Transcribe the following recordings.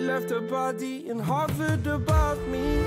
Left her body and hovered above me.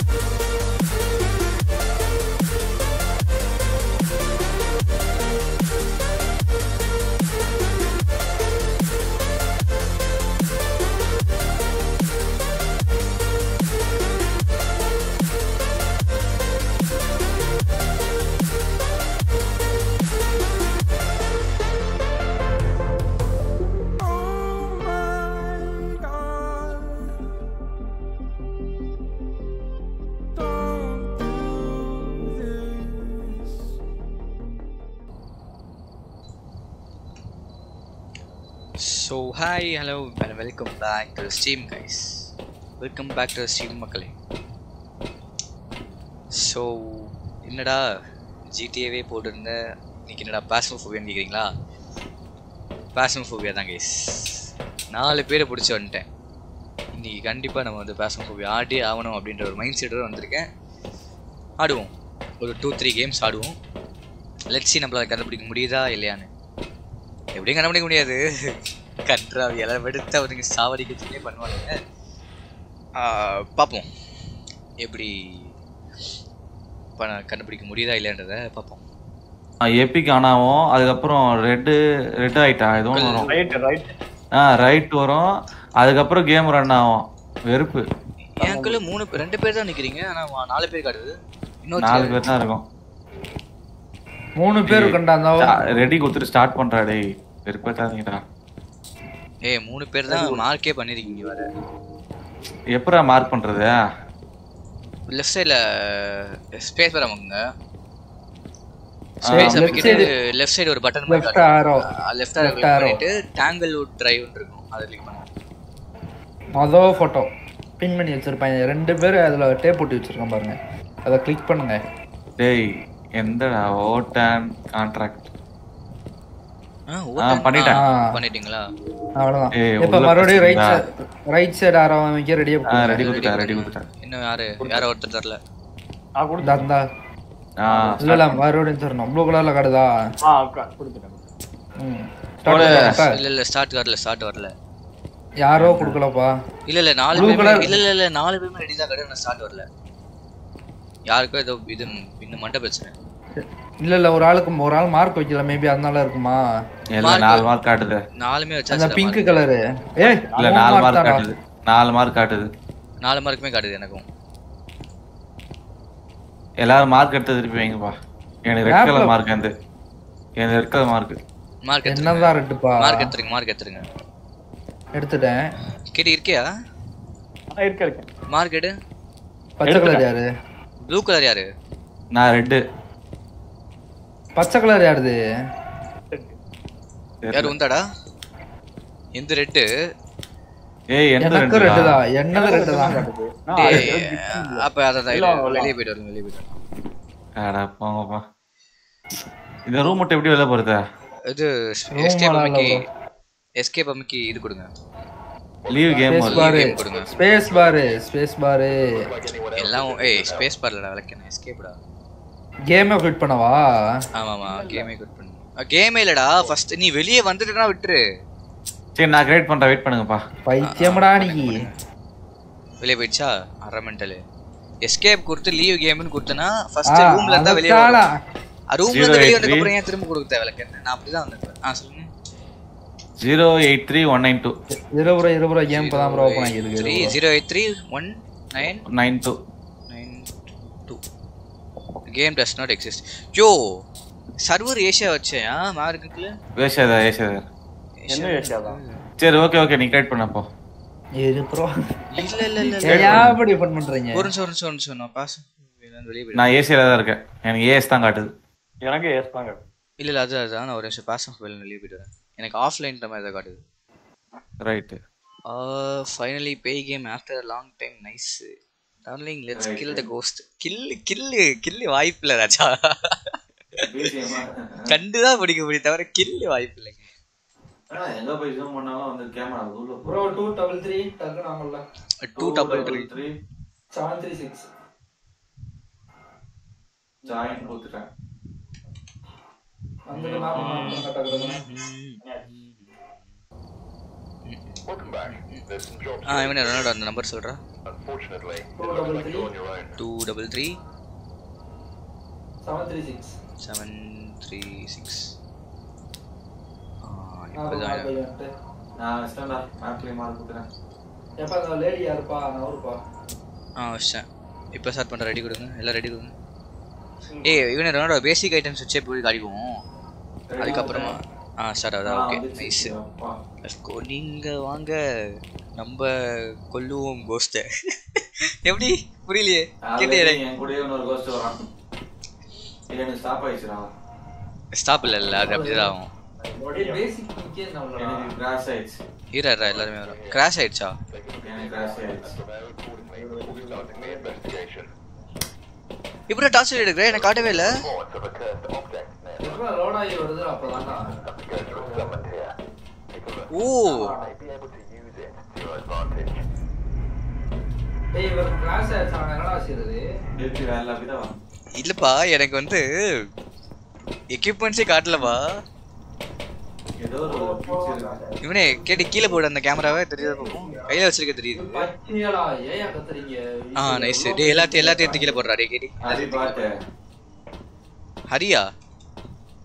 So hi hello welcome back to stream guys welcome back to stream மக்களே. So என்னடா ஜிடிஏவே போட்டிருந்தேன் இன்னைக்கு என்னடா fashion ஃபோபியான்னு கேட்குறீங்களா பேஷன் ஃபோவியா தான் கைஸ் நாலு பேரை பிடிச்சி வந்துட்டேன். இன்றைக்கி கண்டிப்பாக நம்ம வந்து பேஷன் ஃபோபியா ஆடி ஆகணும் அப்படின்ற ஒரு மைண்ட் செட்டோட வந்திருக்கேன். ஆடுவோம். ஒரு டூ த்ரீ கேம்ஸ் ஆடுவோம். லெட்ஸி நம்மளால் கண்டுபிடிக்க முடியுதா இல்லையான்னு. எப்படியும் கண்டுபிடிக்க முடியாது. கன்றாவி எல்லாம் எடுத்து அவனுக்கு சாவடிக்கிறதுக்கே பண்ணுவானுங்க. ஆஹ் பார்ப்போம். எப்படி பண்ண கண்டுபிடிக்க முடியுதா இல்லைன்றத பார்ப்போம். எபிக் ஆனாவும் அதுக்கப்புறம் ரெட்டு ரெட் ஆயிட்டா? எதுவும் வரும். ரைட் ரைட் ஆ ரைட் வரும். அதுக்கப்புறம் கேம் ரன் ஆகும். வெறுப்பு. எனக்குள்ள மூணு பேர் ரெண்டு பேர் தான் நிக்கிறீங்க. ஆனா நாலு பேர் காட்டுது. நாலு இன்னொரு பேர் தான் இருக்கும். மூணு பேர் இருக்கண்டா ரெடி கொடுத்துட்டு ஸ்டார்ட் பண்றா டேய். வெறுப்பேத்தாதீங்கடா ஏய் மூணு பேர் தான் மார்க்கே பண்ணிருக்கீங்க வேற. எப்படா மார்க் பண்றது? லெஃப்ட் சைடுல ஸ்பேஸ் வர வாங்க ஆ, ஸ்பேஸ் side. லெஃப்ட் சைடு ஒரு button left arrow left left arrow arrow. பண்ணிட்டு டேங்கிள் வுட் டிரைவ் இருக்கும். அதை கிளிக் பண்ணுங்க. அதோ போட்டோ பின் பண்ணி வச்சிருப்பாங்க ரெண்டு பேர் அதுல டேப் போட்டு வச்சிருக்கான் பாருங்க. அதை கிளிக் பண்ணுங்க. டேய் எந்தடா ஓட்டன் கான்ட்ராக்ட். பண்ணிட்டேன். ஆ, ஆ. பண்ணிட்டீங்களா? அவ்வளவுதான். இப்ப மறுபடியும் ரைட் ரைட் சைடு ஆரோ அமைக்க ரெடியா ஆ ரெடி ரெடி இன்னும் யாரு? யாரோ ஒருத்தர் தரல. தந்தா ஆ இல்ல இல்ல மறுபடியும் தரணும். ப்ளூ கலர்ல காடுதா? போடு. பண்ணாப்பா? இல்ல இல்ல ஸ்டார்ட் வரல ஸ்டார்ட் வரல. யாரோ கொடுக்கலப்பா. இல்ல இல்ல நாலு color. இல்ல இல்ல இல்ல நாலு பேருமே ரெடி தான் கடை ஸ்டார்ட் வரல. யாருக்கோ ஏதோ இது இந்த மண்ட பிரச்சனை. இல்ல இல்ல ஒரு ஆளுக்கு ஒரு ஆள் மார்க் வைக்கல மேபி அதனால இருக்குமா? இல்ல. நாலு மார்க் காட்டுது. நாலுமே அந்த வச்சாச்சு பிங்க் கலரு ஏய் இல்ல நாலு மார்க். காட்டுது. நாலு மார்க் காட்டுது. நாலு மார்க்குமே காட்டுது எனக்கும். எல்லாரும் மார்க் எடுத்து திருப்பி வைங்கப்பா. எனக்கு ரெட் கலர் மார்க் வந்து. எனக்கு ரெட் கலர் மார்க் மார்க் என்னதான் ரெட்டுப்பா மார்க் எடுத்துருங்க மார்க் எடுத்துருங்க. எடுத்துட்டேன். கேட்டி இருக்கியா? இருக்க இருக்கேன் மார்க் எடு. பச்சை கலர் யாரு? ப்ளூ கலர் யாரு? நான் ரெட்டு பச்சை கலர் யாருது? யாரு உந்தாடா எந்த ரெட்டு? ஏய் எனக்கு ரெட்டு ரெட்டு தான் என்னது ரெட்டு தான் அப்ப இல்ல. வெளியே போயிட்டு வருங்க வெளியே போயிட்டு வருங்க. அடா போங்கப்பா. இந்த ரூம் மட்டும் எப்படி வெளில போறது இது எஸ்கேப் இல்ல எஸ்கேப் அமைக்கி இது கொடுங்க. லீவ் கேம் ஸ்பேஸ் பாரு கொடுங்க. ஸ்பேஸ் பாரு ஸ்பேஸ் பாரு எல்லாம் ஏய் ஸ்பேஸ் பார்லடா விளக்கணும் எஸ்கேப்டா கேமே ஃபிட் பண்ணவா? ஆமா ஆமா கேமே குட் பண்ணு கேமே இல்லடா. ஃபர்ஸ்ட் நீ வெளியே வந்துட்டனா விட்டுரு. சரி நான் கிரியேட் பண்றேன். வெயிட் பண்ணுங்கப்பா. பைத்தியம்டா நீ. வெளியே போயிடுச்சா? அரை மென்டல் எஸ்கேப் கொடுத்து லீவ் கேம்னு கொடுத்தனா ஃபர்ஸ்ட் ரூம்ல இருந்தா வெளியே அதுதானா? ரூம்ல இருந்து வெளியே வந்ததுக்கு. அப்புறம் ஏன் திரும்ப கொடுக்க தேவை விளக்கு நான் அப்படிதான் வந்தேன். ஆ சொல்லுங்க. Zero eight three one nine two இருபது இருபது கேம் இப்பதான் ப்ரோ ஓப்பன் ஆகிருக்கு zero eight three one nine nine two nine two game does not exist yo server Asia வச்சேன் மார்க்குல வேஷாதா ஏஷாதா என்ன ஏசியாதான் சரி ஓகே ஓகே நீ கிரியேட் பண்ணப்போ இரு ப்ரோ இல்ல இல்ல இல்ல ஏன் அப்படி ஓப்பன் பண்றீங்க? ஒரு நிமிஷம் ஒரு நிமிஷம் ஒரு நிமிஷம் நான் பாஸ் வெளியே நான் ஏசியில தான் இருக்கேன். எனக்கு ஏஎஸ் தான் காட்டுது. எனக்கு ஏஸ் தாங்க இல்ல இல்ல அது அதுதான் நான் ஒரு நிமிஷம் பாஸ் ஆஃப் வெளியே போயிட்டு வரேன். எனக்கு ஆஃப்லைன் மாதிரி தான் காட்டுது. Right finally play game after long time nice darling let's kill the ghost kill kill kill வாய்ப்பில்லை ராஜா. கண்டுதான் பிடிக்க முடியும் தவிர கில் வாய்ப்பில்லைங்க எங்க போய் ஜூம் பண்ணாலும் வந்து கேமரா உள்ள ப்ரோ டக்கு நாமல்ல ஜாயின் நாம ஆ இவனே ரொனால்டோ அந்த நம்பர் சொல்றா. Two double three seven three six இப்போ ஸ்டார்ட் பண்ணுற ரெடி கொடுங்க. எல்லாம் ரெடி கொடுங்க. ஏய் இவனே ரொனால்டோ பேசிக் ஐட்டம்ஸ் வச்சே போய் காடிக்குவோம் அதுக்கப்புறமா ஆ ஸ்டார்ட் ஆகுதா? ஓகே நைஸ் கோ நீங்க வாங்க. நம்ம கொல்லுவோம் கோஸ்ட எப்படி? புரியலையே. கேட்டே ஸ்டாப் இல்ல இல்ல அது ஆகும். எனக்கு கிராஷ் ஆயிடுச்சு. ஈரா எல்லாருமே வரும் கிராஷ் ஆயிடுச்சா? எனக்கு கிராஷ் ஆயிடுச்சு. இப்படி டார்ச் எடுக்கிறேன் எனக்கு காட்டவே இல்ல. வரும் இல்லப்பா எனக்கு வந்து எக்யூப்மெண்ட்ஸே காட்டலப்பா. இவனே கேட்டு கீழே போடு அந்த கேமராவை தெரியுதா கையில வச்சிருக்க தெரியுது. ஆ நைஸ் டே எல்லாத்தையும் எல்லாத்தையும் எடுத்து கீழே போடுறா டே கேடி ஹரி பாட்டு. ஹரியா?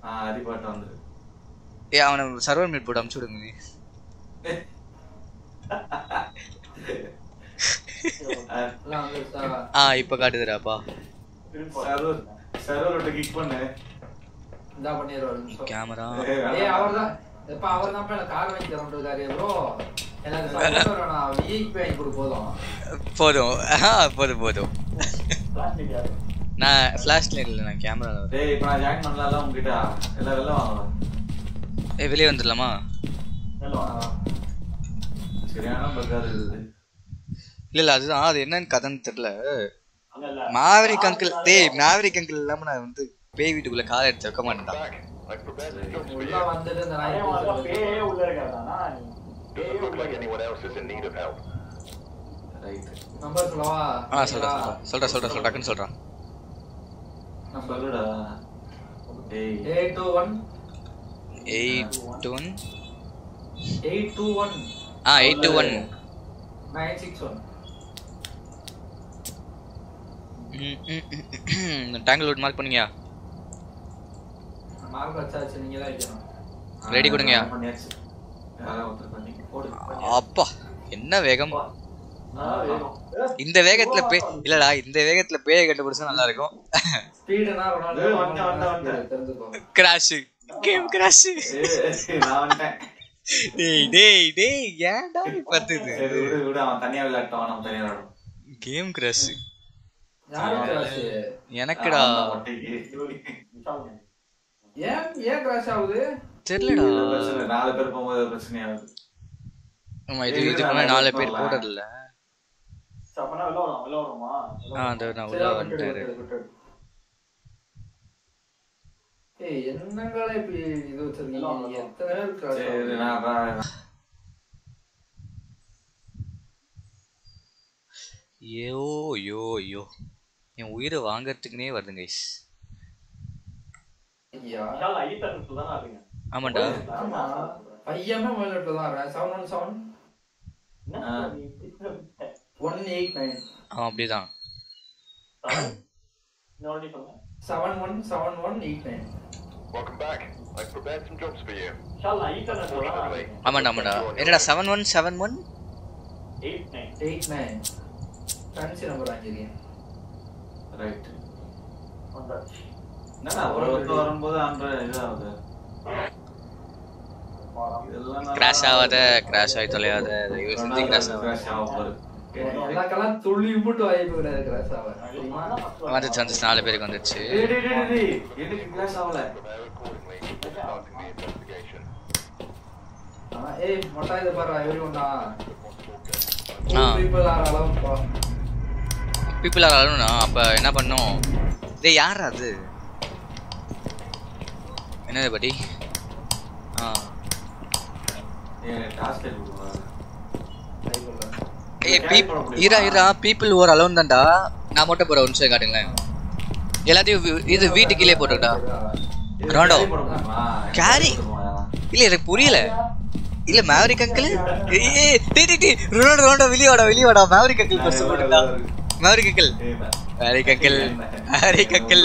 ஆ ஹரி பாட்டு வந்துரு ஏ அவனை சர்வர் மீட் போட்டு அமுச்சு விடுங்க. ஆ இப்போ காட்டுதுடாப்பா கேமரா போதும். போதும். போதும் போதும். நான் ஃப்ளாஷ்ல இல்லை நான் கேமரா டேய் இப்போ நான் ஜாயின் பண்ணலாம் உங்ககிட்ட எல்லாம் வெளில வாங்கலாம் ஏ வெளியே வந்துடலாமா? இல்ல இல்ல அதுதான். அது என்னன்னு கதைன்னு தெரியல. மாவரிக் அங்கிள் டேய் மாவரிக் அங்கிள் இல்லாம நான் வந்து பேய் வீட்டுக்குள்ள கால் எடுத்து வைக்க சொல்லவா ஆ சொல்றா சொல்றா. சொல்றா சொல்றா டக்குன்னு சொல்றா. நம்பர் சொல்லுடா. டேய். Eight two one. Eight one eight two one ஆ eight two one nine six one tangle mark பண்ணுங்க மார்க் வச்சாச்சு நீங்க தான் வைக்கணும் Ready கொடுங்க. பண்ணியாச்சு. யாரா ஒருத்தர் பண்ணி போடு அப்பா என்ன வேகம்? இந்த வேகத்துல பே இல்லடா இந்த வேகத்துல பேயை கண்டுபிடிச்சா நல்லா இருக்கும். கிராஷ் கேம் கிராஷ் டேய் டேய் டேய் ஏன்டா நீ பத்துது? விடு விடு அவன் தனியா விளையாட்டான் நம்ம தனியா விளையாடும் கேம் கிராஷ் எனக்குடா. அவன் ஒட்டைக்கு. ஏன் ஏன் கிராஷ் ஆகுது? தெரியலடா. பிரச்சனை. நாலு பேர் போகும்போது ஆமா இது இதுக்கு முன்னாடி நாலு பேர் வரும் வருமா ஆ அந்த நான் உள்ள. ஏய் என்னங்களே இப்படி இது வச்சிருக்கீங்க? எத்தனை பேர் சரி நான் ஐயோ ஐயோ ஐயோ. என் உயிரை வாங்கறதுக்குனே வருது கைஸ் ஐயா. விஷால் ஐத்தன் தானே ஆடுறீங்க ஆமாண்டா. ஆமா. பையமே முதல்ல தான் செவன் ஒன் செவன் என்ன ஆ. ஒன் எயிட் நைன் அவன் அப்படிதான். இன்னொரு சொல்லுங்க. Seven one seven one eight nine Welcome back. I've prepared some jobs for you. ஆமாண்டா ஆமாண்டா என்னடா seven one seven one eight nine eight nine fancy number வாங்கியிருக்கேன். ரைட் வந்தாச்சு. என்னடா ஒரு ஒருத்தர் வரும்போது அந்த இதாகுது. இதெல்லாம் நல்லா- கிராஷ் ஆகாத கிராஷ் ஆகி தொலையாத கிராஷ் ஆகாத கிராஷ் ஆக போகுது எல்லாக்கெல்லாம் துள்ளி வாய்ப்பு கிடையாது வந்துச்சு வந்துச்சு நாலு பேருக்கு வந்துச்சு டேய், டேய், டேய், டேய், எனக்கு கிராஷ் ஆகல Prepare accordingly. Starting the investigation. ஆ, ஏய் மொட்டா இது பாரு எவ்ரி ஒன்னா ஆ. பீப்புள் ஆர் அளவு பீப்புள் ஆர் அலோனா அப்ப என்ன பண்ணோம்? டேய் யார் அது? என்னது படி ஆ. ஏய் பீப் இரா இரா பீப்புள் ஓர் அலோன் தான்டா. நான் மட்டும் போற ஒரு நிமிஷம் காட்டுங்களேன். எல்லாத்தையும் இது வீட்டு கீழே போட்டுடா ரொனால்டோ. போடுமா? இல்ல எனக்கு புரியல. இல்ல மேவரிக் அங்கிள் ஏய் டீ டீ டீ ரொனால்டோ ரொனால்டோ வெளிய வாடா வெளிய வாடா. மேவரிக் அங்கிள் பஸ் போட்டுடா Maverick uncle Maverick uncle Maverick uncle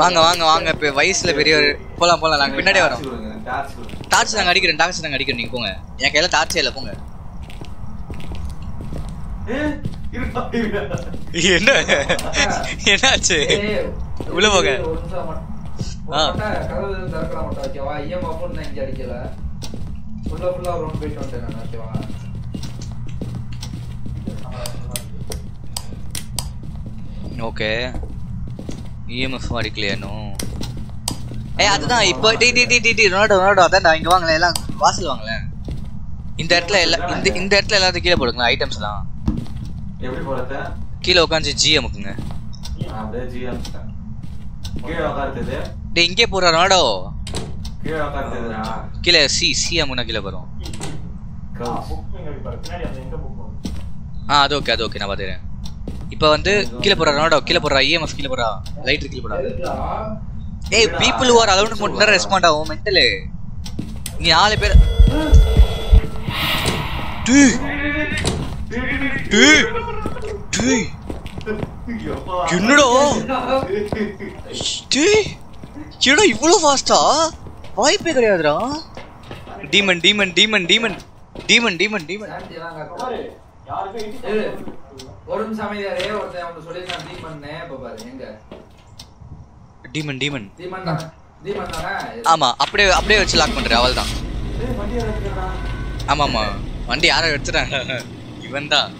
வாங்க வாங்க வாங்க இப்ப வயசுல பெரியவர். போலாம் போலாம் நாங்க பின்னாடியே வரோம். டார்ச் நாங்க அடிக்கிறோம் டார்ச் நாங்க அடிக்கிறோம் நீங்க போங்க. என் கையில டார்ச்சே இல்ல போங்க. ஏய், இருடா, இருடா. என்ன என்னாச்சு உள்ள போங்க. ஓகே இஎம்எஃப் அடிக்கலையானும் ஏய் அதுதான் இப்போ டி டி டி டி டி ரொனால்டோ ரொனால்டோ அதான் இங்க வாங்களேன் எல்லாம் வாசல் வாங்களேன் இந்த இடத்துல எல்லாம் இந்த இந்த இடத்துல எல்லாத்தையும் கீழே போடுங்க ஐட்டம்ஸ்லாம் எப்படி போறது கீழே உட்காந்து ஜி அமுக்குங்க அப்படியே ஜி அனுப்பிட்டேன் கீழே உட்காருது டேய் இங்கே போடுற ரொனால்டோ. கீழே உட்காருதுடா கீழே சி சி அமுக்குனா கீழே புக் ஆ அது ஓகே அது ஓகே நான் பார்த்துக்கிறேன். இப்போ வந்து கீழே போடுற ரொனால்டோ கீழே போடுறா இஎம்எஃப் கீழே போடுறா. லைட் கீழே போடுறா. ஏய் பீப்புள் ஓர் அலவுண்ட் மட்டும் தான் ரெஸ்பாண்ட் ஆகும் மென்டலு நீ நாலு பேர். டேய். டேய். டேய். எப்பா? என்னடா? டேய். என்னடா இவ்வளோ ஃபாஸ்டா வாய்ப்பே கிடையாதுடா. Demon demon demon demon demon demon demon ஒரு நிமிஷம் அமைதியாரே ஒருத்தன் அவனுக்கு சொல்லி நான் தீ பண்ணேன் இப்ப பாரு எங்க? டீமன் டீமன் ஆமா அப்படியே அப்படியே வச்சு லாக் பண்றேன் அவள் தான். ஆமா ஆமா வண்டி யாரோ எடுத்துட்டாங்க. இவன் தான்?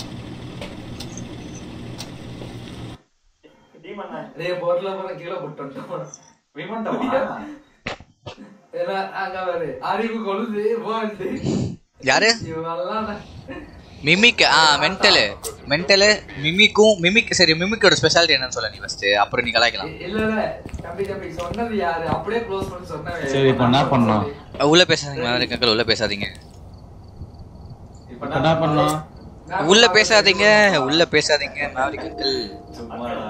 யாரு? மிமிக் ஆ மென்டலு மென்டலு மிமிக்கும் மிமிக் சரி மிமிக்கோட ஸ்பெஷாலிட்டி என்னன்னு சொல்ல நீ ஃபர்ஸ்ட் அப்புறம் நீ கலாய்க்கலாம். இல்ல இல்ல. தம்பி தம்பி சொன்னது யாரு? அப்படியே க்ளோஸ் பண்ணி சொன்னவன். சரி, இப்ப என்ன பண்ணலாம்? உள்ள பேசாதீங்க மேலே அங்கிள் உள்ள பேசாதீங்க. இப்ப என்ன பண்ணலாம்? உள்ள பேசாதீங்க உள்ள பேசாதீங்க அங்கிள். சும்மாடா.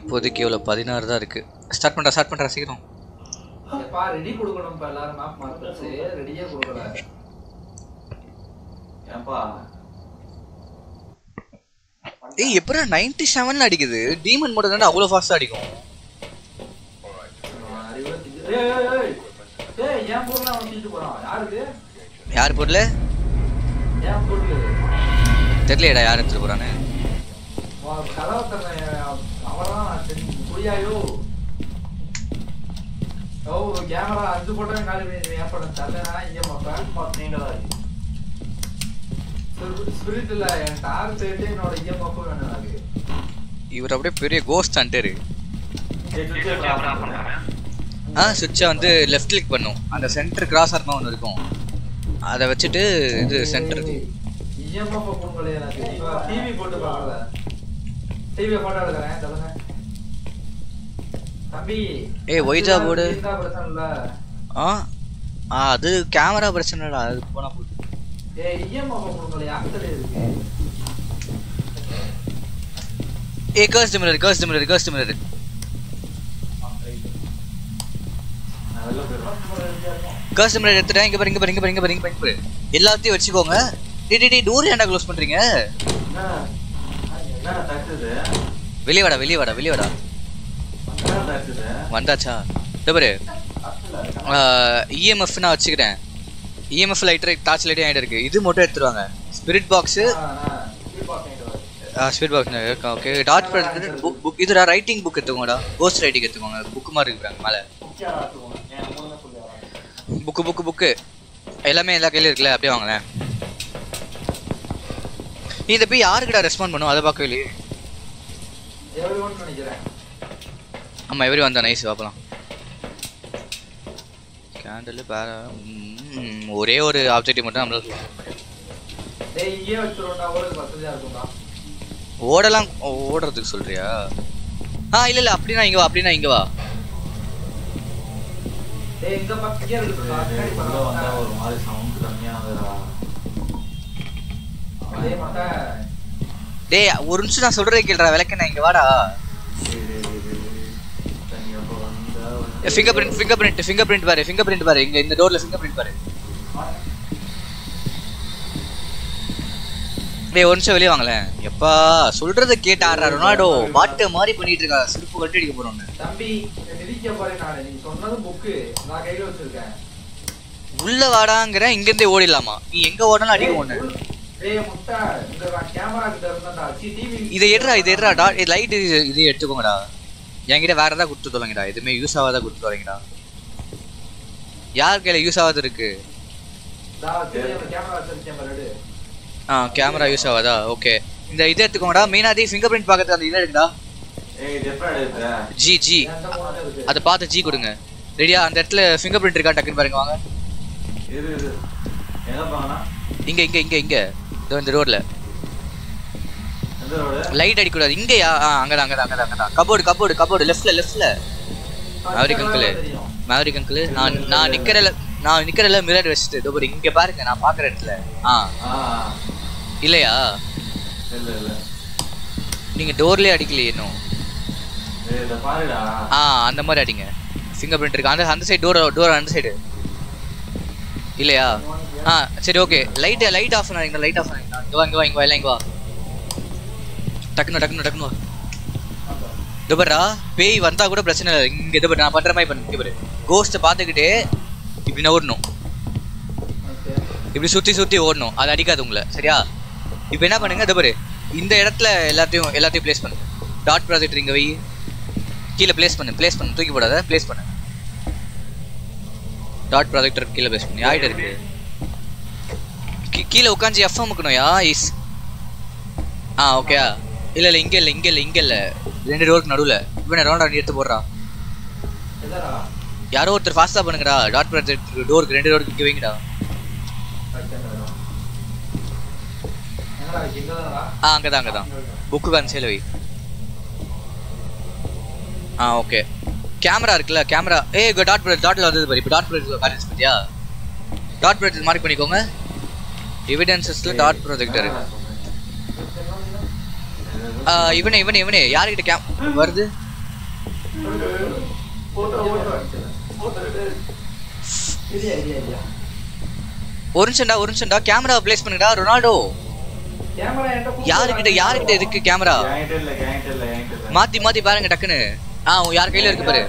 இப்போதைக்கு எவ்வளோ பதினாறு தான் இருக்கு. ஸ்டார்ட் பண்றா ஸ்டார்ட் பண்றா சீக்கிரம். ரெடி கொடுக்கணும் இப்ப எல்லாரும் மேப் மார்க்கெட்ஸ் ரெடியே கொடுக்கல ஏன்பா? ஏய் எப்படா நைன்டி செவன்ல அடிக்குது? டீமன் மட்டும் தானே அவ்வளோ ஃபாஸ்ட்டாக அடிக்கும். போறான் யார் பொருள் தெரியலையடா யார் எடுத்துட்டு ஒரு கேமரா அஞ்சு போட்டோ காலி பண்ணி ஏன் படம் தரலனா இங்க மாப்பேன் நீங்க தான் இருக்கு ஸ்பிரிட் இல்ல என் டார் போயிட்டு என்னோட இஎம்எஃப் வேணும் எனக்கு இவர் அப்படியே பெரிய கோஸ்ட் ஹண்டரு ஆ சுவிட்சை வந்து லெஃப்ட் கிளிக் பண்ணும். அந்த சென்டர் கிராஸ் ஆர்மா ஒன்று இருக்கும். அதை வச்சுட்டு இது சென்டர் டிவி போட்டு பார்க்கல டிவி போட்டோ எடுக்கிறேன் சொல்லுங்க ஏய், ஒயிட்டா போடு. ஆ ஆ அது கேமரா பிரச்சனைடா அது போனா a cursed mirror cursed mirror cursed mirror cursed mirror எடுத்துட்டேன். இங்க பாரு இங்க பாரு இங்க பாரு இங்க பாரு இங்க பாரு, இங்க பாரு. எல்லாத்தையும் வச்சுக்கோங்க. டேய், டேய் டோர் ஏன்டா க்ளோஸ் பண்றீங்க? என்ன தட்டுது வெளியே வாடா வெளியே வாடா வெளியே வாடா. வந்தாச்சா. இதோ பாரு. இஎம்எஃப் நான் வச்சுக்கிறேன். இஎம்எஃப் லைட்டர் டார்ச் லைட்டே ஆகிட்டு இருக்கு. இது மட்டும் எடுத்துருவாங்க. Spirit box spirit box okay dot book book இதுடா writing book எடுத்துக்கோங்கடா. கோஸ்ட் ரைட்டிங் எடுத்துக்கோங்க. புக் மாதிரி இருக்கிறாங்க மேலே. புக்கு புக்கு புக்கு எல்லாமே எல்லா கையிலும் இருக்குல்ல அப்படியே வாங்களேன். இதை போய் யாருக்குடா ரெஸ்பாண்ட் பண்ணும்? அதை பார்க்கவே இல்லையே ஆமாம் எவரி வந்தா நைஸ் பார்க்கலாம் கேண்டில் ம், ஒரே ஒரு ஆப்ஜெக்டிவ் மட்டும் நம்மளால சொல்ல முடியாது. டேய் இங்கே வச்சிரோம்டா ஓடுறது வசதியா இருக்கும்டா. ஓடலாம் ஓடுறதுக்கு சொல்றியா? ஆ இல்ல இல்ல அப்படின்னா இங்க வா அப்படின்னா இங்க வா. டேய் இந்த பக்கம் ஒரு மாதிரி சவுண்ட் மாட்டா டேய் ஒரு நிமிஷம் நான் சொல்றதை கேளுடா விளக்கண்ணா இங்க வாடா. Finger print finger print finger print பாரு ஃபிங்கர் பிரிண்ட் பாரு இங்க இந்த டோர்ல ஃபிங்கர் பிரிண்ட் பாரு. டேய் ஒரு நிமிஷம் வெளியே வாங்களேன். எப்பா சொல்றத கேட்டு ஆடுறா ரொனால்டோ. பாட்டு மாதிரி பண்ணிட்டு இருக்கா சிரிப்பு கட்டி அடிக்க போறோம்னு. தம்பி மிதிக்க போறேன் நானு நீ சொன்னது புக்கு. நான் கையில வச்சிருக்கேன். உள்ள வாடாங்கிற இங்க இருந்தே ஓடிடலாமா? நீ எங்க ஓடனாலும் அடிக்க ஒண்ணு டேய் முட்டை இந்த கேமரா கிட்ட இருந்தாடா சி டிவி இதை எடுறா இதை எடுறா டா லைட் இது இது எடுத்துக்கோங்கடா. என்கிட்ட வேற ஏதாவது கொடுத்து தொலைங்கடா. எதுவுமே யூஸ் ஆகாத கொடுத்து தொலைங்கடா. யார் கையில யூஸ் ஆகாது இருக்கு? ஆ கேமரா யூஸ் ஆகாதா? ஓகே இந்த இதை எடுத்துக்கோங்கடா. மெயினாக ஃபிங்கர் பிரிண்ட் பார்க்கறது அந்த இதை எடுக்கடா ஜி ஜி அதை பார்த்து ஜி கொடுங்க. ரெடியா அந்த இடத்துல ஃபிங்கர் பிரிண்ட் இருக்கா? டக்குன்னு பாருங்க வாங்க. இங்க இங்க இங்க இங்க. இதோ இந்த ரோட்ல லைட் அடிக்கூடாது இங்கயா? அங்கதான் அங்கதான் அங்கதான் அங்கதான். கபோர்டு கபோர்டு கபோர்டு லெஃப்ட்ல லெஃப்ட்ல மேவரிக் அங்கிள் மேவரிக் அங்கிள் நான் நான் நிக்கிறல நான் நிக்கிறல மிரர் வச்சுட்டு இதோ இங்க பாருங்க நான் பாக்குற இடத்துல. ஆ. இல்லையா? இல்ல இல்ல. நீங்க டோர்லயே அடிக்கலையே இன்னும். ஆ அந்த மாதிரி அடிங்க. ஃபிங்கர் பிரிண்ட் இருக்கு. அந்த அந்த சைடு டோர் டோர் அந்த சைடு இல்லையா? ஆ சரி ஓகே லைட் லைட் ஆஃப் பண்ணாதீங்க லைட் ஆஃப் பண்ணாதீங்க இங்க வா இங்க வா இங்க வா எல்லாம் இங்க வா. டக்குனு டக்குனு டக்குனு இதுபரா பேய் வந்தா கூட பிரச்சனை இல்லை. இங்க இது பாரு, நான் பண்ற மாதிரி பண்ணு. இங்க பாரு. கோஸ்ட்டை பார்த்துக்கிட்டே இப்படின்னா ஓடணும். இப்படி சுத்தி சுத்தி ஓடணும். அது அடிக்காது உங்களை. சரியா? இப்போ என்ன பண்ணுங்க? இது பாரு. இந்த இடத்துல எல்லாத்தையும் எல்லாத்தையும் பிளேஸ் பண்ணு டாட் ப்ராஜெக்ட் இங்க வை. கீழே பிளேஸ் பண்ணு. பிளேஸ் பண்ணு. தூக்கி போடாத. பிளேஸ் பண்ணு. டாட் ப்ராஜெக்டர் கீழே ப்ளேஸ் பண்ணு. ஆகிட்டு இருக்கு? கீழே உட்காந்து எஃப்எம் முக்கணும்யா இஸ் ஆ ஓகே இல்ல இல்ல இங்க இல்ல இங்க இல்ல இங்க இல்ல. ரெண்டு டோருக்கு நடுவுல. இவனை ரவுண்டா நீ எடுத்து போடுறா. யாரோ ஒருத்தர் ஃபாஸ்டா பண்ணுங்கடா. டாட் ப்ராஜெக்ட் டோருக்கு ரெண்டு டோருக்கு வைங்கடா. ஆ அங்கே தான் அங்கே தான் புக்கு அந்த சைடில் வை. ஆ ஓகே கேமரா இருக்குல்ல கேமரா ஏ டாட் ப்ராஜெக்ட் டாட்ல வந்தது பாரு. இப்போ டாட் ப்ராஜெக்ட் காலேஜ் பத்தியா? டாட் ப்ராஜெக்ட் மார்க் பண்ணிக்கோங்க. எவிடன்சஸ்ல டாட் ப்ரொஜெக்டர் இவனே இவனே இவனே. யாருக்கிட்ட கேம் வருது? ஒரு நிமிஷம்டா ஒரு நிமிஷம்டா கேமரா ப்ளேஸ் பண்ணுங்கடா ரொனால்டோ. யாருக்கிட்ட யாருக்கிட்ட இருக்கு கேமரா மாத்தி மாத்தி பாருங்க டக்குன்னு. ஆ யார் கையில இருக்கு பாரு.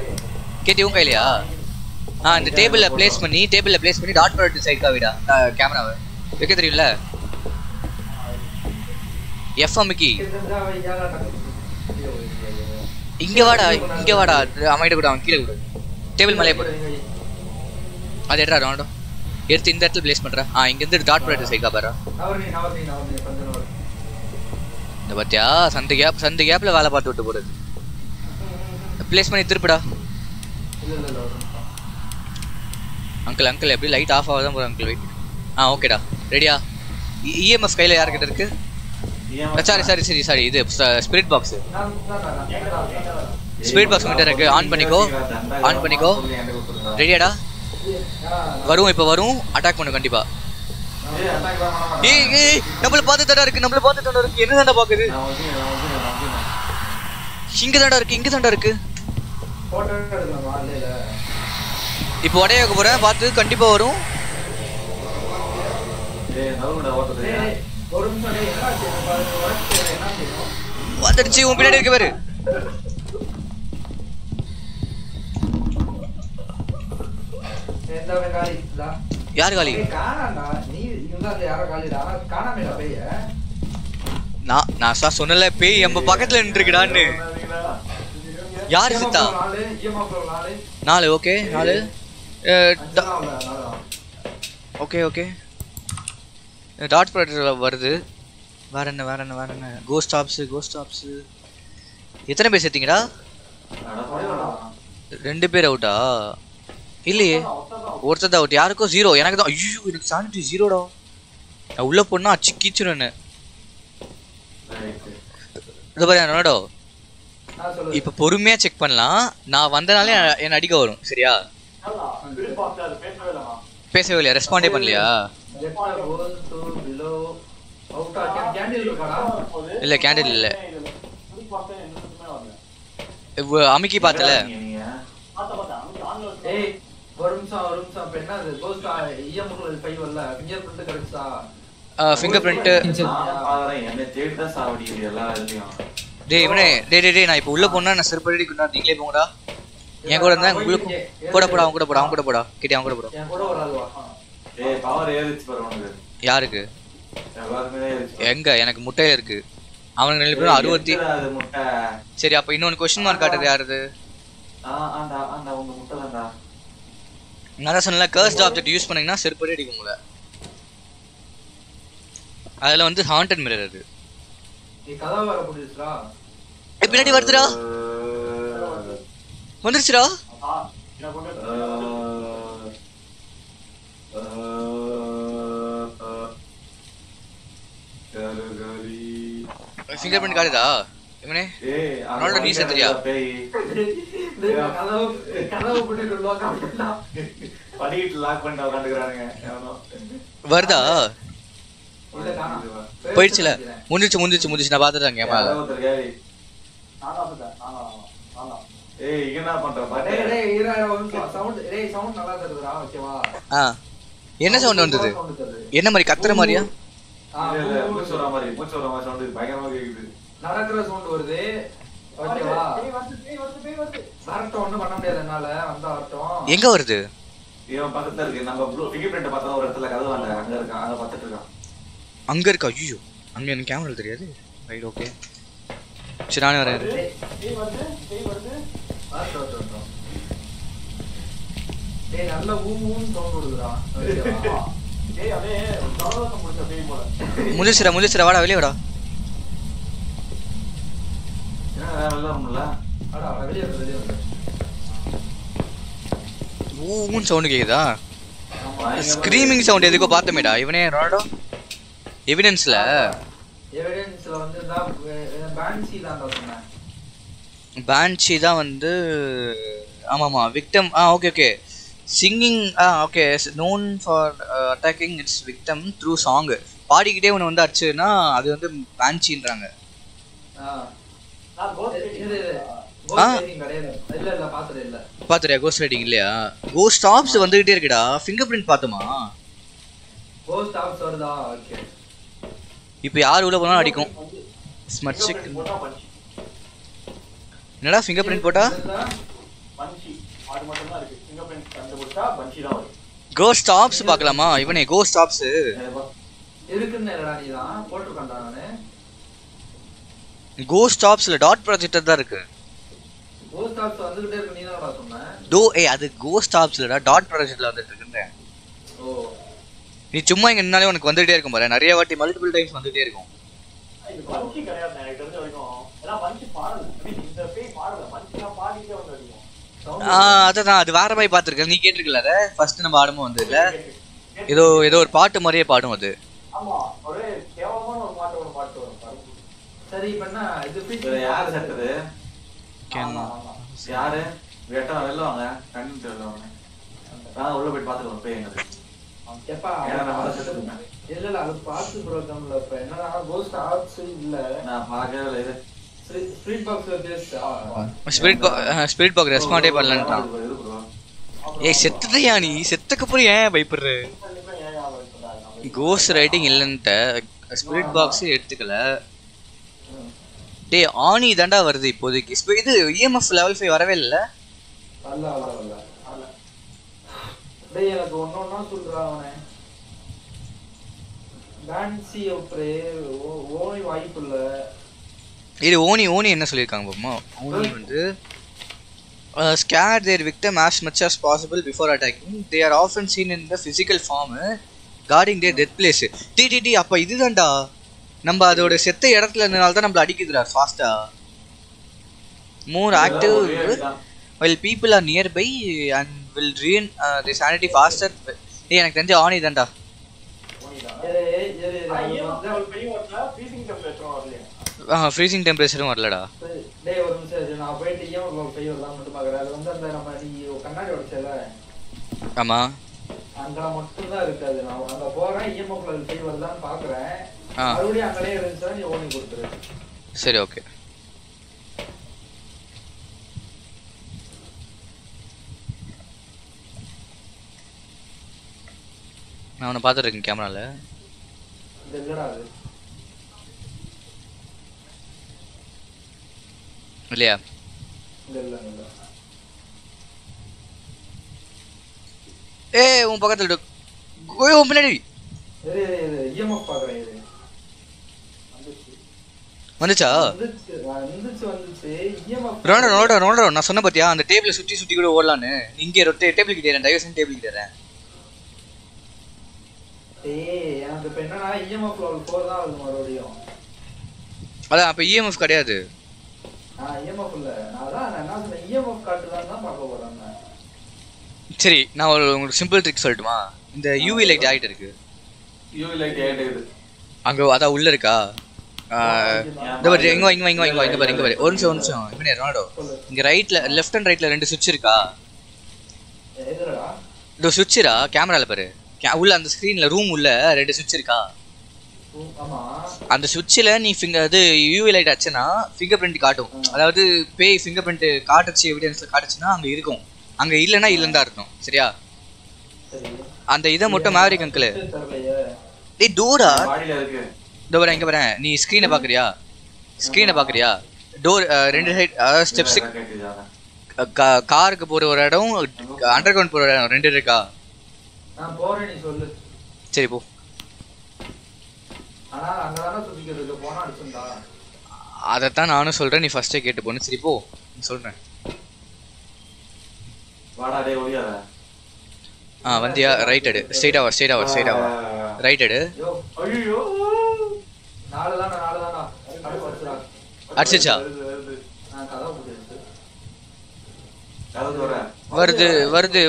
கேட்டி உன் கையிலயா? ஆ இந்த டேபிள்ல ப்ளேஸ் பண்ணி டேபிள்ல ப்ளேஸ் பண்ணி டாட் ப்ராடக்ட் சைடுக்கா விடா கேமராவை வைக்க தெரியும்ல? எஃப் அமுக்கி இங்க வாடா இங்க வாடா. அமைட கூட அவன் கீழே கூட டேபிள் மேலே போடு. அது எடுறா ரொனால்டோ எடுத்து இந்த இடத்துல ப்ளேஸ் பண்ற. ஆ இங்க இருந்து டாட் ப்ராடக்ட் சைடுக்கா பாரு. இந்த பாத்தியா சந்த கேப் சந்த கேப்ல வேலை பார்த்து விட்டு போறது ப்ளேஸ் பண்ணி திருப்பிடா. அங்கிள் அங்கிள் எப்படி லைட் ஆஃப் ஆகாதான் போதும் அங்கிள் வெயிட் ஆ ஓகேடா ரெடியா இஎம்எஃப் கையில் யார்கிட்ட இருக்கு? சாரி சாரி சரி சாரி இது ஸ்பிரிட் பாக்ஸ் ஸ்பீட் பாக்ஸ் கிட்ட இருக்கு. ஆன் பண்ணிக்கோ. ஆன் பண்ணிக்கோ. ரெடியாடா வரும் இப்போ வரும். அட்டாக் பண்ணும் கண்டிப்பா. ஏய் ஏய் நம்மள பார்த்து தடா இருக்கு. நம்மள பார்த்து தடா இருக்கு. என்ன தாண்டா பாக்குது? இங்க தாண்டா இருக்கு இங்க தாண்டா இருக்கு. இப்போ உடைய வைக்க போறேன். பார்த்து கண்டிப்பா வரும். வந்துடுச்சு. உன் பின்னாடி இருக்க பாரு. யார் காலி நான் நான் சா சொன்னல பேய் எம்ப பக்கத்துல நின்றுக்குடான்னு யாரு சித்தா நாலு ஓகே நாலு ஓகே ஓகே டாட் ப்ராடக்ட் வருது வேற என்ன வேற என்ன வேற என்ன கோஸ்ட் ஸ்டாப்ஸ் கோஸ்ட் ஸ்டாப்ஸ் எத்தனை பேர் சேர்த்தீங்கடா ரெண்டு பேர் அவுட்டா இல்லையே. ஒருத்தர் தான் அவுட் யாருக்கும் ஜீரோ எனக்கு தான் ஐயோ எனக்கு சானிட்டி ஜீரோடா நான் உள்ள போனா அச்சு கீச்சிரும் என்ன. இது பாரு என்னோட இப்போ பொறுமையா செக் பண்ணலாம். நான் வந்தனாலே என்ன அடிக்க வரும். சரியா? பேசவே இல்லையா? ரெஸ்பாண்டே பண்ணலையா? இல்ல கேண்டில் இல்ல. அமைக்கி பார்த்தல. ஏய் ஒரு நிமிஷம் ஒரு நிமிஷம் அது? கோஸ்ட் இஎம் ஃபைவ் வரல. ஃபிங்கர் பிரிண்ட் கிடைச்சா? ஃபிங்கர் பிரிண்ட் என்ன தேடி தான் சாவடிக்குது எல்லா இதுலயும். டேய் இவனே டேய் டேய் டேய் நான் இப்போ உள்ள போனா நான் செருப்படி குண்டா நீங்களே போங்கடா. என் கூட இருந்தா உள்ள போ- போடா போடா அவன் கூட போடா அவன் கூட போடா. கிட்டே அவன் கூட போடா. என் கூட ஒரு ஆள் வா. ஏய் பவர் ஏறிச்சு பாரு உனக்கு. யாருக்கு? எங்க? எனக்கு முட்டையில இருக்கு. அவனுக்கு ரெண்டு பேரும் அறுபத்தி சரி அப்ப இன்னொன்னு கொஸ்டின் மார்க் காட்டுறது யாருது ஆ அந்த அந்த உங்க முட்டை தான்டா. நான் சொன்னல கர்ஸ்ட் ஆப்ஜெக்ட் யூஸ் பண்ணீங்கன்னா செருப்படி அடிக்கும் உங்களை அதுல வந்து ஹாண்டட் மிரர் அது நீ கதவை வர புடிச்சுடா ஏய், பின்னாடி வருதுடா வந்துருச்சுடா ஃபிங்கர் பிரிண்ட் காட்டுதா இவனே? அவனோட நீ செத்துறியா? வருதா. போயிடுச்சுல. முடிஞ்சிச்சு முடிஞ்சிச்சு முடிஞ்சிச்சு நான் ஒருத்தர் கேரி ஏய் இங்க என்ன பண்ற? டேய் சவுண்ட் டேய் சவுண்ட் நல்லா தருதுடா ஓகேவா? ஆ. என்ன சவுண்ட் வந்தது? என்ன மாதிரி கத்துற மாதிரியா? ஆ, மூச்சு வர மாதிரி மூச்சு வர மாதிரி சவுண்ட் பயங்கரமா கேக்குது. நடக்கிற சவுண்ட் வருது. ஓகேவா வரட்டும் ஒண்ணும் பண்ண முடியாது என்னால. வந்தா வரட்டும். எங்க வருது? இவன் பக்கத்துல இருக்கு. நம்ம ப்ளூ ஃபிங்கர் பிரிண்ட் பார்த்தா ஒரு இடத்துல கதவு வாங்க. அங்க இருக்கான் அங்க பார்த்துட்டு இருக்கான். அங்க இருக்கா? ஐயோ. அங்க எனக்கு கேமரா தெரியாது. ரைட் ஓகே சரி நானே வரேன். டேய் நல்ல ஊ ஊன்னு சவுண்ட் வருதுடா. ஓகேவா? முடிச்சிடா முடிச்சிடா வாடா வெளியே வாடா என்ன வேற வெளில வரும்ல அடா அடா, வெளியே வந்து வெளியே வந்து ஊன்னு சவுண்டு கேக்குதா? ஸ்க்ரீமிங் சவுண்ட் எதுக்கோ பார்த்தமேடா. இவனே ரொனால்டோ எவிடன்ஸ்ல எவிடன்ஸ்ல வந்து தான் பேன்சி தான் சொன்னேன். பேன்சி தான் வந்து ஆமாமா விக்டம் ஆ okay okay singing ah okay known for attacking its victim through song பாடிக்கிட்டே ஒன்று வந்து அடிச்சுன்னா அது வந்து பேன்சின்றாங்க பார்த்துறியா கோஸ்ட் ரைடிங் இல்லையா? கோஸ்ட் ஸ்டாப்ஸ் வந்துகிட்டே இருக்குடா. ஃபிங்கர் பிரிண்ட் பார்த்தோமா கோஸ்ட் ஆப்ஸ் வருதா? ஓகே இப்போ யார் உள்ள போனாலும் அடிக்கும். ஸ்மட் செக் என்னடா ஃபிங்கர் பிரிண்ட் போட்டா பஞ்சி அது மட்டும் தான் இருக்கு. ஃபிங்கர் கண்டுபிடிச்சா பஞ்சி தான் வரும். கோஸ்ட் ஸ்டாப்ஸ் பார்க்கலாமா இவனே கோஸ்ட் ஸ்டாப்ஸ் இருக்குன்னு இல்லடா நீ தான் போட்டிருக்கேன்டா கோஸ்ட் ஸ்டாப்ஸ்ல டாட் ப்ராஜெக்டர் தான் இருக்கு. நீ தானடா சொன்ன? டோ ஏ அது கோஸ்ட் ஸ்டாப்ஸ்லடா டாட் ப்ராஜெக்ட்ல வந்துட்டு இருக்குன்றேன் ஓ. நீ சும்மா இங்க நின்னாலே உனக்கு வந்துட்டே இருக்கும் பாரு. நிறைய வாட்டி மல்டிபிள் டைம்ஸ் வந்துட்டே இருக்கும். இது பஞ்சி கிடையாது எனக்கு தெரிஞ்ச வரைக்கும். ஏன்னா பஞ்சி பாடல. I mean, இந்த பேய் பாடல? பஞ்சிலாம் பாடிட்டே வந்து அடிக்கும். ஆ அதான் அது வேற மாதிரி பார்த்துருக்கேன். நீ கேட்டிருக்கல அதை? ஃபர்ஸ்ட் நம்ம ஆடும்போது வந்து இல்ல? ஏதோ ஏதோ ஒரு பாட்டு மாதிரியே பாடும் அது. ஆமா. ஒரே கேவலமான ஒரு பாட்டு ஒரு பாட்டு வரும் பாருங்க. சரி என்ன இது இதுல யாரு செத்தது ஆமா யாரு? வெட்டா வெளில வாங்க. கண்டு வெளில வாங்க. நான் உள்ள போய் பாத்துக்கலாம் போய் எங்க எப்பா இல்ல இல்ல அது இப்ப கோஸ்ட் ஆப்ஸ் இல்ல. நான் பார்க்கவே இல்லை இது. ஸ்ட்ரீட் பாக்ஸ்ல பேஸ்ட் ஸ்பிரிட் ஸ்பிரிட் பாக் ரெஸ்பாண்டே பண்ணலன்றான். ஏய் செத்துட்டியா நீ? செத்துக்கு அப்புறம் ஏன் பயப்படுற? கண்டிப்பா கோஸ்ட் ரைட்டிங் இல்லைன்ட்ட. ஸ்பிரிட் பாக்ஸ் எடுத்துக்கல. டேய் ஆனி தாண்டா வருது இப்போதைக்கு. இப்போ இது இஎம்எஃப் லெவல் ஃபைவ் வரவே இல்ல? டேய் எனக்கு சொல்றா அவனே. டான்சி ஒப்ரே ஓனி வாய்ப்பு இல்ல. இது ஓனி ஓனி என்ன சொல்லியிருக்காங்க பாப்போமா? ஓனி வந்து scare their victim as much as possible before attacking. They are often seen in the physical form guarding their death place. டி டி டி அப்ப இதுதான்டா. நம்ம அதோட செத்த இடத்துல இருந்தனால தான் நம்மள அடிக்குதுடா ஃபாஸ்டா more active well people are nearby and will drain the sanity faster ஏய் எனக்கு தெரிஞ்ச ஆனி தான்டா. ஃப்ரீசிங் டெம்பரேச்சரும் வரலடா டேய் ஒரு நிமிஷம் நான் போயிட்டு ஏன் ஒரு பெய் வரலாம் மட்டும் பாக்குறேன் அது வந்து அந்த நம்ம நீ கண்ணாடி உடைச்சல ஆமா. அங்க மட்டும் தான் இருக்காது. நான் அங்க போறேன் இஎம்எஃப்ல பெய் வரலாம்னு பாக்குறேன் ஆ. மறுபடியும் அங்கனே இருந்துச்சுன்னா நீ ஓனி கொடுத்துரு. சரி ஓகே. நான் அவனை பார்த்துருக்கேன் கேமரால. இது இல்லடா அது? இல்லையா? இது இல்ல இல்ல. ஏ உன் பக்கத்துல. ஓய் உன் பின்னாடி. இஎம்எஃப் பாக்குறேன் இது வந்துச்சா? ரோண்டோ ரோண்டோ ரோண்டோ நான் சொன்ன பாத்தியா? அந்த டேபிள சுத்தி சுத்தி கூட ஓடலான்னு. இங்கே ரொட்டே டேபிள் கிட்டே செஞ்சு டேபிள் கிட்டே டேய் எனக்கு இப்ப என்னன்னா இஎம்எஃப் லெவல் 4 தான் வருது மறுபடியும். அதான் அப்ப இஎம்எஃப் கிடையாது. தான் பார்க்க போறேன் நான். சரி நான் ஒரு உங்களுக்கு சிம்பிள் ட்ரிக் சொல்லட்டுமா? இந்த யூவி லைட் ஆகிட்டு இருக்கு. யூவி லைட் ஏடுது அங்க அதான் உள்ள இருக்கா? இந்த பாரு இங்க வா, இங்க வா, இங்க வா, இங்க இங்க பாரு இங்க பாரு. ஒரு நிமிஷம் ஒரு நிமிஷம். இவனே ரொனால்டோ இங்க ரைட்ல லெஃப்ட் அண்ட் ரைட்ல ரெண்டு சுவிட்ச் இருக்கா? இதோ இந்த கேமரால பாரு. உள்ள அந்த ஸ்கிரீன்ல ரூம் உள்ள ரெண்டு சுவிட்ச் இருக்கா? அந்த சுவிட்சில் நீ ஃபிங்கர் அது யூவி லைட் ஆச்சுன்னா ஃபிங்கர் பிரிண்ட் காட்டும். அதாவது பேய் ஃபிங்கர் பிரிண்ட் காட்டுச்சு எவிடன்ஸ்ல காட்டுச்சுன்னா அங்க இருக்கும். அங்க இல்லைன்னா இல்லைன்னு தான் அர்த்தம். சரியா? அந்த இதை மட்டும் மேவரிக் அங்கிள் டேய் டோரா வரேன் இங்க வரேன் நீ ஸ்க்ரீனை பாக்குறியா? ஸ்க்ரீனை பாக்குறியா? டோர் ரெண்டு சைட் ஸ்டெப்ஸ் கேட்டுச்சு காருக்கு போற ஒரு இடம் அண்டர் கிரவுண்ட் போற இடம் ரெண்டு இருக்கா? போறேன் சரி போ. போனா அதைத்தான் நானும் சொல்றேன். நீ ஃபர்ஸ்டே கேட்டு போன்னு. சரி போ. சொல்றேன். ஆ வந்தியா? ரைட் எடு. ஸ்ட்ரைட் ஆவா ஸ்ட்ரைட் ஆவா ஸ்ட்ரைட் ஆவா ரைட் எடு. ஐயோ ஐயோ நாலு தானே நாலு தானா கதை வச்சுடா அடிச்சிச்சா வருது வருது. நான்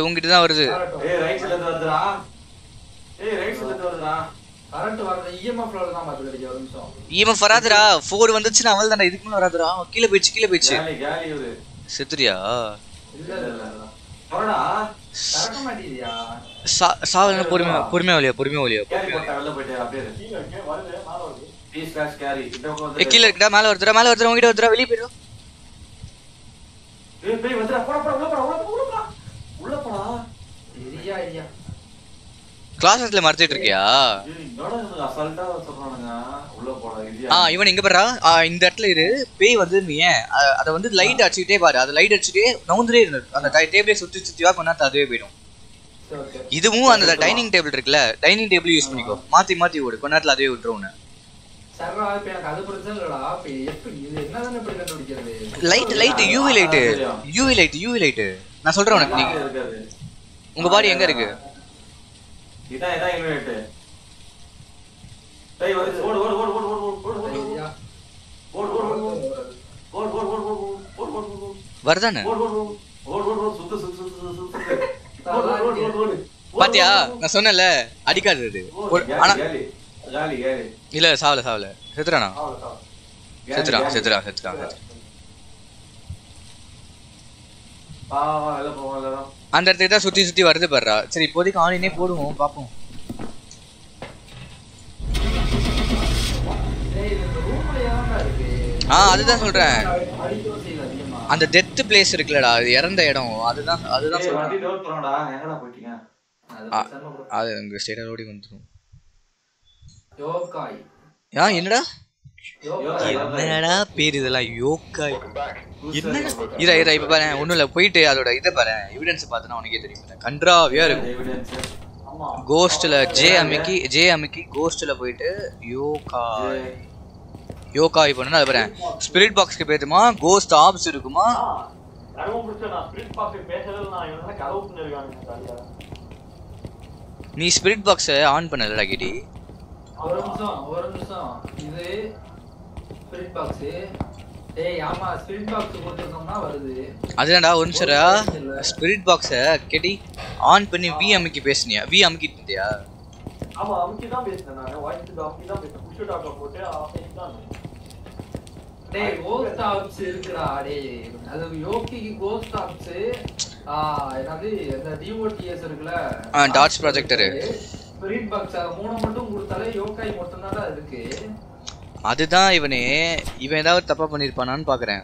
உங்ககிட்ட தான் வருது. ஏய் ரைட் சைடுல இருந்து வருதுடா. ஏய் ரைட் சைடுல இருந்து வருதுடா. கரண்ட் வரது இஎம்எஃப் லெவல் தான் பார்த்துக்கிட்டு ஒரு நிமிஷம். இவன் வராதுடா. ஃபோர் வந்துச்சுன்னா அவள் தானே இதுக்கு மேலே வராதுடா. கீழே போயிடுச்சு கீழே போயிடுச்சு. கேலி இவரு. செத்துறியா இல்ல இல்ல இல்ல வரடா சாவல பொறுமையா பொறுமையா வழியா பொறுமையா போட்டா அப்படியே வருது ஸ்லாஷ் கேரி வந்து கீழே இருக்குடா மேலே வருதுடா மேலே வருதுடா உங்ககிட்ட வருதுடா வெளியே போயிடும் ஏய் பேய் வந்துடா போடா போடா உள்ள போடா உள்ள போடா உள்ள போடா. உள்ள போடா. இரியா இரியா கிளாஸஸ்ல மறைச்சிட்டு இருக்கியா? ஏய் என்னடா இது? அசால்ட்டா சொல்றானுங்க. உள்ள போடா இது ஆ இவன் இங்க பாரு இந்த இடத்துல இரு. பேய் வந்து நீ அதை வந்து லைட் அடிச்சுக்கிட்டே பாரு. அது லைட் அடிச்சுட்டே நவுந்துட்டே இருந்து அந்த டேபிளே சுத்தி சுத்தி வா கொண்டாந்து அதுவே போயிடும். இதுவும் அந்த டைனிங் டேபிள் இருக்குல்ல. டைனிங் டேபிள் யூஸ் பண்ணிக்கோ. மாத்தி மாத்தி ஓடு. கொஞ்ச நேரத்துல அதுவே விட்டுரும் சர்ரா இப்ப எனக்கு அது பிரச்சனை இல்லடா இப்ப எப்படி இது என்னதானே இப்படி கண்டுபிடிக்கிறது light light UV light UV light UV light நான் சொல்றேன் உனக்கு நீ உங்க பாடி எங்க இருக்கு இதான் இதான் இன்வைட் டேய் வந்து ஓடு ஓடு ஓடு ஓடு ஓடு ஓடு ஓடு ஓடு ஐயா. ஓடு ஓடு ஓடு ஓடு ஓடு ஓடு ஓடு ஓடு ஓடு ஓடு வருதானே ஓடு ஓடு ஓடு ஓடு ஓடு சுத்து சுத்து சுத்து சுத்து சுத்து ஓடு ஓடு ஓடு ஓடு ஓடு பாத்தியா நான் சொன்னேன்ல அடிக்காது அது ஆனா இல்ல சாவல சாவல செத்துறானா செத்துறான் செத்துறான் செத்துறான் அந்த இடத்துக்கு தான் சுத்தி சுத்தி வருது பாருடா. சரி இப்போதைக்கு ஆன்லைனே போடுவோம் பாப்போம் ஆ அதுதான் சொல்றேன். அந்த டெத் பிளேஸ் இருக்குல்லடா அது இறந்த இடம். அதுதான் அதுதான் சொல்றேன். அது அங்க ஸ்டேட்டஸ் ஓடி வந்துரும். யோகாய். ஆ என்னடா? யோகாய். என்னடா பேர் இதெல்லாம்? Back. என்னடா? இரா இரா இப்ப பாரு ஒண்ணும் இல்ல போயிட்டு அதோட இதை பாரு. எவிடன்ஸ் பார்த்தனா உனக்கே தெரியும் கன்றாவியா இருக்கும். எவிடன்ஸ் ஆமா. கோஸ்ட்ல ஜே அமுக்கி ஜே அமுக்கி கோஸ்ட்ல போயிட்டு யோகாய் யோகாய் பண்ணா அது பாரு. ஸ்பிரிட் பாக்ஸ்க்கு போயிட்டுமா கோஸ்ட் ஆப்ஸ் இருக்குமா? நீ ஸ்பிரிட் பாக்ஸை ஆன் பண்ணலடா கிடி ஒரு நிமிஷம் ஒரு நிமிஷம். இது ஸ்பிரிட் பாக்ஸ் டேய் ஆமா ஸ்பிரிட் பாக்ஸ் கொடுத்துருந்தோம்னா வருது. அதுதான்டா ஒரு நிமிஷம்டா ஸ்பிரிட் பாக்ஸை கெடி ஆன் பண்ணி வி அமுக்கி பேசுனியா? வி அமுக்கிட்டு இருந்தியா ஆமா அமுக்கி தான் பேசினேன் நான். வாய்ஸ் அமுக்கி தான் பேசினேன் புஷ் டாக்க போட்டு ஆஃபீஸ் தான் டேய் கோஸ்ட் ஆப்ஸ் இருக்குடா டேய். அது யோகிக்கு கோஸ்ட் ஆப்ஸ் ஆ என்னது இந்த டிஓடிஎஸ் இருக்குல்ல. ஆ, dots projector. ஸ்பிரிட் பாக்ஸ் அது மூணு மட்டும் கொடுத்தாலே யோகாய் மட்டும் தான் இருக்கு. அதுதான் இவனே. இவன் ஏதாவது தப்பா பண்ணிருப்பானான்னு பாக்குறேன்.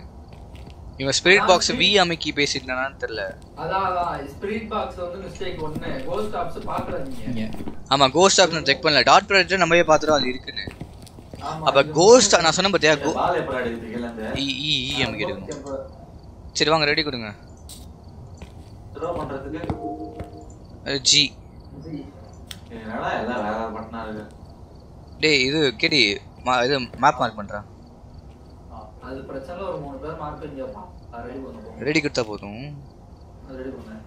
இவன் ஸ்பிரிட் பாக்ஸ் வி அமுக்கி பேசிட்டானான்னு தெரியல. அதான் அதான். ஸ்பிரிட் பாக்ஸ் வந்து மிஸ்டேக் ஒண்ணு. கோஸ்ட் ஆப்ஸ் பாக்கல நீங்க. ஆமா கோஸ்ட் ஆப்ஸ் செக் பண்ணல. டாட் ப்ராஜெக்ட் நம்மவே பார்த்துட்டோம் அது இருக்குன்னு. அப்ப கோஸ்ட் நான் சொன்னேன் பாத்தியா? இஎம்கி எடுக்கணும் e, e, e சரி வாங்க ரெடி கொடுங்க. ஜி டேய் இது கேடி மா இது மேப் மார்க் பண்றான் அது பிரச்சனை ஒரு மூணு பேர் மார்க் பண்ணி ரெடி பண்ணுவோம் ரெடி கொடுத்தா போதும். ரெடி பண்ணேன்.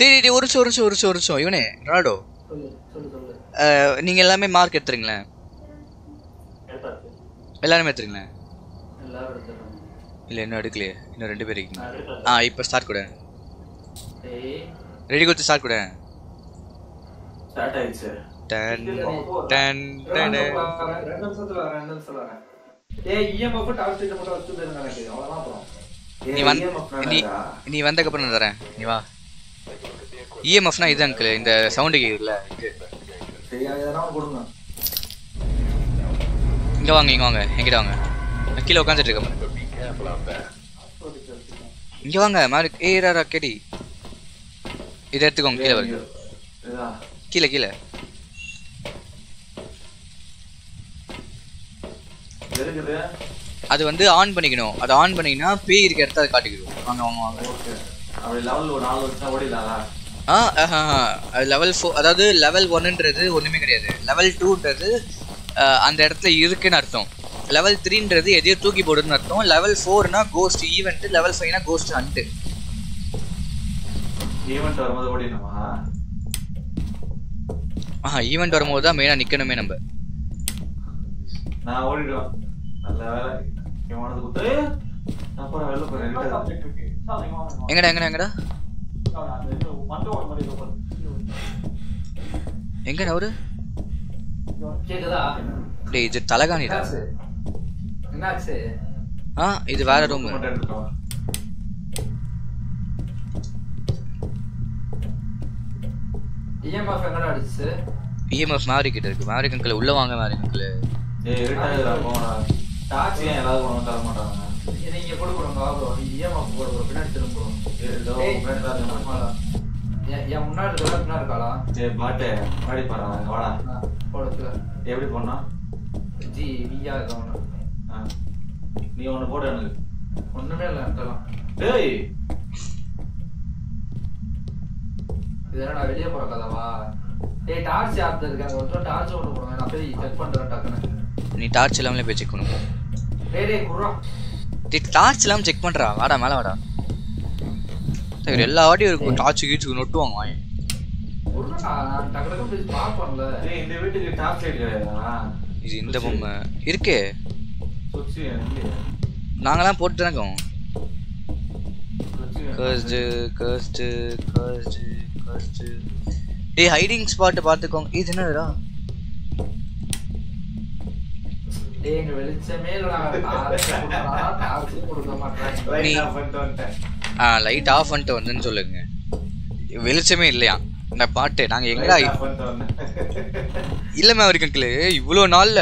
டேய் டேய் ஒரு நிமிஷம் ஒரு நிமிஷம் ஒரு நிமிஷம் இவனே ராடோ சொல்லு சொல்லு. நீங்க எல்லாமே மார்க் எடுத்துறீங்களேன் எடுத்தாச்சு. எல்லாருமே எடுத்துறோம் இல்ல இன்னும் எடுக்கலையே. இன்னும் ரெண்டு பேர் இருக்கீங்க. ஆ இப்போ ஸ்டார்ட் கூட. ரெடி கொடுத்து ஸ்டார்ட் கூட. ஸ்டார்ட் ஆயிடுச்சு. டன் டன் டன் ரெண்டு நிமிஷத்துல வரேன், ரெண்டு நிமிஷத்துல வரேன். ஏய் இஎம்எஃப் டாப் சீட் மட்டும் வச்சு போயிருங்க எனக்கு. அவ்வளவுதான் அப்புறம். நீ வந்து நீ நீ வந்தக்கப்புறம் நான் தரேன். நீ வா. இஎம்எஃப்னா இது அங்கிள் இந்த சவுண்டு கேக்குதுல்ல இது. சரி எதனா கொடுங்க இங்க வாங்க இங்க வாங்க. எங்கிட்ட வாங்க. கீழே உட்காந்துட்டு இருக்கேன். இங்க வாங்க மாரி ஏய் ரா கேடி இதை எடுத்துக்கோங்க கீழே வருங்க கீழே கீழே. அது வந்து ஆன் பண்ணிக்கணும். அது ஆன் பண்ணிங்கன்னா பேய் இருக்க இடத்த அது காட்டிக்கிடும். வாங்க வாங்க வாங்க. ஓகே அப்படி லெவல் ஒரு நாலு வருஷம் அது லெவல் ஃபோர் அதாவது லெவல் ஒன்னுன்றது ஒன்றுமே கிடையாது. லெவல் டூன்றது அந்த இடத்துல இருக்குன்னு அர்த்தம். லெவல் த்ரீன்றது எதையோ தூக்கி போடுன்னு அர்த்தம். லெவல் ஃபோர்னா கோஸ்ட் ஈவெண்ட் லெவல் ஃபைவ்னா கோஸ்ட் ஹண்ட்டு ஈவெண்ட் வரும்போது ஓடிடணுமா? ஆஹா ஈவெண்ட் வரும்போது தான் மெயினாக நிற்கணுமே நம்ம. நான் ஓடிடுவேன். நல்ல வேலை. இவனது குத்து அப்புறம் வெளில. எங்கடா எங்கடா எங்கடா? எங்கடா அவரு? கேக்குதா? டேய் இது தலகாணிடா என்னாச்சு? ஆ இது வேற ரூம் இஎம்எஃப் எங்கடா அடிச்சு? இஎம்எஃப் மேரி கிட்ட இருக்கு. மேரி அங்கிள் உள்ள வாங்க மேரி அங்கிள் ஏய் இருட்டாகுதுடா போடா டாக்ஸி ஏன் எல்லாரும் கொண்டு வந்து தர மாட்டாங்க நீங்க கொடுக்குறோங்க ப்ரோ நீ இஎம்எஃப் கொடுக்குறோம் பின்னாடி திரும்புறோம். என் முன்னாடி இருக்கா பின்னாடி இருக்காளா? பாட்டு பாடி பாடுறாங்க வாடா. போடுறது எப்படி போனா ஜி வியா இருக்கவன ஆ. நீ ஒண்ணு போடு எனக்கு. ஒண்ணுமே இல்லை டேய் இது என்னடா வெளியே போற கதவா? ஏய் டார்ச் யார்கிட்ட இருக்காங்க கொஞ்சம் டார்ச் ஒன்று கொடுங்க நான் போய் செக் பண்றேன் டக்குன்னு. நீ டார்ச் இல்லாமலே போய் செக் டேய் டேய் குர்ரா டார்ச் இல்லாமல் செக் பண்ணுறா வாடா மேலே வாடா. இவர் எல்லா வாட்டியும் இருக்கும் டார்ச் கீச்சு நொட்டுவாங்க வாங்க இது இந்த பொம்மை. இருக்கே. நாங்களாம் போட்டு தானே இருக்கோம். சுச்சி கர்ஸ்டு கர்ஸ்டு கர்ஸ்டு கர்ஸ்டு டேய் ஹைடிங் ஸ்பாட் பார்த்துக்கோங்க. இது என்னடா இங்க வெளிச்சமே லைட் ஆஃப் பண்ணிட்டு வந்துட்டேன். ஆ லைட் ஆஃப் பண்ணிட்டு வந்தேன்னு சொல்லுங்க. வெளிச்சமே இல்லையா? இந்த பாட்டு நாங்கள் எங்கடா இல்ல மேவரிக் அங்கிள் இவ்வளோ நாள்ல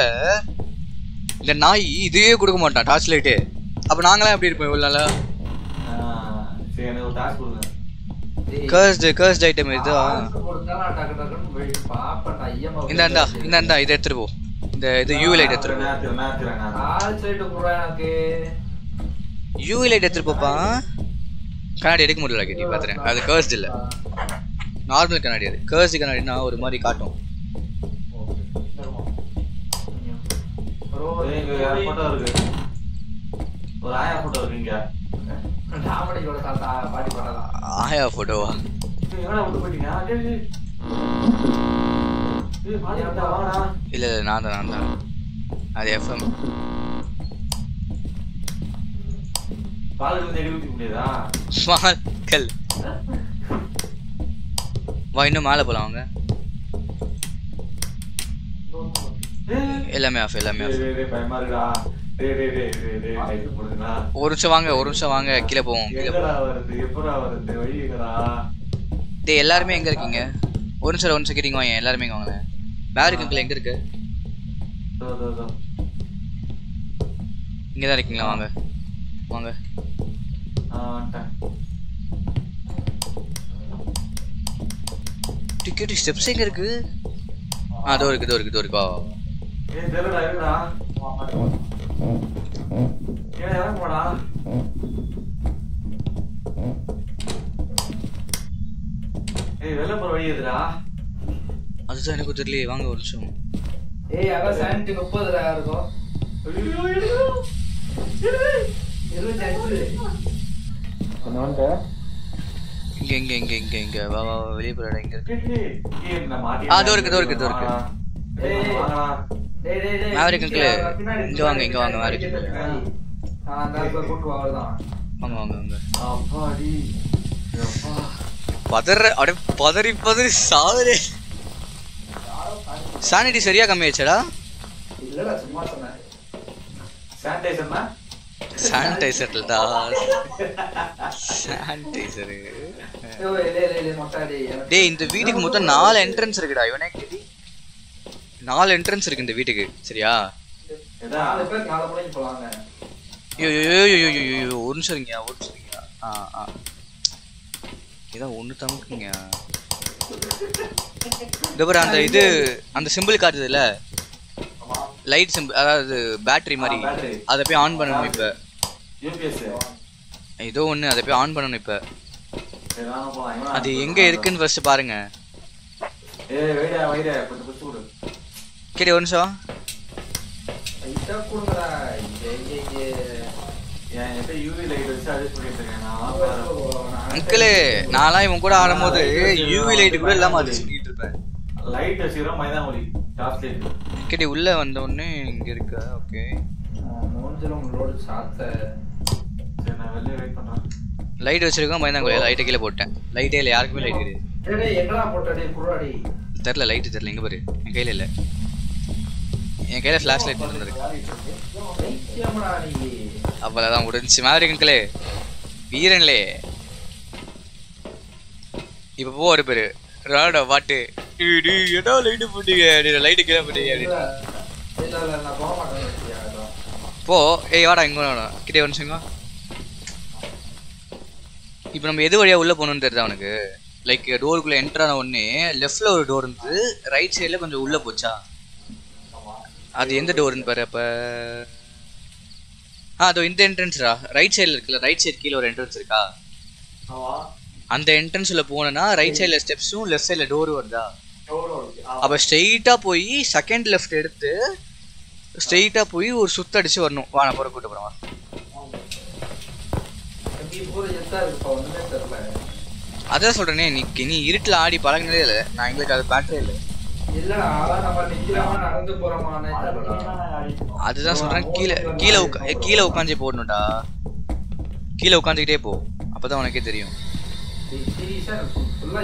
இந்த நாய் இதுவே கொடுக்க மாட்டான் டார்ச் லைட்டு அப்ப நாங்களாம் எப்படி இருப்போம் இவ்வளோ நாளா? கர்ஸ்டு கர்ஸ்ட் ஐட்டம் இந்த இந்தா இந்த இந்தா இதை எடுத்துட்டு போ. இந்த இது யூவி லைட் எடுத்துருவேன் லைட் யூவி லைட் எடுத்துட்டு போப்பா. கண்ணாடி எடுக்க முடியல கேட்டி பாத்துறேன். அது கர்ஸ்ட் இல்ல. நார்மல் கண்ணாடி அது. கர்ஸ்ட் கண்ணாடினா ஒரு மாதிரி காட்டும். ஆயா போட்டோ இருக்கு ஆயா போட்டோவா இல்ல இல்ல நான் தான் நான் தான். அது எஃப்எம் பால் இருந்து எடி ஊத்தி முடியாதா? மக்கள் வா இன்னும் மேலே போலாம் வாங்க. டேய், எல்லாமே ஆஃப் எல்லாமே ஆஃப் ஒரு நிமிஷம் வாங்க ஒரு நிமிஷம் வாங்க கீழே போவோம் கீழே போவோம். டேய் எல்லாருமே எங்க இருக்கீங்க? ஒரு நிமிஷம் ஒரு நிமிஷம் கேட்டீங்க வாங்க எல்லாருமே இங்க வாங்க. பேருக்கு அங்கிள் எங்க இருக்கு. இங்க தான் இருக்கீங்களா? வாங்க. வாங்க. டிக்கெட் ஸ்டெப்ஸ் எங்க இருக்கு? ஆ அதோ இருக்கு இதோ இருக்கு இதோ இருக்கு. வா. ஏய் தெரியலடா இருக்குடா ஏன் இறங்க போடா. ஏய் வெளில போற வழி எதுடா? அதுதான் எனக்கு தெரியலையே. வாங்க ஒரு நிமிஷம். ஏய் அதான் செவன்டி முப்பதுல இருக்கும்? இங்க இங்க இங்க இங்க இங்க. வா வா வெளியே போறடா இங்க இருக்கு. ஆ, இதோ இருக்கு, இதோ இருக்கு, இதோ இருக்கு. இங்க வாங்க, இங்க வாங்க, அவ்வளவுதான். வாங்க வாங்க வாங்க. பதற அட பதறி பதறி சாவரே சானிட்டி சரியா கம்மியாச்சடா இல்லடா சும்மா சொன்னேன். சானிடைசர்னா? சானிடைசர்டா சானிடைசரு டேய் இந்த வீட்டுக்கு மொத்தம் நாலு என்ட்ரன்ஸ் இருக்குடா. இவனே கேட்டி? நாலு என்ட்ரன்ஸ் இருக்கு இந்த வீட்டுக்கு சரியா? ஒரு நிமிஷம் இருங்க ஒரு நிமிஷம் இருங்க. ஆ ஆ. ஏதோ ஒன்று தமுக்குங்க இந்த பாரு அந்த இது அந்த சிம்பிள் காட்டுதுல்ல லைட் சிம்பிள் அதாவது பேட்டரி மாதிரி. அதை போய் ஆன் பண்ணணும் இப்போ. ஏதோ ஒன்று அதை போய் ஆன் பண்ணணும் இப்போ சரி, அது எங்கே இருக்குன்னு ஃபர்ஸ்ட் பாருங்க. கேடி ஒரு நிமிஷம் லைட்டா கொடுங்கடா இங்க, இங்க, இங்க. என் கிட்ட UV light வச்சு adjust பண்ணிட்டு இருக்கேன். நான் வாங்க பாரு. அங்கிளு நான்லாம் இவன் கூட ஆடும்போது யூவி லைட் கூட இல்லாமல் அது சுற்றிட்டு இருப்பேன் Light வச்சுக்கிறோம், மைதாங்குழி. Torch light. கேடி உள்ளே வந்த உடனே இங்கே இருக்க ஓகே மூஞ்சில உங்களோட சாத்த சரி, நான் வெளியே wait பண்றேன். லைட் வச்சிருக்கோம் பயந்தாங்க லைட்டை கீழே போட்டேன் லைட்டே இல்லை யாருக்குமே லைட் கிடையாது டேய், எங்கடா போட்ட டேய் குர்ராடி தெரில லைட்டு தெரில எங்கே பாரு என் கையில் இல்லை என் கையில் ஃப்ளாஷ் லைட் மட்டும் இருக்கு அவ்வளோதான் முடிஞ்சுச்சு மாதிரி அங்கிளே வீரன்லே இப்போ போ ஒரு பேர். ராடா பாட்டு டேய், ஏதோ லைட்டு போட்டீங்க? லைட்டு கீழே போட்டீங்க அப்படின்னு. போ ஏய் வாடா இங்கே வாடா கிட்டே ஒரு நிமிஷங்க இப்போ நம்ம எது வழியாக உள்ளே போகணும்னு தெரியுதா உனக்கு? லைக் டோருக்குள்ளே என்டர் ஆன உடனே லெஃப்டில் ஒரு டோர் இருந்து ரைட் சைடில் கொஞ்சம் உள்ளே போச்சா? அது எந்த டோர்னு பாரு அப்ப. ஆ அதோ இந்த என்ட்ரன்ஸ்ரா ரைட் சைடுல இருக்குல்ல ரைட் சைடு கீழே ஒரு என்ட்ரன்ஸ் இருக்கா? அந்த என்ட்ரன்ஸ்ல போனேன்னா ரைட் சைடுல ஸ்டெப்ஸும் லெஃப்ட் சைடுல டோர் வருதா. அப்ப ஸ்ட்ரெயிட்டா போய் செகண்ட் லெஃப்ட் எடுத்து ஸ்ட்ரெயிட்டா போய் ஒரு சுத்த அடிச்சு வரணும். வா நான் போற கூட்டு போறேன் வா. எப்படி பூரா எத்தா இருக்குப்பா ஒண்ணுமே தெரியல. அதான் சொல்றேனே நீ நீ இருட்டுல ஆடி பழகினதே இல்லை. நான் எங்களுக்கு அது பேட்டரே இல்லை. அதுதான் சொல்றேன் கீழே கீழே உட்கா கீழே உட்காந்து போடணும்டா. கீழே உட்காந்துக்கிட்டே போ. அப்பதான் உனக்கே தெரியும். சீரியஸா ஃபுல்லா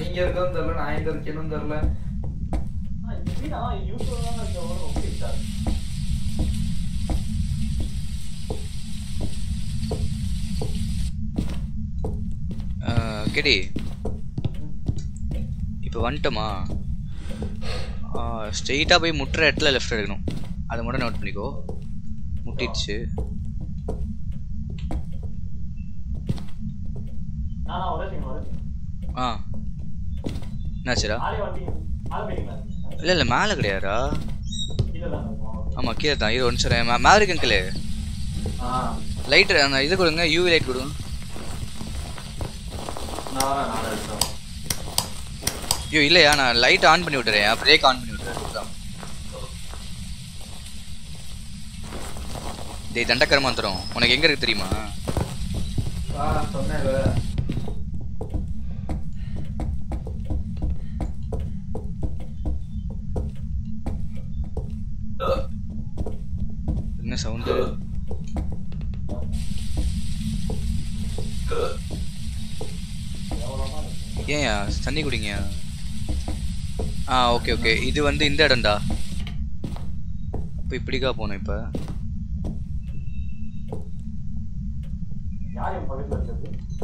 நீங்க தெரியல நான் எங்க இருக்கேன்னு தெரியல கெடி. இப்போ வந்துட்டோமா? ஸ்ட்ரெயிட்டாக போய் முட்டுற இடத்துல லெஃப்ட் எடுக்கணும் அதை மட்டும் நோட் பண்ணிக்கோ. முட்டிடுச்சு நானா ஒரே சிங்க ஒரே சிங்க ஆ. போயிட்டீங்களா இல்லை இல்லை மேலே கிடையாதா ஆமாம் கீழே தான். இது ஒன்று சொல்கிறேன் மேவரிக் அங்கிள் லைட் அந்த இது கொடுங்க யூவி லைட் கொடுங்க ஐயோ இல்லையா? நான் லைட் ஆன் பண்ணி விட்டுறேன். பிரேக் ஆன் பண்ணி விட்டுறேன். டேய் தண்டக்கர மந்திரம் உனக்கு எங்க இருக்கு தெரியுமா? வா என்ன சவுண்டு ஏன்யா? தண்ணி குடிங்க ஆ ஓகே ஓகே இது வந்து இந்த இடம்டா. இப்போ இப்படிக்கா போகணும் இப்போ?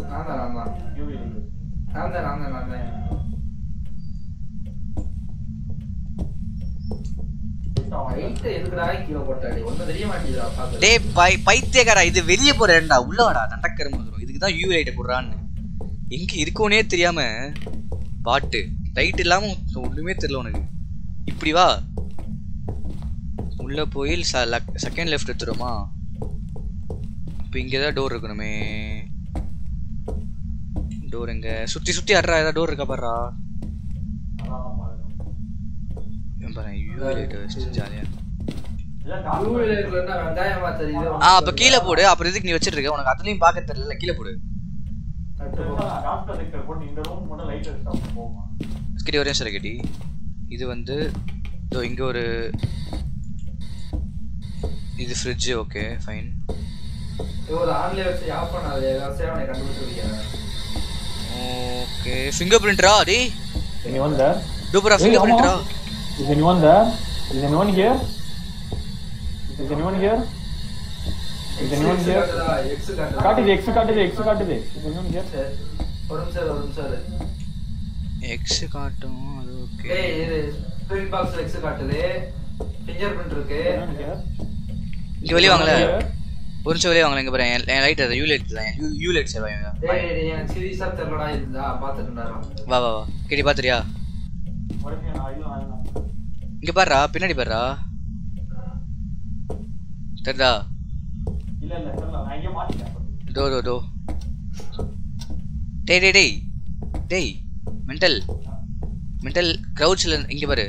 நான் தான் நான் தான் நான் தான் நான் தான் நான் தான் லைட் எதுக்குடா கீழே போட்டாடி ஒண்ணும் தெரிய மாட்டேங்குதுடா பாத்து டேய் பை பைத்தியக்காரா இது வெளியே போற இடம்டா உள்ள வாடா தண்டக்கர மந்திரம் இதுக்கு தான் யூவி லைட்டை போடுறான்னு. எங்க இருக்கோனே தெரியாம பாட்டு. லைட் இல்லாம ஒண்ணுமே தெரியல உனக்கு. இப்படி வா. உள்ள போய் செகண்ட் லெஃப்ட் எடுத்துருமா இப்போ இங்கே ஏதாவது டோர் இருக்கணுமே. டோர் எங்க? சுத்தி சுத்தி ஆடுறா. ஏதாவது டோர் இருக்கா பாடுறா அப்ப கீழே போடு. அப்புறம் எதுக்கு நீ வச்சிட்டு இருக்க. உனக்கு அதுலயும் பார்க்க தெரியல. கீழே போடு. ஸ்கிரி ஒரே சார் கேட்டி. இது வந்து இதோ இங்க ஒரு இது ஃப்ரிட்ஜ் ஓகே ஃபைன் இது ஒரு ஆன்லைன் வச்சு ஆஃப் பண்ணாது. ஏதாவது அவனை கண்டுபிடிச்சிருக்கேன் ஓகே ஃபிங்கர் பிரிண்டரா டேய் there? டூப்பரா Hey, ஃபிங்கர். பிரிண்டரா Is anyone there? Is anyone here? Is anyone here? Is anyone here? X காட்டுதா காட்டுது எக்ஸ் காட்டுது எக்ஸ் காட்டுது Is anyone here? சரி. இரு, ஒரு நிமிஷம் இரு. எக்ஸ் காட்டும் அது ஓகே டேய் இது ஸ்பிரிட் பாக்ஸ் எக்ஸ் காட்டுது ஃபிங்கர் பிரிண்ட் இருக்கு? இங்க வெளிய வாங்கல? ஒரு நிமிஷம் வெளிய வாங்கல இங்க பாரு என் லைட் அது யூ லைட் தான் யூ லைட் சேவ் டேய், டேய், எனக்கு சீரியஸா தெரியலடா இருந்தா பாத்துக்கிட்டாராம் வா வா வா கேட்டி பாத்துறியா உடனே நான் இல்லை. இங்க பாருடா பின்னாடி பாருடா. தெரியுதா இல்ல இல்ல தெரியல நான் எங்கேயோ மாட்டிட்டேன் டோ டோ டோ டேய் டேய் டேய். டேய் மென்டல் மென்டல் க்ரௌட்ஸ்ல இங்க பாரு.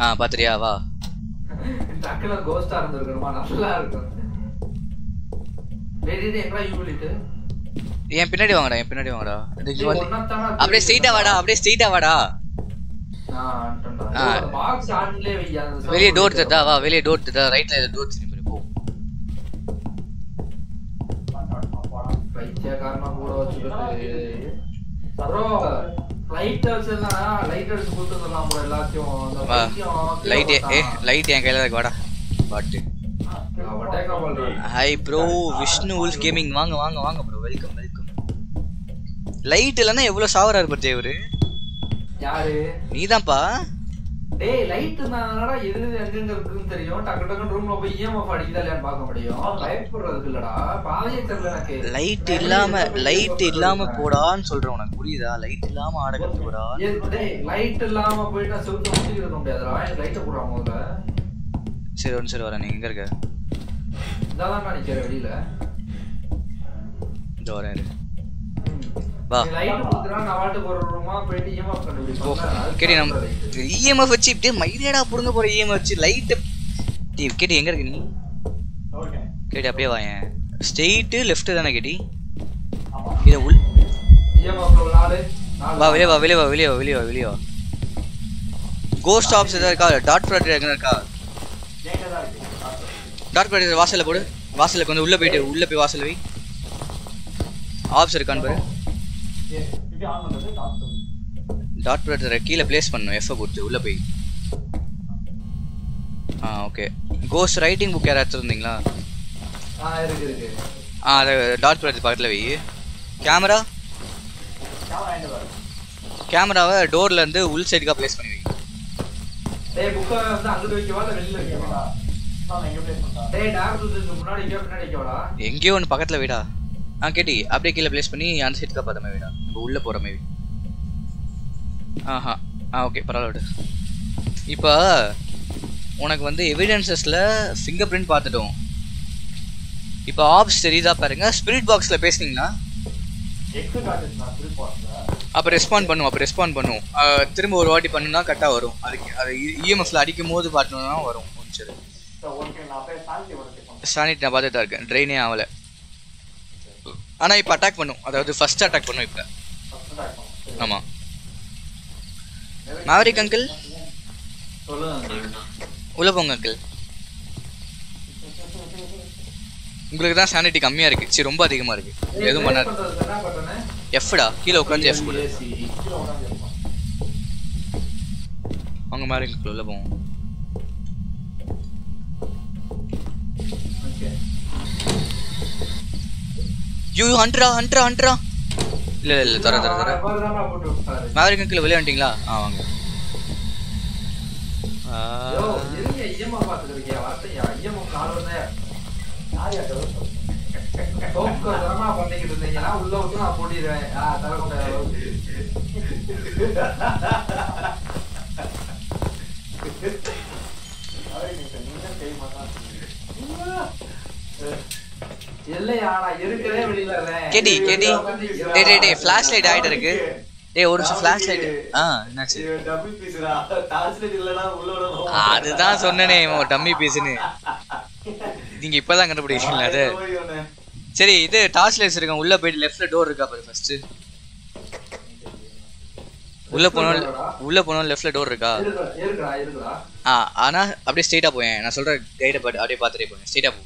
ஆ பாத்துறியா வா. டக்குல கோஸ்டா இருந்திருக்கணுமா? நல்லா இருக்கும். டேய் டேய் எங்கடா என் பின்னாடி வாங்கடா என் பின்னாடி வாங்கடா. அப்படியே ஸ்ட்ரெயிட்டா வாடா அப்படியே ஸ்ட்ரெயிட்டா வாடா. வெளியே டோர். தட்டா வா. வெளியே டோர் தட்டா ரைட்ல டோர் திரும்பி போ. கூட வச்சுக்கிட்டு ப்ரோ லைட் கொடுத்துடலாம் ப்ரோ எல்லாத்தையும். ஏ. லைட் என் கையில இருக்கு வாடா. பாட்டு. ஹாய் ப்ரோ விஷ்ணு உல்ஸ் கேமிங் வாங்க வாங்க வாங்க ப்ரோ வெல்கம் வெல்கம் லைட் இல்லைன்னா எவ்வளோ சாவராரு பத்தி இவரு யாரு? நீதான்ப்பா. டேய் லைட் இருந்தாங்கடா எது எங்கெங்க இருக்குன்னு தெரியும். டக்கு டக்குன்னு ரூம்ல போய் இஎம்எஃப் அடிக்குதா இல்லையான்னு பார்க்க முடியும். பயப்படுறதுக்கு இல்லடா. பாதையே தெரியல எனக்கு. லைட் இல்லாம லைட் இல்லாம போடான்னு சொல்றேன் உனக்கு. புரியுதா? லைட் இல்லாம ஆட கத்துக்கூடா ஏய், டேய் லைட் இல்லாம போயிட்டு நான் செவுத்த முடியாதுடா. எனக்கு லைட்டை போடுறா முதல்ல. சரி ஒன்று சரி வரேன். நீ எங்க இருக்க. இதான் நான் நிக்கிறேன் வெளியில. இந்த வரேன் இரு. வா. நீ லைட் கொடுத்துறா நான் வாட்டுக்கு ஒரு ரூமா போயிட்டு இஎம்எஃப் கண்டுபிடிப்பேன் கேடி நம்ம இஎம்எஃப் வச்சு இப்படியே மயிலேடா புடுங்க போற இஎம்எஃப் வச்சு லைட்டு டீ கேடி எங்க இருக்க நீ? ஓகே. கேடி அப்படியே வாயேன் ஸ்ட்ரெயிட்டு லெஃப்ட் தானே கேடி? இதை உள் இஎம்எஃப்ல ஒரு நாலு. நாலு வா வெளியே வா வெளியே வா வெளியே வா வெளியே வா வெளியே வா. கோஸ்ட் ஆப்ஸ் எதாவது இருக்கா? டாட் ப்ராடக்ட் எங்கே இருக்கா? எங்க தான் இருக்கு. பார்த்து. டாட் ப்ராடக்ட் வாசல்ல போடு. வாசலுக்கு வந்து உள்ள போயிட்டு உள்ள போய் வாசல் வை. ஆப்ஸ் இருக்கான்னு பாரு ஏ, இப்படி ஆன் பண்றது டாக்டர் டாட் ப்ராடக்ட் கீழே ப்ளேஸ் பண்ணணும் எஃப்ஐ கொடுத்து உள்ள போய். ஆ ஓகே கோஸ்ட் ரைட்டிங் புக் யாராச்சும் இருந்தீங்களா ஆ இருக்கு இருக்கு. ஆ அதை டாட் ப்ராடக்ட் பக்கத்தில் வை. கேமரா கேமராவை டோர்ல இருந்து உள் சைடுக்காக ப்ளேஸ் பண்ணி வை. டேய் புக்கை வந்து அங்கிட்டு வைக்கவா இல்ல வெளியில வைக்கவா? டேய் டாக்டர் முன்னாடி பின்னாடி வைக்கவாடா? எங்கேயோ ஒன்று பக்கத்தில் வைடா. ஆ கேட்டி அப்படியே கீழே ப்ளேஸ் பண்ணி அந்த சைடுக்காக பார்த்த மாதிரி வைடா நம்ம உள்ளே போகிற மாதிரி ஆஹா. ஆ ஓகே பரவாயில்ல இப்போ உனக்கு வந்து எவிடன்சஸில் ஃபிங்கர் பிரிண்ட் பார்த்துட்டோம். இப்போ ஆப்ஸ் தெரியுதா பாருங்க. ஸ்பிரிட் பாக்ஸில் போறேன் அப்போ ரெஸ்பாண்ட் பண்ணும் அப்போ ரெஸ்பாண்ட் பண்ணும். திரும்ப ஒரு வாட்டி பண்ணுனா கரெக்டாக வரும். அதுக்கு அது இஎம்எஃப்ல அடிக்கும் போது பார்த்தோம்னா வரும். சரி சானிட் நான் பார்த்துட்டு தான் இருக்கேன். ட்ரெயினே ஆகலை. ஆனால் இப்போ அட்டாக் பண்ணும். அதாவது ஃபர்ஸ்ட் அட்டாக் பண்ணும் இப்போ. ஆமாம் மாவரிக் அங்கிள் உள்ள போங்க அங்கிள் உங்களுக்கு தான் சானிட்டி கம்மியா இருக்கு. சரி ரொம்ப அதிகமா இருக்கு. எதுவும் பண்ணாது. எஃப்டா கீழே உட்காந்து எஃப் அவங்க மாவரிக் உள்ள போவோம் ஓகே யூ ஹண்ட்ரா ஹண்ட்ரா ஹண்ட்ரா இல்ல இல்ல இல்ல தர தர தர. மாவரிக் அங்கிள் வெளியே வந்துட்டீங்களா ஆ வாங்க. ஆ, கேடி கேடி டேய் டேய் டேய் ஃபிளாஷ் லைட் ஆயிட்டு இருக்கு டேய் ஒரு நிமிஷம் ஃபிளாஷ் லைட் ஆ என்னாச்சு? டபுள் பீஸ்டா டார்ச்லைட் இல்லனா உள்ள அதுதான் சொன்னனே இவன் டம்மி பீஸ்னு நீங்க இப்பதான் கண்டுபிடிக்கிறீங்களா அது? சரி இது டார்ச் லைட்ஸ் இருக்கான் உள்ள போயிட்டு லெஃப்ட்ல டோர் இருக்கா பாரு ஃபர்ஸ்ட் உள்ள போனோம் உள்ள போனோம் லெஃப்ட்ல டோர் இருக்கா? ஆ ஆனா அப்படியே ஸ்ட்ரைட்டா போயேன். நான் சொல்ற கைட அப்படியே பார்த்துட்டே போயேன். ஸ்ட்ரைட்டா போ.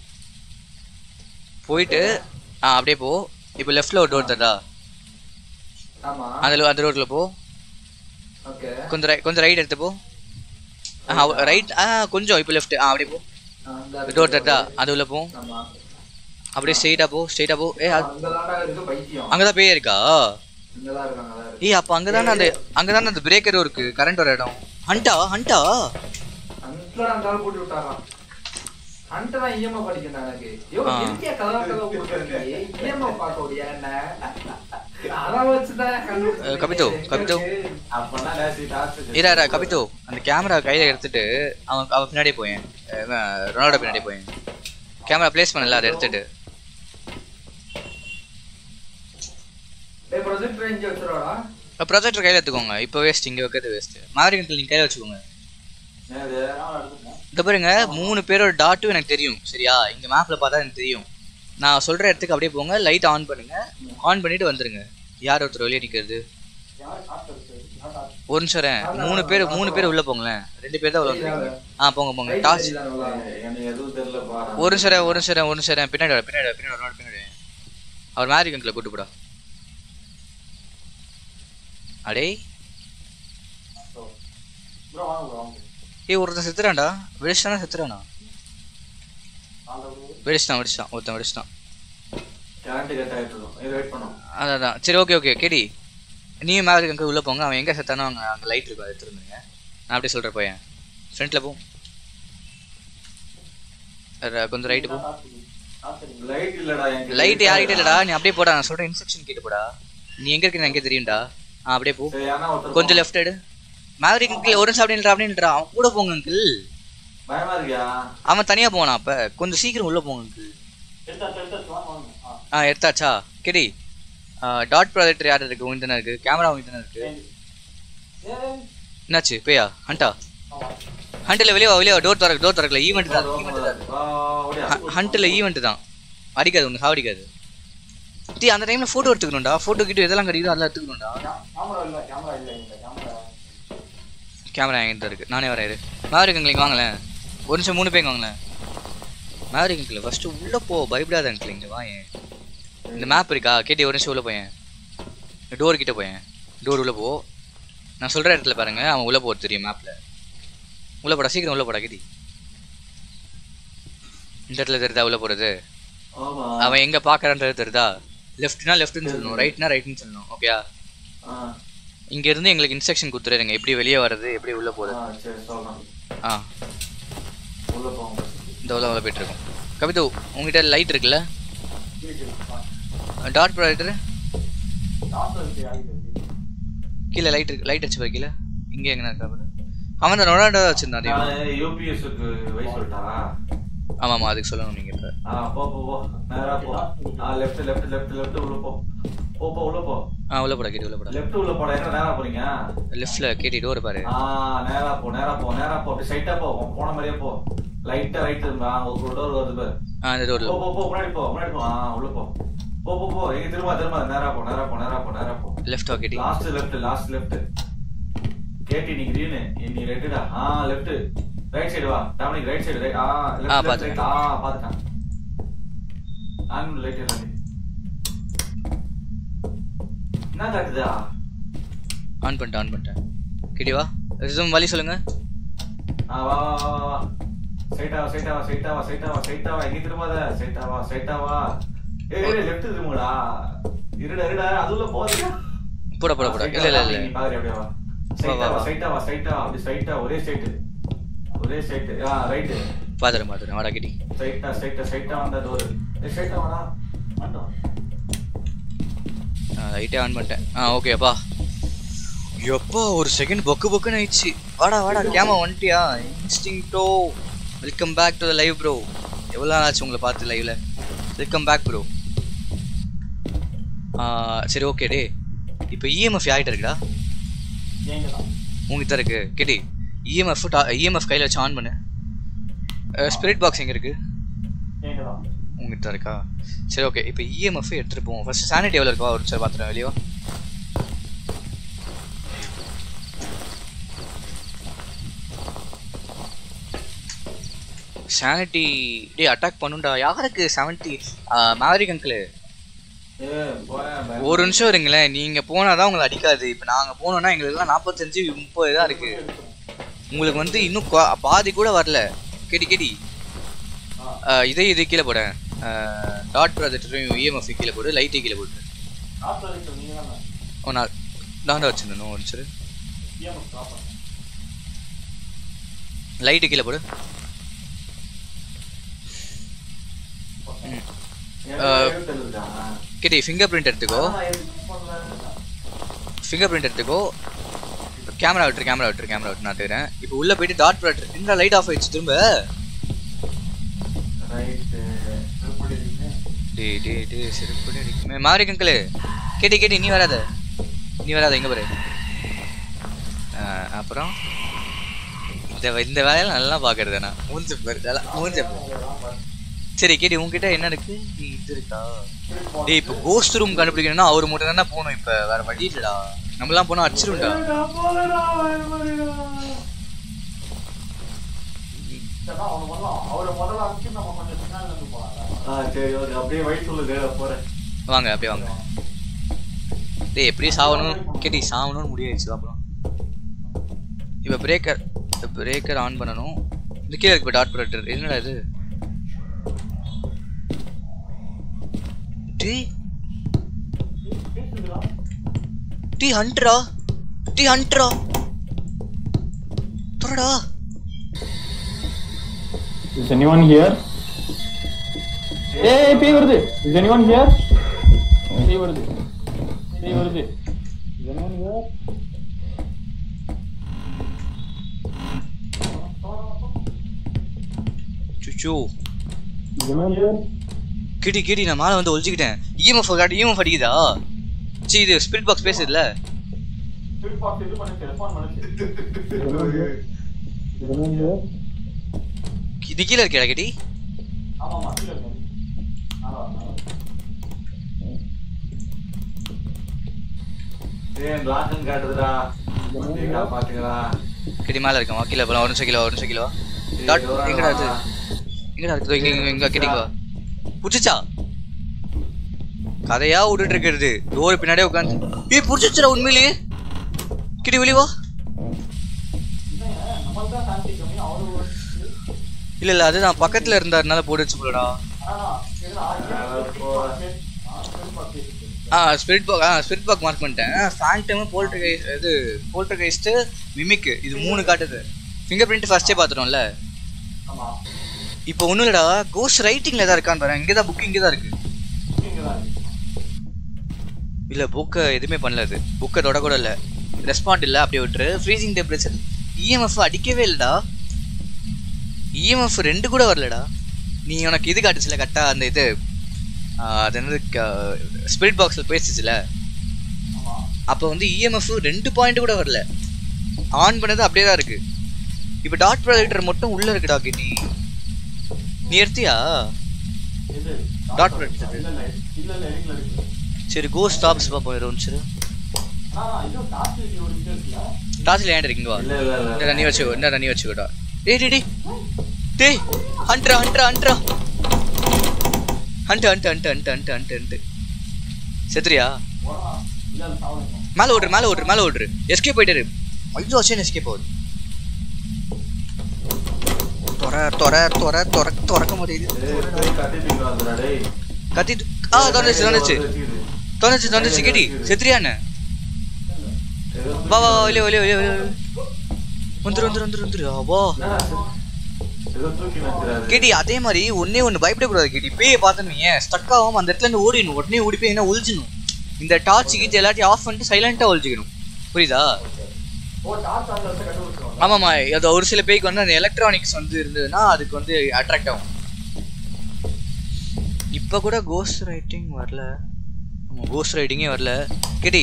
போயிட்டு ஆ அப்படியே போ. இப்போ லெஃப்ட்ல ஒரு டோர் தட்டா ஆமா. அந்த அந்த ரோட்ல போ. ஓகே. கொஞ்சம் ரை கொஞ்சம் ரைட் எடுத்து போ. ரைட் ஆ கொஞ்சம் இப்போ லெஃப்ட் ஆ அப்படியே போ. டோர் தட்டா அது உள்ள போ. ஆமா. அப்படியே ஸ்ட்ரைட்டா போ ஸ்ட்ரைட்டா போ. ஏ அங்கதான் பேய் இருக்கா? ஏய் அப்ப அங்கதானே அந்த அங்கதானே அந்த பிரேக்கரும் இருக்கு கரண்ட் வர இடம். ஹண்டா ஹண்டா அங்கடா அந்த ஆள் போட்டு விட்டாராம் அன்ட்டு தான் இஎம்ஐ படிக்கணும் எனக்கு. இருக்கியா கதவா கதவை பார்க்க முடியா என்ன? கபித்தோ, கபித்தோ. இரா கபித்தோ. அந்த கேமரா கையில எடுத்துட்டு அவன் அவன் பின்னாடியே போயேன். ரொனால்டோ பின்னாடி போயேன். கேமரா ப்ளேஸ் பண்ணல அதை எடுத்துட்டு. ப்ரொஜெக்டர் கையில எடுத்துக்கோங்க. இப்போ வேஸ்ட் இங்க வைக்கிறது வேஸ்ட் மாதிரி நீங்க கையில வச்சுக்கோங்க. என்னது? இந்த பாருங்க மூணு பேரோட டாட்டும் எனக்கு தெரியும் சரியா? இங்க மேப்ல பார்த்தா எனக்கு தெரியும். நான் சொல்ற இடத்துக்கு அப்படியே போங்க லைட் ஆன் பண்ணுங்க. ஆன் பண்ணிட்டு வந்துருங்க. யார் ஒருத்தர் வெளியே நிக்கிறது? ஒரு நிமிஷம் மூணு பேர் மூணு பேர் உள்ள போங்களேன். ரெண்டு பேர் தான் உள்ள ஆ போங்க போங்க. டாஸ் ஒரு நிமிஷம் ஒரு நிமிஷம் ஒரு நிமிஷம் பின்னாடி வர பின்னாடி வர, பின்னாடி வர, பின்னாடி அவர் மேரி கண்ட்ல கூட்டு போடா. அடே ஏய் ஒருத்தன் செத்துறான்டா. வெடிச்சிட்டானா செத்துறானா? வெடிச்சிட்டான் வெடிச்சிட்டான். ஒருத்தன் வெடிச்சிட்டான். அதான் அதான். சரி ஓகே ஓகே கேடி நீயும் மேரி கங்கில் உள்ள போங்க. அவன் எங்க செத்தானோ அங்க அங்க லைட் இருக்கும் அதை எடுத்துருந்துங்க நான் அப்படியே சொல்கிறேன் போயேன் ஃப்ரண்ட்டில் போ. கொஞ்சம் ரைட்டு போ. லைட் இல்லடா என்கிட்ட. லைட் யார்கிட்ட இல்லடா. நீ அப்படியே போடா. நான் சொல்கிறேன் இன்ஸ்ட்ரக்ஷன் கேட்டு போடா. நீ எங்கே இருக்கேன்னு எங்கே தெரியும்டா. ஆ அப்படியே போ. கொஞ்சம். லெஃப்ட் எடு. மேவரிக் அங்கிள் ஒரு நிமிஷம் அப்படின்றா அப்படின்றா. அவன் கூட போங்க அங்கிள் பயமா இருக்கியா அவன் தனியாக போவானா அப்போ? கொஞ்சம் சீக்கிரம் உள்ளே போங்க அங்கிள் ஆ. எடுத்தாச்சா? கிடி. டாட் ப்ராஜெக்டர் யார் இருக்கு? உங்க தானே இருக்கு? கேமரா உங்க தானே இருக்கு? என்னாச்சு? பேயா ஹண்டா? ஹண்டில் வெளியே வா வெளியே டோர் திறக்க டோர் திறக்கல. ஈவெண்ட் தான். ஹண்டில் ஈவெண்ட் தான். அடிக்காது ஒன்று சாவடிக்காது. டீ அந்த டைமில் ஃபோட்டோ எடுத்துக்கணும்டா. ஃபோட்டோ கிட்ட எதெல்லாம் கிடைக்குதோ அதெல்லாம் எடுத்துக்கணும்டா. கேமரா என்கிட்ட இருக்கு. நானே வரேன் இரு. மேவரிக் அங்கிள் வாங்களேன். ஒரு நிமிஷம் மூணு பேங்க வாங்களேன். மேவரிக் அங்கிள் ஃபஸ்ட்டு உள்ளே போ. பயப்படாத அங்கிள் இங்கே வாயேன் இந்த மேப் இருக்கா? கேட்டி ஒரு நிமிஷம் உள்ளே போயேன் டோர் கிட்ட போயேன் டோர் உள்ளே போ. நான் சொல்கிற இடத்துல பாருங்க. அவன் உள்ளே போகிறது தெரியும் மேப்பில் உள்ளே போடா சீக்கிரம் உள்ளே போடா கிட்டி. இந்த இடத்துல தெரியுதா உள்ளே போகிறது. அவன் எங்கே பார்க்குறான்றது தெரியுதா? லெஃப்ட்னா லெஃப்ட்னு சொல்லணும். ரைட்னா ரைட்னு சொல்லணும். ஓகேயா ஆ, இங்க இருந்து எங்களுக்கு இன்ஸ்ட்ரக்ஷன் கொடுத்துருங்க. எப்படி வெளியே வர்றது எப்படி உள்ளே போகிறது. ஆ. இந்த உள்ள உள்ள போயிட்டு இருக்கோம். கவிதா உங்ககிட்ட லைட் இருக்குல்ல? டாட் ப்ராஜெக்டர் டாக்டர் இருக்கு ஆயிட்டு இருக்கு? கீழே லைட் இருக்கு லைட் அடிச்சு கீழே. இங்கே எங்கே இருக்கா அவன் தான் நொடாண்டா வச்சிருந்தான் அதிகம் நானு ஆமாம் ஆமாம் அதுக்கு சொல்லணும் நீங்கள் இப்போ ஆ, போ, போ, போ. நேரா போ. ஆ, left, left, left, left, உள்ள போ. போ, போ, உள்ள போ. ஆ உள்ள போடா கேட்டி உள்ள போடா left உள்ள போடா. எங்க நேரா போறீங்க? லெஃப்ட்ல கேட்டி டோர் பாரு ஆ, நேரா போ, நேரா போ, நேரா போ. அப்படி ஆ போ. போன மாதிரியே போ. right திரும்ப. ஆ, ஒரு door வருது பாரு. ஆ இந்த டோர்ல போ, போ, போ, முன்னாடி போ, முன்னாடி போ. ஆ, உள்ள போ. போ, போ, போ. எங்க திரும்ப, திரும்ப. நேரா போ, நேரா போ, நேரா போ, நேரா போ. லெஃப்ட் கேட்டி லாஸ்ட் லெஃப்ட் லாஸ்ட் லெஃப்ட் கேட்டி நீ கிரீன் நீ ரெட்டுடா ஆ லெஃப்ட் ரைட் சைடு வா. டாமினிக் ரைட் சைடு ரைட் ஆ லெஃப்ட் பாத்துட்டேன். ஆ பாத்துட்டேன். ஆன் லைட் எல்லாம் என்ன காட்டுதா? ஆன் பண்ணிட்டேன் ஆன் பண்ணிட்டேன். கேட்டி வா. ரெசும் வழி சொல்லுங்க. ஆ வா வா வா வா. சைட்டா வா சைட்டா வா சைட்டா வா சைட்டா வா சைட்டா வா. எங்க திரும்பாத. சைட்டா வா சைட்டா வா. ஏய் லெஃப்ட் திரும்புடா இருடா இருடா. அதுல போதுடா போட போட போட. இல்ல இல்ல இல்ல. நீ பாரு அப்படியே வா. சைட்டா வா சைட்டா வா. சைட்டா அப்படி சைட்டா ஒரே சைடு ஒரே சைடு ஆ ரைட் பாத்துறேன் பாத்துறேன். வாடா கேட்டி. சைட்டா சைட்டா சைட்டா வந்தா டோர் ஏய் சைட்டா வாடா. வாடா லைட்டே ஆன் பண்ணிட்டேன். ஆ ஓகேப்பா எப்பா ஒரு செகண்ட் பொக்கு பொக்குன்னு ஆயிடுச்சு. வாடா வாடா கேம வந்துட்டியா? இன்ஸ்டிங்டோ welcome back to the live bro எவ்வளோ நாள் ஆச்சு உங்களை பார்த்து லைவ்ல வெல்கம் பேக் ப்ரோ சரி ஓகே டே இப்போ இஎம்எஃப் யார்கிட்ட இருக்குடா. ஏங்க தான்? உங்ககிட்ட இருக்கு. கேடி இஎம்எஃப் இஎம்எஃப் கையில் வச்சு ஆன் பண்ணு. ஸ்பிரிட் பாக்ஸ் எங்கே இருக்கு? ஏங்க தான் உங்ககிட்ட இருக்கா? சரி ஓகே இப்போ இஎம்எஃப் எடுத்துகிட்டு போவோம். ஃபர்ஸ்ட் சானிட்டி எவ்வளோ இருக்கா? ஒரு சார் பார்த்துறேன் வெளியே. சானிட்டி டேய் அட்டாக் பண்ணுண்டா யாருக்கு செவன்ட்டி மேவரிக் அங்கிள் ஒரு நிமிஷம் இருங்களேன். நீங்க போனாதான் உங்களை அடிக்காது. இப்போ நாங்க போனோம்னா எங்களுக்குலாம் நாற்பத்தஞ்சு முப்பது தான் இருக்கு. உங்களுக்கு வந்து இன்னும் பாதி கூட வரல. கேடி கேடி. இதை இது கீழே போட டாட் ப்ராஜெக்டரையும் இஎம்எஃப் கீழே போடு லைட்டை கீழே போட்டு ஓ நான் நான் தான் வச்சிருந்தேன். ஒரு டாக்டர் லைட்டு கீழே போடு. கேடி ஃபிங்கர் பிரிண்ட் எடுத்துக்கோ ஃபிங்கர் பிரிண்ட் எடுத்துக்கோ. கேமரா விட்டுரு கேமரா விட்டுரு கேமரா விட்டு நான் தேடுறேன். இப்போ உள்ள போயிட்டு டாட் ப்ராட் இந்த லைட் ஆஃப் ஆயிடுச்சு திரும்ப? ரைட் டே டே டே செருப்படி அடிக்குமே. மாரி அங்கிள். கேட்டி கேட்டி நீ வராத. நீ வராத எங்க பாரு. அப்புறம்? இந்த இந்த வேலையில நல்லா பாக்குறது நான். மூஞ்ச பேர் நல்லா மூஞ்ச சரி கேட்டி உங்ககிட்ட என்ன இருக்கு? நீ இது இருக்கா? டேய் இப்போ கோஸ்ட் ரூம் கண்டுபிடிக்கணும்னா அவர் மட்டும் தானே போகணும் இப்போ. வேற வழி இல்லடா. நம்மலாம் போனா போறேன். வாங்க அப்படியே வாங்க. டேய் எப்படி சாவணும்? கேட்டி சாவணும்னு முடியாச்சு அப்புறம் இப்போ பிரேக்கர் பிரேக்கர் ஆன் பண்ணணும். இது கீழே இருக்கு டாட் ப்ரொடக்டர் என்னடா இது? டேய் டீ ஹண்ட்ரா டீ ஹண்ட்ரா தொடடா Is anyone here? ஏய் பேய் வருது Is anyone here? பேய் வருது பேய் வருது Is anyone here? சுச்சோ Is anyone here? கிடி கிடி நான் மேலே வந்து ஒழிச்சுக்கிட்டேன் இஎம்எஃப் காட்டி இஎம்எஃப் அடிக்குதா சி இது ஸ்பிரிட் பாக்ஸ் பேசுதுல்ல ஸ்பிரிட் பாக்ஸ் இது பண்ணுச்சு ரெஸ்பாண்ட் பண்ணுச்சு இது கீழே இருக்கேடா ஆமா ஆமா கீழ இருக்கு நாளா நாளா காட்டுதுடா போலாம் ஒரு நிமிஷம் ஒரு நிமிஷம் டாட் எங்கடா எங்கடா இங்க இங்க கதையா விட்டுட்டு இருக்கிறது டோர் பின்னாடியே உட்காந்து ஏய் புடிச்சிச்சுடா உண்மையிலேயே. கிட்டி வெளிய வா. நம்மளுக்கு தான் சாந்தி கம்மி அவரு ஒரு- இல்ல இல்ல பக்கத்துல போலடா ஆனா இதுல ஆயிரம் ஸ்பிரிட் பாக்ஸ் இருக்கு ஆ ஸ்பிரிட் பாக் ஆ ஸ்பிரிட் பாக் மார்க் பண்ணிட்டேன். ஃபேண்டம் போல்டர் இது போல்டர் கைஸ்ட் மிமிக் இது மூணு காட்டுது. ஃபிங்கர் பிரிண்ட் ஃபர்ஸ்டே பார்த்துட்டோம்ல. இப்போ ஒன்றும் இல்லடா கோஸ்ட் ரைட்டிங்ல தான் இருக்கான்னு பாரு. இங்கே தான் புக் இங்கே தான் இருக்கு. இங்க தான் இருக்கு. இல்ல புக்கை எதுவுமே பண்ணல அது புக்கை தொட கூட இல்லை ரெஸ்பாண்ட் இல்லை அப்படியே விட்டுரு ஃப்ரீசிங் டெம்பரேச்சர் இஎம்எஃப் அடிக்கவே இல்லைடா இஎம்எஃப் ரெண்டு கூட வரலடா நீ உனக்கு இது காட்டுச்சுல கரெக்டாக அந்த இது அது என்னது ஸ்பிரிட் பாக்ஸில் பேசிச்சுல அப்போ வந்து இஎம்எஃப் ரெண்டு பாயிண்ட் கூட வரல ஆன் பண்ணது அப்படியே தான் இருக்கு இப்போ டாட் ப்ரொஜெக்டர் மட்டும் உள்ள இருக்குடா கிட்டி நீ எடுத்தியா இது Dot சரி கோ ஸ்டாப்ஸ் பார்ப்போம் ஒரு நிமிஷம் டாஸ்ல ஏன் இருக்கீங்க? வா. இல்ல இல்ல இல்ல. இந்த தண்ணி வச்சுக்கோ இந்த தண்ணி வச்சுக்கோடா. டேய் டேய் டேய். டேய் ஹண்ட்ரா ஹண்ட்ரா ஹண்ட்ரா. Hunt hunt hunt hunt hunt hunt hunt. செத்துறியா? மேலே ஓட்டுரு மேலே ஓட்டுரு மேலே ஓட்டுரு எஸ்கேப் போயிட்டாரு ஐயோ வச்சு எஸ்கேப் ஆகுது. தொற தொற தொற தொற திறக்க முடியுது கத்திட்டு ஆ தொலைச்சு தொலைச்சு தொலைச்சு தொலைச்சு கேடி செத்துறியான்னு? வா வா வா, வெளியே வெளியே வெளியே வெளியே வந்துரு வந்துரு வந்துரு வந்துரு. வா ஏதோ அதே மாதிரி ஒன்னே ஒன்று பயப்படக்கூடாது கேடி பேயை பார்த்தோன்னு ஸ்டக் ஆகாம அந்த இடத்துல இருந்து ஓடிடணும். உடனே ஓடி போய் என்ன ஒழிச்சிடணும்? இந்த டார்ச் கீச்சு எல்லாத்தையும் ஆஃப் பண்ணிட்டு சைலண்டாக ஒழிச்சிக்கணும். புரியுதா? ஆமாம்மா அது ஒரு சில பேய்க்கு வந்து அந்த எலக்ட்ரானிக்ஸ் வந்து இருந்ததுன்னா அதுக்கு வந்து அட்ராக்ட் ஆகும். இப்போ கூட கோஸ்ட் ரைட்டிங் வரல. ஆமாம் கோஸ்ட் ரைடிங்கே வரல. கேட்டி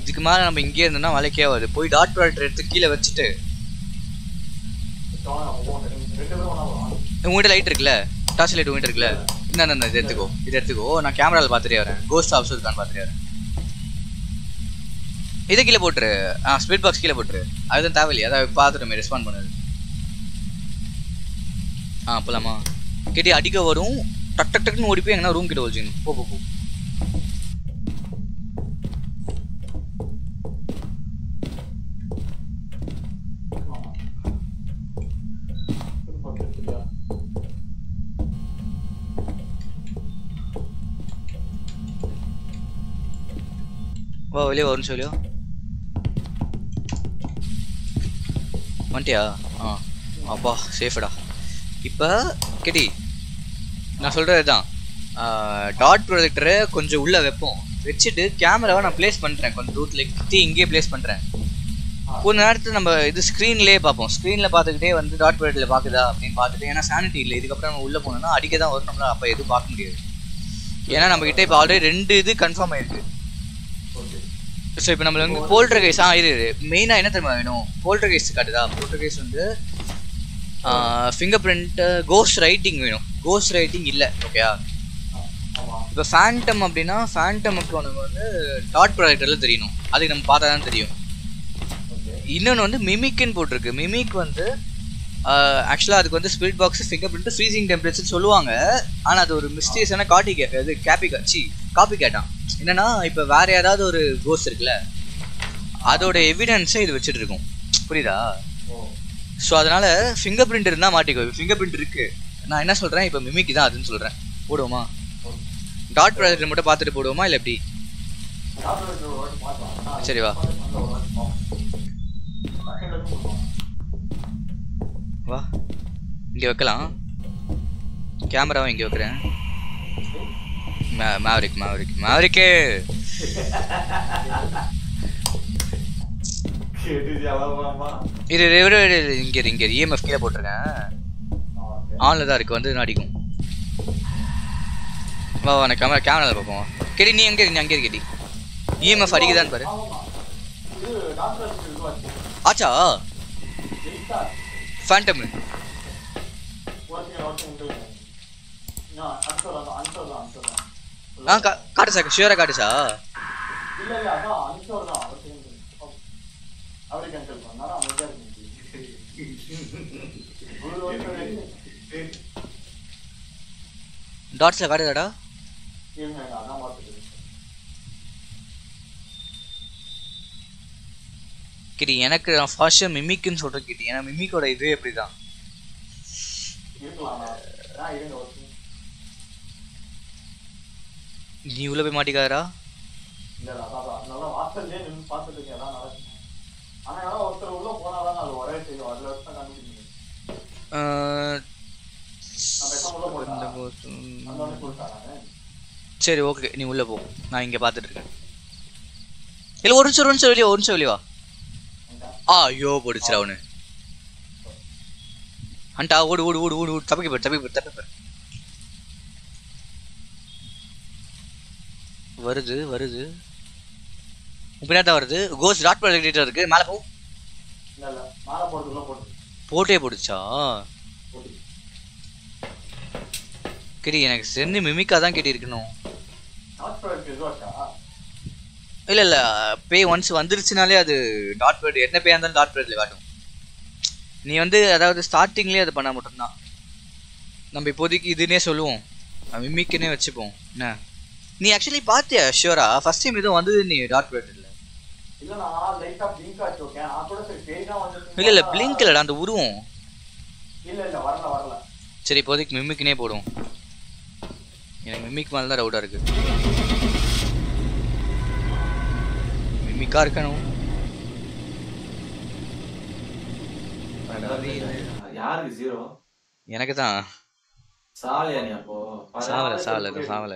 இதுக்கு மேலே நம்ம இங்கேயே இருந்தோம்னா வேலைக்கே ஆகாது. போய் டாட் ப்ராடக்ட் எடுத்து கீழே வச்சுட்டு. உங்கள்கிட்ட உங்ககிட்ட லைட் இருக்குல்ல? டார்ச் லைட் உங்கள்கிட்ட இருக்குல்ல? என்ன இது எடுத்துக்கோ. இது எடுத்துக்கோ. நான் கேமராவில் பார்த்துட்டே வரேன். கோஸ்ட் ஆஃப்ஸ் இருக்கான்னு பார்த்துட்டே வரேன். இதை கீழே போட்டுரு. ஆ ஸ்பீட் பாக்ஸ் கீழே போட்டுரு. அதுதான் தேவையில்லையா. அதை பார்த்துட்டோமே ரெஸ்பாண்ட் பண்ணுது ஆ போலாமா? கேட்டி அடிக்க வரும். டக் டக் டக்குன்னு ஓடி போய் எங்கன்னா ரூம் கிட்ட வச்சுக்கணும் போ போ. வா வெளியே வரும்னு சொல்லியோ வந்துட்டியா ஆ. அப்பா சேஃபடா இப்போ கெட்டி நான் சொல்கிறது தான் டாட் ப்ரொஜெக்டரை கொஞ்சம் உள்ளே வைப்போம். வச்சுட்டு கேமராவை நான் ப்ளேஸ் பண்ணுறேன் கொஞ்சம் ரூட்டில் கிட்டி இங்கேயே ப்ளேஸ் பண்ணுறேன் கொஞ்ச நேரத்தில் நம்ம இது ஸ்க்ரீன்லேயே பார்ப்போம். ஸ்க்ரீனில் பார்த்துக்கிட்டே வந்து டாட் ப்ரொஜெக்டில் பார்க்குதா அப்படின்னு பார்த்துட்டு ஏன்னா சானிட்டி இல்லை. இதுக்கப்புறம் நம்ம உள்ளே போனோம்னா அடிக்க தான் வரும் நம்மளால் அப்போ எதுவும் பார்க்க முடியாது. ஏன்னா நம்மக்கிட்ட இப்போ ஆல்ரெடி ரெண்டு இது கன்ஃபார்ம் ஆயிருக்கு. ஸோ இப்போ நம்மள வந்து போல்டர் கைஸ் ஆ இது மெயினாக என்ன தெரியுமா வேணும்? போல்டர் கைஸ் காட்டுதா? போல்டர் கைஸ் வந்து ஃபிங்கர் பிரிண்ட் கோஸ்ட் ரைட்டிங் வேணும். கோஸ்ட் ரைட்டிங் இல்லை ஓகேயா இப்போ ஃபேண்டம் அப்படின்னா ஃபேண்டமுக்கு உனக்கு வந்து டாட் ப்ராடக்டரில் தெரியணும். அதுக்கு நம்ம பார்த்தா தான் தெரியும். இன்னொன்று வந்து மிமிக்னு போட்டிருக்கு. மிமிக் வந்து ஆக்சுவலாக அதுக்கு வந்து spirit box fingerprint freezing temperature சொல்லுவாங்க. ஆனால் அது ஒரு மிஸ்டேக்ஸான காட்டி இது கேப்பி சி காப்பி கேட்டான். என்னன்னா இப்போ வேற ஏதாவது ஒரு கோஸ் இருக்குல்ல அதோட எவிடன்ஸை இது வச்சுட்டு இருக்கும். புரியுதா? ஸோ அதனால ஃபிங்கர் பிரிண்ட் இருந்தால் மாட்டிக்கோ. ஃபிங்கர் பிரிண்ட் இருக்கு. நான் என்ன சொல்கிறேன் இப்போ மிமிக் தான் அதுன்னு சொல்கிறேன் போடுவோமா? டாட் ப்ராஜெக்ட் மட்டும் பார்த்துட்டு போடுவோமா? இல்லை எப்படி? சரி வா. வா. இங்க வைக்கலாம். கேமராவும் இங்க வைக்கிறேன். Maverick, Maverick, Maverick. மேவரிக்கு கேட்டுச்சு அவ்வளவுதாம்மா. இது இது இங்க இங்க இஎம்எஃப் கீழே போட்டிருக்கேன். ஆன்ல தான் இருக்கு. வந்து அடிக்கும் வா வா நான் கேமரா பார்ப்போம். கெடி நீ எங்க இரு, நீ அங்கே இருக்கடி இஎம்எஃப் அடிக்குதான்னு பாரு. ஆச்சா? ஃபேண்டம் அன்சர் அன்சர் அன்சர் ஆ கா காட்டுச்சா ஷியூரா காட்டுச்சா இல்ல இல்ல அதான் அன்சர் தான் அவரே கேன்சல் பண்ணாரா அமைதியா. டாட்ஸ்ல காட்டுதாடா? அதான் கிரி எனக்கு நான் ஃபர்ஸ்ட் மிமிக்குன்னு சொல்கிறேன் கிட்டி. ஏன்னா மிமிக்கோட இது எப்படி தான் இருக்கலாம் நான் இருங்க ஒரு second. நீ உள்ள போய் மாட்டிக்காதடா. இல்ல இல்ல அதான் அதான். நல்லா வாசல்லே நின்று பார்த்துட்டு இருக்கேன் அதான் நடக்கும் ஆனா யாரோ ஒருத்தர் உள்ள போனாதான் அது ஒரே செய்யும் அதுல வச்சு தான் கண்டுபிடிக்க முடியும். அஹ், நான் பேசாம உள்ள போயிட்டா இந்த அந்த போ- ஒண்ணு சொல்லிட்டாங்க சரி ஓகே நீ உள்ள போ. நான் இங்க பார்த்துட்டு இருக்கேன் இல்ல ஒரு நிமிஷம் ஒரு நிமிஷம் வெளியே ஒரு நிமிஷம் வெளியே வா. ஆ ஐயோ போடுச்சுடா அவனு. அண்டா ஓடு ஓடு ஓடு ஓடு ஓடு. தப்பிக்க போய் தப்பிக்க போய் தப்பிக்க வருது வருது. தான் வருது. கோஸ் டாட் ப்ராஜெக்ட் இருக்கு. மேலே போ. இல்ல இல்ல. போட்டு போடுச்சா? கிரி எனக்கு சென்னு மிமிக்கா தான் கேட்டி இருக்கணும். நாட் ப்ராடக்ட் இதுவாச்சா இல்ல இல்ல. பே ஒன்ஸ் வந்துருச்சுனாலே அது டாட் பேட் என்ன பேயா இருந்தாலும் டாட் பேட்ல காட்டும். நீ வந்து அதாவது ஸ்டார்டிங்லேயே அது பண்ண மட்டும்தான். நம்ம இப்போதைக்கு இதுனே சொல்லுவோம். மிமிக்குன்னே வச்சுப்போம். என்ன? நீ ஆக்சுவலி பார்த்தியா ஷியோரா ஃபர்ஸ்ட் டைம் எதுவும் வந்தது நீ டாட் பேட் இல்லை இல்ல பிளிங்க் ஆச்சு ஓகே நான் கூட சரி பேய் தான் வந்து இல்ல இல்ல பிளிங்க் இல்லடா அந்த உருவம். இல்ல இல்ல வரல வரல. சரி இப்போதைக்கு மிமிக்னே போடும் எனக்கு மிமிக் மேல தான் டவுட்டா இருக்கு. மிமிக்கா இருக்கணும். யாருக்கு ஜீரோ எனக்கு தான். சாலியா நீ அப்போ? சாவல சாவல சாவல.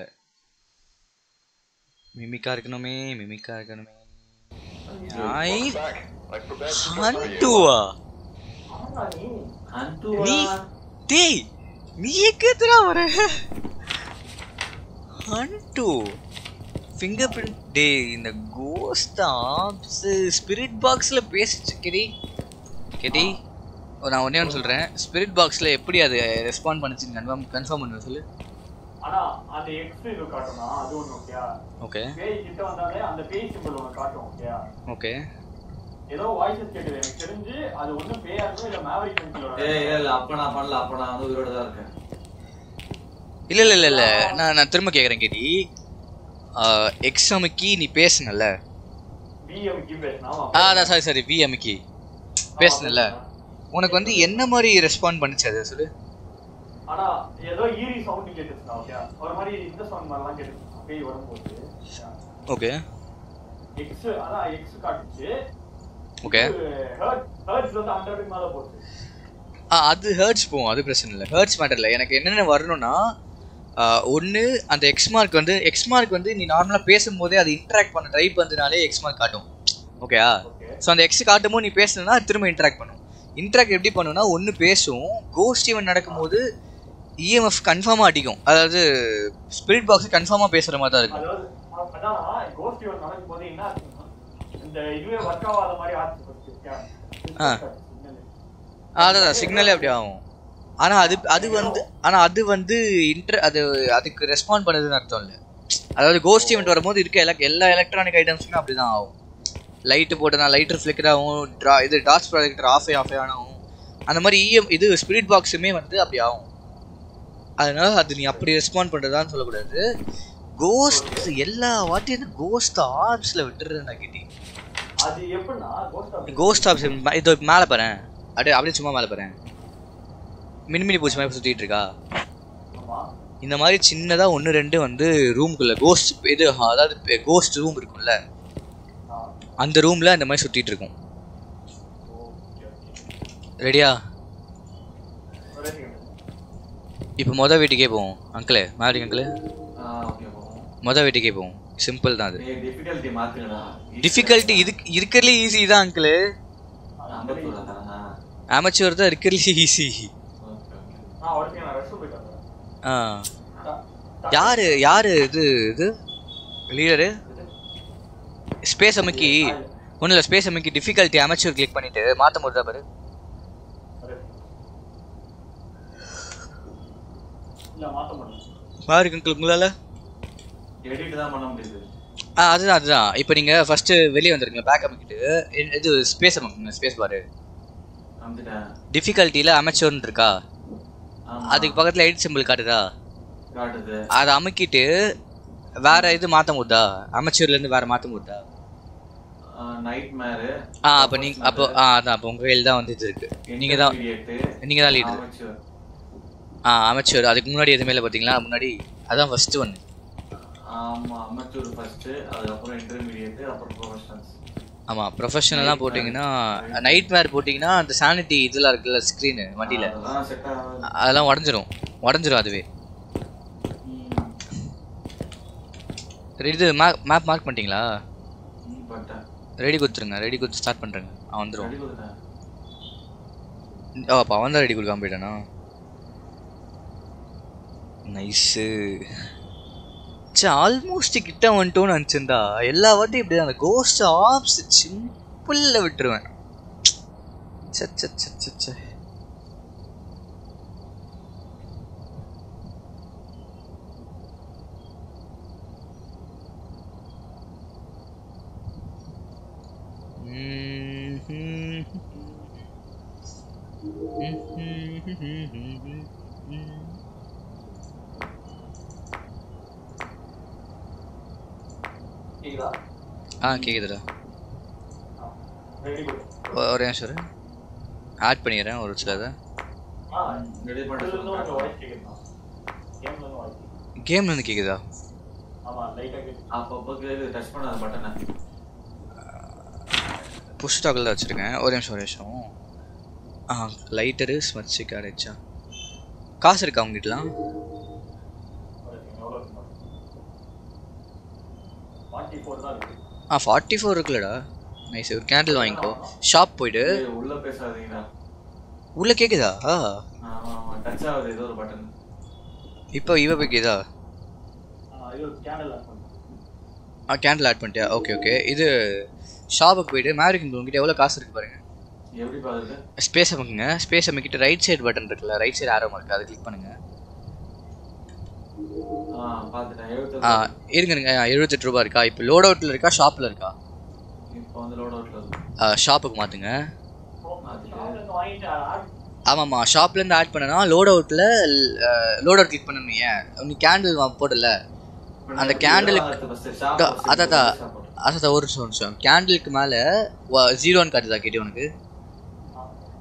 மிமிக்கா இருக்கணுமே மிமிக்கா இருக்கணுமே. ஹண்டுவா நீ டேய் நீ எக்கத்துறா வர ஹண்டு ஃபிங்கர் பிரிண்ட் டேய் இந்த கோஸ்ட் ஆப்ஸ் ஸ்பிரிட் பாக்ஸ்ல பேசிச்சு கெடி. கெடி. நான் ஒண்ணே ஒன்று சொல்றேன். ஸ்பிரிட் பாக்ஸ்ல எப்படி அது ரெஸ்பாண்ட் பண்ணுச்சுன்னு கன்ஃபார்ம் கன்ஃபார்ம் பண்ணுவேன் சொல்லு. ஆனா அந்த எக்ஸ் இது காட்டும்னா அது ஒண்ணு ஓகேயா ஓகே பேய் கிட்ட வந்தாலே அந்த பேய் சிம்பிள் ஒண்ணு காட்டும் ஓகேயா ஓகே ஏதோ வாய்ஸஸ் கேக்குது எனக்கு தெரிஞ்சு அது ஒண்ணு பேயா இருக்கும் இல்ல மேவரிக் ஏய் பென்சிலோட இல்ல இல்ல அப்ப நான் பண்ணல அப்ப நான் வந்து உயிரோட தான் இருக்கேன். இல்ல இல்ல இல்ல இல்ல. நான் நான் திரும்ப கேக்குறேன் கேடி எக்ஸ் அமுக்கி நீ பேசுனல பேசினா ஆ அதான் சாரி சாரி வி அமுக்கி. பேசுனல உனக்கு வந்து என்ன மாதிரி ரெஸ்பாண்ட் பண்ணுச்சு அது சொல்லு? ஆனா ஏதோ ஈரி சவுண்ட் கேட்டுச்சுனா ஓகே ஒரு மாதிரி இந்த சவுண்ட் மாதிரிலாம் கேட்டுச்சு. பேய் வரும்போது ஓகே எக்ஸ் அதான் எக்ஸ் காட்டுச்சு. ஓகே ஹர்ட் ஹர்ட்ஸ் வந்து ஹண்ட்ரடுக்கு மேல போச்சு. ஆ அது ஹர்ட்ஸ் போகும் அது பிரச்சனை இல்லை. ஹர்ட்ஸ் மேட்டர் இல்லை. எனக்கு என்னென்ன வரணும்னா ஒன்று அந்த எக்ஸ் மார்க் வந்து எக்ஸ் மார்க் வந்து நீ நார்மலாக பேசும்போதே அது இன்ட்ராக்ட் பண்ண ட்ரை பண்ணுறதுனாலே எக்ஸ் மார்க் காட்டும். ஓகேயா ஓகே ஸோ அந்த எக்ஸ் காட்டும்போது நீ பேசுனா அது திரும்ப இன்ட்ராக்ட் பண்ணும். இன்ட்ராக்ட் எப்படி பண்ணுன்னா ஒன்று பேசும் கோஸ்ட் ஈவெண்ட் நடக்கும்போது இஎம்எஃப் கன்ஃபார்மாக அடிக்கும். அதாவது ஸ்பிரிட் பாக்ஸ் கன்ஃபார்மாக பேசுகிற மாதிரி தான் இருக்கும் ஆ. அதான் சிக்னலே அப்படி ஆகும். ஆனால் அது அது வந்து ஆனால் அது வந்து இன்டர் அது அதுக்கு ரெஸ்பாண்ட் பண்ணுதுன்னு அர்த்தம் இல்லை. அதாவது கோஸ்ட் ஈவெண்ட் வரும்போது இருக்க எல்லா எல்லா எலக்ட்ரானிக் ஐட்டம்ஸுமே அப்படி தான் ஆகும். லைட்டு போட்டனா லைட் ரிஃப்ளெக்ட் ஆகும் ட்ரா இது டார்ச் ப்ராஜெக்டர் ஆஃப் ஆஃப் ஆகும். அந்த மாதிரி இஎம் இது ஸ்பிரிட் பாக்ஸுமே வந்து அப்படி ஆகும். அதனால அது நீ அப்படி ரெஸ்பாண்ட் பண்ணுறதான்னு சொல்லக்கூடாது. கோஸ்ட் எல்லா வாட்டியும் கோஸ்ட் ஆப்ஸில் விட்டுறேன் கிட்டி அது எப்படின்னா கோஸ்ட் ஆப்ஸ் இது மேலே பாறேன் அப்படியே அப்படியே சும்மா மேலே பாறேன் மின்மினி பூச்சி மாதிரி சுற்றிட்டு இருக்கா? இந்த மாதிரி சின்னதாக ஒன்று ரெண்டு வந்து ரூம்குள்ள கோஸ்ட் இது அதாவது கோஸ்ட் ரூம் இருக்கும்ல. அந்த ரூமில் அந்த மாதிரி சுற்றிட்டு இருக்கும். ரெடியா இப்போ மொதல் வீட்டுக்கே போவோம். அங்கிளே மேரிக் அங்கிளு? மொதல் வீட்டுக்கே போவோம். சிம்பிள் தான் அது. டிஃபிகல்ட்டி இது இருக்கிறதுலே ஈஸி தான். அங்கிளு. அமெச்சூர் தான்? இருக்கிறதுலே ஈஸி ஆ யாரு யாரு இது இது? லீடரு ஸ்பேஸ் அமைக்கி. ஒன்றும் இல்லை. ஸ்பேஸ் அமைக்கி டிஃபிகல்ட்டி அமெச்சூர் கிளிக் பண்ணிட்டு மாற்ற முடியுதா பாரு? பாருங்க அங்கிள் உங்களால்? எடிட் தான் பண்ண முடியுது. ஆ அதுதான் அதுதான். இப்போ நீங்கள் ஃபஸ்ட்டு வெளியே வந்துருங்க பேக் அமைக்கிட்டு இது ஸ்பேஸ் அமைக்குங்க ஸ்பேஸ் பாரு டிஃபிகல்ட்டியில் அமெச்சூர்னு இருக்கா? அதுக்கு பக்கத்தில் எடிட் சிம்பிள் காட்டுதா? அதை அமுக்கிட்டு வேற இது மாற்ற முடியுதா? அமெச்சூர்லேருந்து வேற மாற்ற முடியுதா? ஆ அப்போ நீங்கள் அப்போ ஆ அதான் அப்போ உங்கள் கையில் தான் வந்து இது இருக்கு. நீங்கள் தான் நீங்கள் தான் லீடர் ஆ அமைச்சர் அதுக்கு முன்னாடி எதுவுமே இல்லை பார்த்தீங்களா? முன்னாடி அதான் ஃபர்ஸ்ட் ஒன்று ஆமா அமெச்சூர் ஃபர்ஸ்ட் அதுக்கப்புறம் இன்டர்மீடியட் அப்புறம் ப்ரொஃபஷனல்ஸ் ஆமாம் ப்ரொஃபஷனலாக போட்டிங்கன்னா நைட் மேர் போட்டிங்கன்னா அந்த சானிட்டி இதெல்லாம் இருக்குல்ல ஸ்க்ரீனு வண்டியில் அதெல்லாம் உடஞ்சிரும். உடஞ்சிரும் அதுவே. இது மேப் மேப் மார்க் பண்ணிட்டீங்களா? ரெடி கொடுத்துருங்க ரெடி கொடுத்து ஸ்டார்ட் பண்ணுறேங்க அவன் வந்துடும் ஓ அப்போ அவன் தான் ரெடி கொடுக்காம போயிட்டானா நைஸு சே ஆல்மோஸ்ட் கிட்ட வந்துட்டோன்னு நினச்சிருந்தா எல்லா வாட்டியும் இப்படி அந்த கோஸ்ட் ஆப்ஸ் சிம்பிளில் விட்டுருவேன். சே சே சே சே சே கேக்குதா? ஆ கேக்குதுடா. ஒரே நிமிஷம் இரு. ஆட் பண்ணிடுறேன் ஒரு வாய்ஸ் கேக்குதா. கேம்ல இருந்து கேக்குதா? புஷ் டாக்கில் தான் வச்சுருக்கேன். ஒரு நிமிஷம் ஒரு நிமிஷம். ஆ லைட்டரு ஸ்மட்சி கேரேஜா காசு இருக்கா உங்ககிட்டலாம் எவ்வளோ இருக்கு ஃபார்ட்டி ஃபோர் தான் இருக்கு. ஆ ஃபார்ட்டி ஃபோர் இருக்குல்லடா. நைஸ் ஒரு கேண்டில் வாங்கிக்கோ. ஷாப் போயிட்டு ஏய், உள்ள பேசாதீங்கடா. உள்ளே கேக்குதா? டச் ஆகுது ஏதோ ஒரு பட்டன் இப்போ இவ கேக்குதா? ஆ கேண்டில் ஆட் பண்ணிட்டியா? ஓகே ஓகே இது ஷாப்புக்கு போயிட்டு மேரிக் உங்ககிட்ட எவ்வளோ காசு இருக்கு பாருங்க. எப்படி பாக்குது ஸ்பேஸ் அமைக்குங்க ஸ்பேஸ் அமைக்கிட்டு ரைட் சைடு பட்டன் இருக்குல்ல ரைட் சைடு ஆரோ இருக்கு அதை கிளிக் பண்ணுங்க. ஆ இருங்க எழுபத்தெட்டு ரூபா இருக்கா? இப்போ லோட் அவுட்டில் இருக்கா? ஷாப்பில் இருக்கா. ஷாப்புக்கு மாற்றுங்க ஆமாம்மா ஷாப்லேருந்து ஆட் பண்ணனா லோட் அவுட்டில் லோட் அவுட் கிளிக் பண்ணணும் ஏன்? நீ கேண்டில் போடல. அந்த shop அதான், அதான். ஒரு நிமிஷம் கேண்டிலுக்கு மேலே ஜீரோன்னு காட்டுதா கேட்டி உனக்கு?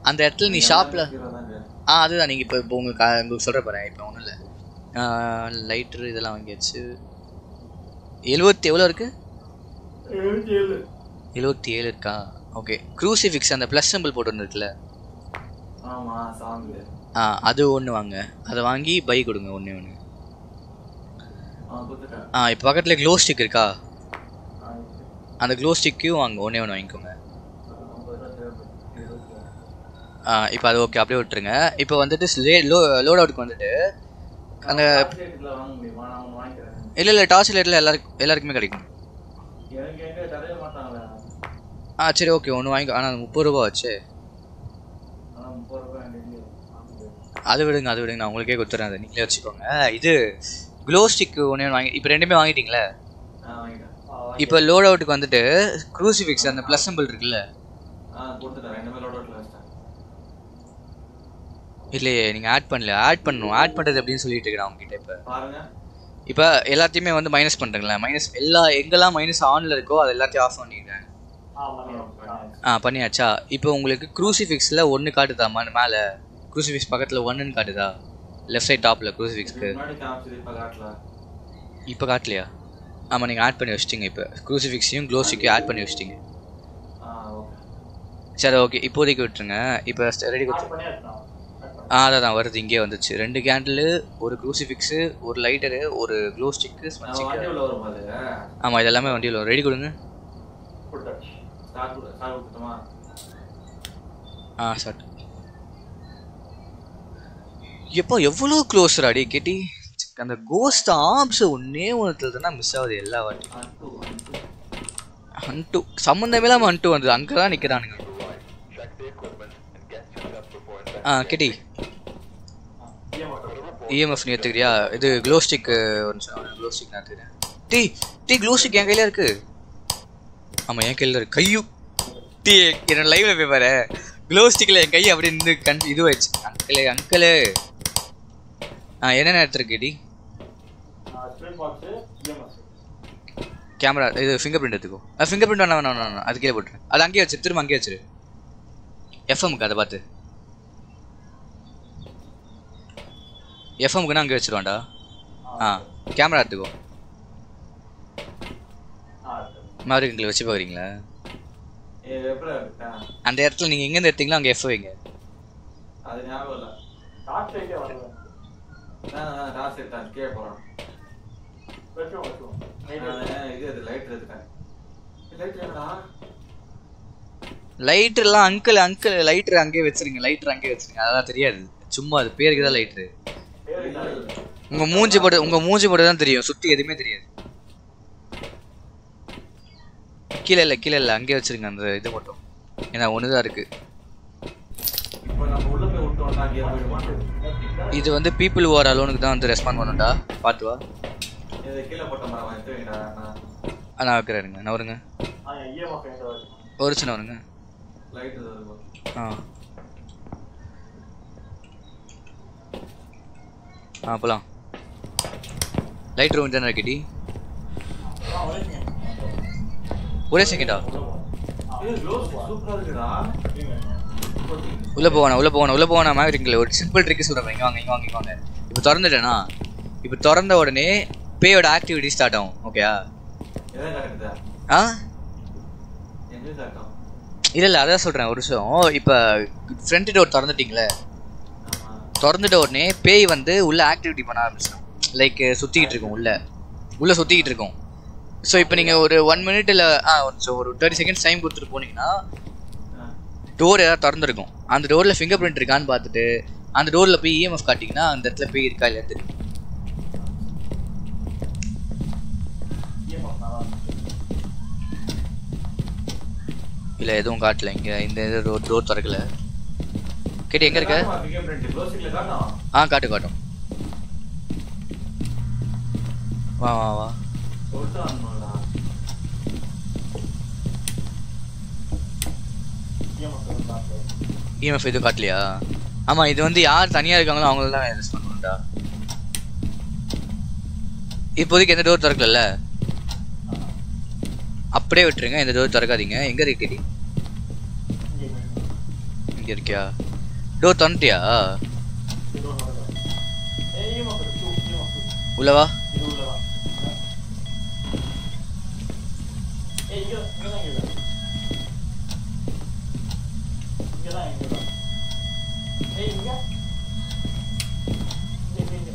அந்த இடத்துல நீ ஷாப்பில். ஆ அதுதான். நீங்கள் இப்போ இப்போ உங்களுக்கு உங்களுக்கு சொல்கிற பாரு இப்போ ஒன்றும் இல்லை. லைட்ரு இதெல்லாம் வாங்கியாச்சு. எழுபத்தி எவ்வளோ இருக்குது எழுபத்தி ஏழு. இருக்கா? ஓகே க்ரூசிஃபிக்ஸ் அந்த ப்ளஸ் சிம்பிள் போட்டு இருக்குல்ல? சாங்கு ஆ அது ஒன்று வாங்க. அதை வாங்கி பை கொடுங்க ஒன்று ஒன்று ஆ இப்போ பக்கத்தில் க்ளோ ஸ்டிக் இருக்கா. அந்த க்ளோ ஸ்டிக்கையும் வாங்க ஒன்றே ஒன்று வாங்கிக்கோங்க. ஆ இப்போ அது ஓகே அப்படியே விட்டுருங்க. இப்போ வந்துட்டு லோ லோட் அவுட்டுக்கு வந்துட்டு அந்த இல்லை இல்லை டார்ச் லைட்டில் எல்லாருக்கும் எல்லாருக்குமே கிடைக்கும். ஆ சரி ஓகே ஒன்று வாங்கிக்கோ. ஆனால் முப்பது ரூபா வச்சு. அது விடுங்க அது விடுங்க நான் உங்களுக்கே கொடுத்துறேன் அதை. நீங்களே வச்சுக்கோங்க. இது க்ளோ ஸ்டிக் ஒன்று வாங்கி இப்போ ரெண்டுமே வாங்கிட்டீங்களே? இப்போ லோட் அவுட்டுக்கு வந்துட்டு க்ரூசிஃபிக்ஸ் அந்த ப்ளஸ் சிம்பிள் இருக்குல்ல ஆ கொடுத்துட்டேன் ரெண்டுமே லோட் அவுட்ல வச்சிட்டேன் இல்லையே நீங்கள் ஆட் பண்ணல. ஆட் பண்ணணும் ஆட் பண்ணுறது எப்படின்னு சொல்லிட்டு இருக்கேன் உங்ககிட்ட இப்போ. இப்போ எல்லாத்தையுமே வந்து மைனஸ் பண்ணுறீங்களா மைனஸ் எல்லா எங்கெல்லாம் மைனஸ் ஆனில் இருக்கோ அது எல்லாத்தையும் ஆஃப் பண்ணிடுறேன். ஆ பண்ணியாச்சா. இப்போ உங்களுக்கு க்ரூசிஃபிக்ஸில் ஒன்று காட்டுதாம்மா மேலே? க்ரூசிஃபிக்ஸ் பக்கத்தில் ஒன்றுன்னு காட்டுதா? லெஃப்ட் சைட் டாப்பில் க்ரூசிஃபிக்ஸ்க்கு இப்ப காட்டல. இப்போ காட்டலையா? ஆமாம் நீங்கள் ஆட் பண்ணி வச்சிட்டீங்க இப்போ. க்ரூசிஃபிக்ஸையும் க்ளோ ஸ்டிக்கையும் ஆட் பண்ணி வச்சிட்டீங்க. சரி ஓகே இப்போதைக்கு விட்டுருங்க. இப்போ ரெடி ஆட் ஆ அதான் வருது இங்கே வந்துச்சு. ரெண்டு கேண்டில் ஒரு க்ரூசிஃபிக்ஸு ஒரு லைட்டரு ஒரு க்ளோ ஸ்டிக்கு ஆமாம் இது எல்லாமே வண்டியில் வரும் ரெடி கொடுங்க. ஆ சாட் எப்போ எவ்வளோ க்ளோஸ் அடி கேட்டி. அந்த கோஸ்ட் ஆப்ஸ் ஒன்னே ஒன்றுத்துல தானே மிஸ் ஆகுது எல்லா வாட்டியும் அன்ட்டு சம்மந்தமே இல்லாமல் அன்ட்டு வந்தது அங்கே தான் நிற்கிறானுங்க Check the equipment and get tuned up before infecting. ஆ கேட்டி இஎம்எஃப் நீ எடுத்துக்கிறியா? இது க்ளோ ஸ்டிக் க்ளோ ஸ்டிக் நான் எடுத்துக்கிறேன். டீ டீ க்ளோ ஸ்டிக் என் கையில இருக்கு? ஆமாம் என் கையில் இருக்கு. கையு. டீ என்னோட லைவ்ல போய் பாரு. க்ளோ ஸ்டிக்கில் என் கை அப்படி நின்று கண் இது வச்சு அங்கிளே அங்கிளு ஆ என்னென்ன எடுத்துருக்கு டி கேமரா இது ஃபிங்கர் பிரிண்ட் எடுத்துக்கோ ஃபிங்கர் பிரிண்ட் வேணாம் வேணாம் வேணாம் அது கீழே போட்டுரு. அது அங்கேயே வச்சிரு. திரும்ப அங்கேயே வச்சிரு. எஃப்எம்க்கு அதை பார்த்து. எஃப்எம்க்குன்னா அங்கே வச்சிருவான்டா? ஆ கேமரா எடுத்துக்கோ. மாதிரி எங்களை வச்சு பார்க்குறீங்களா? அந்த இடத்துல நீங்கள் எங்கேருந்து எடுத்தீங்களோ அங்கே எஃப் வைங்க. லைட் லைட்டர்லாம் அங்கிள் அங்கிள் லைட்டர் அங்கேயே வச்சிருங்க. லைட்டர் அங்கேயே வச்சிருங்க. அதெல்லாம் தெரியாது. சும்மா அது பேருக்கு தான் லைட்ரு உங்கள் மூஞ்சி போட்டு உங்கள் மூஞ்சி போட்டு தான் தெரியும். சுற்றி எதுவுமே தெரியாது. கீழே இல்லை கீழே இல்லை. அங்கேயே வச்சிருங்க அந்த இது மட்டும். ஏன்னா ஒன்று தான் போயிடுமா இது வந்து பீப்புள் ஓவர் அலோனுக்கு தான் வந்து ரெஸ்பாண்ட் பண்ணுண்டா பார்த்து வா. நான் ஆ, நான் வருங்க. ஒரு சின்ன வருங்க. ஆ. ஆ போகலாம் லைட் ரூம் தானே கிட்டி ஒரே செகண்டா உள்ள உள்ளே போவானா உள்ளே போவானா உள்ளே போவானா மாதிரி ஒரு சிம்பிள் ட்ரிக் சொல்கிறேன் இங்கே வாங்க இங்கே வாங்க இங்க வாங்க. இப்போ திறந்துட்டேனா? இப்போ திறந்த உடனே பேயோட ஆக்டிவிட்டி ஸ்டார்ட் ஆகும் ஓகேயா ஆ? இல்லை இல்லை அதான் சொல்கிறேன் ஒரு விஷயம் இப்போ ஃப்ரண்ட் டோர் திறந்துட்டீங்களே? திறந்துட்ட உடனே பேய் வந்து உள்ள ஆக்டிவிட்டி பண்ண ஆரம்பிச்சிடும் லைக் சுற்றிக்கிட்டு இருக்கும் உள்ள. உள்ள சுற்றிக்கிட்டு இருக்கும். ஸோ இப்போ நீங்கள் ஒரு ஒன் மினிட்ல ஆ ஸோ ஒரு தேர்ட்டி செகண்ட்ஸ் டைம் கொடுத்துட்டு போனீங்கன்னா டோர் ஏதாவது திறந்துருக்கும். அந்த டோரில் ஃபிங்கர் பிரிண்ட் இருக்கான்னு பார்த்துட்டு அந்த டோரில் போய் இஎம்எஃப் காட்டிங்கன்னா அந்த இடத்துல போய் இருக்கா இல்லையா தெரியும். இல்லை எதுவும் காட்டல இங்கே. இந்த இது டோர் டோர் திறக்கல. கேட்டி எங்கே இருக்க? காட்டும். ஆ காட்டு காட்டும் வா வா வா. இஎம்எஃப் எதுவும் காட்டலையா? ஆமாம் இது வந்து யார் தனியாக இருக்காங்களோ அவங்கள தான் ரெஸ்ட் பண்ணுவோம்டா இப்போதைக்கு எந்த டோர் திறக்கல அப்படியே விட்டுருங்க எந்த டோர் திறக்காதீங்க. எங்கே இருக்கீங்க இங்க இருக்கியா? டோர் திறந்துட்டியா இது ஒன்று வருது. ஏய் இஎம்எஃப் இருக்கு இஎம்எஃப் உள்ளவா இது உள்ளதான் ஏய் இங்க இங்க தான் இங்க இங்க தான் இங்க தான் ஏய் இங்க இங்க இங்க, இங்க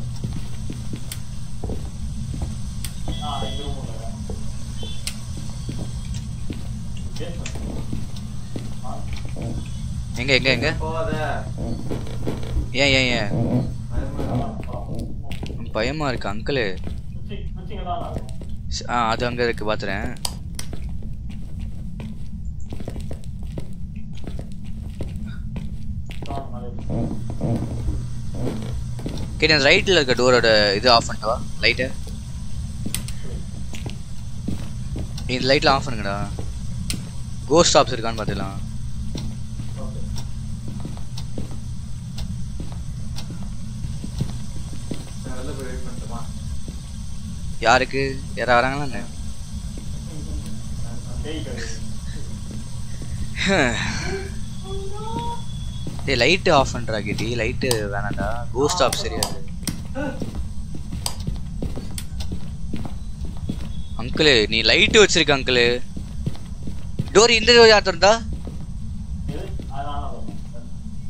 ஆ இந்த ரூம் உள்ள எங்க எங்க எங்க? ஏன் ஏன் ஏன்? பயமா இருக்கு. அங்கிளு. அங்கிள் ஆ அது அங்கே இருக்கு பாத்துறேன். கேட்டேன் ரைட்டில் இருக்க டோரோட இது ஆஃப் பண்ணிட்டு வா லைட்டை இந்த லைட்டில் ஆஃப் பண்ணுங்கடா. கோஸ்ட் ஸ்டாப்ஸ் இருக்கான்னு பார்த்துக்கலாம் ஓகே நான் வெளில போய் wait பண்ணட்டுமா? யாருக்கு? யாரா வராங்களா? டேய் லைட்டு ஆஃப் பண்ணுறா கேட்டி லைட்டு வேணாம்டா. கோஸ்ட் ஆஃப் சரியாது அங்கிள் நீ லைட்டு வச்சிருக்க அங்கிள். டோர் இந்த டோர் யார் திறந்தா?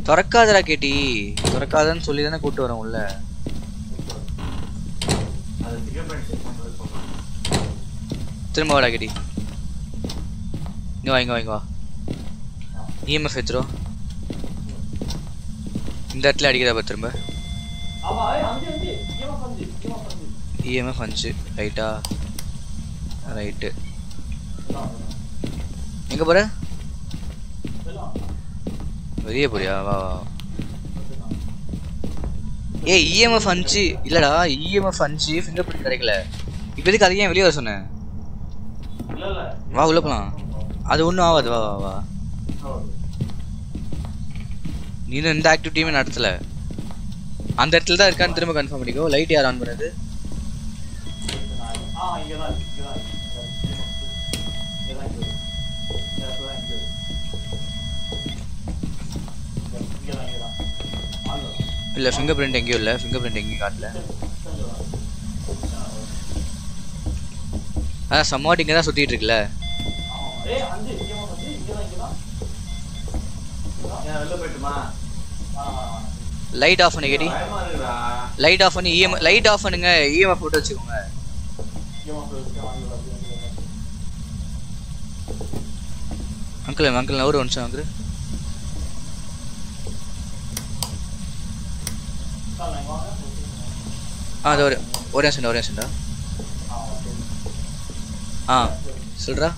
திறக்காதடா கேட்டி திறக்காதன்னு சொல்லி தானே கூப்பிட்டு வரேன் உள்ள அது ஃபிங்கர் பிரிண்ட் செக் பண்றது சொல்றேன் திரும்ப வாடா கேட்டி இங்க வா இங்கே வா வா. இஎம்எஃப் எடுத்துரு இந்த இடத்துல அடிக்கிறா பாரு திரும்ப. இஎம்எஃப் அஞ்சு ரைட்டா ரைட்டு எங்கே எங்க போற? வெளியே போறியா? வா வா ஏ இஎம்எஃப் அஞ்சு. இல்லடா இஎம்எஃப் அஞ்சு ஃபிங்கர் பிரிண்ட் கிடைக்கல. இப்போ எதுக்கு அது ஏன் வெளியே வர சொன்னேன் வா உள்ள போலாம். அது ஒன்றும் ஆகாது. வா வா வா. நீனும் எந்த ஆக்டிவிட்டியுமே நடத்தல. அந்த இடத்துல தான் இருக்கான்னு திரும்ப கன்ஃபார்ம் பண்ணிக்கோ. லைட் யார் ஆன் பண்ணது. இல்லை ஃபிங்கர் பிரிண்ட் எங்கேயும் இல்லை. ஃபிங்கர் பிரிண்ட் எங்கேயும் காட்டல கொஞ்சம் வரும். அதான் சம்மாட் இங்கே தான் சுற்றிட்டு இருக்குல்ல? லைட் ஆஃப் பண்ணி கேடி லைட் ஆஃப் பண்ணி இஎம் லைட் ஆஃப் பண்ணுங்க இஎம்எஃப் போட்டு வச்சுக்கோங்க. அங்கிள் அங்கிள் ஒரு நிமிஷம் அங்கிள் ஆ அது ஒரு ஒரே நிமிஷம்டா ஒரே நிமிஷம்டா. ஆ சொல்கிறா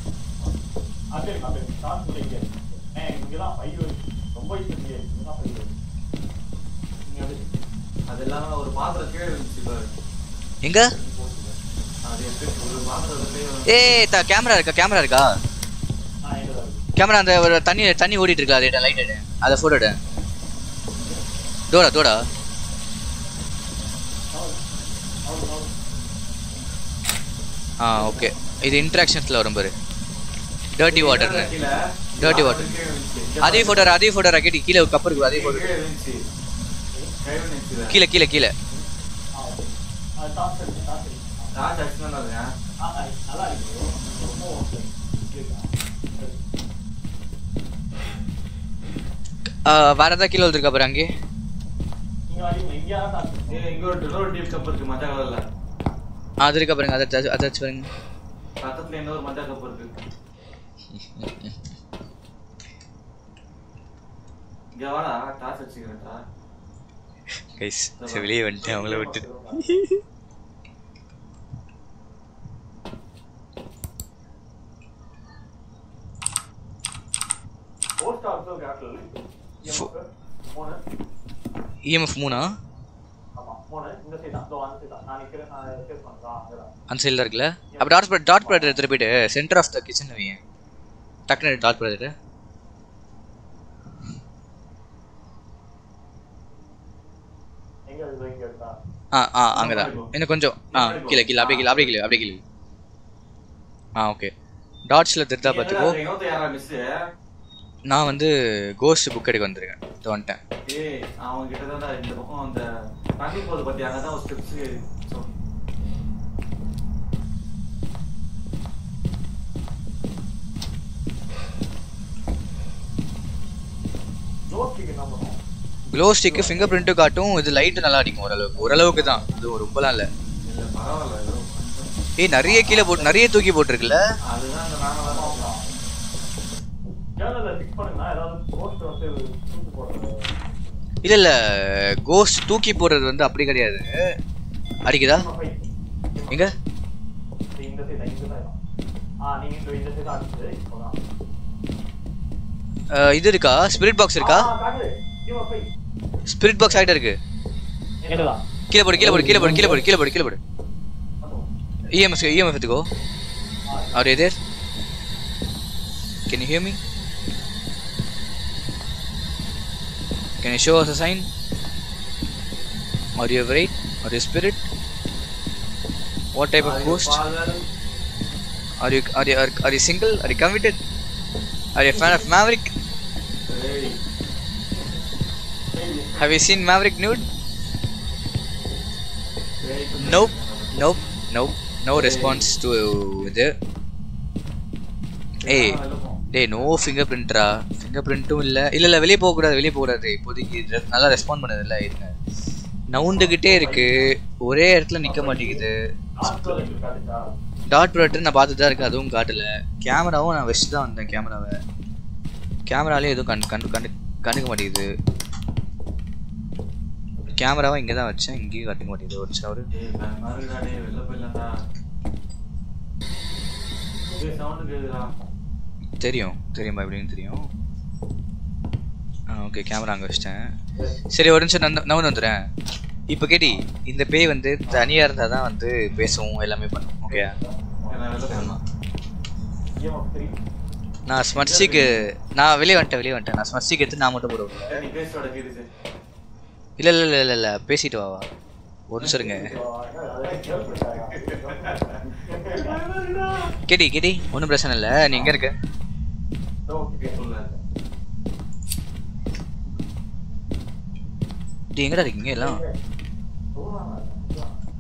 எங்க? ஏய் த கேமரா இருக்கா? கேமரா இருக்கா. கேமரா அந்த ஒரு தண்ணி தண்ணி ஓடிட்டு இருக்கா அது லைட் எடு அதை ஃபோட்டோ எடு. தோடா தோடா. ஆ ஓகே இது இன்ட்ராக்ஷன்ஸில் வரும் பாரு. டர்ட்டி வாட்டர்னு water. கீழே இருந்துச்சு. அதே ஃபோட்டோ அதே ஃபோட்டோ ராக்கெட் கீழே கப் இருக்கு அதே ஃபோட்டோ கீழே கீழே கீழே. வேற ஏதாவது கீழே வந்துருக்கா பாரு அங்கே? ஒரு அது இருக்கா பாருங்க அதை அதை பாருங்க. பக்கத்துல இன்னொரு மஞ்சள் கப் இருக்கு? இங்க வாடா டார்ச் வச்சுக்கிறேன்டா. கைஸ் வெளியே வந்துட்டு அவங்கள விட்டு Post office ஒரு capital. Fo- மூணு. இஎம்எஃப் மூணா ஆமா, மூணு. இந்த side தான். இதோ அந்த சைடில் இருக்குல்ல? அப்போ டாட் ப்ராட் டாட் ப்ராட் எடுத்துட்டு போயிட்டு சென்டர் ஆஃப் த கிச்சன் வையன் டக்குனு டாட் ப்ராட்? ஆ ஆ அங்கே தான் இன்னும் கொஞ்சம் ஆ கீழே கீழே அப்படியே கீழே அப்படியே கீழே அப்படியே கீழே. ஆ ஓகே டாட்ஸில் திருத்தா பார்த்துக்கோ. நான் வந்து கோஸ்ட் புக் எடுக்க வந்திருக்கேன். இது வந்துட்டேன். ஏய் அவன் கிட்ட தான் இந்த பக்கம் அந்த தண்ணி போது பத்தி ஒரு ஸ்டெப்ஸ்? க்ளோ ஸ்டிக்கு ஃபிங்கர் பிரிண்ட்டும் காட்டும் இது லைட்டு நல்லா அடிக்கும் ஓரளவுக்கு. ஓரளவுக்கு தான். இது ரொம்பலாம் இல்லை. ஏய் நிறைய கீழே போட்டு நிறைய தூக்கி போட்டிருக்குல்ல? அதுதான் அந்த நாங்க தான் ஜன்னல்ல fix பண்ணுங்கன்னா ஏதாவது post வந்து தூக்கி போடுறது. இல்லை இல்லை. கோஸ்ட் தூக்கி போடுறது வந்து அப்படி கிடையாது. அடிக்குதா. எங்க? இது இருக்கா? ஸ்பிரிட் பாக்ஸ் இருக்கா. ஸ்பிரிட் பாக்ஸ் ஆகிட்ட இருக்கு? கீழே போடு கீழே போடு கீழே போடு கீழே போடு கீழே போடு கீழே போடு. இஎம்எஸ் இஎம்எஃப் எடுத்துக்கோ. Are you there? Can you hear Can you show us a sign? Are you afraid? Are you spirit? What type are of ghost? Are you are you are, are, you single? Are you committed? Are you a fan of Maverick? Have you seen Maverick nude? Nope, nope, nope. No response to uh, there. Hey, டேய் no ஃபிங்கர் பிரிண்ட்ரா ஃபிங்கர் பிரிண்ட்டும் இல்லை. இல்லை இல்லை வெளியே போகக்கூடாது வெளியே போகக்கூடாது இப்போதைக்கு நல்லா ரெஸ்பாண்ட் பண்ணது இல்லை இருங்க நவுண்டுக்கிட்டே இருக்கு. ஒரே இடத்துல நிற்க மாட்டேங்குது. டாட் ப்ராடக்ட் நான் பார்த்துட்டு தான் இருக்கேன் அதுவும் காட்டல. கேமராவும் நான் வச்சு தான் வந்தேன் கேமராவை கேமராலேயும் எதுவும் கண் கண்டு கண்டு கண்டுக்க மாட்டேங்குது. கேமராவை இங்கே தான் வச்சேன் இங்கேயும் கண்டுக்க மாட்டேங்குது. ஒரு நிமிஷம் வெளில தெரியும் தெரியுமா எப்படின்னு தெரியும்? ஆ ஓகே கேமரா அங்கே வச்சிட்டேன். சரி ஒரு நிமிஷம் நான் நான் வந்துடுறேன். இப்போ கேட்டி இந்த பேய் வந்து தனியாக இருந்தால் தான் வந்து பேசுவோம் எல்லாமே பண்ணும் ஓகே நான் ஸ்மர்சிக்கு நான் வெளியே வந்துட்டேன் வெளியே வந்துட்டேன். நான் ஸ்மர்சிக்கு எடுத்து நான் மட்டும் போடுவேன் இல்லை இல்லை இல்லை இல்லை இல்லை பேசிட்டு வா வா. ஒரு நிமிஷம் கேடி கேட்டி ஒன்றும் பிரச்சனை இல்லை. நீ எங்கே இருக்க? ஓகே எங்கடா இருக்கீங்க எல்லாம்?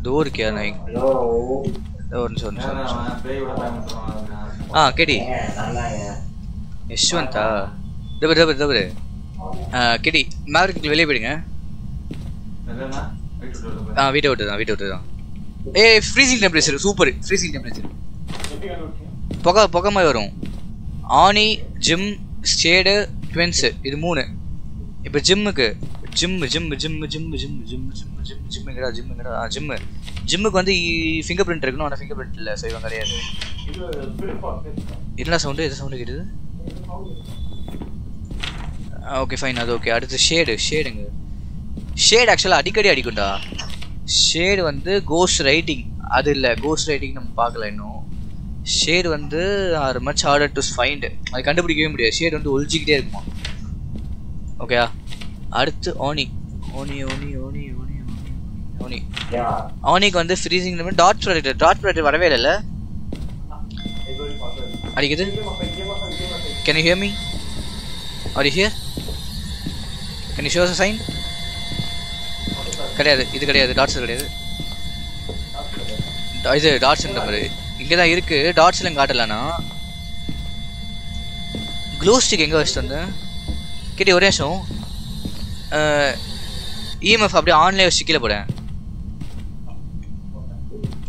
தோ இருக்கியா நான் ஒரு நிமிஷம் ஒரு நிமிஷம், ஆ கேடி. யஷ்வந்தா. தபர் தபரு தபரு கேடி மேவரிக்கு வெளியே போயிடுங்க. ஆ வீட்டை விட்டு தான் வீட்டை விட்டு தான் ஏய் freezing temperature super freezing temperature புகை புகை மாதிரி வரும். ஆனி ஜிம் ஸ்டேடு ட்வின்ஸு இது மூணு. இப்போ ஜிம்முக்கு gym gym gym gym gym gym gym gym ஜிம்முங்கடா ஜிம்முங்கடா ஆ ஜிம்மு ஜிம்முக்கு வந்து ஃபிங்கர் பிரிண்ட் இருக்கணும் ஆனால் ஃபிங்கர் பிரிண்ட் இல்லை செய்வாங்க கிடையாது. என்ன சவுண்டு எது சவுண்டு கேட்டுது? ஓகே ஃபைன் அது ஓகே அடுத்து ஷேடு ஷேடுங்க ஷேட் ஆக்சுவலாக அடிக்கடி அடிக்கும்டா. ஷேடு வந்து கோஸ்ட் ரைட்டிங் அது இல்லை கோஸ்ட் ரைட்டிங் நம்ம பார்க்கல இன்னும். ஷேடு வந்து are much harder to find அது கண்டுபிடிக்கவே முடியாது. ஷேடு வந்து ஒழிச்சிக்கிட்டே இருக்குமா? ஓகேயா அடுத்து ஓனி ஓனி ஓனி ஓனி ஓனி ஓனி ஓனி ஆனிக்கு வந்து freezing dot projector dot projector வரவே இல்லைல்ல அடிக்குது? Can you hear me are you hear can you shows sign கிடையாது இது கிடையாது டாட்ஸ் கிடையாது. இது டாட்ஸ்ன்ற மாதிரி. இங்கே தான் இருக்கு டாட்ஸ்லாம் காட்டலனா க்ளோ ஸ்டிக் எங்கே வச்சுட்டு வந்தேன் கேட்டி ஒரே நிமிஷம். இஎம்எஃப் அப்படியே ஆன்லைன் வச்சு கீழே போடேன்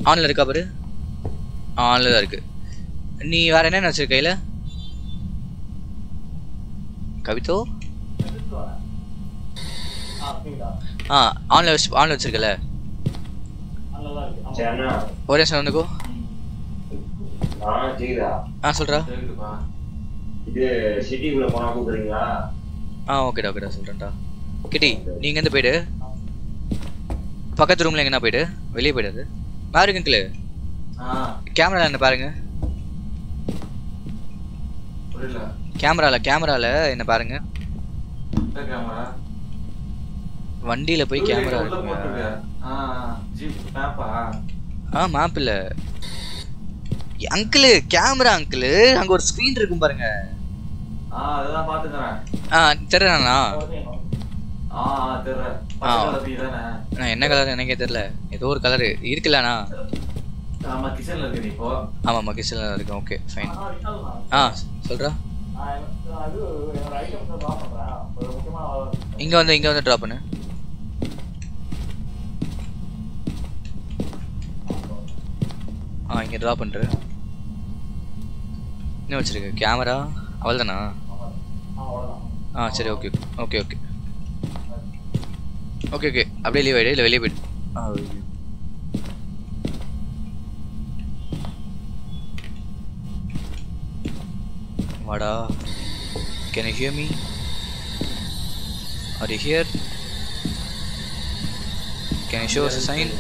ஆன்ல இருக்கா பாரு? ஆன்ல தான் இருக்கு. நீ வேற என்ன வச்சிருக்க கையில்? கவிதோ? ஆ ஆன்ல வச்சு ஆன்ல வச்சிருக்கல ஒரே நிமிஷம் வந்துக்கோ ஆ சொல்றா. இது சிட்டிக்குள்ள போனா கூப்பிடுறீங்களா? ஆ ஓகேடா ஓகேடா சொல்கிறேன்டா கிட்டி நீங்கள் எந்த போயிடு? பக்கத்து ரூமில் எங்கன்னா போயிடு? வெளியே போயிடாது பாருங்க ஆ. கேமரா என்ன பாருங்க? கேமரால கேமரால என்ன பாருங்க? கேமரா வண்டியில போய் கேமரா ஆ மேப் இல்ல. அங்கிள் கேமரா அங்கிள் அங்க ஒரு ஸ்க்ரீன் இருக்கும் பாருங்க. ஆ அதெல்லாம் பாத்துக்கறேன். ஆ தெரியலண்ணா ஆ தானே? நான் என்ன கலர் எனக்கே தெரியல. ஏதோ ஒரு கலர் இருக்குல்லண்ணா. ஆமா கிச்சன்ல இருக்கு இப்போ. ஆமாம் கிச்சனில் இருக்கு. ஓகே ஃபைன் ஆ சொல்றா. இங்க வந்து இங்க வந்து ட்ராப் பண்ணு. ஆ இங்கே ட்ரா பண்ணுற என்ன வச்சுருக்கு கேமரா அவள் தானா ஆ சரி okay okay okay okay okay அப்படியே லீவ் ஆகிடு இல்லை வெளியே போயிடு ஆ வாடா Can you hear me? Are you here? Can you show us a sign?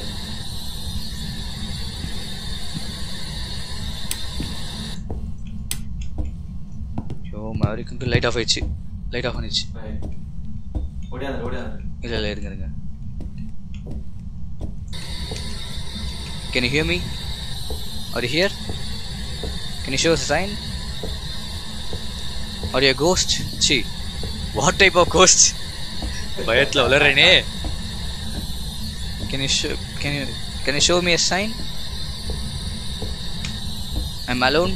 மறுபடியும் லைட் ஆஃப் ஆயிடுச்சு லைட் ஆஃப் ஆனிச்சு ஓடியாந்து ஓடியாந்து இல்லை இல்லை இருங்க இருங்க can you hear me are you hear can you show us sign are you ghost see what type of ghost பயத்தில் வளர்றேனே can you show can you can you show me a sign I'm alone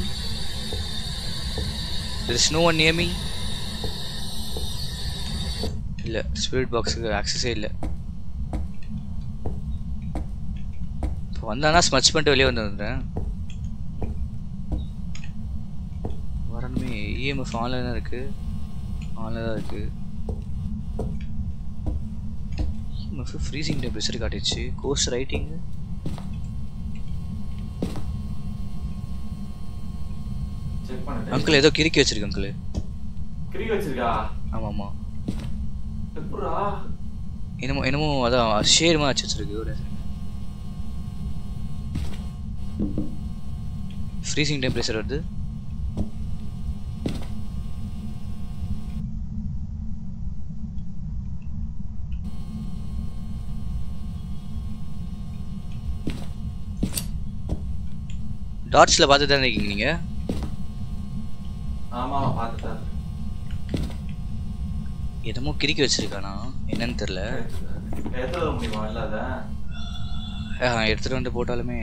there is no one near me. இல்ல spirit பாக்ஸுக்கு ஆக்சஸே இல்லை இப்போ வந்தானா smudge பண்ணிட்டு வெளியே வந்து வரணுமே இஎம்எஃப் ஆன்லைன் தான் இருக்கு ஆன்லைன் தான் இருக்கு இஎம்எஃப் ஃப்ரீசிங் டெம்பரேச்சர் காட்டிடுச்சு கோர்ஸ் ரைட்டிங் செக் பண்ணிட்டேன். அங்கிள் ஏதோ கிறுக்கி வச்சிருக்கு அங்கிள். கிரிக்கி வச்சிருக்கா? ஆமா ஆமா எப்படா? என்னமோ என்னமோ அதான் ஷேர் மாதிரி வச்சு வச்சிருக்கு ஒரு ஃப்ரீசிங் டெம்பரேச்சர் வருது. டாட்ஸ்ல பார்த்து தானே இருக்கீங்க நீங்க? ஆமா பார்த்துட்டேன் என்னமோ கிறுக்கி வச்சிருக்கானா? என்னன்னு தெரியல. வர முடியுமா இல்லாத? எடுத்துட்டு வந்து போட்டாலுமே.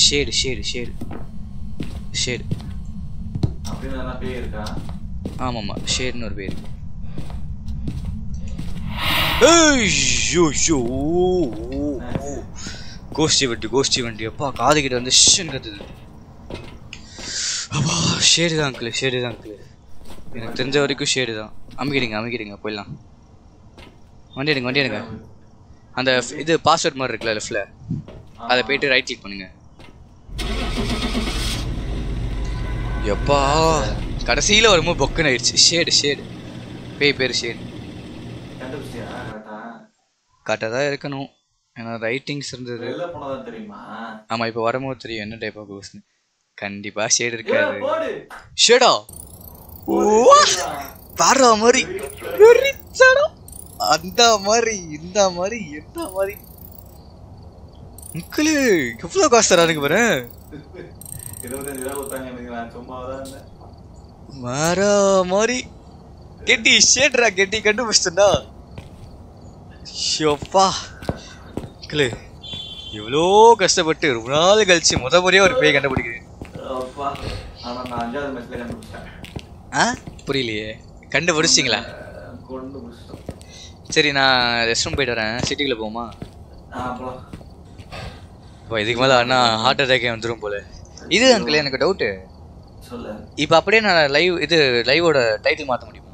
Shade shade shade. ஷேடு. அப்படின்னு பேய் இருக்கா? ஆமாம்மா ஷேர்னு ஒரு பேர் கோஷ்டி வண்டி கோஷ்டி வண்டி. அப்பா காது கிட்ட வந்து ஷன் கத்துது. அப்பா ஷேடு தான் அங்கிள் ஷேடு தான் அங்கிள் எனக்கு தெரிஞ்ச வரைக்கும் ஷேடு தான் அமைக்கிடுங்க அமைக்கிடுங்க போயிடலாம். வண்டி எடுங்க வண்டி எடுங்க. அந்த இது பாஸ்வேர்ட் மாதிரி இருக்குல்ல லெஃப்ட்ல அதை போயிட்டு ரைட் கிளிக் பண்ணுங்க. எப்பா கடைசியில் வரும்போது பொக்குன்னு ஆயிடுச்சு. Shade shade. பேய் பேர் ஷேடு. கரெக்டாக தான் இருக்கணும். ஏன்னா ரைட்டிங்ஸ் இருந்தது. ஆமாம் இப்போ வரும்போது தெரியும் என்ன டைப் ஆஃப் கோஸ்ட்னு கண்டிப்பாக ஷேடு இருக்காது. ஷேடா பாடுற மாதிரி. அந்த மாதிரி இந்த மாதிரி எந்த மாதிரி? முக்களே எவ்வளோ காசு தரானுங்க பாரு. வேற மாதிரி. கெட்டி ஷேட்ரா கெட்டி கண்டுபிடிச்சிட்டா? ஷோப்பா மக்களே எவ்வளோ கஷ்டப்பட்டு ரொம்ப நாள் கழிச்சு முத முறையா ஒரு பேய் கண்டுபிடிக்குது அப்பா ஆனா நான் அஞ்சாவது மேட்ச்ல கண்டுபிடிச்சிட்டேன் ஆ? புரியலையே. கண்டுபிடிச்சிங்களா கொண்டு முடிச்சிட்டோம் சரி நான் ரெஸ்ட் ரூம் போயிட்டு வரேன். சிட்டிக்குள்ள போமா ஆ இப்போ இதுக்கு மேலே அண்ணா ஹார்ட் அட்டாக்கே வந்துடும் போல. இது அங்கிள் எனக்கு டவுட்டு சொல்லு. இப்போ அப்படியே நான் லைவ் இது லைவோட டைட்டில் மாற்ற முடியுமா?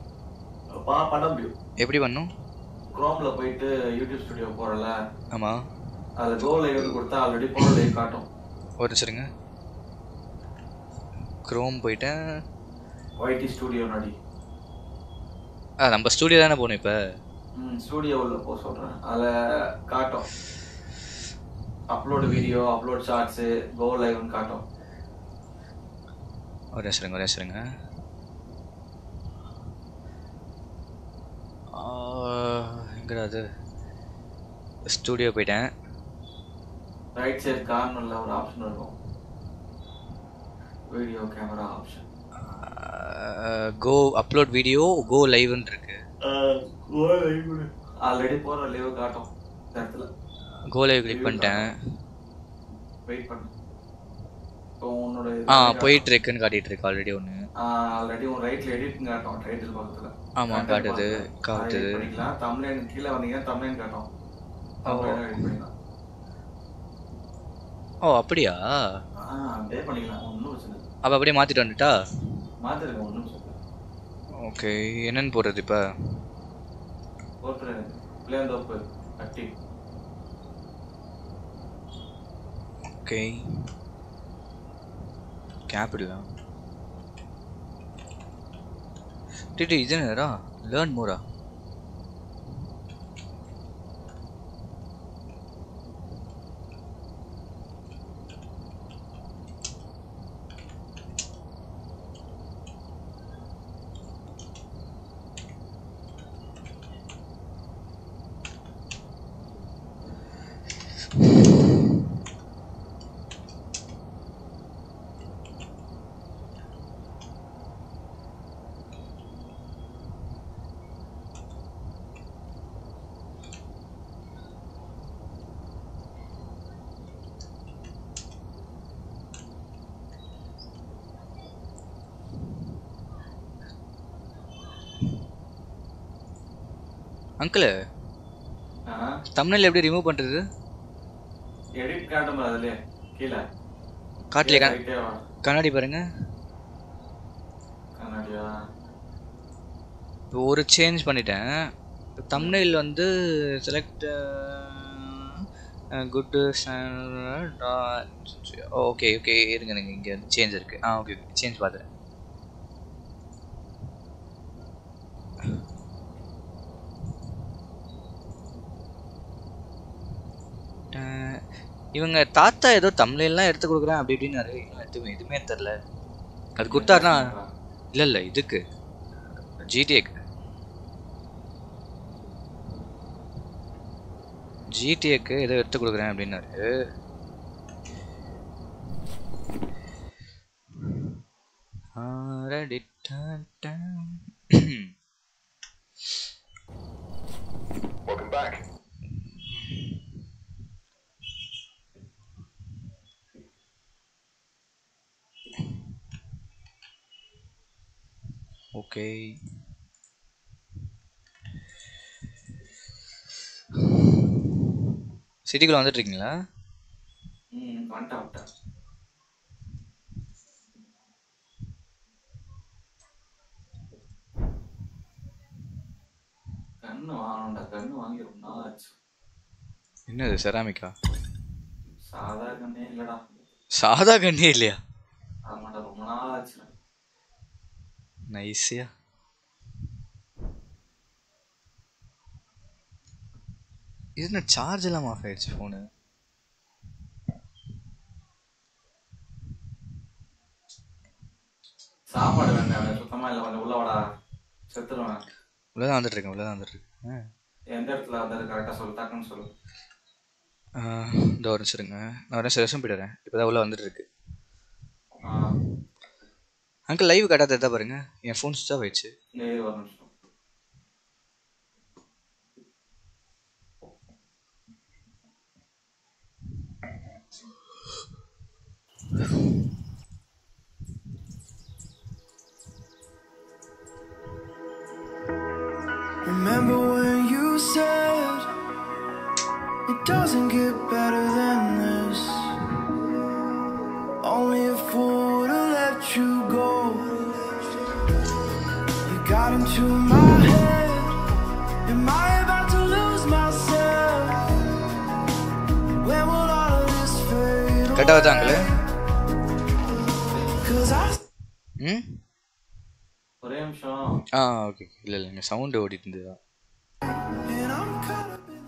பண்ண முடியும். எப்படி பண்ணும்? குரோம்ல போயிட்டு யூடியூப் ஸ்டுடியோ போறல ஆமாம் அது கோ லைவ் கொடுத்தா ஆல்ரெடி போன லைவ் காட்டும். ஒரு நிமிஷருங்க க்ரோம் போயிட்டேன். ஒய்டி ஸ்டுடியோ நடி ஆ நம்ம ஸ்டூடியோ தானே போகணும் இப்போ? ம் ஸ்டுடியோ உள்ள போக சொல்றேன். அதுல காட்டும். Upload video upload shorts go லைவ்னு காட்டும். ஒரு நிமிஷருங்க ஒரு நிமிஷருங்க எங்கடா அது? ஸ்டூடியோ போயிட்டேன். ரைட் சைடு கார்னர்ல ஒரு ஆப்ஷன் இருக்கும். Video camera option go upload video go லைவ்னு இருக்கு. ஆல்ரெடி போற லைவ் காட்டும். இந்த இடத்துல கோ லைவ் கிளிக் பண்ணிட்டேன். வெயிட் பண்ணு. இப்போ உன்னோட ஆ போயிட்டு இருக்குன்னு காட்டிட்டு இருக்கு ஆல்ரெடி ஒன்று ஆல்ரெடி உன் ரைட்ல எடிட் காட்டும் டைட்டில் பக்கத்துல. ஆமா, காட்டுது. காட்டுது. பண்ணிக்கலாம். தமிழ்லைன் கீழே வந்தீங்கன்னா தமிழ்லைன் காட்டும். தமிழ்லைன் எடிட் பண்ணிக்கலாம். ஓ அப்படியா? அப்படியே பண்ணிக்கலாம். ஒன்றும் பிரச்சனை அப்போ அப்படியே மாற்றிட்டு வந்துட்டா? மாத்திருங்க ஒன்றும் ஓகே என்னன்னு போடுறது இப்போ? அட்டி ஓகே. கேபிடலா டிடி இது என்னடா? லேர்ன் மோரா அங்கிள் தமிழில் எப்படி ரிமூவ் பண்ணுறது எடிட் காட்டும் அதுல கீழே வா. கண்ணாடி பாருங்க கண்ணாடியா இப்போ ஒரு சேஞ்ச் பண்ணிட்டேன் தமிழில் வந்து செலக்ட் குட்டு ஓகே ஓகே இருங்க இருங்க இங்கே சேஞ்ச் இருக்குது ஆ ஓகே ஓகே சேஞ்ச் பார்த்துறேன் இவங்க தாத்தா ஏதோ தமிழ்லாம் எடுத்து கொடுக்குறேன் அப்படி இப்படின்னாரு இன்னும் எதுவுமே எதுவுமே தெரில. அது கொடுத்தாருனா இல்லை இல்லை இதுக்கு. ஜிடிஏக்கு ஜிடிஏக்கு ஏதோ எடுத்து கொடுக்குறேன் அப்படின்னாரு. ஆரடி. Welcome back. ஓகே சிட்டிக்குள்ள வந்துட்டு இருக்கீங்களா ம் வந்துட்டேன் வந்துட்டேன். கண்ணு வாங்கணும்டா கண்ணு வாங்கி ரொம்ப நாள் ஆச்சு. என்னது செராமிக்கா? சாதா கண்ணே இல்லடா. சாதா கண்ணே இல்லையா? ஆமாடா ரொம்ப நாள் ஆச்சு நைஸியா இது என்ன சார்ஜ் எல்லாம் ஆஃப் ஆயிடுச்சு ஃபோனு சாப்பாடு வேண்டாம் சுத்தமா இல்லை கொஞ்சம் உள்ள வாடா. செத்துருவேன். உள்ளதான் வந்துட்டு இருக்கேன் உள்ளதான் வந்துட்டு இருக்கேன். எந்த இடத்துல வந்தது கரெக்டா சொல்லு டக்குன்னு சொல்லு. இந்த ஒரு நிமிஷம் இருங்க. நான் ஒரு நிமிஷம் ரெஸ்ட் போயிடுறேன் இப்போதான் உள்ள வந்துட்டு இருக்கு. அங்கிள் லைவ் கட்டாத எதா பாருங்க என் ஃபோன் சுவிச் ஆஃப் ஆயிடுச்சு ஏய் ஒரு நிமிஷம் Remember when you said it doesn't get better than this? Only a fool would have let you go. Got into my head. Am I about to lose myself? When will all of this fade uncle Cause I hmm ஒரே நிமிஷம் ஆ okay இல்லை இல்லை இங்கே sound ஓடிட்டு இருந்ததா And I'm caught up in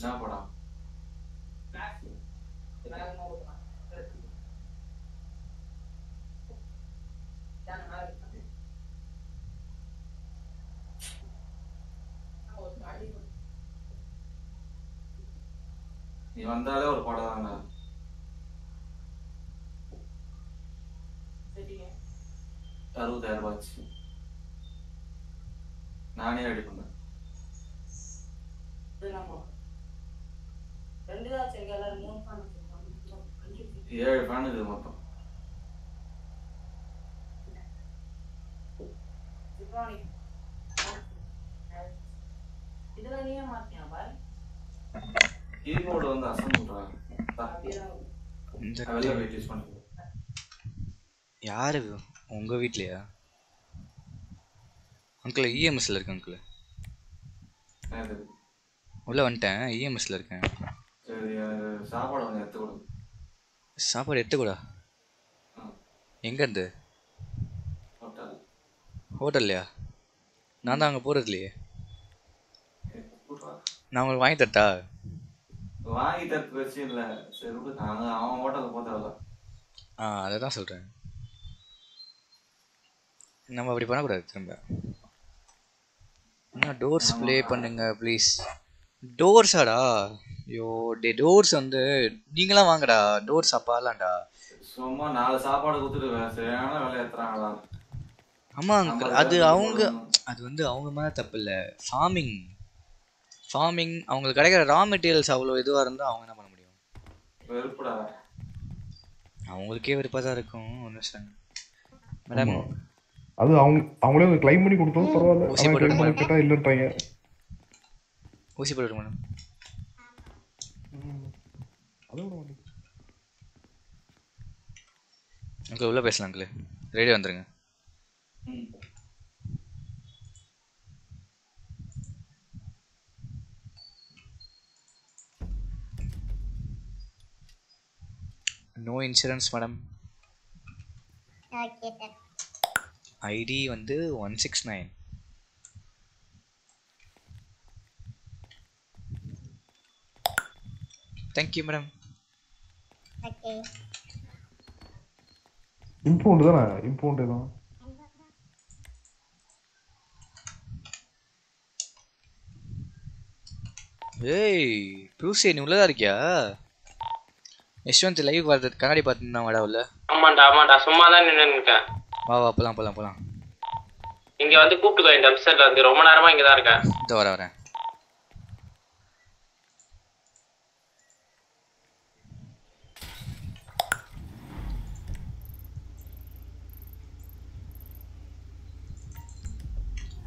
என்ன படம்? நீ வந்தாலே ஒரு படம் தாங்க அறுபதாயிரம் ரூபாய் நானே ரெடி பண்ணேன் ஏழு ஃபேன் இது மொத்தம். கீபோர்டு வந்து பண்ணுங்க யாரு உங்க வீட்லயா? அங்கிள் இஎம்எஸ்ல இருக்கு அங்கிள்? உள்ள வந்துட்டேன் இஎம்எஸ்ல இருக்கேன். சரி சாப்பாடு கொஞ்சம் எடுத்து கொடுங்க. சாப்பாடு எடுத்துக்கூடா. ஆ. எங்க இருந்து ஹோட்டல் ஹோட்டல்லையா? நான் தான் அங்கே போகிறது இல்லையே நான் உங்களுக்கு வாங்கி தரட்டா? வாங்கி தரத்து பிரச்சனை இல்லை. சரி விடு. நாங்க அவன் ஹோட்டலுக்கு போத்தவில்ல ஆ அதை தான் சொல்கிறேன் நம்ம அப்படி பண்ணக்கூடாது திரும்ப. என்ன டோர்ஸ் ப்ளே பண்ணுங்க ப்ளீஸ் டோர்ஸாடா ஐயோ டே டோர்ஸ் வந்து நீங்களாம் வாங்கடா டோர்ஸ் அப்பாலாம்டா சும்மா நாலு சாப்பாடு கொடுத்துட்டு சரியான வேலை ஏத்துறாங்களா? ஆமா uncle. நம்ம அது அவங்க. அது வந்து அவங்க மேலே தப்பு இல்லை. ஃபார்மிங் ஃபார்மிங் அவங்களுக்கு கிடைக்கிற ரா மெட்டீரியல்ஸ் அவ்வளோ இதுவாக இருந்தால் அவங்க என்ன பண்ண முடியும்? வெறுப்புடா. அவங்களுக்கே விருப்பம் தான் இருக்கும் ஒன்றும் மேடம் அது அவங்க அவங்களே கிளைம் பண்ணி கொடுத்தாலும் பரவாயில்ல. ஊசி போட்டு இல்லைன்றாங்க ஊசி போட்டு மேடம் அதை விட மாட்டேங்குது. அங்கிள் உள்ளே பேசலாம் அங்கிள் ரெடி வந்துருங்க. நோ இன்சூரன்ஸ் மேடம் ஐடி வந்து one six nine thank you madam okay. Impound தானே? இம்பவுண்ட் தான் ஏய் ப்ரூஸே நீ உள்ளதா இருக்கியா? யஷ்வந்த் லைவ் பார்த்து கண்ணாடி பார்த்துருந்தான் வாடா உள்ள. ஆமாண்டா ஆமாண்டா சும்மா தான் நின்று இருக்கேன் வா வா போலாம் போலாம் போலாம். இங்க வந்து கூப்பிட்டுக்கோ இந்த வெப்சைட்ல வந்து. ரொம்ப நேரமா இங்க தான் இருக்கேன். இதோ வர வரேன்.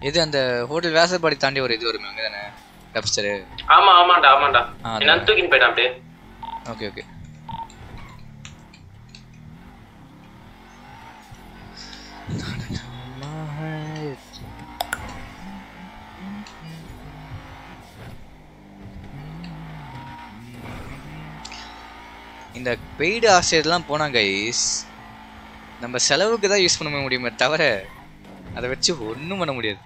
இது அந்த ஹோட்டல் வேசப்பாடி தாண்டி ஒரு இது வருமே அங்கே தானே டப்ஸ்டரு ஆமா ஆமாண்டா ஆமாண்டா. ஆ, என்ன தூக்கின்னு போயிட்டான் அப்படியே. Okay okay. இந்த பெய்டு ஆசிரியர்லாம் போனாங்க கைஸ் நம்ம செலவுக்கு தான் யூஸ் பண்ண முடியுமே தவிர அதை வச்சு ஒன்றும் பண்ண முடியாது.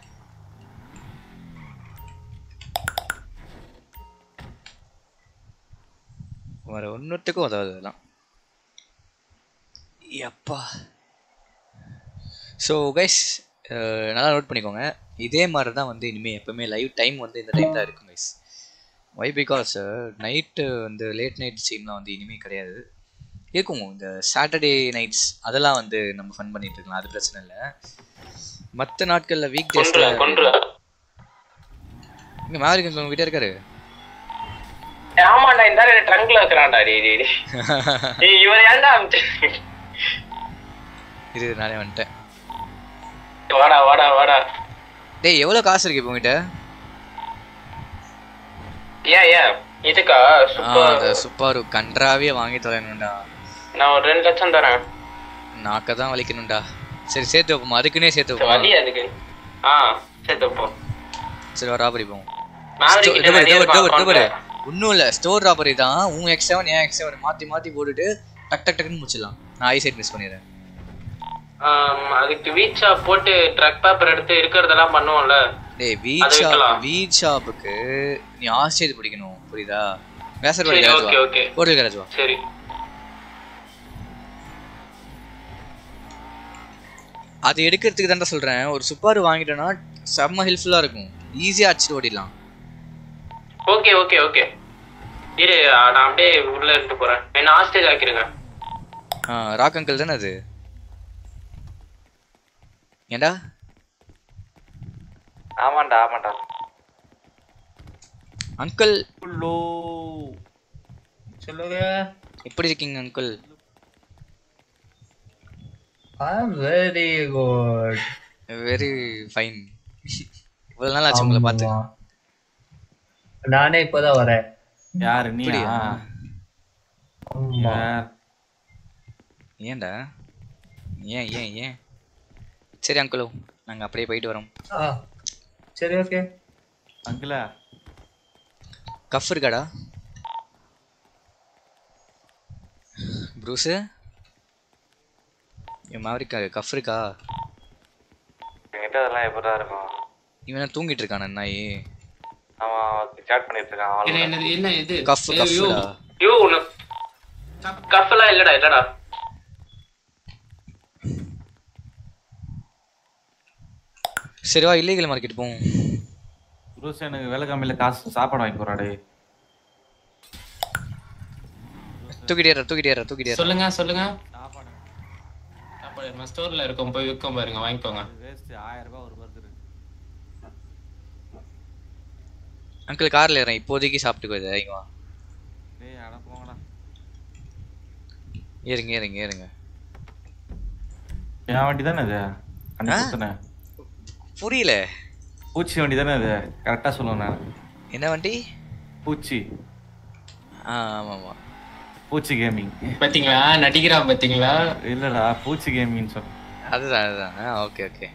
வேற ஒன்றுத்துக்கும் உதவுது அதெல்லாம் எப்பா ஸோ கைஸ் நல்லா நோட் பண்ணிக்கோங்க. இதே மாதிரி தான் வந்து இனிமேல் எப்பவுமே லைவ் டைம் வந்து இந்த டைம் தான் இருக்கும் கைஸ் வை பிகாஸ் நைட்டு வந்து லேட் நைட் சீன்லாம் வந்து இனிமேல் கிடையாது. இருக்கும் இந்த சாட்டர்டே நைட்ஸ் அதெல்லாம் வந்து நம்ம ஃபன் பண்ணிட்டு இருக்கலாம். அது பிரச்சனை இல்லை. மற்ற நாட்களில் வீக் டேஸில் இங்கே உங்க கிட்டே இருக்காரு? ஆமாண்டா இந்த ஆளு ட்ரங்க்ல இருக்கிறான்டா டேய் டேய் டேய். ஏய் இவர் ஏன்டா இது நானே வந்துட்டேன். வாடா வாடா வாடா. டேய் எவ்வளோ காசு இருக்கு இப்போ உங்ககிட்ட? ஏன் ஏன்? இதுக்கா? சூப்பர். சூப்பர் கன்றாவே வாங்கி தொலைணும்டா நான் ஒரு ரெண்டு லட்சம் தரேன். நாக்க தான் வலிக்கணும்டா. சரி சேர்த்து வைப்போம். அதுக்குன்னே சேர்த்து சரி, வலி வைப்போம் அதுக்கு. ஆ சேர்த்து வைப்போம். சரி வா ராபரி போவோம். Maverick கிட்ட நிறைய ல. ஒன்றும் இல்லை. ஸ்டோர் ராபரி தான். உன் எக்ஸ் செவன் ஏன் எக்ஸ் செவன் மாற்றி மாற்றி போட்டுட்டு டக் டக் டக்குன்னு முடிச்சிடலாம். நான் ஐ சைட் மிஸ் பண்ணிடுறேன். அதுக்கு வீட் ஷாப் போட்டு ட்ரக் பேப்பர் எடுத்து இருக்கிறதெல்லாம் பண்ணுவோம்ல. டேய் வீட் ஷாப். வீட் ஷாப்புக்கு நீ ஆசிரியர் பிடிக்கணும். புரியுதா? வேசர்பாடி சரி, கேரேஜ் வா okay. ஹோட்டல் கேரேஜ் வா. சரி. அது எடுக்கிறதுக்கு தான்டா சொல்கிறேன் ஒரு சுப்பாரு வாங்கிட்டேன்னா செம்ம ஹெல்ப்ஃபுல்லாக இருக்கும். ஈஸியாக அடிச்சுட்டு ஓடிடலாம். ஓகே ஓகே ஓகே இரு நான் அப்படியே உள்ள இருந்து போறேன். என்ன ஹாஸ்டேஜ் ஆக்கிருங்க. ராக் அங்கிள் தானே அது? ஏண்டா? ஆமாண்டா ஆமாண்டா. அங்கிள் லோ சொல்லுங்க. எப்படி இருக்கீங்க uncle very good very fine இவ்வளவு நாள் ஆச்சு உங்களை பார்த்து. நானே இப்பதான் வரேன். யாரு. யார்? ஏன்டா? ஏன் ஏன் ஏன்? சரி அங்கிளோ நாங்க அப்படியே போயிட்டு வரோம். சரி ஓகே அங்கிளா கஃப் இருக்காடா? ப்ரூஸு? என் மாவரிக்கா கஃப் இருக்கா? என்கிட்ட அதெல்லாம் எப்படா இருக்கும்? இவன் தூங்கிட்டு இருக்கான நாய்? அவன் சேட் பண்ணிட்டு இருக்கான் என்ன அவ்வளவுதான். என்னது என்ன இது? கஃப் ஐயோ, கஃப்டா? ஐயோ உன்னை கஃப்லாம் இல்லடா இல்லடா. சரி வா இல்லீகல் மார்க்கெட் போவோம். புருஷன் எனக்கு வேலை கம்மியில காசு சாப்பாடு வாங்கி போறாடே. தூக்கிட்டே தூக்கிட்டே தூக்கிட்டே சொல்லுங்க சொல்லுங்க. சாப்பாடு. நம்ம ஸ்டோர்ல இருக்கோம் போய் விற்கும் பாருங்க வாங்கிக்கோங்க. வேஸ்ட் ஆயிரம் ரூபாய் ஒரு அங்கிள் கார்ல ஏறேன் இப்போதைக்கு சாப்பிட்டுக்கோ இதை இங்க வா டேய் அட போங்கடா. ஏறுங்க ஏறுங்க ஏறுங்க. என் வண்டி தானே இது? கொடுத்தனே புரியல. பூச்சி வண்டி தானே இது? கரெக்டா சொல்லுவேன் நான். என்ன வண்டி? பூச்சி. ஆ ஆமா ஆமா பூச்சி கேமிங். பாத்தீங்களா? நடிக்கிறான் பாத்தீங்களா? இல்லடா பூச்சி கேமிங் சொல் அதுதான் அதுதான். Okay okay.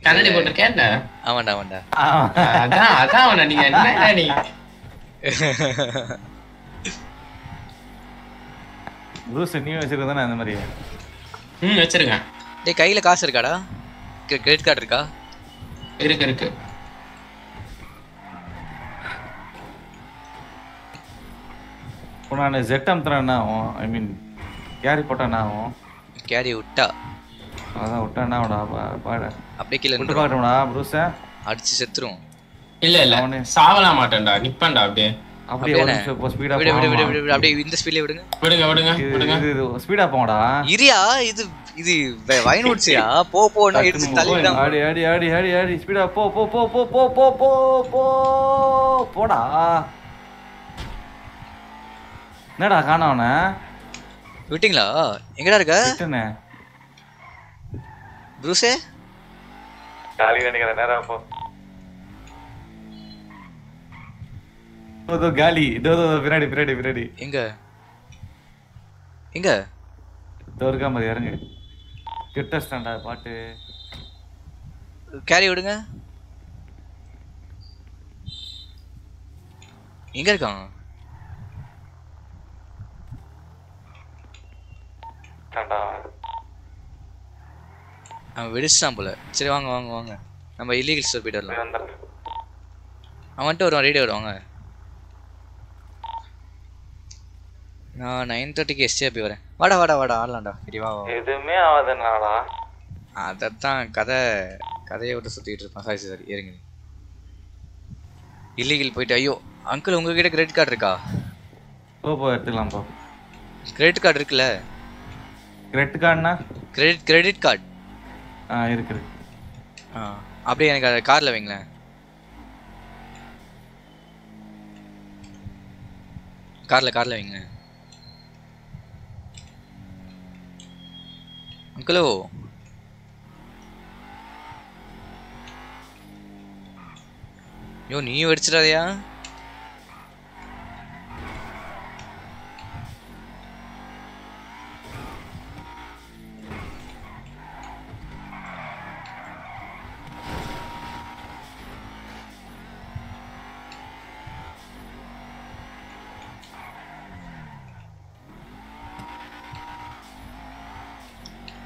கண்ணாடி போட்டிருக்கேன் என்ன? ஆமாண்டா ஆமாண்டா. அதான் அதான் அவன நீங்க என்ன நீ? ப்ரூஸ் நீ வச்சிருக்க தானே அந்த மாதிரி? ம் வச்சிருங்க டேய் கையில காசு இருக்காடா? கிரெடிட் கார்டு இருக்கா? இருக்கு இருக்கு. இப்போ நான் ஜெட் அமுத்துறேன் என்ன ஆகும்? ஐ மீன் கேரி போட்டா என்ன ஆகும்? கேரி விட்டா. அதான் விட்டா என்ன ஆகும்டா? பா- பாடு அப்படியே கீழே விட்டு நின்றுடும். பார்க்கணும்டா ப்ரூஸ அடிச்சு செத்துரும் இல்ல இல்ல. சாவலாம் மாட்டேன்டா. நிப்பேன்டா அப்படியே. அப்படியே ஸ்பீடா விடு விடு விடு விடு விடு. அப்படியே இந்த ஸ்பீட்ல விடுங்க. விடுங்க விடுங்க விடுங்க. ஸ்பீடா போங்கடா. இரியா இது இது வைனூட்ஸியா போ போ எடுத்து ஆடி ஆடி ஆடி ஆடி ஆடி. ஸ்பீடா போ போ போ போ போ போ போ போ போடா. என்னடா காணோம் அவனை விட்டீங்களா? எங்கடா இருக்க? விட்டனே. ப்ரூஸே காலி நினைக்கிற நேரம் போ இதோ காலி. இதோ பின்னாடி பின்னாடி பின்னாடி. எங்க? எங்க? இதோ இருக்கா மாதிரி இறங்கு. கிட்ட ஸ்டாண்டா பாட்டு. கேரி விடுங்க. எங்க இருக்கான்? ஸ்டாண்டா அவன் வெடிச்சிட்டான் போல. சரி வாங்க வாங்க வாங்க. நம்ம இல்லீகல் ஸ்டோர் போயிட்டு வரலாம். அவன் வந்துட்டு வருவான் ரேடியோ வருவாங்க நான் நைன் தேர்ட்டிக்கு எஸ்டியா போய் வரேன். வாடா வாடா வாடா ஆடலாம்டா. சரி வா வா. எதுவுமே ஆகாதுனாடா. அதைத்தான் கதை கதையை விட்டு சுற்றிட்டு இருப்பான். சாரி சாரி ஏறுங்க இல்லீகல் போயிட்டு ஐயோ அங்கிள் உங்ககிட்ட கிரெடிட் கார்டு இருக்கா? போ போ எடுத்துக்கலாம் போ. கிரெடிட் கார்டு இருக்குல்ல? கிரெடிட் கார்டுனா கிரெடிட் கிரெடிட் கார்டு ஆ இருக்குது ஆ அப்படியே எனக்கு அதை காரில் வைங்களேன். காரில் காரில் வைங்க அங்கிளோ. ஐயோ நீயும் வெடிச்சிடாதயா?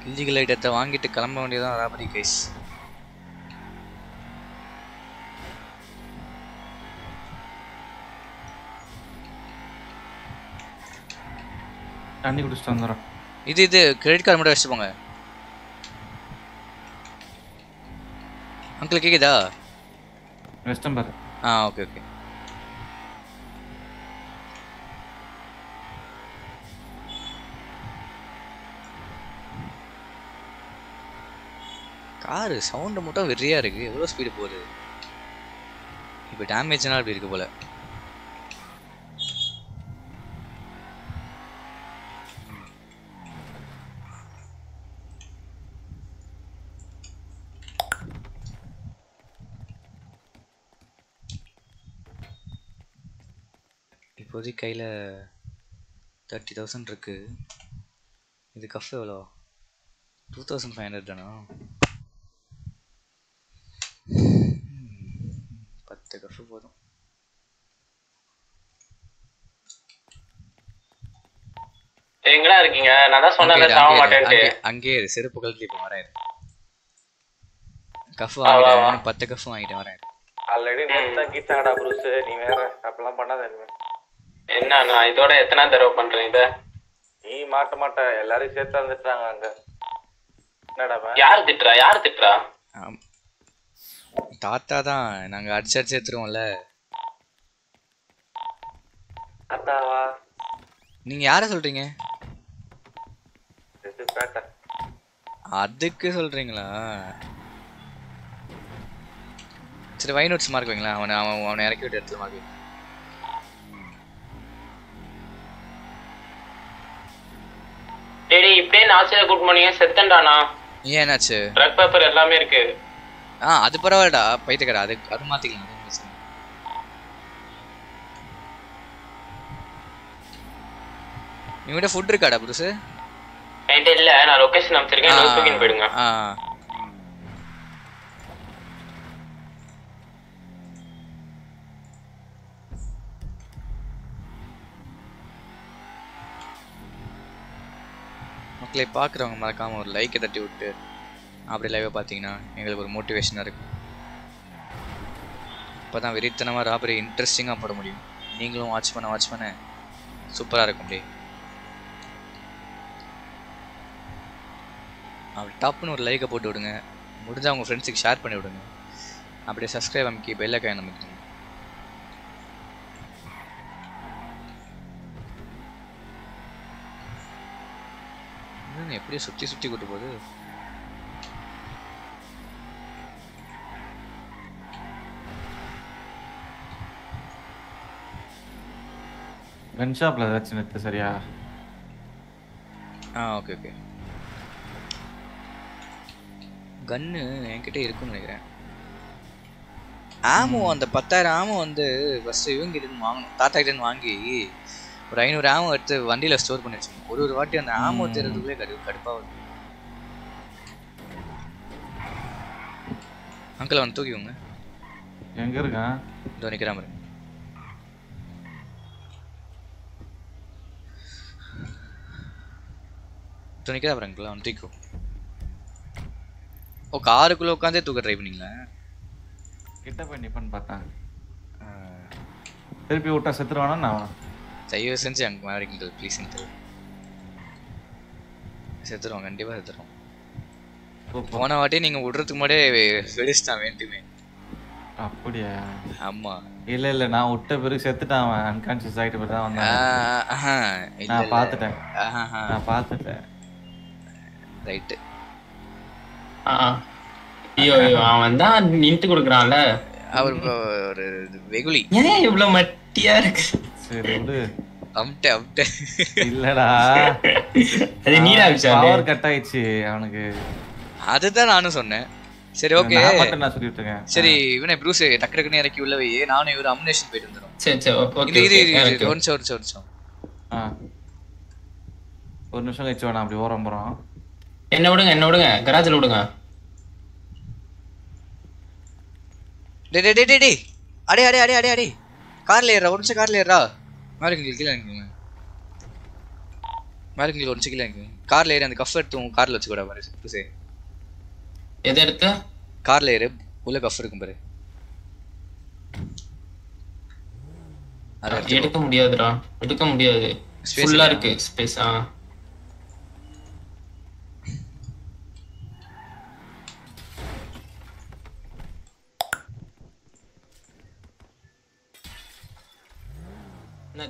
இல்லீகல் ஐட்டத்தை வாங்கிட்டு கிளம்ப வேண்டியதான் ராபரி கேஸ் தண்ணி குடிச்சிட்டு வந்துடுறோம். இது இது கிரெடிட் கார்டு மட்டும் வச்சுட்டு போங்க. அங்கிள் கேக்குதா? வெஸ்டம் பாரு. ஆ ஓகே ஓகே காரு சவுண்டு மட்டும் வெறியாக இருக்குது எவ்வளோ ஸ்பீடு போகுது? இப்போ டேமேஜ்னால் அப்படி இருக்கு போல். இப்போதைக்கு கையில் தேர்ட்டி தௌசண்ட் இருக்குது இது கஃப் எவ்வளோ? டூ தௌசண்ட் ஃபைவ் ஹண்ட்ரட் தானா? பத்து கஃப் போதும். எங்கடா இருக்கீங்க? நான் தான் அங்கே இரு, மாட்டேன்ட்டு. அங்கே- அங்கேயே இரு செருப்பு கழட்டி இப்போ வரேன் கஃப். வாங்கிட்டேன் பத்து கஃப் வாங்கிட்டு வரேன் ஆல்ரெடி நேத்து தான் கீத்தாடா ப்ரூஸ் நீ வேற அப்படிலாம் பண்ணாத. என்ன நான் இதோட எத்தனை தடவை பண்றேன் இத? நீ மாட்ட மாட்ட எல்லாரையும் சேர்த்து வந்துட்டாங்க அங்க. என்னடா? யார் திட்டுறா? யார் திட்டுறா. தாத்தா தான் நாங்கள் அடிச்சு அடிச்சு எடுத்துருவோம்ல அத்தாவா நீங்கள் யாரை பேட்டை. அதுக்கு சொல்கிறீங்களா சரி வை நோட்ஸ் மார்க் வைங்களேன். அவனை அவன் அவனை இறக்கி விட்டு இடத்துல மார்க் டேடி இப்படியே நாசில கூட்டு போனீங்க செத்தன்டானா ஏன் என்னாச்சு? ட்ரக் பேப்பர் எல்லாமே இருக்கு. ஆ அது பரவாயில்லடா. பைத்தியக்காரா அது அது மாற்றிக்கலாம் இல்ல. இவன்கிட்ட ஃபுட் இருக்காடா புதுசு என்கிட்ட இல்ல நான் லொகேஷன் அமைச்சிருக்கேன் நோட் தூக்கின்னு போயிடுங்க. மக்களை பார்க்குறவங்க மறக்காம ஒரு லைக்கை தட்டி விட்டு அப்படி லைவை பார்த்தீங்கன்னா எங்களுக்கு ஒரு மோட்டிவேஷனாக இருக்கும் இப்போ தான் வெறித்தனமாக ராபரி இன்ட்ரெஸ்டிங்காக போட முடியும். நீங்களும் வாட்ச் பண்ண வாட்ச் பண்ண. சூப்பராக இருக்கும் அப்படியே அப்படி டாப்னு ஒரு லைக்கை போட்டு விடுங்க. முடிஞ்சால் உங்கள் ஃப்ரெண்ட்ஸுக்கு ஷேர் பண்ணி விடுங்க. அப்படியே சப்ஸ்கிரைப் அமைக்கி பெல்ல காய் நமக்கு என்ன சுற்றி சுற்றி கூட்டு போகுது? கன் ஷாப்ல ஏதாச்சும் நிறுத்து சரியா? ஆ ஓகே ஓகே கன்னு என்கிட்ட இருக்குன்னு நினைக்கிறேன். ஆமோ அந்த பத்தாயிரம் ஆமோ வந்து ஃபஸ்ட்டு இவங்க கிட்ட வாங்கணும். தாத்தா கிட்ட வாங்கி ஒரு ஐநூறு ஆமோ எடுத்து வண்டியில் ஸ்டோர் பண்ணி வச்சுக்கணும். ஒரு ஒரு வாட்டி அந்த ஆமோ தேர்றதுக்குள்ளே கடு கடுப்பாகுது அங்கிள் அவன் தூக்கிக்கோங்க. எங்க இருக்கான்? இதோ நிற்கிறான் பாருங்க இதோ நிற்கிறா பாருங்க அங்கிள் அவன் தூக்கிக்கோ ஓ காருக்குள்ளே உட்காந்தே தூக்க ட்ரை பண்ணீங்களா? கிட்ட போய் நிப்பன்னு பார்த்தேன். திருப்பி விட்டா செத்துருவானா நான் தயவு செஞ்சு அங்கே மாறிக்கிட்டு ப்ளீஸ் செத்துருவோம் கண்டிப்பாக செத்துருவோம். போன வாட்டி நீங்கள் விடுறதுக்கு முன்னாடியே வெடிச்சிட்டான் வேண்டுமே. அப்படியா? ஆமா. இல்ல இல்ல நான் விட்ட பிறகு செத்துட்டான் அன்கான்சியஸ் ஆயிட்டு தான் வந்தான். நான். பார்த்துட்டேன். நான் பார்த்துட்டேன். ரைட்டு ஐயோ ஐயோ, அவன் தான் நின்று கொடுக்குறான்ல. அவர் ஒரு வெகுளி. ஏன் இவ்வளவு மட்டியா இருக்கு? சரி விடு. அம்ட்டே அம்ட்டே. இல்லடா. அது நீரா. பவர் கட் ஆயிடுச்சு அவனுக்கு. அதுதான் நானும் சொன்னேன். சரி ஓகே. நான் மட்டும் நான் சொல்லிட்டு இருக்கேன் சரி இவனை ப்ரூஸ் டக்கு டக்குன்னு இறக்கி உள்ள வை. நானும் இவரு அம்னேஷன் போயிட்டு வந்துடும் சரி சரி ஓகே இது இது. ஒரு நிமிஷம் ஒரு நிமிஷம் ஒரு நிமிஷம். ஆ. ஒரு நிமிஷம் கழிச்சு வேணாம் அப்படி ஓரம் போறோம். என்ன விடுங்க என்ன விடுங்க? கராஜில் விடுங்க. டே டே டே டே அடே அடே அடே அடே அடே. கார்ல ஏறா ஒரு நிமிஷம் கார்ல ஏறா உங்களுக்கு கீழே இறங்குங்க உங்களுக்கு ஒரு நிமிஷம் கீழே இறங்குங்க கார்ல ஏறி அந்த கஃப் எடுத்து உங்க கார்ல வச்சுக்கூடா பாரு ப்ரூஸே எதை எடுத்து? கார்ல ஏறு உள்ள கஃப் இருக்கும் பாரு. எடுக்க முடியாதுடா. எடுக்க முடியாது. ஃபுல்லா? இருக்கு ஸ்பேஸ் ஆ.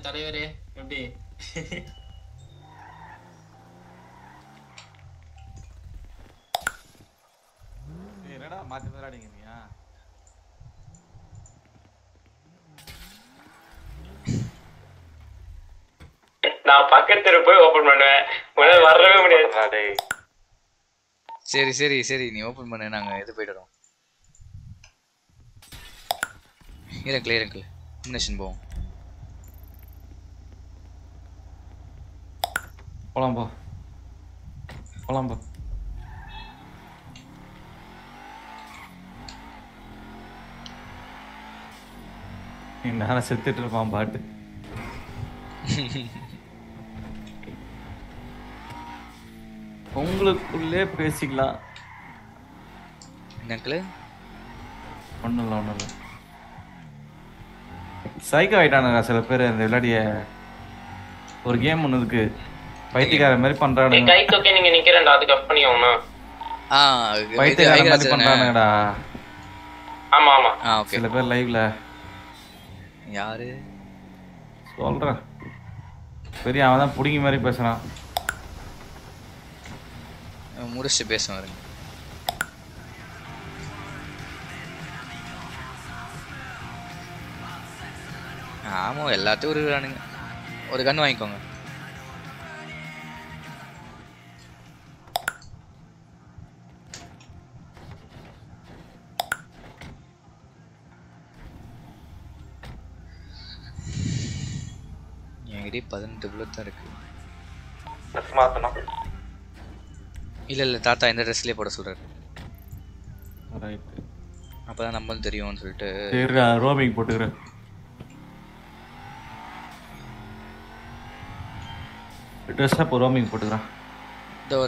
தலைவரே எப்படி? என்னடா மாத்தி மாத்தி அடிக்கிறீங்க நான் பக்கத்து தெரு போய் ஓபன் பண்ணுவேன். உன்னால வரவே முடியாது. சரி சரி சரி. நீ ஓபன் பண்ணு நாங்க இது போயிட்டு வரோம். இறங்கல இறங்கல. மினேஷன் போவோம். போலாம் போ. போலாம் போ. நேரம் செத்துட்டு இருப்பான் பாட்டு. உங்களுக்குள்ளே பேசிக்கலாம். என்னங்களே? ஒன்றும் இல்லை ஒன்றும் இல்லை. சைக்கோ ஆயிட்டானுங்க சில பேர் இந்த விளையாடிய. ஒரு கேம் ஒன்று இருக்கு. பைத்தியக்கார மாதிரி பண்றானுங்க. கை தூக்கி நீங்க நிக்கிறேன்டா அது கப் பண்ணிக்கோங்க ஆ பைத்தியக்கார மாதிரி பண்றானுங்கடா. ஆமா ஆமா. ஆ ஓகே. சில பேர் லைவ்ல யாரு? சொல்றேன். பெரிய அவன் தான் புடிங்கி மாதிரி பேசுறான். முடிச்சுட்டு பேசுவேன் இருங்க ஆமா எல்லாத்தையும் உருவானுங்க ஒரு கன் வாங்கிக்கோங்க. என்கிட்டயே பதினெட்டு புல்லட் தான் இருக்கு. ட்ரெஸ் இல்ல இல்ல தாத்தா இந்த ட்ரெஸ்லயே போட சொல்றாரு. ரைட் அப்பதான் நம்மளும் தெரியும்னு சொல்லிட்டு. ரோமிங் போட்டுக்கிறேன். ட்ரெஸ்ஸாக இப்போ ரோமிங் போட்டுக்கிறேன். இதோ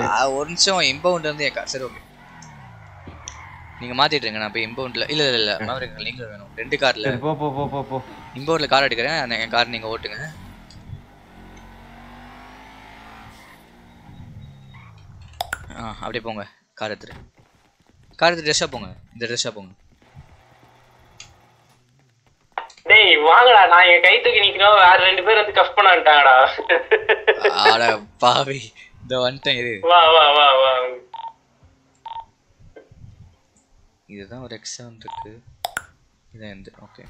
ஆ, ஒரு நிமிஷம் இம்பவுண்ட் வந்து என் சரி ஓகே நீங்க மாத்திட்டுருங்க நான் போய் இம்பவுண்ட்ல இல்ல இல்ல இல்ல மாவரிங்க நீங்களும் வேணும். ரெண்டு கார்ல போ போ போ போ போ. இம்பவுண்ட்ல கார் எடுக்கிறேன் அந்த- கார் நீங்க ஓட்டுங்க. ஆ அப்படியே போங்க. கார் எடுத்துட்டு கார் எடுத்து ட்ரெஸ்ஸாக போங்க. இந்த ட்ரெஸ்ஸாக போங்க. டேய் வாங்கடா. நான் என் கை தூக்கி நிக்கிறோம் வேற ரெண்டு பேர் வந்து கஃப் பண்ண வந்துட்டாங்கடா ஆட பாவி. இந்த வந்துட்டேன் இது வா வா வா வா. இதுதான் ஒரு எக்ஸாம் வந்துருக்கு இதான் இந்த ஓகே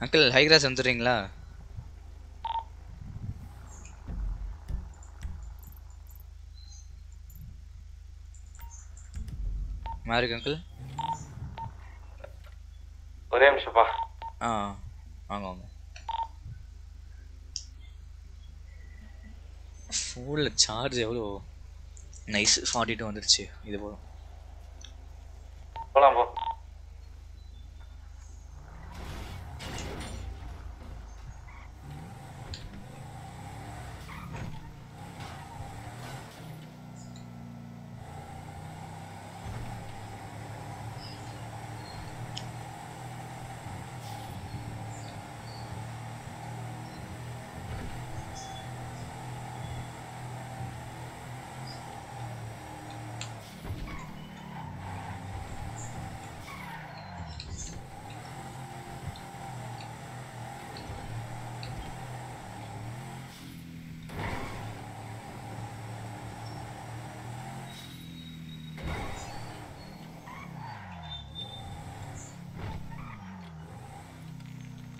அங்கிள் ஹை கிராஸ் வந்துடுறீங்களா மாரிக் அங்கிள் ஒரே நிமிஷம்ப்பா. ஆ வாங்க வாங்க. ஃபோனில் சார்ஜ் எவ்வளோ? நைஸ் ஃபார்ட்டி டூ வந்துருச்சு இது போதும். போலாம் போ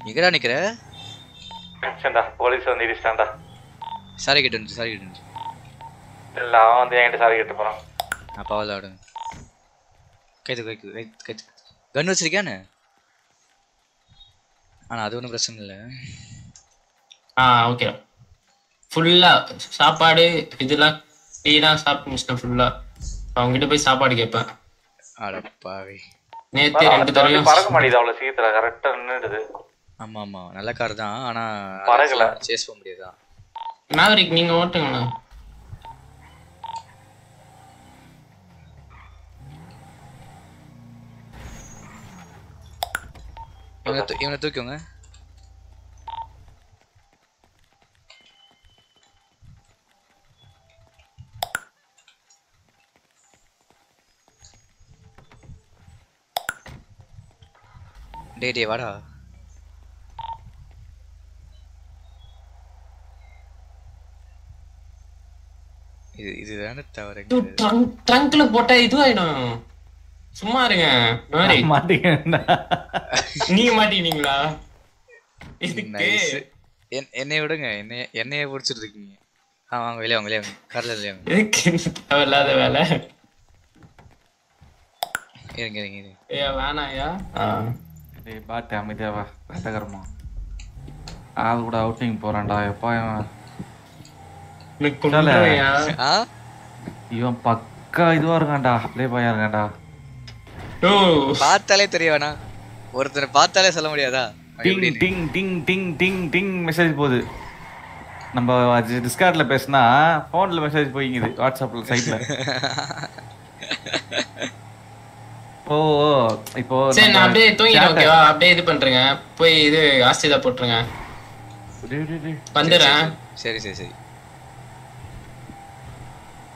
எங்கடா நிக்கிற? டென்ஷன்டா போலீஸ் வந்து இடிச்சிட்டான்டா சாரி கிட்ட சாரி கிட்ட இல்ல அவன் வந்து என்கிட்ட சாரி கேட்டு போறான். அப்போ அவள் விடுங்க கைது கைது கைது கைது கன் வச்சிருக்கியானு ஆனால் அது ஒன்றும் பிரச்சனை இல்லை. ஆ ஓகே. ஃபுல்லா சாப்பாடு இதெல்லாம் டீலாம் சாப்பிட்டு முடிச்சிட்டேன் ஃபுல்லா அவங்ககிட்ட போய் சாப்பாடு கேட்பேன். அடப்பாவி. நேத்து ரெண்டு தடவையும் பறக்க மாட்டேங்குது அவ்வளவு சீக்கிரத்துல. கரெக்டா நின்னுடுது ஆமாம் ஆமாம் நல்ல கார் தான். பறக்கல. ஆனால் சேஸ் போக முடியாதா? மேவரிக் நீங்க ஓட்டுங்கண்ணா. இவனை தூ- இவனை தூக்கிக்கோங்க. டேய் டேய் வாடா. இது இதுதானே தவறு ட்ரங்க்ல போட்டா இதுவாயிடும். சும்மா இருங்க மாதிரி நீங்க மாட்டீங்களா என்னைய விடுங்க என்னைய என்னைய பிடிச்சிட்டு இருக்கீங்க. ஆ வாங்க வெளியே வாங்க வெளியே வாங்க. கார்ல வெளியே வாங்க. எதுக்கு? தேவையில்லாத வேலை. இருங்க இருங்க இருங்க. ஏ வேணாயா ஆ. டேய் பாட்டு அமைதியா வா. ரத்தகரமா ஆள் கூட அவுட்டிங் போறான்டா. எப்பா இவன் பக்கா இதுவா இருக்கான்டா. ப்ளே பாயா இருக்கான்டா ஓ. பார்த்தாலே தெரிய வேணா ஒருத்தனை பார்த்தாலே சொல்ல முடியாதா? டிங்? டிங் டிங் டிங் டிங் டிங் மெசேஜ் போகுது. நம்ம டிஸ்கார்ட்ல பேசினா ஃபோன்ல மெசேஜ் போய்ங்குது வாட்ஸ்அப்ல சைட்ல ஓ இப்போ சரி நான் அப்படியே chat- ஓகேவா அப்படியே இது பண்றேங்க. போய் இது ஆஸ்திதா போட்டுருங்க. வந்துடுறேன். சரி சரி சரி.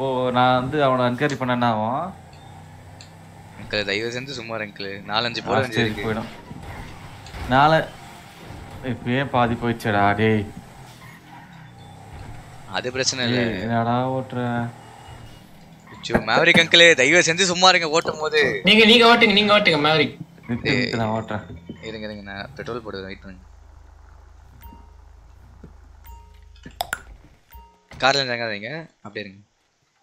ஓ நான் வந்து அவனை என்கரேஜ் பண்ண என்ன ஆகும்? அங்கிள் தயவு செஞ்சு சும்மா அங்கிள். நாலஞ்சு போட வேண்டியது போயிடும். நாளை இப்பயே பாதி போயிடுச்சடா டேய். அது பிரச்சனை இல்ல. என்னடா ஓட்டுற? ஐயோ மேவரிக் அங்கிள் தயவு செஞ்சு சும்மா இருங்க ஓட்டும் போது நீங்க நீங்க ஓட்டுங்க நீங்க ஓட்டுங்க நிறுத்து நான் ஓட்டுறேன். இருங்க இருங்க நான் பெட்ரோல் போடுவேன் வெயிட் பண்ணுங்க. கார்ல இறங்காதீங்க அப்படியே இருங்க.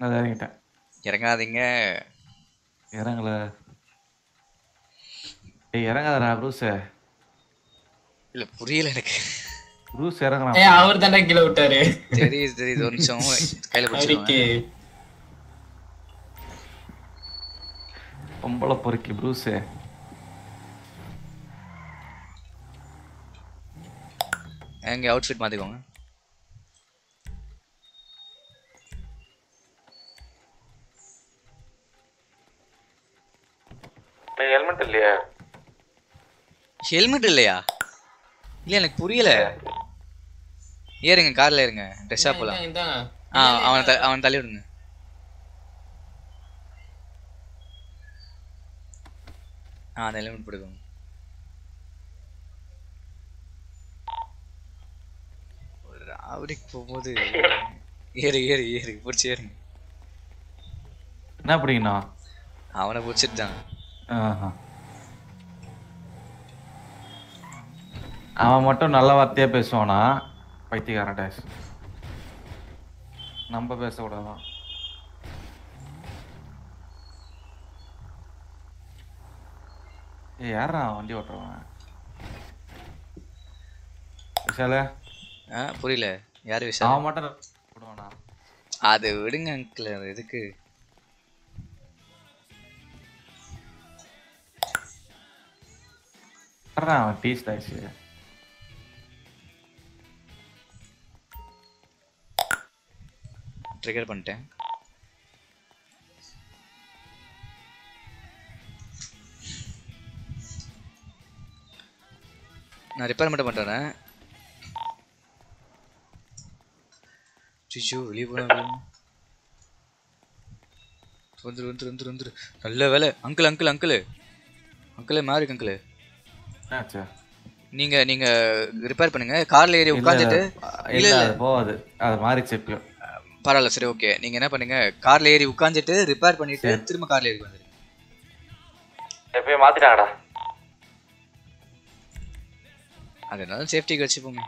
நான் இறங்கிட்டேன் இறங்காதீங்க. இறங்கல. டேய் இறங்காதடா ப்ரூஸ். இல்ல புரியல எனக்கு. ப்ரூஸ் ஏ இறங்குறான் அவர் தானே கீழே விட்டாரு. தெரியுது தெரியுது ஒரு நிமிஷம். கையில பிடிச்சிருவேன் பொம்பளை பொறுக்கி ப்ரூஸ். எங்க அவுட்ஃபிட் மாத்திக்கோங்க. ஹெல்மெட் இல்லையா? ஹெல்மெட் இல்லையா? இல்ல எனக்கு புரியல. ஏறுங்க கார்ல ஏறுங்க. ட்ரெஸ்ஸா போலாம் ஆ அவனை அவன் தள்ளி விடுங்க. ஆ அந்த ஹெல்மெட் போட்டுக்கோங்க. ஒரு ராவடிக்கு போகும்போது ஏறு ஏறு ஏறு. பிடிச்சி ஏறுங்க. என்ன பிடிக்கணும்? அவனை பிடிச்சிட்டு. அவன் மட்டும் நல்ல வார்த்தையா பேசுவானா? பைத்தியக்காரன் டேஷ் நம்ம பேசக்கூடாதான் ஏய் யாரா வண்டி ஓட்டுறவன்? விஷால? ஆ புரியல. யாரு விஷயம் அவன் மட்டும் அது விடுங்க அங்கிள் எதுக்கு? யாரா அவன் டீஸ் ஆயிடுச்சு ட்ரிகர் பண்ணிட்டேன் நான் ரிப்பேர் மட்டும் பண்றேன். சிச்சோ வெளியே போனா வந்துரு வந்துரு வந்துரு வந்துரு. நல்ல வேலை. அங்கிள் அங்கிள் அங்கிள் அங்கிளே மாறிக்கு அங்கிள் நீங்க நீங்க ரிப்பேர் பண்ணுங்க. கார்ல ஏறி இல்ல, உட்காந்துட்டு இல்ல அது போகாது. அது மாறிச்சு எப்பயோ பரவாயில்ல சரி ஓகே நீங்க என்ன பண்ணுங்க? கார்ல ஏறி உட்காந்துட்டு ரிப்பேர் பண்ணிட்டு திரும்ப கார்ல ஏறி வந்துருங்க எப்பயும் மாத்திட்டாங்கடா. அதனால சேஃப்டிக்கு வச்சுப்போங்க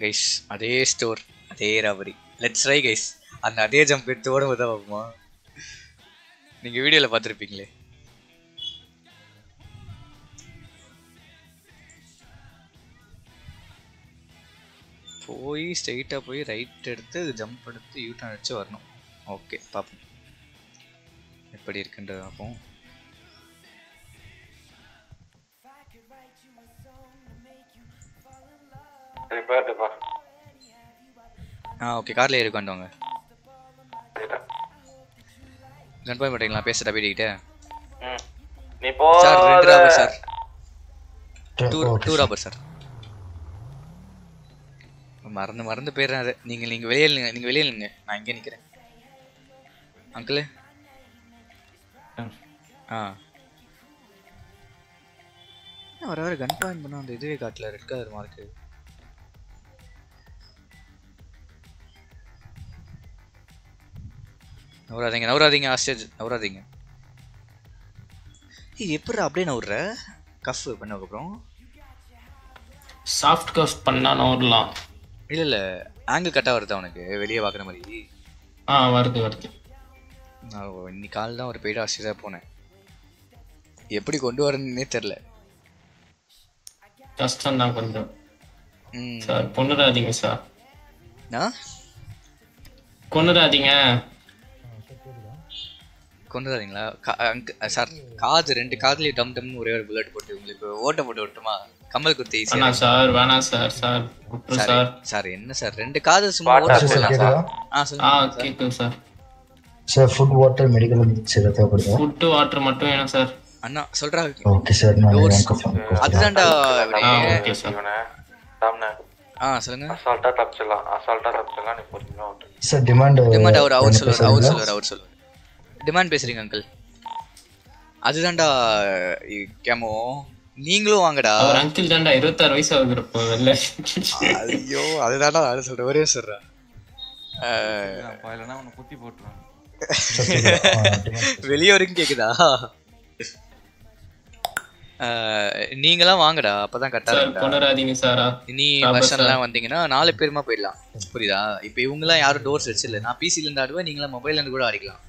கைஸ் அதே ஸ்டோர் அதே ராபரி லெட்ஸ் ரை கைஸ் அந்த அதே ஜம்ப் எடுத்து ஓடும் தான் பார்ப்போமா? நீங்கள் வீடியோவில் பார்த்துருப்பீங்களே. போய் ஸ்ட்ரைட்டாக போய் ரைட் எடுத்து ஜம்ப் எடுத்து யூ டர்ன் அடித்து வரணும். ஓகே பார்ப்போம். எப்படி இருக்குன்றது பார்ப்போம். ரிப்பேர்டுப்பா ஆ ஓகே கார்ல ஏறி உட்காந்துவாங்க ஜன் போய் மாட்டீங்களா பேசுகிறா வீடிக்கிட்ட ம். நீ போ. சார் ரெண்டு robber sir two two robber sir மறந்து மறந்து போயிடுறேன் அது. நீங்கள் நீங்கள் வெளியே இல்லைங்க நீங்கள் வெளியே இல்லைங்க நான் இங்கே நிற்கிறேன் அங்கிள் ஆ. வர வர கன் பாயிண்ட் பண்ண அந்த இதுவே காட்டல ரெட் கலர் மார்க்கு நவராதீங்க நவராதீங்க ஆஸ்டேஜ் நவராதீங்க ஏய் எப்படி அப்படியே நவுற கஃப் பண்ணதுக்கப்புறம் சாஃப்ட் கஃப் பண்ணா நவரலாம். இல்ல இல்ல ஆங்கிள் கட்டா வருதா உனக்கு? வெளியே பார்க்குற மாதிரி. ஆ வருது வருது. நான் இன்னைக்கு கால் தான் ஒரு பெய்டு ஆஸ்டேஜாக போனேன். எப்படி கொண்டு வரணுன்னே தெரில. கஷ்டம் தான் கொஞ்சம் சார் கொண்டுடாதீங்க சார். கொண்டுடாதீங்க கொண்டு வரீங்களா கா- அங்க- சார் காது ரெண்டு காதுலயும் டம் டம்னு ஒரே ஒரு புல்லட் போட்டு உங்களுக்கு ஓட்ட போட்டு விட்டுமா கம்மல் குத்தி ஈஸியா சார் வேணாம் sir sir sir sir. Sir என்ன சார் ரெண்டு காது சும்மா ஓட்ட சார் போடலாம் கேக்குதா? ஆ sir. Sir. Sir food water medical ஏதாவது தேவைப்படுதா? ஃபுட்டு வாட்டர் மட்டும் வேணும் சார். அண்ணா சொல்றா. ஓகே சார் நான் அதுதான்டா. Okay sir. டாம்ன ஆ சொல்லுங்க. அசால்ட்டா தப்பிச்சிடலாம். அசால்ட்டா தப்பிச்சிடலாம். நீ விட்டு சார் டிமாண்ட் டிமாண்ட் அவர் அவர் சொல்லுவார் அவர் சொல்லுவார் சொல்லுவார் அவர் சொல்லுவார். டிமாண்ட் பேசுறீங்க அங்கிள் அதுதான்டா கேமோ நீங்களும் வாங்கடா. அவர் அங்கிள் தான்டா இருபத்தாறு வயசு ஆகுது இப்போ வெளில ஐயோ அதுதான்டா அது சொல்றேன் ஒரே சொல்றேன். இல்லைன்னா உன்னை குத்தி போட்டுருவேன். வெளிய வரைக்கும் கேக்குதா? நீங்களாம் வாங்கடா அப்பதான் கரெக்டா கொண்டுடாதீங்க சாரா. சார். எல்லாம் வந்தீங்கன்னா நாலு பேருமா போயிடலாம். புரியுதா? இப்போ இவங்கெல்லாம் யாரும் டோர்ஸ் வச்சில்ல நான் பிசில இருந்து ஆடுவேன் நீங்களாம் மொபைல்ல இருந்து கூட ஆடிக்கலாம்.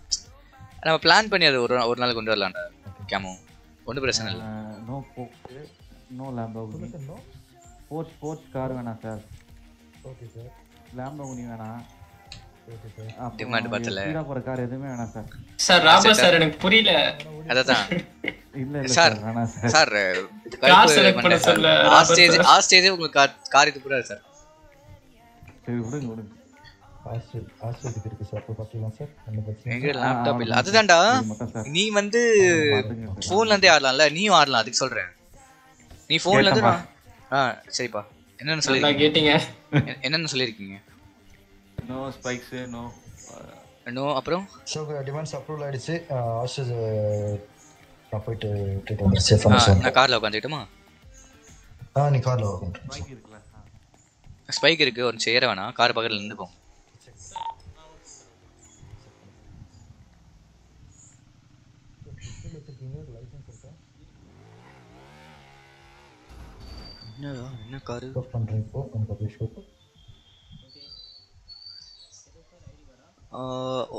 நம்ம பிளான் பண்ணி அது ஒரு ஒரு நாள் கொண்டு வரலாம்டா. கேமோ ஒன்றும் பிரச்சனை இல்லை. நோ போக்கு no Lamborghini sports sports car வேணாம் சார் ஓகே சார் லேம்போகினி வேணாம். Demand பத்தல. போற கார் எதுவுமே வேணாம் சார் சார் ராபா சார் எனக்கு புரியல. அதான் இல்ல இல்ல சார் சார் Car select பண்ண சொல்ல, ஆஸ்டேஜ் ஆஸ்டேஜே உங்களுக்கு கார் கார் இது கூட சார் சரி விடுங்க விடுங்க. அதுதான்டா. நீ வந்து. போன்ல இருந்தே ஆடலாம்ல. நீயும் ஆடலாம். அதுக்கு சொல்றேன். நீ போன்ல இருந்து ஆ சரிப்பா. என்னன்னு சொல்லி கேட்டீங்க. என்னன்னு சொல்லியிருக்கீங்க நோ ஸ்பைக்ஸ் நோ நோ அப்புறம்? ஸோ டிமாண்ட்ஸ் அப்ரூவல் ஆயிடுச்சு. ஹாஸ்டல் நான் போயிட்டு நான் கார்ல உட்காந்துக்கிட்டுமா ஆ நீ காரில் ஸ்பைக் இருக்குல்ல. ஸ்பைக் இருக்கு. ஒரு சேர வேணாம். கார் பக்கத்துல இருந்துப்போம் என்னடா என்ன காரு? பண்ணுறேன் இப்போ எனக்கு அப்படியே ஷூட்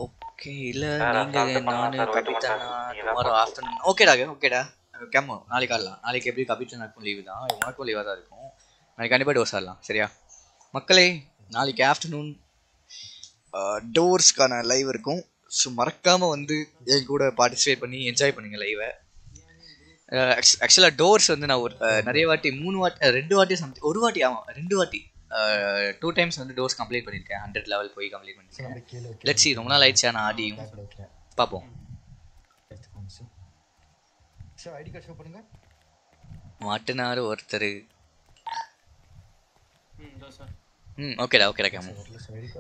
ஓகே இல்ல நீங்க நானு தான் டுமாரோ ஆஃப்டர்நூன் ஓகேடா ஓகேடா கேமோ நாளைக்கு ஆடலாம் நாளைக்கு எப்படி கபித்தனாக்கும் லீவு தான்? உனக்கும் லீவாக தான் இருக்கும். நாளைக்கு கண்டிப்பாக டோர்ஸ் ஆடலாம் சரியா? மக்களே நாளைக்கு ஆஃப்டர்நூன் டோர்ஸ்க்கான லைவ் இருக்கும். ஸோ மறக்காம வந்து என் கூட பார்ட்டிசிபேட் பண்ணி என்ஜாய் பண்ணுங்க லைவை ஆக்சுவலாக டோர்ஸ் வந்து நான் ஒரு அஹ், நிறைய வாட்டி மூணு வாட்டி அஹ், ரெண்டு வாட்டி சம்திங் ஒரு வாட்டி ஆமாம் ரெண்டு வாட்டி டூ டைம்ஸ் வந்து டோர்ஸ் கம்ப்ளீட் பண்ணியிருக்கேன் ஹண்ட்ரட் லெவல் போய் கம்ப்ளீட் பண்ணியிருக்கேன் லெட்ஸ் ரொம்ப நாள் ஆயிடுச்சா? நான் ஆடியும். பார்ப்போம். ஐடி கார்டு ஷோ பண்ணுங்க. மாட்டுனாரு ஒருத்தர். ம், ஓகேடா ஓகேடா கேமோ.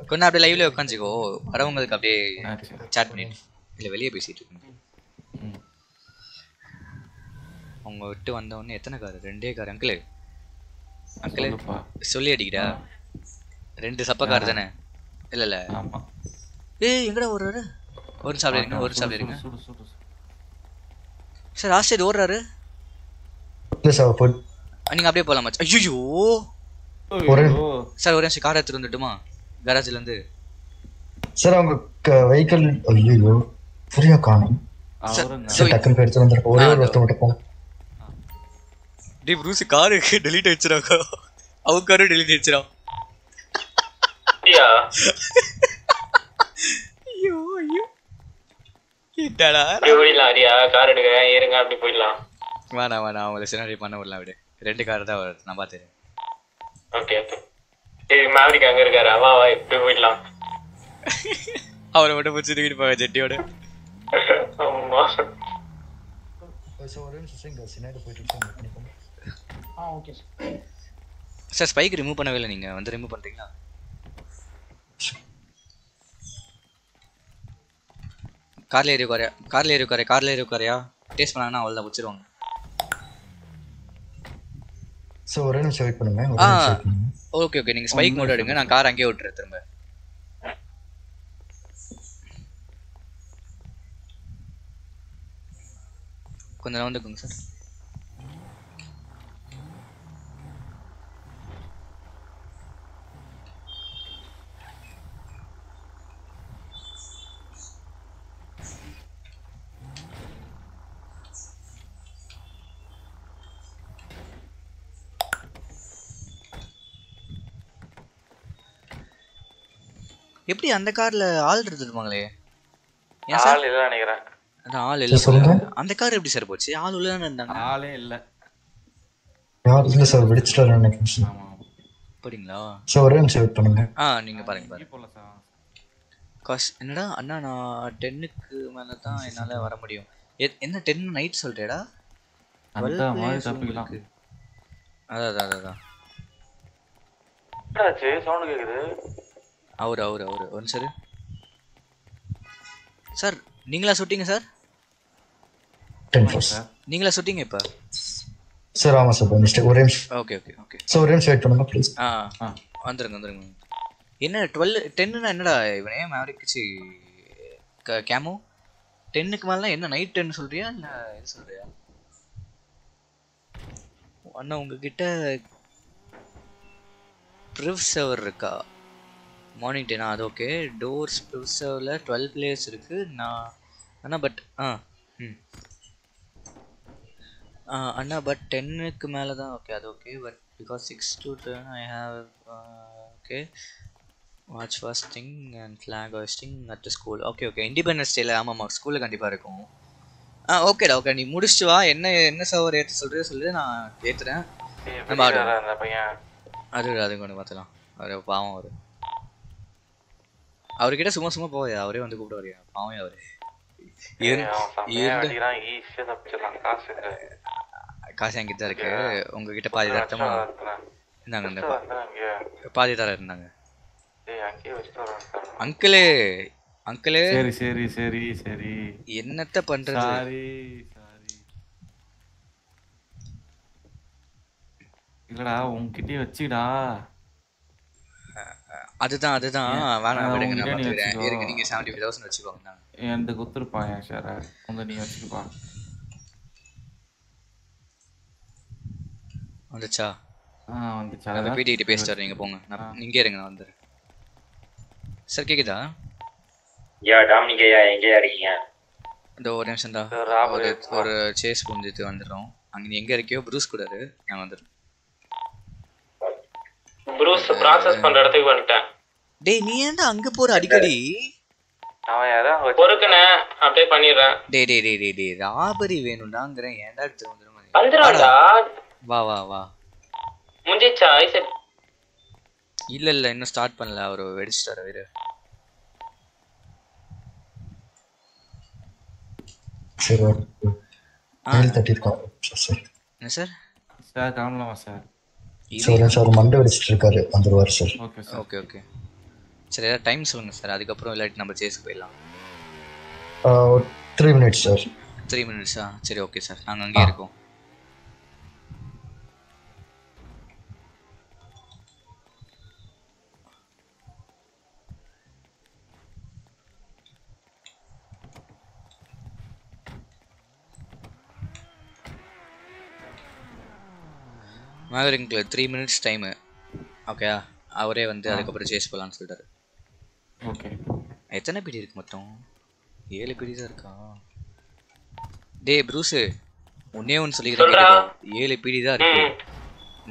கொஞ்சம் அப்படியே லைவ்ல உட்காந்துக்கோ வரவங்களுக்கு அப்படியே. சாட் பண்ணிட்டு. இல்லை வெளியே பேசிட்டு இருக்கேன். அவங்க விட்டு வந்த உடனே எத்தனை கார்? ரெண்டே கார் அங்கிள். அங்கிள். சொல்லி அடிக்கிடா ரெண்டு சப்ப கார் தானே? இல்லை இல்லை ஆமா. ஏய் எங்கடா ஓடுறாரு? ஒரு அப்படியே இருங்க ஒரு அப்படியே இருங்க. சார் ஆஸ்டேட் ஓடுறாரு? நீங்க அப்படியே போலாமா ஐயோ ஒரு ஐயோ, சார் ஒரு நிமிஷம் கார் எடுத்துட்டு வந்துட்டுமா? கராஜ்ல இருந்து. சார் அவங்க வெஹிக்கிள் ஐயோ புரியா காணும்? சரி. டக்குன்னு போய் எடுத்து வந்துருப்போம் ஒரே ஒரு ஒருத்தர் மட்டும் போங்க டேய் ப்ரூஸ் காரு டெலீட் ஆயிடுச்சுடா. அவங்க காரும் டெலீட் ஆயிடுச்சுடா. ஐயோ ஐயோ. என்னடா அப்படி போயிடலாம் அரியா கார் எடுக்க ஏறுங்க அப்படி போயிடலாம். வேணாம் வேணாம். அவங்கள சினாரி பண்ண விடலாம் விடு. ரெண்டு கார் தான் வருது நான் பார்த்துறேன் ஓகே ஓகே. சரி மேவரிக் அங்க இருக்காரு. வா வா இப்படி போயிடலாம். அவரை மட்டும் பிடிச்சி தூக்கிட்டு போக ஜெட்டியோட. ஆமா. ஒரே நிமிஷம் இங்கே சின்னாடி போயிட்டு ஆ okay sir sir spike remove பண்ணவே இல்லை நீங்க. வந்து ரிமூவ் பண்றீங்களா? கார்ல ஏறி உட்காரியா கார்ல ஏறி உட்காரியா கார்ல ஏறி உட்காரியா டேஸ்ட் பண்ணாங்கன்னா அவள் தான் வச்சிருவாங்க ஸோ ஒரே நிமிஷம் வெயிட் பண்ணுங்க. ஆ ஓகே ஓகே நீங்கள் ஸ்பைக் மோட் எடுங்க. நான் கார் அங்கேயே விட்டுறேன் திரும்ப. கொஞ்சம் நேரம் வந்துக்குங்க சார் எப்படி அந்த கார்ல ஆள் இருந்துருப்பாங்களே ஏன் சார்? ஆள் இல்ல நினைக்கிறேன். அதான் ஆள் இல்ல சரி, சொல்லுங்க. அந்த கார் எப்படி சார் போச்சு? ஆள் உள்ள இருந்தாங்க? ஆளே இல்ல. யார் இல்லை சார் வெடிச்சிட்டாரு நினைக்கிறேன் சார் அப்படிங்களா? ஸோ ஒரே நிமிஷம் வெயிட் பண்ணுங்க. ஆ நீங்க பாருங்க பாருங்க. காஸ் என்னடா அண்ணா நான் டென்னுக்கு மேல தான் என்னால வர முடியும். என்ன டென் நைட் சொல்றேடா? அந்த 12 மாதிரி தப்பிக்கலாம். அதான் அதான் அதான், சவுண்ட் கேக்குது. அவரு அவரு அவரு. One sir. சார் நீங்களா சுட்டீங்க சார்? நீங்களா சுட்டீங்க இப்ப? சார் ஆமாம் சார் மிஸ்டேக் ஒரே நிமிஷம். ஓகே ஓகே ஓகே ஸோ ஒரே நிமிஷம் வெயிட் பண்ணுங்க ப்ளீஸ் ஆ வந்துருங்க வந்துருங்க என்ன டுவெல் டென்னுனா என்னடா இவனே? மேவரிக்கு கேமோ டென்னுக்கு மேலே என்ன நைட் டென் சொல்றியா? இல்லை இது சொல்றியா? அண்ணா உங்ககிட்ட ப்ரிவ் சர்வர் இருக்கா? மார்னிங் டென் அது ஓகே டோர்ஸ் ப்ரிவ் சர்வரில் டுவெல் பிளேயர்ஸ் இருக்கு. நான் அண்ணா பட் ஆ ம். ஆ, அண்ணா பட் டென்னுக்கு மேலே தான் ஓகே அது okay but because six to ten I have okay watch fasting and flag hoisting at school okay okay independence டேல ஆமாம்மா ஸ்கூலில் கண்டிப்பாக இருக்கும். ஆ ஓகேடா ஓகே நீ முடிச்சுட்டு வா. என்ன என்ன சவர் ஏற்ற சொல்கிறது சொல்லு. நான் ஏற்றுறேன் நம்ம அது அது கொண்டு பார்த்துலாம் அவர் பாவம் அவர். அவர்கிட்ட சும்மா சும்மா போவாயா அவரே வந்து கூப்பிட்டு வரையா பாவம் அவரு. காசு என்கிட்ட தான் இருக்கு உங்ககிட்ட பாதி தரட்டமா? இந்தாங்க இந்த பாதி தர இருந்தாங்க அங்கிளே அங்கிளே. சரி சரி சரி சரி. என்னத்த பண்றது? Sorry sorry. இல்லடா உன்கிட்டயே வச்சுடா அதுதான் அதுதான்? வேணாம் விடுங்க நான் பார்த்துக்கிறேன். இருங்க நீங்க செவன்டி ஃபைவ் தௌசண்ட் வச்சுக்கோங்க. எந்த குத்துருப்பா என் ஷேர? உங்க நீ வச்சுக்கப்பா. வந்துச்சா? ஆ வந்துச்சு. அந்த அதான் பிடி கிட்ட பேசிட்டு வரேன் நீங்க போங்க. நான் நீங்க இருங்க நான் வந்துடுறேன் சார் கேக்குதா? யா டாமினிக்கையா எங்கேயா இருக்கீங்க? இந்த ஒரு நிமிஷம் தான் ஒரு ஒரு சேஸ் புரிஞ்சுட்டு வந்துடுறோம். அங்க நீ எங்க இருக்கியோ ப்ரூஸ் கூட நான் வந்துடுறேன் ப்ரூஸ் ப்ராசஸ் பண்ற இடத்துக்கு வந்துட்டேன். டேய் நீ ஏன்டா அங்க போற? அடிக்கடி. அவன் யாரா பொறுக்குனே அப்படியே பண்ணிடுறேன். டேய் டேய் டேய் டேய் டேய் ராபரி வேணும்டாங்கிறேன் ஏன்டா திரும்ப திரும்ப வந்துடும்டா. வா வா வா. முடிஞ்சிச்சா? ஐசே இல்ல இல்ல இன்னும் ஸ்டார்ட் பண்ணல. அவர் வெடிச்சிட்டாரு வீரு சரி மெயில் தட்டியிருக்கோம் சார் என்ன சார்? சார் கிளம்பலாமா சார். சார் மண்டை வெடிச்சிட்டு இருக்காரு. வந்துருவார் சார். Okay okay okay. சரி ஏதாவது டைம் சொல்லுங்க சார் அதுக்கப்புறம் இல்லாட்டி நம்ம சேஸ்க்கு போயிடலாம். த்ரீ மினிட்ஸ் சார் த்ரீ மினிட்ஸா சரி ஓகே சார் நாங்கள் அங்கேயே இருக்கோம். மேவரிங்க்கு த்ரீ மினிட்ஸ் டைமு ஓகே அவரே வந்து அதுக்கப்புறம் சேஸ் போகலான்னு சொல்லிட்டாரு. ஓகே. எத்தனை பிடி இருக்கு மொத்தம்? ஏழு பிடி தான் இருக்கா? டேய் ப்ரூஸு ஒன்னே ஒன்று சொல்லிக்கிறேன். ஏழு பிடி தான் இருக்கு.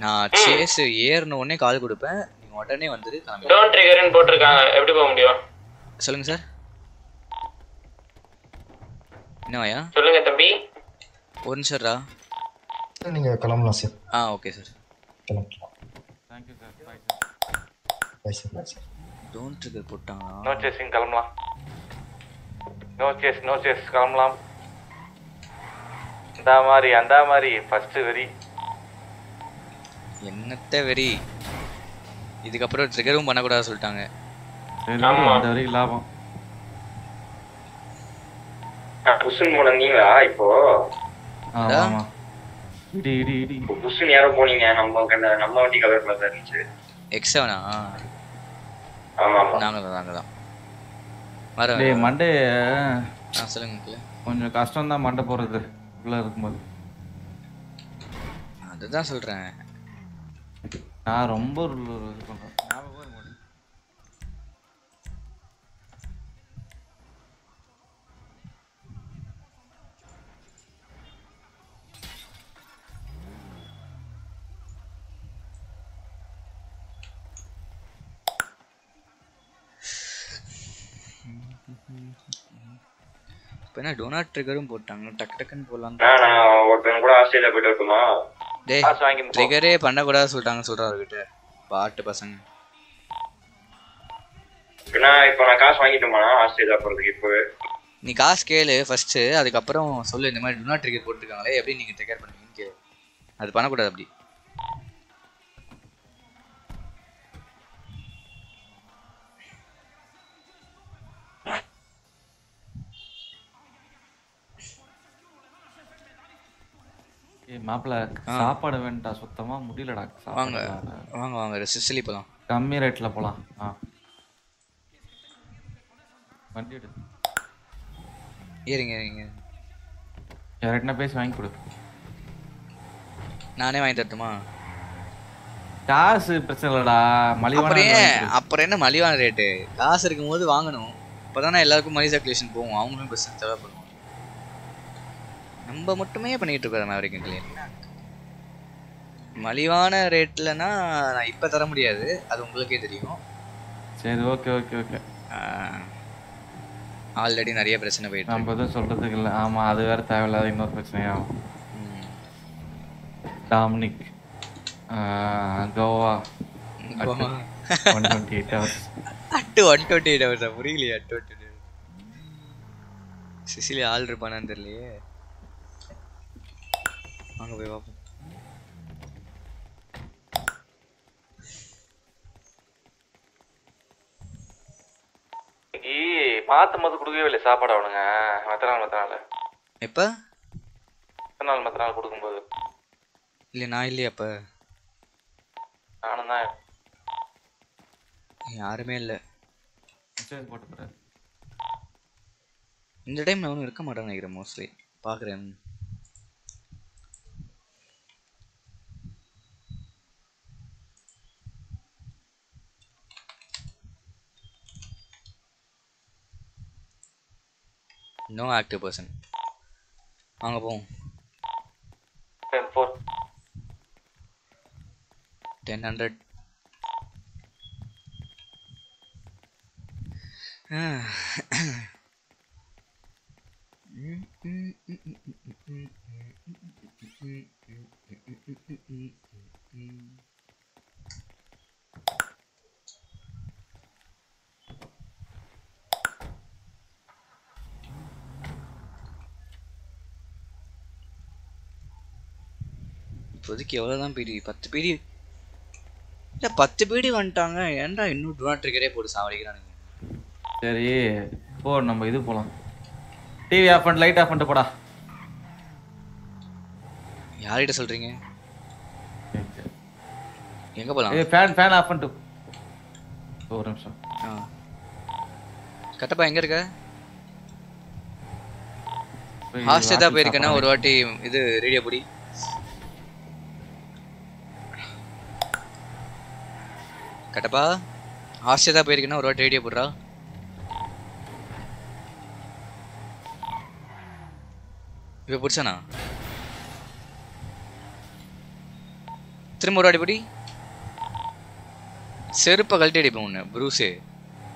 நான் சேஸ் ஏறின உடனே கால் கொடுப்பேன். நீங்க உடனே வந்துரு கிளம்பி. டோன்ட் ட்ரிகர்னு போட்டிருக்காங்க. எப்படி போக முடியும்? சொல்லுங்க சார். என்னவாயா சொல்லுங்க தம்பி. ஒரு நிமிஷம்டா நீங்கள் கிளம்பலாம் சார். ஆ ஓகே சார். கிளம்பலாம். Thank you sir bye bye sir bye sir don't trigger போட்டாங்களா? நோ சேசிங் கிளம்பலாம். நோ சேஸ் நோ சேஸ் கிளம்பலாம். அந்த மாதிரி அந்த மாதிரி ஃபர்ஸ்ட் வெரி என்னத்த வெறி? இதுக்கப்புறம் ட்ரிகரும் பண்ணக்கூடாது சொல்லிட்டாங்க. அந்த வரைக்கும் லாபம். புஷன் போனீங்களா இப்போ? ஆமா ஆமா. இடி இடி இடி. புஷ்னு யாரோ போனீங்க நம்ம நம்ம வண்டி கவர் தான் இருந்துச்சு எக்ஸ் செவனா ஆமா ஆமா நாங்கள் தான் நாங்கள் தான் வர டேய் மண்டே ஆ சொல்லுங்க. கொஞ்சம் கஷ்டம் தான் மண்டை போறது உள்ள இருக்கும்போது. அதுதான் சொல்கிறேன் நான் ரொம்ப இது இப்போ என்ன டொனாட் ட்ரிகரும் போட்டாங்க. டக்கு டக்குன்னு போடலாம் ஒருத்தன் கூட ஆஸ்திரேலியா போயிட்டு வரட்டுமா? டேய். ட்ரிகரே பண்ணக்கூடாது சொல்லிட்டாங்க சொல்கிறா அவர்கிட்ட. பாட்டு பசங்க. நான் இப்போ நான் காசு வாங்கிட்டோமா ஆஸ்திரேலியா போறதுக்கு இப்போ. நீ காசு கேளு ஃபர்ஸ்ட் அதுக்கப்புறம் சொல்லு இந்த மாதிரி டொனாட் ட்ரிகர் போட்டிருக்காங்களே எப்படி நீங்கள் ட்ரிகர் பண்ணுவீங்கன்னு கேளு. அது பண்ணக்கூடாது அப்படி. ஏய் மாப்பிள ஆ. சாப்பாடு வேண்டாம் சுத்தமா முடியலடா. வாங்க. வாங்க வாங்க சிசிலி போகலாம் கம்மி ரேட்ல போலாம். ஆ. வண்டி எடு. ஏறிங்க ஏறிங்க யார்கிட்ட பேசி வாங்கி கொடு. நானே வாங்கி தரட்டுமா? காசு பிரச்சனை இல்லடா. மலிவான அப்புறம் என்ன மலிவான ரேட்டு? காசு இருக்கும்போது வாங்கணும். அப்போதானே எல்லாருக்கும் மணி சர்க்குலேஷன் போகும். அவங்களும் பெஸ்ட் தேவைப்படும். நம்ம மட்டுமே பண்ணிட்டு இருக்கோம் வரைக்கும் இல்லையா மலிவான ரேட்லனா நான் இப்போ தர முடியாது. அது உங்களுக்கே தெரியும். சரி ஓகே ஓகே ஓகே. ஆல்ரெடி நிறைய பிரச்சனை போயிட்டு நம்ம எதுவும் சொல்றதுக்கு இல்லை. ஆமா அது வேற தேவையில்லாத இன்னொரு பிரச்சனையாகும். Dominic Goa. Goa. One twenty eight hours at one twenty eight ஹவர்ஸா புரியலையா அட்டு ஒன் டுவெண்ட்டி சிசிலி ஆள் இருப்பானான்னு தெரியலையே. போய் பார்ப்போம் இன்னைக்கு மாத்தும் போது கொடுக்கவே இல்லை சாப்பாடு அவனுங்க. மத்த நாள் மத்த நாள். எப்போ? மத்த நாள் மத்த நாள் கொடுக்கும்போது. இல்லை நான் இல்லையா அப்போ. நானும் தான் யாருமே இல்லை. போட்டு இந்த டைம் அவனும் இருக்க மாட்டான்னு நினைக்கிறேன் மோஸ்ட்லி பார்க்குறேன் நோ ஆக்டிவ் பர்சன் வாங்க போவோம். ஃபோர் டென் ஹண்ட்ரட் இப்போதைக்கு எவ்வளோதான் பீடி? பத்து பீடி? இல்லை பத்து பீடி வந்துட்டாங்க. ஏன்டா இன்னும் டூனாட் ட்ரிகரே போட்டு சாவடிக்கிறானுங்க? சரி போ நம்ம இது போலாம். டிவி ஆஃப் பண்ணிட்டு லைட் ஆஃப் பண்ணிட்டு போடா. யார்கிட்ட சொல்கிறீங்க எங்கே போகலாம் ஃபேன் ஃபேன் ஆஃப் பண்ணிட்டு. ஒரு நிமிஷம். ஆ. கட்டப்பா எங்கே இருக்க? ஹாஸ்டல் தான் போயிருக்கேன்னா ஒரு வாட்டி இது ரேடியோ பொடி. கட்டப்பா. ஹாஸ்டல் தான் போயிருக்கேன்னா ஒரு வாட்டி ரேடியோ போடுறா. இப்போ பிடிச்சானா? திரும்ப ஒரு வாட்டி பொடி. செருப்பை கழட்டி அடிப்பேன் உன்னை ப்ரூஸு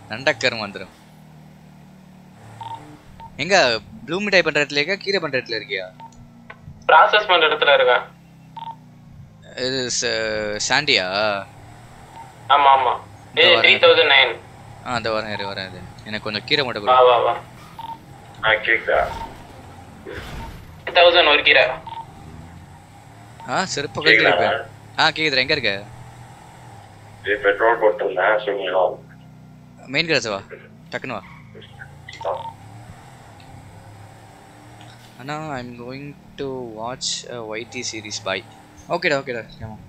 நண்டக்கரும் வந்துடும் எங்க ப்ளூ மிட்டாய் பண்ற இடத்துல இருக்கா கீரை பண்ற இடத்துல இருக்கியா? ப்ராசஸ் பண்ற இடத்துல இருக்கேன். இது சாண்டியா? ஆமா ஆமா. இதோ ஏ வரேன். த்ரீ தௌசண்ட் நைன் ஆ அந்த வரேன் இரு, வரேன் இது எனக்கு கொஞ்சம் கீரை மட்டும் வா கொடு. வா வா. ஆ கேக்குதா தௌசண்ட் ஒரு கீரை. ஆ செருப்பு கழட்டி கேக்குதா? இருப்பேன். ஆ கேக்குதுடா எங்க இருக்க? இது பெட்ரோல் போட்டிருந்தேன் சொல்லுங்க மெயின் கிராஸ் வா டக்குன்னு வா. அண்ணா I'm going to watch YT series bye ஓகேடா ஓகேடா ஆமாம்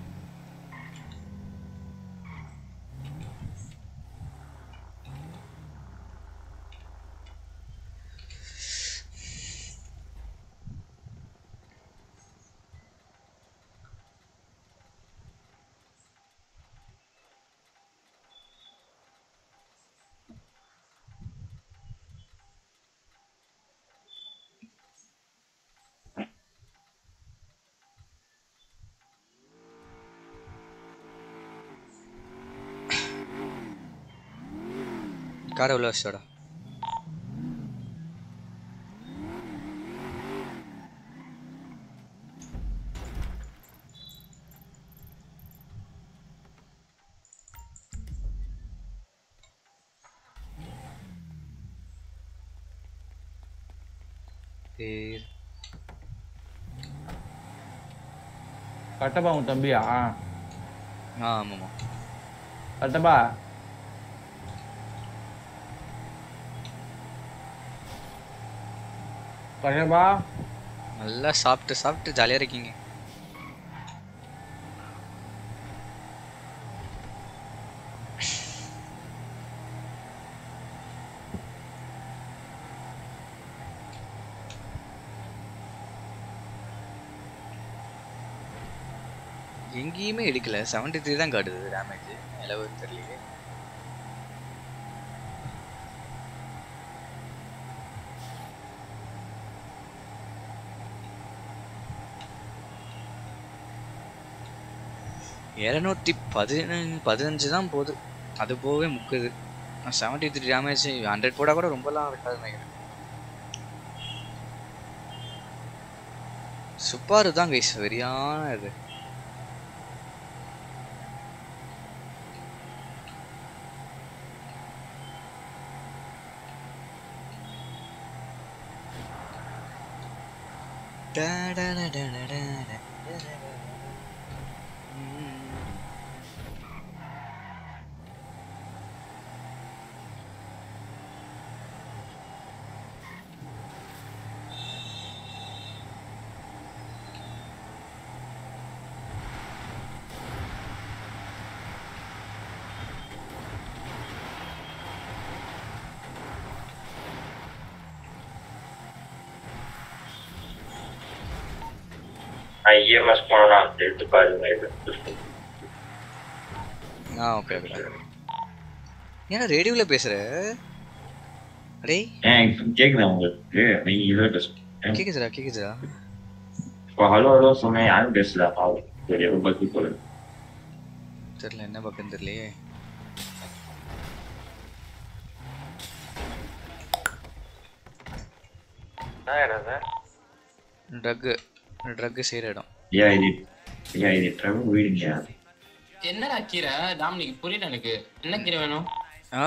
காரை உள்ள வச்சோடா பேர். கட்டப்பா உன் தம்பியா? ஆமாம்மா. கட்டப்பா. கட்டப்பா நல்லா சாப்பிட்டு சாப்பிட்டு ஜாலியாக இருக்கீங்க. எங்கேயுமே எடுக்கல. செவன்டி த்ரீ தான் காட்டுது டேமேஜ் அளவு தெரியலையே. இரநூத்தி பதினஞ்சு பதினஞ்சு தான் போகுது. அது போகவே முக்குது. செவன்ட்டி த்ரீ டேமேஜ் ஹண்ட்ரட் போட கூட ரொம்பலாம் இருக்காது நினைக்கிறேன். சுப்பாரு தான் கைஸ் சரியான இது. நான் இஎம்எஸ் போனா எடுத்து பாருங்க ஆ ஓகே ஓகே ஏன்னா ரேடியோவில் பேசுகிற அடேய் ஏன் கேக்குதா உங்களுக்கு? நீங்க இதுல பேசுங்க கேக்குதுடா கேக்குதுடா இப்போ ஹலோ ஹலோ சொன்னேன் யாரும் பேசல பாவம். சரி பத்தி போல தெரியல என்ன பக்கம் தெரியலையே. என்ன ட்ரக்கு. ட்ரக்கு செய்கிற இடம். இது இது என்னடா கீரை? டாமினிக் புரியல எனக்கு. என்ன கீரை வேணும்? ஆ?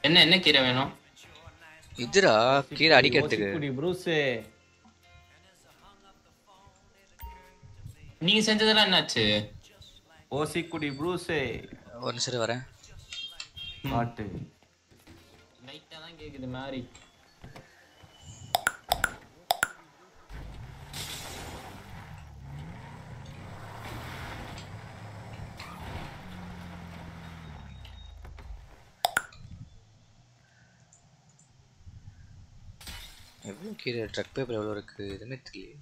என்ன என்ன கீரை வேணும்? இதுடா கீழே அடிக்கிறதுக்கு. குடி ப்ரூஸு நீங்க செஞ்சதெல்லாம் என்னாச்சு? ஓசிக்குடி ப்ரூஸே ஒரு நிமிஷம் வரேன். பாட்டு. லைட்டா தான் கேக்குது மாதிரி எவ்வளோ கீழே ட்ரக் பேப்பர் எவ்வளோ இருக்குது எதுவுமே தெரியல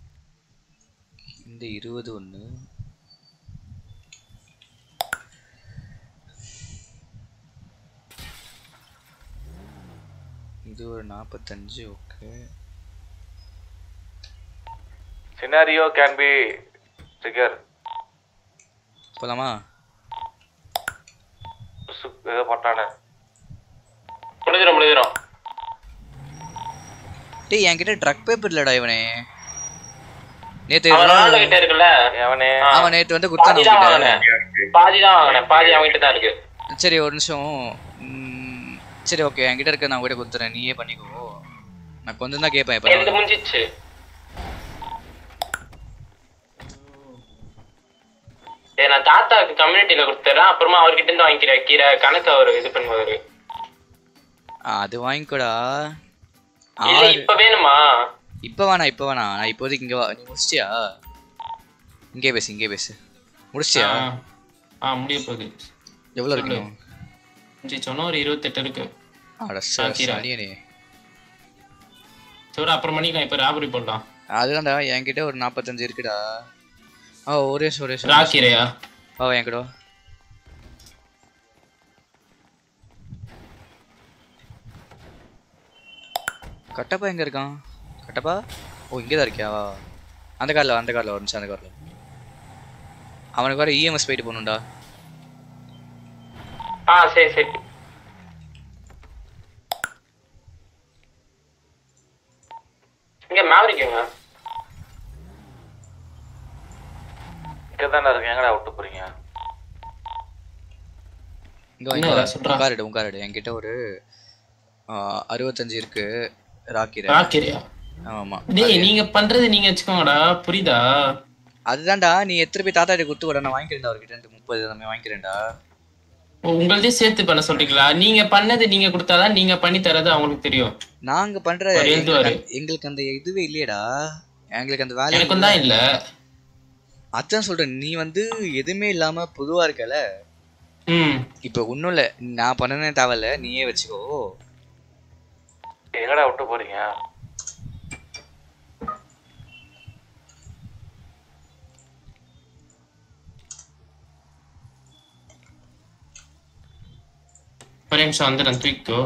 இந்த இருபது ஒன்று இது ஒரு நாற்பத்தஞ்சு okay scenario can be trigger போலாமா? ஏதோ போட்டானே. முடிஞ்சிடும் முடிஞ்சிடும். டேய் என்கிட்ட ட்ரக் பேப்பர் இல்லடா இவனே. நேத்து அவன் ரொனால்டோ கிட்ட இருக்குல்ல? அவனே. அவன் நேத்து வந்து குத்தான் பாதி தான் வாங்கினேன். பாதி தான் வாங்கினேன். பாதி அவன்கிட்ட தான் இருக்கு. சரி ஒரு நிமிஷம். சரி ஓகே என்கிட்ட இருக்க நான் உங்ககிட்ட கொடுத்துறேன். நீயே பண்ணிக்கோ. நான் கொஞ்சம் தான் கேட்பேன் இப்போ முடிஞ்சிச்சு. ஏய் நான் தாத்தாவுக்கு கம்யூனிட்டியில கொடுத்துறேன். அப்புறமா அவர்கிட்ட இருந்து வாங்கிக்கிறேன். கீரை கணக்கு அவர் இது பண்ணுவாரு. அது வாங்கிக்கோடா. இப்ப வேணுமா? இப்போ வேணாம் இப்போ வேணாம். நான் இப்போதைக்கு இங்கே நீ முடிச்சிட்டியா? இங்கே பேசு இங்கே பேசு. முடிச்சிட்டியா? ஆ, முடிய போகுது. எவ்வளோ இருக்கு சொன்னா ஒரு இருபத்தெட்டு இருக்கு. அட சாக்கிரா. சனியனே சரி அப்புறம் பண்ணிக்கலாம். இப்போ ராபரி போடலாம். அதுதான்டா என்கிட்ட ஒரு நாற்பத்தஞ்சு இருக்குடா. ஆ ஒரே ஒரே. ராக்கீரையா? ஆ என்கிட்ட கட்டப்பா எங்க இருக்கான்? கட்டப்பா? ஓ இங்கே தான் இருக்கியா. அந்த காரில் அந்த காரில் வந்துச்சு அந்த காரில் அவனுக்கு வேற இஎம்எஸ் போயிட்டு போகணும்டா. ஆ சரி சரி. இங்க மேவரிக்குங்க இங்கே தானே இருக்கு எங்கடா விட்டு போறீங்க? இங்க வாங்க சொல்றா? உட்காரு எடு உட்காரு. எடு என்கிட்ட ஒரு அறுபத்தஞ்சு இருக்கு. ராக்கி ராக்கிரையா? ஆமா டேய் நீங்க பண்றது நீங்க வச்சுக்கோங்கடா புரியுதா? அதுதான்டா நீ எத்தனை போய் தாத்தா கிட்ட கொடுத்து விட நான் வாங்கிக்கிறேன்டா அவர்கிட்ட இருந்து முப்பது எல்லாமே வாங்கிக்கிறேன்டா. உங்கள்தே சேர்த்து பண்ண சொல்றீங்களா? நீங்க பண்ணது நீங்க கொடுத்தாதான் நீங்க பண்ணி தரது அவங்களுக்கு தெரியும். நாங்க பண்ற எங்களுக்கு. அந்த- இதுவே இல்லையேடா. எங்களுக்கு அந்த வேலை தான் இல்ல. அதான் சொல்றேன் நீ வந்து எதுவுமே இல்லாம பொதுவா இருக்கல. ம். இப்ப ஒண்ணும் இல்ல நான் பண்ணனே தேவையில்ல நீயே வச்சுக்கோ. எங்கடா விட்டு போறீங்க? ஒரு நிமிஷம் வந்து நான் தூக்கிக்கோ.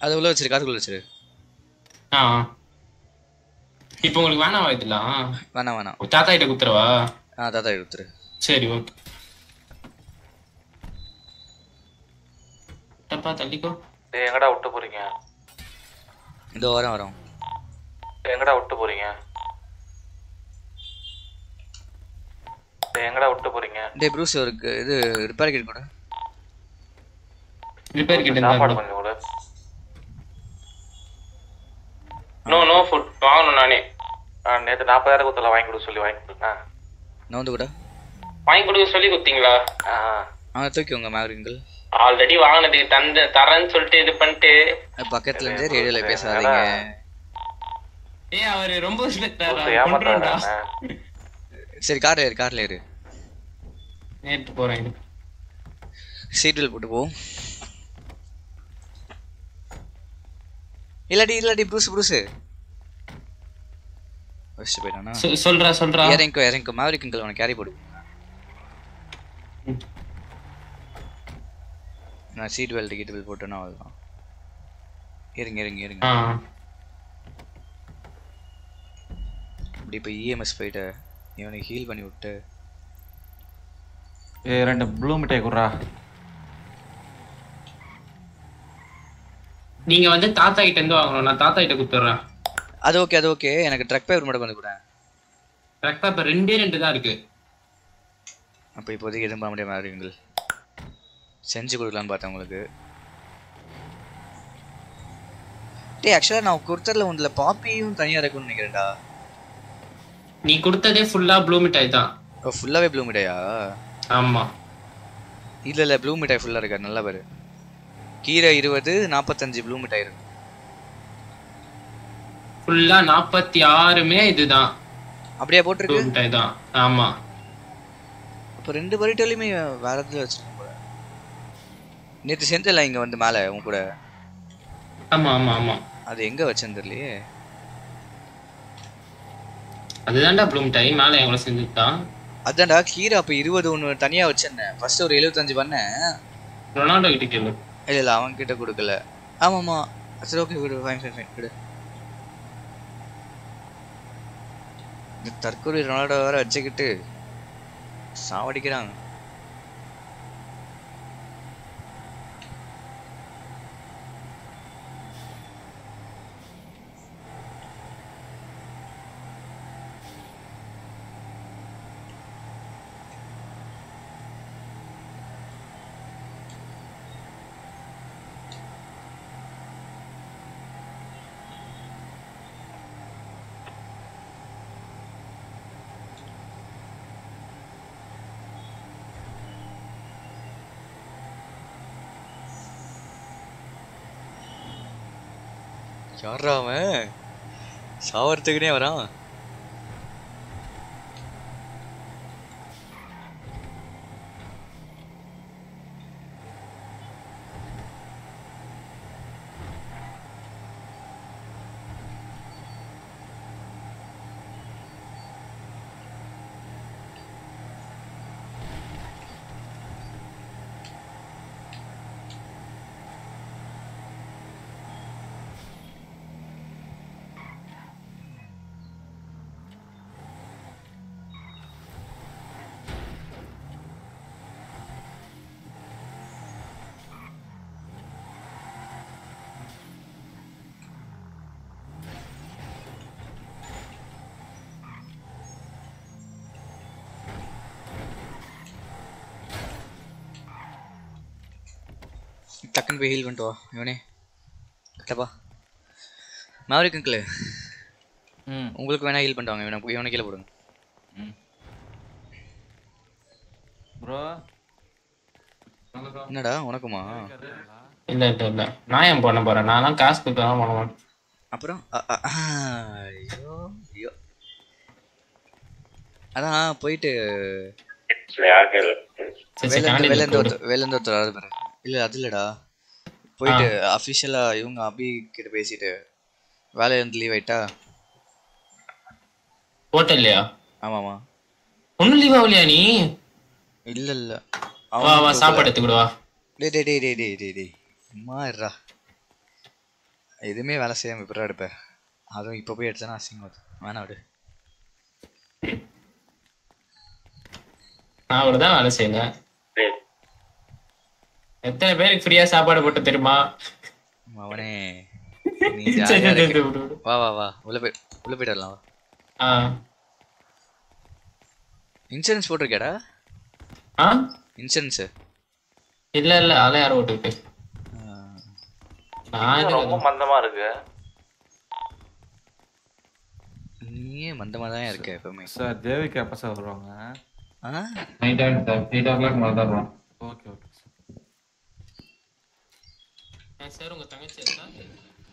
அது உள்ள வச்சிரு காதுக்குள்ள வச்சிரு. ஆ. இப்போ உங்களுக்கு வேணாவா இதெல்லாம்? வேணாம் வேணாம். தாத்தா கிட்ட குத்துறவா ஆ தாத்தா எடுத்துரு சரி ஓகே. தப்பா தள்ளிக்கோ. டேய் எங்கடா விட்டு போறீங்க? இந்த வாரம் வரோம். எங்கடா விட்டு போறீங்க? எங்கடா விட்டு போறீங்க? டேய் ப்ரூஸ் ஒரு இது ரிப்பேர் கிட். கூட ரிப்பேர் கிட்ட சாப்பாடு கொஞ்சம் கூட. நோ நோ ஃபுட் வாங்கணும் நானே. நேற்று நாற்பதாயிரம் குத்தல வாங்கி கொடுக்க சொல்லி வாங்கி கொடுங்க நான் வந்து கூட. வாங்கி கொடுக்க சொல்லி கொடுத்தீங்களா? அவனை தூக்கி உங்க மேவரிங்கள் ஆல்ரெடி வாங்கினதுக்கு தந்து தரேன்னு சொல்லிட்டு இது பண்ணிட்டு. பக்கத்துல இருந்தே ரேடியோல பேசாதீங்க. ஏய் அவரு ரொம்ப சரி கார்ல ஏறு கார்ல ஏறு. நேற்று போறேன். சீட் பெல்ட் போட்டு போ. இல்லாடி இல்லாடி ப்ரூஸ் ப்ரூஸ் வச்சு போயிட்டானா? சொல்றா, சொல்றா. இறங்கிக்கோ இறங்கிக்கோ மேவரிக் அங்கிள் உனக்கு கேரி போடு. நான் சீட் பெல்ட் கீட் பெல்ட் போட்டேன்னா அவ்வளோதான் இருங்க இருங்க இருங்க. இப்படி இப்போ இஎம்எஸ் போயிட்டு இவனுக்கு ஹீல் பண்ணி விட்டு. ஏ ரெண்டு ப்ளூ மிட்டாய் குடுறா. நீங்க வந்து தாத்தா கிட்ட இருந்து வாங்கணும் நான் தாத்தா கிட்ட குத்துறேன் அது ஓகே அது ஓகே எனக்கு ட்ரக் பேப்பர் மட்டும் வந்து கூட ட்ரக் பேப்பர் ரெண்டே ரெண்டு தான் இருக்கு. அப்போ இப்போதைக்கு எதுவும் பண்ண முடியாம மேவரிங்கள் செஞ்சு கொடுக்கலான்னு பார்த்தேன் உங்களுக்கு. டேய் ஆக்சுவலாக நான் கொடுத்ததில் உங்களை பாப்பியும் தனியாக இருக்கும்னு நினைக்கிறேன்டா. நீ கொடுத்ததே ஃபுல்லா ப்ளூ மிட்டாய் தான். ஓ ஃபுல்லாகவே ப்ளூ மிட்டாயா? ஆமா. இல்லை இல்லை ப்ளூ மிட்டாய் ஃபுல்லாக இருக்கா நல்லா பாரு. கீரை இருபது நாற்பத்தஞ்சு ப்ளூ மிட்டாய் இருக்கு. ஃபுல்லா நாற்பத்தி ஆறுமே இதுதான். அப்படியே ப்ளூ போட்டிருக்கு மிட்டாய் தான். ஆமா. அப்போ ரெண்டு பரிட்டோலையுமே வேற இடத்துல வச்சிருக்கோம் நேற்று செஞ்சல இங்கே வந்து மேலே உன் கூட. ஆமா ஆமா ஆமா. அது எங்கே வச்சேன்னு தெரியலையே. அதுதான்டா ப்ளூ மிட்டாய் மேல எவ்வளவு செஞ்சுட்டான் அதான்டா கீரை அப்போ இருபது ஒன்று தனியாக வச்சிருந்தேன் ஃபர்ஸ்ட் ஒரு எழுபத்தஞ்சு பண்ணேன் ரொனால்டோ கிட்ட கேளு. இல்லை இல்லை அவன் கிட்ட கொடுக்கல. ஆமாம்மா சரி ஓகே விடு ஃபைன் ஃபைன் ஃபைன் விடு. தற்கொலை ரொனால்டோ வேற வச்சுக்கிட்டு சாவடிக்கிறாங்க யாரா அவன். சாவறதுக்குனே வரான். டக்குன்னு போய் ஹீல் பண்ணிட்டு வா இவனே. கட்டப்பா. மேவரிக் அங்கிள் உங்களுக்கு வேணா ஹீல் பண்ணிட்டு வாங்க இவனை இவனை கீழே போடுங்க. ப்ரோ என்னடா உனக்குமா? இல்ல இல்ல இல்ல. நான் ஏன் பண்ண போறேன்? நான்லாம் காசு கொடுத்து தான் பண்ண மாட்டேன் அப்புறம் ஐயோ ஐயோ. அதான் போயிட்டு. வெளில இருந்து. ஒருத்தர் வெளில இருந்து ஒருத்தர் இல்ல அது இல்லடா. போயிட்டு அஃபிஷியலா இவங்க அபி கிட்ட பேசிட்டு வேலையில இருந்து லீவ் ஆயிட்டா? ஹோட்டல்லையா ஆமாமா ஒன்னும் லீவ் ஆகலையா நீ? இல்ல இல்ல. வா வா சாப்பாடு எடுத்துக்கிடு வா. டேய் டேய் டேய் டேய் டேய் டேய் டேய். சும்மா இருடா. எதுவுமே வேலை செய்யாம எப்படா எடுப்ப அதுவும் இப்போ போய் எடுத்தனா அசிங்கம் அது வேணாம் விடு. நான் கூட தான் வேலை செய்யல எத்தனை பேருக்கு ஃப்ரீயா சாப்பாடு போட்டு தெரியுமா? அவனே. வா வா வா. உள்ள போய் உள்ள வா. ஆ. இன்சூரன்ஸ் போட்டிருக்கேடா ஆ? இன்சூரன்ஸ் இல்ல இல்ல அதெல்லாம் யாரும் ஓட்டுக்கு நான் ரொம்ப மந்தமா இருக்கு. நீயே மந்தமா தான் இருக்க எப்பவுமே. சார் தேவிக்கு எப்போ சார் வருவாங்க. ஆ? Night sir. Eight o'clock மேலே தான் வரும் ஓகே ஓகே. சார் உங்க தங்கச்சி இருக்கா?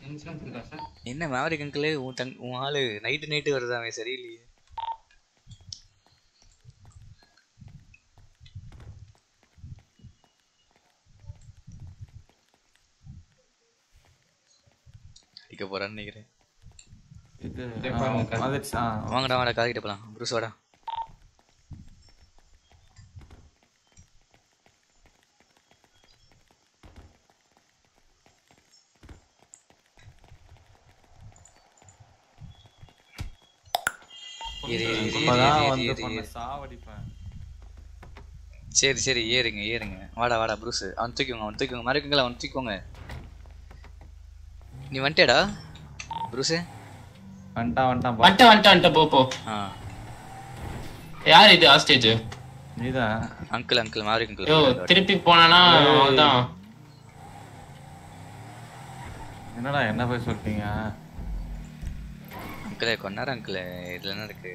இன்சூரன்ஸ் இருக்கா சார்? என்ன மேவரிக் அங்கிள் உன் தங் உன் ஆளு நைட்டு நைட்டு வருதாமே சரியில்லையே. அடிக்க போறான்னு நினைக்கிறேன். வாங்கடா வாடா காதுகிட்ட போலாம். ப்ரூஸ் வாடா ஏறு, ஏறு, ஏறு, ஏறு, இப்பதான் ஏறு, வந்து ஏறு, பண்ண ஏறு. சாவடிப்பேன் சரி சரி ஏறுங்க ஏறுங்க. வாடா வாடா ப்ரூஸ். அவன் தூக்கிக்கோங்க அவன் தூக்கிக்கோங்க. மறக்குங்களா அவன் தூக்கிக்கோங்க. நீ வந்துட்டேடா ப்ரூஸு? வந்துட்டான் வந்துட்டான் பா. வந்துட்ட வந்துட்ட வந்துட்ட போ போ. ஆ. யார் இது ஆஸ்டேஜ் நீதான் அங்கிள் அங்கிள் மாரி யோ திருப்பி போனானா. அதான் என்னடா என்ன போய் சொல்லிட்டீங்க அங்கிளே கொண்டாரு அங்கிளே இதுல என்ன இருக்கு?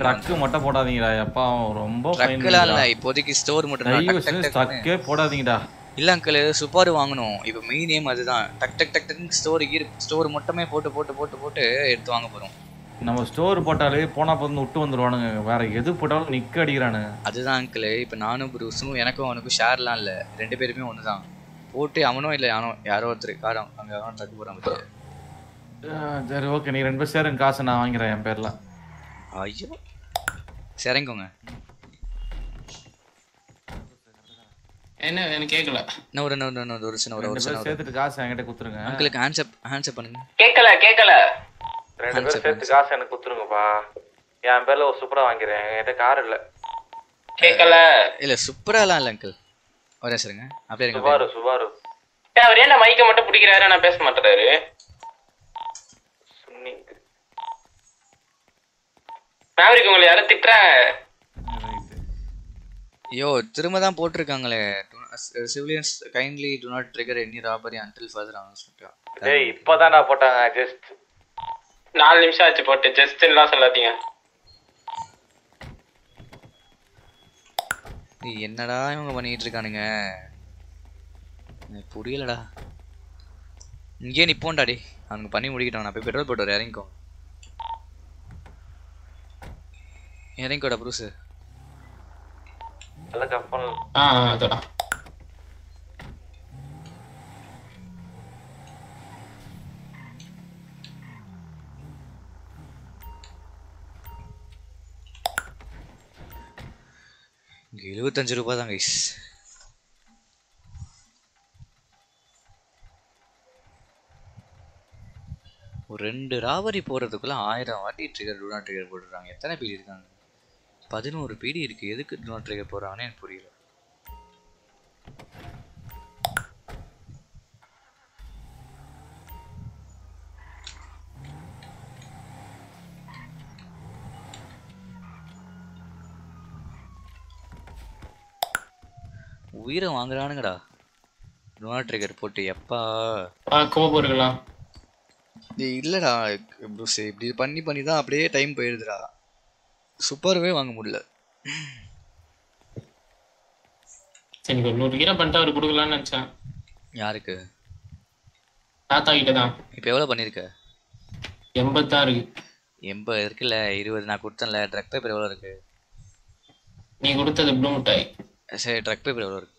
ட்ரக்கு மட்டும் போடாதீங்கடா எப்பா அவன் ரொம்ப fine ட்ரக்குலாம் இல்ல. இப்போதைக்கு ஸ்டோர் மட்டும். ட்ரக்கே போடாதீங்கடா. இல்ல அங்கிள் சுப்பாரு வாங்கணும். இப்போ மெயின் ஏம் அதுதான். டக் டக் டக் டக் ஸ்டோர் ஸ்டோர் மட்டுமே போட்டு போட்டு போட்டு போட்டு எடுத்து வாங்க போறோம். நம்ம ஸ்டோர் போட்டாலே போனா போது விட்டு வந்துருவானுங்க. வேற எது போட்டாலும் நிக்க அடிக்கிறானுங்க. அதுதான் அங்கிள் இப்போ நானும் ப்ரூஸும் எனக்கும் அவனுக்கும் ஷேர்லாம் இல்ல. ரெண்டு பேருமே ஒன்று தான் போட்டு அவனும் இல்லை யானோ யாரோ ஒருத்தர் காரம் அங்கே அவன் ட்ரக் போகிறாங்க ஆ, சரி ஓகே நீ ரெண்டு பேரும் சேருங்க காசு நான் வாங்கிறேன் என் பேர்ல. ஐயோ. சரிங்கோங்க. என்ன எனக்கு கேட்கல இன்னும் ஒரு இன்னும் இன்னும் ஒரு சின்ன ஒரு ஒரு சின்ன சேர்த்துட்டு காசு என்கிட்ட கொடுத்துருங்க. அங்கிளுக்கு ஹேண்ட்ஸ்அப் ஹேண்ட்ஸ்அப் பண்ணுங்க. கேட்கல கேட்கல ரெண்டு பேரும் சேர்த்து காசு எனக்கு கொடுத்துருங்கப்பா. என் பேர்ல ஒரு சூப்பரா வாங்கிறேன் என்கிட்ட கார் இல்ல. கேட்கல இல்ல சூப்பராலாம் இல்ல அங்கிள் ஒரே சரிங்க அப்படியே சுபாரு சுபாரு. ஏய், அவர் ஏன் மைக்க மட்டும் பிடிக்கிறாரு ஆனா பேச மாட்டாரு மேவரிக் உங்களை யாரும் திட்டுறாங்க ஐயோ திரும்ப தான் போட்டிருக்காங்களே civilians kindly do not trigger any robbery until further சொல்லிட்டு டேய் இப்பதான்டா போட்டாங்க ஜஸ்ட் நாலு நிமிஷம் ஆச்சு போட்டு ஜஸ்ட் எல்லாம் சொல்லாதீங்க. நீ என்னடா இவங்க பண்ணிட்டு இருக்கானுங்க? எனக்கு புரியலடா. இங்கேயே நிப்போம்டா டே அவங்க பண்ணி முடிக்கிட்டோம். நான் போய் பெட்ரோல் போட்டு இறங்கிக்கோ. இறங்கிக்கோடா ப்ரூஸ் நல்ல ஆ, அதோடா இங்க எழுபத்தஞ்சு ரூபாய் தான் கைஸ் ஒரு ரெண்டு ராவரி போறதுக்குள்ள ஆயிரம் வாட்டி ட்ரிகர் டூ நாட் ட்ரிகர் போட்டுருக்காங்க எத்தனை பீடி இருக்காங்க? பதினோரு பீடி இருக்கு. எதுக்கு டூ நாட் ட்ரிகர் போடுறாங்கன்னு எனக்கு புரியல. உயிரை வாங்குறானுங்கடா. டூ நாட் ட்ரிகர் போட்டு எப்பா? கோபம் இருக்கலாம் டேய் இல்லடா ப்ரூஸ் இப்படி பண்ணி பண்ணி தான் அப்படியே டைம் போயிடுதுடா சூப்பர்வே வாங்க முடியல. சரி ஒரு நூறு கீரை பண்ணிட்டு அவர் கொடுக்கலாம்னு நினைச்சேன். யாருக்கு? தாத்தா கிட்ட தான். இப்போ எவ்வளோ பண்ணியிருக்க எண்பத்தான் இருக்கு எண்பது இருக்குல்ல இருபது. நான் கொடுத்தேன்ல. ட்ரக் பேப்பர் எவ்வளோ இருக்கு? நீ கொடுத்தது ப்ளூ மிட்டாய். சரி ட்ரக் பேப்பர் எவ்வளோ இருக்கு?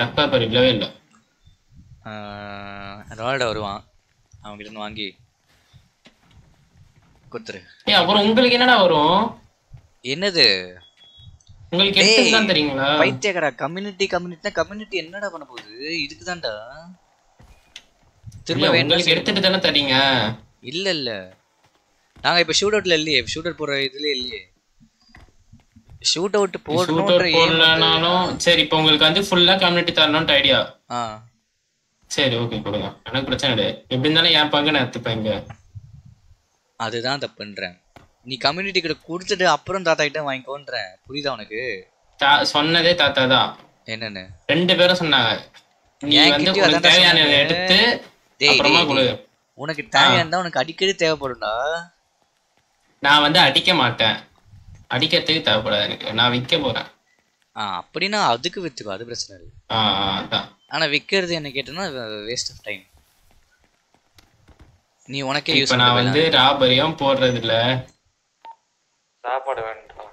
ரக் பேப்பர் இல்லவே இல்லை. ரொனால்டோ வருவான். இருந்து வாங்கி. கொடுத்துரு. ஏய் அப்புறம் உங்களுக்கு என்னடா வரும்? என்னது? உங்களுக்கு எடுத்தது தான் தெரியுங்களா? பைத்தியக்காரா கம்யூனிட்டி கம்யூனிட்டினா கம்யூனிட்டி என்னடா பண்ண போகுது? இதுக்கு தான்டா திரும்ப இல்ல, உங்களுக்கு எடுத்துட்டு தானே தரீங்க? இல்ல இல்ல. நாங்க இப்ப ஷூட் அவுட்ல இல்லையே. ஷூட் அவுட் போடுற இதுல இல்லையே. ஷூட் அவுட் போடணும்ன்ற போடலனாலும் சரி இப்போ உங்களுக்கு வந்து ஃபுல்லா கம்யூனிட்டி தரணும்னு ஐடியா ஆ. சரி ஓகே கொடுங்க. எனக்கு பிரச்சனை கிடையாது எப்படி இருந்தாலும் என் பங்கு நான் எடுத்துப்பேன் இங்க. அதுதான் தப்புன்றேன் நீ கம்யூனிட்டி கிட்ட கொடுத்துட்டு அப்புறம் தாத்தா கிட்ட வாங்கிக்கோன்றேன் புரியுதா உனக்கு? சொன்னதே தாத்தா தான். என்னன்னு? ரெண்டு பேரும் சொன்னாங்க. நீ வந்து உனக்கு தேவையானதை. எடுத்து அப்புறமா கொடு. உனக்கு தேவையானதா உனக்கு அடிக்கடி தேவைப்படும்டா. நான் வந்து அடிக்க மாட்டேன். அடிக்கிறதுக்கு தேவைப்படாது எனக்கு. நான் விற்க போறேன். ஆ அப்படின்னா அதுக்கு வித்துக்கோ. அது பிரச்சனை இல்லை. ஆ அதான். ஆனா விக்கிறது என்ன கேட்டோம்னா வேஸ்ட் ஆஃப் டைம் நீ உனக்கே யூஸ் இப்ப நான் வந்து ராபரியும் போடுறது இல்ல சாப்பாடு வேண்டாம்.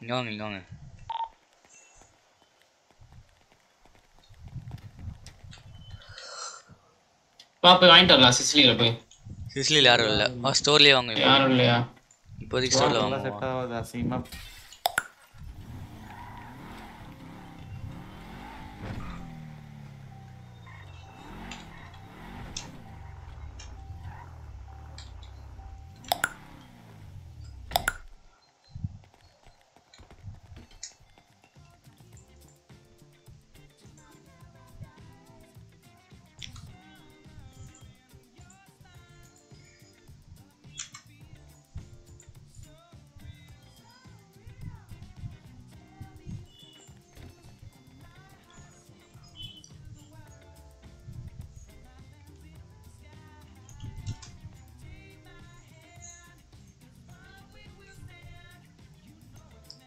இங்க வாங்க இங்க வாங்க. வா போய் வாங்கிட்டு வரலாம். சிசிலியில போய். சிஸ்லியில் யாரும் இல்லை. ஸ்டோர்லேயே வாங்க. யாரும் இல்லையா? இப்போதைக்கு ஸ்டோரில் வாங்க செட் ஆகுது அசிங்கமா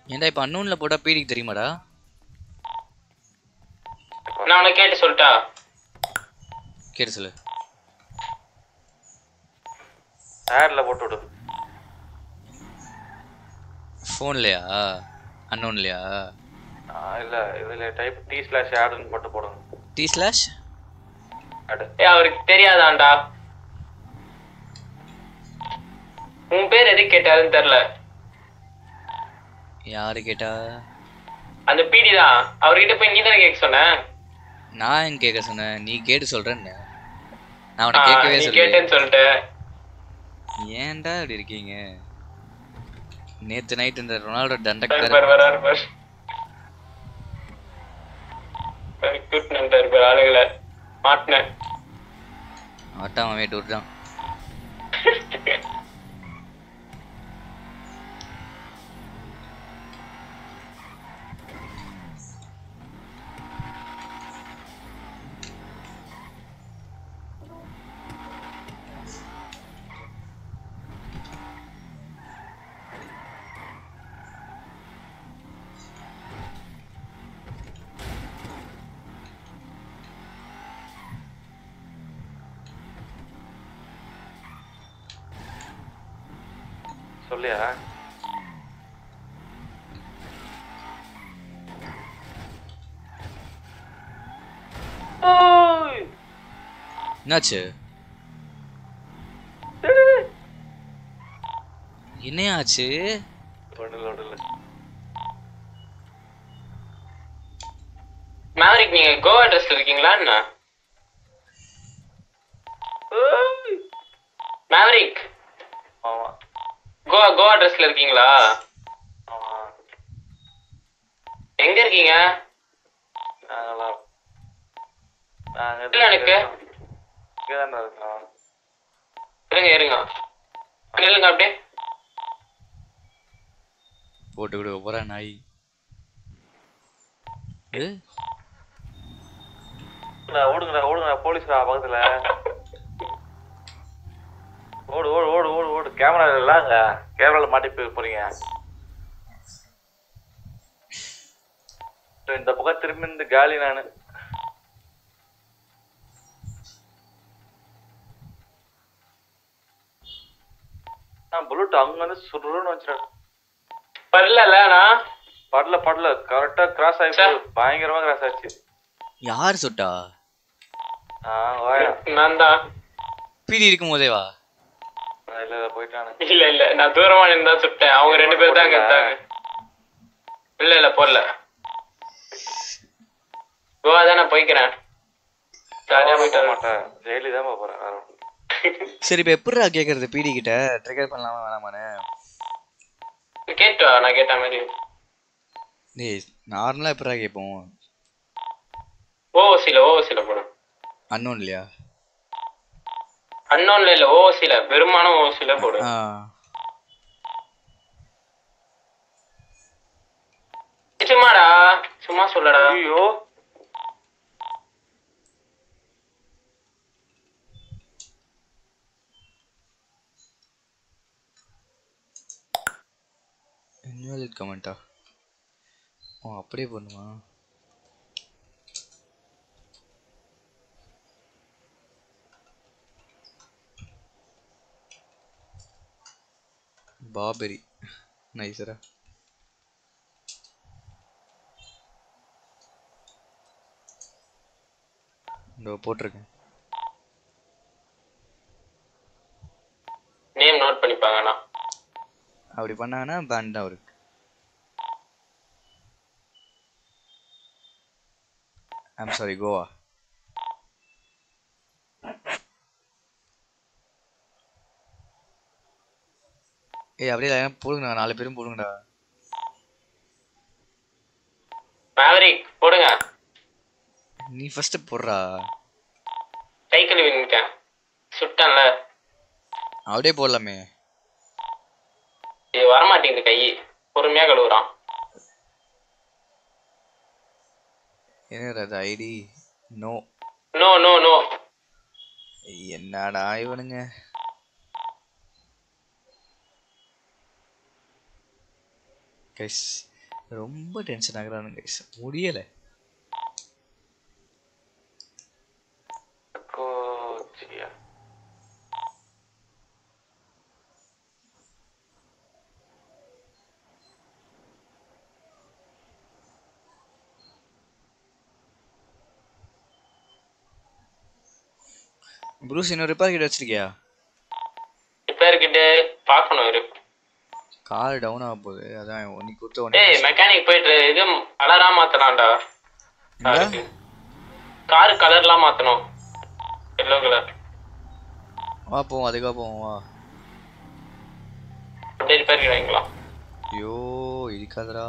ஏன்டா இப்போ அன்னோனில் போட்டால் பீடிக்கு தெரியுமாடா? நான் உனக்கு கேட்டு சொல்லிட்டா. கேட்டு சொல்லு. ஆட்ல போட்டு விடு. ஃபோன்லையா அன்னோன்லையா ஆ, இல்ல. இதுல டைப் டி ஸ்லாஷ் ஆடுன்னு மட்டும் போடுங்க டி ஸ்லாஷ் ஏ அவருக்கு தெரியாதாண்டா? உன் பேர் எதுக்கு கேட்டாருன்னு தெரியல. யாரு கேட்டா? அந்த பிடி தான். அவர்கிட்ட போய் நீ தானே கேட்க சொன்ன? நான் எங்க கேட்க சொன்னேன்? நீ கேட்டு சொல்றேன்னு. நான் உன்னை ஆ, கேட்கவே சொல்லி கேட்டேன்னு சொல்லிட்டு. ஏன்டா இப்படி இருக்கீங்க? நேத்து நைட் இந்த ரொனால்டோ பாரு, வராரு பாரு. பாரு. ஆளுகளை மாட்டினேன் ஆட்டாம வேட்டு விட்டுறான் சொல்லியா ஓய் என்னாச்சு? என்ன ஆச்சு? ஒண்ணுல ஒண்ணுல மேவரிக் நீங்க கோவா ட்ரெஸ்ல இருக்கீங்களா என்ன? மேவரிக் கோவா கோவா ட்ரெஸ்ல இருக்கீங்களா? எங்க இருக்கீங்க? நாங்களாம் நாங்க இல்ல இருங்க இருங்க. நில்லுங்க அப்படியே. போட்டு கொடுக்க போறா நாய் ஏ, ஓடுங்கடா, போலீஸ்டா பக்கத்துல. ஓடு ஓடு ஓடு ஓடு ஓடு. கேமரா இல்லங்க கேமரால மாட்டி போய் போறீங்க. இந்த பக்கம் திரும்பி இருந்து காலி நானு. புல்லட் அங்க இருந்து சுருன்னு வச்சிருக்கேன் பரலண்ணா படல படல. கரெக்டா கிராஸ் ஆகி பயங்கரமா கிராஸ் ஆச்சு. யார் சுட்டா? ஆ வாயா. நான் தான் பீடி இருக்கும் போதே வா. இல்ல இல்ல போயிட்டானு. இல்ல இல்ல. நான் தூரமா நின்று தான் சுட்டேன். அவங்க ரெண்டு பேர் தான் அங்க இருந்தாங்க. இல்ல இல்ல போடல. கோவா தான் நான் போய்க்கிறேன். ஜாலியா போயிட்டு வரேன். மாட்டேன். ஜெயிலு தான் போறேன். சரி இப்போ எப்படிடா கேட்கறது பீடி கிட்ட. ட்ரிகர் பண்ணலாமா வேணாமான்னு? கேட்டு வா நான் கேட்ட மாதிரி. டேய் நார்மலாக எப்படிடா கேட்போம்? ஓஓசில ஓஓசில போடு. அன்னோன் இல்லையா? அன்னோன்ல இல்ல ஓஓசில வெறுமான ஓஓசில போடு. சும்மாடா. சும்மா சொல்லடா. ஐயோ. இன்வாலிட் கமெண்ட்டா ஓ அப்படியே பண்ணுமா பாபரி நைசரா இந்த போட்டிருக்கேன். நேம் நோட் பண்ணிப்பாங்கண்ணா. அப்படி பண்ணாங்கன்னா பேன் தான் இருக்கு ஐம் சாரி கோவா ஏய் அப்படியே ஆ போடுங்கடா. நாலு பேரும் போடுங்கடா. மேவரிக் போடுங்க. நீ ஃபர்ஸ்ட் போடுறா. கை கழுவி நின்னுட்டேன் சுட்டேன்ல. அப்படியே போடலாமே. இது வரமாட்டேங்குது கை. பொறுமையா கழுவுறான். என்ன அது ID? No. No no no. என்னடா இவனுங்க? கைஸ் ரொம்ப டென்ஷன் ஆகுறானுங்க கைஸ் முடியல. ப்ரூஸ் இன்னொரு ரிப்பேர் கிட்ட வச்சிருக்கியா? ரிப்பேர் கிட்ட பார்க்கணும் இரு. கார் டவுன் ஆக போகுது. அதான் நீ கொடுத்த உடனே ஏய் மெக்கானிக் போயிட்டு இது கலரா மாத்தலாம்டா. காரு கலர்லாம் மாத்தணும். எல்லோ கலர் வா போவோம். அதுக்காக போவோம். வா. ரிப்பேர் கிட்ட வாங்கிக்கலாம். ஐயோ இருக்காதடா.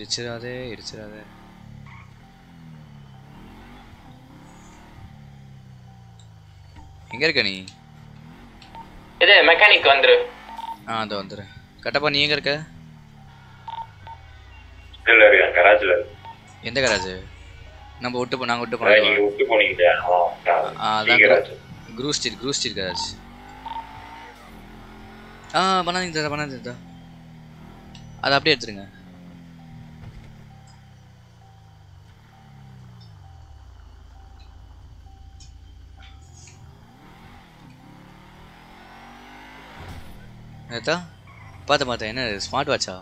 இடிச்சிடாதே இடிச்சிடாதே. எங்க இருக்க நீ? இது மெக்கானிக் வந்துரு. ஆ அதோ வந்துடு கட்டப்பா நீ எங்க இருக்க? இல்ல இருக்கேன். கராச்சில எந்த கராஜ் நம்ம விட்டு போ நாங்க விட்டு அதான் நீங்க போனோம் விட்டு போனீங்க. அதான். Crew street crew street garage ஆ பண்ணாதீங்க தாத்தா பண்ணாதீங்க அதை அப்படியே எடுத்துருங்க. நேத்தா? பார்த்து பார்த்தேன் என்ன ஸ்மார்ட் வாட்சா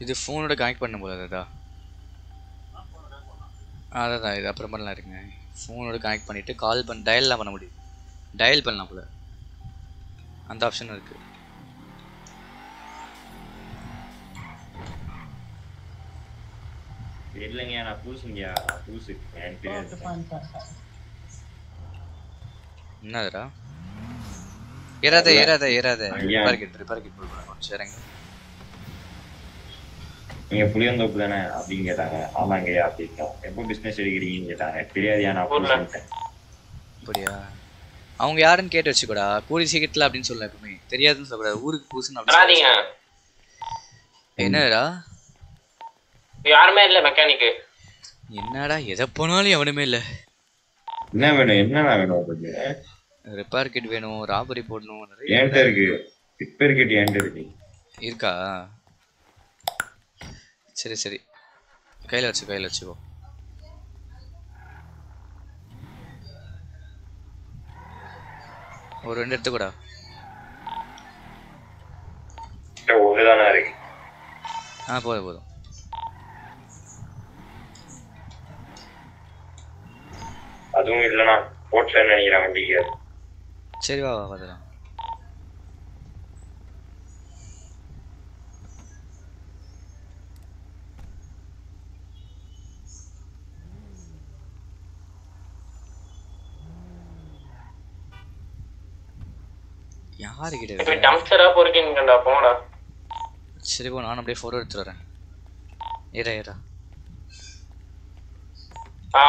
இது ஃபோனோட கனெக்ட் பண்ண போல அதா அதான் தான் இது அப்புறம் பண்ணலாம் இருங்க. ஃபோனோட கனெக்ட் பண்ணிவிட்டு கால் பண்ண டயல்லாம் பண்ண முடியும். டயல் பண்ணலாம் போல. அந்த ஆப்ஷனும் இருக்குது இல்லைங்க நான் புதுசுங்கய்யா நான் புதுசு என்னதுடா? ஏறாத ஏறாத ஏறாத. ஐயா. ரிப்பேர் ரிப்பேர் கிட் போடுறோம் சரிங்க நீங்க புளியந்தோப்பு தானே அப்படின்னு கேட்டாங்க. ஆமாங்கய்யா அப்படின்னா எப்போ பிசினஸ் எடுக்கிறீங்கன்னு கேட்டாங்க. தெரியாதியா நான் அப்படியா? அவங்க யாருன்னு கேட்டு வச்சுக்கூடா. கூடி சீக்கிரத்தில் அப்படின்னு சொல்ல எப்பவுமே. தெரியாதுன்னு சொல்லக்கூடாது ஊருக்கு புதுசுன்னு அப்படி வராதீங்க. சொல்லக்கூடாது. என்னடா? யாருமே இல்ல மெக்கானிக்கு என்னடா எதை போனாலும் எவனுமே இல்லை. என்ன வேணும்? என்னடா வேணும் ரிப்பேர் கிட் வேணும் ராபரி போடணும் நிறைய என்கிட்ட இருக்கு. ரிப்பேர் கிட் என்கிட்ட இருக்கு? இருக்கா? சரி சரி. கையில் வச்சு கையில் வச்சுக்கோ ஒரு ரெண்டு எடுத்துக்கூடா. ஆ போதும் போதும். அதுவும் இல்லைனா போட்லன்னு நினைக்கிறேன் வண்டிக்கு. சரி வா வா பார்த்துக்கலாம் டம்ஸ்டரா பொறுக்கிங்கடா போங்கடா. சரி போ நானும் அப்படியே ஃபோட்டோ எடுத்துட்டு வரேன். ஏறா ஏறா. ஆ.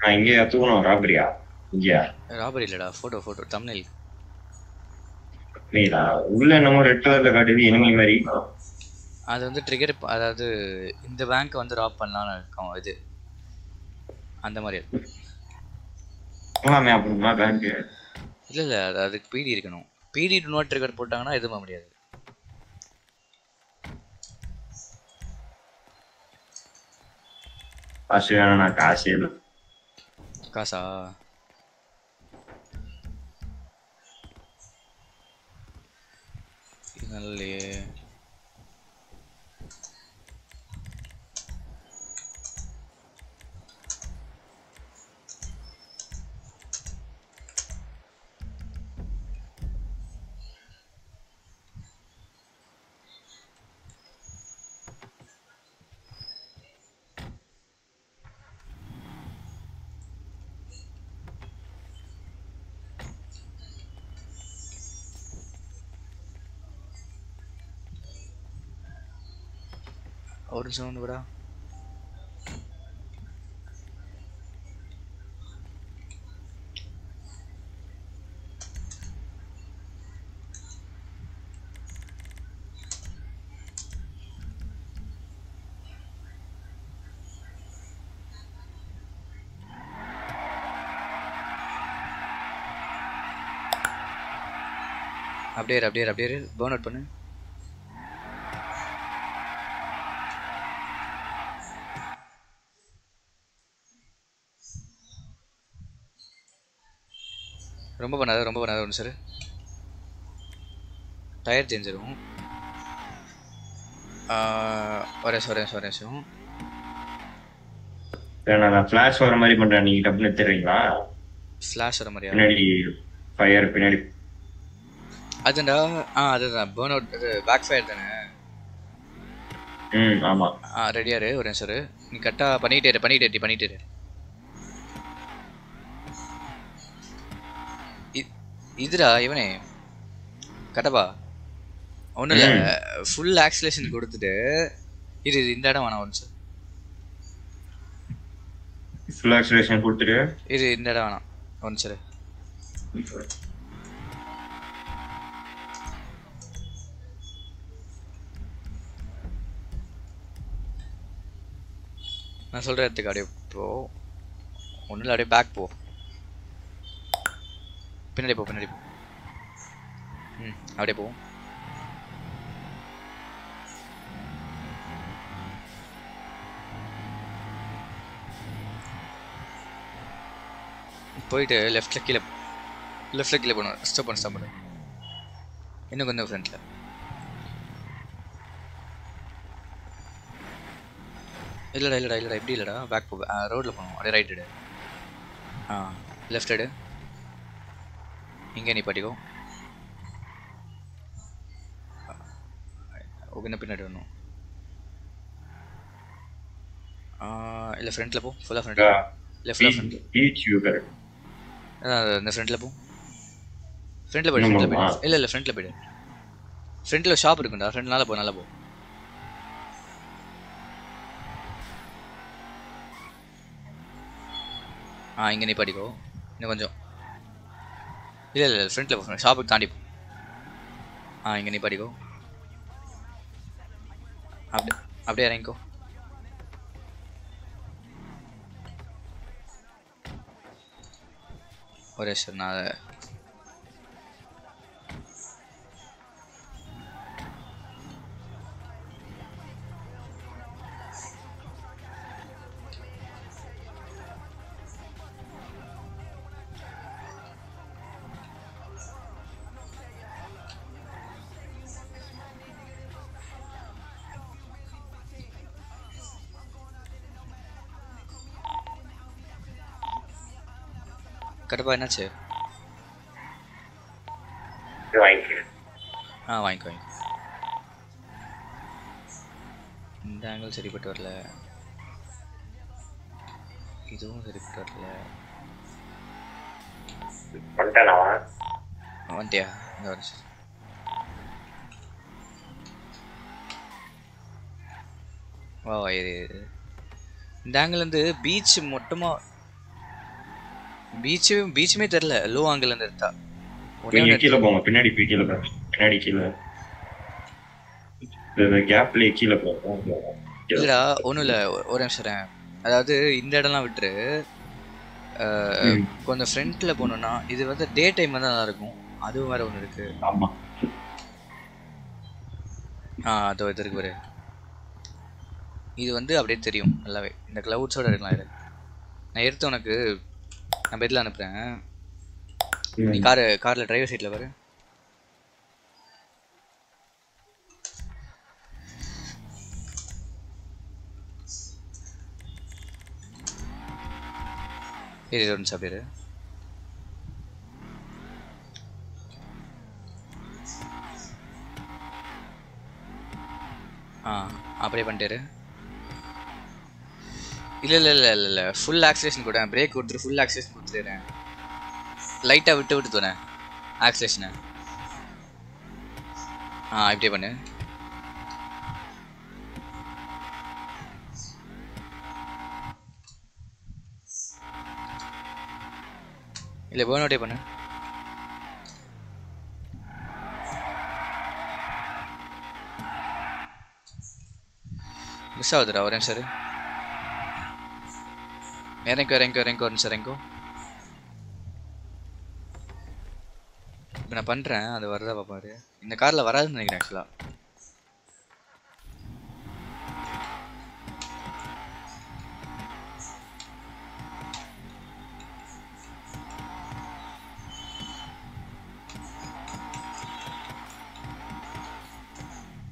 நான் இங்கேயா தூக்கணும் ராபரியா இங்கேயா? ராபரி இல்லடா ஃபோட்டோ ஃபோட்டோ தமிழ் இல்லையா உள்ள என்னமோ ரெட் கலர்ல காட்டுது இனிமே மாதிரி. அது வந்து ட்ரிகர் அதாவது இந்த பேங்க் வந்து ராப் பண்ணலாம்னு இருக்கோம் இது. அந்த மாதிரி. பேங்க் இல்ல இல்ல அது அதுக்கு பிடி இருக்கணும். பிடி டு நாட் ட்ரிகர் போட்டாங்கன்னா எதுவும் பண்ண முடியாது. காசு நான் காசு இல்லை காசா இது ஒரு நிமிஷம் விடா. அப்படியே இரு, அப்படியே அப்படியே பேர்ன் அவுட் பண்ணு. ரொம்ப பண்ணாத ரொம்ப பண்ணாத ஒன்று சார் டயர் சேஞ்ச் ஆகும் ஒரே ஒரே ஒரே நான் ஃபிளாஷ் வர மாதிரி பண்றேன். நீங்க டப்புன்னு எடுத்துறீங்களா ஃப்ளாஷ் வர மாதிரியா? பின்னாடி ஃபயர் பின்னாடி. அதுண்டா? ஆ அதுதான். பேர்ன் அவுட் இது பேக் ஃபயர் தானே? ம் ஆமா. ஆ ரெடியா இரு ஒரு நிமிஷம் இரு. நீ கரெக்டாக பண்ணிட்டே இரு பண்ணிட்டே இரு பண்ணிட்டே இரு இ- இதுடா இவனே. கட்டப்பா. ஒன்றும் இல்லை ஃபுல் ஆக்சிலேஷன் கொடுத்துட்டு இது இந்த இடம் வேணாம் ஒன்று சார். ஃபுல் ஆக்சிலேஷன் கொடுத்துட்டு. இது இந்த இடம் வேணாம் ஒன்று சார். நான் சொல்கிற இடத்துக்கு அப்படியே போ. ஒன்றும் இல்லை அப்படியே பேக் போ. பின்னாடி போ பின்னாடி போ. ம் அப்படியே போவோம் போயிட்டு லெஃப்டில் கீழே லெஃப்டில் கீழே போகணும். ஸ்டப் பண்ண ஸ்டாப் பண்ணு. இன்னும் கொஞ்சம் ஃப்ரண்ட்டில் இல்லைடா இல்லைடா இல்லைடா இப்படி இல்லைடா. பேக் போ ரோட்டில் போகணும். அப்படியே ரைட் எடு ஆ லெஃப்ட் எடு இங்கே நீ படிக்கோ. ஓகே பின்னாடி வரணும்? இல்லை ஃப்ரண்ட்டில் போ. ஃபுல்லாக ஃப்ரண்ட்டில் லெஃப்டில் ஃப்ரண்ட் இந்த ஃப்ரண்ட்டில் போ. ஃப்ரண்ட்டில் போய்டு ஃப்ரண்ட்டில் போய்டு. இல்லை இல்லை ஃப்ரண்ட்டில் போய்டு. ஃப்ரண்ட்டில் ஷாப் இருக்குண்டா. ஃப்ரண்ட் நல்லா போ நல்லா போ. ஆ இங்கே நீ படிக்கோ. இன்னும் கொஞ்சம். இல்லை இல்லை ஃப்ரண்ட்டில் போ ஷாப்புக்கு தாண்டி போ. ஆ இங்கே நீ படிக்கோ. அப்படியே அப்படியே இறங்கிக்கோ. ஒரே சார் நான் கட்டப்பா என்னாச்சு? ஆ வாங்கிக்கோ வாங்கிக்கோ. இந்த ஆங்கிள் சரிப்பட்டு வரல. இதுவும் சரிப்பட்டு வரல. வந்துட்டியா இந்த ஒரு நிமிஷம். வா வா இது. இந்த ஆங்கிள் வந்து பீச் மொத்தமா பீச்சு பீச்சுமே தெரில லோ ஆங்கிள் இருந்து எடுத்தா. நீங்க கீழே போங்க. பின்னாடி போய் கீழே போங்க. பின்னாடி கீழே. இந்த கேப்ல கீழே போங்க. இல்லடா ஒன்றும் இல்லை. ஒரு நிமிஷம். அதாவது இந்த இடம்லாம் விட்டுரு. கொஞ்சம் ஃப்ரண்ட்ல போனோம்னா இது வந்து டே டைம் வந்து நல்லா இருக்கும் அதுவும் வேற ஒன்று இருக்கு. ஆமா. ஆ அதோ இது இருக்கு பாரு. இது வந்து அப்படியே தெரியும் நல்லாவே. இந்த கிளவுட்ஸோட இருக்கலாம் இது நான் எடுத்து உனக்கு நான் பெட்டில் அனுப்புறேன். நீ காரு காரில் டிரைவர் சீட்டில் பாரு. இது அப்படியே இரு. ஆ அப்படியே பண்ணிட்டாரு இல்லை இல்லை இல்லை இல்லை இல்லை. ஃபுல் ஆக்சிலேஷன் கூட பிரேக் கொடுத்துட்டு ஃபுல் ஆக்சிலேஷன் தரேன் லைட்டாக விட்டு விட்டு தரேன் ஆக்சிலேஷனை ஆ இப்படியே பண்ணு. இல்லை பேர்ன் அவுட்டே பண்ணு. மிஸ் ஆகுதுடா ஒரு நிமிஷம் சார் இறங்கோ இறங்கோ இறங்கோ ஒரு நிமிஷம் இறங்கோ நான் பண்ணுறேன் அது வருதா பாப்பாரு இந்த காரில் வராதுன்னு நினைக்கிறேன் ஆக்சுவலாக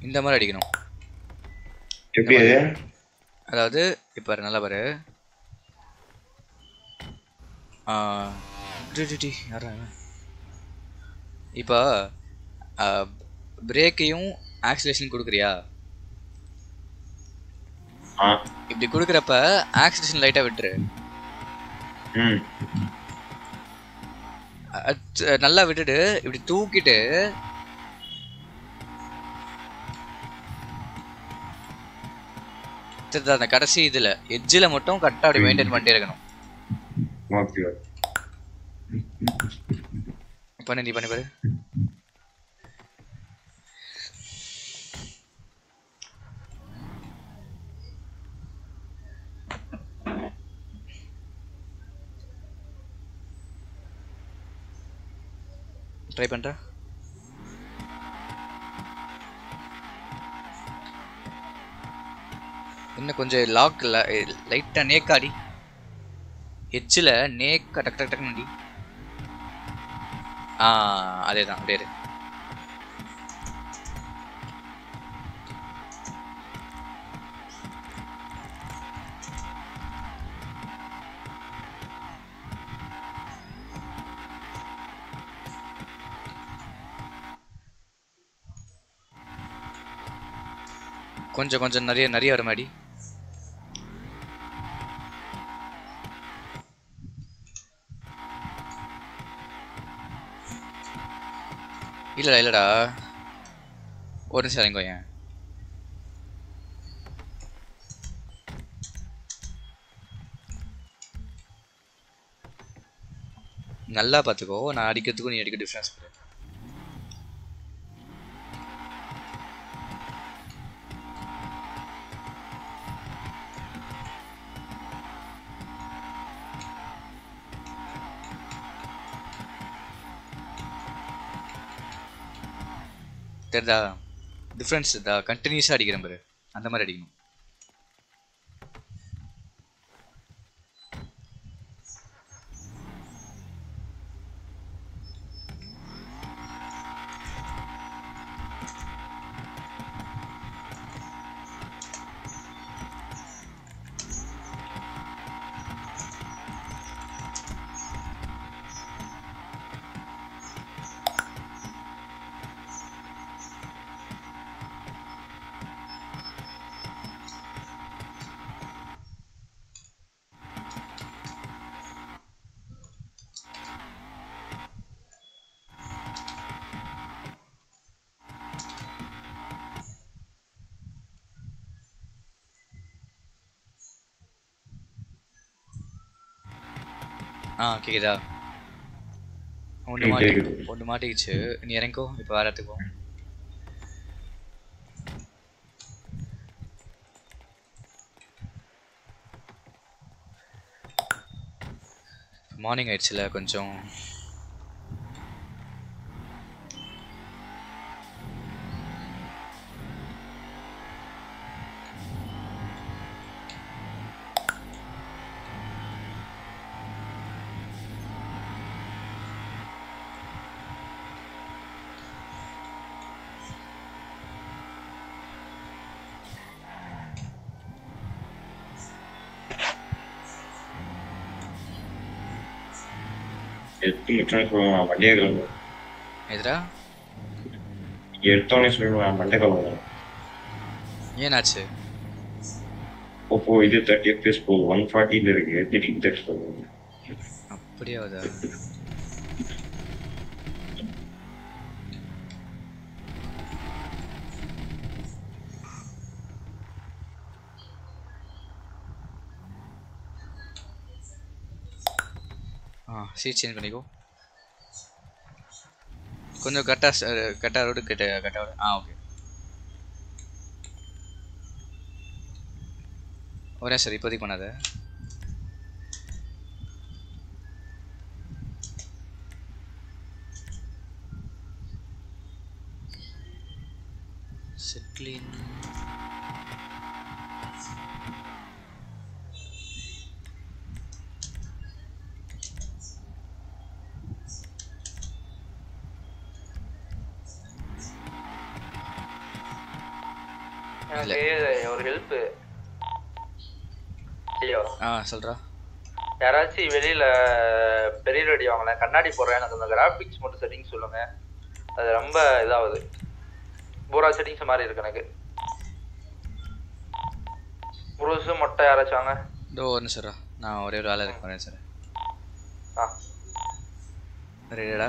இந்த மாதிரி அடிக்கணும். அதாவது இப்போ நல்லா பாரு. ஆ, யாரா? இப்போ பிரேக்கையும் ஆக்சிலேஷன் கொடுக்குறியா? இப்படி கொடுக்குறப்ப ஆக்சிலேஷன் லைட்டாக விட்டுரு. நல்லா விட்டுட்டு இப்படி தூக்கிட்டு அந்த கடைசி இதுல எட்ஜில் மட்டும் கரெக்டாக அப்படி மெயின்டைன் பண்ணிட்டே இருக்கணும். பண்ணு நீ பண்ணி பாரு. ட்ரை பண்ற. இன்னும் கொஞ்சம் லாக் லைட்டா நேக்காடி. எட்ஜில் நேக்கா டக் டக் டக்குன்னு நடி ஆ அதே தான் அப்படியே கொஞ்சம் கொஞ்சம் நிறைய நிறைய வர மாதிரி இல்லடா இல்லடா. ஒரு நிமிஷம் இறங்கோ ஏன் நல்லா பார்த்துக்கோ நான் அடிக்கிறதுக்கும் நீ அடிக்க டிஃப்ரென்ஸ் பண்ணு தெரிதா டிஃப்ரென்ஸ் தான் கண்டினியூஸாக அடிக்கிறேன் பாரு. அந்த மாதிரி அடிக்கணும். கேக்குதா? ஒன்று மாட்டி. ஒன்று மாட்டிக்கிச்சு. நீ இறங்கோ இப்போ வேற இடத்துக்கு மார்னிங் ஆயிடுச்சுல கொஞ்சம். எடுத்து முட்டான்னு சொல்லுவான் வண்டியை கிளம்பு எதுடா எடுத்தோடனே சொல்லுவான் மண்டை கிளம்பு ஏனாச்சு ஓப்போ இது தேர்ட்டி எஃபிஎஸ் போ ஒன் ஃபார்ட்டியில் இருக்கு திடீர்னு தேர்ட்டி அப்படியே அதா ஆ சீட் சேஞ்ச் பண்ணிக்கோ கொஞ்சம் கரெக்டாக கரெக்டாக ரோடு கட்ட கரெக்டாக ஆ ஓகே ஒரே சார் இப்போதைக்கு பண்ணாத செட்லின் எனக்கு ஒரு ஹெல்ப் ஐயோ ஆ சொல்கிறா யாராச்சும் வெளியில பெரிய ரெடி வாங்கல கண்ணாடி போடுறேன் எனக்கு அந்த கிராஃபிக்ஸ் மட்டும் செட்டிங்ஸ் சொல்லுங்க. அது ரொம்ப இதாகுது. பூரா செட்டிங்ஸ் மாதிரி இருக்கு எனக்கு. புருசு மொட்டை யாராச்சும் வாங்க. இதோ ஒரு நிமிஷம்டா நான் ஒரே ஒரு வேலை இருக்கு வரேன் சார் ஆ. ரெடிடா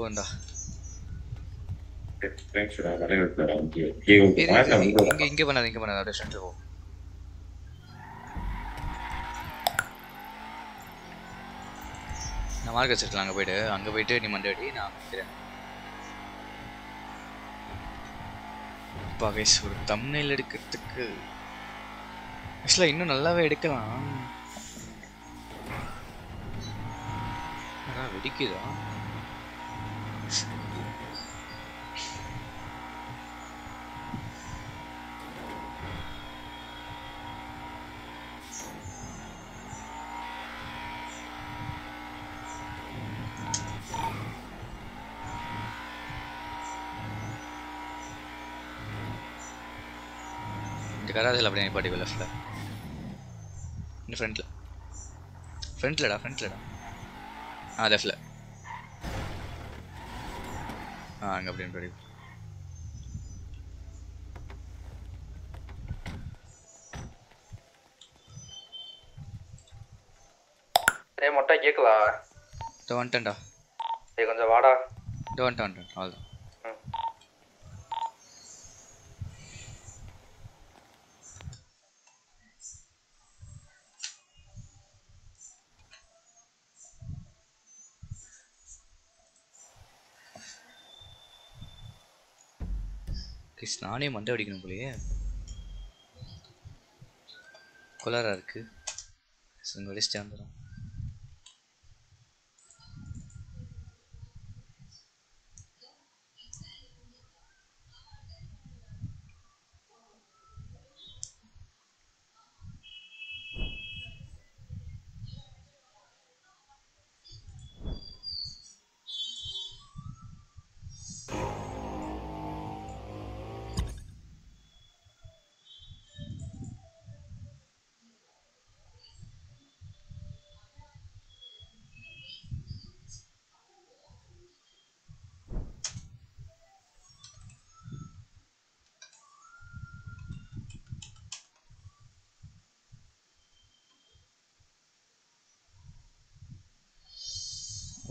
வந்து இங்க இங்க பண்ணாத இங்க பண்ணாத அப்படியே சென்டர் போ நான் மார்க் வச்சிருக்கலாம் அங்க போயிட்டு அங்க போயிட்டு நீ மண்டை அடி நான் வைக்கிறேன் அப்பா கைஸ் ஒரு தம்னைல் எடுக்கிறதுக்கு ஆக்சுவலாக இன்னும் நல்லாவே எடுக்கலாம் வெடிக்குதா கராதில் அப்படியே நிப்பாட்டி லெஃப்டில் இன்னும் ஃப்ரண்ட்டில் ஃப்ரண்ட்லடா ஃப்ரண்ட்லடா ஆ லெஃப்டில் ஆ அங்கே அப்படியே நிப்பாட்டி ஏய் மொட்டை இதோ வந்துட்டேன்டா. ஏய் கொஞ்சம் வாடா. வந்துட்டேன் வந்துட்டேன். அவ்வளோதான் கிஸ் நானே மண்டை அடிக்கணும் போலயே. கொலாரா இருக்குது ஸோ இங்கே அடிச்சுட்டு வந்துடும்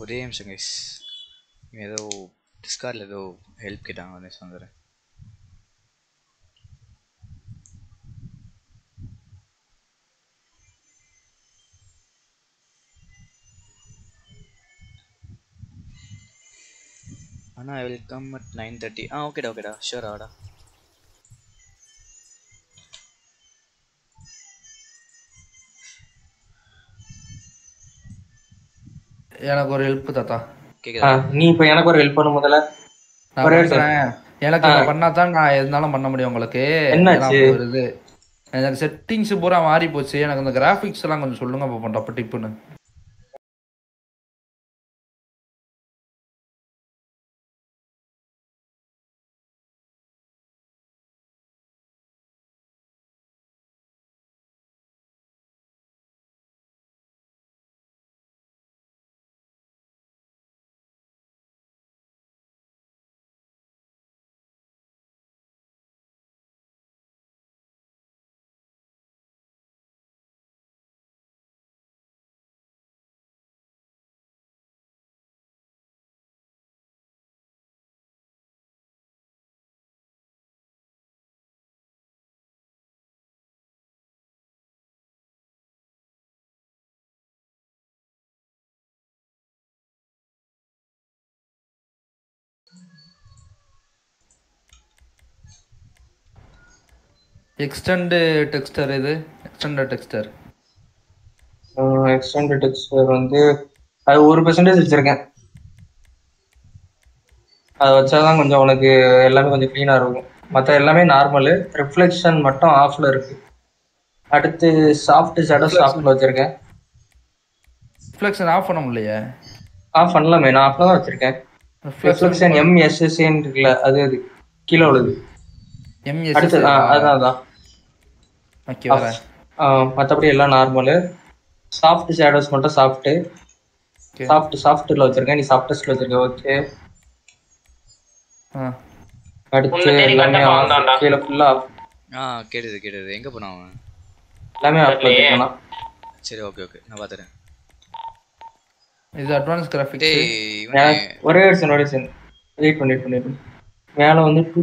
ஒரே நிமிஷம் கைஸ் ஏதோ டிஸ்கார்டில் ஏதோ ஹெல்ப் கேட்டாங்க வந்து வந்துடுறேன் அண்ணா I will come at nine thirty ஆ ஓகேடா ஓகேடா ஷூர் ஆடா எனக்கு ஒரு ஹெல்ப் தாத்தா. நீ இப்ப எனக்கு ஒரு ஹெல்ப் பண்ண முதல்ல. எனக்கு பண்ணா தான் நான் எதுனாலும் பண்ண முடியும் உங்களுக்கு. ஒரு இது எனக்கு செட்டிங்ஸ் பூரா மாறி போச்சு எனக்கு இந்த கிராஃபிக்ஸ் எல்லாம் கொஞ்சம் சொல்லுங்க பாப்போம் டப்பு டிப்புன்னு எக்ஸ்டெண்ட் டெக்ஸ்டர் இது? எக்ஸ்டெண்ட் டெக்ஸ்டர் எக்ஸ்டெண்டட் டெக்ஸ்டர் வந்து அது ஒரு பெர்சன்டேஜ் வச்சிருக்கேன். அதை வச்சாதான் கொஞ்சம் உனக்கு எல்லாமே கொஞ்சம் க்ளீனாக இருக்கும். மற்ற எல்லாமே நார்மலு ரிஃப்ளெக்ஷன் மட்டும் ஆஃப்ல இருக்கு. அடுத்து சாஃப்ட் ஷேடோ சாஃப்ட்ல வச்சிருக்கேன். ரிஃப்ளெக்ஷன் ஆஃப் பண்ண முடியலையே? ஆஃப் பண்ணலாமே நான் ஆஃப்ல தான் வச்சிருக்கேன். ரிஃப்ளெக்ஷன் எம்எஸ்எஸ்ஏன்னு இருக்குல்ல அது அது. கீழே உள்ளது. ஆ, அதான் அதான். ஓகே வரேன் மற்றபடி எல்லாம் நார்மலு சாஃப்ட் ஷேடோஸ் மட்டும் சாஃப்ட்டு சாஃப்ட் சாஃப்ட்ல வச்சிருக்கேன். நீ சாஃப்டஸ்ட்ல வச்சிருக்க. ஓகே ஆ. அடுத்து எல்லாமே. கீழே ஃபுல்லா ஆ கேட்டது கேட்டது. எங்க போனான் அவன்? எல்லாமே ஆஃப்ல வச்சிருக்கலாம் சரி ஓகே ஓகே நான் பாத்துறேன். இது அட்வான்ஸ் கிராஃபிக்ஸ் ஒரே ஒரு செகண்ட் ஒரே செகண்ட் வெயிட் பண்ணி பண்ணி பண்ணி. மேலே வந்து டூ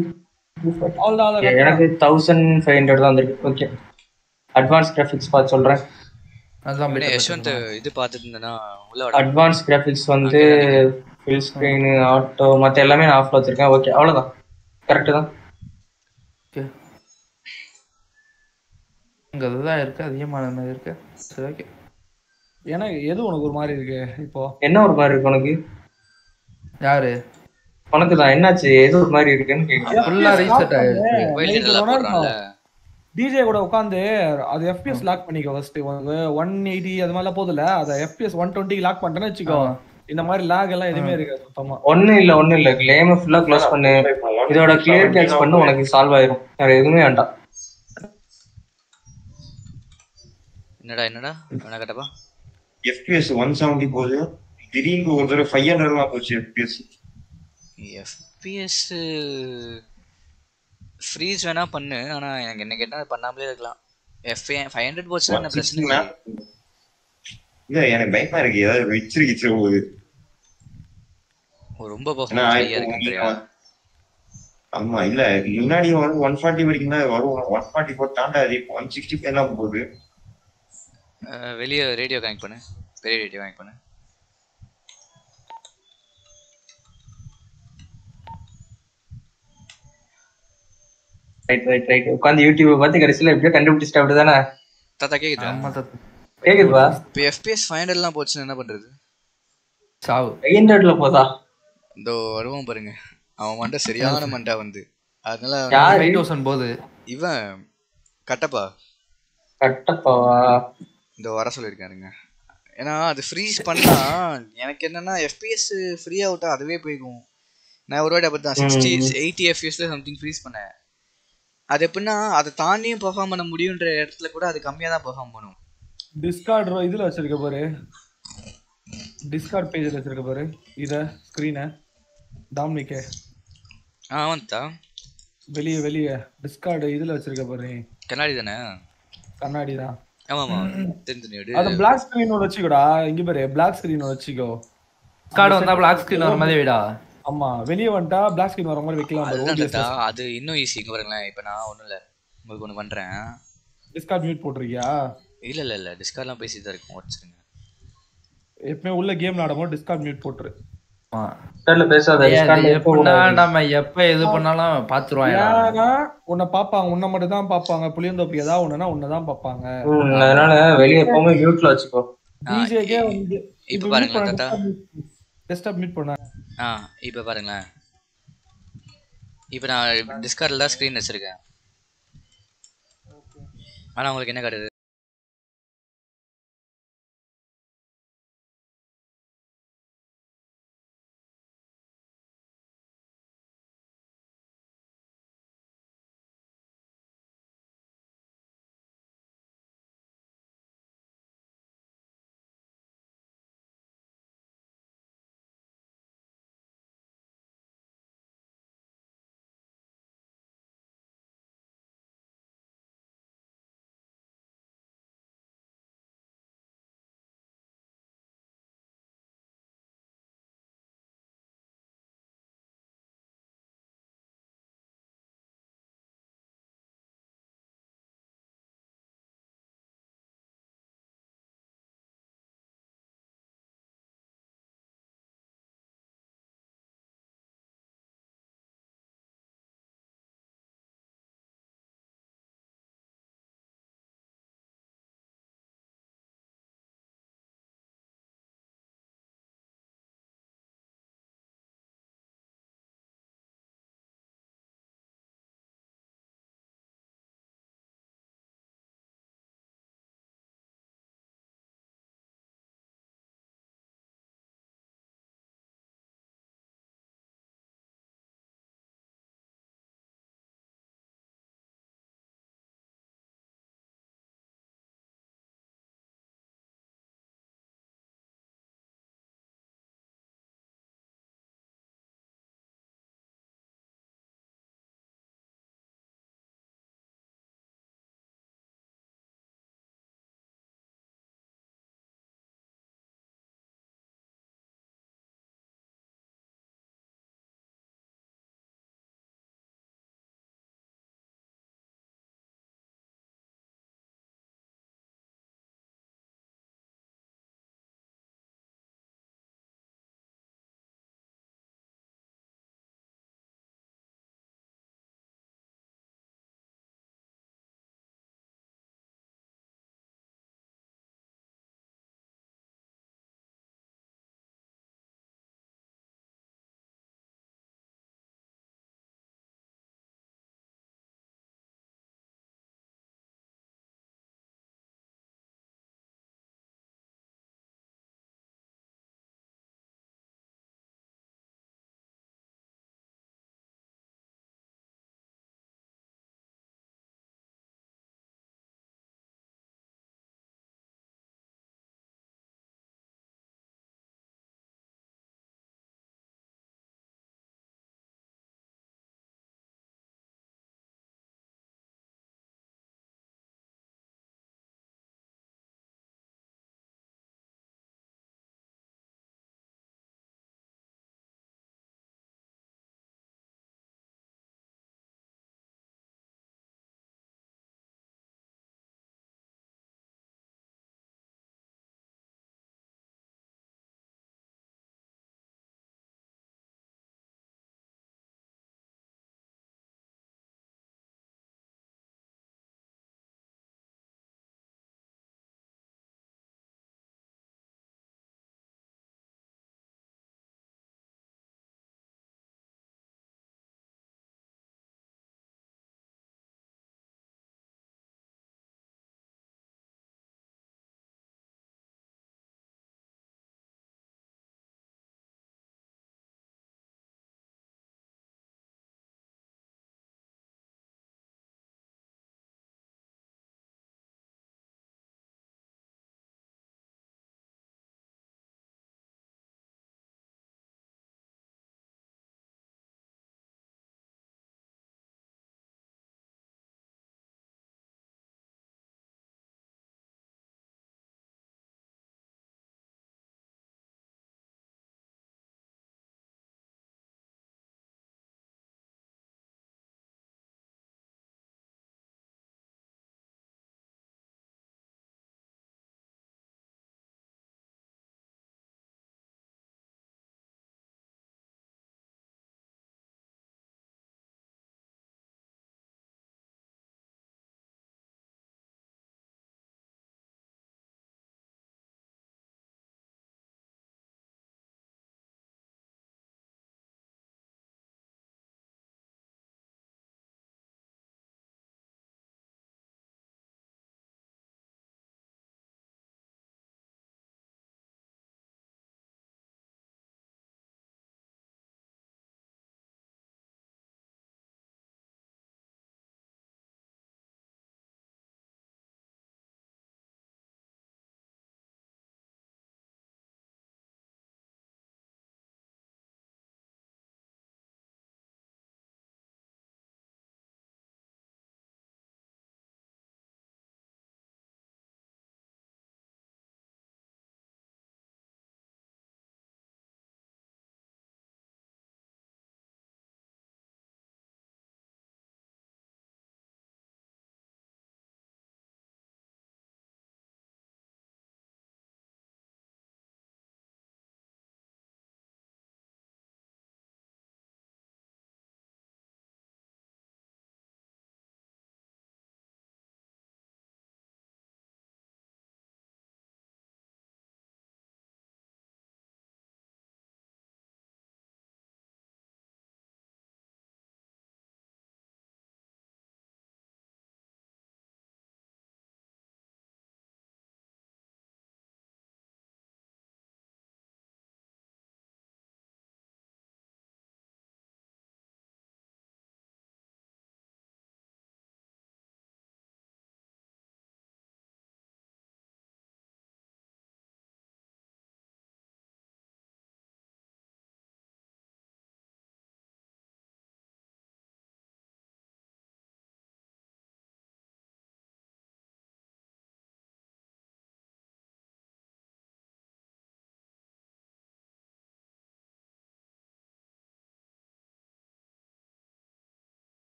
எனக்கு தௌசண்ட் ஃபைவ் ஹண்ட்ரட் தான் வந்திருக்கு. ஓகே அட்வான்ஸ் கிராஃபிக்ஸ் பார்த்து சொல்றேன். அதான் யஷ்வந்த் இது பார்த்துட்டு இருந்தேனா உள்ள வாடா. அட்வான்ஸ் கிராஃபிக்ஸ் வந்து ஃபில் ஸ்க்ரீன் ஆட்டோ மற்ற எல்லாமே நான் ஆஃப்ல வச்சிருக்கேன். ஓகே அவ்வளோதான் கரெக்டு தான். இங்க அதுதான் இருக்கு அதிகமான இருக்கு? சரி ஓகே எனக்கு எது உனக்கு ஒரு மாதிரி இருக்கு இப்போ? என்ன ஒரு மாதிரி இருக்கு உனக்கு? யாரு? உனக்கு தான் என்னாச்சு? எது ஒரு மாதிரி இருக்குன்னு கேட்குறேன் ஃபுல்லா ரீசெட் ஆயிடுச்சு. Wildcat எல்லாம் போடுறான்ல. டிஜே கூட உட்காந்து அது எஃபிஎஸ் லாக் பண்ணிக்கோ ஃபர்ஸ்ட் உனக்கு ஒன் எயிட்டி அது மாதிரிலாம் போதுல அதை எஃபிஎஸ் ஒன் டுவெண்ட்டி லாக் பண்ணிட்டேன்னு வச்சுக்கோ. இந்த மாதிரி லாக் எல்லாம் எதுவுமே இருக்காது சுத்தமா. ஒன்றும் இல்லை ஒன்றும் இல்லை. கிளேமை ஃபுல்லாக க்ளோஸ் பண்ணு. இதோட கிளியர் கேட்ச் பண்ணு உனக்கு சால்வ் ஆயிரும். வேற எதுவுமே வேண்டாம். என்னடா என்னடா? என்ன கட்டப்பா. எஃபிஎஸ் ஒன் செவன்டி போகுது. திடீர்னு ஒரு தடவை ஃபைவ் ஹண்ட்ரட்லாம் போச்சு எஃபிஎஸ் எஃபிஎஸ் ஃப்ரீஸ் வேணா பண்ணு. ஆனா எனக்கு என்ன கேட்டா பண்ணாமலே இருக்கலாம். எஃப் ஃபைவ் ஹண்ட்ரட் போச்சுன்னா என்ன பிரச்சனை? இல்லை எனக்கு பயமா இருக்கு. ஏதாவது விச்சிரு கிச்சிரு போகுது. ரொம்ப ஆமா இல்ல முன்னாடி வந்து ஒன் ஃபார்ட்டி வரைக்கும் தான் வரும். ஒன் ஃபார்ட்டி ஃபோர் தாண்டாது இப்போ ஒன் சிக்ஸ்டி ஃபைவ் எல்லாம் போகுது. வெளிய ரேடியோ கனெக்ட் பண்ணு. பெரிய ரேடியோ கனெக்ட் பண்ணு. ரைட் ரைட் ரைட் உட்காந்து யூடியூப் பார்த்து கடைசியில் எப்படியோ கண்டுபிடிச்சிட்டு அப்படிதானே? தாத்தா கேக்குதா? கேக்குதுப்பா. இப்போ எஃபிஎஸ் ஃபைவ் ஹண்ட்ரட்லாம் போச்சுன்னா என்ன பண்றது? சாவு. ஹண்ட்ரட்ல போதா? இதோ வருவான் பாருங்க. அவன் மண்டை சரியான மண்டை வந்து. அதனால யாரு? 5000 போகுது. இவன் கட்டப்பா. கட்டப்பாவா? இந்த வர சொல்லியிருக்காருங்க. ஏன்னா அது ஃப்ரீஸ் பண்ணா எனக்கு என்னன்னா எஃபிஎஸ் ஃப்ரீ அவுட்டா அதுவே போய்க்கும். நான் ஒரு வாட்டி அப்படி தான் சிக்ஸ்டி. எயிட்டி எஃபிஎஸ்ல சம்திங் ஃப்ரீஸ் பண்ணேன். அது எப்படின்னா அதை தாண்டியும் பெர்ஃபார்ம் பண்ண முடியுன்ற இடத்துல கூட அது கம்மியாக தான் பெர்ஃபார்ம் பண்ணும் டிஸ்கார்ட் இதுல வச்சிருக்க பாரு. டிஸ்கார்ட் பேஜ்ல வச்சிருக்க பாரு. இத ஸ்கிரீனை டாமினிக்கே ஆ வந்துட்டா வெளிய வெளிய. டிஸ்கார்ட் இதுல வச்சிருக்க பாரு. கண்ணாடி தானே கண்ணாடி தான் ஆமா ஆமா தெரிஞ்சு அது பிளாக் ஸ்கிரீனோட வச்சுக்கோடா. இங்க பாரு பிளாக் ஸ்கிரீனோட வச்சுக்கோ. Discord வந்தா black screen வர மாதிரி வைடா. ஆமா வெளிய வந்துட்டா பிளாக் ஸ்கிரீன் வர மாதிரி வைக்கலாம். அது இன்னும் ஈஸி இங்க பாருங்களேன் இப்போ நான் ஒன்றும் இல்லை. உங்களுக்கு ஒன்று பண்ணுறேன் டிஸ்கார்ட் மியூட் போட்டிருக்கியா? இல்ல இல்ல இல்ல டிஸ்கார்ட்லாம் பேசிட்டு தான் இருக்கும் வச்சுருங்க எப்பவுமே உள்ள கேம் விளையாடும்போது டிஸ்கார்ட் மியூட் போட்டுரு. நம்ம எப்ப எது பண்ணாலும் பாத்துருவாங்க உன்னை பாப்பாங்க உன்னை மட்டும் தான் பாப்பாங்க புளியந்தோப்பி ஏதாவது ஒண்ணுனா உன்னை தான் பாப்பாங்க அதனால வெளிய எப்பவுமே மியூட்ல வச்சுக்கோ. டிஜேக்கே வந்து இப்போ ஆ இப்போ பாருங்களேன். இப்போ நான் டிஸ்கார்டில் தான் ஸ்க்ரீன் வச்சுருக்கேன். ஆனால் உங்களுக்கு என்ன காட்டுது?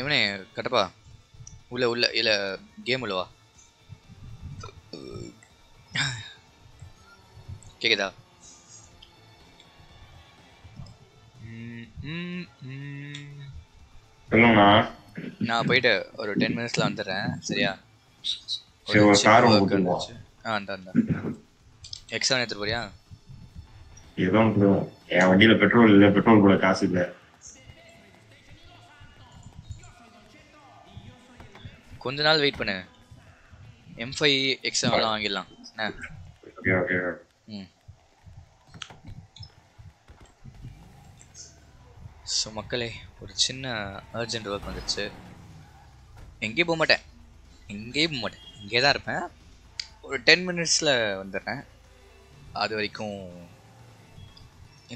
இவனே கட்டப்பா. உள்ள உள்ள இல்ல கேம் உள்ளவா கேக்குதா. சொல்லுங்கண்ணா. நான் போயிட்டு ஒரு டென் மினிட்ஸ்ல வந்துடுறேன் சரியா. ஆ அந்த அந்த எக்ஸாம் எடுத்துட்டு போறியா? ஏதோ என் வண்டியில பெட்ரோல் இல்ல பெட்ரோல் கூட காசு இல்ல. கொஞ்ச நாள் வெயிட் பண்ணு எம் ஃபைவ் எக்ஸாம் எல்லாம் வாங்கிடலாம். ஓகே ம். ஸோ மக்களே ஒரு சின்ன அர்ஜென்ட் ஒர்க் வந்துடுச்சு எங்கேயும் போக மாட்டேன். எங்கேயும் போக மாட்டேன். இங்கே தான் இருப்பேன். ஒரு டென் மினிட்ஸில் வந்துடுறேன். அது வரைக்கும்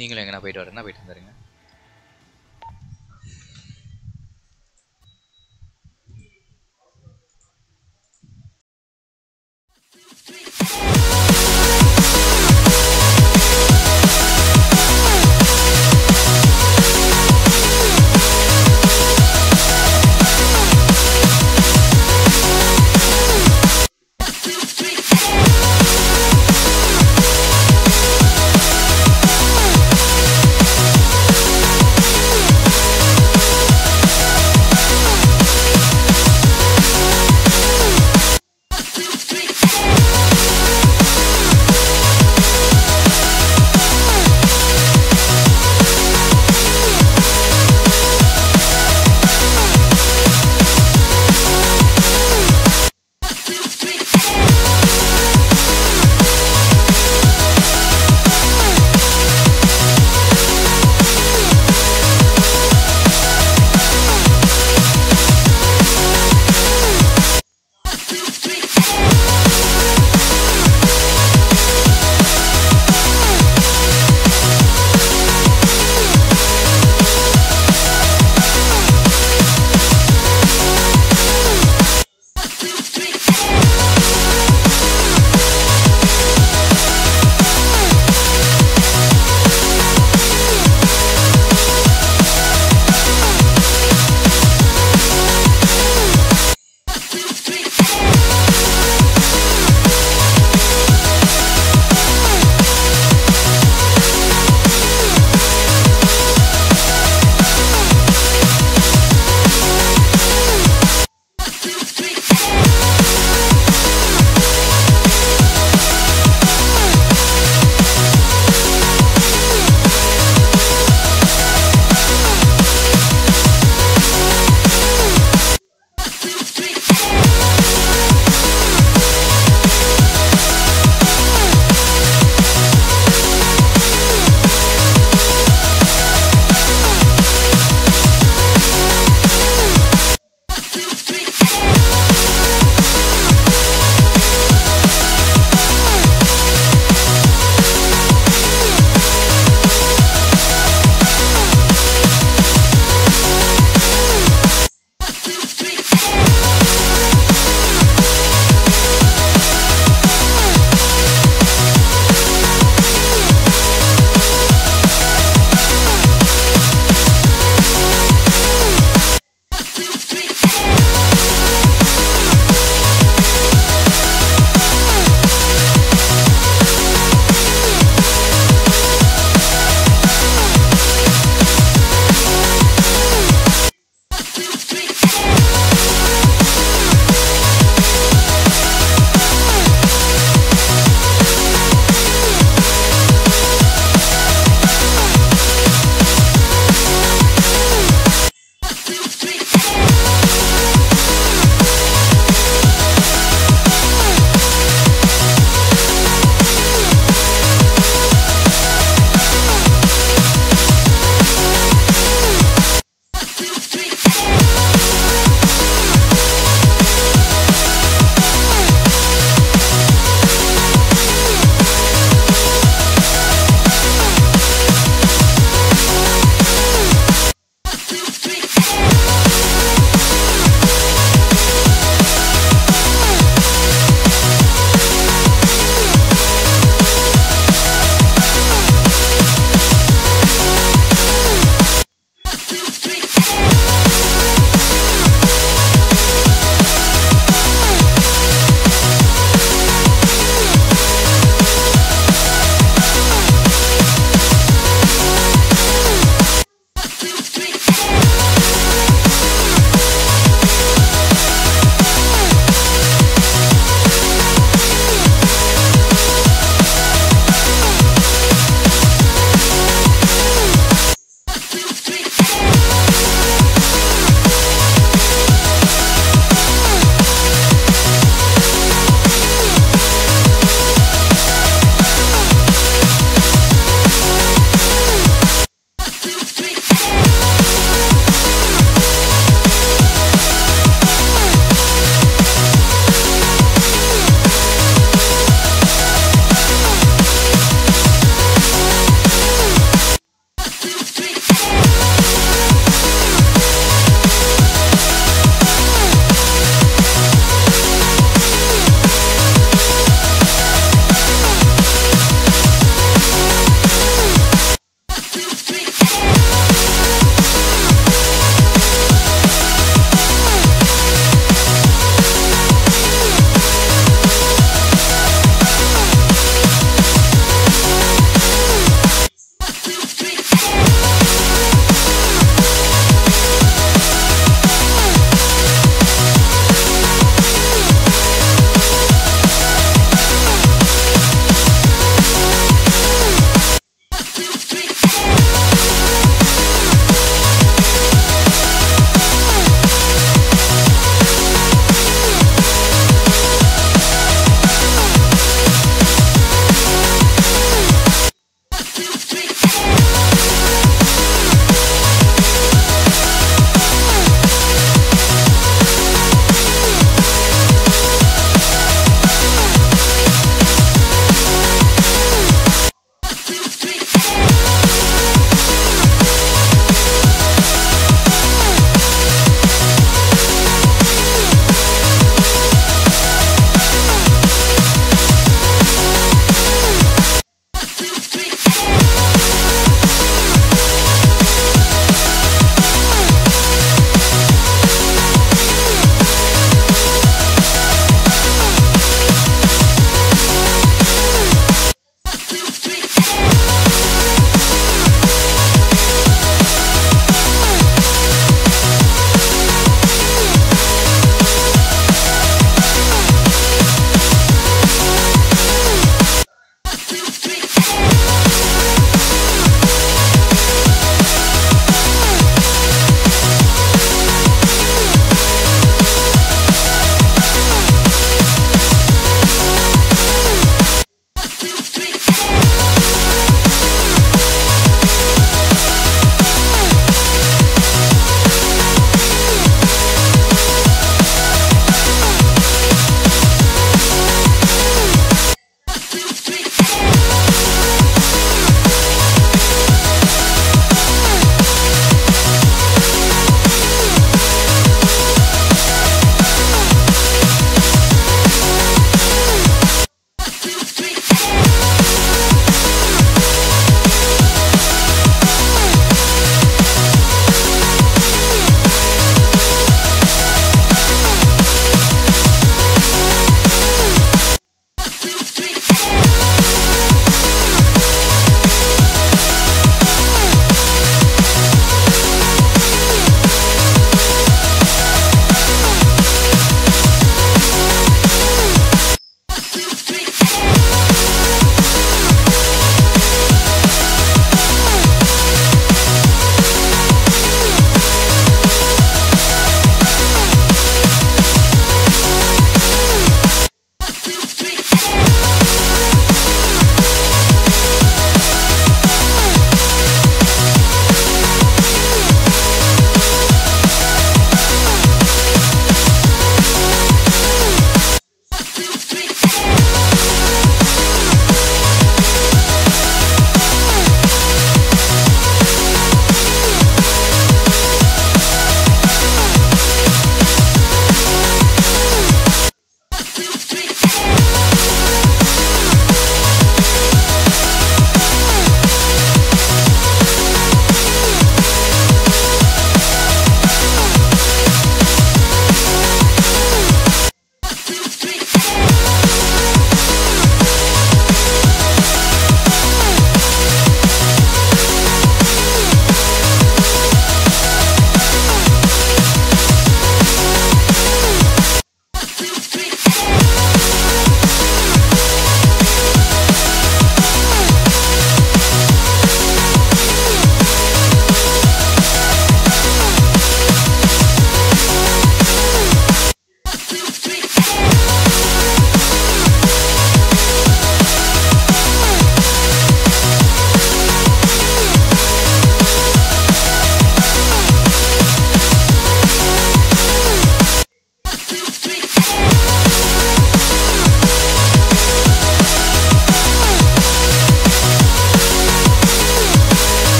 நீங்களும் எங்கன்னா போயிட்டு வரேன்னா போயிட்டு வந்துடுங்க.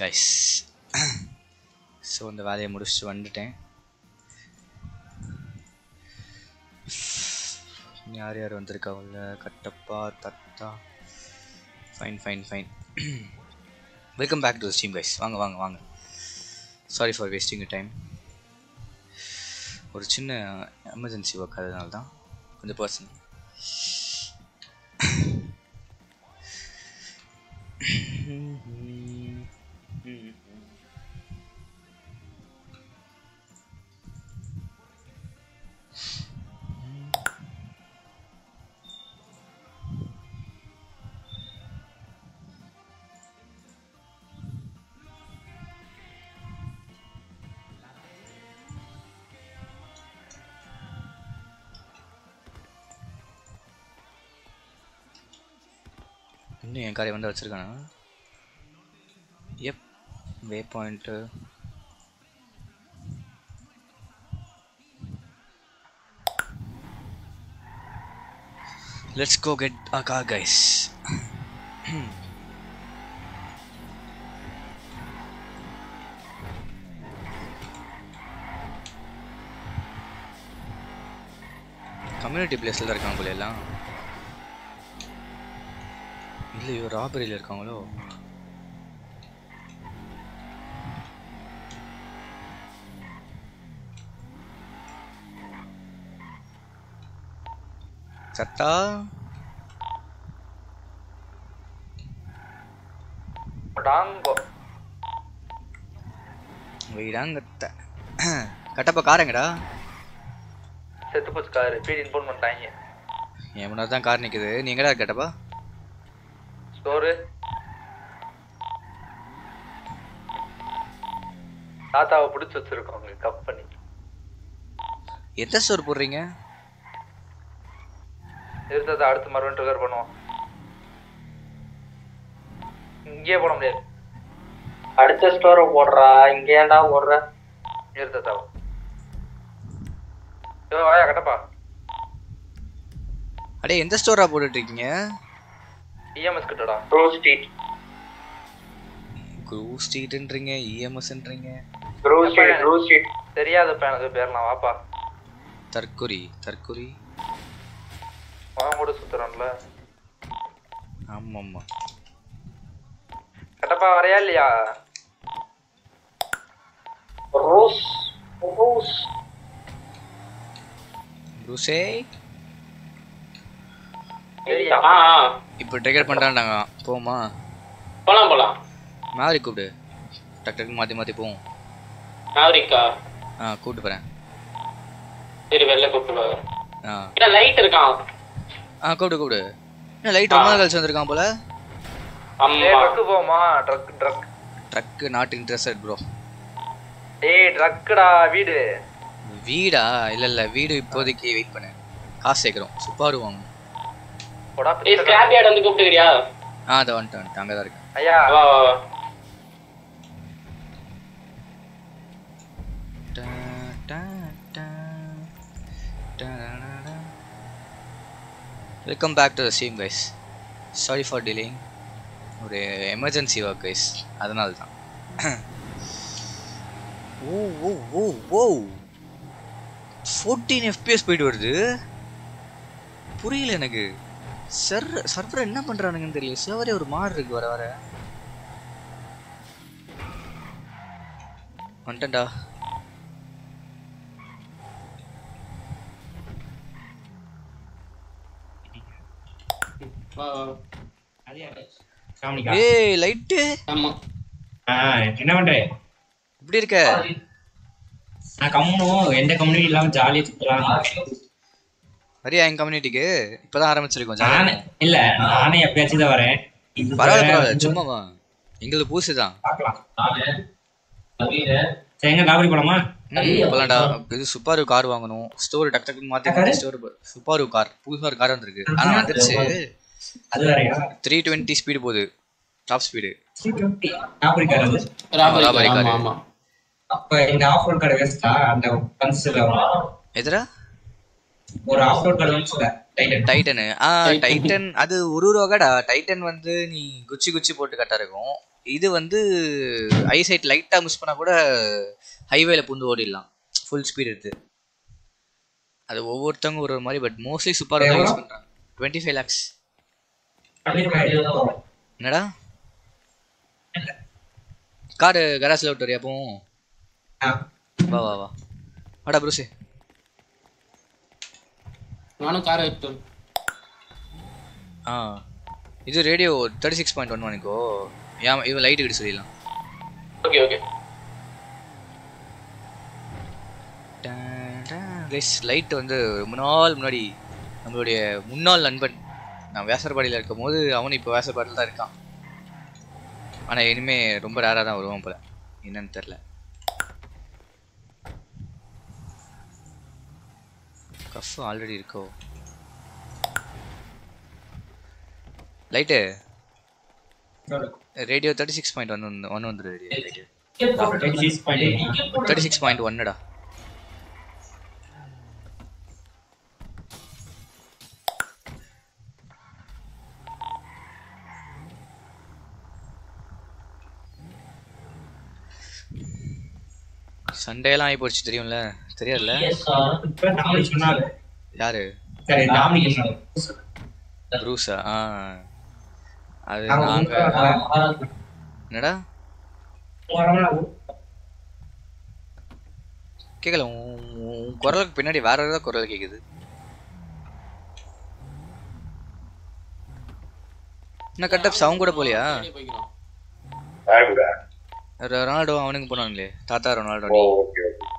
கைஸ் ஸோ இந்த வேலையை முடிச்சுட்டு வந்துட்டேன். யார் யார் வந்திருக்காங்க Kattappa Datta. Fine fine fine welcome back to Steam guys வாங்க வாங்க வாங்க. சாரி ஃபார் வேஸ்டிங் டைம் ஒரு சின்ன எமர்ஜென்சி ஒர்க் அதனால தான் கொஞ்சம் பர்சன் காரை வந்து வச்சுருக்கானா? எப் waypoint let's go get a car guys community பிளேஸில் தான் இருக்காங்க போல எல்லாம். இல்லையோ ராபரியில் இருக்காங்களோ? சட்டா? டாங்கோ. வீடாங்கத்த கட்டப்பா காரங்கடா செத்து போச்சு காரு. பீடி இன்ஃபார்ம் பண்ணிட்டாங்க. என் முன்னாடி தான் கார் நிற்குது நீ எங்கடா இருக்க கட்டப்பா? ஸ்டோரு தாத்தாவை பிடிச்சி வச்சிருக்கோங்க கம்பெனி எந்த ஸ்டோர் போடுறீங்க? இருந்ததை அடுத்து மறுபடியும் ட்ரிகர் பண்ணுவோம். இங்கேயே போட முடியாது. அடுத்த ஸ்டோரை போடுறா இங்க ஏன்டா போடுற இருந்ததா யோ வாயா கட்டப்பா. அடே எந்த ஸ்டோரா போட்டுட்டு இருக்கீங்க? இஎம்எஸ் கிட்டடா. ப்ரோ ஸ்ட்ரீட் க்ரூ ஸ்ட்ரீட்ன்றீங்க இஎம்எஸ்ன்றீங்க ப்ரோ ஸ்ட்ரீட் ப்ரோ ஸ்ட்ரீட் தெரியாதப்ப எனக்கு பேர்லாம் வாப்பா. தற்குறி தற்குறி. அவன் கூட சுத்துறான்ல. ஆமாம் ஆமாம் கட்டப்பா வரையா இல்லையா? ரோஸ் ரோஸ் ஆ ஆ. இப்போ ட்ரிகர் பண்ணிட்டான்டாங்க போமா போலாம் போலாம். மாதிரி கூப்பிடு. டக் டக்கு மாற்றி மாற்றி போவோம். நாகரிக்கா ஆ கூப்பிட்டு போகிறேன் சரி வெளில கூப்பிட்டு. ஆ. இல்ல லைட் இருக்கான் ஆ கூப்பிடு கூப்பிடு. என்ன லைட் ரொம்ப நாள் கழிச்சு வந்திருக்கான் போல? ட்ரக்கு போமா truck truck truck not interested bro ஏய் ட்ரக்குடா வீடு. வீடா? இல்லை இல்லை வீடு இப்போதைக்கு வெயிட் பண்ணு. காசு சேர்க்குறோம் சுப்பாரு வாங்க போடா ஏய் ஸ்கிராப் யார்ட் வந்து ஆ அதை வந்துட்டு வந்துட்டு அங்கே தான் இருக்கேன் ஐயா. வா வா வா. Welcome back to the same guys sorry for delaying ஒரு எமர்ஜென்சி ஒர்க் கைஸ் அதனால தான் ஓ ஓ ஓ ஓ ஃபோர்டீன் எஃபிஎஸ் போயிட்டு வருது. புரியல எனக்கு. சர் சர்வர் என்ன பண்ணுறானுங்கன்னு தெரியல. சர்வரே ஒரு மாடு இருக்கு வர வர. வந்துட்டேன்டா. வா வா சாமிக்கா. ஏய் லைட்டு ஆமா. என்ன பண்ற? எப்படி இருக்க? நான் கம்முனும் எந்த கம்யூனிட்டி இல்லாம ஜாலியா சுத்தலாம் வரியா என் கம்யூனிட்டிக்கு இப்பதான் ஆரம்பிச்சிருக்கோம் நானே இல்ல நானே எப்பயாச்சும் தான் வரேன். பரவாயில்ல பரவாயில்ல சும்மா வா. எங்களுக்கு புதுசு தான். எங்க போலாமா? போலாம்டா. இது சுப்பாரு கார் வாங்கணும். ஸ்டோர் டக் டக்குன்னு மாத்தி ஸ்டோர் சுப்பாரு கார் புதுசா ஒரு கார் வந்திருக்கு. ஆனா வந்துருச்சு. த்ரீ டுவெண்ட்டி ஸ்பீடு போகுது. டாப் ஸ்பீடு கார் ராபரி ஆமா காரு. ஆமா அப்ப இந்த ஆஃப் ரோட் கடை வேஸ்டா அந்த கன்ஸ்ல எதுரா ஒரு ஆஃப் ரோட் வந்துச்சுல டைட்டனு ஆ டைட்டன் அது ஒரு வகைடா டைட்டன் வந்து நீ குச்சி குச்சி போட்டு கரெக்டாக இருக்கும். இது வந்து ஐசைட் லைட்டாக மிஸ் பண்ணால் கூட ஹைவேல புந்து ஓடிடலாம். ஃபுல் ஸ்பீட் எடுத்து. அது ஒவ்வொருத்தவங்க ஒரு ஒரு மாதிரி but mostly super? Use twenty five lakhs என்னடா? காரு கராசில் விட்டு வரியா அப்போ வா வா வா. வாடா ப்ரூஸே நானும் காரை எடுத்து ஆ. இது radio thirty six point one மணிக்கோ ஏன் இவன் லைட் கிட்ட சொல்லிடலாம். ஓகே ஓகே கைஸ் லைட் வந்து ரொம்ப நாள் முன்னாடி நம்மளுடைய முன்னாள் நண்பன் நான் வேசர்பாடியில் இருக்கும் போது அவன் இப்போ வேசர்பாடியில் தான் இருக்கான். ஆனால் இனிமே ரொம்ப ரேராக தான் வருவான் போல. என்னன்னு தெரில கஃப் ஆல்ரெடி இருக்கோ? Light radio thirty six point one வந்து ஒன் வந்துரு ரேடியோ தேர்ட்டி சிக்ஸ் பாயிண்ட் ஒன்னுடா சண்டேலாம் ஆகி போச்சு தெரியும்ல? தெரியாதுல்ல? யாரு? ப்ரூஸா? ஆ. அது நாங்க என்னடா? கேட்கல உன் உன் குரலுக்கு பின்னாடி வேற ஏதாவது குரல் கேக்குது. என்ன கட்டப் சவுண்ட் கூட போலியா? ரொனால்டோ அவனுக்கு போனாங்களே தாத்தா ரொனால்டோ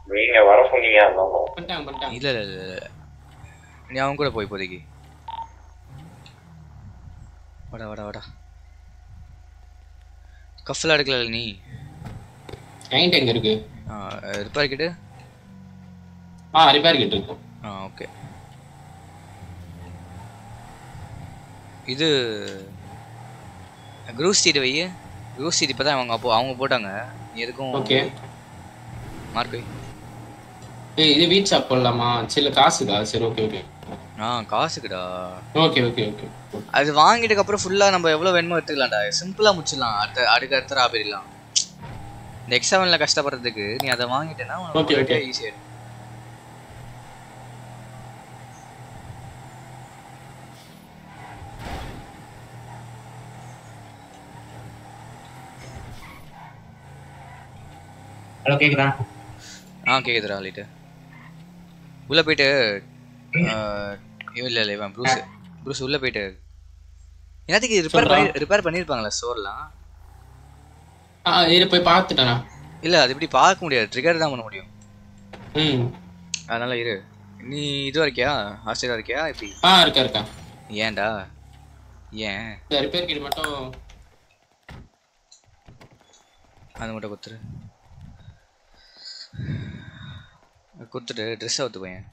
நீங்க வர சொன்னீங்க அதான்? இல்ல இல்ல இல்ல. நீ அவன் கூட போய் இப்போதைக்கு வாடா வாடா வாடா. கஃப்லாம் எடுக்கல நீ? என்கிட்ட எங்க இருக்கு? ரிப்பேர் கிட்டு ஆ ரிப்பேர் கிட்ட இருக்கு. ஆ ஓகே இது குரூஸ் சீட் வை குரூஸ் சீட் இப்போ தான் அவங்க அப்போ அவங்க போட்டாங்க. நீ எதுக்கும் ஓகே மார்க் வை. ஏய் இது வீட் ஷாப் போடலாமா? சில காசுக்கா சரி ஓகே ஓகே ஆ காசுக்குடா. ஓகே ஓகே ஓகே அது வாங்கிட்டதுக்கு அப்புறம் ஃபுல்லா நம்ம எவ்வளவு வேணுமோ எடுத்துக்கலாம்டா. சிம்பிளா முடிச்சிடலாம். அடுத்த அடுக்க அடுத்த ரா போயிடலாம் இந்த எக்ஸ் செவன்ல கஷ்டப்படுறதுக்கு நீ அதை வாங்கிட்டேன்னா Okay, okay. ஈஸியா ஹலோ கேக்குதா? ஆ கேக்குதுடா லைட்டு உள்ள போயிட்டு இல்ல இல்ல இவன் ப்ரூஸ் ப்ரூஸ் உள்ள போயிட்டு. என்னத்துக்கு ரிப்பேர். பண்ணி ரிப்பேர் பண்ணிருப்பாங்களா ஸ்டோர்லாம் இரு போய் பார்த்துட்டேண்ணா இல்ல அது இப்படி பார்க்க முடியாது. ட்ரிகர் தான் பண்ண முடியும். ம். அதனால இரு. நீ இதுவா இருக்கியா ஆஸ்திரேலியா இருக்கியா எப்படி? ஆ இருக்கா இருக்கா. ஏன்டா? ஏன்? ரிப்பேர் கிட் மட்டும் அது மட்டும் கொடுத்துரு. கொடுத்துட்டு ட்ரெஸ் அவுத்து போயேன்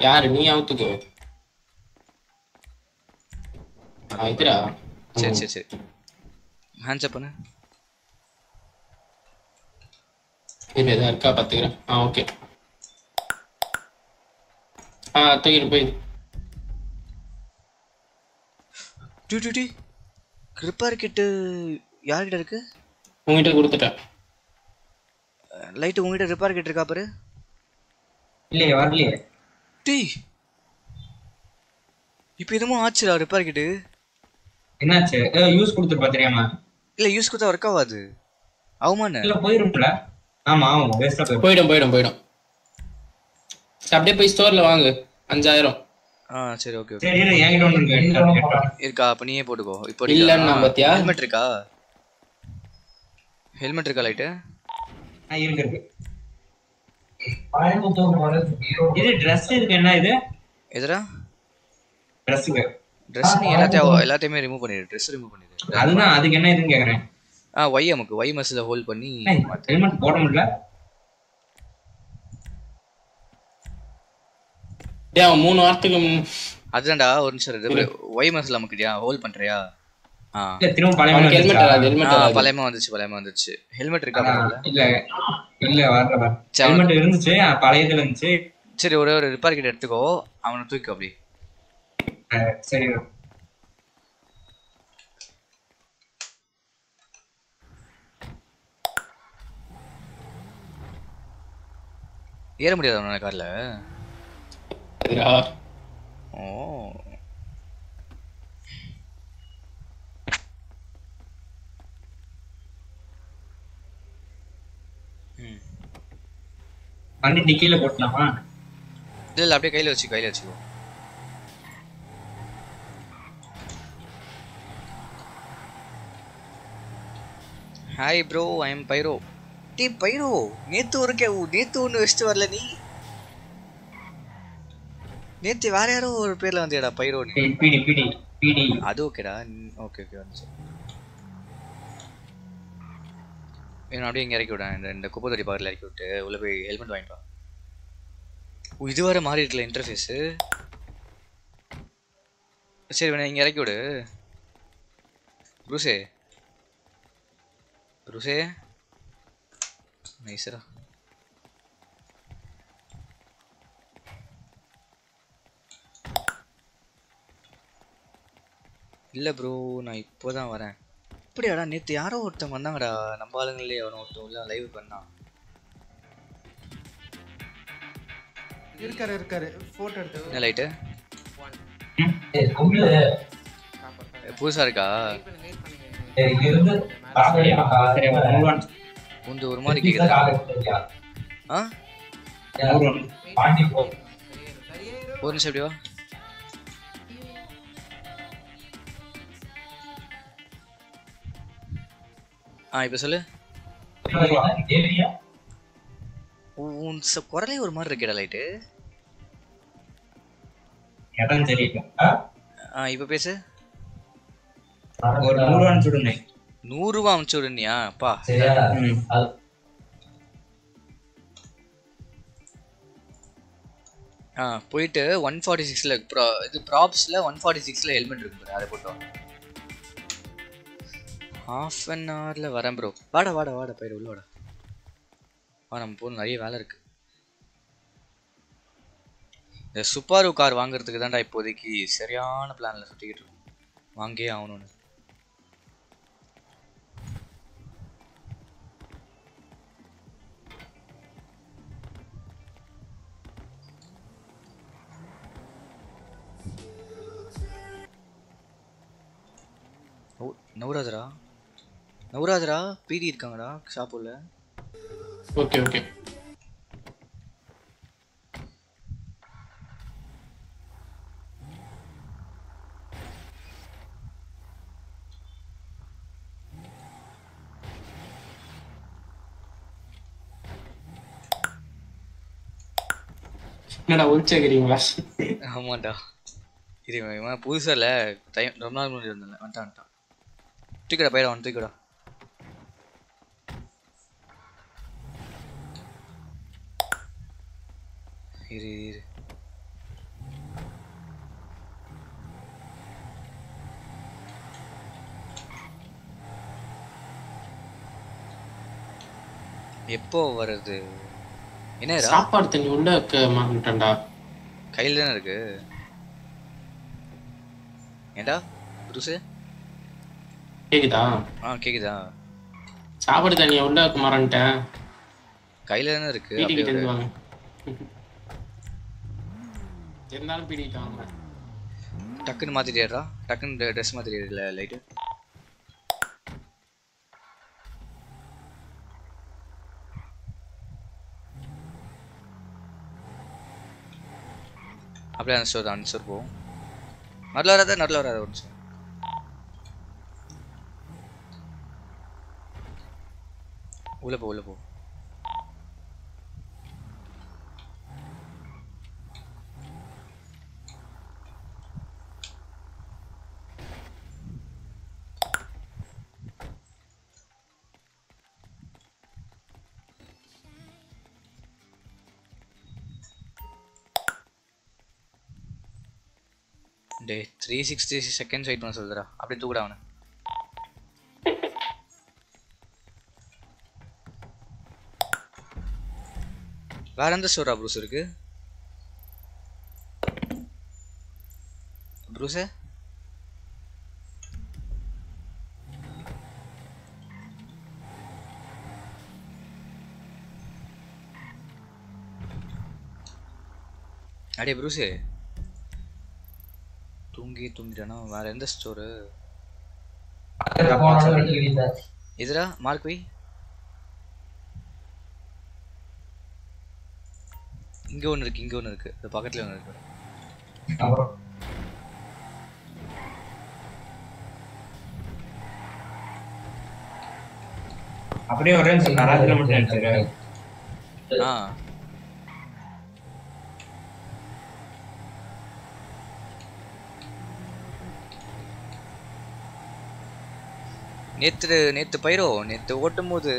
யாரு நீ அவுத்துக்கோ ஆ, இதுடா சரி சரி சரி. ஹேண்ட்ஸ் அப் பண்ணு. இரு எதா இருக்கா? பார்த்துக்கிறேன் ஆ ஓகே. ஆ தூக்கிட்டு போய் டி டி டி. ரிப்பேர் கிட்டு யார்கிட்ட இருக்கு? உங்ககிட்ட கொடுத்துட்டேன். லைட் உங்ககிட்ட ரிப்பேர் கிட் இருக்கா பாரு? இல்லையே வரலையே. டி இப்போ என்னமோ ஆச்சுடா ரிப்பேர் கிட்டு என்னாச்சு? யூஸ் கொடுத்துருப்பா தெரியாம இல்ல யூஸ் கொடுத்தா ஒர்க் ஆகாது. ஆகுமான்னு? இல்ல போயிரும்ல. ஆமா ஆமா வேஸ்டா போயிடும். போயிடும் போயிடும் சரி, அப்படியே போய் ஸ்டோர்ல வாங்கு. அஞ்சாயிரம். ஆ சரி ஓகே சரி இரு, என்கிட்ட ஒண்ணு இருக்கு இருக்கா. அப்ப நீயே போட்டுக்கோ. இப்போ இல்லன்னா பாத்தியா? ஹெல்மெட் இருக்கா? ஹெல்மெட் இருக்கா லைட்டு இருக்கு இது ட்ரெஸ் இருக்கு என்ன இது? எதுடா? ட்ரெஸ் நீ எல்லாத்தையும் எல்லாத்தையுமே ரிமூவ் பண்ணிடு. ட்ரெஸ் ரிமூவ் பண்ணிடு. அதுதான் அதுக்கு என்ன இதுன்னு கேக்குறேன். ஆ ஒய் நமக்கு ஒய் மசில ஹோல்ட் பண்ணி ஹெல்மெட் போட முடியல. டேய் மூணு வாரத்துக்கு அதுதான்டா ஒரு நிமிஷம் ஒய் மசில் நமக்குடியா ஹோல்ட் பண்றியா? பழையமா வந்துச்சு. பழையமா வந்துச்சு ஹெல்மெட் இருக்கா இல்ல இல்ல ஹெல்மெட் இருந்துச்சு ஆ, பழையதுல இருந்துச்சு. சரி ஒரே ஒரு ரிப்பேர் கிட்ட எடுத்துக்கோ. அவனை தூக்கி அப்படி. சரி ஏற முடியாது அவனோட கார்ல? ஓ. ம். வண்டி டிக்கில போட்டலாமா? இல்ல இல்ல அப்படியே கையில வச்சு கையில வச்சுக்கோ. Hi bro I am Pyro டேய் பைரோ நேத்து ஒரு கே நேத்து ஒன்று வச்சுட்டு வரல நீ? நேத்து வேற யாரோ ஒரு பேர்ல வந்தியடா பைரோ பிடி பிடி பிடி. அது ஓகேடா ஓகே ஓகே வந்துச்சு. என்ன அப்படியே இங்கே இறக்கி விடேன் இந்த இந்த குப்பை தொட்டி பக்கத்தில் இறக்கி விட்டு உள்ள போய் ஹெல்மெட் வாங்கிட்டு வா. ஓ, மாறி இருக்குல்ல இன்டர்ஃபேஸு சரி வேணா இங்கே இறக்கி விடு. ப்ரூசே ப்ரூசே நைஸரா இல்லை ப்ரோ நான் இப்போ தான் வரேன். அப்படியாடா நேற்று யாரோ ஒருத்தன் வந்தாங்கடா நம்ம ஆளுங்களே அவனை ஒருத்தன் உள்ள லைவ் பண்ணான் இருக்காரு இருக்காரு. போட்டோ எடுத்து. என்ன லைட்டு. புதுசா இருக்கா. உந்து ஒரு மாதிரி கேக்குது. ஒரு நிமிஷம் எப்படி ஆ இப்போ சொல்லு? உன் குரலே ஒரு மாதிரி இருக்கேடா லைட்டு இடம் தெரியல. ஆ? இப்போ பேசு ஒரு நூறு ரூபான்னு சொல்லுங்க. நூறுரூவா அமுச்சு விடுனியா பா சரியா? ம். அது ஆ போயிட்டு ஒன் ஃபார்ட்டி சிக்ஸில் ப்ரா இது ப்ராப்ஸில் ஒன் ஃபார்ட்டி சிக்ஸில் ஹெல்மெட் இருக்கு அதை போட்டு வா ஹாஃப் அன் ஹவரில் வரேன் ப்ரோ வாடா வாடா வாடா போயிடு உள்ள வாடா. வா நம்ம போகணும். நிறைய வேலை இருக்கு. இந்த சுப்பாரு கார் வாங்குறதுக்கு தான்டா இப்போதைக்கு சரியான பிளானில் சுற்றிக்கிட்டு இருக்கோம். வாங்கியே ஆகணும்னு. நவராஜரா நவராஜரா பிடி இருக்காங்கடா ஷாப்புல ஓகே ஓகே. என்னடா உள்ச்சேக்கிறீங்களா ஆமாண்டா. இது இல்ல டைம் ரொம்ப நாள் முன்னாடி இருந்தேன் வந்துட்டான் வந்துட்டான் தூக்கிடா பையன் அவன் தூக்கிடா. இரு இரு, எப்போ வருது என்ன சாப்பாடு தண்ணி உள்ள மாட்டேன்டா கையில் தானே இருக்கு? ஏண்டா புதுசு கேக்குதா? ஆ கேக்குதா? சாப்பாடு தண்ணியை உள்ள மாறேன்ட்டேன் கையில் தானே இருக்கு பீடி அப்படியே கிட்ட இருந்து விடு. வாங்க இருந்தாலும் பீடிக்கிட்டு வாங்க டக்குன்னு மாத்திட்டேடா டக்குன்னு ட்ரெஸ் மாத்திட்டே லைட்டு அப்படியே அந்த ஸ்டோர் அந்த போவோம். நல்ல வராத நல்ல வராத ஒரு நிமிஷம். உள்ள போ உள்ள போ. டே த்ரீ சிக்ஸ்டி செகண்ட்ஸ் வெயிட் பண்ண சொல்லுறா அப்படி தூக்குடா அவனை. வேற எந்த ஸ்டோரா ப்ரூஸ் இருக்கு? ப்ரூஸ்? அடே ப்ரூஸே. தூங்கி தூங்கிட்டானா? வேற எந்த ஸ்டோரு? எதுடா? மார்க் வை இங்க ஒன்று இருக்கு இங்க ஒன்று இருக்கு. இது பக்கத்துல ஒன்று இருக்கு. அப்படியே ஒரே நிமிஷம் ஆ. நேற்று நேற்று பயிரோ நேற்று ஓட்டும் போது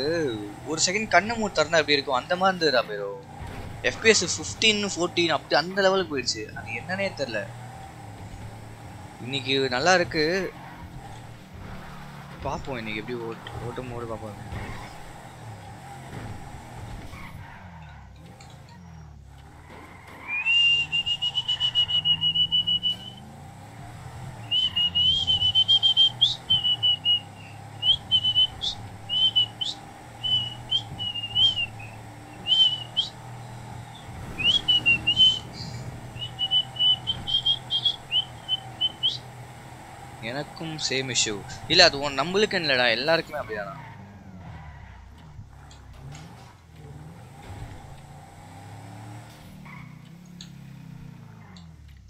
ஒரு செகண்ட் கண்ணை மூடி திறந்தா எப்படி இருக்கும்? அந்த மாதிரி இருந்ததுடா பயிரோ எஃபிஎஸ் ஃபிஃப்டீன் ஃபோர்டீன் அப்படி அந்த லெவலுக்கு போயிடுச்சு. அது என்னன்னே தெரில இன்னைக்கு நல்லா இருக்கு. பார்ப்போம் இன்னைக்கு எப்படி ஓட்டு ஓட்டும் போது பார்ப்போம். எனக்கும் சேம் இஷ்யூ இல்ல அது உன் நம்மளுக்கு இல்லடா எல்லாருக்குமே அப்படிதானா?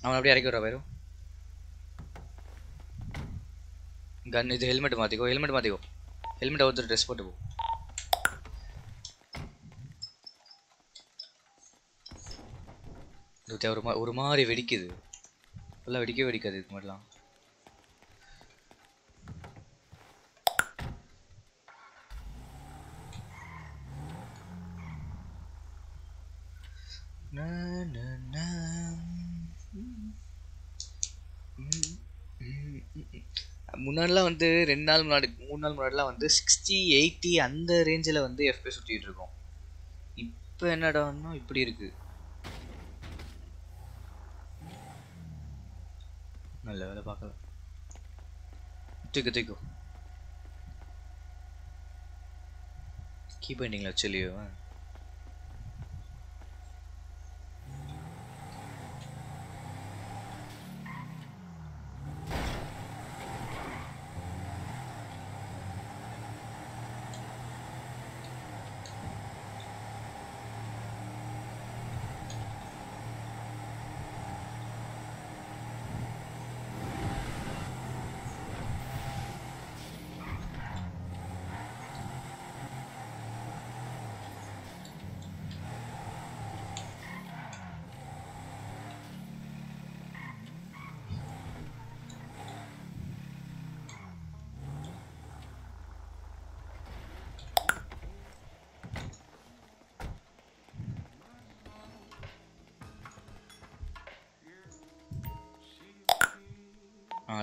அவன் அப்படியே இறக்கி விட்றா பேரும் கன் இது ஹெல்மெட் மாத்திக்கோ ஹெல்மெட் மாத்திக்கோ. ஹெல்மெட் ஒருத்தர் ட்ரெஸ் போட்டு போ ஒரு மா ஒரு மாதிரி வெடிக்குது. ஃபுல்லாக வெடிக்கவே வெடிக்காது இது மாதிரிலாம் முன்னாடிலாம் வந்து ரெண்டு நாள் முன்னாடி மூணு நாள் முன்னாடிலாம் வந்து சிக்ஸ்டி எயிட்டி அந்த ரேஞ்சில் வந்து எஃப்பி சுற்றிட்டு இருக்கோம். இப்போ என்னடான்னா இப்படி இருக்கு? நல்ல வேலை பார்க்கல. தூக்கு தூக்கு. கீ பெயிண்டிங்கில் வச்சுலையோ ஆ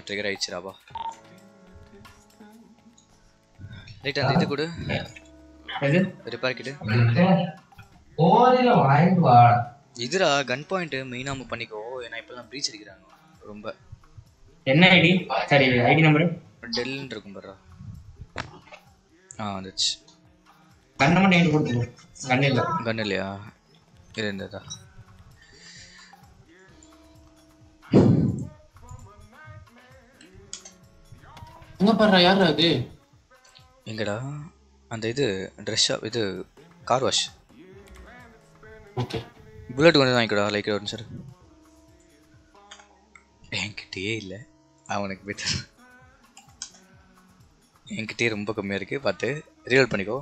ட்ரிகர் ஆயிடுச்சுடாப்பா. ரைட் அந்த இது கொடு. ரிப்பேர் வா. இதுடா கன் பாயிண்ட் மெயினாக பண்ணிக்கோ. ஏன்னா இப்பெல்லாம் ப்ரீச் அடிக்கிறாங்க. ரொம்ப. என்ன ஐடி? சரி ஐடி நம்பர் டெல்லுன்னு இருக்கும் பாரு ஆ வந்துச்சு கண்ணை மட்டும் என்கிட்ட கொடுத்துரு. கண்ணு இல்லை. கன் இல்லையா? இருந்ததா எங்க பாடுறா யாரு அது? எங்கடா? அந்த இது ட்ரெஸ் ஷாப் இது கார் வாஷ் ஓகே புல்லட் கொஞ்சம் வாங்கிக்கடா லைக் ஒரு சார் என்கிட்டயே இல்லை. அவனுக்கு பெட்டர் என்கிட்டயே ரொம்ப கம்மியாக இருக்கு. பார்த்து ரீல் பண்ணிக்கோ.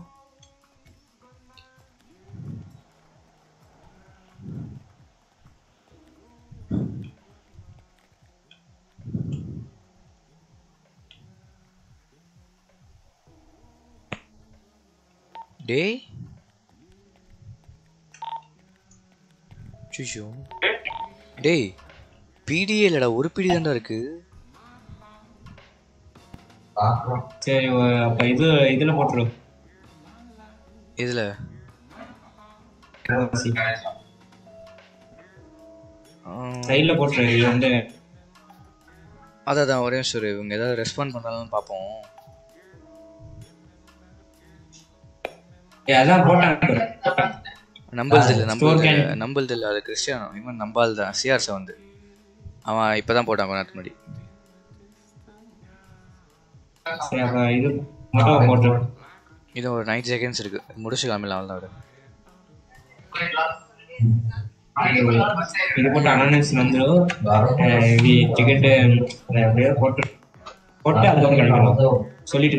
டேய். சுஷோ டேய் பிடிஏ இல்லடா ஒரு பிடி தான்டா இருக்கு. சரி அப்ப இது இதுல போட்டுரு. இதுல சைடுல போட்டுரு இது வந்து அதான் ஒரே நிமிஷம். இவங்க ஏதாவது ரெஸ்பாண்ட் பண்ணாலும் பார்ப்போம் அதான் போட்டாங்க. நம்பல்து இல்லை நம்பல்து நம்பல்து இல்லை அது கிறிஸ்டியானோ? இவன் நம்பால் தான் வந்து அவன் இப்பதான் போட்டான் கொஞ்ச நேரத்துக்கு முன்னாடி இது ஒரு நைன் செகண்ட்ஸ் இருக்கு. முடிச்சு விட இது போட்டு அனௌன்ஸ் வந்துடும் டிக்கெட் போட்டு போட்டு அதுக்கப்புறம் கிளம்பலாம் சொல்லிட்டு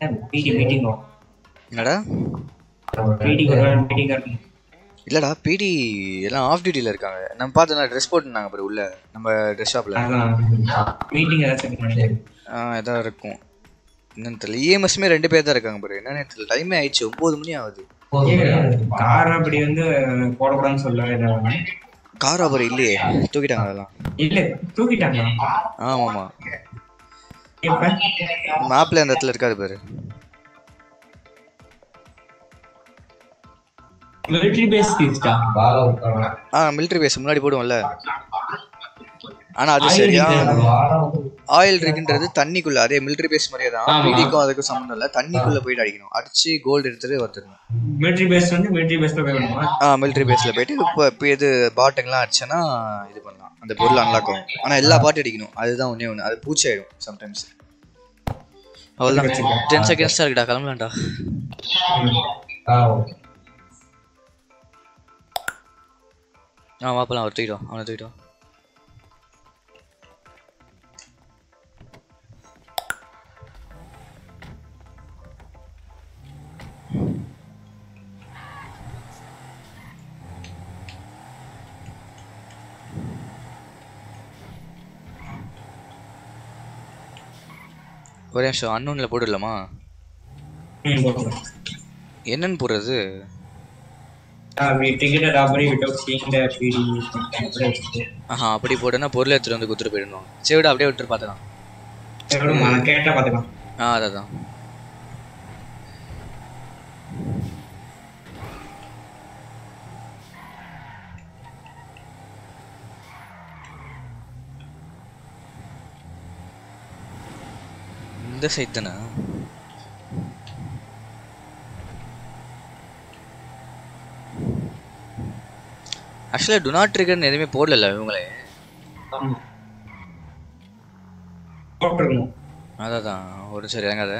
மீட்டிங் என்னடா? ஒரு மீட்டிங் இல்லடா பிடி எல்லாம் ஆஃப் டியூட்டில இருக்காங்க. நம்ம பார்த்தோம்னா ட்ரெஸ் போட்டுருந்தாங்க பாரு உள்ள. நம்ம ட்ரெஸ் ஷாப்ல மீட்டிங் எதாவது இருக்கும். என்னன்னு தெரியல. இஎம்எஸ்மே ரெண்டு பேர் தான் இருக்காங்க பாரு. என்னன்னு தெரியல. டைமே ஆயிடுச்சு. ஒன்பது மணி ஆகுது. கார் அப்படி வந்து போடக்கூடாதுன்னு சொல்ல கார் அவர் இல்லையே. தூக்கிட்டாங்க அதெல்லாம். இல்ல தூக்கிட்டாங்க. ஆமா ஆமா மேப்ல அந்த இடத்துல இருக்காது பாரு. மிலிட்டரி பேஸ் தீஸ்டா ஆ மிலிட்டரி பேஸ் முன்னாடி போடுவோம்ல. ஆனா அது சரியா. ஆயில் ரிக்ன்றது தண்ணிக்குள்ள அதே மிலிட்டரி பேஸ் மாதிரியே தான். பிடிக்கும் அதுக்கும் சம்மந்தம் இல்ல. தண்ணிக்குள்ள போயிட்டு அடிக்கணும். அடிச்சு கோல்டு எடுத்துட்டு வந்துடணும் மிலிட்டரி பேஸ் வந்து மிலிட்டரி பேஸ்ல போய் ஆ மிலிட்டரி பேஸ்ல போயிட்டு இப்போ இது பாட்டுங்கெல்லாம் அடிச்சேன்னா இது பண்ணலாம். அந்த பொருள் அன்லாக் ஆகும். ஆனா எல்லா பாட்டும் அடிக்கணும். அதுதான் ஒண்ணே ஒன்று அது பூச்சி ஆயிடும் சம்டைம்ஸ் அவ்வளோதான் டென் செகண்ட்ஸ் தான் இருக்குடா. கிளம்பலாம்டா. ஆ வாப்பலாம். அவர் தூக்கிட்டோம் அவனை தூக்கிட்டோம் ஒரே நிமிஷம் அன்னோன்ல போட்டுடலாமா? என்னன்னு போடுறது? ஆஹா அப்படி போட்டேன்னா பொருள் எடுத்துட்டு வந்து கொடுத்துட்டு போயிடணும். சரி விட அப்படியே விட்டுட்டு பார்த்துக்கலாம். நான் கேட்டா பாத்துக்கலாம் ஆ அதான். இந்த சைட் தானே? ஆக்சுவலாக டு நாட் ட்ரிகர்னு எதுவுமே போடல இவங்களே? அதான் ஒரு சரி இறங்காத.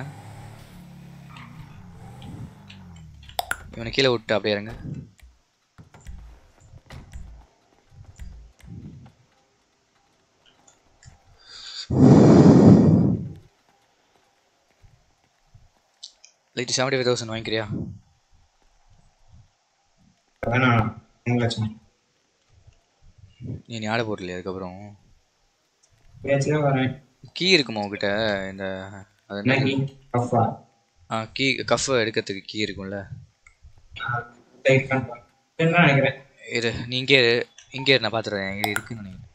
இவனை கீழே விட்டு அப்படியே இறங்க. லைட் செவன்டி ஃபைவ் தௌசண்ட் வாங்கிக்கிறியா? வேணாம் மூணு லட்சம். நீ ஆட போடலையே அதுக்கப்புறம்? வரேன் கீ இருக்குமா உங்ககிட்ட இந்த அது என்ன? ஆ? கீ கஃப் எடுக்கிறதுக்கு கீ இருக்கும்ல. நினைக்கிறேன்? இரு நீ இங்கே இங்கே நான் பார்த்துறேன் இங்கே இருக்குன்னு நினைக்கிறேன்.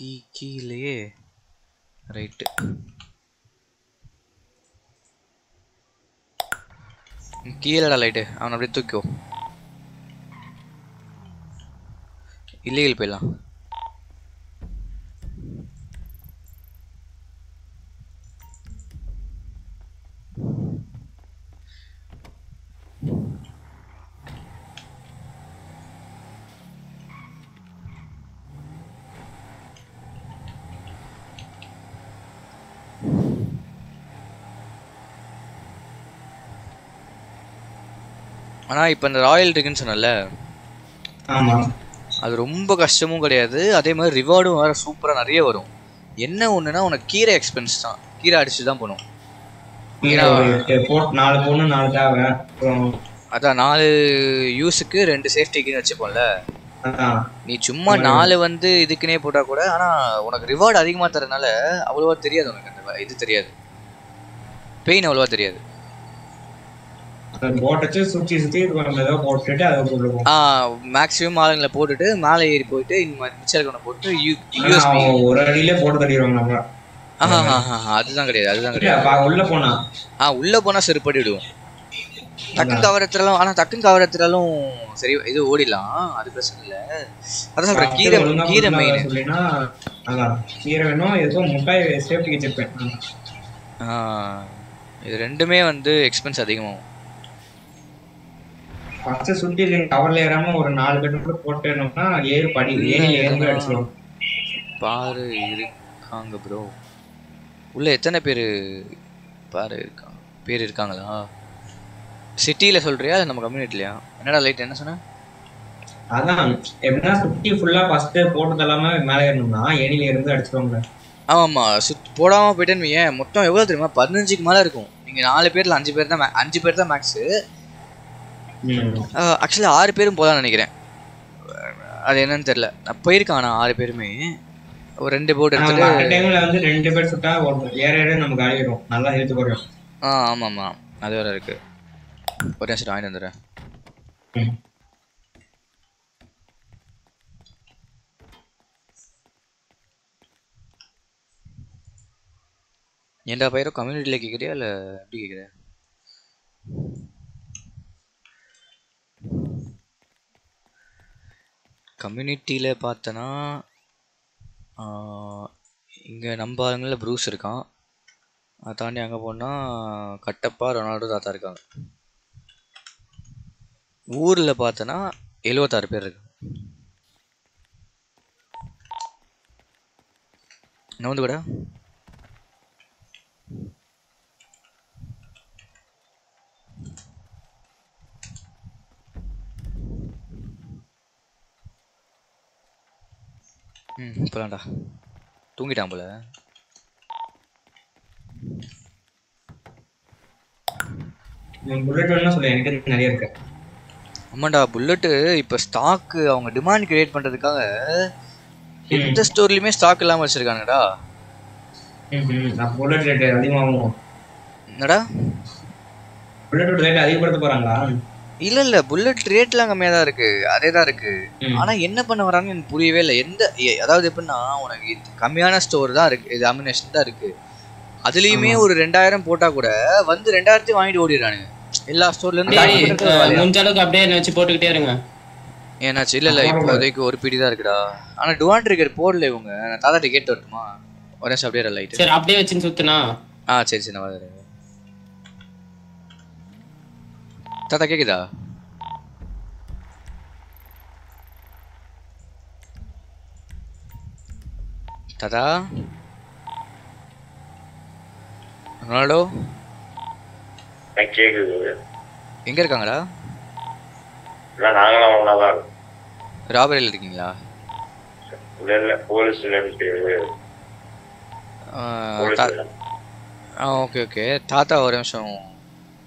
கீ கீழே ரைட்டு. கீழடா லைட்டு. அவனை அப்படியே தூக்கிவோம் இல்லீகல் போயிடலாம். ஆனா இப்போ இந்த ராயல் இருக்குன்னு சொன்னல அது ரொம்ப கஷ்டமும் கிடையாது. அதே மாதிரி ரிவார்டும் வேற சூப்பரா நிறைய வரும். என்ன ஒண்ணுனா உனக்கு கீரை எக்ஸ்பென்ஸ் தான். கீரை அடிச்சு தான் போகணும். நாலு பொண்ணு நாலு அதான் நாலு யூஸுக்கு ரெண்டு சேஃப்டிக்குன்னு வச்சுப்போம்ல. நீ சும்மா. நாலு வந்து இதுக்குனே போட்டா கூட ஆனா உனக்கு ரிவார்டு அதிகமா தரனால அவ்வளவா தெரியாது உனக்கு அந்த இது தெரியாது. பெயின் அவ்வளவா தெரியாது அந்த போட்டச்சு சுத்தி சுத்தி நம்ம ஏதோ போட்டுட்டு அதை சொல்லுவோம் ஆ மேக்ஸிமம் ஆளுங்களை போட்டுட்டு மேலே ஏறி போயிட்டு இந்த மாதிரி போட்டு யூஎஸ்பி ஒரு அடியிலே அதுதான் கிடையாது அதுதான் கிடையாது. உள்ள போனா. ஆ உள்ள போனா செருப்படி விடுவோம். டக்குன்னு கவரத்துறாலும் ஆனா டக்குன்னு கவரத்துறாலும் சரி இது ஓடிடலாம் அது பிரச்சனை இல்ல. அதான் சொல்றேன் கீரை கீரை மெயின் சொல்லினா கீரை வேணும் ஏதோ முட்டாய் சேஃப்டிக்கு வச்சிருப்பேன் இது ரெண்டுமே வந்து எக்ஸ்பென்ஸ் அதிகமாகும். ஃபர்ஸ்ட் சுத்தி கவர்ல ஏறாம ஒரு நாலு பேர் கூட போட்டோம்னா ஏறு படி ஏறி ஏறி அடிச்சிடும் பாரு இருக்காங்க ப்ரோ உள்ள எத்தனை பேர் பாரு இருக்காங்க பேர் இருக்காங்களா? சிட்டியில சொல்றியா? நம்ம கம்யூனிட்டிலயா என்னடா லைட் என்ன சொன்ன? அதான் எப்படின்னா சுத்தி ஃபுல்லா ஃபர்ஸ்ட் போட்டு தள்ளாம மேல ஏறணும்னா இருந்து ஆமாம்மா சுத் போடாம போயிட்டேன்னு ஏன் மொத்தம் எவ்வளோ தெரியுமா? பதினஞ்சுக்கு மேலே இருக்கும். நீங்கள் நாலு பேர்ல அஞ்சு பேர் தான் அஞ்சு பேர் தான் மேக்ஸு ஆக்சுவலாக ஆறு பேரும் போதான்னு நினைக்கிறேன். அது என்னன்னு தெரியல. நான் போயிருக்கான் நான் ஆறு பேருமே. ஒரு ரெண்டு போர்டு எடுத்துட்டு டைம்ல வந்து ரெண்டு பேர் சுட்டா ஏற ஏற நமக்கு நல்லா ஹெல்த் குறையும் ஆ ஆமாம் ஆமாம் அது வேற இருக்கு. ஒரு நிமிஷம் வாங்கிட்டு வந்துடுறேன். ஏன்டா பயிரோ கம்யூனிட்டியில் கேட்குறியா இல்லை எப்படி கேட்குற கம்யூனிட்டியில் பார்த்தோன்னா இங்கே நம்ம ஆளுங்களில் ப்ரூஸ் இருக்கான். அதை தாண்டி அங்கே போனால் கட்டப்பா ரொனால்டோ தாத்தா இருக்காங்க. ஊரில் பார்த்தோன்னா எழுபத்தாறு பேர் இருக்கு நவுந்து கூட ம். போலாம்டா தூங்கிட்டான் போல. புல்லட் வேணும்னா சொல்லு எனக்கு நிறைய இருக்கு. ஆமாண்டா புல்லட்டு இப்போ ஸ்டாக்கு அவங்க டிமாண்ட் கிரியேட் பண்ணுறதுக்காக எந்த ஸ்டோர்லையுமே ஸ்டாக் இல்லாமல் வச்சுருக்கானுங்கடா. புல்லட் ரேட் அதிகமாகும்? என்னடா? புல்லட்டோட ரேட் அதிகப்படுத்த இல்ல இல்ல புல்லட் ரேட்லாம் கம்மியா தான் இருக்கு. அதே தான் இருக்கு ஆனா என்ன பண்ண வராங்கன்னு எனக்கு புரியவே இல்லை. எந்த அதாவது எப்படின்னா உனக்கு கம்மியான ஸ்டோர் தான் இருக்கு. இது அமினேஷன் தான் இருக்கு. அதுலயுமே ஒரு ரெண்டாயிரம் போட்டா கூட வந்து ரெண்டாயிரத்தையும் வாங்கிட்டு ஓடிடுறானுங்க. எல்லா ஸ்டோர்ல இருந்து முடிஞ்ச அளவுக்கு அப்படியே என்ன வச்சு போட்டுக்கிட்டே இருங்க. ஏன்னாச்சு இல்ல இல்ல இப்போதைக்கு ஒரு பிடி தான் இருக்குடா. ஆனா டுவான் ட்ரிகர் போடல இவங்க. நான் தாத்தா டிக்கெட் வரட்டுமா? ஒரு அப்படியே லைட் சரி அப்படியே வச்சுன்னு சுத்துனா? ஆ சரி சரி நான் வரேன். தாத்தா கேக்குதா தாத்தா ரொனால்டோ எனக்கு கேக்குது எங்க இருக்காங்கடா நாங்களாம் ஒன்னாதான் ராபரியில் இருக்கீங்களா இல்ல போலீஸ்ல இருக்கு. ஆ ஓகே ஓகே தாத்தா ஒரு நிமிஷம்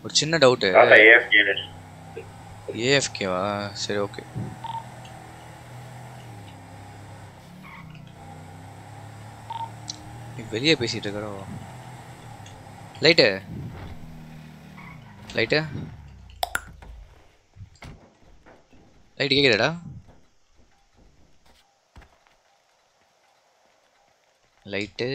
ஒரு சின்ன ன்னு. ஏஎஃப்கேவா? சரி ஓகே வெளியே பேசிட்டு இருக்கடோ லைட்டு லைட்டு லைட்டு கேக்குதாடா. லைட்டு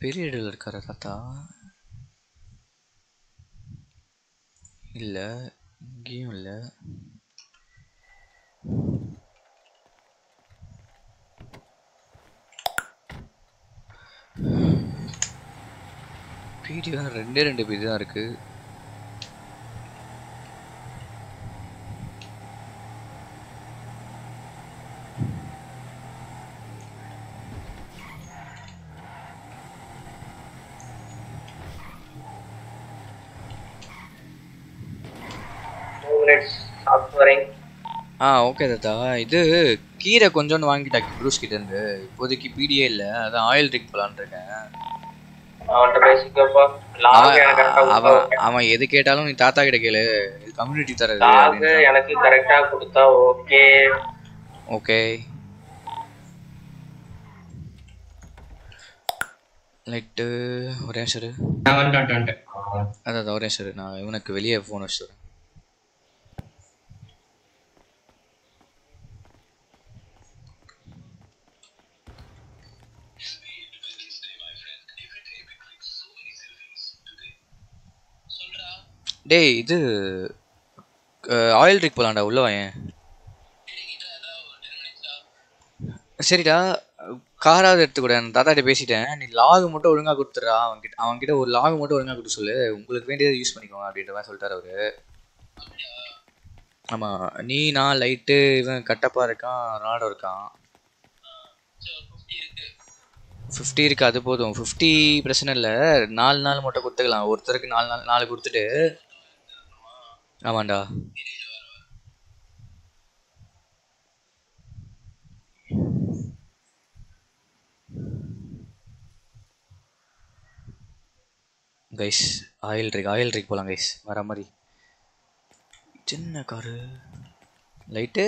பெரிய இடத்துல இருக்காரா தாத்தா? இல்ல இங்கேயும் இல்ல. பீடி ரெண்டே ரெண்டு பீடி தான் இருக்கு மினிட்ஸ் சாப்பிட்டு வரேன் ஆ ஓகே தாத்தா. இது கீரை கொஞ்சோண்டு வாங்கிட்டாக்கி ப்ரூஸ் கிட்ட இருந்து இப்போதைக்கு பிடியே இல்ல. அதான் ஆயில் போலான்னு இருக்கேன் லாக் எனக்கு அவன் அவன் எது கேட்டாலும் நீ தாத்தா கிட்ட கேளு. இது கம்யூனிட்டி தரது எனக்கு கரெக்டா கொடுத்தா ஓகே. ஓகே லைட்டு ஒரே வந்துட்டேன் அதான் ஒரே இரு. நான் இவனுக்கு வெளியே ஃபோன் வச்சுட்டு டேய் இது ஆயில் ட்ரிக் போலாம்டா உள்ள வாயேன். சரிடா காராவது எடுத்துக்கூட நான் தாத்தாட்ட பேசிட்டேன். நீ லாகு மட்டும் ஒழுங்காக கொடுத்துட்றா அவன்கிட்ட அவன்கிட்ட ஒரு லாகு மட்டும் ஒழுங்காக கொடுத்து சொல்லு. உங்களுக்கு வேண்டியதை யூஸ் பண்ணிக்கோங்க அப்படின்ற மாதிரி சொல்லிட்டார் அவரு. ஆமாம் நீ நான் லைட்டு இவன் கட்டப்பா இருக்கான் ரொனால்டோ இருக்கான். ஃபிஃப்டி இருக்கு அது போதும். ஃபிஃப்டி பிரச்சனை இல்லை. நாலு நாள் மட்டும் கொடுத்துக்கலாம். ஒருத்தருக்கு நாலு நாள் நாலு கொடுத்துட்டு ஆமாண்டா. Guys oil trick oil trick போகலாம் கைஸ் வர மாதிரி. சின்ன காரு. லைட்டு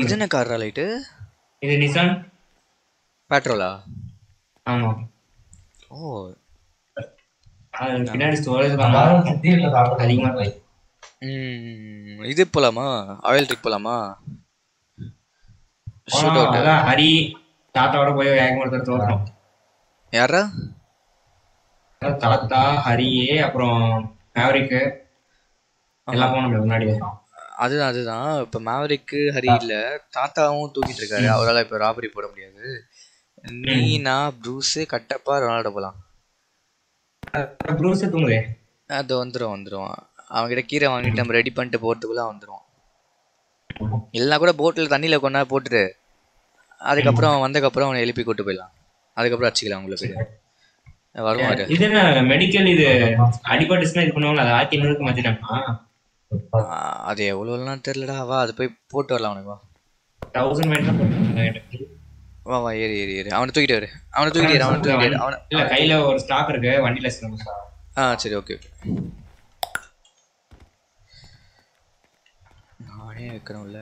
இது என்ன காரா லைட்டு இது நிசான் பெட்ரோலா ஆமா. ஓ பின்னாடி அதிகமா இது போலாமா? ஆயில் ட்ரிக் போலாமா? ஷூட் அவுட் அதான் ஹரி தாத்தாவோட போய் வேகம் ஒருத்தர் தோற்றோம் யாரா தாத்தா ஹரியே அப்புறம் மேவரிக்கு எல்லாம் போனோம் முன்னாடி அதுதான் அதுதான். இப்ப மேவரிக்கு ஹரி இல்ல. தாத்தாவும் தூக்கிட்டு இருக்காரு. அவரால இப்ப ராபரி போட முடியாது. நீ நான் ப்ரூஸ் கட்டப்பா ரொனால்டோ போலாம். ப்ரூஸ் தூங்குதே அது வந்துரும் வந்துரும். அவன்கிட்ட கீரை வாங்கிட்டு நம்ம ரெடி பண்ணிட்டு போறதுக்குள்ள வந்துரும். இல்லைனா கூட போட்ல தண்ணியில கொண்டா போட்டுட்டு அதுக்கப்புறம் அவன் வந்ததுக்கப்புறம் அவனை எழுப்பி கூட்டு போயிடலாம். அதுக்கப்புறம் அடிச்சுக்கலாம் உங்களுக்கு வருவாரு இது என்ன மெடிக்கல் இது அடிபட்டுச்சுன்னா இது பண்ணுவாங்க அதை ஆக்கி மாத்திட்டாங்களா ஆ, அது எவ்வளோலாம் தெரியலடா. வா அது போய் போட்டு வரலாம் அவனுக்கு வா. தௌசண்ட் மைண்ட் வா வா ஏறி ஏறி ஏறி. அவனை தூக்கிட்டு வரு. அவனை தூக்கிட்டு ஏறு, அவனை தூக்கிட்டு ஏறு, அவனை இல்ல கையில ஒரு ஸ்டாக் இருக்கு. வண்டியில வச்சிருக்கோம். ஆ சரி ஓகே ஓகே. நானே வைக்கிறோம்ல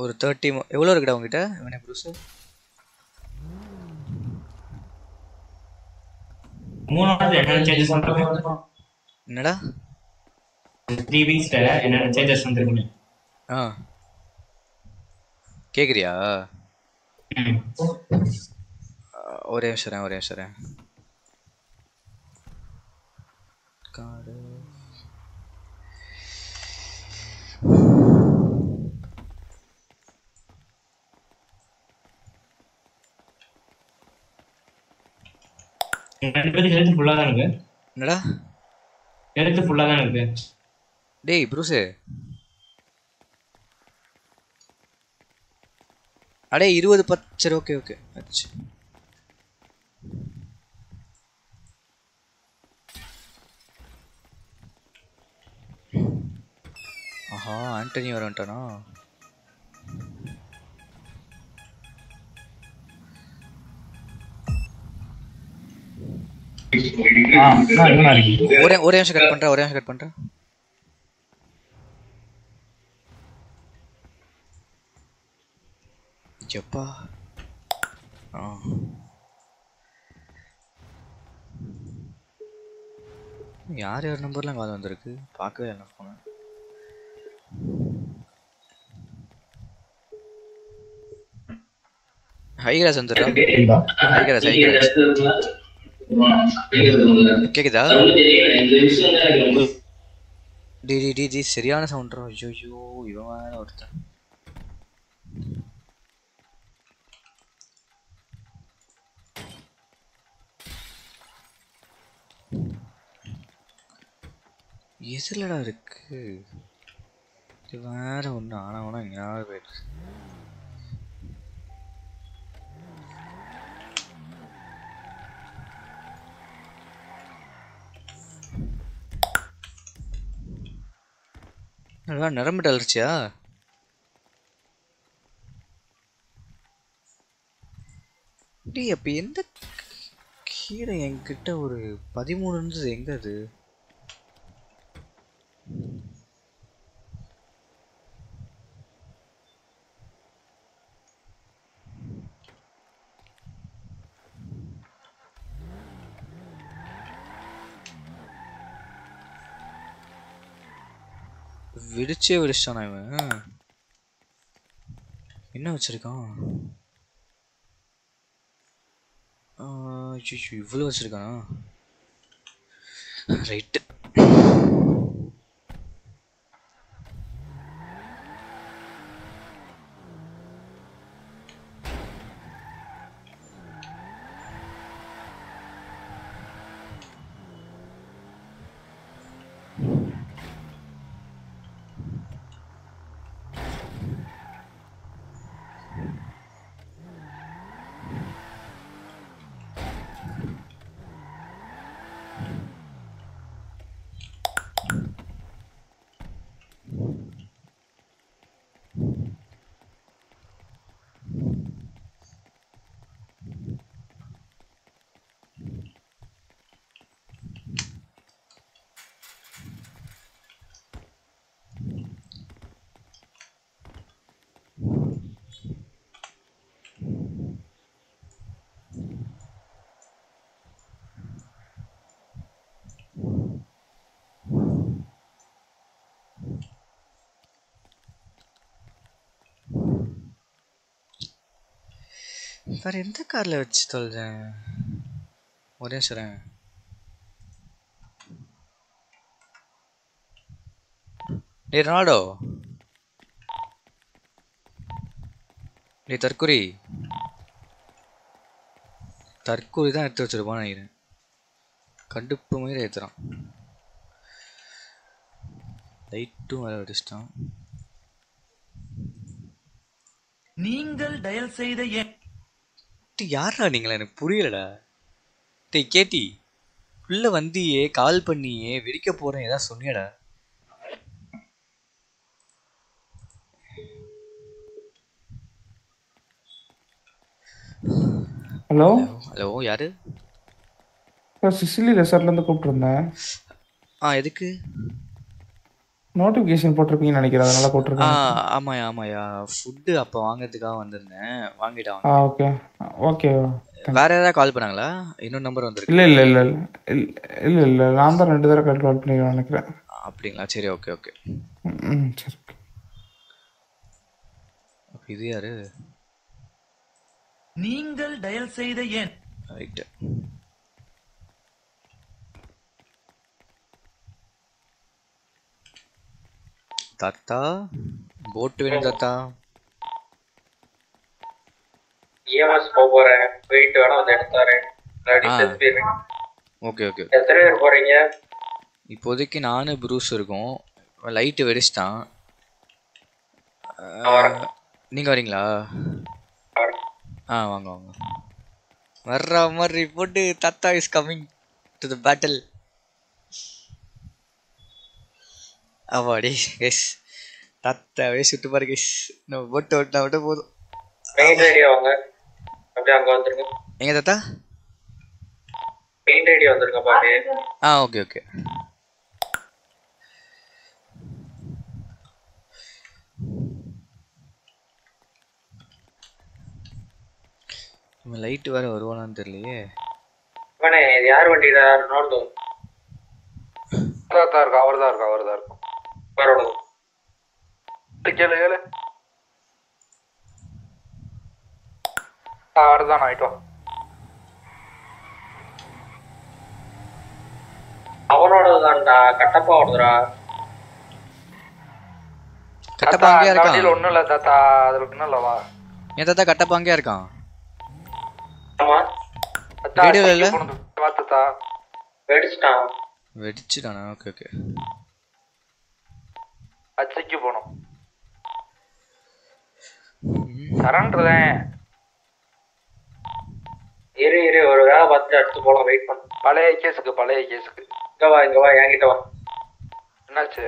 ஒரு தேர்ட்டி எவ்வளோ இருக்குடா உங்ககிட்ட இவனே ப்ரூஸ் என்னடா? த்ரீ வீக்ஸ்ல என்னென்ன சேஞ்சஸ் வந்துருக்கு? ஆ. கேட்குறியா ஒரே நிமிஷம் ஒரே நிமிஷம் இரு. ஹெல்த் ஃபுல்லா தான் இருக்கு. என்னடா? ஹெல்த் ஃபுல்லா தான் இருக்கு. டேய் ப்ரூஸு அடே இருபது பத்து சரி ஓகே ஓகே ஆச்சு. ஆஹா ஆண்டனி வர ஒரே ஒரே நிமிஷம் கட் பண்றேன் ஒரே நிமிஷம் கட் பண்றேன் எப்பா ஆ. யார் யார் நம்பர்லாம் கால் வந்திருக்கு? பார்க்கவே இல்லை ஃபோனை ஹைகிராஸ் வந்துடுறா. ஹைகிராஸ் ஹைகிராஸ் கேக்குதா? டி டி டி டி சரியான சவுண்ட்ரா ஐயோ இவன் ஒருத்தன். எதுலடா இருக்கு? இது வேற ஒன்று ஆனவனா எங்கேயாவது போயிடுச்சு நல்லா நிரம்பிட்டு அலர்ச்சியா? டேய் அப்போ எந்த கீரை என்கிட்ட ஒரு பதிமூணு இருந்தது எங்க அது? விடிச்சே வெடிச்சிட்டானா இவன்? என்ன வச்சிருக்கான்? ஐயோ இவ்வளோ வச்சிருக்கானா? ரைட்டு வேற எந்த கார்ல வச்சு தொலைஞ்சேன் ஒரே சொல்றேன் டேய் ரொனால்டோ. டேய் தற்குறி தற்கூரி தான் எடுத்து வச்சிருப்பான்னு நினைக்கிறேன். கடுப்பு மாதிரி ஏற்றுறான் லைட்டும் வேற அடிச்சிட்டான். நீங்கள் டயல் செய்த என் யார்ரா நீங்களா? எனக்கு புரியலடா. டேய் கேட்டி உள்ள வந்தியே கால் பண்ணியே வெடிக்க போறேன் ஏதாவது சொன்னியடா. ஹலோ? ஹலோ யாரு? சிசிலி ரெசார்ட்லேருந்து கூப்பிட்டுருந்தேன். ஆ எதுக்கு? நோட்டிஃபிகேஷன் போட்டிருப்பீங்கன்னு நினைக்கிறேன். அதனால போட்டிருக்கேன் ஆமாயா ஆமாயா ஃபுட்டு அப்போ வாங்குறதுக்காக வந்திருந்தேன். வாங்கிட்டான். ஆ ஓகே ஓகே வேற யாராவது கால் பண்ணாங்களா? இன்னொரு நம்பர் வந்திருக்கு. இல்லை இல்லை இல்லை இல்லை இல்லை இல்லை. நான் தான் ரெண்டு தடவை கால் பண்ணிக்கிறேன் நினைக்கிறேன். அப்படிங்களா? சரி ஓகே ஓகே ம் சரி அப்ப இது யாரு? நீங்கள் டயல் செய்த எண் ரைட்டு தாத்தா போட்டு வேணும் தாத்தா. இஎம்எஸ் போக போறேன் வெயிட் வேணா வந்து எடுத்தாரேன் ஓகே ஓகே. எத்தனை பேர் போறீங்க? இப்போதைக்கு நானு ப்ரூஸ் இருக்கோம். லைட்டு வெடிச்சிட்டான். நீங்க வரீங்களா? ஆ வாங்க வாங்க. வர்ற மாதிரி போட்டு தாத்தா is coming to the battle Avadi எஸ் தாத்தாவே சுட்டு பாருங்க எஸ் நம்ம போட்டு ஓட்டினா மட்டும் போதும். மெயின் ஐடியா வாங்க. அப்படியே அங்க வந்துருங்க. எங்க தாத்தா? மெயின் ஐடியா வந்துருங்க பாரு ஆ ஓகே ஓகே இவன் லைட்டு வேற வருவானான்னு தெரியலையே. இவனே இது யார் வண்டிடா? ரொனால்டோ. தான் இருக்கும் அவர் தான் இருக்கும் அவர் தான் இருக்கும் பரவாயில்ல கேளு கேளு. அவர் தான் ஆயிட்டு வா அவனோடதான்டா கட்டப்பா அங்கேயா வண்டியில இருக்கான்? ஒண்ணும் இல்ல தாத்தா. அதுல ஒண்ணும் தாத்தா கட்டப்பா அங்கேயா இருக்கான்? ஆமா. தாத்தா, ரேடியோல இல்ல போனது. வா தாத்தா. வெடிச்சிட்டான். வெடிச்சுட்டானா? Okay okay. அச்சைக்கு போனோம் சரண்டதான் இரு இரு ஒரு வேலை பார்த்துட்டு அடுத்து போலாம் வெயிட் பண்ணு. பழைய கேஸுக்கு பழைய கேஸுக்கு இங்க வா இங்க வா என்கிட்ட வா. என்னாச்சு?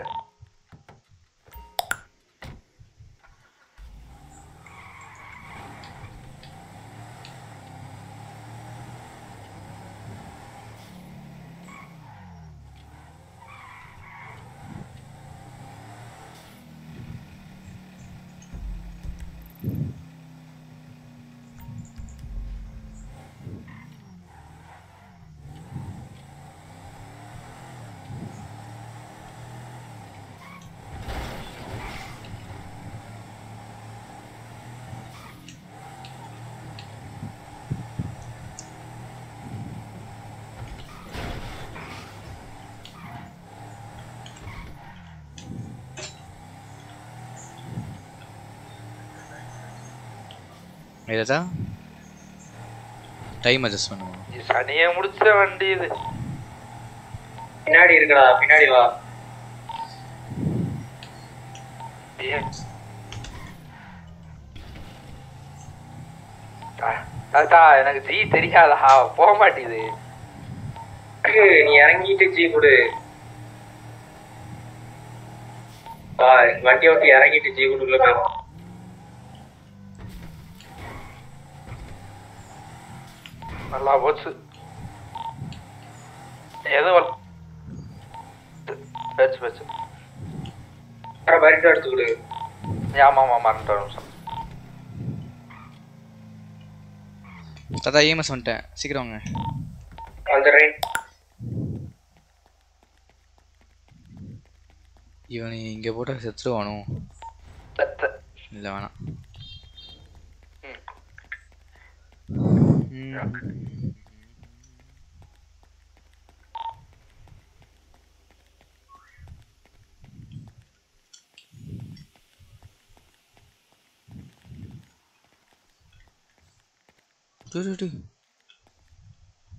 ஏதா டைம் அட்ஜஸ்ட் பண்ணுவோம் இது சனியை முடிச்ச வண்டி இது. பின்னாடி இருக்குடா பின்னாடி வா. தாத்தா எனக்கு ஜி தெரியாதா போக மாட்டேங்குது. நீ இறங்கிட்டு ஜி கொடு. வண்டி ஓட்டி இறங்கிட்டு ஜி கொடுக்கல போயிடும் நல்லா போச்சு ஏதோ வல்- பேச்சு பேச்சு பரிட்டு எடுத்து கொடு. ஆமா ஆமா மறந்துட்டு ஒரு நிமிஷம். தாத்தா இஎம்எஸ் வந்துட்டேன். சீக்கிரம் வாங்க. வந்துடுறேன். இவனை இங்கே போட்டால் செத்துருவானோ இல்லை வேணாம். ம்.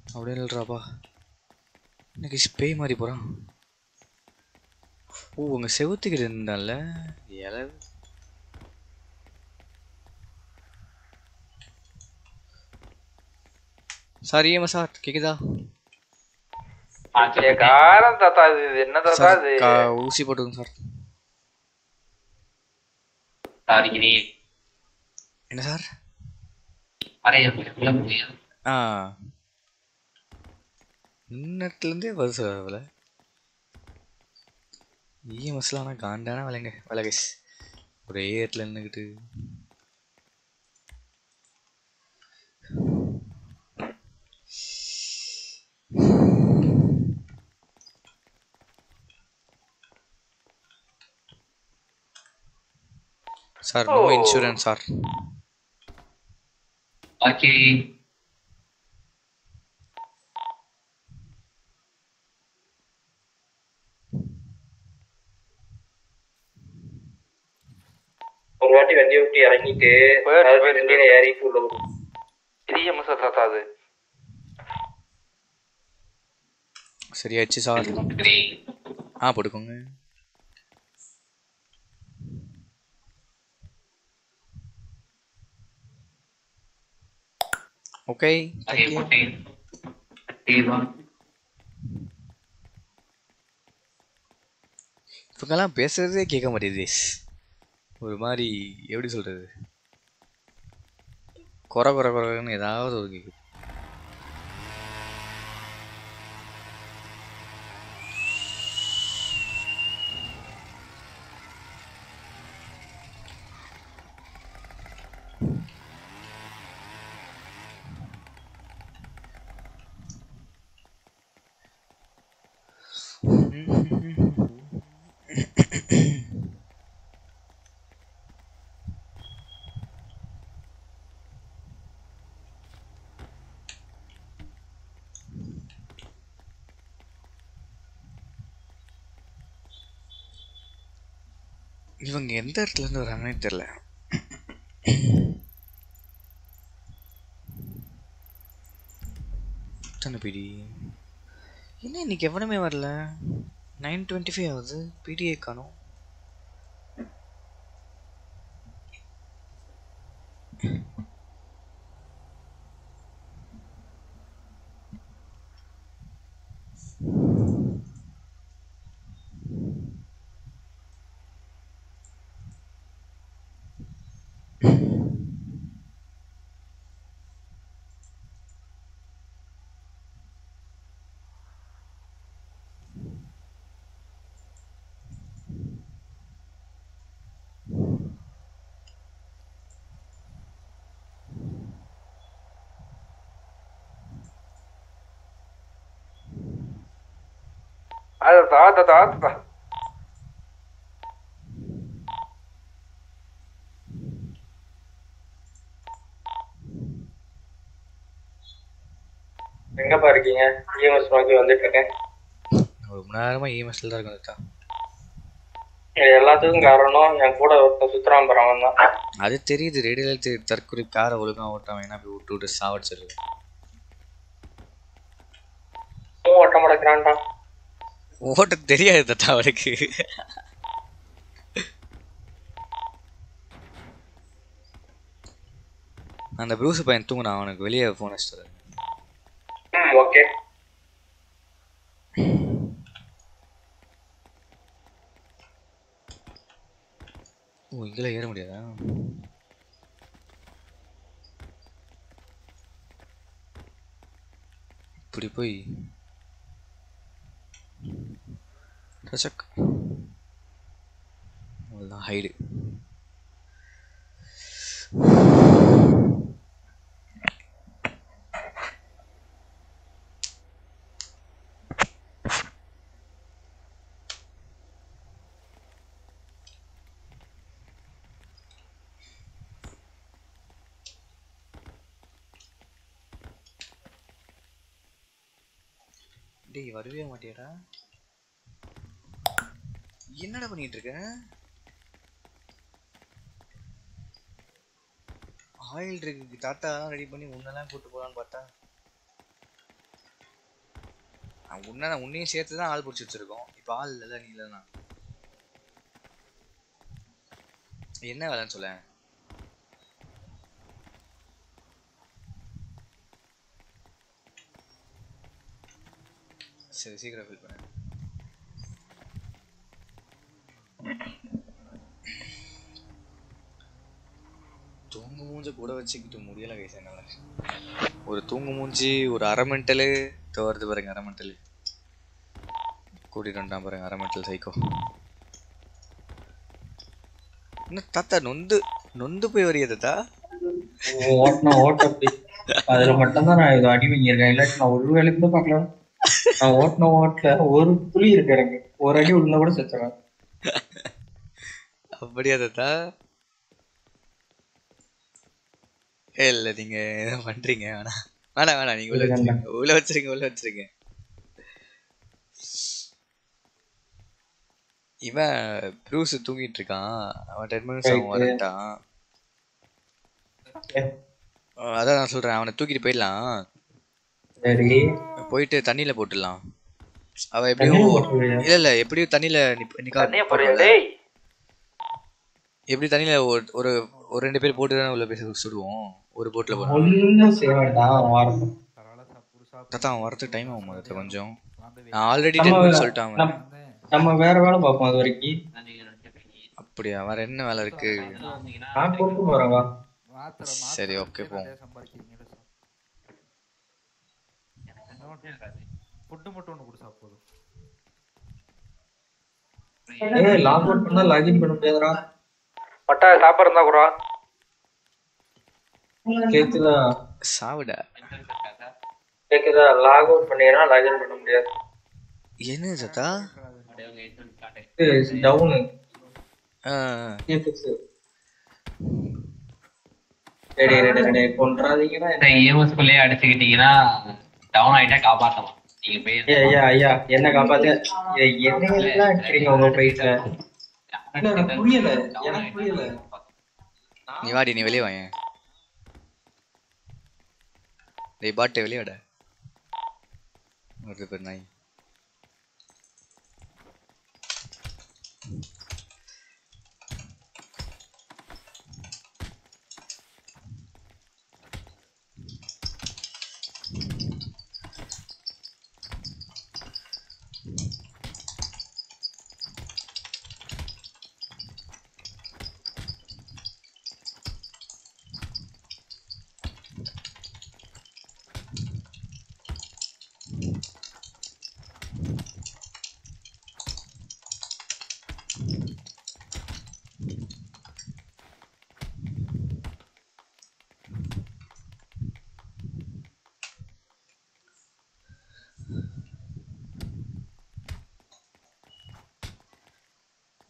அப்படியே இல்லைறாப்பா எனக்கு பேய் மாதிரி போகிறான் ஓ உங்க செவுத்துக்கிட்டு இருந்தால இலை சார் ஏமா சார் கேக்குதா? காரம் தாத்தா இது என்ன தாத்தா இது? ஊசி போட்டுங்க சார். சாரிக்கிறே என்ன சார்? அரைய முடியாது ஆ. நின்னத்துலேருந்தே வருது சார் அதில் இஎம்எஸ்லாம் ஆனால் காண்டான விலைங்க விலை கைஸ் ஒரே இடத்துல நின்றுக்கிட்டு sir no. Insurance sir. Okay ஒரு வாட்டி வண்டி விட்டு இறங்கிட்டு வண்டியில ஏறிட்டு உள்ள பெரிய மசா தாத்தா அது. சரியாச்சு சார். ஆ போட்டுக்கோங்க. ஓகே இவங்கெல்லாம் பேசுறதே கேட்க மாட்டேங்குது. ஒரு மாதிரி எப்படி சொல்றது? குறை குறை குறைன்னு ஏதாவது ஒரு கேக்குது இவங்க எந்த இடத்துல இருந்து வராங்கன்னே தெரில எத்தனை பிடி. என்ன இன்னைக்கு எவனுமே வரல? நைன் டுவெண்ட்டி ஃபைவ் ஆகுது. பிடிஏ காணும். அது தாத்தா தாத்தா எங்கப்பா இருக்கீங்க? இஎம்எஸ் நோக்கி வந்துட்டு இருக்கேன். ஒரு மணி நேரமா இஎம்எஸ்ல தான் இருக்கும் தாத்தா இது எல்லாத்துக்கும் காரணம் என் கூட ஒருத்தன் சுத்துறான் பாரு அவன் தான். அது தெரியுது ரேடியோல தெரியுது தற்கொலை காரை ஒழுங்கா ஓட்டாம என்ன போய் விட்டு விட்டு சாவடிச்சிருக்கு ஓட்ட முடக்கிறான்டா ஓட்ட தெரியாது தாத்தா அவருக்கு. அந்த ப்ரூஸ் பையன் தூங்குனா அவனுக்கு வெளியே ஃபோன் வச்சுட்டு ஓகே. ஓ இங்கெல்லாம் ஏற முடியாதா? இப்படி போய் ரசக் அவ்வளோதான் ஹைடு டேய் வரவே மாட்டியாடா என்னடா பண்ணிட்டு இருக்க ஆயில் இருக்கு தாத்தா ரெடி பண்ணி உன்னெல்லாம் கூட்டு போலான்னு பார்த்தா நான் உன்ன நான் உன்னையும் சேர்த்து தான் ஆள் பிடிச்சி வச்சிருக்கோம். இப்போ ஆள் இல்லைல்ல நீ இல்லைண்ணா என்ன வேலைன்னு சொல்ல சரி சீக்கிரம் ஃபில் பண்ணு தூங்கு மூஞ்ச கூட வச்சுக்கிட்டு முடியல கைஸ் என்னால. ஒரு தூங்கு மூஞ்சி ஒரு அரை மெண்டலு வருது பாருங்க அரை மெண்டலு கூட்டிட்டு வந்துட்டான் பாருங்க அரை மெண்டல் சைக்கோ என்ன தாத்தா நொந்து நொந்து போய் வரியா தாத்தா? ஓட்டின ஓட்ட அப்படி அதுல மட்டும்தான் நான் இது அடி வாங்கியிருக்கேன் இல்லாட்டி நான் ஒரு வேலைக்கு கூட பார்க்கலாம் நான் ஓட்டின ஓட்டல ஒரு புளி இருக்கு எனக்கு. ஒரு அடி உள்ள கூட செத்துறேன் அப்படியா தாத்தா? இல்ல நீங்க ஏதோ பண்றீங்க. வேணாம். வேணாம் வேணாம். நீங்க உள்ள வச்சிருங்க. உள்ள வச்சிருங்க உள்ள வச்சிருங்க. இவன் ப்ரூஸ் தூங்கிட்டு இருக்கான். அவன் டென் மினிட்ஸ் அவன். வரட்டான் அதான் நான் சொல்றேன். அவனை தூக்கிட்டு போயிடலாம். சரி. போயிட்டு தண்ணியில போட்டுடலாம். அவ எப்படியும்? இல்ல இல்ல எப்படியும் தண்ணியில நிக்கா தண்ணிய போறியா போடுவோம்ல. டேய். எப்படி தண்ணியில ஒரு ஒரு ஒரு ரெண்டு பேர் போட்டு தானே உள்ள போய் சு- சுடுவோம்? ஒரு போட்ல போறோம் தாத்தா அவன் வரதுக்கு டைம் ஆகும் தாத்தா கொஞ்சம். நான் ஆல்ரெடி டென் மினிட்ஸ் சொல்லிட்டான் அவன். நம்ம- வேற வேலை பார்ப்போம் அது வரைக்கும். அப்படியா வேற என்ன வேலை இருக்கு? நான் கூப்பிட்டு போறேன் வா. சரி ஓகே போவோம். ஃபுட்டு மட்டும் ஒன்று கொடுத்தா போதும். ஏய் லாக் அவுட் பண்ணா லாகின் பண்ண முடியாதுடா. பட்டா சாப்பாடு இருந்தா குறா கேக்குதா? சாவுடா. கேக்குதா? லாக் அவுட் பண்ணீங்கன்னா லாகின் பண்ண முடியாது. என்ன சத்தா? டவுனு அடிச்சுக்கிட்டீங்கன்னா டவுன் ஆயிட்டா காப்பாத்தலாம். நீங்க போய் ஐயா ஐயா என்ன காப்பாத்து. ஏய், என்ன எல்லாம் அடிக்கிறீங்க உங்க ஃபைட்ல புரியல. எனக்கு புரியல. நீ வாடி நீ வெளியே வாங்க டேய் பாட்டு வெளியே வாடா. வருது பேர் நாய்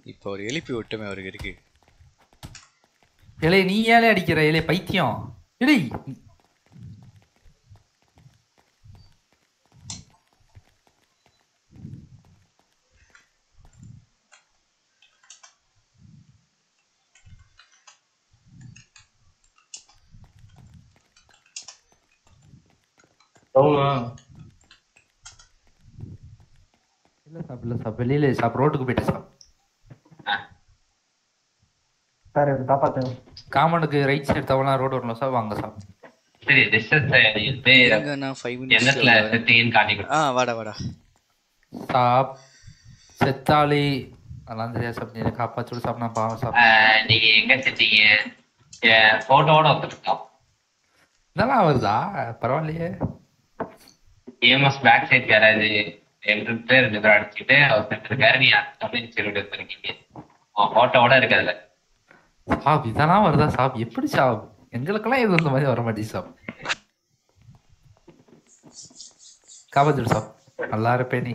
இப்போ ஒரு எழுப்பி விட்டுமே அவருக்கு இருக்கு. இலே நீ ஏலே அடிக்கிற இலே பைத்தியம். இடி இல்ல சாப் இல்ல சாப் வெளியில சாப் ரோட்டுக்கு போயிட்டு சாப் சார் இது காப்பாத்துங்க. காமனுக்கு ரைட் சைடு தவலாம் ரோடு வரணும் சார் வாங்க சாப் சரி டிஸ்டன்ஸ் இது எங்க நான் ஃபைவ் மினிட்ஸ் எந்தத்துல செத்தீங்கன்னு காட்டி ஆ வாடா வாடா. சாப் செத்தாலி அதெல்லாம் தெரியாது சாப் நீ காப்பாச்சு விடு சாப் நான் பாவம் சாப் ஆஹ், நீங்க எங்க செத்தீங்க? போட்டோட வந்துருக்கோம் இதெல்லாம் வருதா பரவாயில்லையே. ஏஎம்எஸ் பேக் சைட் யாராவது என்கிட்ட ரெண்டு பேரும் அடிச்சுட்டு அவர் செத்துருக்காரு நீ அப்படின்னு சொல்லிட்டு வந்திருக்கீங்க போட்டோட இருக்கிறதுல சாப் இதெல்லாம் வருதா? சாப் எப்படி சாப்? எங்களுக்கெல்லாம் இது இந்த மாதிரி வர மாட்டேங்குது சாப். காப்பாத்திடு சாப். நல்லா இருப்பே நீ.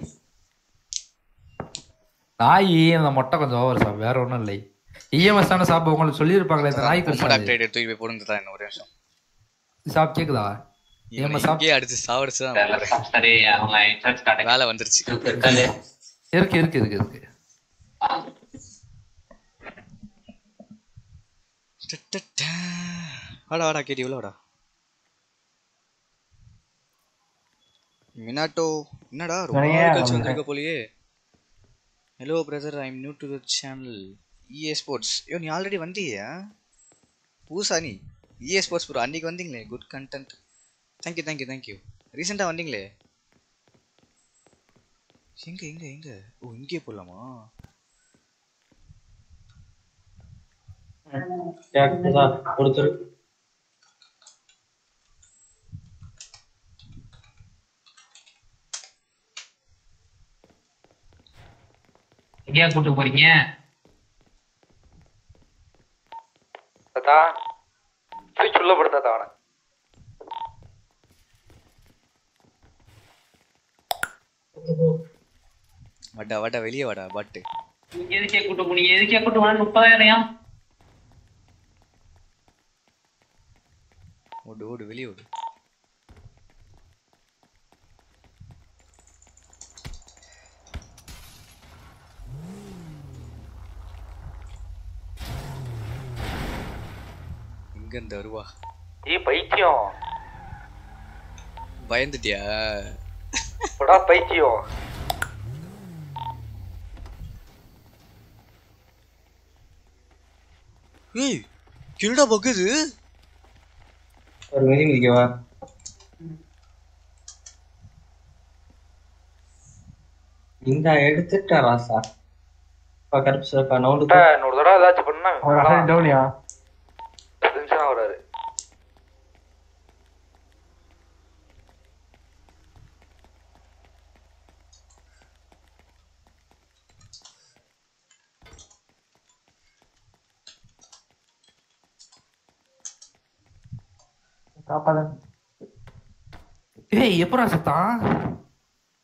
நாய் அந்த மொட்டை கொஞ்சம் ஓவர் சாப். வேற ஒண்ணும் இல்லை. இஎம்எஸ் தானே சாப் உங்களுக்கு சொல்லியிருப்பாங்களே இந்த நாய் அப்டேட் தூக்கி போய் தான் ஒரு நிமிஷம். சாப் கேக்குதா? இஎம்எஸ் சாப் இங்கேயே அடிச்சு சாவடிச்சு தான். சரி. அவங்க வேலை வந்துருச்சு. இருக்கு இருக்கு இருக்கு இருக்கு. வாடா வாடா கேடி உள்ள வாடா. மினாட்டோ என்னடா ரொம்ப கழிச்சு வந்திருக்க போலியே. Hello brother I am new to the channel EA sports ஐயோ நீ ஆல்ரெடி வந்தியா? பூசா நீ? இஏ ஸ்போர்ட்ஸ் ப்ரோ அன்னைக்கு வந்தீங்களே? Good content thank you thank you thank you ரீசெண்டாக வந்தீங்களே? எங்க எங்க எங்க? ஓ இங்கே போடலாமா? கொடுத்துரு. எங்கேயா கூட்டு போறீங்க? தாத்தா தூக்கி உள்ள போடு தாத்தா அவனை. வாடா வாடா வெளியே வாடா பாட்டு. நீங்க எதுக்கே கூட்டு போனீங்க எதுக்கே கூட்டு போனா முப்பதாயிரம் ஓடு ஓடு வெளியே ஓடு. எங்க இருந்து வருவா ஏய் பைத்தியம். பயந்துட்டியா? போடா பைத்தியம்? ஏய் கிருடா பக்குது. ஒரு மிதி மிதிக்கவா? இந்த எடுத்துட்டா ராசா. பா கருப்பு சிறப்பா நவுண்டு தாத்தா, இன்னொரு தடவை ஏதாச்சும் பண்ணா டவுனியா டென்ஷனா வராரு காப்பாதன் ஏய் எப்படா செத்தான்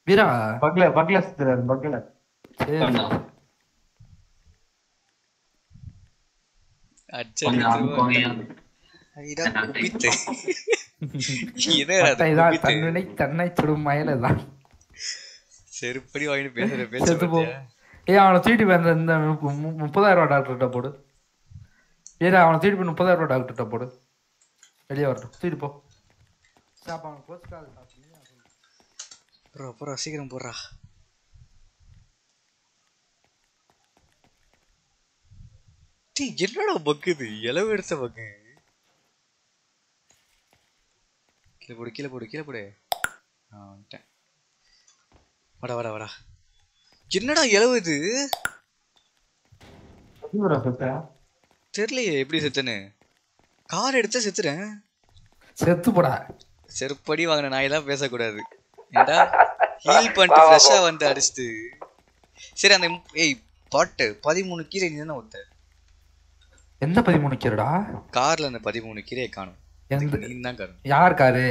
வீரா? பக்கல பக்கல சுத்துறாரு தன்னினை தன்னை சுடும் மயலதான் செருப்படி வாங்கிட்டு பேசுற ஏய் அவனை தூக்கிட்டு போய் அந்த இந்த மு- மு- முப்பதாயிரம் ரூபா டாக்டர்கிட்ட போடு. ஏடா அவனை தூக்கிட்டு போய் முப்பதாயிரம் ரூபா டாக்டர்கிட்ட போடு. வெளியே வரட்டும். தூக்கிட்டு போ. போறா போறா சீக்கிரம் போறா டேய் என்னடா பக்கு இது? இலவு எடுத்த பக்கு கீழே போடு கீழே போடு கீழே போடு. ஆ வந்துட்டேன். வாடா வாடா வாடா. என்னடா இலவு இது? தெரியலையே எப்படி செத்தேன்னு. கார் எடுத்தா செத்துறேன் செத்து போடா செருப்படி வாங்கின நாயெல்லாம் பேசக்கூடாது. ஏண்டா? ஹீல் பண்ணிட்டு ஃப்ரெஷ்ஷா வந்து அடிச்சுட்டு. சரி அந்த ஏய் பாட்டு பதிமூணு கீரை நீ தானே ஒத்த? எந்த பதிமூணு கீரடா? கார்ல அந்த பதிமூணு கீரையை காணும். யார் காரு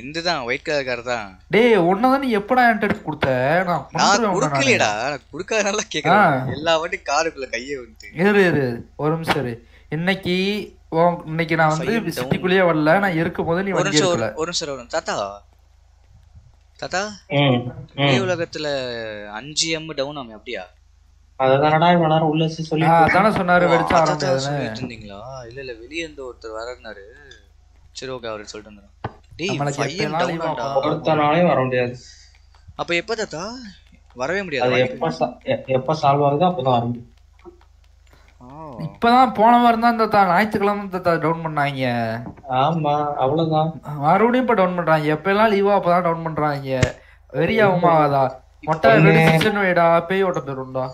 எந்த தான் ஒயிட் கலர் கார்? தான். டேய் உன்னதான் நீ எப்படா என்கிட்ட கொடுத்த? நான் உன்னை நானு. கொடுக்காதனால கேக்குறேன். எல்லா வாட்டி காருக்குள்ள கையை விட்டு. இரு இரு. ஒரு நிமிஷம் இரு. இன்னைக்கு இன்னைக்கு நான் வந்து. சிட்டிக்குள்ளேயே வரல. நான் இருக்கும் போது நீ எடுக்கல ஒரு- ஒரு நிமிஷம் ஒரு தாத்தா? தாத்தா? வெளி. உலகத்துல அஞ்சு எம் டவுன் ஆமே அப்படியா? அததானடா இவ்வளவு நேரம் உள்ள சொல்லி அதானே சொன்னாரு, வெடிச்சா. சொல்லிட்டு இருந்தீங்களா? இல்ல இல்ல வெளிய இருந்து ஒருத்தர் வரன்னாரு சரி ஓகே அவரு சொல்லிட்டு வந்துடும் டேய் ஆடா. ஆகும். ஒருத்தனாலையும் வர முடியாது. அப்ப எப்ப தாத்தா? வரவே முடியாது. எப்ப எப்ப சால்வ் ஆகுதோ அப்பதான் வர முடியும். இப்பதான் போன வாரம் தான் இந்த ஞாயிற்றுக்கிழமை இந்த டவுன் பண்ணாங்க. ஆமா அவ்வளவுதான். மறுபடியும் இப்ப டவுன் பண்றாங்க. எப்ப எல்லாம் லீவா அப்பதான் டவுன் பண்றாங்க. வெறியாகுமா ஆகாதா? மொட்டை வெடிச்சுன்னு வைடா பேய் ஓட்ட போயிருந்தா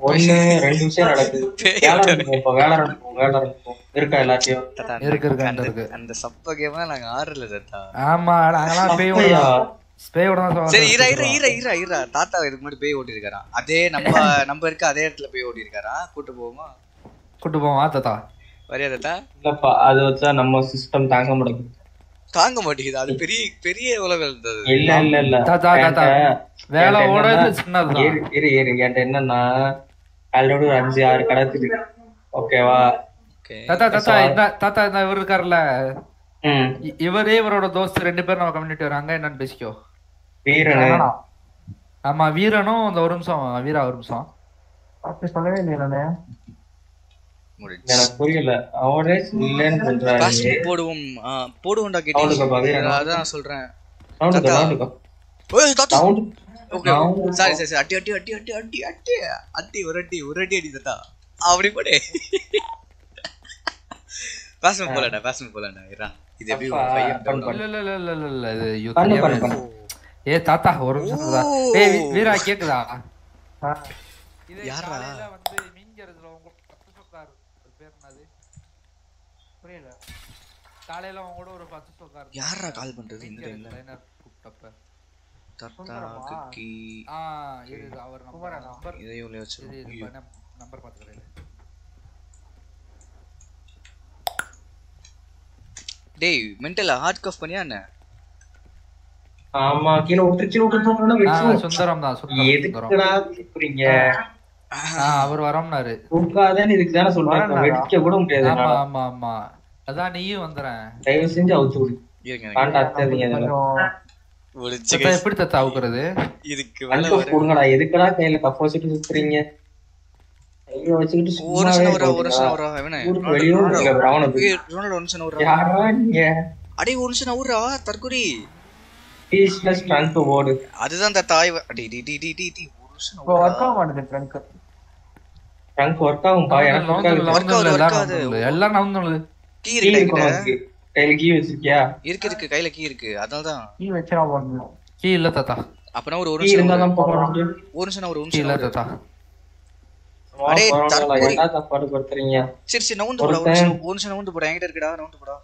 ஒண்ணு ரெண்டு விஷயம் நடக்குது. வேலை இருக்கும் இப்ப வேலை இருக்கும் வேலை இருக்கும் இருக்கா எல்லாத்தையும்? தாத்தா, அந்த- இருக்கு, இருக்கு, அந்த- இருக்கு. அந்த சப்ப கேம் நாங்க ஆறல தாத்தா. ஆமா நாங்கெல்லாம் பேய் அப்படியா? ஓட பேய் ஓட தான் சரி ஈரா ஈரா ஈரா ஈரா ஈரா தாத்தா இதுக்கு முன்னாடி பேய் ஓட்டி இருக்காராம் அதே நம்ம நம்ம இருக்க அதே இடத்துல பேய் ஓட்டி இருக்காரா கூட்டு போவோமா? கூட்டு போவா தாத்தா? வரியா தாத்தா? இல்லப்பா அது வச்சா நம்ம சிஸ்டம் தாங்க முடியும் தாங்க மாட்டேங்குது. அது பெரிய பெரிய உலகம் இருந்தது இல்ல இல்ல இல்ல. தாத்தா, தாத்தா. வேலை ஓடாது, சின்னதுதான். இரு இரு இரு. என்கிட்ட என்னன்னா ஆல்ரெடி ஒரு அஞ்சு ஆறு கடத்துது ஓகேவா தாத்தா தாத்தா இந்த தாத்தா இந்த இவர் இருக்காருல்ல? ம். இ- இவரே இவரோட தோஸ்து ரெண்டு பேரும் நம்ம கம்யூனிட்டி வராங்க. என்னன்னு பேசிக்கோ. வீரனு. ஆமா வீரனும் இந்த ஒரு நிமிஷம் வீரா ஒரு நிமிஷம். சொல்லவே இல்லையே எனக்கு புரியல. அவரே இல்லைன்னு சொல்றாரு. Passbook போடுவோம் ஆ, போடுவோம்டா கேட்டீங்க. அதான் சொல்றேன். தாத்தா. சாரி சாரி அட்டி அட்டி அட்டி அட்டி அட்டி அட்டி. அட்டி ஒரு அட்டி ஒரு அட்டி அடி தாத்தா. அப்படி போடு. பேசணும் போலடா பேசணும் போலடா இரா இது எப்படி இல்ல இல்ல இது தாத்தா ஒரு நிமிஷம். ஏய் வீரா கேக்குதா? யாரா வந்து மிஞ்சறதுல உங்க பத்து சொக்கார் அது பேர் என்னது புரியல காலையில அவங்க கூட ஒரு பத்து சொக்கார் யாரா கால் பண்றது? இந்த டைம்ல லைனர் கூப்பிட்டப்ப. தத்தா குக்கி. ஆ இரு, அவர் நம்பர் நம்பர் இதையும் உள்ள. நம்- நம்பர் பாத்துக்கிறேன் டேய் மென்டல் ஹார்ட் கஃப் பண்ணியா என்ன? ஆமா கீழே விட்டு கீழே விட்டு சுந்தரம் தான் சுந்தரம் எதுக்குடா கேக்குறீங்க ஆ அவர் வரோம்னாரு. தூக்காதேன்னு இதுக்கு தானே சொல்றேன் வெடிக்க கூட முடியாது. ஆமா. ஆமா ஆமா. அதான் நீயும் வந்துறேன் தயவு செஞ்சு அவுச்சு விடு. எப்படி தாத்தா அவுக்குறது? இதுக்கு கொடுங்கடா. எதுக்குடா கையில கப்ப வச்சுட்டு சுத்துறீங்க? அதுதான் இப்போ ஒர்க் ஆக மாட்டேங்குது ட்ரங்க் ட்ரங்க் ஒர்க் ஆகும்பா எனக்கு work ஆகுது. work ஆகுது, work ஆகுது. எல்லாம் நவுந்துள்ளது கீ இருக்கு கையில. கீ வச்சிருக்கியா? இருக்கு இருக்கு. கையில கீ இருக்கு. அதனால தான் கீ இல்ல தாத்தா. அப்பனா ஒரு ஒரு கீ நிமிஷம் இருந்தா தான் நவுறு. போக முடியும் ஒரு நிமிஷம் ஒரு கீ நிமிஷம் இல்ல. தாத்தா. அடே, பரவாயில்ல, தற்குறி. என்ன தப்பாடு படுத்துறீங்க சரி சரி நவுந்து போடா. ஒரு நிமிஷம் ஒரு நிமிஷம் நவுந்து போடா. என்கிட்ட இருக்குடா நவுந்து போடா.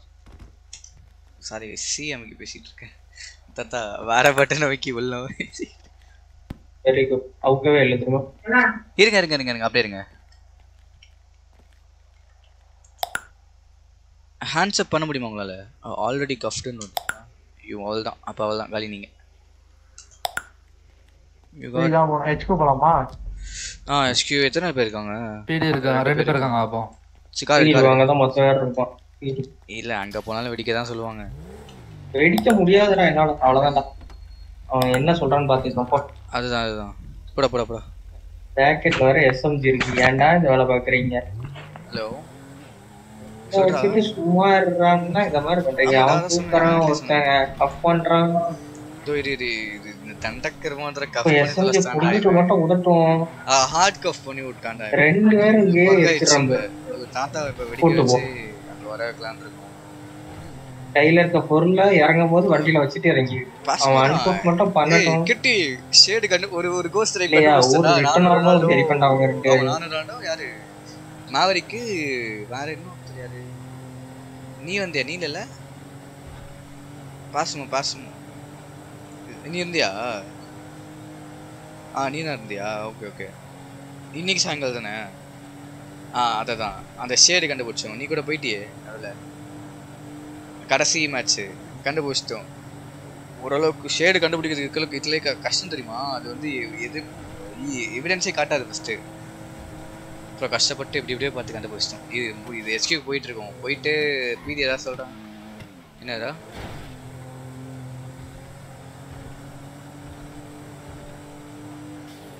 சாரி சிஎம்க்கு பேசிட்டு இருக்கேன். தாத்தா வேற பட்டன் வைக்கி உள்ள. வெரி குட் அவுக்கவே இல்லை திரும்ப. இருங்க இருங்க இருங்க இருங்க. அப்படியே இருங்க. ஹேண்ட்ஸ் அப் பண்ண முடியுமா உங்களால? ஆல்ரெடி கஃப்டுன்னு ஐயோ அவள் தான் அப்போ அவள் தான் காலி நீங்க. You got- இதான் போனோம் ஹெச்கு போலாமா? ஆ எஸ்கியூ எத்தனை பேர் இருக்காங்க? பிடி இருக்காங்க. ரெண்டு பேர் இருக்காங்க அப்போ. சிக்கார் தான் இருப்பான். இல்ல அங்க போனாலும் வெடிக்க தான் சொல்லுவாங்க. வெடிக்க முடியாதுடா என்னால. அவ்வளவுதான்டா அவன் என்ன சொல்றான்னு பாத்துக்கலாம் போ. அதுதான் அதுதான். போடா போடா போடா. வேற எஸ்எம்ஜி இருக்கு. ஏன்டா இந்த வேலை பாக்குறீங்க? ஹலோ சும்மா இருறாங்கன்னா இந்த மாதிரி பண்றீங்க அவன் அதான் ஒருத்தங்க பண்றான் ஹார்ட் கஃப் பண்ணி விட்டான்டா ரெண்டு பேரும் தாத்தா இப்ப வெடிக்க. வச்சு வர இருக்கோம். கையில இருக்க பொருளை இறங்கும் போது வண்டியில வச்சுட்டு இறங்கி. அவன் மட்டும் பண்ணட்டும். கிட்டி ஷேடு கண்டு ஒரு ஒரு கோஸ்ட் ரைட் பண்ண நானும் யாரு? மாவரிக்கு வேற இன்னும் யாரு? நீ வந்தியா? நீ இல்லைல்ல? பாசமா பாசமா. நீ இருந்தியா ஆ நீ தான் இருந்தியா ஓகே ஓகே. இன்னைக்கு சாயங்காலம் தானே? ஆ அதை தான் அந்த ஷேடு கண்டுபிடிச்சோம். நீ கூட போயிட்டியே அதில். கடைசி மேட்ச்சு கண்டுபிடிச்சிட்டோம். ஓரளவுக்கு ஷேடு கண்டுபிடிக்கிறதுக்கு இருக்கிறதுக்கு இதுல கஷ்டம் தெரியுமா? அது வந்து எது எவிடன்ஸே காட்டாது ஃபஸ்ட்டு அப்புறம் கஷ்டப்பட்டு இப்படி இப்படியே பார்த்து கண்டுபிடிச்சிட்டோம் இது இது எஸ்கியூ போயிட்டு இருக்கோம். போயிட்டு மீதி ஏதாவது சொல்கிறாங்க என்னடா?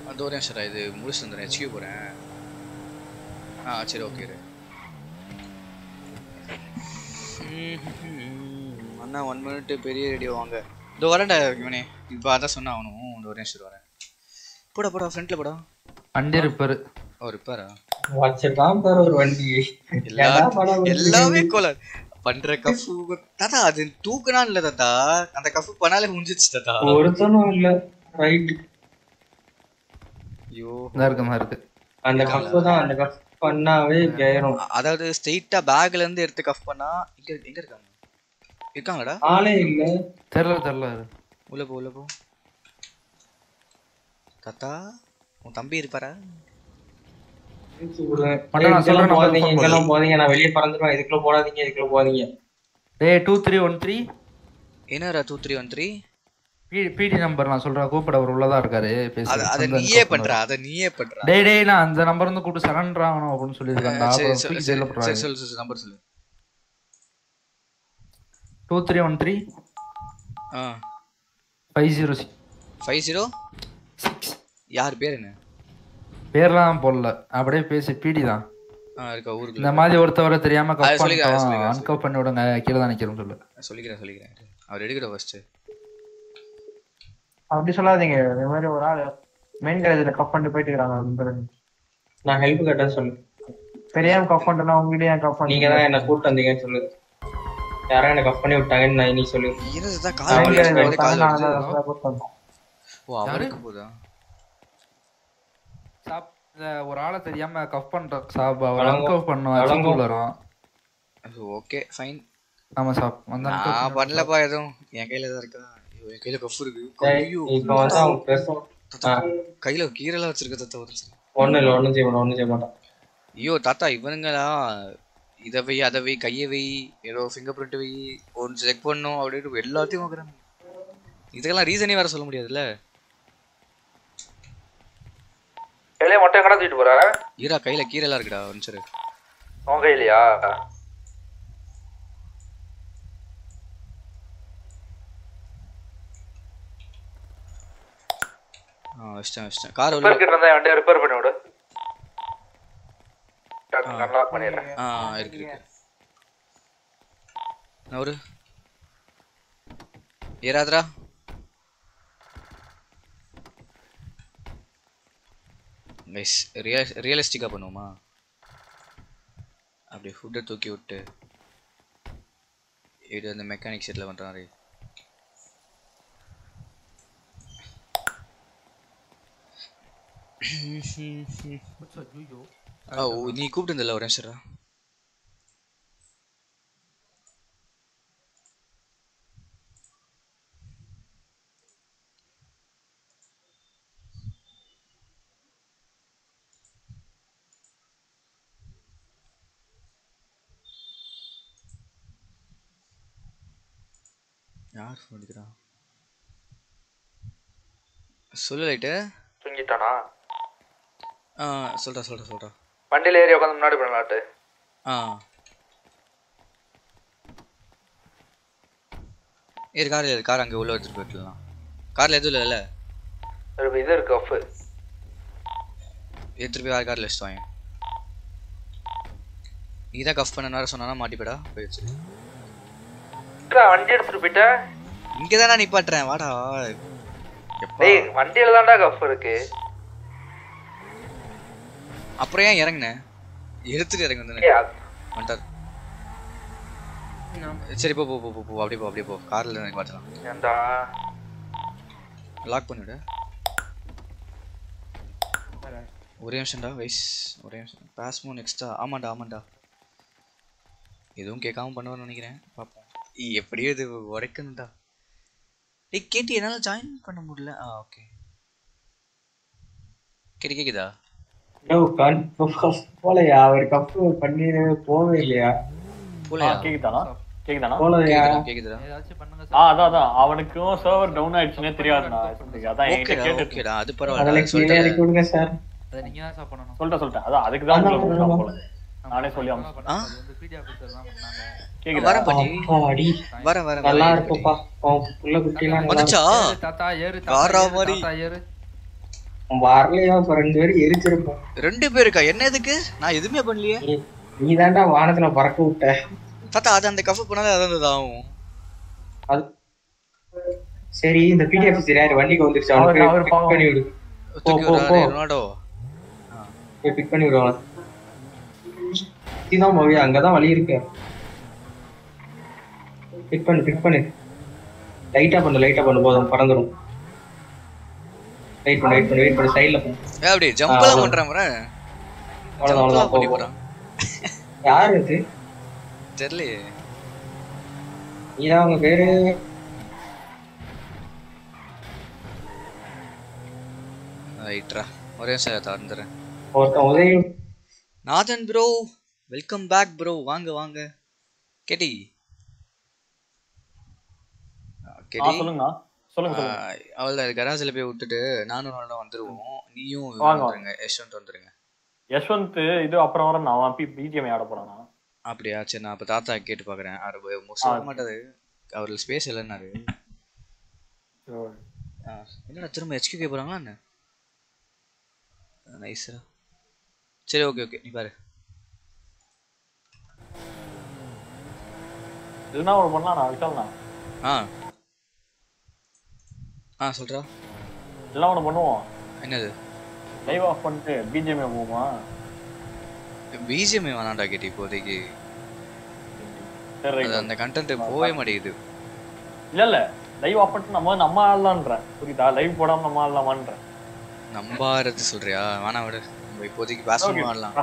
அந்த ஒரு நிமிஷம் இது முடிச்சு வந்துடுறேன் எஸ்கியூ போகிறேன் ஆ சரி ஓகே அண்ணா ஒன் மினிட் பெரிய ரேடியோ வாங்க. இதோ வரேன்டா இவனே. இப்போ அதான் சொன்ன ஆகணும் இந்த ஒரு நிமிஷம் வரேன். போடா போடா ஃப்ரண்ட்ல போடா. அண்டே ரிப்பேர் ஓ ரிப்பேரா வச்சிருக்கான் பாரு ஒரு வண்டி. எல்லாமே கோலார் பண்ற கஃபு தாத்தா அது தூக்குனா இல்ல தாத்தா? அந்த கஃபு பண்ணாலே முடிஞ்சிச்சு தாத்தா. ஒருத்தனும் இல்ல. ரைட் ஐயோ. இதான் இருக்கு அந்த கப்பு தான். அந்த கப் பண்ணாவே கேரும். அதாவது ஸ்ட்ரெயிட்டா பேக்ல இருந்து எடுத்து கஃப் பண்ணா இங்க எங்க இருக்காங்க? இருக்காங்கடா. ஆளே இல்ல. தெரியல தெரியல உள்ள போ உள்ள போ. தாத்தா உன் தம்பி இருப்பாரா மட்டும் நான் சொல்றேன் இதெல்லாம் number போகாதீங்க phone இதெல்லாம் பண்ணு. போகாதீங்க நான் வெளியே பறந்துருவேன். இதுக்குள்ள போடாதீங்க இதுக்குள்ள போகாதீங்க. டேய் டூ த்ரீ ஒன் த்ரீ என்னடா டூ த்ரீ ஒன் த்ரீ பிடி நம்பர் நான் சொல்றேன். கூப்பிட அவர் உள்ளதா இருக்காரு. அத அத வந்து நீயே call பண்ற பண்ணுவாரு. அத நீயே பண்ற. டேய் டேய் நான் அந்த நம்பர் வந்து கூப்பிட்டு சரண்டர் ஆகணும் அப்படின்னு சரி சொல்லு நம்பர் சொல்லு. டூ த்ரீ ஒன் த்ரீ ஆ. Five zero six five zero யார் பேர் என்ன? பேர்லாம் போடல. அப்படியே பேசி பிடி தான். ஆ இருக்கா ஊருக்கு இந்த மாதிரி ஒருத்தவரை தெரியாம அன்கப் பண்ணி விடுங்க கீழே தான் நிக்கிறோம் சொல்லு. சொல்லிக்கிறேன் சொல்லிக்கிறேன். அவர் எடுக்கிற ஃபர்ஸ்ட் அப்படி சொல்லாதீங்க. இந்த மாதிரி ஒரு ஆள் மெயின் காலேஜ்ல கப் பண்ணிட்டு போயிட்டு இருக்காங்க நான் ஹெல்ப் கேட்டேன்னு சொல்லு தெரியாம கப் பண்ணிட்டேன்னா உங்ககிட்ட ஏன் கப் நீங்க தான் என்ன கூப்பிட்டு வந்தீங்கன்னு சொல்லு. யாரோ என்ன கப் பண்ணி விட்டாங்கன்னு நான் நீ சொல்லு. என்னதுதான் நான் கால் வந்து வலி spell- கால் நான் வலி தான் கூப்பிட்டு வந்தேன். ஓ அவருக்கு போதா சாப் இந்த ஒரு ஆளை தெரியாம கப் பண்ற சாப் அவர். அன்கப் பண்ணும். அச்சுக்குள்ள வரும் ஓகே ஃபைன் ஆமா சாப் வந்து நான் பண்ணி பண்ணலப்பா எதுவும். என் கையில தான் இருக்கா? ஐயோ, என் கையில கஃப் இருக்கு. ஐயோ. இப்ப வந்து அவன் பேசும் தாத்தா, கையில கீரலா வச்சிருக்க தாத்தா ஒரு. ஒண்ணும் இல்ல ஒண்ணும் செய்ய ஒண்ணும் செய்ய மாட்டான் ஐயோ தாத்தா இவனுங்களா? இதை வை அதை வை கையை வை ஏதோ ஃபிங்கர் பிரிண்ட் வை ஒன்று செக் பண்ணும் அப்படின்னு எல்லாத்தையும் இதுக்கெல்லாம் ரீசனே வேற சொல்ல முடியாதுல்ல? கையிலே மட்டும் எங்கடா தூக்கிட்டு போற? ஈரா கையில கீரலா இருக்குடா இரு. உன் கையிலையா? வச்சிட்டேன் வச்சிட்டேன். கார் கிட்ட இருந்தா வண்டியை ரிப்பேர் பண்ணி விடு. அன்லாக் பண்ணிடுறேன். ஆ இருக்கு இருக்கு. நவரு ஏறாதரா கைஸ் ரியல் ரியலிஸ்டிக்காக பண்ணுவோமா? அப்படியே ஃபுட்டை தூக்கி விட்டு இது அந்த மெக்கானிக் செட்டில் பண்ணுற மாதிரி ஆ ஓ, நீ கூப்பிட்டு இருந்தல ஒரு நிமிஷம் யார் ஃபோன் எடுக்கிறா சொல்லு லைட்டு. தூங்கிட்டானா? ஆ சொல்கிறா சொல்கிறா சொல்கிறா வண்டியில ஏறி உட்காந்து முன்னாடி பண்ணலாட்டு ஆ. ஏறு கார் ஏறு கார் அங்கே உள்ள எடுத்துட்டு போயிடலாம் காரில் எதுவும் இல்லைல்ல? இது இருக்கு ஆஃப் எடுத்துட்டு போய் வேறு காரில் வச்சுட்டு வாங்க நீ தான் கஃப் பண்ண நேரம் சொன்னா மாட்டிப்படா போயிடுச்சு வண்டி எடுத்துட்டு போயிட்ட? இங்கே தானே நிப்பாட்டுறேன் வாடா. டேய் வண்டியில தான்டா கஃப் இருக்கு. அப்புறம் ஏன் இறங்குனேன் எடுத்துட்டு இறங்க வந்து ஏய், அது- வந்துட்டார். சரி போ போ போ போ, அப்படியே போ அப்படியே போ. காரில் எனக்கு மாட்டலாம் ஏன்டா? லாக் பண்ணிவிடு. ஒரே நிமிஷம்டா வைஸ் ஒரே நிமிஷம். பாஸ்மோ நெக்ஸ்ட்டா ஆமாண்டா ஆமாண்டா. எதுவும் கேட்காம பண்ணுவேன்னு நினைக்கிறேன். பார்ப்போம் எப்படியோ இது உடைக்கணும்டா ஏய் கேட்டி என்னால் ஜாயின் பண்ண முடியல. ஆ ஓகே கேட்டி கேக்குதா? போலையா? அவர் கப்பு பண்ணி போவே இல்லையா? போலையா? கேக்குதானா? கேக்குதானா? போலையா? கேக்குதுடா ஆ அதான் அதான். அவனுக்கும் சர்வர் டவுன் ஆயிடுச்சுனே தெரியாதுண்ணா. அதான் ஓகேடா அது பரவாயில்ல. சார் அதை நீங்க தான் சார் பண்ணணும் சொல்லிட்டேன் சொல்லிட்டேன். அதான் அதுக்கு தான் போல நானே சொல்லி அது வந்து பிடி ஆஃபீஸர் தான் பண்ணாங்க நல்லா உன் புள்ள குட்டிலாம் வந்துச்சா தாத்தா ஏறு தாத்தா காரா மாதிரி? வரலையா ரெண்டு பேரும் எரிச்சிருப்பான். ரெண்டு பேருக்கா? என்ன எதுக்கு நான் எதுவுமே பண்ணலையே. நீ தாண்டா வானத்துல பறக்க விட்ட. தாத்தா அது அந்த கஃப் பண்ணாலே அதான் ஆகும் அது சரி இந்த பிடிஎஃப் சரி யாரு? வண்டிக்கு வந்துருச்சு. அவனுக்கு அவர் பிக் பண்ணி விடு. போ தூக்கி போ போ. விடுறாரு ரொனால்டோ போய் பிக் பண்ணி விடுவான் இதுதான் மொழி. அங்கதான் வழி இருக்கு. பிக் பண்ணு பிக் பண்ணு. லைட்டா பண்ணு லைட்டா பண்ணு போதும் பறந்துடும் வெயிட் பண்ணு வெயிட் பண்ணு வெயிட் பண்ணு சைடுல போ. ஏ அப்படி ஆ, ஜம்ப்லாம் அவ்வளவுதான். பண்றான் பாரு அவ்வளவுதான் ஜம்ப்லாம் அவ்வளவுதான் போ பண்ணி போ. போறான். யாரு இது? தெரியலையே. நீதான் அவங்க பேரு? ரைட்ரா ஒரே ஒருத்தன் உதவி Nathan bro welcome back bro வாங்க வாங்க. கேட்டி. சொல்லுங்கண்ணா. சொல்லுங்க சொல்லுங்க. அவள கராஜில் போய் விட்டுட்டு நானும் நானும் வந்துருவோம். நீயும் வந்துருங்க யஷ்வந்த் வந்துருங்க. யஷ்வந்த் இது அப்புறம் வர நான் பிஜிஎம் ஆட போறானா? அப்படியா? சரி நான் அப்போ தாத்தா கேட்டு பார்க்குறேன் அவர் மோஸ்ட் வர ஆ. மாட்டாரு. அவர் ஸ்பேஸ் இல்லைன்னாரு என்னடா திரும்ப ஹெச்கே போகிறாங்களா என்ன? நைஸா சரி ஓகே ஓகே நீ பாரு. இதுனா ஒரு பண்ணலாம் நான் விட்டோம்னா ஆ. ஆ சொல்கிறா எல்லாம் ஒன்று பண்ணுவோம். என்னது? லைவ் ஆஃப் பண்ணிட்டு பிஜிஎம் போவோமா? பிஜிஎம் வேணாண்டா கேட்டி இப்போதைக்கு. அந்த கண்டென்ட் போகவே மாட்டேங்குது. இல்ல இல்ல. லைவ் ஆஃப் பண்ணிட்டு நம்ம நம்ம ஆடலான்றேன் புரியுதா? லைவ் போடாம நம்ம ஆடலாமான்றேன் நம்பாரது சொல்றியா? வேணாம் விடு. நம்ம இப்போதைக்கு பேசணும் ஆடலாம்.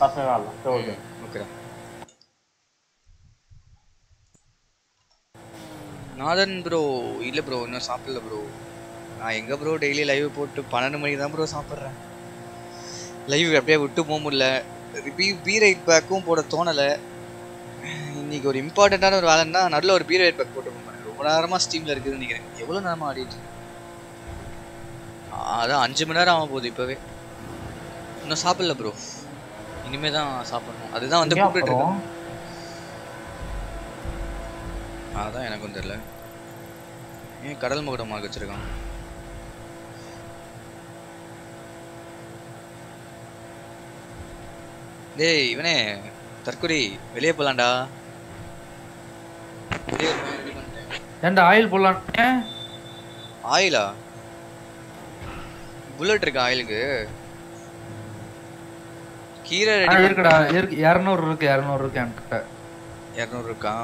பசங்க ஆடலாம். சரி ஓகே ஓகேடா நாதன் ப்ரோ இல்லை ப்ரோ இன்னும் சாப்பிடல ப்ரோ நான் எங்கே ப்ரோ டெய்லி லைவ் போட்டு பன்னெண்டு மணிக்கு தான் ப்ரோ சாப்பிட்றேன். லைவ் அப்படியே விட்டு போக முடியல. பி பி ரைட் பேக்கும் போட தோணலை. இன்னைக்கு ஒரு இம்பார்ட்டண்ட்டான ஒரு வேலைன்னா நல்ல ஒரு பி ரைட் பேக் போட்டு போகிறேன் ரொம்ப நேரமாக ஸ்டீமில் இருக்குதுன்னு நினைக்கிறேன். எவ்வளோ நேரமாக ஆடிட்டு அதான் அஞ்சு மணி நேரம் ஆக போகுது இப்போவே. இன்னும் சாப்பிடல ப்ரோ இனிமே தான் சாப்பிடணும். அதுதான் வந்து கூப்பிட்டு அப்புறம்? அதான் எனக்கும் தெரியல. ஏன் கடல் மகுடம் மார்க் வச்சிருக்கான்? டேய் இவனே தற்கொலை வெளியே போலாம்டா. ஏன்டா ஆயில் போடலாம் ஆயிலா? புல்லட் இருக்கா ஆயிலுக்கு? கீரை இருக்குடா இருக்கு இரநூறு இருக்கு இரநூறு இருக்கு என்கிட்ட. இரநூறு இருக்கா?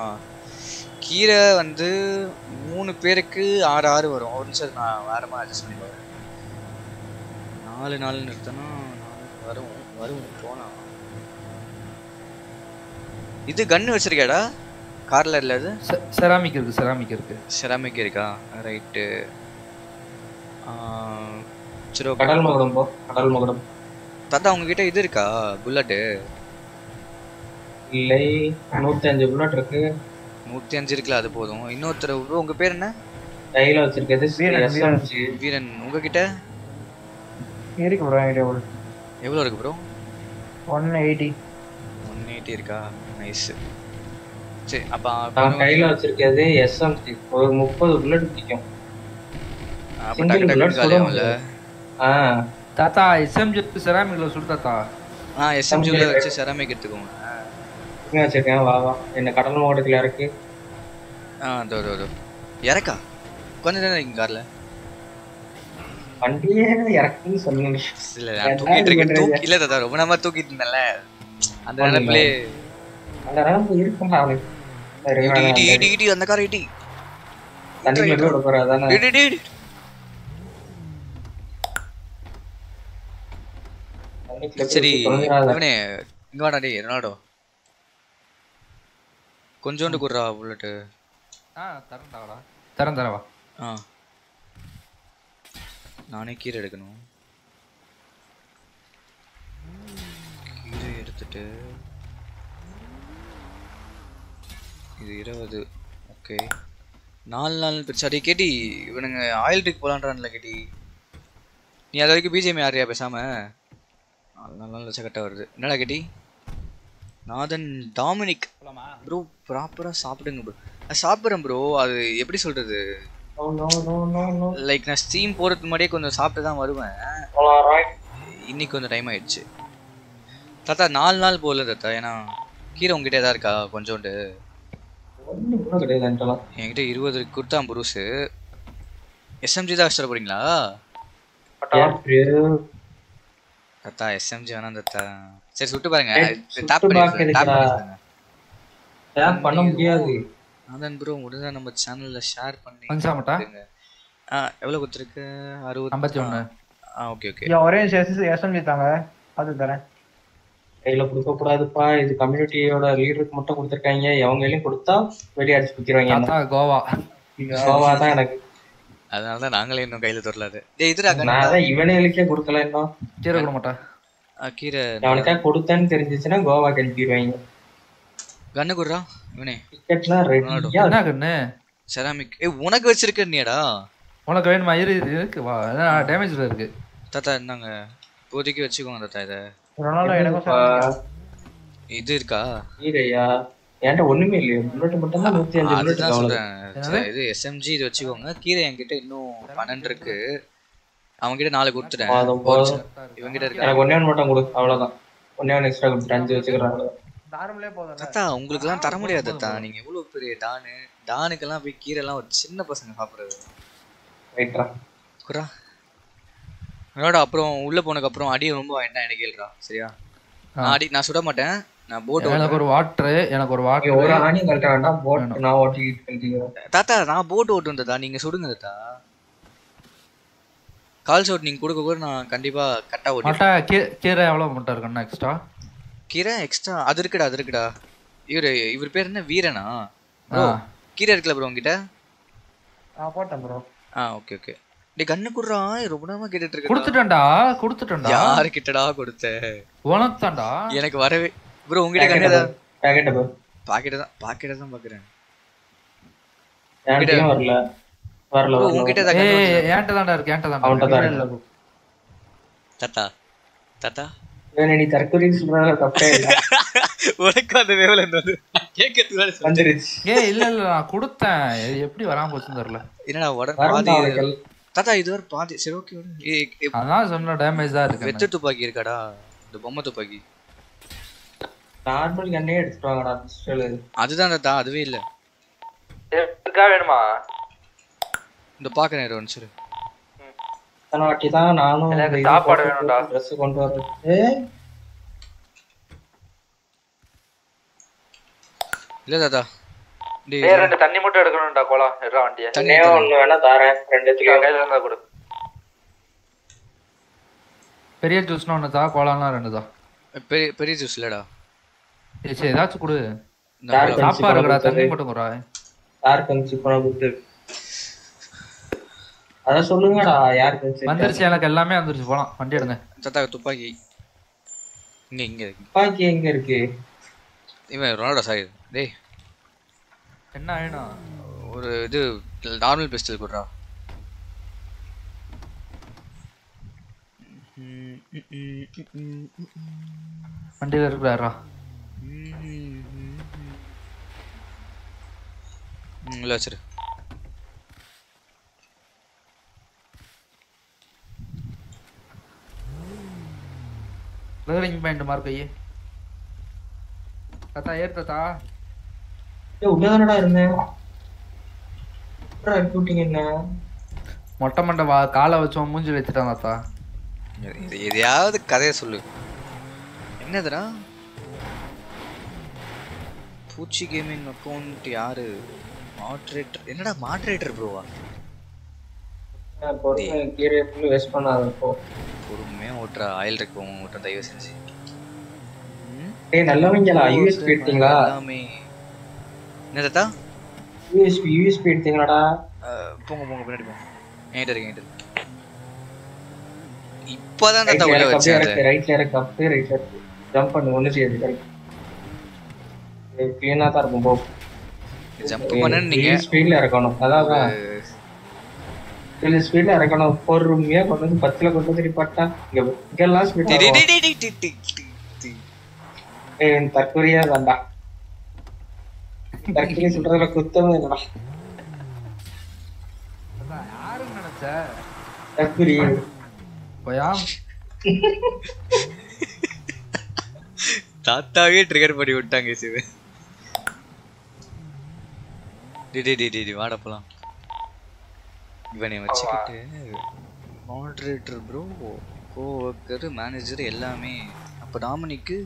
கீரை வந்து மூணு பேருக்கு ஆறு ஆறு வரும். ஒரு நிமிஷம் நான் வேற மாதிரி அட்ஜஸ்ட் பண்ணி பாருங்க நாலு நாலு நிறுத்தனா நாலு வரும். வரும் போனா. இது கன்னு வச்சிருக்கியாடா? கார்ல இல்ல இது செராமிக் இருக்கு செராமிக் இருக்கு. செராமிக் இருக்கா? ரைட்டு சரி ஓகே கடல் மகுடம் போ கடல் மகுடம். தாத்தா உங்ககிட்ட இது இருக்கா? புல்லட்டு இல்லை நூத்தி அஞ்சு புல்லட் இருக்கு. நூற்றி அஞ்சு இருக்குல்ல அது போதும். இன்னொருத்தர் உங்க பேர் என்ன? கையில வச்சிருக்கிறது வீரன், வீரன். உங்ககிட்ட? இருக்கு ப்ரோ என்கிட்ட எவ்வளோ இருக்கு bro one eighty one eighty இருக்கா? நைஸ் சரி அப்போ நான் கையில வச்சிருக்கிறது எஸ்எம்சி ஒரு முப்பது புல்லட் பிடிக்கும். அப்போ டக்கு டக்கு காலியாகும்ல. ஆ. தாத்தா எஸ்எம்ஜி செராமிக்ல சுடு தாத்தா. ஆ எஸ்எம்ஜியில் வச்சு செராமிக் எடுத்துக்கோங்க. இங்க வச்சிருக்கேன் வா வா. என்ன கடல் மாவட்டத்துல இறக்கு ஆ அதோ அதோ இறக்கா? கொஞ்சம் நேரம் இங்கே காரில். வண்டியே இறக்குன்னு சொன்னீங்க இல்லை நான் தூக்கிட்டு இருக்கேன். தூக்கி இல்லை தாத்தா ரொம்ப நேரமா தூக்கிட்டு இருந்தேன்ல. அந்த நினைப்பிலே அந்த நினைப்பு இருக்கும் அவனுக்கு சரி, இடி இடி இடி இடி அந்த காரை இடி. தண்ணிக்குள்ள போய் விட போறா அதானே. இடி இடி சரி. இவனே இங்க வாடா டேய் ரொனால்டோ. கொஞ்சோண்டு குடுறா புல்லட்டு ஆ தரேன்டாடா தரேன் தரவா ஆ. நானே கீரை எடுக்கணும். கீரை எடுத்துட்டு. இது இருபது. ஓகே. நாலு நாள் பிரிச்சு. கேட்டி இவனுங்க ஆயில் ட்ரிக் போலான்றான்ல கேட்டி. நீ அது வரைக்கும் பிஜிஎம் யாரையா பேசாம? நாலு நாலு நாள் வச்சா கரெக்டாக வருது. என்னடா கேட்டி? நாதன் டாமினிக். ப்ரோ ப்ராப்பராக சாப்பிடுங்க ப்ரோ சாப்பிட்றேன் ப்ரோ அது எப்படி சொல்றது. லைக் நான் ஸ்டீம் போகிறதுக்கு முன்னாடியே கொஞ்சம் சாப்பிட்டு தான் வருவேன். இன்னைக்கு கொஞ்சம் டைம் ஆயிடுச்சு. தாத்தா நாலு நாள் போகல தாத்தா. ஏன்னா கீரை உங்ககிட்ட தான் இருக்கா? கொஞ்சோண்டு. என்கிட்ட இருபது கொடுத்தான் புருசு எஸ்எம்ஜி தான் வச்சுட்டு போறீங்களா? தாத்தா எஸ்எம்ஜி வேணாம் தாத்தா. சரி சுட்டு பாருங்க. டாப் பண்ணி முடியாது. அதான் ப்ரோ முடிஞ்சா நம்ம சேனல்ல ஷேர் பண்ணி மனுஷா மட்டா? எவ்வளவு கொடுத்துருக்கு? அறுபது ஐம்பத்தி ஒண்ணு. ஆ ஓகே ஓகே ஒரே எஸ்எம்ஜி தாங்க. அது தரேன். கையில கொடுக்க கூடாதுப்பா. இது கம்யூனிட்டியோட லீடருக்கு மட்டும் கொடுத்துருக்காங்க. எவங்க கையிலும் கொடுத்தா வெளியே அடிச்சு குத்திடுவாங்க கோவா. கோவா தான் எனக்கு. அதனால தான் நாங்களே இன்னும் கையில தொடலாது டேய் இதுடா நான் இவனுங்களுக்கே கொடுக்கல இன்னும். கொடுக்க மாட்டா ஆ, கீரை அவனுக்கா கொடுத்தேன்னு தெரிஞ்சிச்சுன்னா கோவா அனுப்பிடுவாங்க கண்ணு குடுறா? இவனே. டிக்கெட்லாம் ரெடியா என்ன கண்ணு? செராமிக். ஏய் உனக்கு வச்சிருக்க நீடா உனக்கு வேணுமா? இரு இரு, இருக்கு. வா டேமேஜ்ல இருக்கு. தாத்தா இந்தாங்க. இப்போதைக்கு வச்சுக்கோங்க தாத்தா இதை. ரொனால்டோ எனக்கும் சாப்பிடுங்க. இது இருக்கா? ஈரையா என்கிட்ட ஒண்ணுமே இல்லையா. புல்லட் மட்டும் தான் நூத்தி அஞ்சு இது எஸ்எம்ஜி இது வச்சுக்கோங்க. கீரை என்கிட்ட இன்னும் பன்னெண்டு இருக்கு. அவன்கிட்ட நாலு கொடுத்துட்டேன். போதும். இவங்கிட்ட இருக்கா எனக்கு ஒன்னே ஒன்று மட்டும் கொடு. அவ்வளவுதான். ஒன்னே ஒன்று எக்ஸ்ட்ரா கொடுத்துட்டு அஞ்சு வச்சுக்கிறாங்க நார்மலே போதும். தாத்தா உங்களுக்குலாம் தர முடியாது தாத்தா நீங்க எவ்வளவு பெரிய டானு? டானுக்கெல்லாம் போய் கீரை எல்லாம் ஒரு சின்ன பசங்க சாப்பிடுறது. ரைட்ரா குரா. என்னோட அப்புறம் உள்ள போனதுக்கு அப்புறம் அடி ரொம்ப வேண்டாம் எனக்கு கேளுடா சரியா? நான் அடி நான் சுட மாட்டேன். நான் போட் எனக்கு ஒரு வாட்டர் எனக்கு ஒரு நீங்க ஒரு வாட்டர் ஆணி கழட்ட வேண்டாம் போட் நான் கழட்டிக்கிறேன் தாத்தா நான் போட் ஓட்டும் தாத்தா. நீங்க சுடுங்க தாத்தா. கால் ஷாட் நீங்க கொடுக்க கூட நான் கண்டிப்பா கட்டா ஓட்டி மாட்டா கீ- கீரை எவ்வளவு மட்டும் இருக்குண்ணா எக்ஸ்ட்ரா கீரை எக்ஸ்ட்ரா அது இருக்குடா அது இருக்குடா. இவரு இவர் பேர் என்ன? வீரனா? ப்ரோ ஆ. கீரை இருக்குல்ல ப்ரோ உங்ககிட்ட நான் போட்டேன் ப்ரோ ஆ ஓகே ஓகே டேய் கண்ணு குடுறா ரொம்ப நேரமா கேட்டுட்டு இருக்க கொடுத்துட்டேன்டா கொடுத்துட்டேன்டா. யாரு கிட்டடா கொடுத்த? உனக்கு தான்டா எனக்கு வரவே ப்ரோ உங்ககிட்ட கண்ணு ஏதாவது- பேக்கெட் போ பாக்கெட்டை தான் பாக்கெட்டை தான் பாக்குறேன். வரல. வரல ஏய் வருதா? ஏன்ட்ட தான்டா இருக்கு ஏன்ட்ட தான்டா அவன்கிட்ட தான் இருக்கு. தாத்தா தாத்தா. இவனை நீ தற்கொலை சொல்றதுல தப்பே இல்ல. உனக்கு அந்த வேவல இருந்தது கேட்கறதுக்கு வந்துருச்சு. ஏய் இல்ல இல்ல நான் கொடுத்தேன். இது எப்படி வராம போச்சுன்னு தெரியல. என்னடா உடனே பாதி. தாத்தா இது வரை பாதி. சரி ஓகே அதான் சொன்ன டேமேஜ் தான் இருக்கு வெத்த துப்பாக்கி இருக்காடா. இந்த பொம்மை துப்பாக்கி. நார்மல் கண்ணே எடுத்துட்டு வாங்கடா பிஸ்டல் அதுதான் தாத்தா. அதுவே இல்ல. இருக்கா வேணுமா? இந்த பாக்குறேன் இரு, இத்தனை வாட்டி தான் நானும் சாப்பாடு வேணும்டா. dress கொண்டு வர்றது ஏய், இல்ல தாத்தா. டேய் ரெண்டு தண்ணி மட்டும் எடுக்கணும்டா கோலா. எடுறா வண்டியை தண்ணி ஒண்ணு வேணா தாரேன். ரெண்டுத்துலயும் கையில இருந்தா கொடு. பெரிய ஜூஸ்னா ஒன்று தான் கோலாம்னா ரெண்டு தான் பெரிய பெரிய ஜூஸ் இல்லடா. சரி சரி ஏதாச்சும் கொடு. சாப்பாடு இருக்குடா தண்ணி மட்டும் குறா யார் கமிச்சு போன குத்து அத சொல்லுங்கடா யார் கமிச்சு வந்துருச்சு எனக்கு எல்லாமே வந்துருச்சு போலாம் வண்டி எடுங்க தாத்தா துப்பாக்கி இங்க இங்க இருக்கு துப்பாக்கி எங்க இருக்கு இவன் ரொனால்டோ சாரி டேய் என்ன வேணும் ஒரு இது நார்மல் பிஸ்டல் கொடுறா வண்டியில இருக்கிறாரா உள்ள வச்சிரு லேர்னிங் பாயிண்ட் மார்க் ஐயே தாத்தா ஏறு தாத்தா. ஏய் உள்ளதானடா இருந்தேன் கூட்டிங்க என்ன? மொட்டை மண்டை வா காலை வச்சோம் மூஞ்சி வச்சுட்டான் தாத்தா. இது எதையாவது கதையை சொல்லு. என்னதுடா? பூச்சி கேமிங் அக்கௌண்ட் யாரு? மாட்ரேட்டர் என்னடா மாட்ரேட்டர் ப்ரோவா வேஸ்ட் பண்ணாத இப்போ பொறுமையா ஓட்டுறா ஆயில் இருக்கு ஓட்டுற தயவு செஞ்சு. ஏய் நல்லவங்களா? யூஎஸ்பி எடுத்தீங்களா? எல்லாமே. என்ன தாத்தா? USB USB எடுத்தீங்களாடா? அஹ், போங்க போங்க பின்னாடி போங்க. என்கிட்ட இருக்கு என்கிட்ட இருக்கு. இப்பதான் தாத்தா ரைட்ல உள்ள இருக்கு வச்சேன் ரைட்ல ரைட்ல இருக்கு ஜம்ப் பண்ணு ஒண்ணு செய்யாது கரெக்ட் கிளீனா தான் இருக்கும் போ. ஜம்ப் பண்ணன்னு நீங்க. ஸ்பீட்ல இறக்கணும் அதான் இல்ல ஸ்பீட்ல இறக்கணும் பொறுமையா கொண்டு வந்து பத்துல கொண்டு வந்து பட்டா இங்க இங்கெல்லாம் ஸ்பீட் டி- டி- டி- டி- டி- டி- டி- டி. ஏய் தற்கொலையா வேண்டாம் தற்கொலை சொல்றதுல குத்தமே இல்லடா தற்கொலை தாத்தாவே ட்ரிகர் பண்ணி விட்டாங்க சிவ டி டி டி டி டி வாடா போலாம் இவனை வச்சுக்கிட்டு moderator bro co worker manager எல்லாமே. அப்போ டாமினிக்கு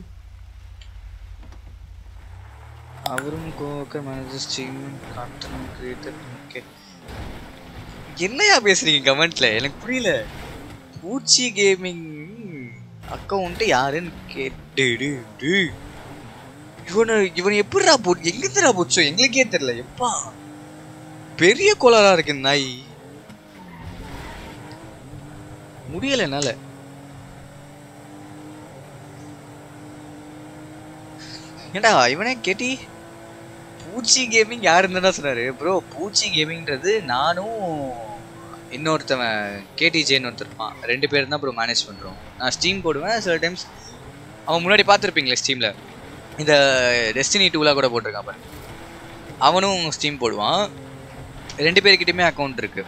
அவரும் co worker manager stream content creator okay என்னையா பேசுறீங்க கமெண்ட்ல? எனக்கு புரியல. பூச்சி கேமிங் அக்கௌண்ட் யாருன்னு கேட்டு இவனு இவன் எப்படிடா போ எங்கிருந்துடா போச்சோ? எங்களுக்கே தெரியல. எப்பா? பெரிய கோளாரா இருக்கு நாய். முடியல என்னால. ஏண்டா இவனே கேட்டி? பூச்சி கேமிங் யாருன்னு தான் சொன்னாரு? ப்ரோ பூச்சி கேமிங்ன்றது நானும் இன்னொருத்தவன் கேடிஜேன்னு ஒருத்தர் இருப்பான். ரெண்டு பேரும் தான் ப்ரோ மேனேஜ் பண்ணுறோம் நான் ஸ்டீம் போடுவேன் சில டைம்ஸ் அவன் முன்னாடி பார்த்துருப்பீங்களே ஸ்டீமில் இந்த டெஸ்டினி டூலாக கூட போட்டிருக்கான் பாரு. அவனும் ஸ்டீம் போடுவான். ரெண்டு பேர்கிட்டயுமே அக்கௌண்ட் இருக்கு.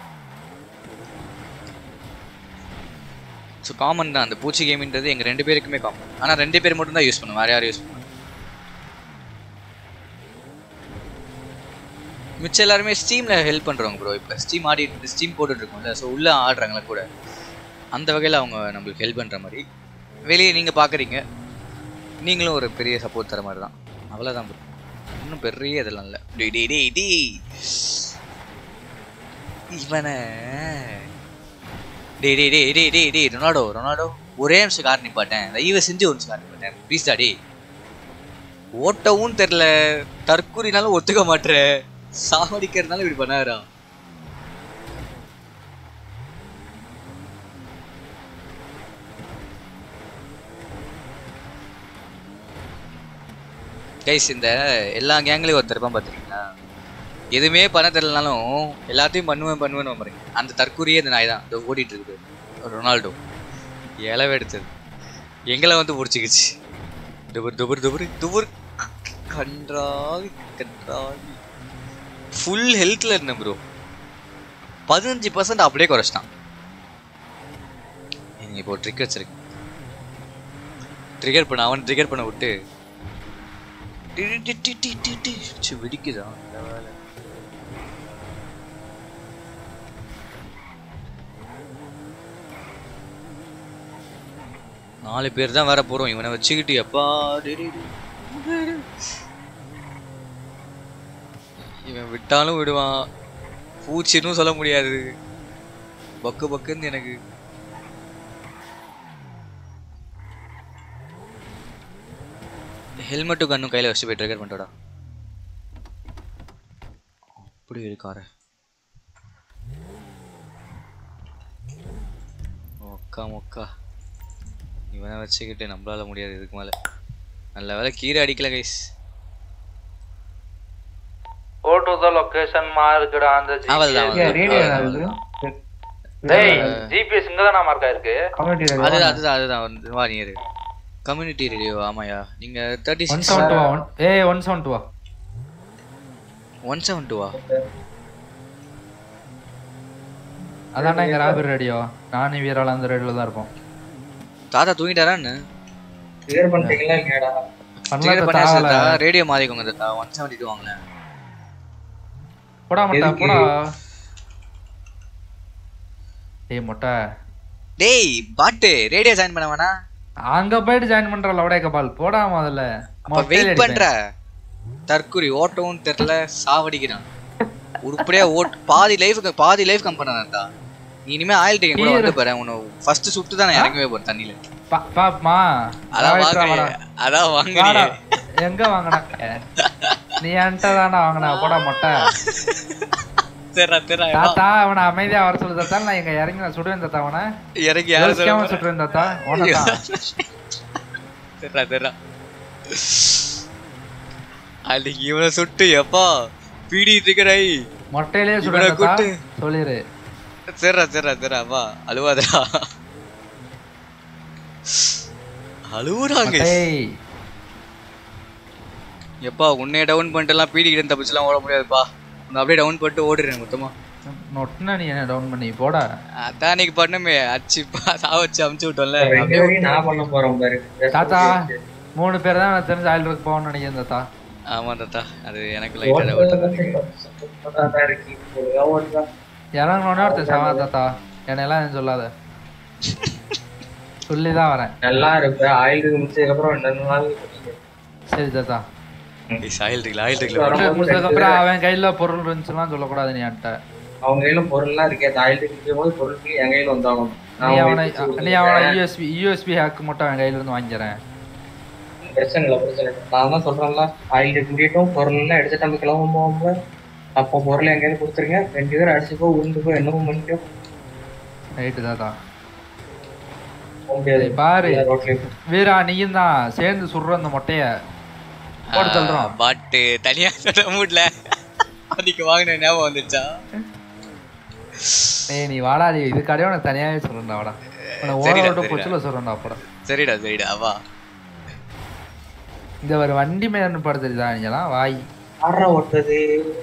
ஸோ காமன் தான். அந்த பூச்சி கேமின்றது எங்கள் ரெண்டு பேருக்குமே காமன் ஆனால் ரெண்டு பேர் மட்டும் தான் யூஸ் பண்ணுவோம். வேறு யாரும் யூஸ் பண்ணுவோம் மிச்சம் எல்லாருமே ஸ்டீமில் ஹெல்ப் பண்ணுறவங்க ப்ரோ இப்போ ஸ்டீம் ஆடி ஸ்டீம் போட்டுட்ருக்கோம்ல. ஸோ உள்ளே ஆடுறாங்களா கூட. அந்த வகையில் அவங்க நம்மளுக்கு ஹெல்ப் பண்ணுற மாதிரி. வெளியே நீங்கள் பார்க்குறீங்க நீங்களும் ஒரு பெரிய சப்போர்ட் தர மாதிரி தான். அவ்வளோதான் ப்ரோ இன்னும் பெரிய இதெல்லாம் இல்லை. டேய் டேய் டேய் டேய். இவனை டே டே டே டே டே டே ரொனால்டோ ரொனால்டோ. ஒரே நிமிஷம் கார் நிப்பாட்டேன். தயவு செஞ்சு ஒரு நிமிஷம் கார் நிப்பாட்டேன். ப்ளீஸ்டா டே ஓட்டவும் தெரில தற்கூறினாலும் ஒத்துக்க மாட்டுற சாவடிக்கிறதுனால இப்படி பண்ணாரா கைஸ் இந்த எல்லா கேங்லேயும் ஒருத்தர் இருப்பான் பார்த்துருக்கீங்களா? எதுவுமே பண்ண தெரியலனாலும் எல்லாத்தையும் பண்ணுவேன் பண்ணுவேன் நம்புறேன் அந்த தற்கூரியே இந்த நாய் தான் இதை ஓடிட்டு இருக்குது ரொனால்டோ இலவை எடுத்தது எங்களை வந்து பிடிச்சிக்கிச்சு துபுர் துபுர் டுபுர் டுபுர் கன்றாவி கன்றாவி ஃபுல் ஹெல்த்தில் இருந்தேன் ப்ரோ பதினஞ்சு பர்சன்ட் அப்படியே குறைச்சிட்டான் நீங்கள் இப்போ ட்ரிக் வச்சிருக்கேன் ட்ரிகர் பண்ண அவன் ட்ரிகர் பண்ண விட்டு டி, டி, டி, டி, டி, டி. சி, வெடிக்குதா நல்ல வேலை நாலு பேர் தான் வர போறோம். இவனை வச்சுக்கிட்டு எப்பா இவன் விட்டாலும் விடுவான். பூச்சின்னு சொல்ல முடியாது. பக்கு பக்குன்னு எனக்கு. ஹெல்மெட்டு கண்ணும் கையில் வச்சு போய் ட்ரிகர் பண்ணிட்டோடா. அப்படி இருக்காரு மொக்கா மொக்கா. இவனை வச்சுக்கிட்டு நம்மளால முடியாது இதுக்கு மேல. நல்ல வேலை கீரை அடிக்கல கைஸ் ஓட் டு த லொகேஷன் மார்க்குடா அந்த அவள்தான், GPS. அவள்தான். டேய் ஜிபிஎஸ் இங்க தான். மார்க் ஆயிருக்கு? அதுதான் அதுதான் அதுதான். வந்து வா நீ கம்யூனிட்டி ரேடியோ ஆமாயா நீங்க தேர்ட்டி ஒன் சிக்ஸ் செவன் டூவா ஒன் ஏ ஒன் செவன் டூவா ஒன் செவன் டூவா அதான்டா எங்க ராபர் ரேடியோ நானும் வீரால அந்த ரேடியோல தான் இருப்போம். தாத்தா தூங்கிட்டாரான்னு கிளியர் பண்ணிட்டீங்களா இல்லையாடா? கிளியர் பண்ணல பண்ணி தாவல ரேடியோ மாறிக்கோங்க தாத்தா. ஒன் செவன்டி டூ வாங்கல. போடா மொட்டை? போடா. ஏய் மொட்டை. டேய் பாட்டு. ரேடியோ ஜாயின் பண்ண வேணா. அங்க போயிட்டு ஜாயின் பண்ற லவடே கபால் போடா முதல்ல. அப்ப மொட்டையில வெயிட். பண்ற. தற்குறி ஓட்டவும் தெரியல சாவடிக்கிறான். உருப்படியா ஓட் பாதி லைஃப்க்கு பாதி லைஃப் கம் பண்ணான்டா இனிமே ஆயில் டேக்கன் கூட வந்து பாரு உன ஃபர்ஸ்ட் சுட்டு தான் இறங்கவே போறேன் தண்ணியில. பா- பாப்பமா அதான் வாடா. அதான். வாங்குறியே எங்க வாங்கின? நீ என்கிட்ட தானே வாங்கின போடா மொட்டை. தாத்தா அவனை அமைதியா வர சொல்லு தாத்தா. நான் இங்க இறங்கி நான் சுடுவேன் தாத்தா அவனை. இறங்கி யாரு யோசிக்காம சொல்ல சுடுவேன் தாத்தா. உனதான் தெரா தெரா அன்னைக்கு இவனை சுட்டு எப்பா? பீடிட்டு இருக்கிறை மொட்டையிலே சுடுவேன் தாத்தா. கூட்டு தெரா தெரா தெரா வா அழுவாதடா. அழுவுறாங்க எப்பா உன்னைய டவுன் பண்ணிட்டுலாம் பீடிக்கிட்டு தப்பிச்சுலாம் ஓட முடியாதுப்பா. உன்னை அப்படியே டவுன் பண்ணிட்டு ஓடிடுறேன் மொத்தமா. நொட்டுனா நீ என்ன டவுன் பண்ணி போடா. அதான் அன்னைக்கு பண்ணுமே. அச்சு சாவச்சு அமுச்சு விட்டோம்ல. நான் பண்ண போறேன் பாரு. தாத்தா மூணு பேர் தான் எனக்கு தெரிஞ்சு ஆயில் இருக்கு போகணும்னு நினைக்கிறேன் தாத்தா. ஆமா தாத்தா. அது எனக்கு லைட்டா டவுட் இருக்கு இறங்கணுன்னே ஒருத்தன் செவா தாத்தா. என்னெல்லாம் எதுவும் சொல்லாத. சொல்லி தான் வரேன். நல்லா இருப்ப ஆயில் முடிச்சதுக்கு அப்புறம் ரெண்டு நாள் சரி தாத்தா. அவன் கையில பொருள் இருந்துச்சுலாம் சொல்லக்கூடாது நீ என்கிட்ட அவங்க கையில பொருள்லாம் இருக்கே ஆயில் இருக்கும் போது என் கையில வந்தாகணும். நீ அவனை நீ அவனை யூஎஸ்பி யூஎஸ்பி ஹேக் மட்டும் அவன் கையில இருந்து வாங்கிக்கிறேன். பிரச்சனை இல்லை பிரச்சனை இல்லை. நான் தான் சொல்றேன்ல ஆயில் முடியட்டும் பொருள் எல்லாம் எடுத்து நம்ம கிளம்ப போகும்போது அப்போ பொருள் எங்கேயாவது கொடுத்துருங்க. ரெண்டு பேரும் அடிச்சுக்கோ உருந்து போ என்னமோ பண்ணிக்கோ ரைட்டு தாத்தா. பாரு. வீரா நீயும் தான் சேர்ந்து சுடுற அந்த மொட்டைய போட்டு தள்ளுறோம். பாட்டு தனியா சொல்ல முடியல. அன்னைக்கு வாங்கின ஞாபகம் வந்துச்சா ஏய் நீ வாடா நீ இது கடையை உனக்கு தனியாவே சொல்றேன்டா வாடா. உனக்கு ஓட விட்டு. பொச்சுல சொல்றேன்டா அப்படா சரிடா சரிடா வா. இந்த ஒரு வண்டி மேல படம் தெரியுதா நீங்களாம் வாய். ஆடுறா ஓட்டுறது.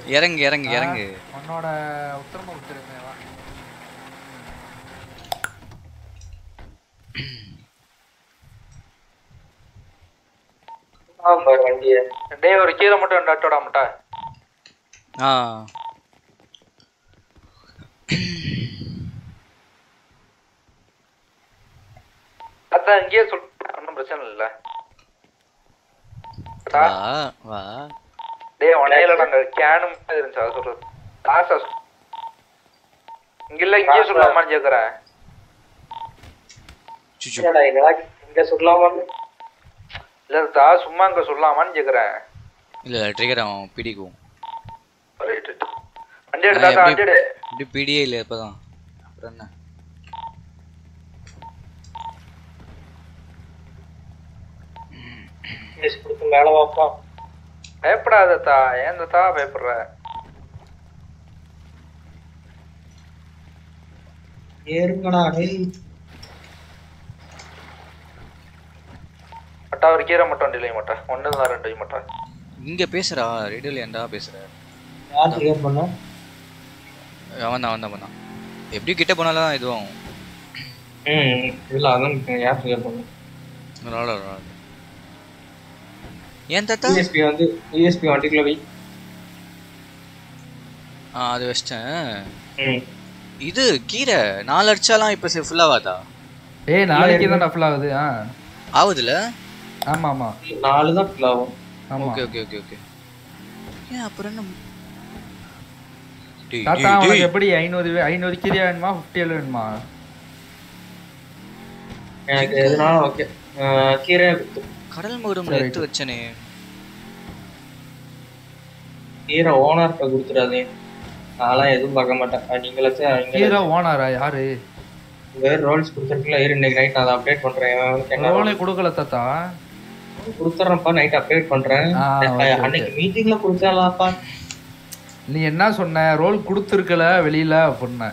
இறங்கு இறங்கு இறங்கு. உன்னோட உத்தரமா கொடுத்துருங்க வா. பாரு வண்டியை டேய் ஒரு கீரை மட்டும் அட்டோட முட்டை. ஆ. அதான் இங்கேயே சொல் ஒன்றும் பிரச்சனை இல்லை. வா வா. டேய் உனையில நாங்க கேனும் இருந்துச்சு அதை சொல்றது. காசா சொல். இங்க இல்ல இங்கேயே சொல்லலாமான்னு கேக்குறேன். இங்க சொல்லலாமான்னு இல்ல தா சும்மா இங்க சொல்லலாமான்னு கேக்குறேன். இல்ல ட்ரிகர் அவன் பிடிக்கும் வண்டி எடு தாத்தா வண்டி எடு. இப்படி பிடியே இல்ல இப்பதான். அப்புறம் என்ன? மேல வாப்பா. பயப்படாத தா ஏன் தா பயப்படுற? ஏறுங்கடா டேய் மட்டா ஒரு கீரை மட்டும் இல்லை மட்டா. ஒன்று தான் ரெண்டு மட்டா. இங்க பேசுறா ரேடியோல ஏன்டா பேசுற? யார் கிளியர் பண்ணா? அவன் தான் அவன் தான் பண்ணான். எப்படி கிட்ட போனாலும் இதுவும் ம் இல்ல அதான் யார் கிளியர் பண்ணா? விளாட விளாட ஏன் தாத்தா? யூஎஸ்பி வந்து யூஎஸ்பி வண்டிக்குள்ள வை. ஆ அது வச்சிட்டேன். இது கீரை நாலு அடிச்சாலாம் இப்ப ஃபுல் ஆகாதா ஏய் நாளைக்கு தான் டஃபில் ஆகுது ஆ. ஆகுதுல ஆமா ஆமா. நாலு தான் ஃபில் ஆகும். ஆமா. Okay okay okay okay. ஏன் அப்புறம் என்ன? தாத்தா உனக்கு டேய். எப்படி ஐநூறு வே- ஐநூறு கீரியா வேணுமா ஃபிஃப்டி வேணுமா? எனக்கு எதுனாலும் ஓகே கீரை கடல் மகுடம். எடுத்து வச்சனே. கீரை ஓனர்கிட்ட கொடுத்துடாதே. நான்லாம் எதுவும் பார்க்க மாட்டேன். நீங்களாச்சும் ஹீரோ ஓனரா யாரு? வேற ரோல்ஸ் கொடுத்துருக்கல இரு இன்னைக்கு நைட் நான் அதை அப்டேட் பண்றேன். ரோலே கொடுக்கல தாத்தா. கொடுத்துட்றேன்ப்பா நைட் அப்டேட் பண்றேன். அன்னைக்கு மீட்டிங்ல கொடுத்தாலாப்பா நீ என்ன சொன்ன? ரோல் கொடுத்துருக்கல வெளியில அப்படின்ன.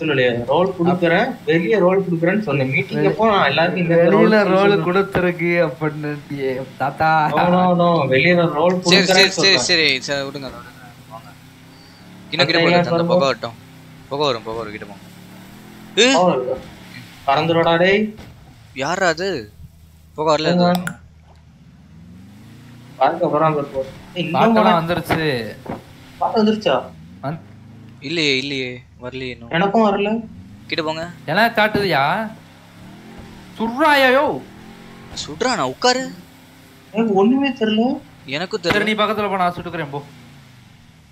சொல்லலையே ரோல் கொடுக்குறேன் வெளிய ரோல் கொடுக்குறேன்னு சொன்னேன். மீட்டிங் அப்போ நான் எல்லாருக்கும் இந்த வெளியில ரோல் கொடுத்து கொடுத்துருக்கு அப்படின்னு தாத்தா. No, no, no. வெளியில ரோல் சரி சரி கொடுக்குறேன்னு சரி சொல்றேன். சரி சரி. விடுங்க விடுங்க. வாங்க இன்னும் கிட்ட அந்த போடுங்க ஏன் அந்த சொல்லுங்க? புகை வரட்டும் புகை வரும் புகை வரும் கிட்ட போங்க. பறந்துடா டேய். யாரா அது? புகை வரல வந்துருச்சா. இல்லையே இல்லையே வரலையே இன்னும். எனக்கும் வரல. கிட்ட போங்க. எல்லாம் காட்டுதியா? சுடுறாயோ? சுடுறானா? உட்காரு. எனக்கு ஒண்ணுமே தெரியல. எனக்கும் தெரியல. நீ பக்கத்துல போ நான் சுட்டுக்கிறேன் போ.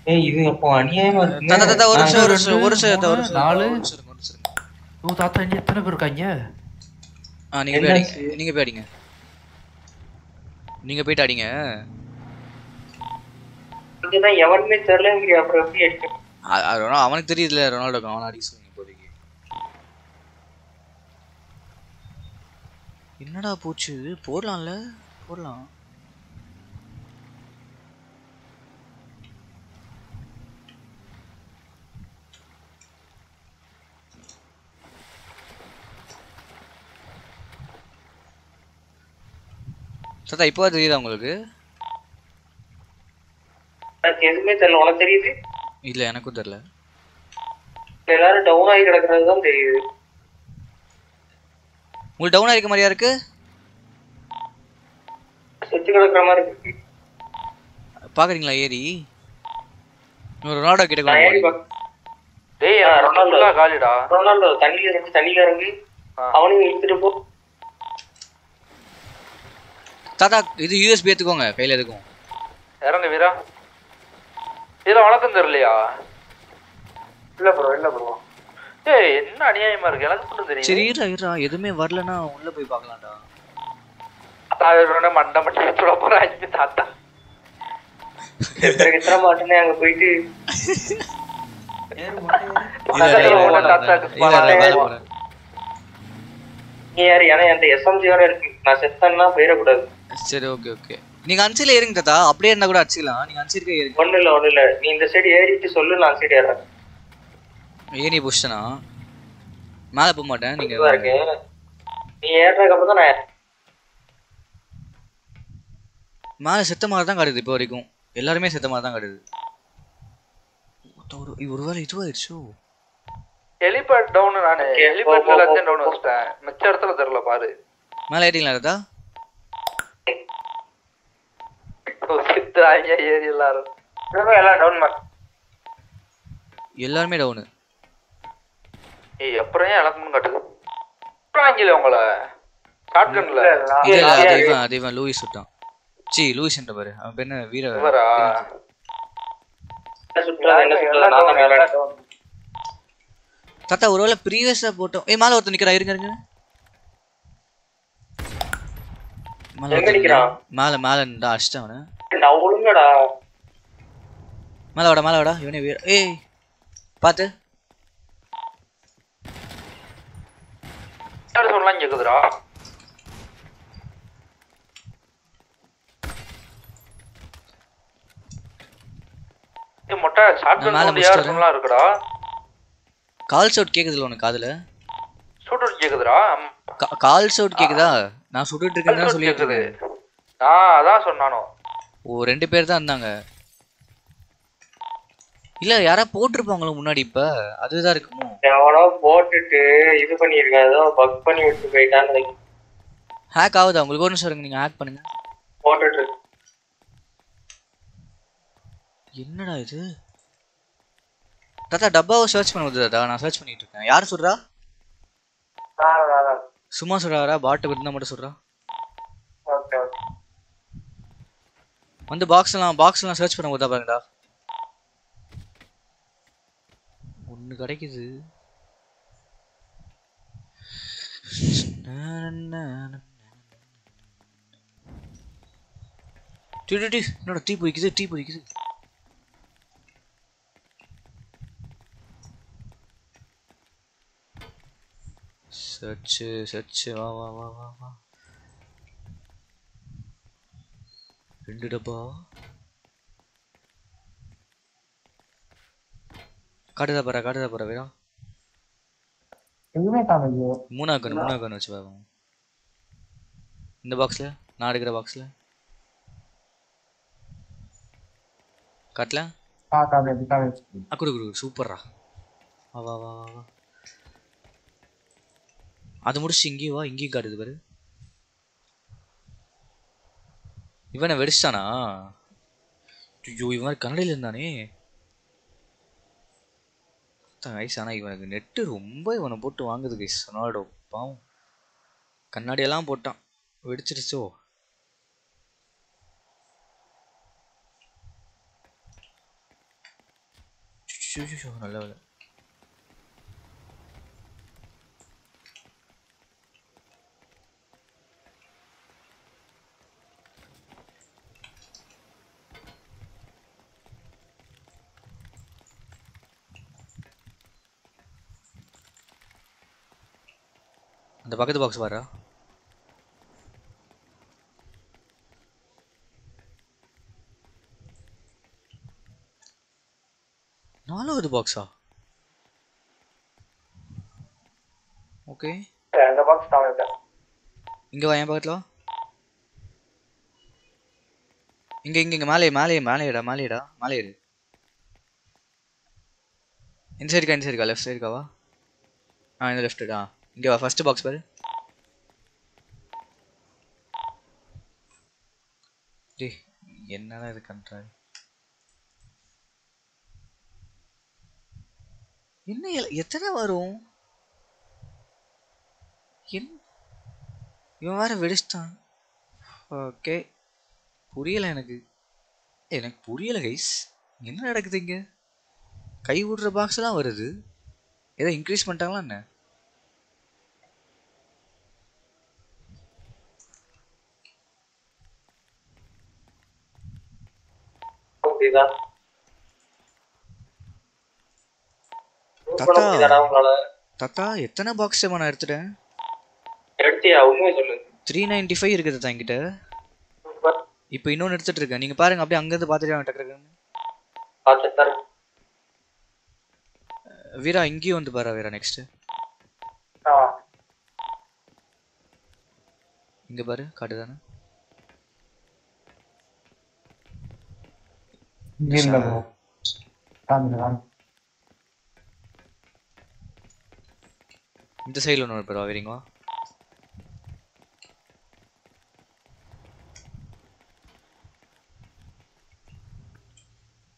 ஏய் இது அப்போ அநியாயமா இருக்குங்க. தாத்தா, தாத்தா, ஒரு நிமிஷம், ஒரு நான் நிமிஷம், ஒரு நிமிஷம், தாத்தா, ஒரு நிமிஷம். நாலு. ஓ தாத்தா இங்க எத்தனை பேர் இருக்காங்க? ஆ நீங்க போய்? அடிங்க. நீங்க போய் அடிங்க. நீங்க போயிட்டு அடிங்க. இங்கதான் எவனுமே தெரியலங்கிற அப்புறம் எப்படி அடிக்க அ- அ- ரொனா- அவனுக்கு தெரியுதுல ரொனால்டோக்கு அவன் அடிக்க சொல்லுங்க இப்போதைக்கு என்னடா போச்சு? போடலாம்ல போடலாம். சத்தா இப்போ தெரியுதா உங்களுக்கு? எதுவுமே தெரியல உனக்கு தெரியுது? இல்ல எனக்கும் தெரியல. எல்லாரும் டவுன் ஆகி கிடக்குறது தான் தெரியுது. உங்களுக்கு டவுன் ஆயிருக்க மாதிரியா இருக்கு? செத்து கிடக்குற மாதிரி இருக்கு. பாக்குறீங்களா ஏரி இன்னும் ரொனால்டோ கிட்ட பாக்க- டேய் ரொனால்டோ. காலிடா. ரொனால்டோ தண்ணியில இருந்து தண்ணியில இறங்கி. அவனையும் இழுத்துட்டு போ. தாத்தா இது யூஎஸ்பி எடுத்துக்கோங்க கையில எதுக்கும். இறங்க வீரா. இதுல வழக்கம் தெரியலையா? இல்ல ப்ரோ இல்ல ப்ரோ ஏய் என்ன அநியாயமா இருக்கு? எனக்கு மட்டும் தெரியும் சரி இருடா இருடா. எதுவுமே வரலன்னா உள்ள போய் பார்க்கலாம்டா. தாத்தா மண்டை மட்டும் சுட போறாங்க. தாத்தா எத்தனை மாட்டேனே அங்க போயிட்டு. நீ யாரு? ஏன்னா என்கிட்ட எஸ்எம்ஜியோட இருக்கு. நான் செத்தன்னா போயிடக்கூடாது. சரி ஓகே ஓகே. நீங்க அன்சில ஏறுங்க தாத்தா அப்படியே இருந்தா கூட அடிச்சுக்கலாம். நீங்க அன்சிருக்க ஏறுங்க ஒண்ணு இல்ல ஒண்ணு இல்ல. நீ இந்த சைடு ஏறிட்டு சொல்லு நான் சைடு ஏறேன். ஏனி புஷ்டனா மேல போக மாட்டேன் நீங்க இதுவா இருக்கு. நீ ஏறதுக்கு அப்புறம் தான் நான் ஏறேன். மேல செத்த மாதிரி தான் காட்டுது இப்போ வரைக்கும். எல்லாருமே செத்த மாதிரி தான் காட்டுது. ஒரு ஒருவேளை இதுவாயிடுச்சோ? ஹெலிபேட் டவுன் நானு. ஹெலிபேட்ல போ, டவுன். வச்சிட்டேன். மிச்ச இடத்துல தெரியல பாரு. மேல ஏறிங்களா தாத்தா சித்தாங்க ஏறி எல்லாரும். எல்லாம் டவுன் மார்க் எல்லாருமே டவுனு ஏய் அப்புறம் ஏன் எனக்கு முன் காட்டுது? வாங்கல உங்களை. ஷாட்கன்ல இல்ல இல்ல அது இவன் அது இவன் லூயிஸ் விட்டான் சி லூயிஸ் என்ற பாரு. அவன் பேர் என்ன? வீர மேல தாத்தா ஒருவேளை ப்ரீவியஸா போட்டோம். ஏய் மேல ஒருத்தன் நிக்கிறா இருங்க இருங்க. மேல. மேல மேல நின்றா அடிச்சிட்டான் அவனை. ஒழுங்கடா. மேல வாடா மேல வாடா. இவனே வீர ஏய் பாத்து சொல்லலாம் கேக்குதுடா. மொட்டை ஷாட்கன் சவுண்ட் இருக்குடா. கால் சவுட் கேக்குதுல உனக்கு காதுல? அவுட் கேக்குதுடா. கால் சவுட் கேக்குதா? நான் சுட்டுட்டு இருக்கேன்னு சொல்லிட்டு இருக்கேன். ஆ அதான் சொன்னானோ. ஓ ரெண்டு பேர் தான் இருந்தாங்க. இல்ல யாரா போட்டிருப்பாங்களோ முன்னாடி இப்ப. அதுதான் இருக்குமோ? எவனோ போட்டுட்டு இது பண்ணிருக்கான் ஏதோ பக் பண்ணி விட்டு போயிட்டான்னு. ஹேக் ஆகுதா? உங்களுக்கு ஒரு நிமிஷம் நீங்க ஹேக் பண்ணுங்க. போட்டுட்டு. என்னடா இது? தாத்தா டப்பாவை சர்ச் பண்ணுவது தாத்தா. நான் சர்ச் பண்ணிட்டு இருக்கேன். யார் சொல்றா. சும்மா சொல்றாரா? பாட்டு இருந்தா மட்டும் சொல்றா? வந்து பாக்ஸ் எல்லாம் பாக்ஸ் எல்லாம் சர்ச் பண்ண போதா பாருங்கடா. ஒண்ணு கிடைக்குது. என்னோட டீ பிடிக்குது டீ பிடிக்குது சர்ச் சர்ச் வா வா வா வா வா. ரெண்டு டப்பா காட்டுதா பாரு காட்டுதா பாரு காமிக்கலையே மூணா கண்ணு மூணா கண்ணு வச்சு பார்ப்போம் இந்த பாக்ஸ்ல நான் எடுக்கிற பாக்ஸ்ல காட்டல? குடு குடு சூப்பர்ரா. வா வா வா வா அது முடிச்சு இங்கேயும் வா இங்கேயும் காட்டுது பாரு. இவனை வெடிச்சிட்டானா? ஐயோ இவன் கன்னடையில் இருந்தானே. கைஸ் ஆனால் இவனுக்கு நெட்டு ரொம்ப இவனை போட்டு வாங்குது கைஸ் ரொனால்டோ பாவம். கண்ணாடியெல்லாம் போட்டான். வெடிச்சிருச்சோ? நல்ல வேலை. அந்த பக்கத்து பாக்ஸ் பாரா. நாலாவது பாக்ஸா ஓகே அந்த பாக்ஸ் காமிப்பேன் இங்க வா என் பக்கத்துல இங்க இங்க இங்க மேலே மேலே மேலேடா மேலேடா மேலே இரு இந்த சைடுக்கா இந்த சைடுக்கா லெஃப்ட் சைடுக்கா வா? ஆ இந்த லெஃப்ட் ஆ. இங்க வா ஃபர்ஸ்ட் பாக்ஸ் பாரு. டேய் என்னடா இது கண்ட்ராய் என்ன எத்தனை வரும்? என் இவன் வேற வெடிச்சிட்டான். ஓகே புரியல எனக்கு. எனக்கு புரியல கைஸ் என்ன நடக்குது இங்க? கை விடுற பாக்ஸ் எல்லாம் வருது. ஏதோ இன்க்ரீஸ் பண்ணிட்டாங்களா என்ன? புரியுதா தாத்தா. எத்தனை பாக்ஸ் நான் எடுத்துட்டேன்? எடுத்தியா உண்மையை சொல்லு த்ரீ நைன்டி ஃபைவ் இருக்குது தான் என்கிட்ட. இப்போ இன்னொன்று எடுத்துட்டு இருக்கேன். நீங்க பாருங்க அப்படியே அங்கேருந்து பார்த்துட்டு டக்கு டக்குன்னு வீரா இங்கேயும் வந்து பாரு வீரா நெக்ஸ்ட் இங்க பாரு காட்டுதானே? இல்ல இந்த சைடில் ஒன்று பேர் வரீங்க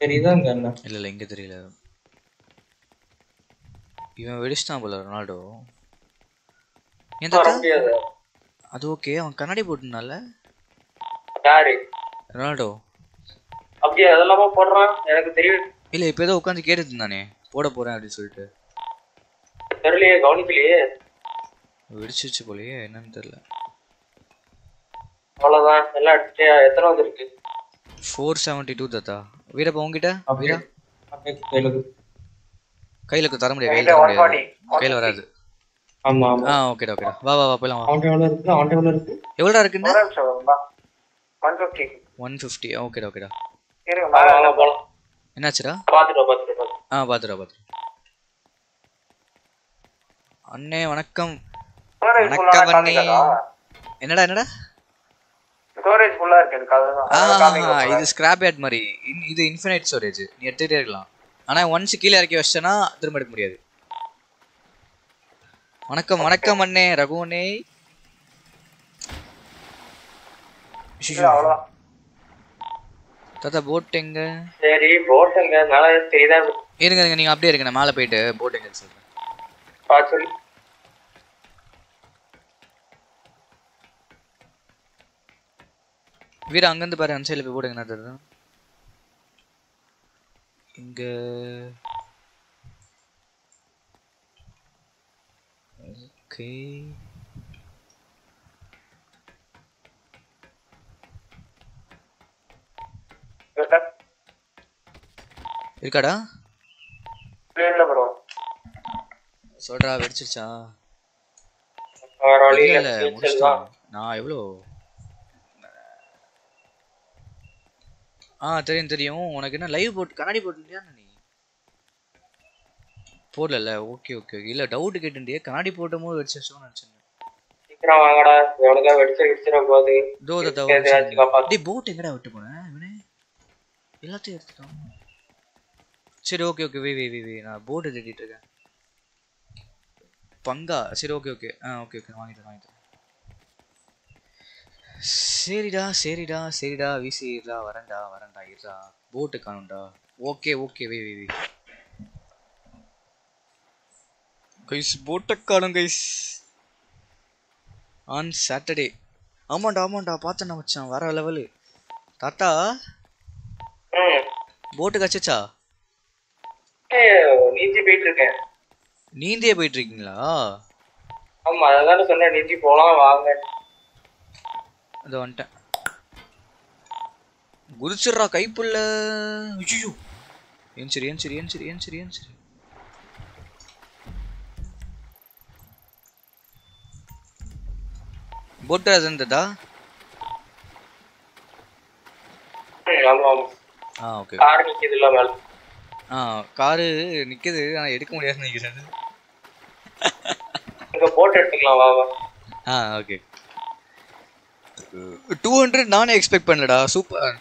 தெரியுதா இங்க என்ன இல்லை இல்லை இங்கே தெரியல இவன் வெடிச்சிட்டான் போல ரொனால்டோ அது ஓகே அவன் கண்ணாடி போட்டுனால யாரு ரொனால்டோ அப்படியே அதெல்லாமா போடுறான் எனக்கு தெரியும். இல்லை இப்போ ஏதோ உட்காந்து கேட்டுட்டு இருந்தானே. போட போறேன் அப்படின்னு சொல்லிட்டு. தெரியலையே கவனிக்கலையே. வெடிச்சிருச்சு போலயே என்னன்னு தெரியல. அவ்வளவுதான். எல்லாம் எடுத்துட்டு எத்தனை வந்துருக்கு ஃபோர் செவன்ட்டி டூ தாத்தா. வீரப்பா உங்ககிட்ட வீரா? கையில தர முடியாது கையில தர 140. முடியாது. கையில வராது. ஆமா ஆமா. ஆ ஓகேடா ஓகேடா வா வா வா அவன்கிட்ட எவ்வளவு இருக்கு? எவ்வளவு இருக்கு? எவ்வளோடா இருக்குன்னு ஒரு நிமிஷம் வரும்பா ஒன் ஃபிஃப்டி ஒன் ஃபிஃப்டி ஓகேடா ஓகேடா என்னாச்சுடா? பாத்துட்டு பாத்துட்டு பாத்துட்டு ஆ அண்ணே வணக்கம். வணக்கம் அண்ணே. என்னடா என்னடா? ஸ்டோரேஜ் ஃபுல்லா இருக்கு எனக்கு அதுதான் இது ஸ்கிராப் யார்ட் மாதிரி. இது இன்ஃபினைட் ஸ்டோரேஜ் நீ எடுத்துக்கிட்டே இருக்கலாம். ஆனா ஒன்ஸ் கீழே இறக்கி வச்சனா திரும்ப எடுக்க முடியாது. வணக்கம் வணக்கம் அண்ணே. ரகு அண்ணே. தாத்தா போட் எங்க? சரி போட்டுங்க மேல தெரியுதா? இருங்க இருங்க நீங்க அப்படியே இருங்க. நான் மேலே போயிட்டு போட் எங்க சொல்றேன். பார்த்து சொல்லு. வீர அங்கேருந்து பாரு அந்த சைடில் போய் போடுங்க நான் இங்க. ஓகே இருக்காடா? இல்ல ப்ரோ சொல்றா வெடிச்சிருச்சா? இல்ல முடிச்சிட்டோம். நான் எவ்வளோ? ஆ தெரியும் தெரியும். உனக்கு என்ன லைவ் போட்டு கண்ணாடி போட்டுட்டியா நீ? போடல ஓகே ஓகே இல்ல டவுட் கேட்டுண்டியே கண்ணாடி போட்டும் போது வச்சு வச்சோம்னு நினைச்சேன். சீக்கிரம் வாங்கடா. எவ்வளவுதான் வெடிச்சு வெடிச்சிட போகுது தோ தோ ஏதாச்சும் காப்பாத்து. டேய் போட் எங்கடா விட்டு இவனே எல்லாத்தையும் எடுத்துட்டோம். சரி ஓகே ஓகே வே வே வே வே நான் போர்டு தேடிட்டு இருக்கேன். பங்கா? சரி ஓகே ஓகே ஆ ஓகே ஓகே வாங்கிட்டேன் வாங்கிட்டேன். சரிடா சரிடா சரிடா. வீசிடா வரேன்டா வரேன்டா. இருடா. போட்டு காணும்டா. ஓகே ஓகே வே வே வே கைஸ் போட்டை காணும் கைஸ் ஆன் சாட்டர்டே ஆமாண்டா ஆமாண்டா. பார்த்தேன் மச்சான். வர லெவலு தாத்தா? போட்டு கச்சச்சா நீந்தி போயிட்டு இருக்கேன் நீந்தியே போயிட்டு இருக்கீங்களா ஆமா அதான் சொன்னேன் நீந்தி போலாம் வாங்க. அது வந்துட்டேன். குதிச்சிடுறா கைப்புள்ள ஐயோ ஏன் சரி ஏன் சரி ஏன் சரி ஏன் சரி ஏன் சரி போட்டு அது இருந்ததா ஆமா ஆமா. ஆ ஓகே கார் நிக்குது இல்ல மேல ஆ காரு நிக்குது ஆனா எடுக்க முடியாதுன்னு நினைக்கிறேன். இங்க போட் எடுத்துக்கலாம் வா வா. ஆ ஓகே டூ ஹண்ட்ரட் நானே எக்ஸ்பெக்ட் பண்ணலடா சூப்பர்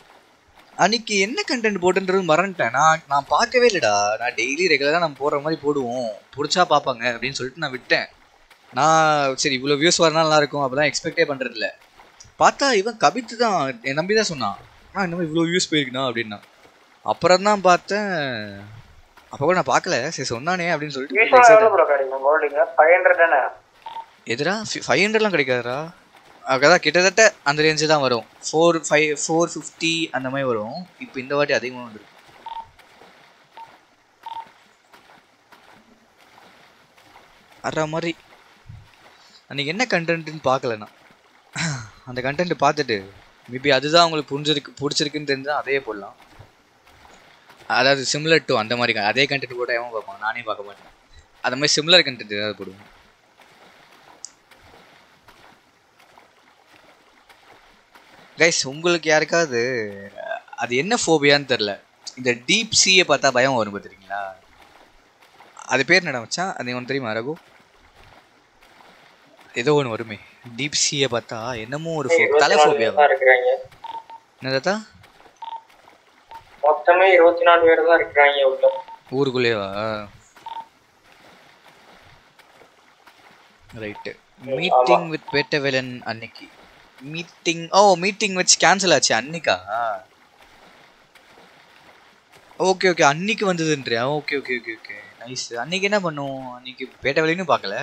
அன்னைக்கு என்ன கண்டென்ட் போட்டுன்றது மறந்துட்டேன். நான் நான் பார்க்கவே இல்லைடா. நான் டெய்லி ரெகுலராக நம்ம போடுற மாதிரி போடுவோம். பிடிச்சா பார்ப்பாங்க அப்படின்னு சொல்லிட்டு நான் விட்டேன். நான் சரி இவ்வளோ வியூஸ் வரனா நல்லா இருக்கும் அப்படிலாம் எக்ஸ்பெக்டே பண்ணுறது இல்லை பார்த்தா இவன் கவித்து தான் என்னை நம்பி தான் சொன்னான். ஆ இந்த மாதிரி இவ்வளோ வியூஸ் போயிருக்குண்ணா அப்படின்னா. அப்புறம் தான் பார்த்தேன். அப்போ கூட நான் பார்க்கல. சரி சொன்னானே அப்படின்னு சொல்லிட்டு கோல்டிங்க ஃபைவ் ஹண்ட்ரட்லாம் கிடைக்காதுடா. அதான் கிட்டத்தட்ட அந்த ரேஞ்சு தான் வரும். ஃபோர் ஃபைவ் ஃபோர் ஃபிஃப்டி அந்த மாதிரி வரும். இப்போ இந்த வாட்டி அதிகமாக வந்துருக்கு. அற மாதிரி. அன்னைக்கு என்ன கண்டென்ட்னு பார்க்கல நான். அந்த கண்டென்ட் பார்த்துட்டு மேபி அதுதான் உங்களுக்கு புரிஞ்சிருக்கு பிடிச்சிருக்குன்னு தெரிஞ்சால் அதே போடலாம். அதாவது சிமிலர் டு அந்த மாதிரி அதே கண்டென்ட் போட்டால் எவன் பார்ப்பான்? நானே பார்க்க மாட்டேன். அந்த மாதிரி சிமிலர் கண்டென்ட் ஏதாவது போடுவேன். கைஸ் உங்களுக்கு யாருக்காவது அது என்ன ஃபோபியான்னு தெரில இந்த டீப் சீயை பார்த்தா பயம் வரும் பார்த்துருக்கீங்களா? அது பேர் என்னடா மச்சான்? அது ஒன்று தெரியுமா ரகு? ஏதோ ஒன்று வருமே. டீப் சீயை பார்த்தா என்னமோ ஒரு தலை ஃபோபியா இருக்கிறாங்க. என்னதா மொத்தமே இருபத்தி நாலு பேர் தான் இருக்கிறாங்க உள்ள. ஊருக்குள்ளேவா? ரைட்டு மீட்டிங் வித் பேட்டவேலன் அன்னைக்கு. மீட்டிங் ஓ மீட்டிங் வச்சு கேன்சல் ஆச்சு அன்னைக்கா? ஓகே ஓகே அன்னைக்கு வந்ததுன்றியா okay okay okay okay nice அன்னைக்கு என்ன பண்ணுவோம்? அன்னைக்கு பேட்டவேலைன்னு பார்க்கல.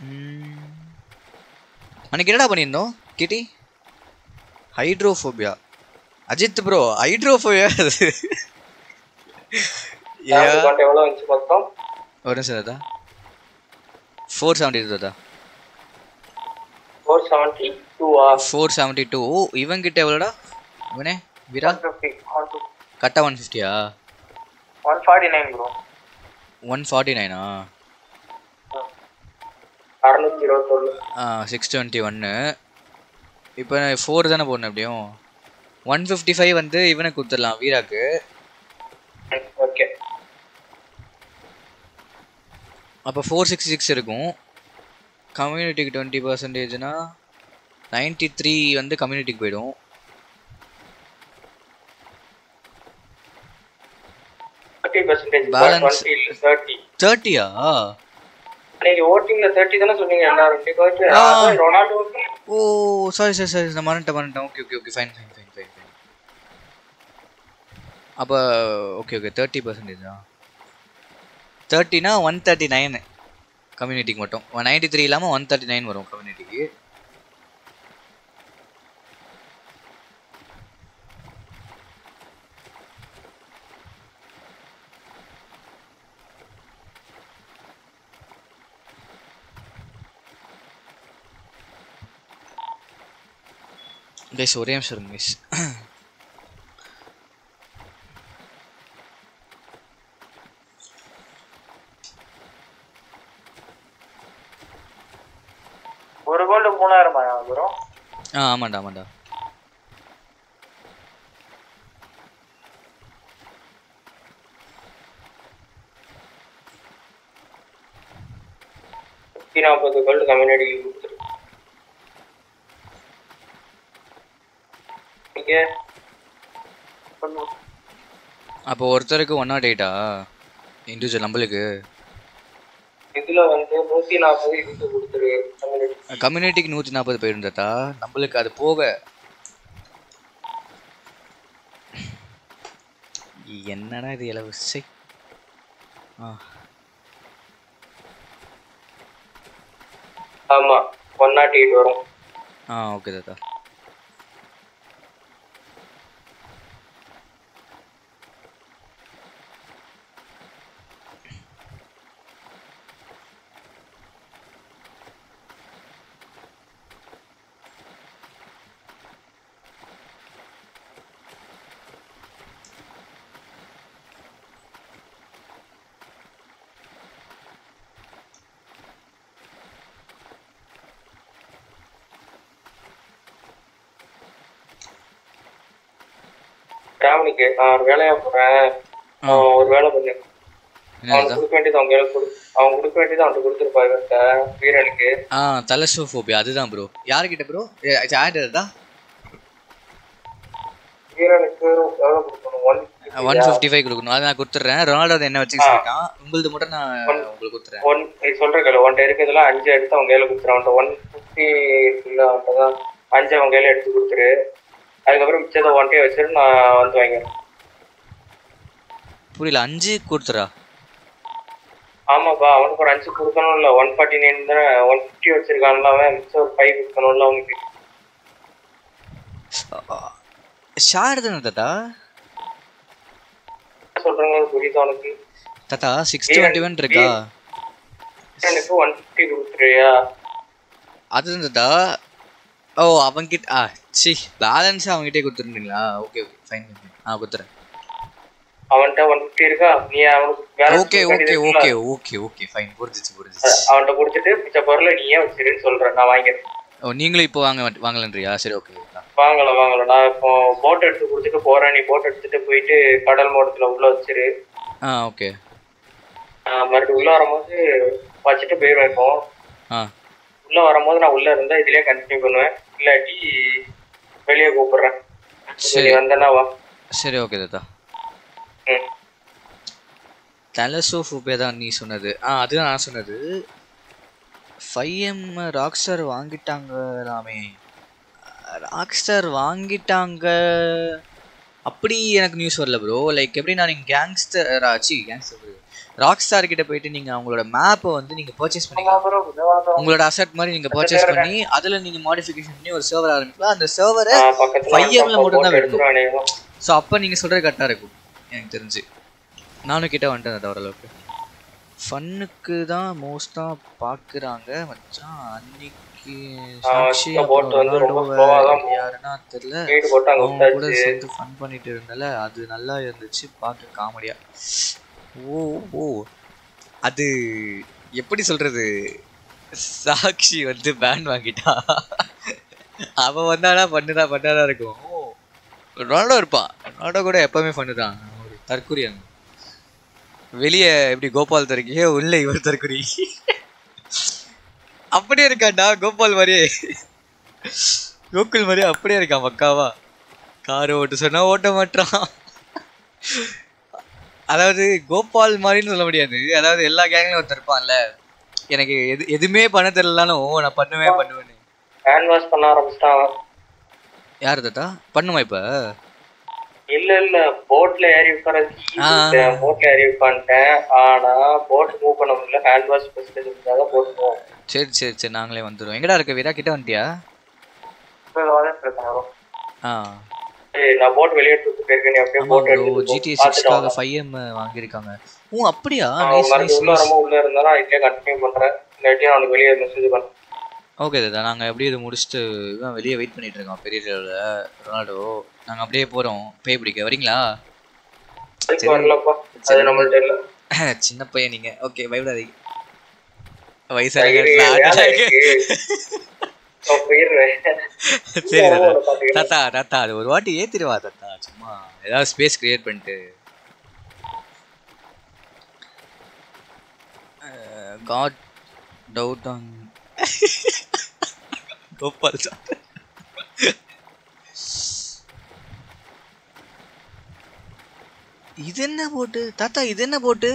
ம். அன்னைக்கு என்னடா பண்ணியிருந்தோம் கிட்டி? ஹைட்ரோஃபோபியா அஜித் ப்ரோ ஹைட்ரோஃபோபியா மொத்தம்? ஒரு நிமிஷம் தாத்தா. ஃபோர் செவன்டி டூ தாத்தா. ஃபோர் செவன்டி டூவா ஃபோர் செவன்டி டூ இவன் கிட்ட எவ்வளோடா? இவனே வீரா? கரெக்டா one ஃபிஃப்டியா one forty nine bro one forty நைனா அறுநூத்தி இருபத்தொன்னு. சிக்ஸ் டுவெண்ட்டி ஒன்று இப்போ ஃபோர் தானே போடணும் எப்படியும்? ஒன் ஃபிஃப்டி ஃபைவ் வந்து இவனுக்கு கொடுத்துடலாம் வீராக்கு. ஓகே அப்போ ஃபோர் சிக்ஸ் சிக்ஸ் இருக்கும். கம்யூனிட்டிக்கு டுவெண்ட்டி பர்சன்டேஜ்னா நைன்ட்டி த்ரீ வந்து கம்யூனிட்டிக்கு போயிடும். டுவெண்ட்டி தேர்ட்டி தேர்ட்டியா ஓ சாரி சாரி சாரி நான் மறந்துட்டேன் மறந்துட்டேன். Okay okay okay fine fine அப்போ ஓகே ஓகே தேர்ட்டி பர்சன்டேஜா தேர்ட்டினா ஒன் தேர்ட்டி நைனு கம்யூனிட்டிக்கு மட்டும். ஒன் நைன்டி த்ரீ இல்லாமல் ஒன் தேர்ட்டி நைன் வரும் கம்யூனிட்டிக்கு கைஸ் ஒரே நிமிஷம் இருங்க கைஸ் ஒரு கோல்டு மூணாயிரம் ப்ரோ ஆ ஆமாண்டா ஆமாண்டா. நாற்பது கோல்டு கம்யூனிட்டி கொடுத்துருக்கு. அப்போ ஒருத்தருக்கு ஒன் நாட் எயிட்டா இண்டிவிஜுவல் நம்மளுக்கு இதுல வந்து நூத்தி நாற்பது இதுக்கு கொடுத்துரு. கம்யூனிட்டி. கம்யூனிட்டிக்கு நூற்றி நாற்பது போயிருந்ததா? நம்மளுக்கு அது போக. என்னடா இது இலவு? சை ஆ. ஆமா ஒன் நாட் எயிட் வரும். ஆ ஓகே தாத்தா. நான் ஒரு வேலையா போறேன். அவன் ஒரு வேலை பண்ணு. அவனுக்கு கொடுக்க வேண்டியது அவங்க அவன் கொடுக்க வேண்டியது அவன்கிட்ட கொடுத்துருப்பா இவர்கிட்ட வீரனுக்கு ஆ தலசோஃபோபியா அதுதான் ப்ரோ யாருக்கிட்ட ப்ரோ வீரனுக்கு எவ்வளவு கொடுக்கணும்? ஒன் ஒன் ஃபிஃப்டி ஃபைவ் கொடுக்கணும். அதை நான் கொடுத்துட்றேன் ரொனால்டோ அதை என்ன வச்சு சொல்லிட்டான் உங்களது மட்டும் நான் உங்களுக்கு கொடுத்துறேன். ஒன் நீ சொல்ற கேளு. ஒன்ட்ட அஞ்சு எடுத்து அவன் கையில கொடுத்துரு அவன்கிட்ட ஒன் ஃபிஃப்டி அவன்கிட்ட தான். அஞ்சு அவன் கையில எடுத்து கொடுத்துரு. அதுக்கப்புறம் மிச்சத்தை ஒன்ட்டே வச்சுட்டு நான் வந்து வாங்கிடுறேன் புரியல அஞ்சு கொடுத்துறா. ஆமாப்பா அவனுக்கு ஒரு அஞ்சு கொடுக்கணும்ல ஒன் ஃபார்ட்டி நைன் தானே ஒன் ஃபிஃப்டி வச்சிருக்கான்ல அவன். மிச்சம் ஒரு ஃபைவ் கொடுக்கணும்ல அவனுக்கு. ஷார் தானே தாத்தா? சொல்றாங்க? புரியுது அவனுக்கு தாத்தா சிக்ஸ் டுவெண்ட்டி ஒன் இருக்கா? எனக்கு ஒன் ஃபிஃப்டி கொடுத்துருவியா? அதுதான் தாத்தா. ஓ அவங்கிட்ட ஆ சி பேலன்ஸ் அவங்ககிட்டே கொடுத்துருந்தீங்களா? ஓகே ஓகே ஃபைன் ஆ கொடுத்துறேன். அவன்கிட்ட ஒன் ஃபிஃப்டி இருக்கா? நீ அவனுக்கு okay okay okay? Okay okay fine புரிஞ்சிச்சு புரிஞ்சிச்சு. அவன்கிட்ட கொடுத்துட்டு மிச்ச பொருளை நீயே வச்சிருன்னு சொல்றேன் நான் வாங்கிடுறேன் ஓ நீங்களும் இப்போ வாங்க வாங்கலன்றியா? சரி ஓகே வாங்கல வாங்கல. நான் இப்போ போட் எடுத்து கொடுத்துட்டு போறேன். நீ போட் எடுத்துட்டு போயிட்டு கடல் மோட்டத்துல உள்ள வச்சிரு. ஆ ஓகே மறுபடியும் உள்ள வரும்போது வச்சுட்டு போயிடுவேன் இப்போ. ஆ. உள்ள வரும்போது நான் உள்ள இருந்தா இதுலயே கண்டினியூ பண்ணுவேன். இல்லாட்டி வெளியே கூப்பிடுறேன். சரி. நீ வந்தனா வா. சரி ஓகே தாத்தா. தலசோஃபோபியா தான் நீ சொன்னது. ஆ அதுதான் நான் சொன்னது. ஃபைவ் எம் ராக்ஸ்டார் வாங்கிட்டாங்கலாமே ராக்ஸ்டார் வாங்கிட்டாங்க. அப்படி எனக்கு நியூஸ் வரல ப்ரோ லைக் எப்படி நான் நீங்கள் கேங்ஸ்டர் ஆச்சு கேங்ஸ்டர் ராக்ஸ்டார் கிட்ட போயிட்டு நீங்கள் அவங்களோட மேப்பை வந்து நீங்கள் பர்ச்சேஸ் பண்ணிக்கலாம் உங்களோட அசெட் மாதிரி நீங்கள் பர்ச்சேஸ் பண்ணி அதில் நீங்கள் மாடிஃபிகேஷன் பண்ணி ஒரு சர்வர் ஆரம்பிக்கலாம் அந்த சர்வரை ஃபைவ் எம்ல மட்டும் தான் விடணும். ஸோ அப்போ நீங்கள் சொல்கிறது கரெக்டாக இருக்கும். எனக்கு தெரிஞ்சு. நானும் கிட்ட வந்துட்டேன் அது ஓரளவுக்கு. ஃபன்னுக்கு தான் மோஸ்ட்டாக பார்க்குறாங்க மச்சான். அன்னைக்கு போகும். யாருன்னா தெரியல. அவங்க கூட. சேர்ந்து ஃபன் பண்ணிட்டு இருந்தால அது நல்லா இருந்துச்சு. பார்க்க காமெடியா ஓ ஓ. அது எப்படி சொல்றது? சாக்ஷி வந்து பேன் வாங்கிட்டா. அவன் வந்தானா பண்ணுதான் பண்ணாதா இருக்கும். ரொனால்டோ இருப்பான் ரொனால்டோ கூட எப்பவுமே பண்ணுதான். தற்குறியாங்க வெளியே எப்படி கோபால் தருக்கியோ உள்ள இவர் தற்குறி. அப்படியே இருக்கான்டா கோபால் மாதிரியே. கோகுல் மாதிரியே அப்படியே இருக்கான் பக்காவா. கார் ஓட்ட சொன்னா ஓட்ட மாட்டான். அதாவது கோபால் மாதிரின்னு சொல்ல முடியாது. அதாவது எல்லா கேங்லயும் ஒருத்தர் இருப்பான்ல. எனக்கு எது எதுவுமே பண்ண தெரியலனாலும் நான் பண்ணுவேன் பண்ணுவேன் ஹேண்ட் வாஷ் பண்ண ஆரம்பிச்சிட்டான் யார் தாத்தா? பண்ணுமா இப்ப? இல்ல இல்ல போட்ல ஏறி ஆ. உட்காரன் போட்ல ஏறி உட்காந்துட்டேன் ஆனா போட் மூவ் பண்ண முடியல. ஹேண்ட் வாஷ் ஃபெசிலிட்டி இருந்தாதான் போட் போவோம். சரி சரி சரி நாங்களே வந்துடுவோம் எங்கடா இருக்க? வீரா கிட்ட வந்துட்டியா நான் போட் வெளியே எடுத்து போயிருக்கேன் நீ அப்படியே போட் வாங்க. ஃபைவ் எம் வாங்கியிருக்காங்க. ஓ அப்படியா? அவன் நைஸ் நைஸ் உள்ள வரும்போது உள்ள இருந்தா நான் இதுலயே கண்டினியூ பண்றேன். இல்லாட்டி நான் வெளியே மெசேஜ் பண்ணேன் ஓகே தாத்தா. நாங்கள் அப்படியே இது முடிச்சுட்டு இவன் வெளியே வெயிட் பண்ணிட்டு இருக்கோம் பெரிய ரொனால்டோ நாங்கள் அப்படியே போகிறோம் பேய் பிடிக்க. வரீங்களா? சின்ன பையன் நீங்கள் ஓகே பயப்படாதீங்க. சரி பாத்துக்கிறேன். தாத்தா தாத்தா அது ஒரு வாட்டி ஏத்திடுவா தாத்தா. சும்மா ஏதாவது ஸ்பேஸ் கிரியேட் பண்ணிட்டு. காட் டவுட் ஆன் கோபால் இது என்ன போட்டு? தாத்தா இது என்ன போட்டு?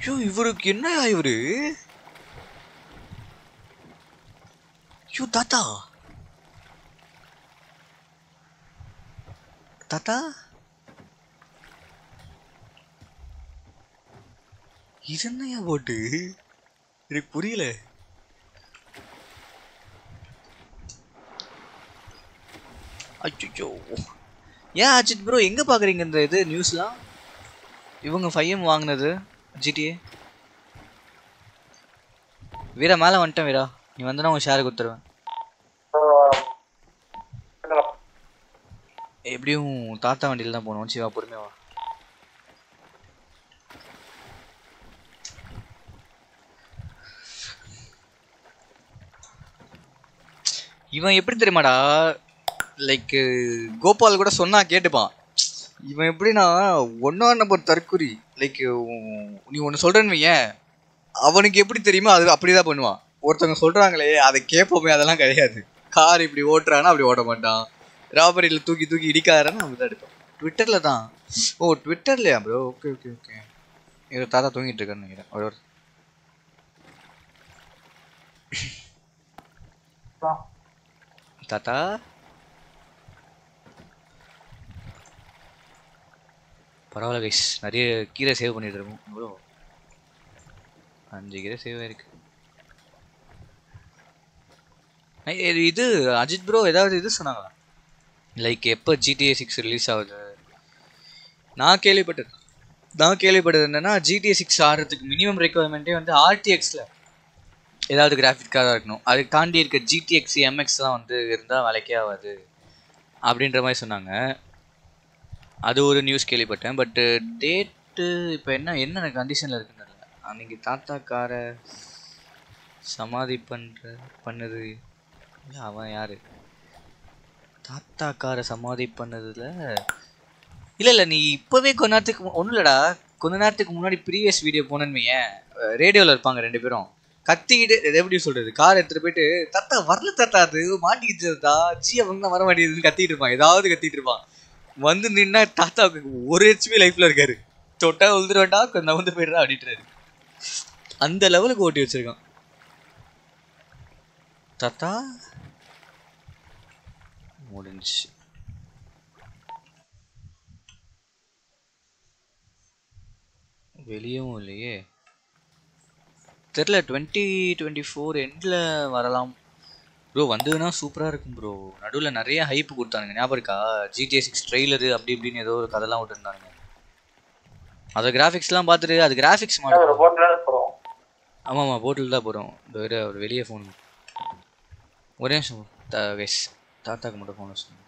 ஐயோ இவருக்கு என்ன இவரு? ஐயோ தாத்தா. தாத்தா? இது என்னையா போட்டு? எனக்கு புரியல. அச்சோ ஏன் அஜித் ப்ரோ எங்க பாக்குறீங்க இந்த இது நியூஸ்லாம் இவங்க ஃபைவ் வாங்கினது ஜிடிஏ வீரா மேலே வந்துட்டேன் வீரா. நீ வந்தனா உன் ஷேர் கொடுத்துருவேன். எப்படியும் தாத்தா வண்டியில் தான் போகணும் சிவா பொறுமையா இவன் எப்படி தெரியுமாடா? லைக் கோபால் கூட சொன்னா கேட்டுப்பான். இவன் எப்படின்னா ஒன்னா நம்பர் தற்குறி லைக் நீ ஒன்று சொல்றேன்னு வையேன். அவனுக்கு எப்படி தெரியுமோ அது அப்படிதான் பண்ணுவான். ஒருத்தவங்க சொல்றாங்களே அதை கேட்போமே அதெல்லாம் கிடையாது. கார் இப்படி ஓட்டுறானா அப்படி ஓட மாட்டான். ராபரியில் தூக்கி தூக்கி இடிக்காதான்னு அப்படி தான் எடுப்பான். ட்விட்டரில் தான். ஓ ட்விட்டர்லையா ப்ரோ ஓகே ஓகே ஓகே இது தாத்தா தூங்கிட்டு இருக்கான்னு நினைக்கிறேன். ஒரு ஒரு தாத்தா. பரவாயில்ல கைஸ் நிறைய கீரை சேவ் பண்ணிட்டு இருக்கோம். ப்ரோ அஞ்சு கீரை சேவ் ஆயிருக்கு. இது- இது அஜித் ப்ரோ ஏதாவது இது சொன்னாங்களா? லைக் எப்போ ஜிடிஏ சிக்ஸ் ரிலீஸ் ஆகுது? நான் கேள்விப்பட்டது. நான் கேள்விப்பட்டது என்னன்னா ஜிடிஏ சிக்ஸ் ஆடுறதுக்கு மினிமம் ரெக்குவயர்மெண்ட்டே வந்து ஆர்டிஎக்ஸில் ஏதாவது கிராஃபிக் கார்டாக இருக்கணும். அதுக்கு தாண்டி இருக்க ஜிடிஎக்ஸ் எம்எக்ஸ்லாம் வந்து இருந்தால் வேலைக்கே ஆகாது. அப்படின்ற மாதிரி சொன்னாங்க. அது ஒரு நியூஸ் கேள்விப்பட்டேன். பட்டு டேட்டு இப்போ என்ன என்ன கண்டிஷனில் இருக்குன்னு தெரியல. அன்னைக்கு தாத்தா காரை சமாதி பண்ணுற பண்ணுது இல்லை அவன் யார்? தாத்தா காரை சமாதி பண்ணதில் இல்லை இல்லை நீ இப்போவே கொஞ்ச நேரத்துக்கு ஒன்றும் இல்லைடா. கொஞ்ச நேரத்துக்கு முன்னாடி ப்ரீவியஸ் வீடியோ போனேன்னு ரேடியோவில் இருப்பாங்க ரெண்டு பேரும். கத்திக்கிட்டு இது எப்படி சொல்றது? கார் எடுத்துட்டு போயிட்டு தத்தா வரல தத்தா அது மாட்டிக்கிச்சு ஜி அவங்க தான் வர மாட்டேங்குதுன்னு கத்திட்டு இருப்பான். ஏதாவது கத்திட்டு இருப்பான். வந்து நின்னா தாத்தாவுக்கு ஒரு ஹெச்பி லைஃப்ல இருக்காரு. தொட்டா உழுதுட வேண்டாம் கொஞ்சம் வந்து போயிடுறா அப்படின்றாரு. அந்த லெவலுக்கு ஓட்டி வச்சிருக்கான். தாத்தா? முடிஞ்சு வெளியவும் இல்லையே. தெரில டுவெண்ட்டி டுவெண்ட்டி ஃபோர் எண்டில் வரலாம். ப்ரோ வந்ததுன்னா சூப்பராக இருக்கும் ப்ரோ நடுவில் நிறைய ஹைப் கொடுத்தானுங்க. ஞாபகம் இருக்கா? ஜிடிஏ சிக்ஸ் ட்ரெய்லரு அப்படி இப்படின்னு ஏதோ ஒரு கதைலாம் விட்டுருந்தானுங்க. அது கிராஃபிக்ஸ்லாம் பார்த்துட்டு அது கிராஃபிக்ஸ் மாடல் ஆமாம் ஆமாம் போட்டில் தான் போகிறோம் வேறு அவர் வெளியே ஃபோன் ஒரே நிமிஷம் தா கைஸ் தாத்தாக்கு மட்டும் ஃபோன் வச்சு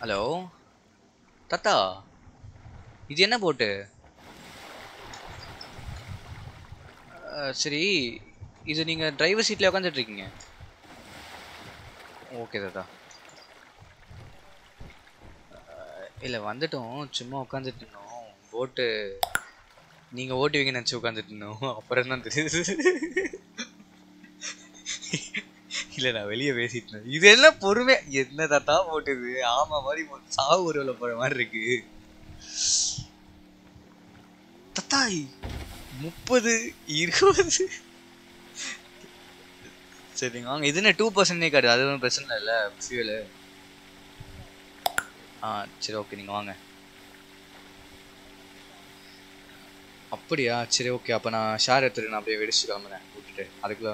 ஹலோ தாத்தா இது என்ன போட்டு? சரி இது நீங்கள் டிரைவர் சீட்டில் உட்காந்துட்ருக்கீங்க ஓகே தாத்தா. இல்லை வந்துட்டோம். சும்மா உட்காந்துட்டு இருந்தோம். போட்டு நீங்கள் ஓட்டுவீங்கன்னு நினச்சி உட்காந்துட்டு இருந்தோம். அப்புறம் தான் தெரியுது. இல்ல நான் வெளியே பேசிட்டு இருந்தேன். இது என்ன பொறுமை? என்ன தாத்தா போட்டுது? ஆமா மாதிரி சாவு உருவில் போற மாதிரி இருக்கு. தத்தாய் முப்பது இருபது. சரிங்க வாங்க. இது என்ன டூ பர்சன்டே கார்டு அது ஒன்றும் பிரச்சனை இல்லை. ஃபியூலு ஆ சரி ஓகே நீங்கள் வாங்க. அப்படியா? சரி ஓகே அப்போ நான் ஷேர் எடுத்துட்டு நான் அப்படியே வெடிச்சு கிளம்புறேன். விட்டுட்டு. அதுக்குள்ள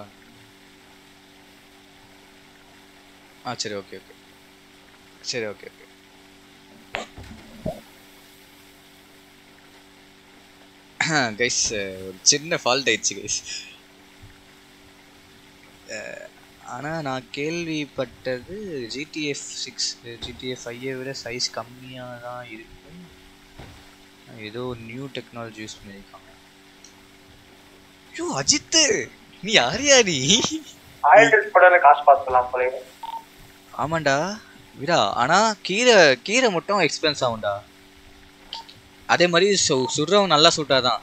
ஆ சரி ஓகே ஓகே சரி ஓகே ஓகே கைஸ் ஒரு சின்ன ஃபால்ட் ஆயிடுச்சு கைஸ் uh, ஆனால் நான் கேள்விப்பட்டது ஜிடிஎஃப் சிக்ஸ் ஜிடிஎஃப் ஃபைவை விட சைஸ் கம்மியாக தான் இருக்கும். ஏதோ நியூ டெக்னாலஜி யூஸ் பண்ணியிருக்காங்க. ஐயோ அஜித்து! நீ யாரையா நீ? ஆயில் படம் காசு பார்த்துக்கலாம் போல ஆமாண்டா. விடா ஆனால் கீரை கீரை மட்டும் எக்ஸ்பென்ஸ் ஆகும்டா. அதே மாதிரி சு- சுடுறவன் நல்லா சுட்டாதான்.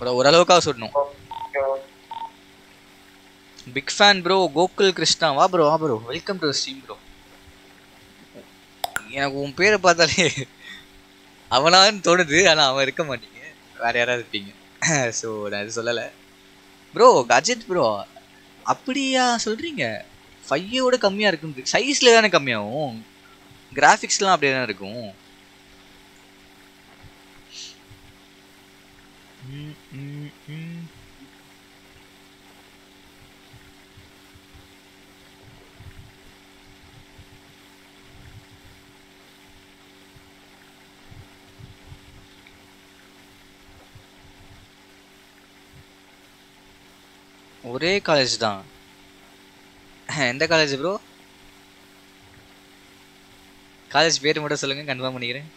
ஒரு ஓரளவுக்காக சுடணும். Big fan bro Gokul Krishna. வா ப்ரோ வா bro welcome to stream bro எனக்கு உன் பேரை பார்த்தாலே அவனான்னு தோணுது ஆனால் அவன் இருக்க மாட்டீங்க. வேற யாராவது இருப்பீங்க. ஸோ நான் இது சொல்லலை. ப்ரோ அஜித் ப்ரோ அப்படியா சொல்கிறீங்க ஃபையோட கம்மியாக இருக்கும் சைஸில் தானே கம்மியாகும். கிராஃபிக்ஸ்லாம் அப்படியே தானே இருக்கும். ம். ஒரே காலேஜ் தான். எந்த காலேஜ் ப்ரோ காலேஜ் பேர் மட்டும் சொல்லுங்க கன்ஃபார்ம் பண்ணிக்கிறேன்.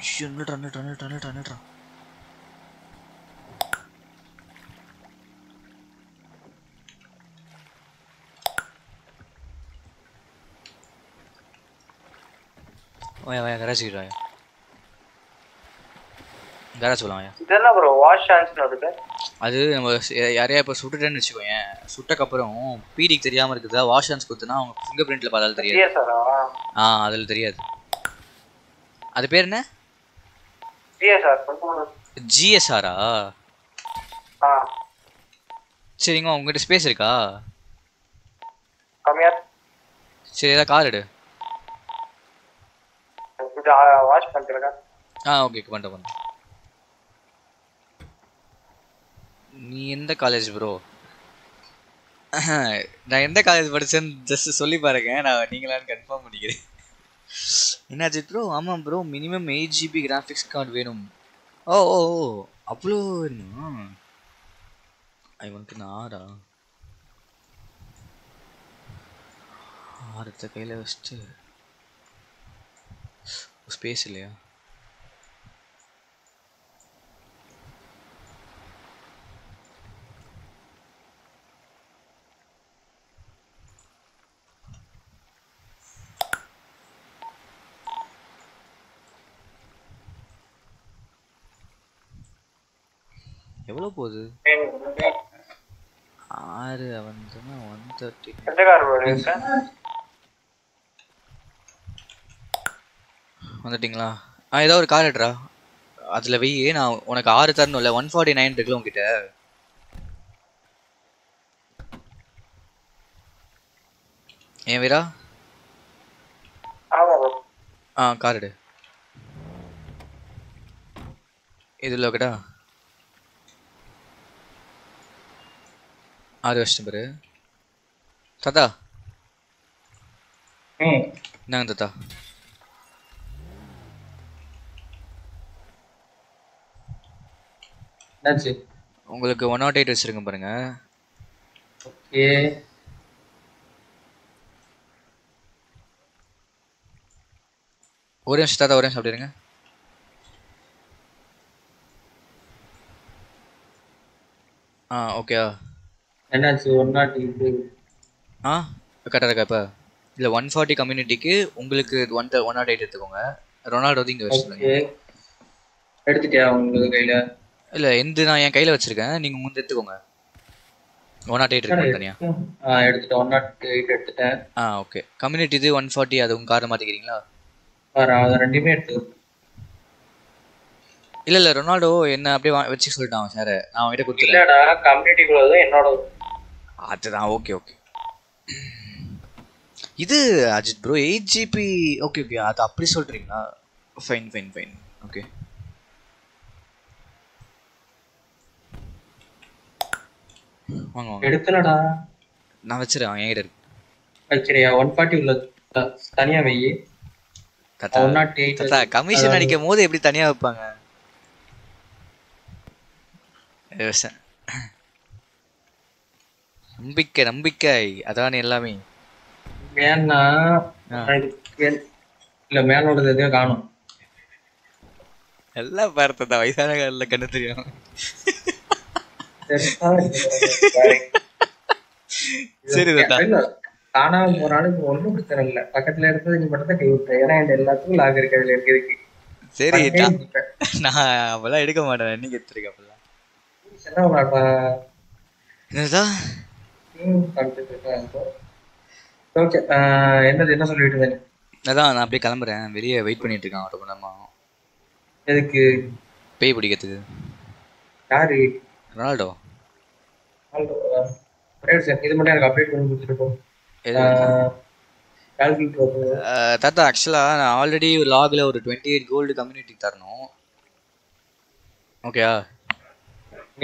ஐயோ, நின்னுட்றா, நின்னுட்றா, நின்னுட்றா, நின்னுட்றா, நின்னுட்றா. வாயா வாயா. போலாம் வாயா இதெல்லாம் ப்ரோ வாஷ் சான்ஸ்னு அது நம்ம யாரையா இப்போ சுட்டுட்டேன்னு வச்சுக்கோயேன் சுட்டக்கப்புறம் பீடிக்கு தெரியாமல் இருக்குதா? வாஷ் ஹேண்ட்ஸ் கொடுத்தனா அவங்க ஃபிங்கர் பிரிண்ட்டில் பார்த்தாலும் தெரியாது. ஆ. அதில் தெரியாது. அது பேர் என்ன? ஜிஎஸ்ஆரா ஆ? சரிங்க உங்ககிட்ட ஸ்பேஸ் இருக்கா? கம்மியா சரி ஏதாவது கார் எடு. வாஷ் பண்ணிருக்கேன் ஆ ஓகே பண்ணிட்டேன் பண்ணிட்டேன் நீ எந்த காலேஜ் ப்ரோ நான் எந்த காலேஜ் படிச்சேன்னு ஜஸ்ட் சொல்லி பாருங்க. நான் நீங்களான்னு கன்ஃபார்ம் பண்ணிக்கிறேன். என்னாச்சு ப்ரோ ஆமாம் bro minimum eight GB graphics card வேணும். ஓ ஓ ஓ. அவ்வளோ வேணுமா? இவனுக்கு நான் ஆறா ஆறத்தை கையில் வச்சுட்டு ஸ்பேஸ் இல்லையா? எவ்வளோ போகுது? ஆறு வந்துன்னா ஒன் தேர்ட்டி வந்துட்டீங்களா ஆ ஏதோ ஒரு கார் எடுறா. அதில் வெய் நான் உனக்கு ஆறு தரணும்ல ஒன் ஃபார்ட்டி நைன் இருக்குல்ல உங்ககிட்ட ஏன் வீரா? ஆ கார் எடு. இதில் ஓகேடா ஆறு வருஷம் பேர். தாத்தா. என்னங்க தாத்தா. என்னாச்சு? உங்களுக்கு ஒன் நாட் எயிட் வச்சிருங்க பாருங்க. ஓகே. ஒரு நிமிஷம் தாத்தா ஒரு நிமிஷம் அப்படி இருங்க. ஆ ஓகேயா என்னாச்சு? ஒன் நாட் இது ஆ கரெக்டாக இருக்கா இப்போ இல்லை ஒன் ஃபார்ட்டி கம்யூனிட்டிக்கு உங்களுக்கு ஒன் ஒன் நாட் எயிட் எடுத்துக்கோங்க. ரொனால்டோ வந்து இங்கே வச்சுருங்க எடுத்துட்டியா உங்களுக்கு கையில? இல்லை எந்த நான் என் கையில் வச்சுருக்கேன். நீங்கள் முந்து எடுத்துக்கோங்க. ஒன் நாட் எயிட் இருக்கு தனியாக ஆ எடுத்துட்டேன். ஒன் நாட் எயிட் எடுத்துட்டேன். ஆ ஓகே கம்யூனிட்டி இது ஒன் ஃபார்ட்டி அது உங்கள் காரை மாற்றிக்கிறீங்களா அதை ரெண்டுமே எடுத்து. இல்லை இல்லை ரொனால்டோ என்ன அப்படியே வச்சு சொல்லிட்டான் சார் நான் அவன்கிட்ட கொடுத்துறேன். இல்லடா கம்யூனிட்டிக்குள்ளது என்னோட அதுதான் ஓகே ஓகே இது Ajith bro eight GB okay okay அது அப்படி சொல்கிறீங்களா ஃபைன் ஃபைன் ஃபைன் ஓகே வாங்க வாங்க. எடுக்கலடா. நான் வச்சிருக்கேன் என்கிட்ட இருக்கு. வச்சிரியா ஒன் ஃபார்ட்டி உள்ள தனியா வை. தாத்தா கமிஷன் அடிக்கும் போது எப்படி தனியாக வைப்பாங்க. நம்பிக்கை நம்பிக்கை. அதானே எல்லாமே. கேள்- இல்ல மேலோடது எதையோ காணும். எல்லாம் பார்த்ததா வயசான காலில் கண்ணு தெரியும். சரி காணாம போனாலும் ஒண்ணும் பிரச்சனை இல்ல. பக்கத்துல இருந்தது நீ மட்டும் தான் கை விட்ட ஏன்னா என் எல்லாத்துக்கும் லாக் இருக்கு அதுல இருக்கிறதுக்கு சரி நான் அப்பெல்லாம் எடுக்க மாட்டேன். நீங்க எடுத்துருக்க அப்பெல்லாம். என்ன ஓகே என்னது என்ன சொல்லிட்டு இருந்தேன் அதான் நான் அப்படியே கிளம்புறேன். வெளியே வெயிட் பண்ணிட்டு இருக்கான் ரொம்ப நேரமா எதுக்கு? பேய் பிடிக்கிறதுக்கு. யாரு? ரொனால்டோ. இது மட்டும் எனக்கு அப்டேட் பண்ணி கொடுத்துருக்கோம். தாத்தா ஆக்சுவலாக நான் ஆல்ரெடி லாகில் ஒரு டுவெண்ட்டி எயிட் கோல்டு கம்யூனிட்டி தரணும். ஓகேயா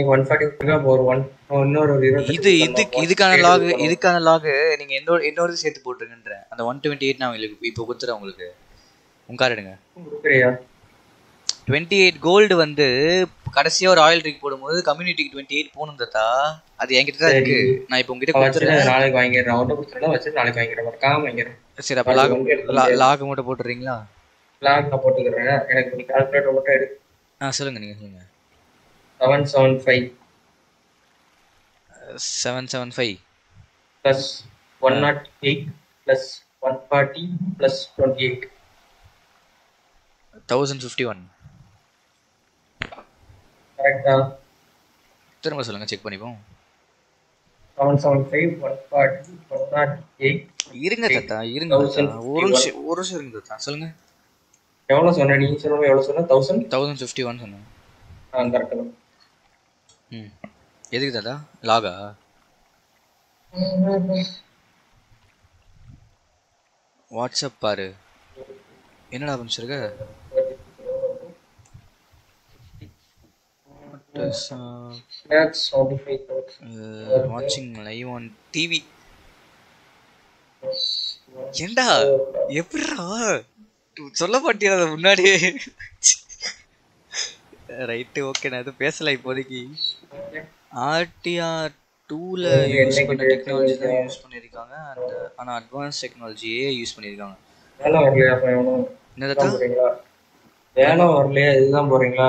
ஒன் ஃபார்ட்டி ஒரு ஒன் இன்னொரு இது இது இதுக்கான லாக் இதுக்கான லாக் நீங்க என்னோட என்னோட சேர்த்து போட்டுருங்கன்றேன். அந்த ஒன் டுவெண்ட்டி எயிட் நான் உங்களுக்கு இப்போ கொடுத்துறேன் உங்களுக்கு. உங்க எடுங்க. டுவெண்ட்டி எயிட் கோல்டு வந்து கடைசியா ஒரு ஆயில் ட்ரிக் போடும்போது கம்யூனிட்டிக்கு டுவெண்ட்டி எயிட் போகணும் தாத்தா. அது என்கிட்ட தான் இருக்கு. நான் இப்போ உங்ககிட்ட கொடுத்துறேன். நாளைக்கு வாங்கிடுறேன். நாளைக்கு வாங்கிடுறேன். மறக்காம வாங்கிடுறேன். சரி அப்போ லாக் லாக் மட்டும் போட்டுறீங்களா? லாக் நான் போட்டுக்கிறேன். எனக்கு நீ கால்குலேட்டர் மட்டும் எடு. ஆ சொல்லுங்க நீங்க சொல்லுங்க. Seven seven five seven seven five plus one naught eight plus one forty plus twenty eight thousand fifty one கரெக்டா திரும்ப சொல்லுங்க செக் பண்ணிப்போம். Seven seven five one forty one naught eight இருங்க தாத்தா இருங்க. ஒரு நிமிஷம் ஒரு நிமிஷம் இருங்க தாத்தா சொல்லுங்க. எவ்வளோ சொன்ன நீ சொல்லுங்க எவ்வளோ சொன்ன தௌசண்ட் தௌசண்ட் ஃபிஃப்டி ஒன் சொன்னேன். ஆ கரெக்டாக ம். எதுக்கு தாத்தா? லாகா? வாட்ஸ்அப் பாரு. என்னடா 45,000. வாட்சிங் லைவ் ஆன் டிவி ஏண்டா? எப்படிடா? சொல்ல மாட்டியா அதை முன்னாடியே? ரைட்டு ஓகே நான் எதுவும் பேசல இப்போதைக்கு. ஆர்டிஆர் டூல யூஸ் பண்ண டெக்னாலஜி தான் யூஸ் பண்ணியிருக்காங்க. அண்ட் ஆனால் அட்வான்ஸ் டெக்னாலஜியே யூஸ் பண்ணியிருக்காங்க. வேலை வரலையா என்னதா வேலை இதுதான் போறீங்களா?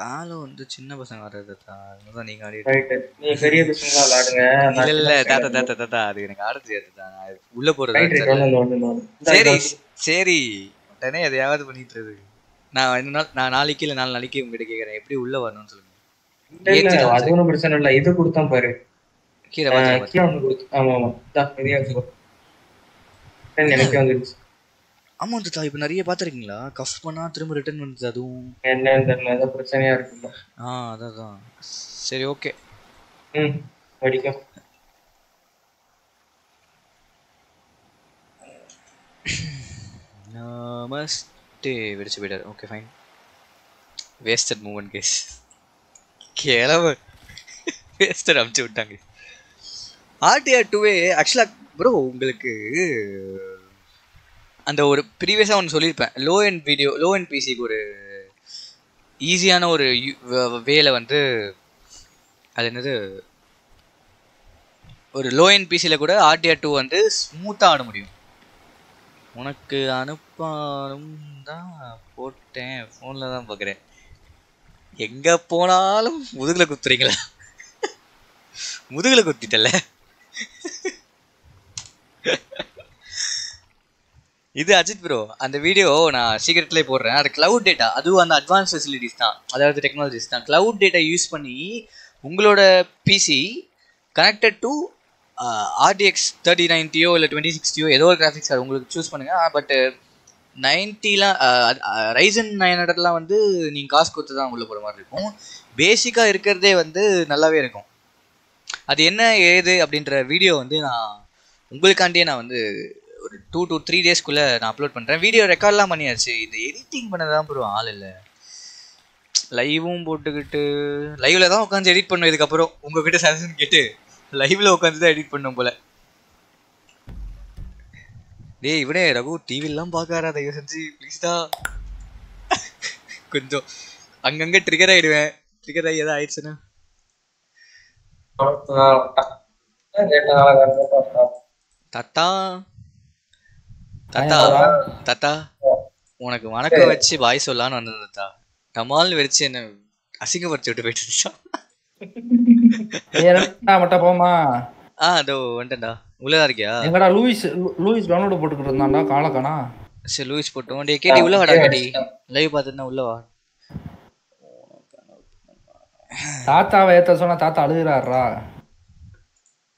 வேலை வந்து சின்ன பசங்க வர்றது தான் நீங்க ஆடிட்டு பெரிய பசங்களா விளையாடுங்க. நான் இல்ல இல்ல தாத்தா பசங்க தாத்தா தாத்தா அது எனக்கு ஆட தெரியாது தான் உள்ள போறது சரி சரி. உடனே எதையாவது பண்ணிட்டு இருக்கு. நான் நாள் நான் நாளைக்கு இல்ல நாலு நாளைக்கு உங்ககிட்ட கேக்குறேன். எப்படி உள்ள வரணும்னு சொல்லுங்க. அது ஒன்றும் பிரச்சனை இல்லை. இது கொடுத்தான் பாரு. கீழே கீழே ஒன்று கொடுத்து ஆமா ஆமா. இதா இதையே வச்சுக்கோ. சரி, எனக்கு வந்துருச்சு. ஆமா தாத்தா இப்ப நிறைய பாத்திருக்கீங்களா? கஃப் பண்ணா திரும்ப ரிட்டர்ன் வந்தது அதுவும். என்னன்னு தெரியல ஏதோ பிரச்சனையா இருக்குல்ல ஆ அதான் அதான். சரி ஓகே. ம் படிக்கும் நமஸ்தே. வெடிச்சு போயிட்டாரு. ஓகே ஃபைன் வேஸ்டட் மூமெண்ட் கேஸ் கேளவ. வேஸ்டட் அமுச்சு விட்டாங்க. ஆர்டிஆர் டூவே ஆக்சுவலாக ப்ரோ உங்களுக்கு அந்த ஒரு ப்ரீவியஸாக ஒன்று சொல்லியிருப்பேன். Low end video low end பிசிக்கு ஒரு ஈஸியான ஒரு வேல வந்து அது என்னது ஒரு லோ எண்ட் பிசியில் கூட ஆர்டிஆர் டூ வந்து ஸ்மூத்தாக ஆட முடியும். உனக்கு அனுப்பாலும் தான் போட்டேன். ஃபோனில் தான் பார்க்குறேன் எங்கே போனாலும் முதுகில் குத்துறீங்களா? முதுகில் குத்திட்டல இது அஜித் ப்ரோ அந்த வீடியோ நான் சீக்கிரட்லேயே போடுறேன். அது கிளவுட் டேட்டா அதுவும் அந்த அட்வான்ஸ் ஃபெசிலிட்டிஸ் தான். அதாவது டெக்னாலஜிஸ் தான். கிளவுட் டேட்டா யூஸ் பண்ணி உங்களோட PC connected to RTX thirty நைன்ட்டியோ இல்லை டுவெண்ட்டி சிக்ஸ்டியோ ஏதோ ஒரு கிராஃபிக்ஸ் கார்டு உங்களுக்கு சூஸ் பண்ணுங்கள் பட்டு நைன்ட்டிலாம் ரைசன் நைன் ஹண்ட்ரட்லாம் வந்து நீங்கள் காசு கொடுத்து தான் உள்ளே போகிற மாதிரி இருக்கும். பேசிக்காக இருக்கிறதே வந்து நல்லாவே இருக்கும். அது என்ன ஏது அப்படின்ற வீடியோ வந்து நான் உங்களுக்காண்டியே நான் வந்து ஒரு டூ டு த்ரீ டேஸ்க்குள்ளே நான் அப்லோட் பண்ணுறேன் வீடியோ ரெக்கார்ட்லாம் பண்ணியாச்சு. இந்த எடிட்டிங் பண்ணதான் ப்ரோ ஆள் இல்லை. லைவும் போட்டுக்கிட்டு லைவில் தான் உட்காந்து எடிட் பண்ணும் இதுக்கப்புறம் உங்ககிட்ட சஜஷன் கேட்டு லைவ்ல உட்காந்து தான் எடிட் பண்ணும் போல. டேய் இவனே ரகு டிவிலாம் பார்க்காரா தயவு செஞ்சு ப்ளீஸ்டா கொஞ்சம் அங்கங்க ட்ரிகர் ஆயிடுவேன். ட்ரிகர் ஆகி ஏதாவது ஆயிடுச்சுன்னா. தத்தா. தத்தா. தத்தா உனக்கு வணக்கம் வச்சு பாய் சொல்லான்னு வந்தது தத்தா. டமால்னு வெடிச்சு என்ன அசிங்கப்படுத்தி விட்டு போயிட்டு ஏன்னா மட்டும் போமா ஆ அதோ வந்துட்டேன்டா. உள்ளதா இருக்கியா? எங்கடா லூயிஸ் லூயிஸ் டவுன்லோட் போட்டுக்கிட்டு இருந்தான்டா காலக்கானா? சரி லூயிஸ் போட்டோம். டே கேடி உள்ள வாடா கேடி லைவ் பார்த்துட்டு உள்ள வா. தாத்தாவை ஏத்த சொன்னா தாத்தா அழுகுறாருடா.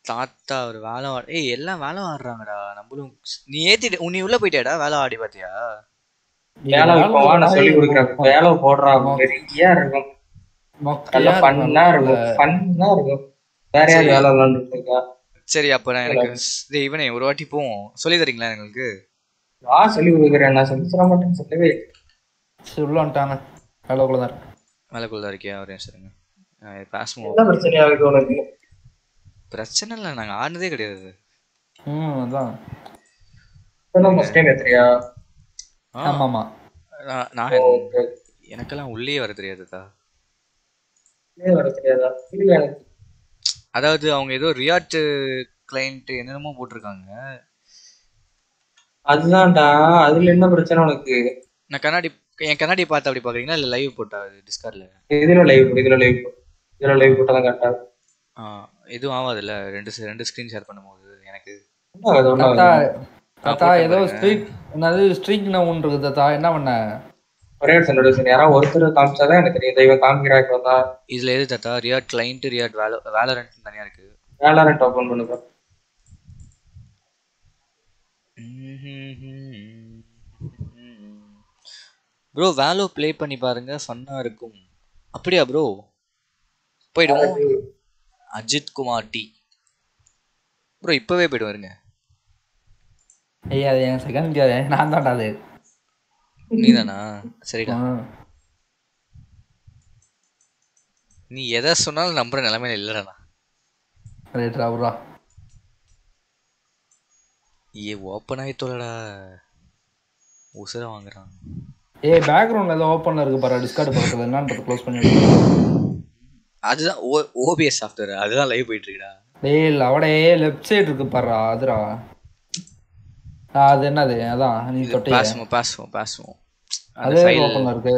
தாத்தா ஒரு வேலை ஏய் எல்லாம் வேலை ஆடுறாங்கடா. நம்மளும் நீ ஏத்திட்டு நீ உள்ள போயிட்டியாடா வேலை ஆடி பாத்தியா வேலை சொல்லி வேலை போடுறான் நிறைய இருக்கும். நல்லா ஃபன்னா இருக்கும். ஃபன்னா இருக்கும். வேற யார் வேலை விளாண்டுட்டு இருக்கா? சரி அப்ப நான் எனக்கு இவனே ஒரு வாட்டி போவோம். சொல்லி தரீங்களா எங்களுக்கு? வா சொல்லி கொடுக்குறேன். நான் சொல்லி தர மாட்டேன்னு சொல்லவே வந்துட்டாங்க. வேலைக்குள்ள தான் இருக்கு வேலைக்குள்ள இருக்கியா ஒரே சரிங்க பேசுவோம் என்ன பிரச்சனையா இருக்கு உனக்கு? பிரச்சனை இல்லை நாங்க ஆடினதே கிடையாது. ம் அதான். ஃபர்ஸ்ட் டைம் எத்திரியா ஆ. ஆமா ஆமா நான் நான் எனக்கெல்லாம் உள்ளே வர தெரியாதுதா ஏன் வர தெரியாதா புரியல எனக்கு அதாவது அவங்க ஏதோ ரியாட் கிளைண்ட் என்னென்னமோ போட்டிருக்காங்க. அதுதான்டா அதுல என்ன பிரச்சனை உனக்கு? நான் கண்ணாடி என் கண்ணாடி பார்த்து அப்படி பாக்குறீங்களா இல்ல லைவ் போட்டா டிஸ்கார்ட்ல இதுல லைவ் இதுல லைவ் இதுல லைவ் போட்டாதான் கரெக்டா ஆ எதுவும் ஆகாதுல்ல ரெண்டு se- ரெண்டு ஸ்கிரீன் ஷேர் பண்ணும்போது எனக்கு. தாத்தா ஆகாது. ஏதோ. ஸ்ட்ரீக் என்னது ஸ்ட்ரீக் ஒன்று இருக்குது தாத்தா. என்ன பண்ண? ஒரே ஒரு சென்டர் யாராவது ஒருத்தர் காமிச்சாதான் எனக்கு தெரியும். தெய்வம் காமிக்கிறா இப்போ தான். இதுல எது தாத்தா? ரியாட் கிளைண்ட் ரியாட் வேலை வேலரண்ட் தனியா இருக்கு. வேலாரண்ட் ஓப்பன் பண்ணுங்க ப்ரோ வேலோ ப்ளே பண்ணி பாருங்க. ஃபன்னா இருக்கும். அப்படியா ப்ரோ போயிடுவோம் அஜித் குமார் டி. ப்ரோ இப்பவே போயிட்டு வருங்க. ஐயா அது என் செகண்ட் நான் தான்டா அது. நீதானா? சரிடா. நீ எதை சொன்னாலும் நம்புற நிலைமையில இல்லடா. ரைட்ரா ப்ரோ ஏ ஓப்பன் ஆகி தொலைடா. உசுர வாங்குறான். ஏய் பேக்ரவுண்ட் ஏதோ ஓப்பன்ல இருக்கு பாரு. டிஸ்கார்ட் பக்கத்துல. என்னன்றது க்ளோஸ் பண்ணி. அதுதான் ஓபிஎஸ் சாஃப்ட்வேர் அதுதான் லைவ் போயிட்டு இருக்குடா. டேய் அவடே லெஃப்ட் சைடு இருக்கு பாருடா அதுடா. அது என்னது? அதான் நீ தொட்டியே. பேசுவோம் பேசுவோம் பேசுவோம். அதே ஃபைல் ஓப்பன்ல இருக்கு.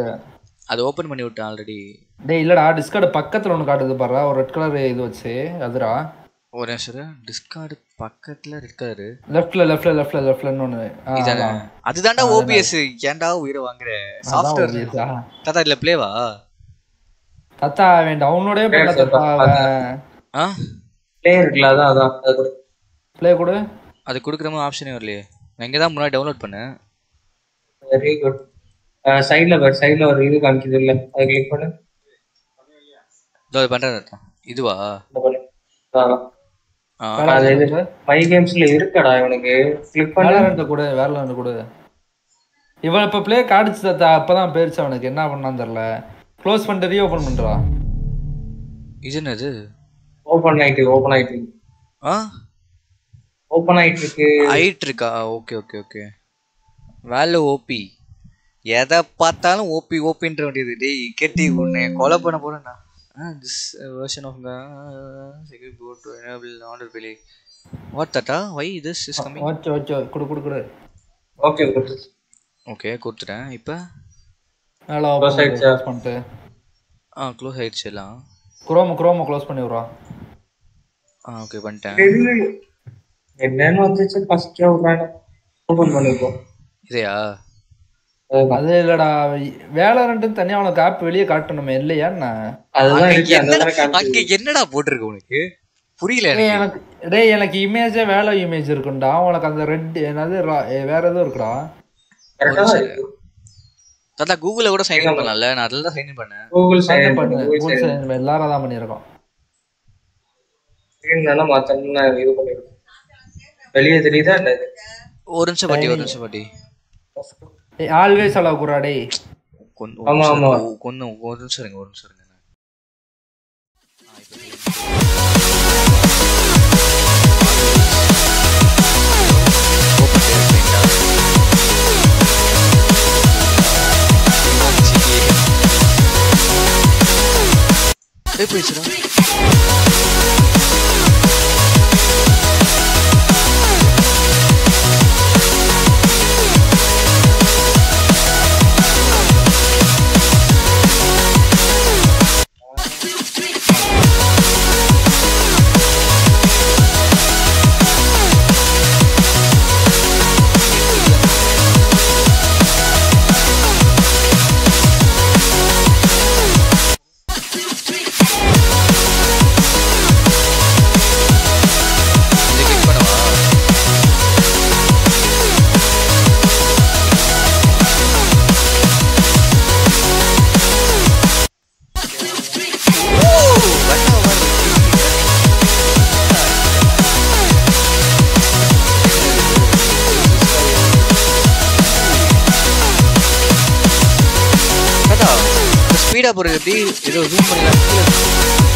அது ஓபன் பண்ணி விட்டேன் ஆல்ரெடி டேய் இல்லடா டிஸ்கார்ட் பக்கத்துல ஒன்று காட்டுது பாருடா. ஒரு ரெட் கலர் இது வச்சு அதுடா. ஒரு நிமிஷம் டிஸ்கார்டு பக்கத்துல இருக்காரு லெஃப்ட்ல லெஃப்ட்ல லெஃப்ட்ல லெஃப்ட்ல ஒன்று இதானே? அதுதான்டா ஓபிஎஸ் ஏன்டா உயிரை வாங்குற? சாஃப்ட்வேர்? தாத்தா இல்ல ப்ளேவா தாத்தா அவன் டவுன்லோடே பண்ண தாத்தா ஆ? பிளே இருக்குல்ல அதான் அதான் அது கொடு. ப்ளே கொடு. அது கொடுக்குற மாதிரி ஆப்ஷனே வரலையே. நான் இங்க தான் முன்னாடி டவுன்லோட் பண்ணேன். வெரி குட் சைடுல பாரு சைடுல ஒரு இது காமிக்குது இல்ல? அதை கிளிக் பண்ணு. இதோ தாத்தா இதுவா? மை கேம்ஸ்ல இருக்கடா இவனுக்கு. கிளிக் பண்ணு. கொடு வேலரண்ட் கொடு. இவன் இப்ப ப்ளே காடிச்சு தாத்தா அப்பதான் போயிருச்சு அவனுக்கு. என்ன பண்ணான்னு தெரியல. க்ளோஸ் பண்ணிட்டு ரீஓபன் பண்றா. இது என்னது? ஓபன் ஆயிட்டு ஓபன் ஆயிட்டு. ஆ? ஓபன் ஆயிட்டு இருக்கு ஆயிட்டு இருக்கா ஓகே ஓகே. ஓகே வேலை ஓபி எதை பார்த்தாலும் ஓபி ஓபின்ற வேண்டியது. டேய் கேட்டி உன்னை கொலை பண்ண போறேன்டா. This version of secure go to enable order பிலி what தட்டா வை திஸ் இஸ் கமிங் வச்சு வச்சு கொடு கொடு கொடு. ஓகே ஓகே கொடுத்துட்டேன். இப்போ? Close ஓபன் ஆயிடுச்சா? க்ளோஸ் பண்ணிட்டு. ஆ க்ளோஸ் ஆயிடுச்சு எல்லாம். குரோம குரோம க்ளோஸ் பண்ணி விடுறா ஆ ஓகே பண்ணிட்டேன். என்னன்னு வந்துச்சு ஃபர்ஸ்ட் விடுறாங்க ஓபன் பண்ணிப்போம் இதையா அது இல்லடா வேலரண்ட் தனியா அவனுக்கு ஆப் வெளியே காட்டணுமே இல்லையா அதுதான் அங்க என்னடா- போட்டிருக்கு உனக்கு? புரியல எனக்கு. டேய் எனக்கு இமேஜே வேலை இமேஜ் இருக்கும்டா. உனக்கு அந்த ரெட் என்னது வேற எதுவும் இருக்குடா. தாத்தா கூகுள்ல கூட சைன் இன் பண்ணல நான் அதில் தான் சைன் இன் பண்ணேன் கூகுள் சைன் up பண்ணு. பண்ணு. Google sign up. எல்லாரும் தான் பண்ணியிருக்கோம். ஸ்கிரீன் மாத்தணும்னா இது பண்ணிருக்கோம் வெளியே தெரியுதா இது ஒரு நிமிஷம் பாட்டி ஒரு நிமிஷம் பாட்டி. ஆல்வேஸ் அலவ் குரா டேய். ஆமா, ஆமா. கொஞ்சம் ஒரு நிமிஷம் இருங்க ஒரு நிமிஷம் இருங்க. ஏய், போயிடுச்சுடா. ஸ்பீடா போறது எப்படி ஏதோ ஜூம் பண்ணலாம் கீழே ஒரே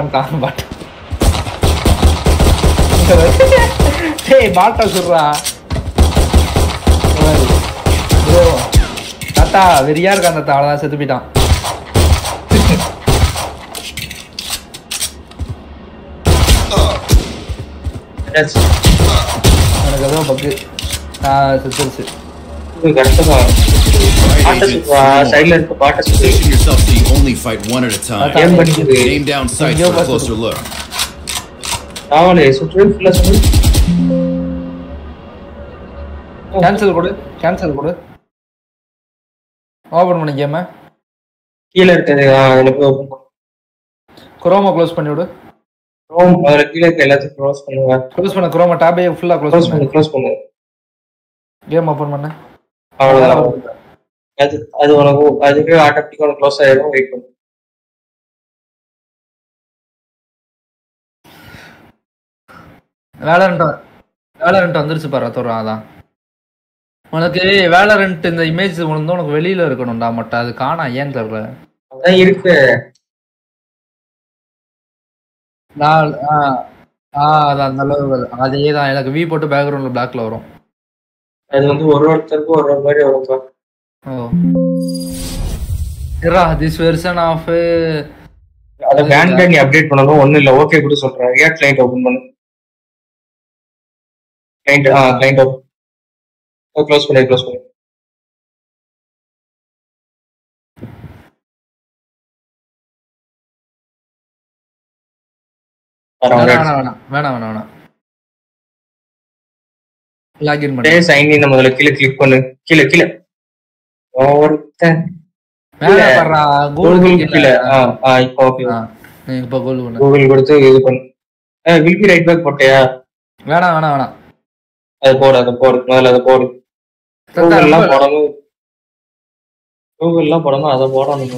ஸ்டாக் போறான்ட்டான் பட் டேய் பாட்டா சொல்றா ப்ரோ தாத்தா வெறியா இருக்கான் தாத்தா? அவ்வளோதான் செத்து போயிட்டான். எனக்கு ஏதோ பக்கு நான் செத்துருச்சு. பாட்டை சொல்லு Position yourself so you only fight one at a time. Name down sights for a closer look. Cancel கொடு கேன்சல் கொடு ஓபன் பண்ணி கேம கீழே போய் open பண்ணு. குரோமா க்ளோஸ் பண்ணி விடு Chrome, அதுல கீழே இருக்க எல்லாத்தையும் க்ளோஸ் பண்ணுங்க க்ளோஸ் பண்ண குரோமா டேபே ஃபுல்லா க்ளோஸ் பண்ணு க்ளோஸ் பண்ணு கேம் ஓபன் பண்ணு அவ்வளவுதான் அது அது உனக்கு அதுவே ஆட்டோமேட்டிக்கா உனக்கு க்ளோஸ் ஆயிடும் வெயிட் பண்ணு. வேலரண்ட் வேலரண்ட் வந்துருச்சு பாரு தோறம் அதான். உனக்கு வேலரண்ட் இந்த இமேஜ் வந்து உனக்கு வெளியில இருக்கணும்டா மட்டும் அது காணா ஏன் தெரியல? அதான் இருக்கு. நான் ஆ அது அந்த அளவு வரும். அதே தான் எனக்கு வி போட்டு பேக்ரவுண்ட்ல பிளாக்ல வரும். அது வந்து ஒரு ஒருத்தருக்கும் ஒரு ஒரு மாதிரி வரும்ப்பா இரா திஸ் வெர்ஷன் ஆஃப் அதை பேன்ல நீ அப்டேட் பண்ணணும் ஒண்ணும் இல்ல ஓகே கூட சொல்றேன். ரியாக்ட் கிளைண்ட் ஓபன் பண்ணு. கிளைண்ட் ஆ ஓபன் க்ளோஸ் பண்ணு க்ளோஸ் பண்ணு. வேணாம் வேணாம் வேணாம். வேணாம் லாகின் பண்ணு. டே சைன் இன் முதல்ல கீழே கிளிக் பண்ணு. கீழே கீழே. ஒருத்தன் கூகுள் கொடுத்து இது பண்ணு. வில் பி ரைட் பேக் போட்டியா? வேணாம் வேணாம் வேணாம். அது போடு அதை போடு. முதல்ல அதை போடு. கூகுள்லாம் போடணும். கூகுள்லாம் போடணும் அதை போடணும்.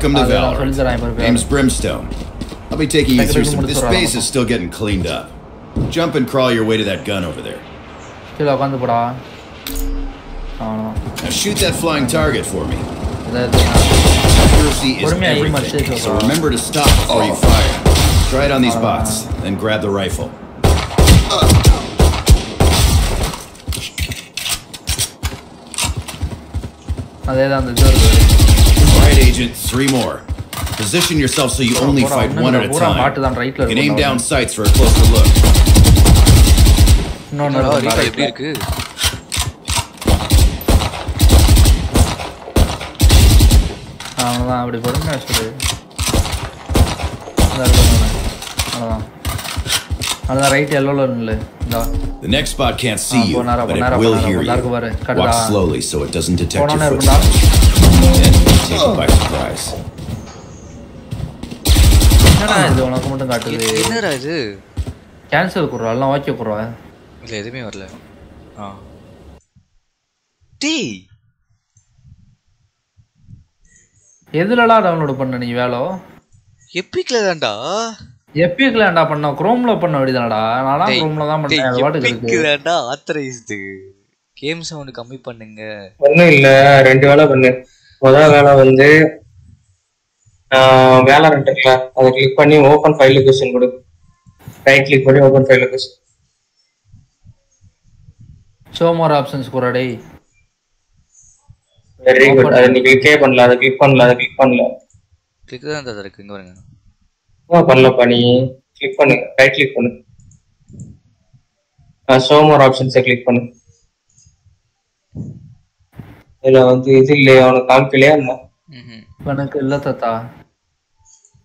welcome to Ah, yeah, Valorant. சொல்லித்தரேன் இப்ப பேர். Name's Brimstone. I'll be taking you through some. This முடிச்சிடுறா base is still getting cleaned up. Jump and crawl your way to that gun over there. கீழே உட்காந்து போடா அவ்வளோதான் Now shoot that flying target for me. இதை இது Accuracy is பொறுமையா aim everything, அடிச்சு so சொல்றா. remember to stop before you fire. Try it on these bots, then grab the rifle. அதே தான் அந்த இது வருது Alright, Agent, three more. Position yourself so you only போடா, fight ஒண்ணும் one இல்ல, at a பூரா time. மாட்டு தான், rightல You can aim இருக்கும் down sights for a closer look. இன்னொன்னு என்னடா, இருக்கும்டா, recall right எப்படி ல. இருக்கு அவ்வளோதான் அப்படி பொறுமையா சொல்லு இதா இருக்கு பாரு. அவ்வளோதான் அவ்வளோதான் ரைட் எல்லோல இல்லை இந்த The next spot can't see Ah, you, ponara, but ponara, it will ponara, hear ponara, ponara, you. ponara. Walk Kada. slowly so it doesn't detect your போனோன்னு இருக்கும்டா footsteps. Taken by surprise. என்னடா இது? உனக்கு மட்டும் காட்டுது. என்னடா இது? கேன்சல் குடுறா எல்லாம் ஓகே குடுறா. இல்ல எதுவுமே வரல. ஆ. எதுலடா டவுன்லோட் பண்ண நீ வேலோ? எப்பிக்ல தான்டா. எப்பிக்ல ஏன்டா பண்ண? குரோம்ல பண்ண வேண்டியதானடா. டேய், குரோம்ல தான் பண்ணேன். அது இருக்கு. ஆத்தரைஸ்டு கேம் சவுண்ட் கம்மி பண்ணுங்க. ஒன்றும் இல்லை. ரெண்டு வேலை பண்ணு. முதல் வேலை வந்து ஆஹ் வேலை இருக்குல்ல அதை கிளிக் பண்ணி ஓப்பன் ஃபைல் லொகேஷன் கொடு. ரைட் கிளிக் பண்ணி open file location show more options குறா டேய் வெரி குட் அதை நீ கிளிக்கே பண்ணல அதை கிளிக் பண்ணல அதை கிளிக் பண்ணல. கிளிக் தான் தான் இருக்கு இங்க பாருங்க. என்ன பண்ணலப்பா நீ கிளிக் பண்ணு ரைட் கிளிக் பண்ணு. ஷோ மோர் ஆப்ஷன்ஸை கிளிக் பண்ணு. இதுல வந்து இது இல்லையா? உனக்கு காமிக்கலையா என்ன எனக்கு இல்ல தாத்தா.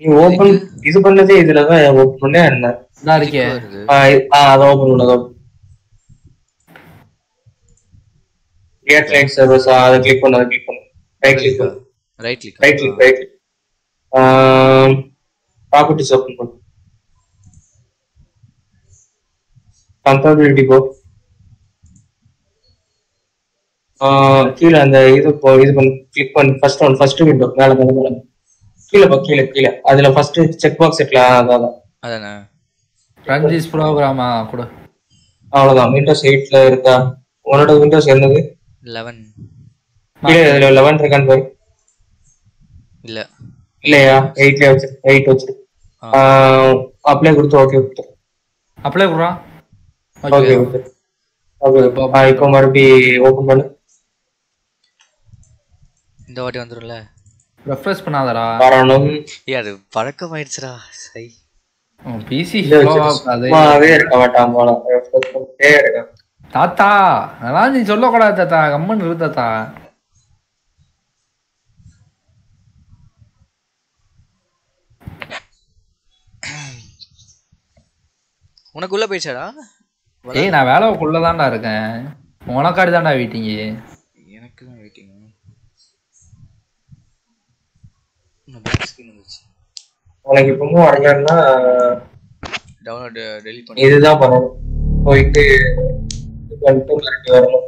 நீ ஓபன் இது பண்ணதே இதுலதான் ஓபன் பண்ணே என்ன நான் இருக்கே. ஆ, அதை ஓபன் பண்ணு அதை கிளியர் கிளைண்ட் சர்வீஸ் அதை கிளிக் பண்ணு அதை கிளிக் பண்ணு. ரைட் கிளிக் பண்ணு. Right click right click right click properties open பண்ணு. கம்பேபிலிட்டி போ கீழே அந்த இது போ இது பண்ணு கிளிக் பண்ணு ஃபர்ஸ்ட் ஒன் ஃபர்ஸ்ட் விண்டோ மேல மேல மேல. கீழே போ கீழே கீழே. அதுல ஃபர்ஸ்ட் செக் பாக்ஸ் செட்ல அதான் அதானே. ரன் திஸ் ப்ரோக்ராமா கூட. அவ்வளவுதான். விண்டோஸ் எயிட்ல இருக்கா? உன்னோட விண்டோஸ் என்னது? லெவன் கீழே இதுல லெவன் இருக்கான்னு பாரு. இல்ல. இல்லையா? எயிட்ல வச்சிரு எயிட் வச்சிரு. அப்ளை கொடுத்து ஓகே கொடுத்து அப்ளை குறா ஓகே ஓகே ஓகே இப்போ மறுபடி ஓபன் பண்ணு. இந்த வாட்டி வந்துரும்ல? ரெஃப்ரெஷ் பண்ணாதடா. வரணும். ஏய் அது பழக்கம் ஆயிடுச்சுடா சை பிசி. சும்மாவே இருக்க மாட்டான் போல. Refresh பண்ணிட்டே இருக்கான் தாத்தா அதெல்லாம் நீ சொல்லக்கூடாது தாத்தா. கம்மன் இரு தாத்தா. உனக்கு உள்ள போயிடுச்சாடா? ஏய் நான் வேலைக்குள்ள தான்டா இருக்கேன். உனக்காடி தான்டா வெயிட்டிங்க எனக்கு தான் வெயிட்டிங் பேக் ஸ்கிரீன் வந்துச்சு உனக்கு இப்பவும் வரலன்னா டவுன்லோட் டெலிட் பண்ணி இதுதான் பண்ணணும். போயிட்டு வரணும்.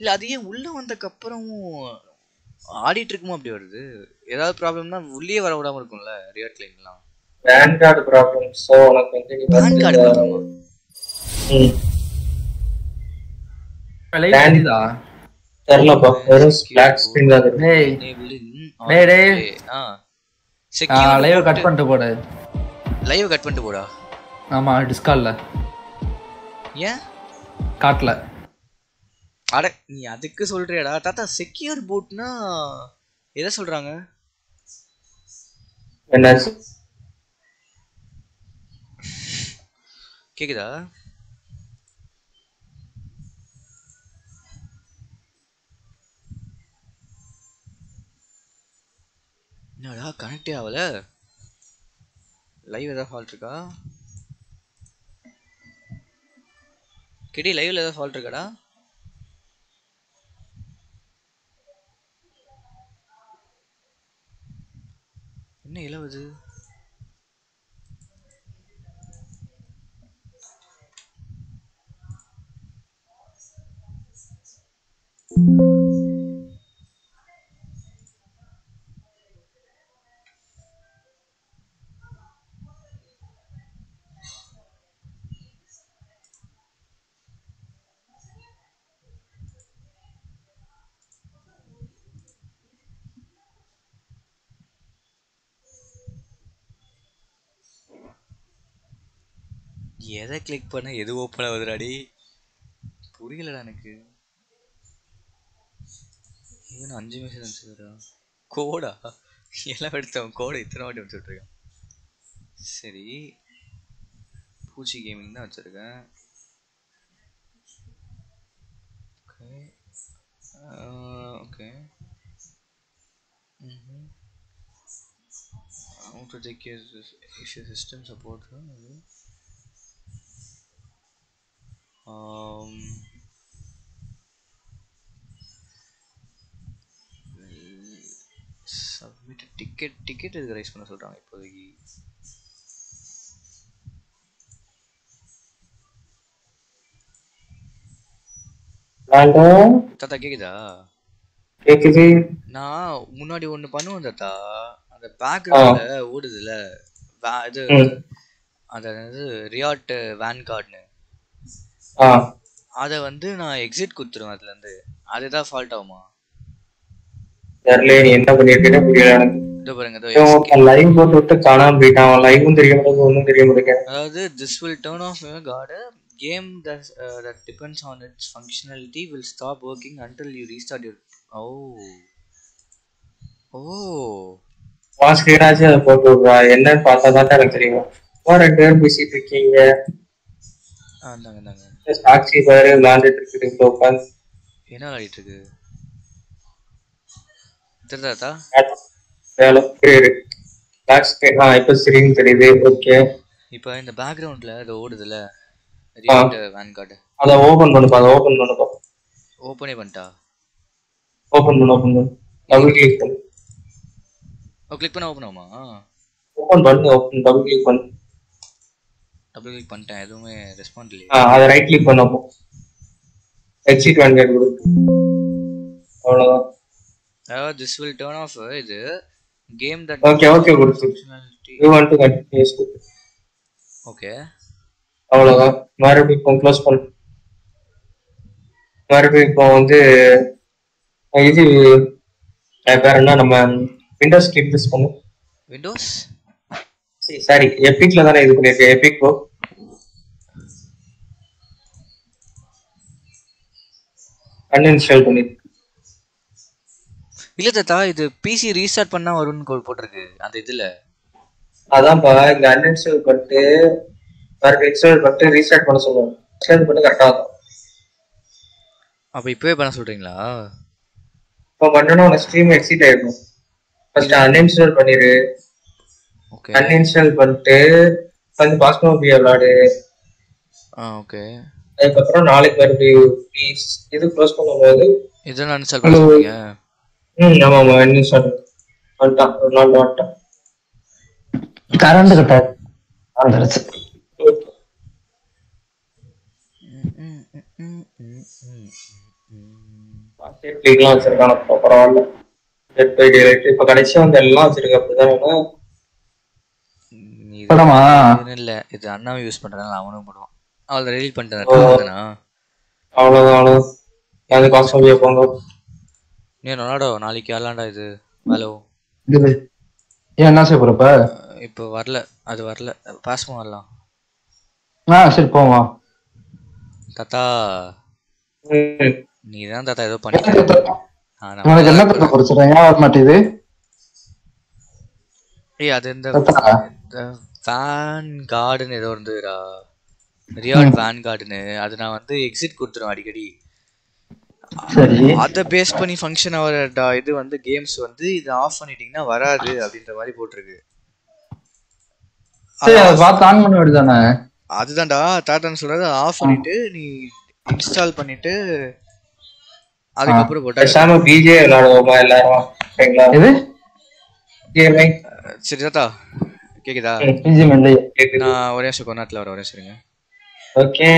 இல்ல அது ஏன் உள்ள வந்ததுக்கு அப்புறமும் ஆடிட்டு இருக்குமோ அப்படி வருது. ஏதாவது ப்ராப்ளம்னா உள்ளே வர விடாம இருக்கும்ல ரியல் கிளைம்லாம் பேன் கார்டு ப்ராப்ளம் ஸோ உனக்கு வந்து பேன் கார்டு ப்ராப்ளமா ம். தெரியலப்பா. வெறும் ஸ்கிரீன் தான் இருக்கு. டேய் டேய். லைவ் கட் பண்ணிட்டு போடு. லைவ் கட் பண்ணிட்டு போடா. ஆமா டிஸ்கால்ல ஏன்? காட்டல. அட நீ அதுக்கு சொல்றியாடா. தாத்தா செக்யூர் போட்னா எதை சொல்றாங்க? கேக்குதா? என்னடா கனெக்டே ஆகல? லைவ் ஏதாவது ஃபால்ட் இருக்கா? கிடி லைவ்ல எதாவது ஃபால்ட் இருக்காடா? என்ன இலவுது எதை கிளிக் பண்ண எது ஓப்பன் ஆகுதுடாடி? புரியலடா எனக்கு. இவன் அஞ்சு நிமிஷம் அனுப்பிச்சுடா கோடா? எல்லாம் எடுத்தவன் கோடை இத்தனை வாட்டி வச்சுட்ருக்கான் சரி. பூச்சி கேமிங் தான் வச்சுருக்கேன். ஓகே ஓகே ம் How to take care of this issue system support submit ticket ticket எதுக்கு ரைஸ் பண்ண சொல்றாங்க இப்போதைக்கு. தாத்தா கேக்குதா? கேக்குது. நான் முன்னாடி ஒண்ணு பண்ணுவேன் தாத்தா. அந்த பேக்ரவுண்ட்ல ஓடுதுல. இது. அது என்னது ரியாட் வேன் கார்டுன்னு அதை வந்து நான் எக்ஸிட் கொடுத்துருவேன் அதுல இருந்து. அதுதான் ஃபால்ட் ஆகுமா? தெரியல நீ என்ன பண்ணிருக்கேன்னு புரியல இதோ பாருங்க லைவ் போட்டு விட்டு காணாம போயிட்டான். லைவும் தெரிய மாட்டேங்குது ஒன்றும் தெரிய மாட்டேங்குது அதாவது turn off your guard. Game that uh, that depends on its functionality will stop working until you restart your oh. Oh. வா ஸ்ரீராஜ் அதை போட்டு விடுறா. என்னன்னு பார்த்தா தான் எனக்கு தெரியும். வா ரெண்டு பேரும் பேசிட்டு இருக்கீங்க. ஆ இந்தாங்க இந்தாங்க. சாட்சி பாரு விளையாண்டுட்டு இருக்குது இப்போ உட்காந்து என்ன விளையாடிட்டு இருக்கு தெரியுதா வேலை புரியுது ஆ இப்போ ஸ்க்ரீன் தெரியுது ஓகே இப்போ இந்த பேக்ரவுண்ட்ல அது ஓடுதுல வேன் கார்டு அதை ஓபன் பண்ணுப்பா அதை ஓபன் பண்ணுப்பா ஓப்பனே பண்ணிட்டா? ஓபன் பண்ணு ஓபன் பண்ணு. டபுள் கிளிக் பண்ணு. ஓ கிளிக் பண்ண ஆகுமா? ஓபன் பண்ணு ஓபன் டபுள் கிளிக் பண்ணு. டபுள் கிளிக் பண்ணிட்டேன். எதுவுமே ரெஸ்பாண்ட் இல்லையே. அதை ரைட் கிளிக் பண்ண அப்போ எக்ஸிட் வேன் கொடு அவ்வளவுதான். அதாவது this will turn off இது கேம் தட் ஓகே ஓகே கொடுத்து you want to continues okay அவ்வளவுதான். மறுபடியும் இப்போ க்ளோஸ் பண்ணு. மறுபடியும் இப்போ வந்து இது பேர் என்ன நம்ம விண்டோஸ் கிளிக் யூஸ் பண்ணு. விண்டோஸ் சாரி எபிக்ல தானே இது பண்ணிருக்கேன் எபிக் ப்ரோ அன்இன்ஸ்டால் பண்ணி இல்ல தாத்தா இது பிசி ரீஸ்டார்ட் பண்ணா வரும்னு கோ- போட்டிருக்கு அந்த இதுல. அதான்ப்பா இங்க அன்இன்ஸ்டால் பண்ணிட்டு மறுபடியும் இன்ஸ்டால் பண்ணிட்டு ரீஸ்டார்ட் பண்ண சொல்லுவாங்க. இன்ஸ்டால் பண்ணி கரெக்டா இருக்கும் அப்ப இப்பவே பண்ண சொல்றீங்களா? இப்போ பண்ணணும் உனக்கு ஸ்ட்ரீம் எக்ஸிட் ஆயிருக்கும் ஃபர்ஸ்ட் அன்இன்ஸ்டால் பண்ணிரு. அன்இன்ஸ்டால் பண்ணிட்டு வந்து பாஸ்மோபியா விளாடு ஆ ஓகே. அதுக்கப்புறம் நாளைக்கு மறுபடியும் இது க்ளோஸ் பண்ணும்போது. இதெல்லாம் அன்ஸ்டால் பண்ண Hello. சொல்றீங்க? ம் ஆமா ஆமா அன்இன்ஸ்டால் வந்துட்டான் ஒரு நாள் வந்துட்டான் கரண்ட் கட்ட வந்துருச்சு. பரவாயில்ல. டெட் பை டேலைட் இப்ப கடைசியா வந்து எல்லாம் வச்சிருக்க அப்படிதான். இது படமா? இல்ல. இது அண்ணாவும் யூஸ் பண்றதுனால அவனும் போடுவான் அவள் ஓ. பண்ணிட்டேன் அவ்வளவுதான் அவ்வளவு அது பாஸ்மோபியா போங்க நீ ரொனால்டோ நாளைக்கு விளாண்டா இது? ஹலோ இது ஏன் என்ன செய்ய போறப்ப இப்போ? வரல. அது வரல. பாஸ்மா வரலாம் ஆ சரி போவோம் தாத்தா. நீ தான் தாத்தா ஏதோ பண்ணிட்ட உனக்கு என்ன. பண்ண குறைச்சிடுறேன் ஏன் வர மாட்டேது ஏய் அது இந்த தாத்தா. வேன் கார்டுன்னு ஏதோ இருந்ததுடா. ரியாட் வேன் கார்டுன்னு அது நான் வந்து எக்ஸிட் கொடுத்துருவேன் அடிக்கடி. அதை பேஸ் பண்ணி ஃபங்க்ஷன் ஆகிற இது வந்து கேம்ஸ் வந்து இதை ஆஃப் பண்ணிட்டீங்கன்னா வராது அப்படின்ற மாதிரி போட்டிருக்கு. அதுதான்டா. தாத்தான்னு சொல்றது ஆஃப் பண்ணிட்டு நீ இன்ஸ்டால் பண்ணிட்டு அதுக்கப்புறம் போட்டா பிஜே விளையாடுவோமா எல்லாரும்? கேக்குதா? நான் ஒரே நிமிஷம் நேரத்தில் வர ஒரே சரிங்க ஓகே.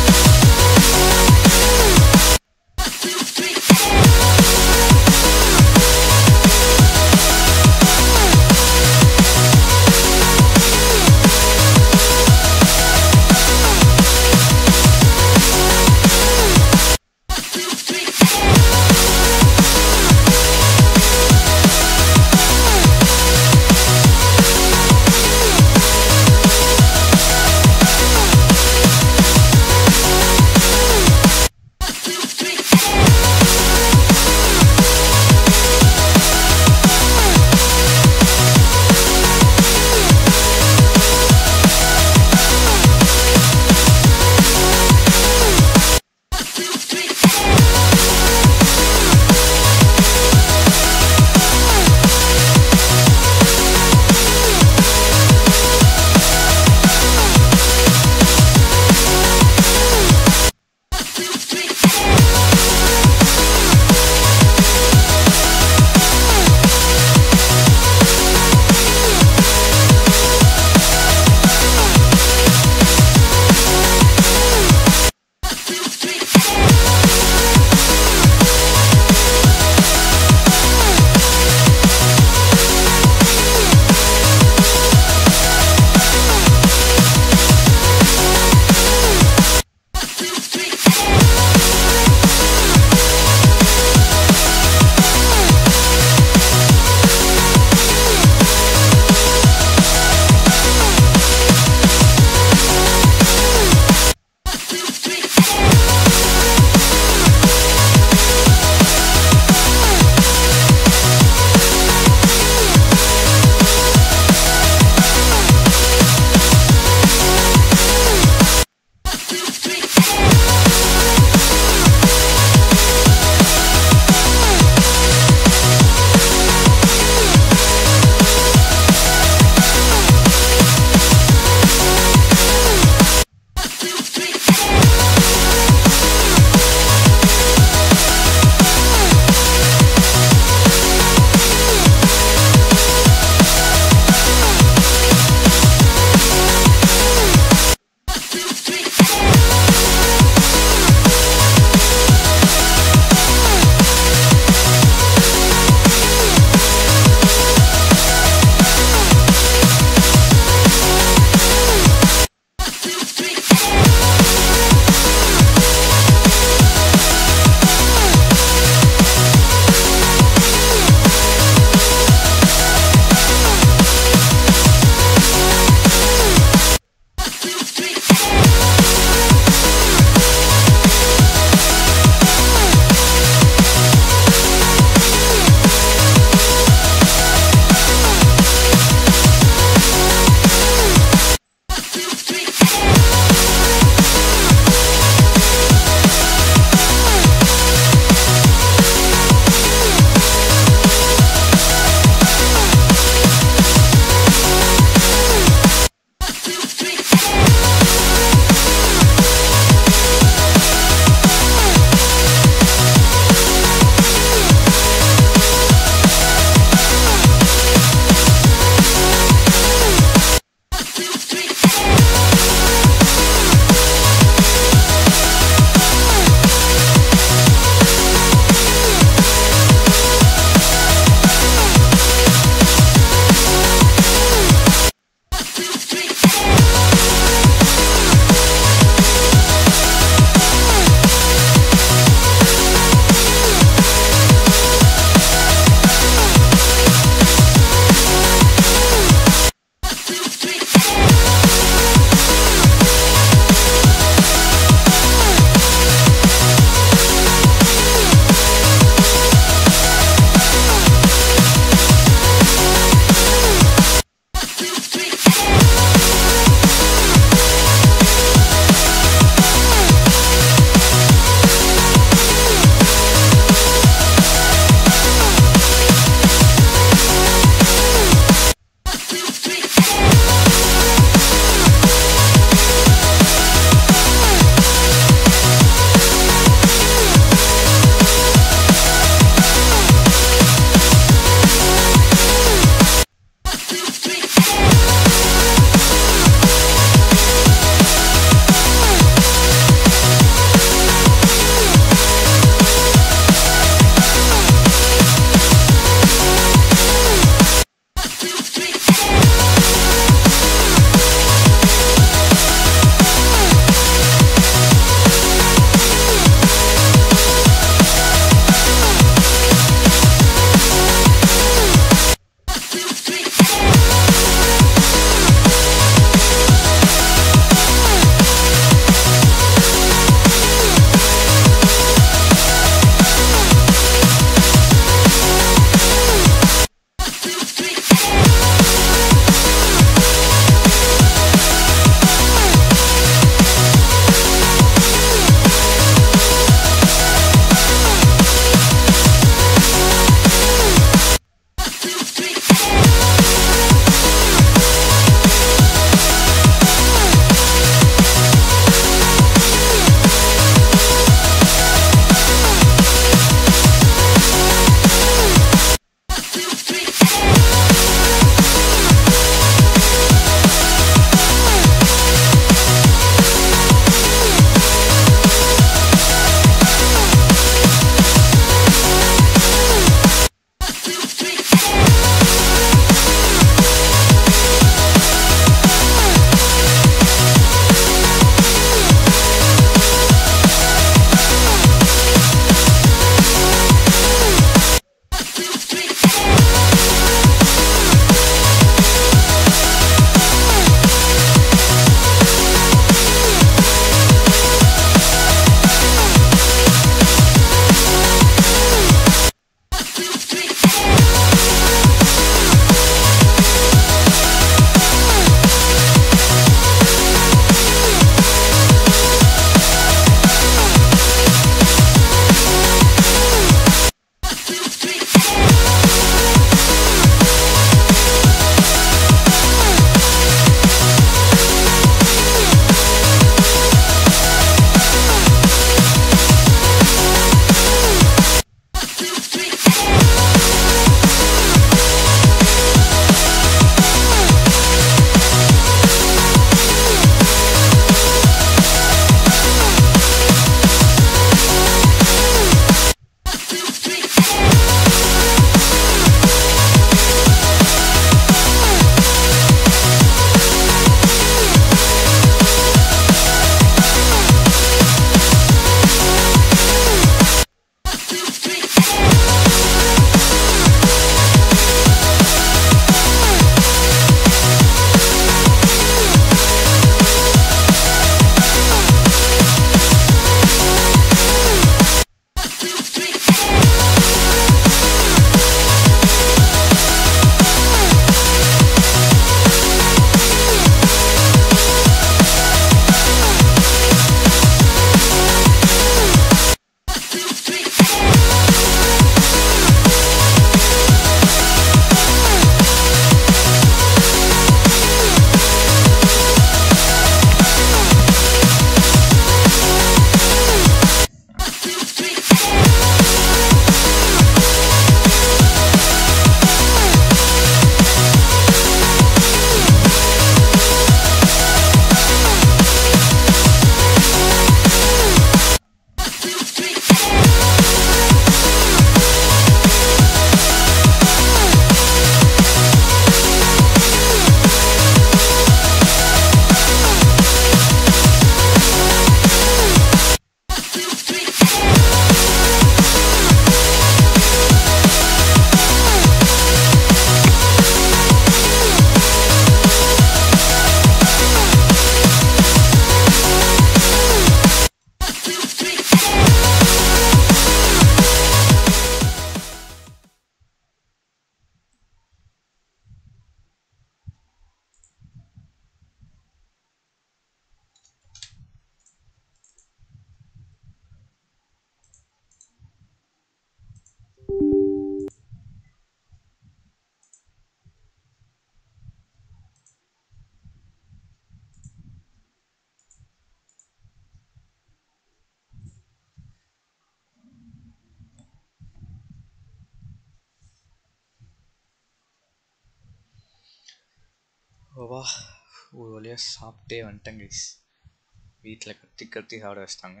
கத்தி சாப்பிட வச்சிட்டாங்க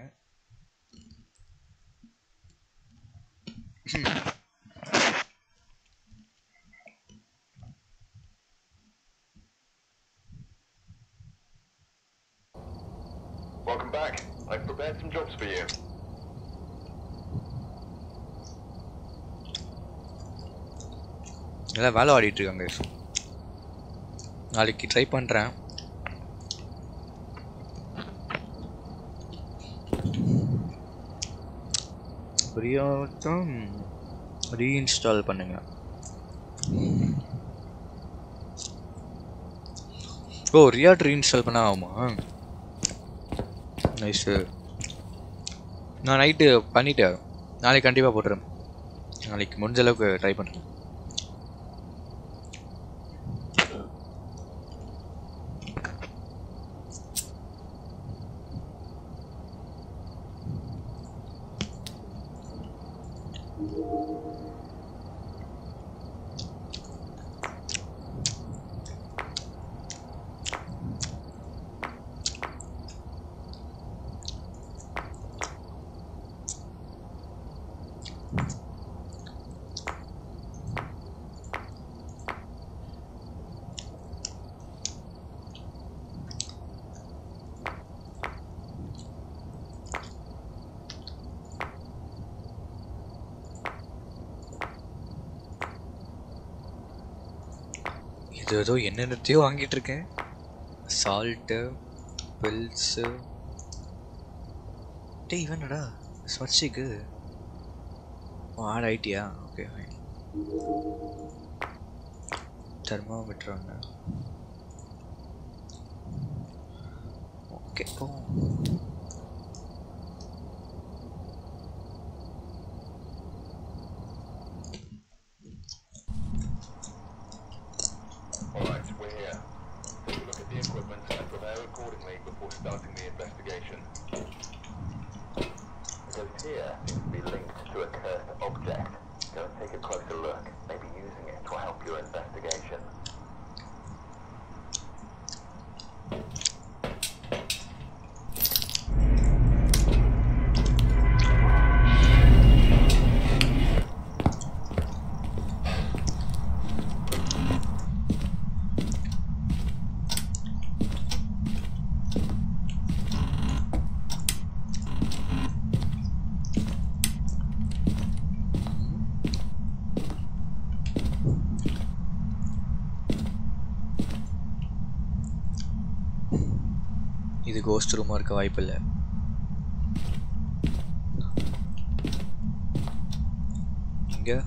Welcome back. I've prepared some jobs for you. எல்லாம் வேலை ஆடிட்டு இருக்காங்க. நாளைக்கு ட்ரை பண்ணுறேன் பிரியாட்டம் ரீஇன்ஸ்டால் பண்ணுங்க. ஓ ரியாட் ரீஇன்ஸ்டால் பண்ண ஆகுமா? நைஸு நான் நைட்டு பண்ணிவிட்டேன் நாளைக்கு கண்டிப்பாக போட்டுறேன். நாளைக்கு முடிஞ்ச அளவுக்கு ட்ரை பண்ணுறேன் இது ஏதோ என்னென்னத்தையோ வாங்கிட்டு இருக்கேன் சால்ட்டு பில்ஸு டேய் இவனடா. ஸ்வட்சிக்கு ஆட் ஆயிட்டியா? ஓகே தெர்மாமீட்டர் ஒன்று ஓகே போ Alright, இது கோஸ்ட் ரூமாக இருக்க வாய்ப்பில்லை. இங்க?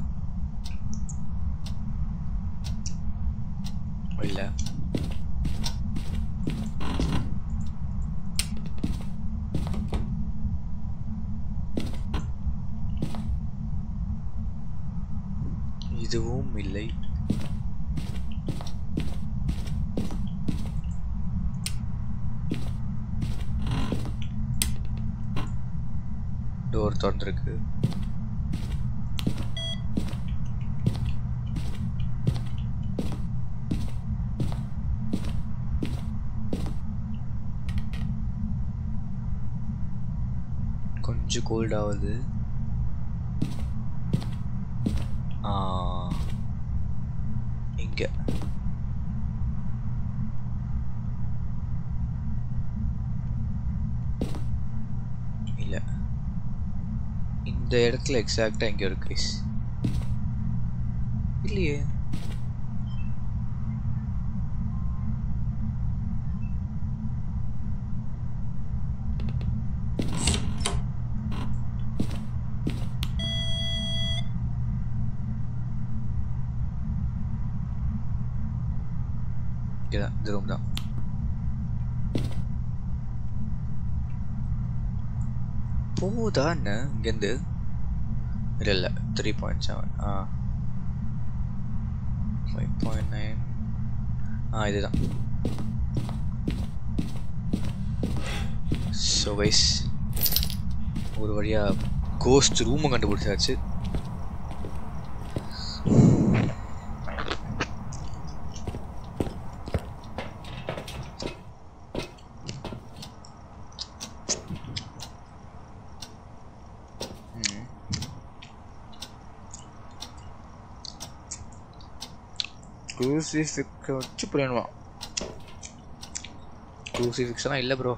இல்லை. இதுவும் இல்லை. டோர் திறந்துருக்கு கொஞ்சம் கோல்ட் ஆகுது. இங்க இல்ல இந்த இடத்துல எக்ஸாக்டா எங்க இருக்கு guys? இல்லையே. இங்கதான் இந்த ரூம் தான். போகுதா என்ன இங்கேருந்து? இல்லை இல்லை. த்ரீ பாயிண்ட் செவன் ஆ. ஃபைவ் பாயிண்ட் நைன் ஆ இதுதான். ஸோ வைஸ் ஒரு வழியாக கோஸ்ட் ரூமை கண்டுபிடிச்சாச்சு. க்ரூசிஃபிக் வச்சு பண்ணிடுவான் க்ரூசிஃபிக்ஸ்லாம் இல்லை ப்ரோ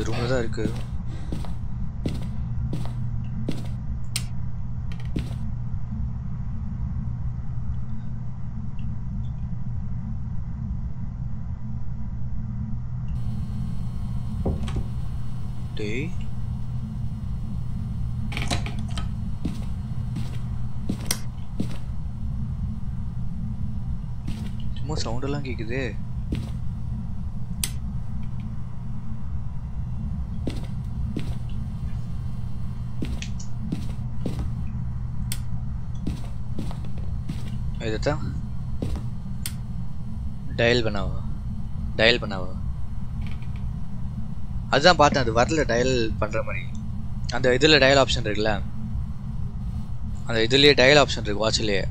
இந்த ரூம்ல தான் இருக்கு. டேய். சும்மா சவுண்டெல்லாம் கேக்குதே இதுதான் டயல் பண்ணாவா டயல் பண்ணாவா அதுதான் பார்த்தேன் அது வரல டயல் பண்ணுற மாதிரி அந்த இதில் டயல் ஆப்ஷன் இருக்குல்ல அந்த இதுலேயே டயல் ஆப்ஷன் இருக்கு வாட்ச்லேயே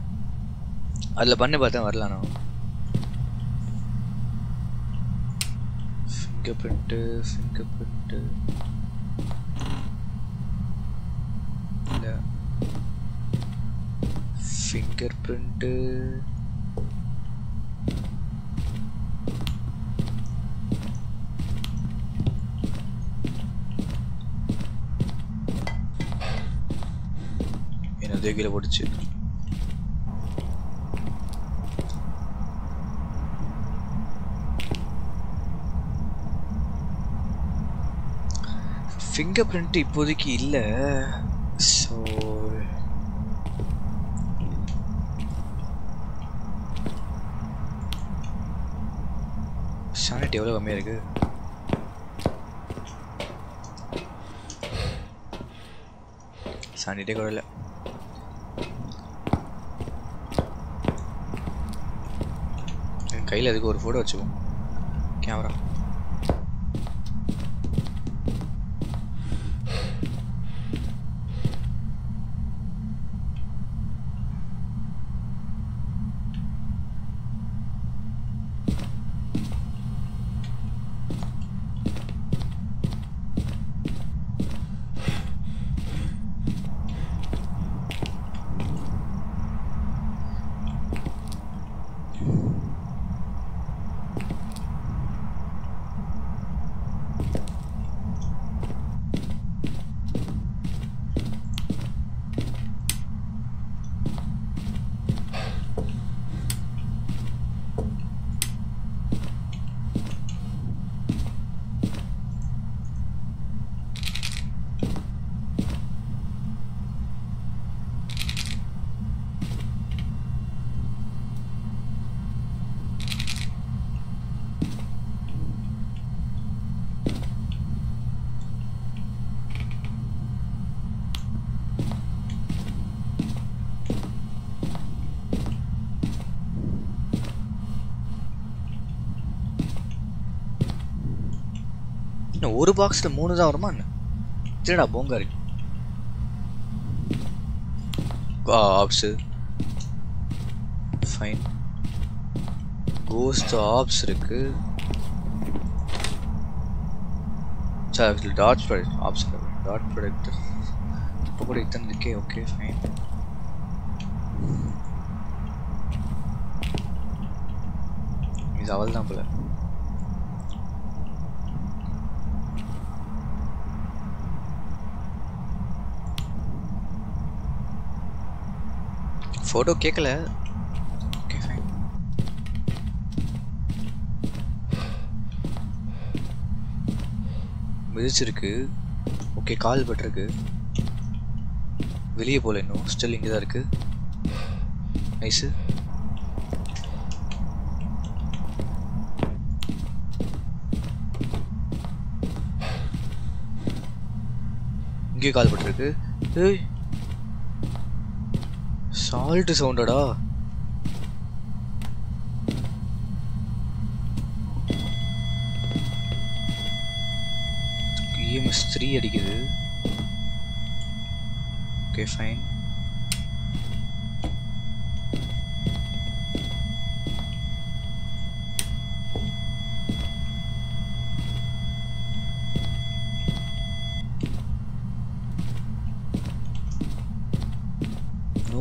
அதில் பண்ணி பார்த்தேன் வரல நான் ஃபிங்கர் பிரிண்ட்டு ஃபிங்கர் பிரிண்ட்டு இல்லை ஃபிங்கர் பிரிண்ட்டு என்னது கீழே போட்டுச்சு? ஃபிங்கர் பிரிண்ட் இப்போதைக்கு இல்லை ஸோ சானிட்டி எவ்வளோ கம்மியாக இருக்குது சானிட்டே கூட இல்லை. என் கையில் அதுக்கு ஒரு ஃபோட்டோ வச்சுப்போம் கேமரா இன்னும் ஒரு பாக்ஸில் மூணு தான் வருமா என்ன? திருடா போங்க இருக்கு ஆப்ஸு ஃபைன் கோஸ்ட் ஆப்ஸ் இருக்கு. Sir dot product orbs dot product இப்போ கூட இத்தனை இருக்கே ஓகே ஃபைன் இது அவள் தான் போல. ஃபோட்டோ கேட்கல மிதிச்சிருக்கு. Okay call பட்டிருக்கு. வெளியே போகல இன்னும். ஸ்டில் இங்கே தான் இருக்கு. நைஸு இங்கே கால் பட்டிருக்கு. ஏய் ஆல்ட் சவுண்டடா இஎம்எஸ் த்ரீ அடிக்குது. Okay fine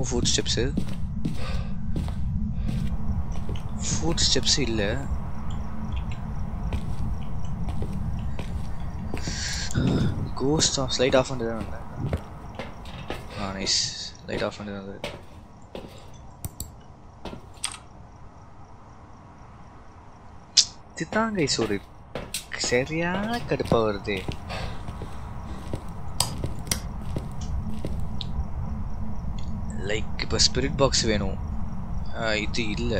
footsteps footsteps இல்லை கோஸ்ட் ஆஃப் லைட் ஆஃப் பண்ணிட்டு தான் வந்தேன் ஆ நைஸ் லைட் ஆஃப் பண்ணிட்டு தான் வந்தது இதுதான் ஒரு சரியான கடுப்பாக வருது லைக் இப்போ ஸ்பிரிட் பாக்ஸ் வேணும். இது இல்லை.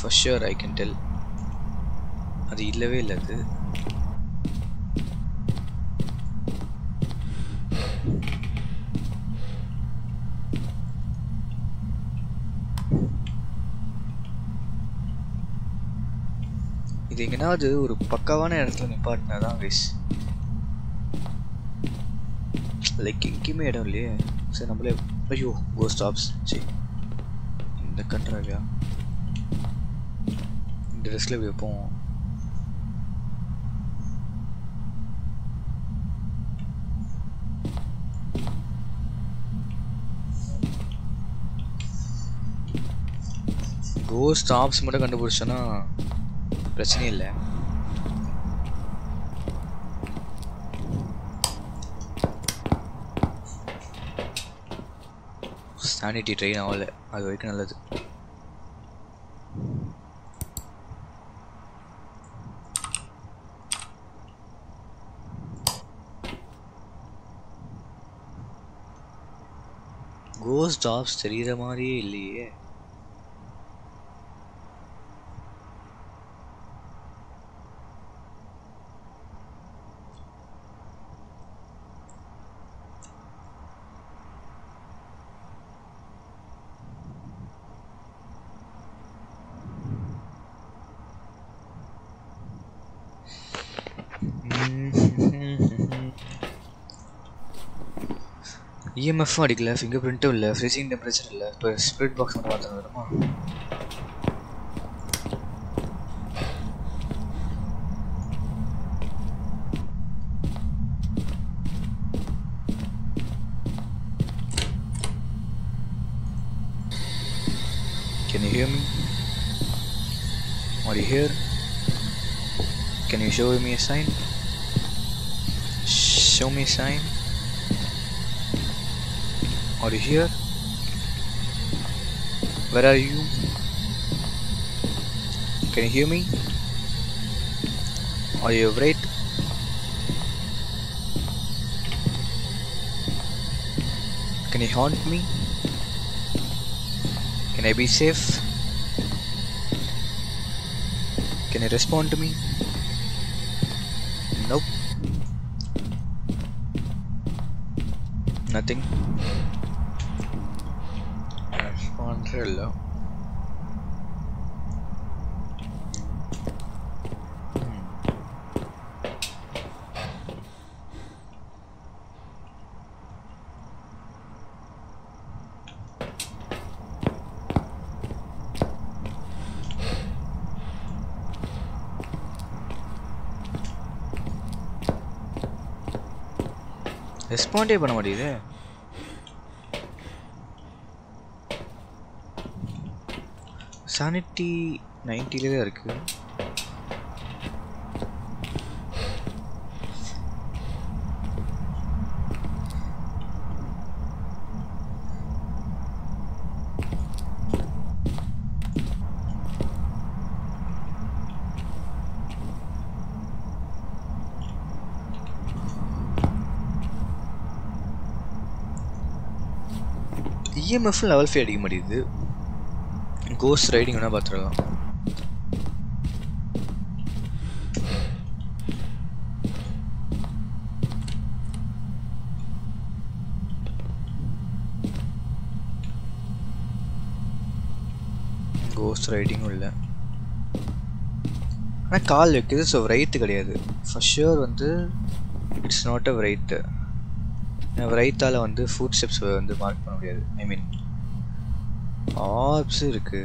For sure I can tell அது இல்லவே இல்லை அது. இது எங்கனாவது ஒரு பக்காவான இடத்துல நிப்பாட்டினா தான் வேஸ் லைக் எங்கேயுமே இடம் இல்லையே. சரி நம்மளே ஐயோ கோ ஸ்டாப்ஸ் சரி இந்த கண்ட்ராவியா இந்த ட்ரெஸ்ஸில் வைப்போம் கோ ஸ்டாப்ஸ் மட்டும் கண்டுபிடிச்சோன்னா பிரச்சனை இல்லை சானிட்டி ட்ரெயின் ஆகல அது வரைக்கும் நல்லது. கோஸ் ஜாப்ஸ் தெரியுற மாதிரியே இல்லையே. இஎம்எஃப்பும் அடிக்கல ஃபிங்கர் பிரிண்ட்டும் இல்லை ஃப்ரீசிங் டெம்பரேச்சர் இல்லை இப்போ ஸ்பிரிட் பாக்ஸ் மட்டும் மாற்ற வருமா Can you hear me? Are you here? Can you show me a sign? Show me a sign. Are you here? Where are you? Can you hear me? Are you afraid? Can you haunt me? Can I be safe? Can you respond to me? Nope. Nothing. ரெஸ்பாண்டே பண்ண மாட்டேங்குது. Sanity நைன்ட்டிலே தான் இருக்கு. EMF level five அடிக்க மாட்டேங்குது. கோஸ் riding வேணா பார்த்துடலாம் கோஸ் ரைடிங்கும் இல்லை. ஆனால் கால் வைக்குது ஸோ ரைத்து கிடையாது. ஃபஸ்ட் ஷுர் வந்து இட்ஸ் நாட் அ ரைட்டு ரைத்தால் வந்து ஃபுட் ஸ்டெப்ஸ் வந்து மார்க் பண்ண முடியாது. ஐ மீன் ஆப்ஸ் இருக்கு.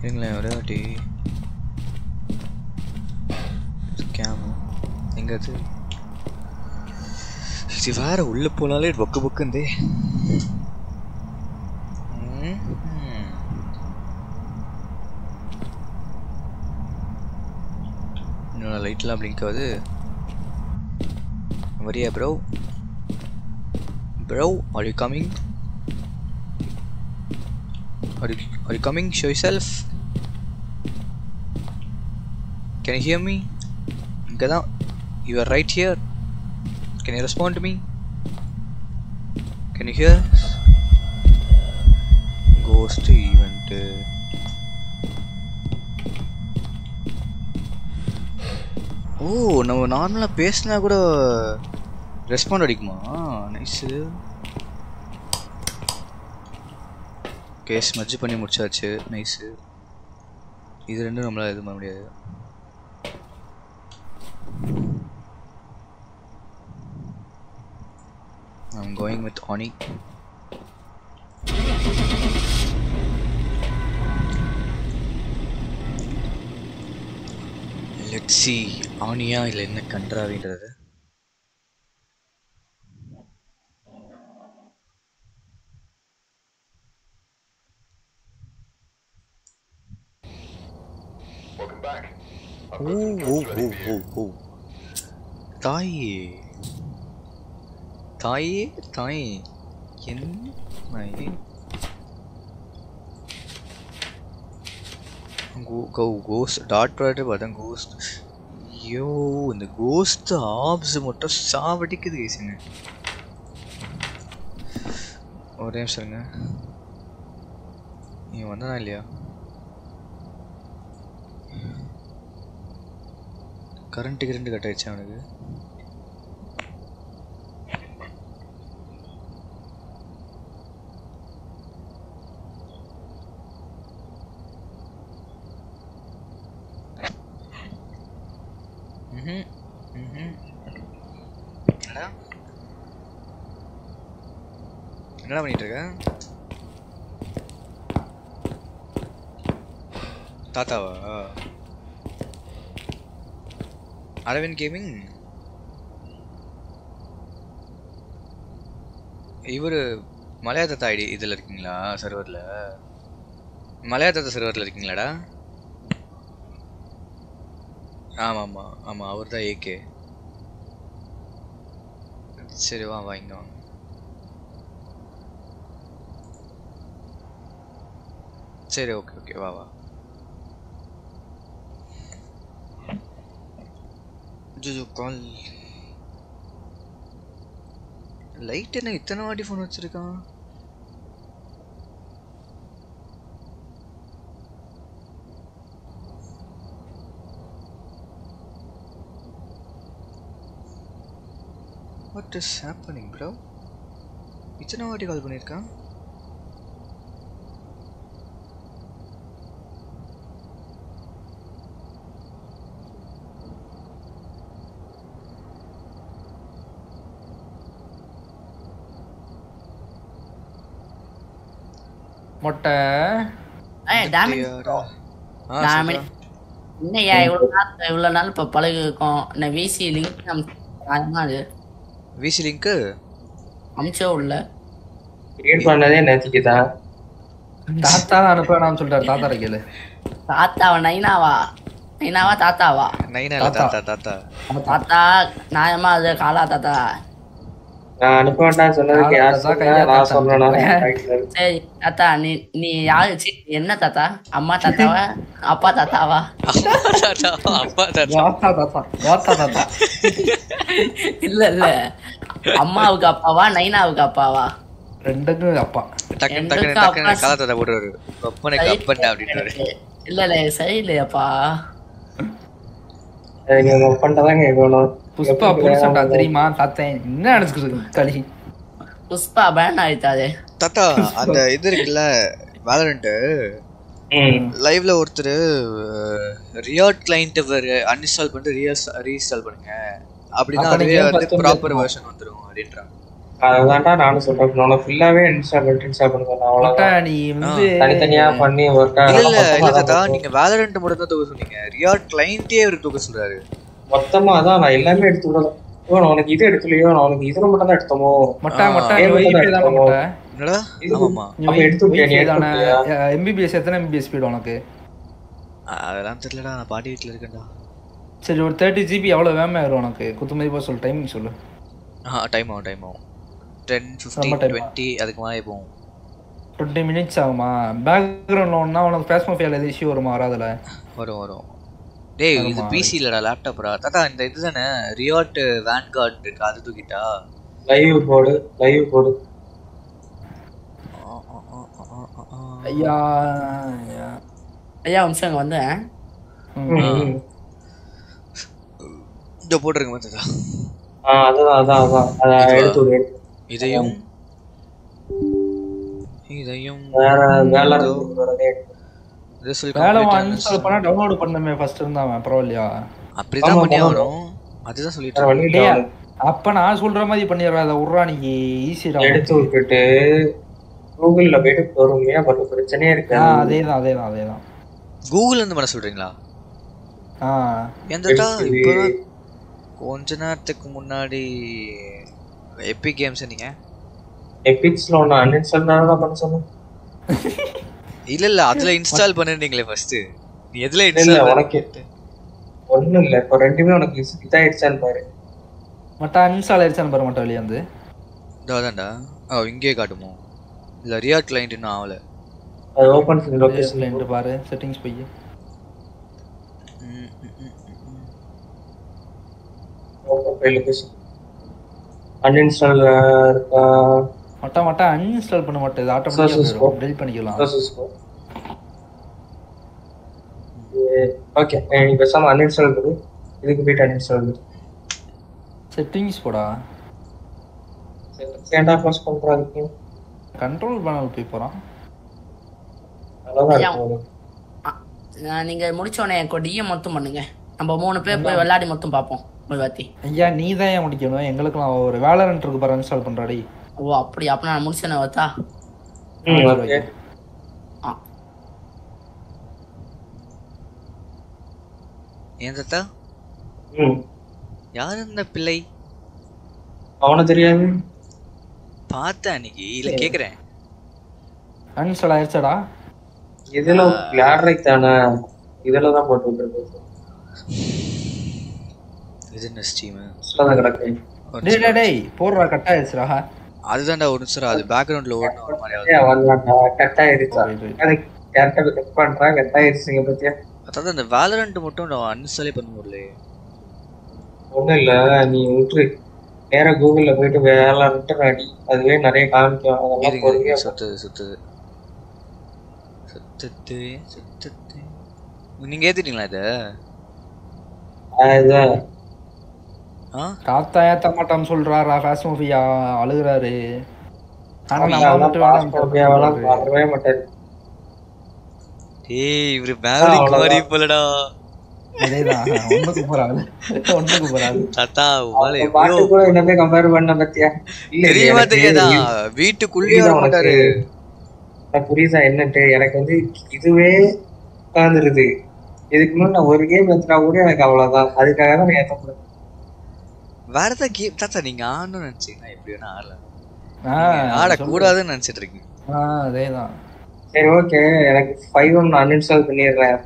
இருங்களேன் ஒரே வாட்டி. கேம் எங்க அது இது வேற உள்ள போனாலே பொக்கு பொக்குந்தே ம், என்னோட லைட்லாம் பிளிங்க் ஆகுது வரியா bro bro are you coming are you are you coming show self can you hear me இங்கே தான் you are right here can you respond to me can you hear ghost event oh நம்ம நார்மலாக பேசினா கூட respond அடிக்குமா nice case merge பண்ணி முடிச்சாச்சு. Nice இது ரெண்டும் நம்மளால் எதுவும் பண்ண முடியாது. I'm going with Oni. லெட்ஸி ஆனியா இல்லை என்ன கன்றாவின்றது Welcome back. ஓ ஓ ஓ ஓ ஓ தாயே தாயே தாயே. என்ன கோ கோஸ்ட் டாட் ப்ராடக்ட் பார்த்தா கோஸ்ட் ஐயோ இந்த கோஸ்ட் ஆப்ஸ் மட்டும் சாவடிக்குது கேசுங்க ஒரே நிமிஷம் இருங்க. நீ வந்தனா இல்லையா? கரண்ட் கிரண்ட் கட் ஆயிடுச்சு அவனுக்கு ம்ஹும். ம்ஹும். என்னடா என்னடா பண்ணிட்டு இருக்க தாத்தாவா அரவிந்த் கேமிங் இவர் மலையாதத்தை ஐடி இதில் இருக்கீங்களா சர்வரில் மலையா சர்வரில் இருக்கீங்களாடா? ஆமாம் ஆமாம் ஆமாம் அவர் தான் ஏகே சரி வா வா இங்க வாங்க சரி ஓகே ஓகே வா வா. ஜுஜு கால் லைட் என்ன இத்தனை வாட்டி ஃபோன் வச்சிருக்கான்? வாட் இஸ் ஹேப்பனிங் ப்ரோ இத்தனை வாட்டி கால் பண்ணியிருக்கான்? மொட்டை. என்னய்யா இவ்வளவு நாள் இவ்வளவு நாள் இப்ப பழகி இருக்கோம். என்ன விசி லிங்க் அது. விசி லிங்க் அமிச்சோ உள்ள. கிரியேட் பண்ணதே நேத்திக்கு தான். தாத்தா தான் அனுப்புறான்னு சொல்லிட்டாரு. தாத்தா கேளு. தாத்தாவா நைனாவா? நைனாவா தாத்தாவா? நைனா தாத்தா தாத்தா. தாத்தா நியாயமா அது காலா தாத்தா. நான் அனுப்ப வேண்டாம் சொன்னதுக்கு யார் தாத்தா, நான் சரி நீ நீ யாரு? சி, என்ன தாத்தா? அம்மா தாத்தாவா? அப்பா தாத்தாவா? தாத்தா அப்பா தாத்தா தாத்தா தாத்தா. தாத்தா தாத்தா இல்ல இல்ல. அம்மாவுக்கு அப்பாவா நைனாவுக்கு அப்பாவா? ரெண்டுக்கும் அப்பா. அப்பனுக்கு அப்பன்டா அப்படின்றாரு இல்ல இல்ல சரியில்லையாப்பா நீங்க பண்ணதாங்க கேட்கணும். புஷ்பா புருஷன்டா தெரியுமா? தாத்தன் என்ன நினைச்சுக்கிட்டு களி? புஷ்பா பேன் ஆயிட்டாரு தாத்தா அந்த இது இருக்குல்ல வேலரண்ட் லைவ்ல ஒருத்தர் ரியாட் கிளைண்ட் அன்இன்ஸ்டால் பண்ணிட்டு ரியல் ரீஇன்ஸ்டால் பண்ணுங்க. அப்படின்னா அதுவே வந்து ப்ராப்பர் வெர்ஷன் வந்துரும் அப்படின்றாங்க. அதுதான்டா நானும் சொல்றேன் நான் ஃபுல்லாவே இன்ஸ்டால் பண்ணிட்டு இன்ஸ்டால் பண்ணுவேன். அவ்வளவுதான். நீ வந்து தனித்தனியா பண்ணி ஒர்க் இல்ல இல்ல இல்ல தாத்தா நீங்க வேலரண்ட் மட்டும் தான் தூக்க சொன்னீங்க. ரியாட் கிளைண்டே அவர் தூக்க சொல்றாரு. மொத்தமா அதான் நான் எல்லாமே எடுத்து விடலாம் ஓ நான் உனக்கு இது எடுக்கலையோ நான் உனக்கு இதுல மட்டும் தான் எடுத்தோமோ? மொட்டை மொட்டை தான் தானே எடுத்தோமோ? தானே? எம்பிபிஎஸ் எத்தனை எம்பிபிஎஸ் ஸ்பீடு உனக்கு? அதெல்லாம் தெரியலடா. நான் பாட்டி வீட்டுல இருக்கேன்டா. சரி ஒரு தேர்ட்டி ஜிபி எவ்வளோ வேகமாக வரும் உனக்கு? குத்துமதி போக சொல்லு டைமிங் சொல்லு. ஆ டைம் ஆகும் டைம் ஆகும். டென் ஃபிஃப்டி செம்ம time. டுவெண்ட்டி அதுக்கு மேலே போகும். டுவெண்ட்டி மினிட்ஸ் ஆகுமா? பேக்ரவுண்டில் ஒன்றா உனக்கு ஃபேஸ்மோஃபியால் எது இஷ்யூ வருமா? வராதுல? வரும் வரும். டேய் இது? பிசி இல்லடா லேப்டாப்டா தாத்தா இந்த இது தானே ரியாட் வேன்கார்ட் இருக்கு அது தூக்கிட்டா? லைவ் போடு லைவ் போடு. ஐயா ஐயா. நிமிஷம் இங்க வந்தேன் இந்த போட்டுருங்க தாத்தா ஆ அதான் அதான் அதான். அதை எடுத்து விடு. இதையும். இதையும். வேற வேலை வேலை டவுன்லோட் பண்ணமே ஃபர்ஸ்ட் இருந்தான் பரவாயில்லையா? அப்படிதான் பண்ணி. ஆகணும். அதுதான் சொல்லிட்டு. அப்ப நான் சொல்ற மாதிரி பண்ணிடுறேன் அதை விட்றா நீ ஈஸிடா எடுத்து விட்டுட்டு கூகுள்ல போயிட்டு பொறுமையா பண்ண பிரச்சனையே ஆ இருக்காது. அதேதான் அதேதான் அதேதான். கூகுள்ல இருந்து பண்ண சொல்றீங்களா ஆ. எந்தடா இப்போ கொஞ்ச நேரத்துக்கு முன்னாடி எபிக் கேம்ஸ் நீங்க? எபிக்ஸ்ல ஒன்னு அன்இன்ஸ்டால் பண்ண சொன்னேன் இல்ல இல்ல அதுல இன்ஸ்டால் பண்ணிருந்தீங்களே ஃபர்ஸ்ட் நீ எதுல இன்ஸ்டால் உனக்கு ஒண்ணும் இல்ல. இப்ப ரெண்டுமே உனக்கு இதாயிடுச்சான்னு பாரு. மட்டா அன்இன்ஸ்டால் ஆயிடுச்சான்னு பாரு மட்டும் வெளியே வந்து. அதான்டா ஓ இங்கே காட்டுமோ. இல்ல ரியாட் கிளைண்ட் இன்னும் ஆகல அது ஓபன் லொகேஷன் லொகேஷன்ல பாரு செட்டிங்ஸ் போய். ஓபன் ஃபைல் லொகேஷன் அன்இன்ஸ்டால் இருக்கா மட்டா மட்டா அன்இன்ஸ்டால் பண்ண Sources ஆட்டோமேட்டிக்கா. டெலிட் பண்ணிக்கலாம். ஓகே நீ பேசாம அன்இன்ஸ்டால் பண்ணு இதுக்கு போயிட்டு அன்இன்ஸ்டால் பண்ணு செட்டிங்ஸ் போடா. ஏன்டா க்ளோஸ் பண்றாங்க கண்ட்ரோல் பேனல் போய் போறான். நீங்க முடிச்ச உடனே எனக்கு டிஎம் மொத்தம் பண்ணுங்க. நம்ம மூணு பேர் போய் விளையாடி மொத்தம் பார்ப்போம் ஒரு வாத்தி ஐயா நீ தான் ஏன் முடிக்கணும் எங்களுக்குலாம் ஒரு வேலரண்ட் இருக்கு பாரு இன்ஸ்டால் பண்றாடி ஓ அப்படி அப்ப நான் முடிச்சேனே வாத்தா ம் ஓகே ஏன் தாத்தா யார் இந்த பிள்ளை? அவன தெரியாது. பார்த்தேன் அன்னைக்கு? இல்ல கேக்குறேன். அன்இன்ஸ்டால் ஆயிடுச்சாடா இதுல விளையாடுறதுக்கு தானே இதுல தான் போட்டு விட்டுருக்கு. இது என்ன ஸ்டீம் தான் கிடக்கு. டேய் டேய் டேய் போடுறா கட் ஆயிடுச்சுடா. அதுதான்டா ஒரு நிமிஷம் அது பேக்ரவுண்ட்ல ஒரு மாதிரி வரலாம்டா கட் ஆயிருச்சா அதுக்கு யார்கிட்ட கட் பண்றா? கட் ஆயிருச்சுங்க பத்தியா? அதாவது அந்த வேலரண்ட் மட்டும் நான் அன்இன்ஸ்டாலே பண்ண முடியல ஒண்ணும் இல்ல நீ விட்டுரு. நேரா கூகுள்ல போயிட்டு வேலை அடி அதுவே நிறைய காமிக்கும் அதெல்லாம் இருங்க பொறுமையா இருங்க, சுத்துது சுத்துது. சுத்துது சுத்துது. நீங்க ஏத்திட்டீங்களா இத? அதுதான் தாத்தா ஏத்த மாட்டான்னு சொல்றாரா ஃபேஸ்மோஃபியா அழுகுறாரு. ஆனா அதெல்லாம் மட்டும் வரவே மாட்டாரு ஏய் இவரு மேவரிக். மாதிரி போலடா. தெரியுமா தெரியாதா புரியுதா வர? மாட்டாரு புரியுதா என்னன்ட்டு? எனக்கு வந்து இதுவே உட்காந்துருது இதுக்கு முன்னாடி நான் ஒரு கேம் ஏத்துனா கூட எனக்கு அவ்வளவுதான். அதுக்காக தான் நான் ஏத்த வேற ஏதாவது கேம் தாத்தா நீங்க ஆடணும்னு நினைச்சீங்கன்னா எப்படி வேணா ஆடலாம் ஆடக்கூடாதுன்னு நினைச்சிட்டு இருக்கீங்க. அதேதான். சரி ஓகே எனக்கு ஃபைவ் ஒன் அன்இன்ஸ்டால் பண்ணிடுறேன்.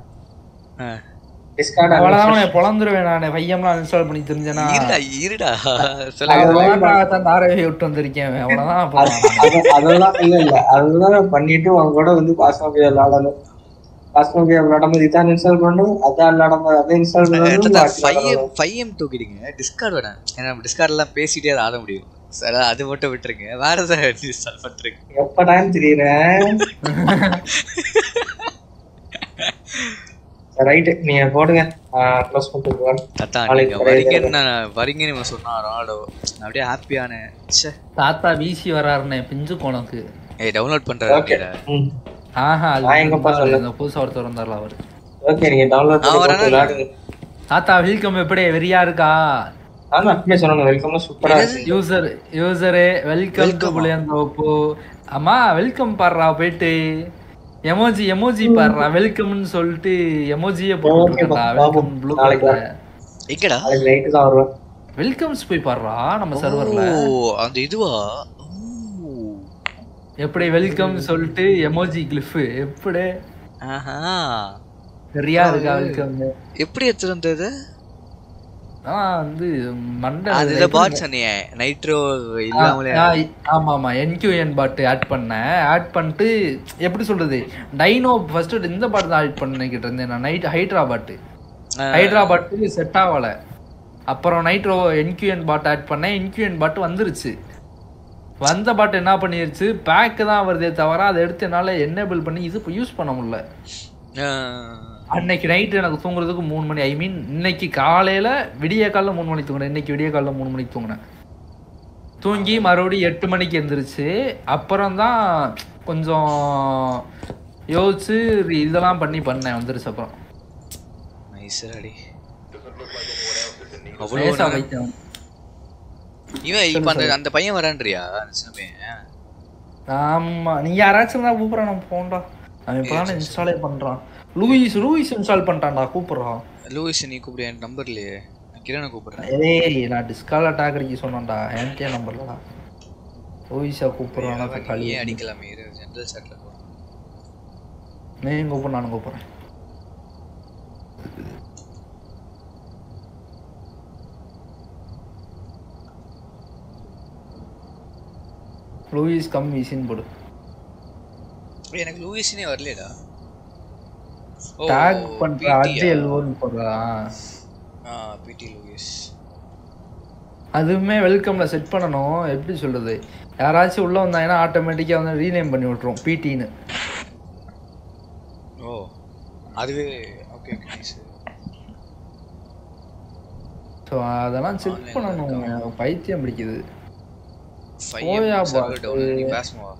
அவ்வளவுதான் பொழந்துருவேன் நானு. பையம்லாம் இன்ஸ்டால் பண்ணி தெரிஞ்சேனா இருடா தாரவே விட்டு வந்திருக்கேன். அவ்வளவுதான் அதெல்லாம் இல்ல இல்ல. அதெல்லாம் பண்ணிட்டு அவங்க கூட வந்து பாஸ்மோபியா விளையாடணும். பாஸ்மோபியா விளையாடும் போது இதான் இன்ஸ்டால் பண்ணணும். அதான் விளையாடும் போது அதை இன்ஸ்டால் பண்ணணும் ஃபைவ் எம் தூக்கிடுங்க. டிஸ்கார்ட் வேணாம். ஏன்னா நம்ம டிஸ்கார்ட் எல்லாம் பேசிட்டே அதை ஆட முடியும். சரி அது மட்டும் விட்டுருங்க. வேற ஏதாவது இன்ஸ்டால் பண்றீங்க எப்படான்னு தெரியுறேன் ரைட்டு நீங்க போடுங்க. க்ளோஸ் பண்ணிட்டு தாத்தா நீங்க வரீங்கன்னு நான் வரீங்கன்னு இவன் சொன்னா ரொனால்டோ நான் அப்படியே ஹாப்பியான ச்சே. தாத்தா வீசி வராருண்ணே பிஞ்சு கோணக்கு ஏய் டவுன்லோட் பண்றாரு அப்படிடா ஆஹா நான் இருந்தாரு, சொன்னேன்? இந்த புதுசா ஒருத்தர் வந்தார்ல அவரு. ஓகே நீங்க டவுன்லோட் பண்ணி விளையாடுங்க தாத்தா வெல்கம் எப்படி? வெறியா இருக்கா? அப்பவே சொன்னேன் சூப்பரா யூசர் யூசரு வெல்கம் டு அம்மா வெல்கம் பாடுறா போயிட்டு எமோஜி எமோஜி பாடுறா வெல்கம்னு சொல்லிட்டு எமோஜியே போட்டுருக்கா வெல்கம் ப்ளூ நாளைக்கு கலர்ல எங்கடா நாளைக்கு நைட்டு தான் வருவேன் வெல்கம்ஸ் போய் பாடுறா நம்ம சர்வர்ல ஓ அந்த இதுவா எப்படி வெல்கம் சொல்லிட்டு எமோஜி கிளிஃப் எப்படி ஆஹா சரியா இருக்கா வெல்கம் எப்படி எடுத்துட்டு வந்தது ஆ வந்து மண்டை அதுல பாட் சொன்னியே. நைட்ரோ இல்லாமலே ஆமா ஆமா என்கியூஎன் பாட் ஆட் பண்ணேன். ஆட் பண்ணிட்டு எப்படி சொல்றது? டைனோ ஃபர்ஸ்ட் இந்த பாட் தான் ஆட் பண்ணிக்கிட்டு இருந்தேன் நான். நைட் ஹைட்ரா பாட்டு. ஹைட்ரா பாட்டு செட் ஆகல. அப்புறம் நைட்ரோ என்கியூஎன் பாட் ஆட் பண்ணேன். என்கியூஎன் பாட் வந்துருச்சு. வந்த பாட்டு என்ன பண்ணிருச்சு? பேக்கு தான் வருதே தவிர அதை எடுத்து என்னால என்னேபிள் பண்ணி இது யூஸ் பண்ண முடியல. அன்னைக்கு நைட்டு எனக்கு தூங்குறதுக்கு மூணு மணி ஐ மீன் இன்னைக்கு காலையில விடிய காலைல மூணு மணிக்கு தூங்கினேன். இன்னைக்கு விடிய காலைல மூணு மணிக்கு தூங்கினேன். தூங்கி மறுபடியும் எட்டு மணிக்கு எந்திரிச்சு அப்புறம் தான் கொஞ்சம் யோசிச்சு இதெல்லாம் பண்ணி பண்ணேன் வந்துருச்சு அப்புறம். இவன் இப்ப அந்த பையன் வரான்றியா ஆமா நீ யாராச்சும் இருந்தா கூப்பிடுறா நம்ம போண்டா அவன் இப்பதான் இன்ஸ்டாலே பண்றான். லூயிஸ் லூயிஸ் இன்ஸ்டால் பண்ணிட்டான்டா கூப்பிடுறான். லூயிஸ் நீ கூப்பிடு என் நம்பர் இல்லையே கிரணை கூப்பிடுறேன். ஏய் நான் டிஸ்கால் அட்டாக் அடிக்க சொன்னேன்டா என்கிட்டே நம்பர்லடா லூயிஸா கூப்பிடுறான் களி அடிக்கலாமே இரு ஜெனரல் சாட்ல நீ கூப்பிடு நானும் கூப்பிடுறேன். லூயிஸ் கம் வீசின்னு போடு. எனக்கு லூயிஸ்னே வரலடா டேக் பண்ற அஜய் எல்வோன்னு போடுறா. ஆ பிடி லூயிஸ் அதுவுமே வெல்கம்ல செட் பண்ணணும். எப்படி சொல்றது? யாராச்சும் உள்ள வந்தாங்கன்னா ஆட்டோமேட்டிக்கா வந்து ரீநேம் பண்ணி விட்டுரும் பிடின்னு ஓ அதுவே ஓகே ஸோ அதெல்லாம் செக் பண்ணணும். பைத்தியம் பிடிக்குது. நீ பேசுமா?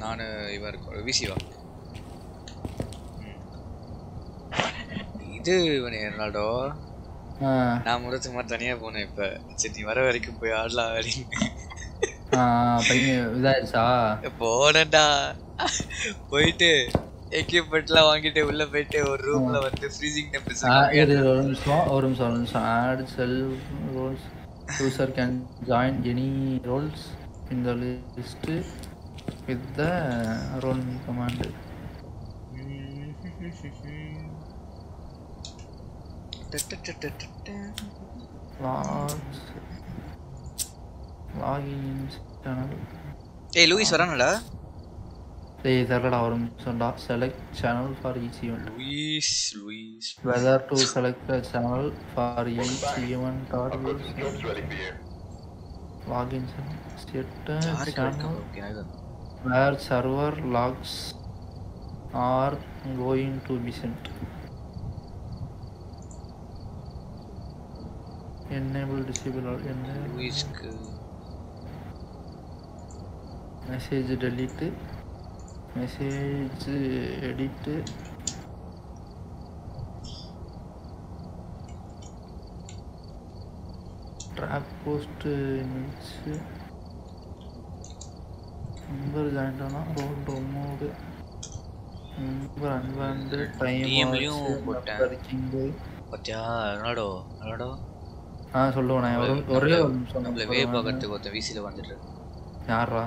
நான் இவன் இருக்கோம் விசி வா ம். இது ரொனால்டோ. நான் முரத்து மாதிரி தனியா போனேன் இப்ப. சரி நீ வர வரைக்கும் போய் ஆடலாம் அப்படின்னு. இதாயிருச்சா? போனேன்டா. போயிட்டு எக்யூப்மெண்ட்லாம் வாங்கிட்டு உள்ள போயிட்டு ஒரு ரூம்ல வந்து ஃப்ரீசிங் டெம்பரேச்சர் ஒரு நிமிஷம் ஒரு நிமிஷம் ஒரு நிமிஷம். Add self roles user can join any roles இந்த list with the role command logs login channel ஏய் லூயிஸ் வரானடா டேய் தரடா ஒரு நிமிஷம்டா select channel for each event Louis Louis whether to select a channel for each event or use login set a யாருக்கு channel okay அதுதான் where server logs enable disable or enable லூயிஸ்க்கு message delete message edit track post image member joined ஆனா role remove run வந்து time டீம்லயும் போட்டேன் பாத்தியா Ronaldo Ronaldo ஆ சொல்லுவேன் நான் ஒரு நிமிஷம் நம்மள வே பார்க்கறதுக்கு ஒருத்தன் வீசில வந்துட்டு இருக்கு யாரா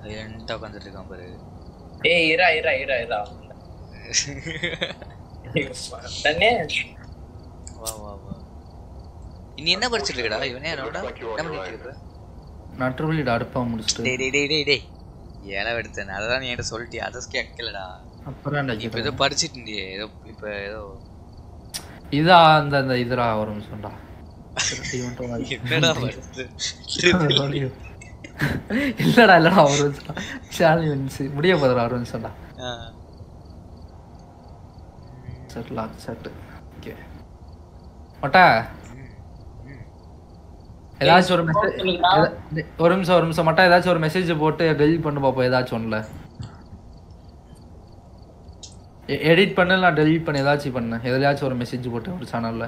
சைலண்டா உட்காந்துட்டு இருக்கான் பாரு. ஏய் இரா இரா இரா இரா. தண்ணே. வா வா வா. நீ என்ன படிச்சிட்டு இருக்கடா இவனே என்னோட? என்ன பண்ணிட்டு இருக்க நட்டுவழியோட அடுப்பா முடிச்சுட்டு. டேய் டேய் டேய் டேய் டேய். ஏல எடுத்தேன். அததான் நீ என்கிட்ட சொல்லிட்டியா? அதை கேட்கலடா. அப்புறம் இப்ப ஏதோ படிச்சிட்டு இருந்தியே. ஏதோ இப்ப ஏதோ இதா அந்த அந்த இதுரா ஒரு நிமிஷம்டா. இல்லடா இல்லடா நிமிஷம் சேலஞ்ச் வந்துச்சு முடிய போதுடா நிமிஷம்டா ஆ. செட் லாக் செட் ஓகே மட்டா. ஏதாச்சும் ஒரு மெசேஜ் ஒரு நிமிஷம் ஒரு நிமிஷம். மட்டும் ஏதாச்சும் ஒரு மெசேஜ் போட்டு டெலிட் பண்ணி பார்ப்போம் ஏதாச்சும் ஒன்றுல எடிட் பண்ணு நான் டெலிட் பண்ணி ஏதாச்சும் பண்ணு. எதுலயாச்சும் ஒரு மெசேஜ் போட்டு ஒரு சேனல்ல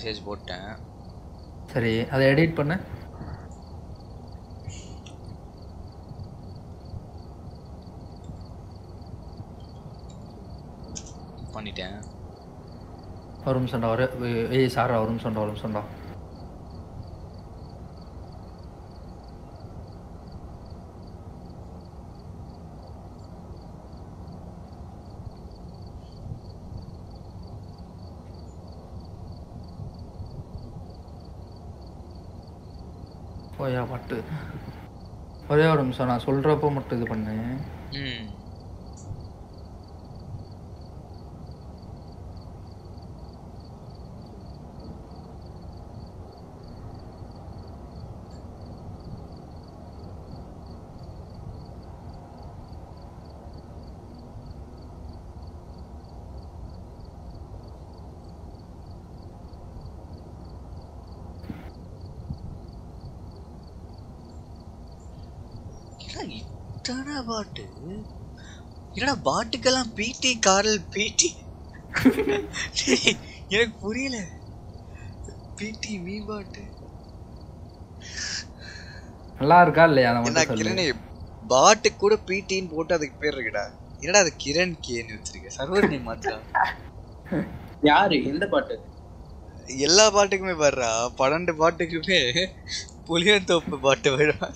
மெசேஜ் போட்டேன். சரி அதை எடிட் பண்ணு. பண்ணிட்டேன். ஒரு நிமிஷம்டா ஒரு ஏய் சாரா ஒரு நிமிஷம்டா ஒரு நிமிஷம்டா ஓயா பட்டு. ஒரே ஒரு நிமிஷம் நான் சொல்றப்போ மட்டும் இது பண்ணேன் ம் என்னடா இத்தனை பாட்டு? என்னடா பாட்டுக்கெல்லாம் பிடி காரல் பிடி எனக்கு புரியல. பிடி மீ பாட்டு. நல்லா இருக்கா இல்லையா? அதை என்ன கிரணே பாட்டு கூட பிடின்னு போட்டு அதுக்கு பேர் இருக்குடா. என்னடா அது கிரண் கேன்னு வச்சிருக்க? சர்வர் நேம் மாத்திரம் யாரு? எந்த பாட்டு? எல்லா பாட்டுக்குமே வர்றா பன்னெண்டு பாட்டுக்குமே புளியந்தோப்பு பாட்டு வரும்.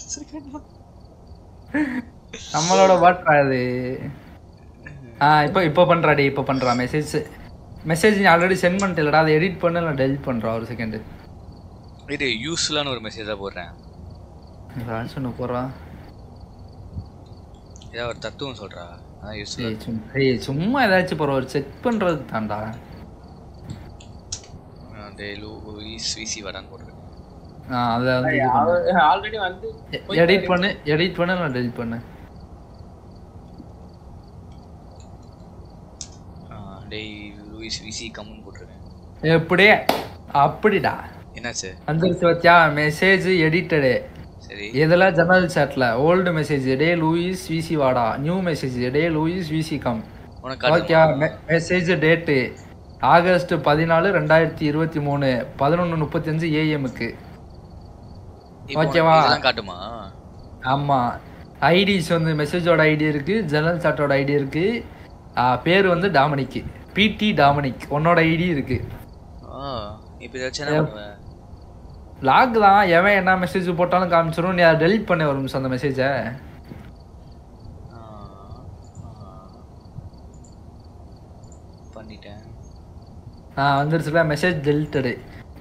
நம்மளோட பாட்ரா அது? ஆ இப்போ இப்போ பண்றாடி இப்போ பண்றா. மெசேஜ் மெசேஜ் நீ ஆல்ரெடி சென்ட் பண்ணிட்டலடா அதை எடிட் பண்ணு நான் டெலிட் பண்றேன் ஒரு செகண்ட் இது யூஸ்ஃபுல்லான ஒரு மெசேஜா போடுறேன். ஏதாச்சும் ஒன்று போடுறா. ஏதாவது ஒரு தத்துவம் சொல்றா. அதான் யூஸ்ஃபுல்லா ஏய் சும்மா ஏதாச்சும் போற ஒரு செக் பண்றதுக்கு தான்டா. டே லூயிஸ் விசி வரான்னு போட்டுருக்கேன் ஆ அதை வந்து ஆல்ரெடி வந்து எடிட் பண்ணு எடிட் பண்ணு நான் டெலிட் பண்ணு. டேய் லூயிஸ் விசி கம்முன்னு போட்டிருக்கேன். எப்படியே? அப்படிடா. என்னாச்சு? வந்துருச்சு வச்சியா மெசேஜ் எடிட்டடு சரி. இதெல்லாம் ஜெனரல் சாட்ல ஓல்டு மெசேஜ் டே லூயிஸ் விசி வாடா. நியூ மெசேஜ் டே Louis VC come. Okay message date August பதினாலு ரெண்டாயிரத்தி இருபத்தி மூணு பதினொன்று முப்பத்தஞ்சு ஏஎம்க்கு ஓகேவா? காட்டுமா? ஆமா. ஐடிஸ் வந்து மெசேஜோட ஐடி இருக்கு ஜெனரல் சாட்டோட ஐடி இருக்கு. ஆ, பேர் வந்து டாமினிக் பிடி டாமினிக் உன்னோட ஐடி இருக்கு. இப்போ பண்ணுவேன் லாக் தான். எவன் என்ன மெசேஜ் போட்டாலும் காமிச்சிரும். நீ அதை டெலிட் பண்ண ஒரு நிமிஷம் அந்த மெசேஜை பண்ணிட்டேன். ஆ வந்துருச்சுல மெசேஜ் டெலிட்டடு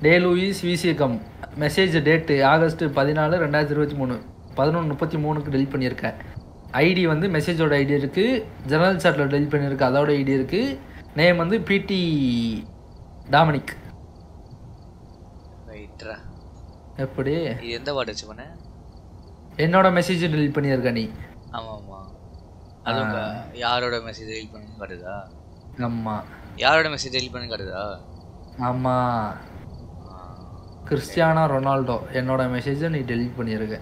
டே Louis VC come message date August பதினாலு ரெண்டாயிரத்தி இருபத்தி மூணு. பதினொன்று முப்பத்தி மூணுக்கு டெலிட் பண்ணியிருக்கேன். ஐடி வந்து மெசேஜோட ஐடி இருக்குது ஜெனரல் சாட்டில் டெலிட் பண்ணியிருக்கு அதோட ஐடி இருக்குது நேம் வந்து பிடி டாமினிக். ரைட்ரா. எப்படி? இது எந்த வார்டு வச்சு பண்ண? என்னோட மெசேஜ் டெலிட் பண்ணியிருக்க நீ. ஆமா ஆமா அது யாரோட மெசேஜ் டெலிட் பண்ணு காட்டுதா? ஆமாம் யாரோட மெசேஜ் டெலிட் பண்ணு காட்டுதா? ஆமாம் கிறிஸ்டியானோ ரொனால்டோ என்னோட மெசேஜை நீ டெலிட் பண்ணியிருக்க.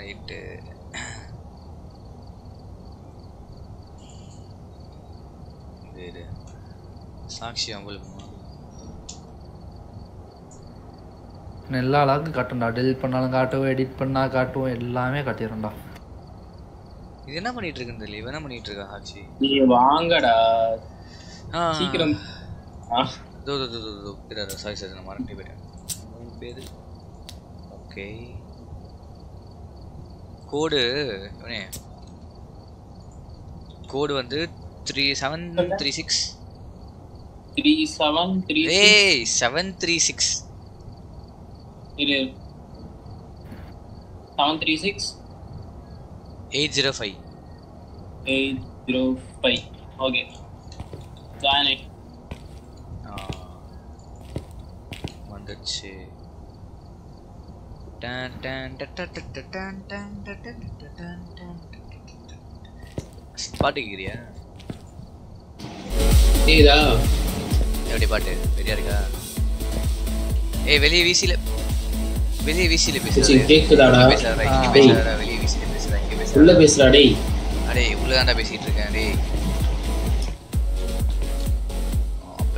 ரைட்டு. வேறு சாட்சி உங்களுக்கு நான் எல்லா காட்டும்டா. டெலிட் பண்ணாலும் காட்டுவோம் எடிட் பண்ணா காட்டுவோம் எல்லாமே காட்டிடும்டா இது என்ன பண்ணிட்டு இருக்குன்னு தெரியல இவன் என்ன பண்ணிட்டு இருக்கா ஆச்சி நீ வாங்கடா. ஆ. சீக்கிரம். ஆ. தோ தோ தோ தோ தோ சாரி சாரி நான் மறந்துட்டே போயிட்டேன். பேர்? ஓகே. கோடு இவனே. கோடு வந்து three seven three six three seven three ஏய் செவன் த்ரீ சிக்ஸ் இரு seven three six eight zero five eight zero five okay join ஆகி வந்துச்சு டன் கேக்குதா எப்படி பாட்டு? சரியா இருக்கா? ஏய் வெளியே வீசில வெளியே வீசில பேசுறா கேக்குதாடா? பேசுறா இங்க. பேசுறா வெளியே வீசில பேசுறா இங்க பேசுறா உள்ள பேசுடா டேய். அடே உள்ளதாண்டா பேசிட்டு இருக்கேன் டேய். அப்ப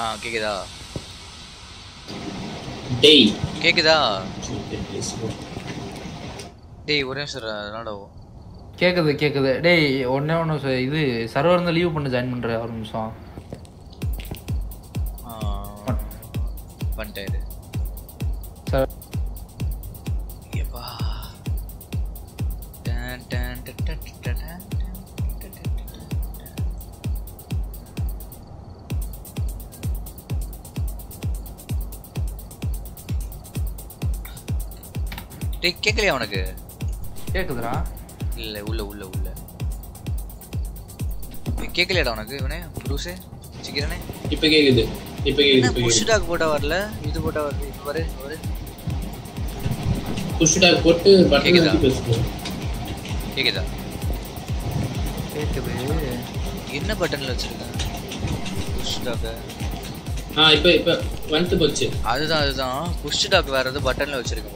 ஆ கேக்குதா? டேய். கேக்குதா? டேய் ஒரே நிமிஷம் ரொனால்டோ கேக்குது கேக்குது டேய் ஒண்ணே ஒன்று இது சர்வர் இருந்து லீவ் பண்ணி ஜாயின் பண்ற ஒரு நிமிஷம் பண்ணிட்டேன் இது சார் கேட்கலையா உனக்கு கேக்குதுடா. இல்ல உள்ள உள்ள உள்ள. டேய், கேட்கலையாடா உனக்கு இவனே? புருஷே சிக்கிறனே இப்ப கேக்குது இப்ப கேக்குது புஷ் டாக் போட்டா வரல? இது போட்டா வருது இப்ப வரு வரு. புஷ் டாக் போட்டு பட்டன் கேக்குதா? அழுத்தி பேசுறேன் கேக்குதா? கேக்குது. என்ன பட்டன்ல வச்சிருக்கேன் புஷ் டாக் ஆ இப்ப இப்ப வந்துட்டு போச்சு. அதுதான் அதுதான். புஷ் டாக் வேற ஏதோ பட்டன்ல வச்சிருக்கேன்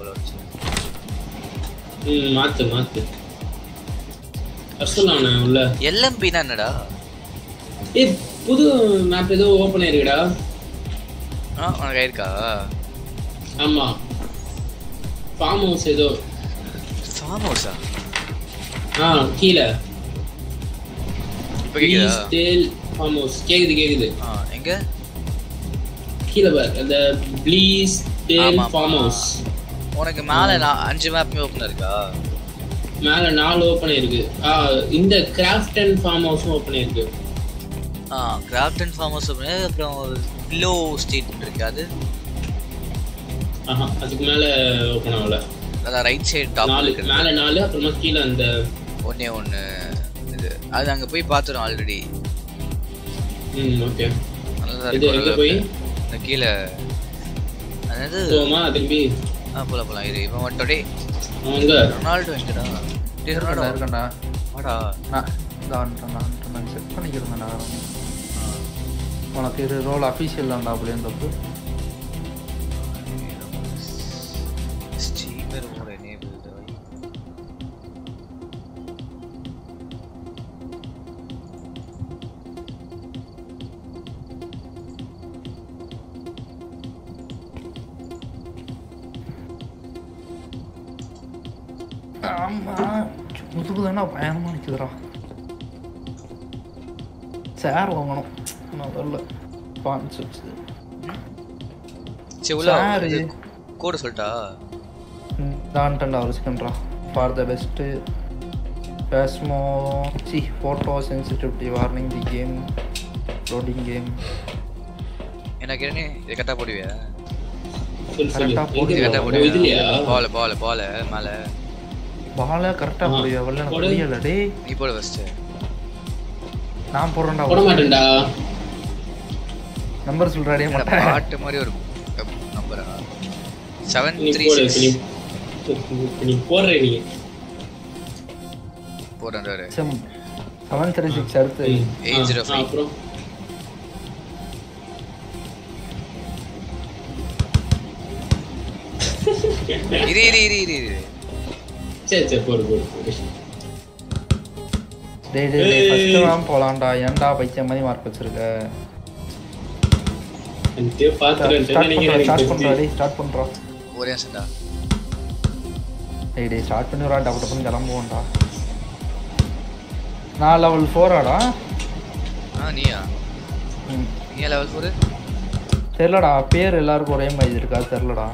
மாத்து மாத்து. அர்சல் அவன உள்ள. எல்எம்பினா என்னடா? ஏய் புது மேப் ஏதோ ஓபன் ஆயிருக்குடா. ஆ உனக்கு ஆயிருக்கா? ஆமா. ஃபார்ம் ஹவுஸ் ஏதோ. ஃபார்ம் ஹவுஸா ஆ? கீழே. இப்ப கேக்குதா? டேல் ஃபார்ம் ஹவுஸ் கேக்குது கேக்குது. ஆ எங்க? கீழே பாரு. அந்த ப்ளீஸ் டேல் ஃபார்ம். ஹவுஸ் உனக்கு மேல அஞ்சு மேப்புமே ஓப்பன் இருக்கா? மேல நாலு ஓபன் ஆயிருக்கு. ஆ இந்த கிராஃப்ட் அண்ட் ஃபார்ம் ஹவுஸும் ஓபன் ஆயிருக்கு. ஆ Grafton farmhouse open அப்புறம் பிலோ ஸ்டேட் இருக்கு. அது? ஆஹா அதுக்கு மேல ஓபன் ஆகல. அதான் ரைட் சைடு டாப் நாலு இருக்கு. மேல நாலு அப்புறமா கீழே அந்த ஒண்ணே ஒண்ணு இது. அது அங்க போய் பார்த்துரும் ஆல்ரெடி ம் ஓகே நல்லதா இது இருக்கு. போய் கீழே. அதாவது போமா திரும்பி? ஆ போலாம் போலாம் இரு இவன் அவங்க ரொனால்டோ எங்கடா இருக்கண்டா இருக்கண்டா வாடா நான் தான் நான் நான் செக் பண்ணிக்கிறேன்டா உனக்கு இது ரோல் அஃபீஷியல் தான்டா அப்படியே தானே பயணமா நிற்குதுடா சேர் வாங்கணும் முதல்ல பாஞ்சு வச்சு சரி கோடு சொல்லிட்டா தான்டா ஒரு செகண்ட்ரா for the best Phasmo C photo sensitivity warning the game loading game எனக்கு என்ன இது போடுவியா எங்க இது கரெக்டா போடுவா? இதுலயா போடுவியா பால் பால் பால் மேல பாலை கரெக்டாக போடுவியா வெளில எனக்கு போடு. புரியல டேய். நீ போடு ஃபர்ஸ்ட் நான் போடுறேன்டா போட மாட்டேன்டா. நம்பர் சொல்கிறாடே என்னடா மாட்டேன் பாட்டு மாதிரி ஒரு நம்பரா செவன் நீ போடுற நீ. த்ரீ சிக்ஸ் அடுத்து. எயிட் ஜீரோ ஆ, ஃபைவ் அப்புறம். இரு இரு இரு இரு இரு. சரி சரி போடு போடு போடு. டேய் டேய் டேய். ஃபர்ஸ்ட் தான் போலாம்டா. ஏன்டா பைத்தியம் மாதிரி மார்க் வச்சிருக்க? ஸ்டார்ட் பண்றா ஸ்டார்ட் பண்றா டேய் ஸ்டார்ட் பண்றா. ஒரே நிமிஷம்டா. டேய் டேய் ஸ்டார்ட் பண்ணிடுறா. டப்பு டப்புன்னு கிளம்புவோம்டா. நான் லெவல் ஃபோராடா ஆ நீயா? நீயா லெவல் ஃபோர் தெரிலடா பேர் எல்லாருக்கும் ஒரே மாதிரி இருக்கா? தெரிலடா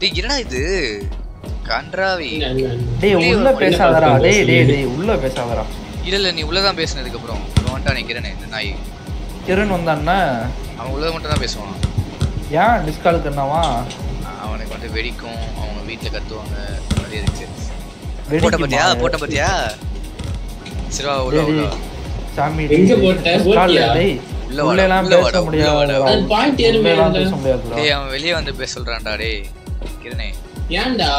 டேய் என்னடா இது? கன்றாவி. டேய் உள்ள பேசாதடா டேய் டேய் டேய் உள்ள பேசாதடா. இல்ல இல்ல நீ உள்ளதான் பேசுனதுக்கு அப்புறம். வந்துட்டா நிக்கிறேனே இந்த நாய். கிரண் வந்தான்னா? அவன் உள்ளத மட்டும் தான் பேசுவான். ஏன் டிஸ்கால் பண்ணாவா அவனுக்கு வந்து வெடிக்கும். அவங்க வீட்ல கத்துவாங்க. நிறைய இருக்கு. வெடிக்குமா? போட்ட பாத்தியா? போட்ட பாத்தியா? சரி வா உள்ள உள்ள. சாமி எங்க டேய், போட்ட? போட்டியா? டேய். உள்ள உள்ள பேச உள்ள முடியாது ஏறுமே. பேச முடியாதுடா டேய் அவன் வெளியே வந்து பேச சொல்றான்டா டேய். கிரணே. ஏன்டா?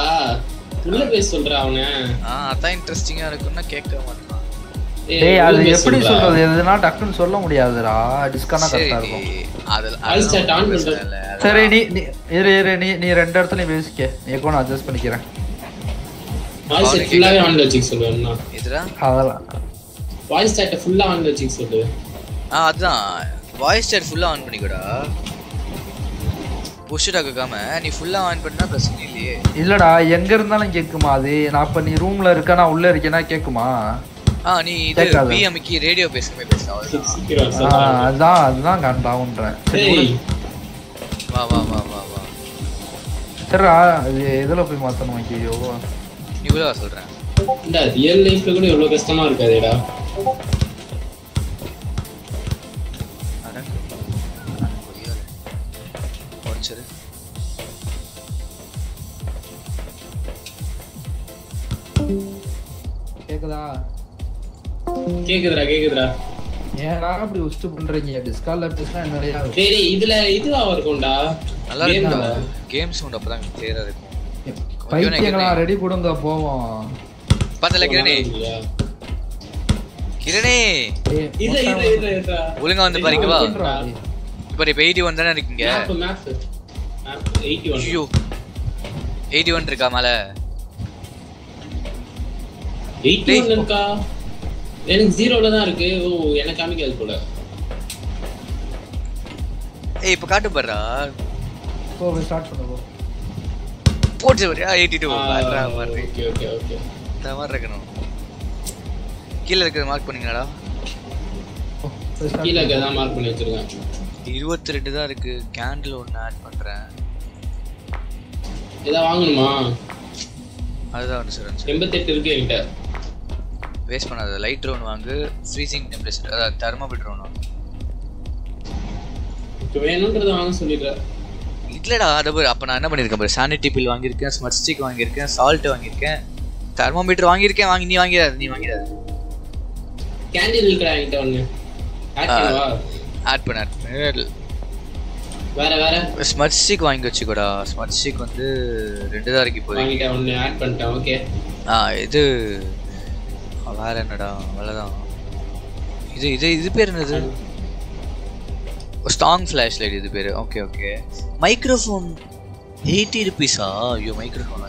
உள்ள பேச சொல்ற அவன. ஆ அதான் இன்ட்ரெஸ்டிங்கா இருக்குன்னா கேட்க மாட்டான் டேய் அது எப்படி சொல்றது? எதுனா டக்குன்னு சொல்ல முடியாதுடா. டிஸ்கானா கரெக்டா இருக்கும். அதுல. சரி நீ நீ இரு இரு நீ நீ ரெண்டு இடத்துலயும் பேசிக்க. எக்கோ நான் அட்ஜஸ்ட் பண்ணிக்கிறேன். வாய்ஸ் செட் ஃபுல்லாவே ஆன்ல வச்சுக்க சொல்லுவேன்னா இதுடா அதெல்லாம். வாய்ஸ் சாட்டை ஃபுல்லா ஆன்ல வச்சுக்க சொல்லு. ஆ அதான். வாய்ஸ் chat ஃபுல்லா ஆன் பண்ணிக்கோடா. புஷ்டா கேட்காம நீ ஃபுல்லா ஆன் பண்ணா பிரச்சனை இல்லையே. இல்லடா எங்க இருந்தாலும் கேக்குமா அது? நான் இப்ப நீ ரூம்ல இருக்க நான் உள்ள இருக்கேனா கேக்குமா? ஆ நீ இது. பிஎம்க்கு ரேடியோ பேசுமே பேச ஆ, அதான் அதுதான் கண்டாவுன்றேன். வா வா வா வா வா. சரிடா இது எதுல போய் மாத்தணும் ஐயோ நீ உள்ள வா சொல்றேன். இந்த ரியல் லைஃப்ல கூட இவ்வளவு கஷ்டமா இருக்காதேடா. கேக்குதா? கேக்குதுடா கேக்குதுடா. ஏன்டா அப்படி உஸ்ட் பண்றீங்க? டிஸ்கால்ல பேசினா என்னடையா சரி இதுல இதுவா இருக்கும்டா நல்லா Game இருக்கும் தானே? கேம் சவுண்ட் அப்பதான் கிளியரா இருக்கும். பைத்தியங்களா? ரெடி கொடுங்க போவோம். பார்த்தல கிரணே. கிரணே. இல்ல இல்ல இல்ல ஒழுங்கா வந்து பாருங்க வா. இப்போ இப்ப எயிட்டி ஒன் தானே இருக்கீங்க? மேப் மேப் மேப் 81 ஐயோ. எயிட்டி ஒன் இருக்கா மேல? 81 இருக்கா எனக்கு ஜீரோல தான் இருக்கு. ஓ எனக்கு காமிக்காது போல. ஏய் இப்போ காட்டு பாருடா. போ ஸ்டார்ட் பண்ணு போ. போட்டு வரியா எயிட்டி டூ பாடுறா பாரு. ஓகே ஓகே ஓகே இந்த மாதிரி இருக்கணும். கீழே இருக்கிறத மார்க் பண்ணீங்களாடா? கீழ தான் மார்க் பண்ணி வச்சிருக்கேன். இருபத்தி ரெண்டு தான் இருக்கு. கேண்டில் ஒன்று ஆட் பண்றேன். ஏதா வாங்கணுமா? அதுதான் சார் எண்பத்தெட்டு இருக்கு என்கிட்ட. வேஸ்ட் பண்ணாத. லைட் ட்ரோன் வாங்கு ஃப்ரீசிங் டெம்பரேச்சர் அதாவது தெர்மோமீட்டர் ஒன்று வாங்கு. இப்போ வேணுன்றத வாங்க சொல்லிடுறேன். இல்லடா அதை அப்போ நான் என்ன பண்ணியிருக்கேன் பாரு? சானிட்டி பில் வாங்கியிருக்கேன் ஸ்மட் ஸ்டிக் வாங்கியிருக்கேன் சால்ட் வாங்கியிருக்கேன் தெர்மோமீட்டர் வாங்கியிருக்கேன் வாங்கி நீ வாங்கிடாது நீ வாங்கிடாது. கேண்டில் இருக்குடா என்கிட்ட ஆட் பண்ண ஆட் பண்ணு. வேற வேற? ஸ்மட் ஸ்டிக் வாங்கி வச்சுக்கோடா. ஸ்மட் ஸ்டிக் வந்து ரெண்டு தான் இருக்கு ஒண்ணு ஆட் பண்ணிட்டேன் ஓகே ஆ இது வேற என்னடா அவ்வளோதான் இது இது இது பேர் என்னது? ஸ்ட்ராங் ஃப்ளாஷ் லைட் இது பேர். ஓகே ஓகே மைக்ரோஃபோன் எயிட்டி ருபீஸா ஐயோ மைக்ரோஃபோன்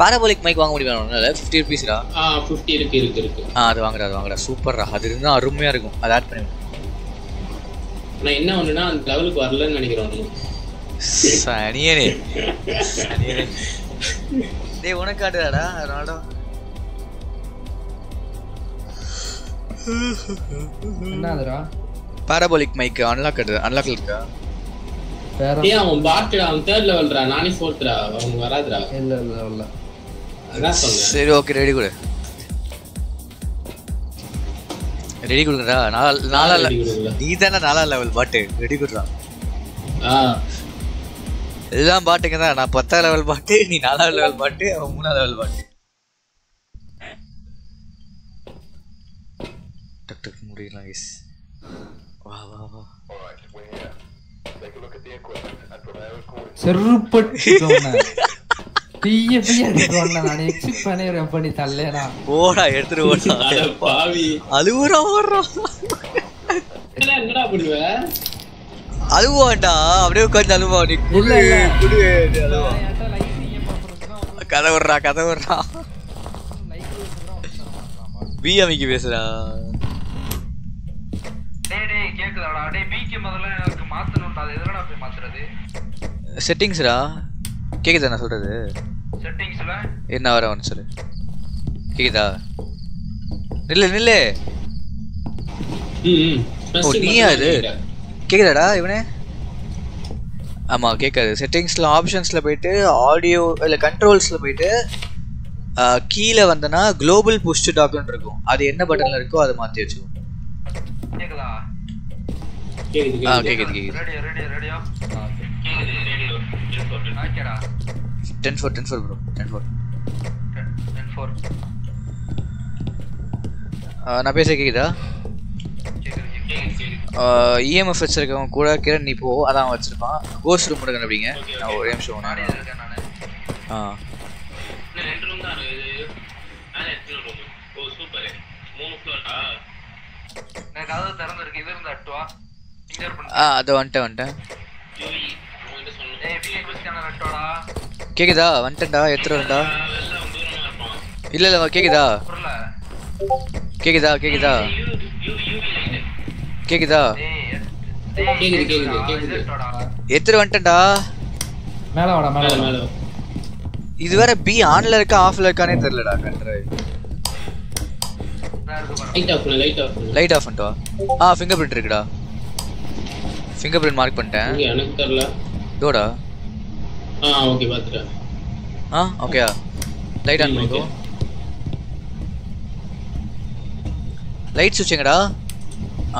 பாராபோலிக் மைக் வாங்க முடியுமா? ஃபிஃப்டி ருபீஸ்டா ஆ 50 இருக்கு இருக்கு இருக்கு. ஆ அது வாங்குடா அது வாங்குடா. சூப்பர்ரா அது இருந்தால் அருமையாக இருக்கும். அதை ஆட் பண்ணி விடு. ஆனா என்ன ஒண்ணுனா அந்த லெவலுக்கு வரலன்னு நினைக்கிறேன் ஒண்ணு சனியனே. சனியனே. டேய் உனக்கு காட்டுதாடா ரொனால்டோ. என்னதுடா? பாராபோலிக் மைக் அன்லாக் அன்லாக்ல இருக்கா ஏய் அவன் பாட்டுடா அவன் தேர்ட் லெவல்டா நானே ஃபோர்த்டா அவன் வராதுடா. இல்ல இல்ல இல்ல அதான் சொன்னேன். சரி ஓகே ரெடி கொடு. ரெடி கொடுக்குறா? நாலா நாலா. நீ தானே நாலா லெவல் பாட்டு ரெடி கொடுறா. ஆ. எல்லாம் பாட்டுங்க தான் நான் பத்தாம் லெவல் பாட்டு நீ நாலாவது லெவல் பாட்டு அவன் மூணாவது லெவல் பாட்டு. முடியலாம் guys. வா வா வா ஓடா அழுவுறா அப்படியே உட்காந்து அழுவா நீ குடு குடு கதை விடுறா கதை விடுறா பி அமைக்கு பேசுறா கேக்குதாடா? டேய் பிக்கு முதல்ல எனக்கு மாத்தணும்டா. அது எதுலடா போய் மாத்துறது? செட்டிங்ஸ்டா கேக்குதா நான் சொல்றது? செட்டிங்ஸ்ல என்ன வர ஒன்று சொல்லு. கேக்குதா? நில்லு நில்லு. ஓ நீயா இது? கேக்குதாடா இவனே? ஆமா கேட்காது செட்டிங்ஸ்ல ஆப்ஷன்ஸ்ல போயிட்டு ஆடியோ இல்ல கண்ட்ரோல்ஸ்ல போயிட்டு கீழே வந்தனா குளோபல் புஷ் டாக்குன்னு இருக்கும். அது என்ன பட்டன்ல இருக்கோ அதை மாத்தி வச்சுக்கோ. கேக்குதா ஆ கேக்குது கேக்குது? Radio radio radio? கேக்குது ரேடியோ ஓகேடா. Ten four ten four bro ten four ten four நான் பேச கேக்குதா? இஎம்எஃப் வச்சிருக்கவன் கூட கிரண் நீ போ. அதான் அவன் வச்சிருப்பான். கோஸ்ட் ரூம் கூட கண்டுபிடிங்க. நான் ஒரே நிமிஷம் ஆ. எனக்கு கதவு திறந்திருக்கு. இது இருந்தா அட்டுவா? ஆ அதை வந்துட்டேன் வந்துட்டேன். கேக்குதா? வந்துட்டேன்டா எடுத்துட்டு வரேன்டா. இல்ல இல்ல கேக்குதா? கேக்குதா கேக்குதா? கேக்குதா? எடுத்துட்டு வந்துட்டேன்டா. மேல வாடா மேல மேலே இது வேற பி ஆன்ல இருக்கா ஆஃப்ல இருக்கானே தெரியலடா கண்ட்ரை. லைட் ஆஃப் பண்ணு லைட் ஆஃப் லைட் ஆஃப் பண்ணிட்டு ஆ ஃபிங்கர் பிரிண்ட் இருக்குடா. ஃபிங்கர் பிரிண்ட் மார்க் பண்ணிட்டேன் எனக்கு தெரியல. இதோடா? ஆ ஓகே பாத்துட்டேன். ஆ ஓகேயா லைட் ஆன் பண்ணிக்கோ. லைட் சுவிட்ச் எங்கடா?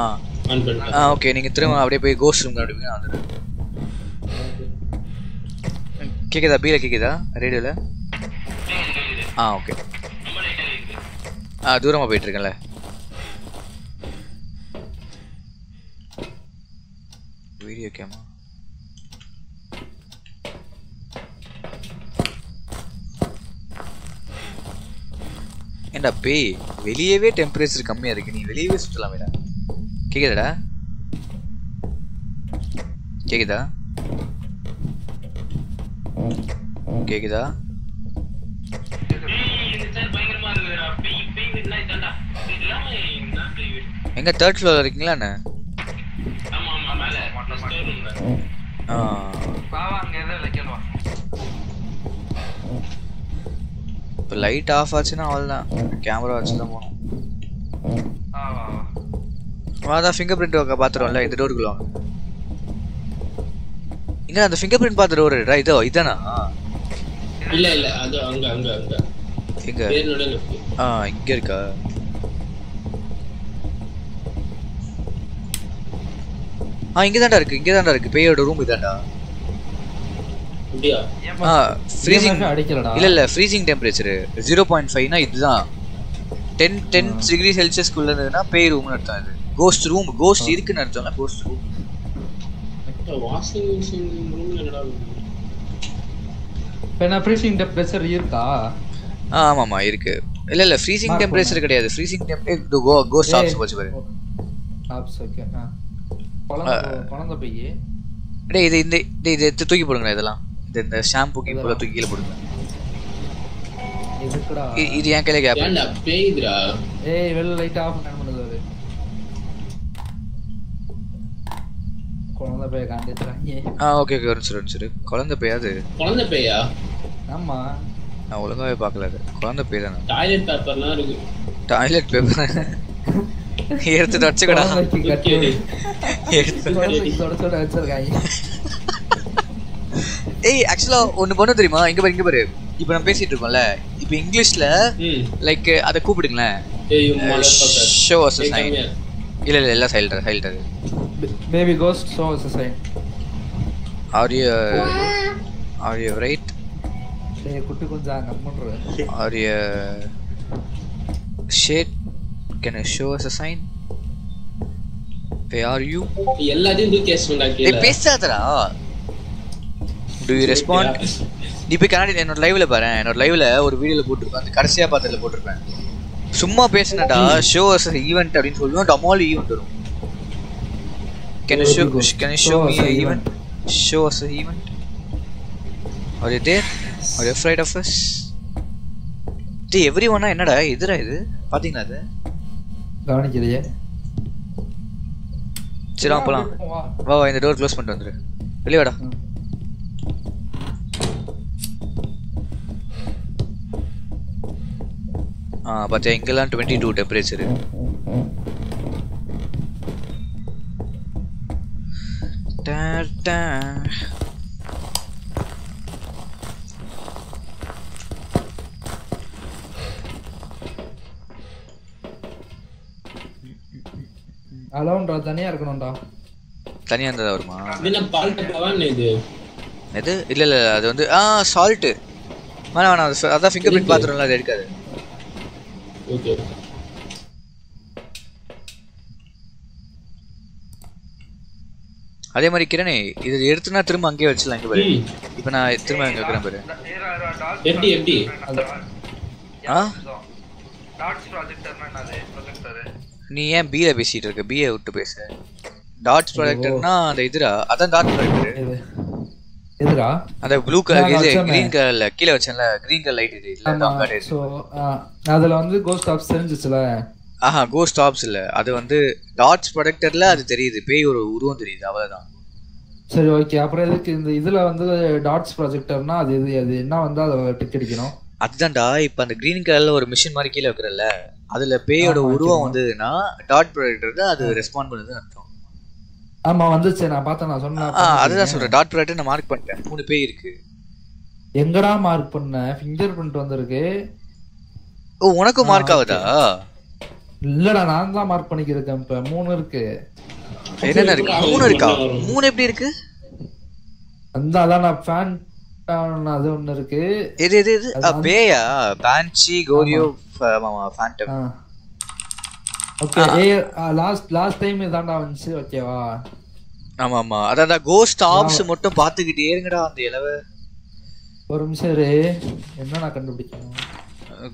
ஆ. ஆன் பண்ணிட்டேன். ஆ ஓகே நீங்க திரும்ப அப்படியே போய் கோஸ்ட் ரூம் நான் வந்துடுறேன் கேக்குதா? பீல கேக்குதா? ரேடியோல ஆ ஓகே ஆ தூரமா போயிட்டு வீடியோ கேமா ஏண்டா பேய்? வெளியவே டெம்பரேச்சர் கம்மியா இருக்கு. நீ வெளியவே சுத்தலாமேடா கேக்குதாடா? கேக்குதா? கேக்குதா? எங்க தேர்ட் ஃப்ளோர்ல இருக்கீங்களா என்ன? இப்போ லைட் ஆஃப் ஆச்சுன்னா அவ்வளோதான் கேமரா வச்சு தான் போகணும் அதான் ஃபிங்கர் பிரிண்ட் பார்த்துருவோம்ல இந்த டோருக்குள்ள வாங்க. இங்க அந்த ஃபிங்கர் பிரிண்ட் பார்த்த டோர் இதோ இதானா? இல்ல இல்ல அது அங்க அங்க அங்க. லெஃப்ட் ஆ இங்க இருக்கா? ஆ இங்க தான்டா இருக்கு இங்க தான்டா இருக்கு. பேயோட ரூம் இதான்டா. அப்படியா? ஆ ஃப்ரீசிங். இல்ல இல்ல ஃப்ரீசிங் டெம்பரேச்சர் ஜீரோ பாயிண்ட் ஃபைவ்னா இதுதான். டென் டென் டிகிரி செல்சியஸ்க்குள்ள இருந்ததுன்னா பேய் ரூம்னு அர்த்தம் இது கோஸ்ட் ரூம் கோஸ்ட் இருக்குன்னு அர்த்தம் கோஸ்ட் ரூம் வாஷிங் மிஷின் ரூம்ல என்னடா இப்போ ஃப்ரீசிங் டெம்பரேச்சர் இருக்கா? ஆ ஆமாமா இருக்கு. இல்ல இல்ல ஃப்ரீசிங் டெம்பரேச்சர் கிடையாது. ஃப்ரீசிங் டெம்பரேச்சர் கோ கோஸ்ட் ஆப்ஸ் போச்சு பாரு. ஆப்ஸ் ஓகே ஆ. குழந்தை போய். டேய் இது இந்த டேய் இது எடுத்து தூக்கி போடுங்க இதெல்லாம். இந்த இந்த ஷாம்பு கீழே தூக்கி கீழே போடுங்க. இது என் கையில கேப் ஏன்டா பேய்துடா? ஏய் வெளில லைட் ஆஃப் பண்ண பண்ணுது அது? குழந்தை போய் காண்டிட்டுறாங்க ஆ ஓகே ஓகே ஒரு நிமிஷம் ஒரு. குழந்தை பேயாது. குழந்தை பேயா? ஆமா. நான் ஒழுங்காவே பார்க்கல அது. குழந்தை பேய் தானே. டாய்லெட் பேப்பர்லாம் இருக்கு. டாய்லெட் பேப்பர் எடுத்து தொடச்சுக்கடா. ஏய் ஆக்சுவலா ஒன்னு பண்ண தெரியுமா? இங்க பாரு இங்க பாரு. இப்போ நம்ம பேசிட்டு இருக்கோம்ல. இப்போ இங்கிலீஷ்ல லைக் அத கூப்பிடுங்களேன். Show us Hey, sign. இல்ல இல்ல எல்லாம் சைல்ட் சைல்ட் அது baby ghost show us sign are you are you right டேய் குட்டி கொஞ்சம் கம்மன்ற are you shade can you show us sign are you எல்லாத்தையும் தூக்கி வச்சுடா ஏய் கீழே பேசாதடா. டு யூ ரெஸ்பாண்ட் நீ போய் கண்ணாடி என்னோட லைவ்ல பாரு. என்னோட லைவ்ல ஒரு வீடியோல போட்டிருப்பேன். அந்த கடைசியா பார்த்ததுல போட்டிருப்பேன். சும்மா பேசினடா. ஷோ அஸ் ஈவென்ட் அப்படின்னு சொல்லுவோம். டமால் ஈவென்ட் வரும். Can show can show me event show us event are you there are you afraid of us? டேய் எவ்ரி ஒன்னா என்னடா எதிரா இது? பாத்தீங்களா அது? கவனிக்கலையே சரி போலாம். வா வா இந்த டோர் க்ளோஸ் பண்ணிட்டு வந்துரு. வெளியே வாடா. ஆ பாத்தியா இங்கெல்லாம் டுவெண்ட்டி டூ டெம்பரேச்சர் அலோன்டா தனியா இருக்கணும்டா. தனியா இருந்ததா வருமா? இது என்ன பால் டப்பாவான்னு இது? எது இல்ல இல்ல அது வந்து ஆ சால்ட் வேணாம் அது அதான் ஃபிங்கர் பிரிண்ட். பாத்துறோம்ல அது எடுக்காது. ஓகே அதே மாதிரி கிரணே இது எடுத்துனா திரும்ப அங்கேயே வச்சிடலாம் இங்க பாரு. இப்போ நான் திரும்ப இங்க வைக்கிறேன் பாரு. எப்படி எப்படி ஆ? டாட்ஸ் ப்ராஜெக்டர்னா என்னது நீ ஏன் பிஏ பேசிட்டு இருக்க? பிஏ விட்டு பேச. டாட்ஸ் ப்ராடக்டர்னா அந்த இதுரா அதான் டாட் ப்ராடக்டர் எதுடா? அந்த ப்ளூ கலர் இது. கிரீன் கலர்ல கீழே வச்சேன்ல கிரீன் கலர் லைட் இது இல்ல டாட் ஸோ அதுல வந்து கோஸ்ட் ஆப்ஸ் தெரிஞ்சிச்சுல? ஆஹா கோ ஸ்டாப்ஸ் இல்ல. அது வந்து டாட்ஸ் ப்ரொடக்டர்ல அது தெரியுது. பேய் ஒரு உருவம் தெரியுது அவ்வளவுதான். சரி ஓகே அப்புறம் எதுக்கு இந்த இதுல வந்து டாட்ஸ் ப்ராஜெக்டர்னா அது எது அது என்ன வந்து அதை டிக் அடிக்கணும்? அதுதான்டா இப்ப அந்த கிரீன் கலர்ல ஒரு மிஷின் மாதிரி கீழே வைக்கிறல்ல. அதுல பேயோட உருவம். வந்ததுன்னா டாட் ப்ரொடக்டர் தான் அது ரெஸ்பாண்ட் பண்ணுதுன்னு அர்த்தம். ஆமா வந்துச்சு நான் பார்த்தேன் நான் சொன்னேன். அதுதான் சொல்றேன். டாட் ப்ரொடக்டர் நான் மார்க் பண்ணிட்டேன். மூணு பேய் இருக்கு. எங்கடா மார்க் பண்ண? ஃபிங்கர் பிரிண்ட் வந்திருக்கு. ஓ உனக்கும் ஆ, மார்க் ஆகுதா இல்லடா நான் தான் மார்க் பண்ணிக்கிறேன் இப்ப. மூணு இருக்கு. என்னென்ன இருக்கு? மூணு இருக்கா? மூணு எப்படி இருக்கு? அந்த அதான் நான் ஃபேன் அது ஒண்ணு இருக்கு. எது எது ஆ, பேயா? பான்சி கோரியோ ஃபேண்டம் ஓகே ஏ லாஸ்ட் லாஸ்ட் டைம் இதாண்டா வந்துச்சு ஓகேவா ஆமா ஆமா. அதான் கோஸ்ட் ஆப்ஸ் மட்டும் பாத்துக்கிட்டே இருங்கடா அந்த இலவ ஒரு நிமிஷம் இரு. என்ன நான் கண்டுபிடிக்கணும்?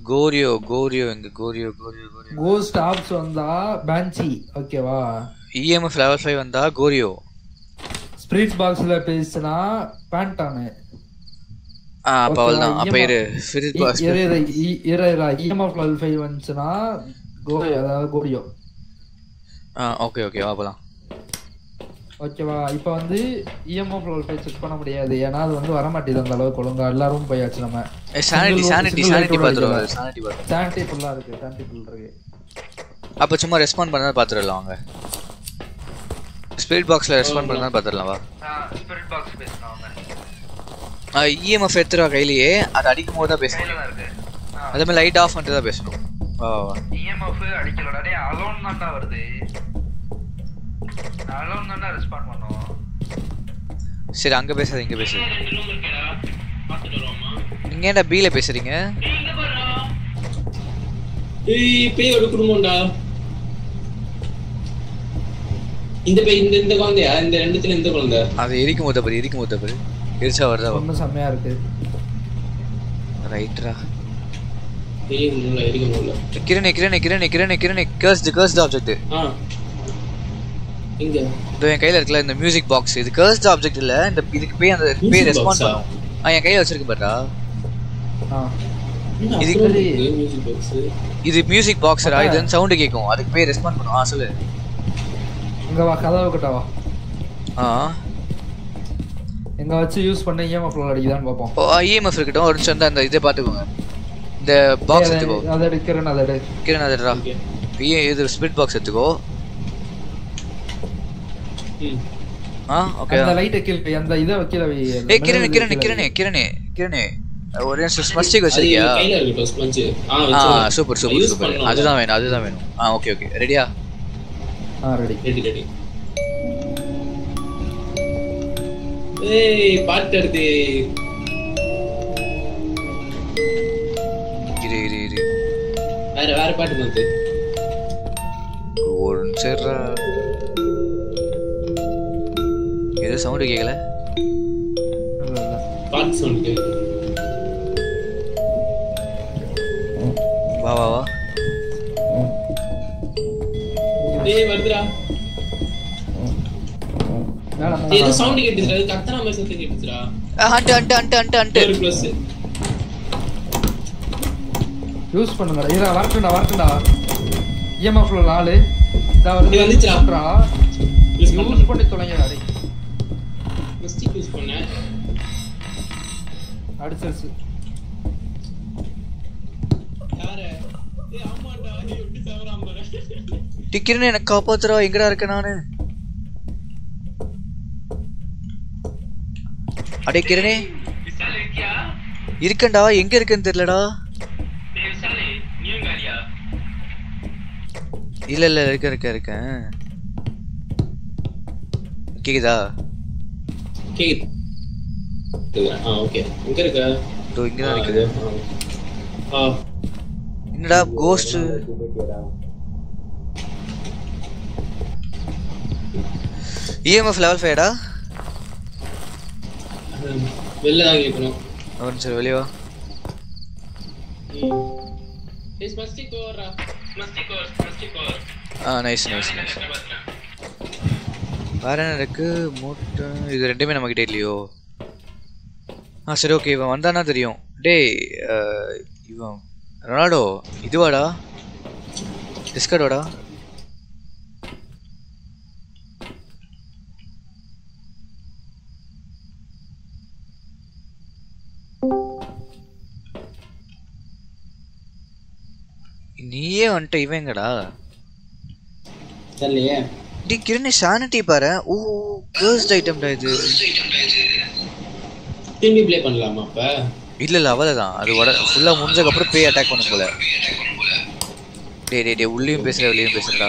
கோரியோ கோரியோ எங்க Goryo Goryo Goryo ghost orbs வந்தா பேன்சி ஓகேவா இஎம்எஃப் லெவல் ஃபைவ் வந்தா கோரியோ ஸ்பிரிட் பாக்ஸ்ல பேசுனா பேண்டானு அப்ப அவ்வளவுதான் அப்ப இரு இரு இரு இஎம்எஃப் லெவல் அதாவது கோரியோ ஆ ஓகே ஓகே வா போலாம். ஓகேவா இப்போ வந்து இஎம்எஃப் லெவல் செக் பண்ண முடியாது. ஏன்னா அது வந்து வரமாட்டேது அந்த அளவுக்கு ஒழுங்கா. எல்லாரும் போயாச்சு நம்ம. sanity பாத்துருவோம், sanity பாத்துருவோம். சானிட்டி ஃபுல்லா இருக்கு. சானிட்டி ஃபுல் இருக்கு. அப்ப சும்மா ரெஸ்பாண்ட் பண்ணா பாத்துறலாம் வாங்க. ஸ்பிரிட் பாக்ஸ்ல ரெஸ்பாண்ட் பண்ணா பாத்துறலாம் வா. ஸ்பிரிட் பாக்ஸ் பேசணும் அவங்க. இஎம்எஃப் எடுத்துருவா கையிலேயே. அது அடிக்கும் போது தான் பேசணும் அதே மாதிரி லைட் ஆஃப் பண்ணிட்டு தான் பேசணும். வா வா, வா இஎம்எஃப் அடிக்கலடா. டேய் அலோன் தான்டா வருது. அலோன் தான்டா ரெஸ்பாண்ட் பண்ணுவோம் சரி அங்க பேசாத இங்க பேசு. நீங்க ஏன்டா பில பேசுறீங்க? ஏய் பேயோட குடும்பம்டா. இந்த பேய் இந்த இந்த குழந்தையா? இந்த ரெண்டுத்துல இந்த குழந்தை? அது எரிக்கும் போது பாரு எரிக்கும் போது பாரு. எரிச்சா வருதா? ரொம்ப செம்மையா இருக்கு. ரைட்ரா கிரணே கிரணே கிரணே கிரணே கிரணே கர்ஸ்டு கர்ஸ்டு ஆப்ஜெக்ட் ஆ. எங்க இதோ என் கையில இருக்குல்ல இந்த மியூசிக் பாக்ஸ் இது கர்ஸ்டு ஆப்ஜெக்ட் இல்ல இந்த இதுக்கு போய் அந்த பேய் box-ஆ? பண்ணும் ஆ என் கையில வச்சிருக்கேன் பாருடா. இது மியூசிக் பாக்ஸ் இது மியூசிக் பாக்ஸரா இது வந்து சவுண்ட் கேட்கும் அதுக்கு போய் ரெஸ்பாண்ட் பண்ணும் ஆ சொல்லு. இங்க வா கதவு கிட்ட வா. ஆ. எங்க வச்சு யூஸ் பண்ண இஎம்எஃப் லெவல் அடிக்குதான்னு பார்ப்போம். ஓ இஎம்எஃப் இருக்கட்டும் ஒரு நிமிஷம் அந்த இதை பார்த்துக்கோங்க. இந்த பாக்ஸ் எடுத்துக்கோ. அதை எடுக்கிறேன் அதை எடு. கிரண் அதை எடுறா ஏ இது ஸ்பிரிட் பாக்ஸ் எடுத்துக்கோ. ஆ ஓகே அந்த லைட்டை கீழே அந்த இதை கீழே வை அந்த ஏய் கிரணே கிரணே கிரணே. கிரணே கிரணே. ஒரு நிமிஷம் ஸ்மஸ்டிக் வச்சிருக்கியா? ஆ. Super super super. அதுதான் வேணும் அதுதான் வேணும். ஆ ஓகே ஓகே ரெடியா ஆ ரெடி ரெடி ரெடி ஏய் பாட்டு எடுத்து இரு இரு இரு. வேற வேற பாட்டு வந்து ஒரு நிமிஷம். ஏதோ சவுண்டு கேட்கல பாட்டு சவுண்ட் கேக்குது வா வா வா. ஏய் வருதுடா. ஏதோ. சவுண்ட் கேட்டுச்சுடா அது கத்துற மாதிரி சத்தம் கேட்டுச்சுடா ஒரு ப்ளஸ் யூஸ் பண்ணுங்கடா. இதா வரட்டும்டா வரட்டும்டா. இஎம்எஃப்ல நாலு இதா இது வந்துச்சுடா. பண்ண. யூஸ் பண்ணி தொலைங்கடா டேய். மிஸ்டேக் யூஸ் பண்ணேன் அடிச்சிருச்சு. டிக்கிறேன்னு எனக்கு காப்பாத்துறா. எங்கடா இருக்க நானு? அடே கிரணே. இருக்கேன்டா எங்க இருக்கேன்னு தெரியலடா. இல்ல இல்ல இருக்க இருக்க இருக்கேன். கேக்குதா? என்னடா கோஸ்ட் இஎம்எஃப் லெவல் ஃபைவ்டா வெளில தான் இருக்கணும் ஒரு நிமிஷம் வெளியே வா. Is a nice nice nice வேற என்ன இருக்கு? மூட்டை இது ரெண்டுமே நம்ம கிட்ட இல்லையோ? ஆ சரி ஓகே இவன் வந்தானா தெரியும். டேய் இவன் ரொனால்டோ இதுவாடா? டிஸ்கர்டோடா நீயே வந்துட்ட இவன் எங்கடா? தெரியலையே. டி கிரணி சானிட்டி பாரு ஓ கேர்ஸ்ட் ஐட்டம்டா இது. திரும்பி ப்ளே பண்ணலாமா அப்ப? இல்ல இல்ல அவ்வளவுதான். அது உட ஃபுல்லா முடிஞ்சதுக்கு அப்புறம் பேய் அட்டாக் பண்ணும் போல. டேய் டேய் டேய் உள்ளேயும் பேசுற வெளியும் பேசுறடா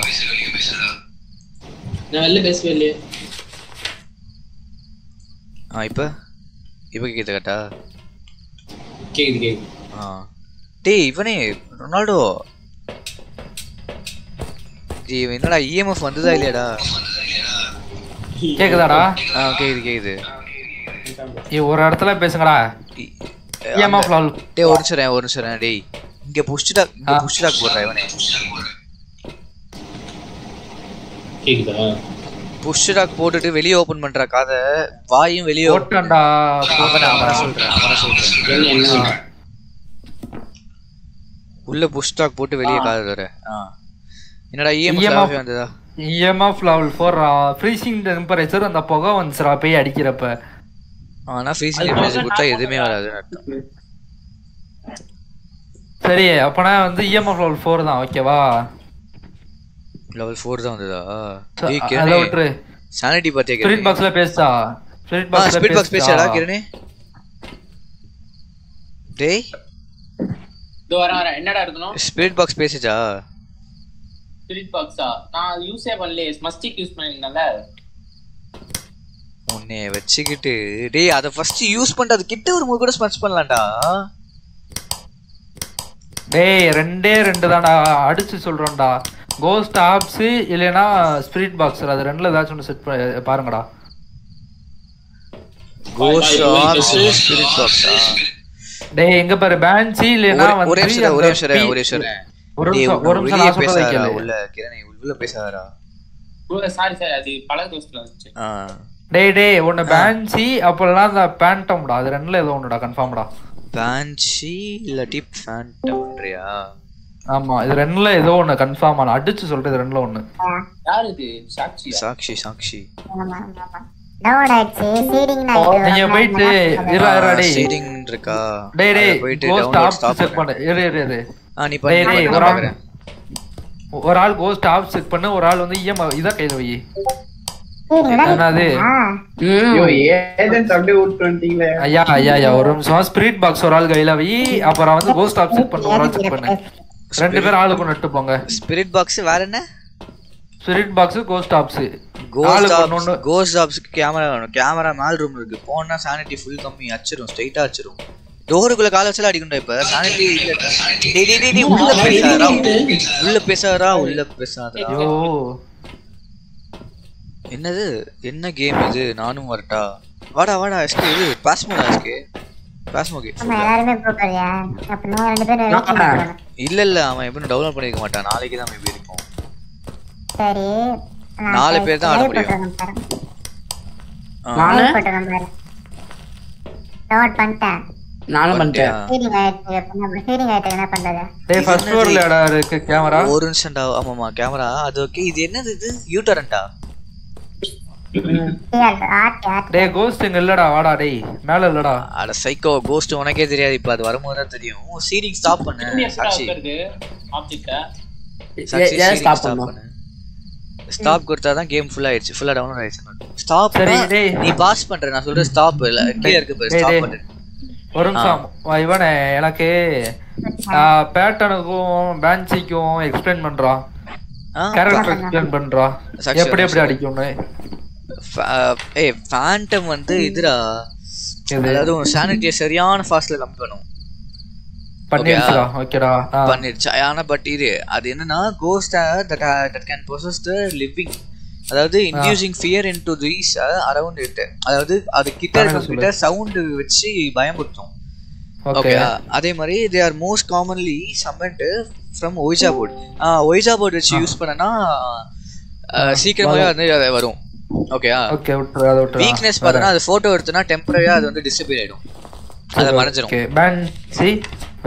நான் வெளில பேசவே இல்லையே. ஆ இப்ப? இப்ப கேக்குது கரெக்டா கேக்குது கேக்குது. ஆ. டேய் இவனே ரொனால்டோ. இவன் என்னடா இஎம்எஃப் வந்ததா இல்லையாடா? கேக்குதாடா? ஆ கேக்குது கேக்குது. ஏய், ஒரு இடத்துல பேசுங்கடா. இஎம்எஃப் லெவல் டேய் ஒரு நிமிஷம் ஒரு நிமிஷம் டேய் இங்க புஷ்டா இங்க புஷ்டா போடுறா இவனே. கேக்குதா? புஷ் டாக் போட்டுட்டு வெளிய ஓபன் பண்ற காதை. வாயும் வெளிய போட்டேன்டா, அவன அவன சொல்றேன் அவன சொல்றேன். உள்ள புஷ் டாக் போட்டு வெளிய காதை தர ஆ. என்னடா இஎம்எஃப் வந்ததா? EMF level four freezing temperature அந்த புகை வந்துச்சுடா பேய் அடிக்கிறப்ப. ஆனா ஃப்ரீசிங் டெம்பரேச்சர் அர்த்தம். சரி அப்பனா வந்து இஎம்எஃப் லெவல் ஃபோர் தான் ஓகேவா லெவல் 4 தான் வந்ததா? டேய் அத கிரணே விட்டுரு. சானிட்டி பாத்தியா ஸ்பிரிட் பாக்ஸ்ல பேசுடா. ஸ்பிரிட் ஆ பாக்ஸ்ல ஸ்பிரிட் பாக்ஸ் பேசுடா கிரணே. டேய். இதோ வர வர. என்னடா இருக்கணும்? ஸ்பிரிட் பாக்ஸ் பேசுச்சா? ஸ்பிரிட் பாக்ஸா நான் யூஸே பண்ணலையே. மஸ்டிக் யூஸ் பண்ணிருந்தேன்ல உன்னைய வச்சுக்கிட்டு டேய் அத ஃபர்ஸ்ட் யூஸ் பண்றது கிட்ட ஒரு கூட ஸ்மச் பண்ணலாம்டா. டேய் ரெண்டே ரெண்டு தான்டா. அடிச்சு சொல்றோம்டா. கோஸ்ட் ஆப்ஸ் இல்லைனா ஸ்பிரிட் பாக்ஸ் அது ரெண்டுல ஏதாச்சும் ஒன்று செட் பாருங்கடா. கோஸ்ட் ஆப்ஸ் ஸ்பிரிட் பாக்ஸா டேய் எங்க பாரு. பேன்சி இல்லைனா வந்து ஒரே நிமிஷம் ஒரே நிமிஷம் ஒரே நிமிஷம் ஒரு நிமிஷம் ஒரு நிமிஷம் வெளிய நான் சொல்றதை பேசாதடா, கேளு. உள்ள கிரணே உள்ள பேசாதடா. சாரி சாரி அது பல தோஸ்துல வந்துச்சு ஆ. டேய் டேய் ஒன்னு பேன்சி அப்போல்லாம் அந்த பேண்டம்டா அது ரெண்டுல ஏதோ ஒண்ணுடா கன்ஃபார்ம்டா பான்சி இல்லாட்டி ஃபேண்டம்ன்றியா ஆமா இது ரெண்டுல ஏதோ ஒண்ணு கன்ஃபார்ம் ஆன அடிச்சு சொல்றது இது ரெண்டுல ஒண்ணு. யார் இது? சாக்ஷி சாக்ஷி. நீங்க போயிட்டு இருக்கா? டேய் டேய் செக் பண்ணு. இரு இரு இரு. நீ பண்ணு, ஒரு ஆள் கோஸ்ட் ஆப் செக் பண்ணு ஒரு ஆள் வந்து இஎம் இத கையில வை. என்னது? ஐயோ ஐயா ஐயா ஒரு நிமிஷம் ஸ்பிரிட் பாக்ஸ் ஒரு ஆள் கையில வை. அப்புறம் வந்து கோஸ்ட் ஆப் செக் பண்ணு ஒரு ஆள் செக் பண்ணு. ரெண்டு பேரும் ஆளுக்கு நட்டு போங்க. ஸ்பிரிட் பாக்ஸ் வேற என்ன? Spirit box ghost orbs ghost orbs ghost ஆப்ஸ்க்கு camera வேணும். கேமரா மேல் ரூம் இருக்கு. போனா சானிட்டி ஃபுல் கம்மி. அச்சிரும் ஸ்ட்ரைட்டா அச்சிரும். டோருக்குள்ள கால வச்சால அடிக்கணும் இப்ப சானிட்டி இல்ல உள்ள பேசாதடா. உள்ள பேசாதடா உள்ள பேசாதடா. ஐயோ. என்னது? என்ன கேம் இது? நானும் வரட்டா. வாடா வாடா எஸ்கே இது பாஸ்மோடா எஸ்கே பாஸ்மோ கேம் ஆமா எல்லாருமே போகலையா அப்ப நான் ரெண்டு பேரும் wait பண்ணிக்கலாம். இல்ல இல்ல அவன் எப்படியும் டவுன்லோட் பண்ணிருக்க மாட்டான். நாளைக்கு தான் மேபி இருக்கும். சரி. நாலு பேர் தான் ஆட முடியும். பண்ணிட்டேன். நானும் பண்ணிட்டேன் ஃபர்ஸ்ட் ஃப்ளோர்ல எடா இருக்கு கேமரா ஒரு நிமிஷம்டா ஆமாமா கேமரா அது ஓகே இது என்னது இது? ஆட்டி டேய் கோஸ்ட் இங்க இல்லடா வாடா டேய். மேல இல்லடா. அட சைக்கோ கோஸ்ட் உனக்கே தெரியாது. இப்போ அது வரும்போது தான் தெரியும். சீடிங் ஸ்டாப் பண்ணு சீடிங் stop ஸ்டாப்? பண்ணு. ஸ்டாப் கொடுத்தா தான் கேம் ஃபுல் ஆயிடுச்சு ஃபுல்லா டவுன்லோட் ஆயிடுச்சு ஸ்டாப் சரி, டேய். நீ பாஸ் பண்ற நான் சொல்ற ஸ்டாப் இல்ல. கீழ இருக்கு ஸ்டாப். பண்ணு. ஒரு நிமிஷம். இவனே எனக்கு பேட்டனுக்கும் பேன்சிக்கும் எக்ஸ்பிளைன் பண்றான் கேரக்டர் எக்ஸ்பிளைன் பண்றான் எப்படி எப்படி. அடிக்கும்னு. ஏய் ஃபேண்டம் வந்து இதுடா. அதாவது உன் சானிட்டியை சரியான ஃபாஸ்ட்ல கம்மி பண்ணும் பண்ணிருச்சுடா ஓகேடா. பண்ணிருச்சு ஆனா பட் இது அது என்னன்னா ghost that that can possess the living அதாவது inducing fear into these around it அதாவது அது கிட்ட இருக்க சவுண்ட் வச்சு பயமுறுத்தும். ஓகே அதே மாதிரி they are most commonly summoned from Ouija board Ouija board வச்சு யூஸ் பண்ணனா சீக்கிரமாவே வந்து அது வரும். ஓகே ஓகே வீக்னஸ் பார்த்தனா அது போட்டோ எடுத்தனா டெம்பரரியா அது வந்து டிசப்பியர் ஆயிடும். அது மறைஞ்சிரும். ஓகே பேன்சி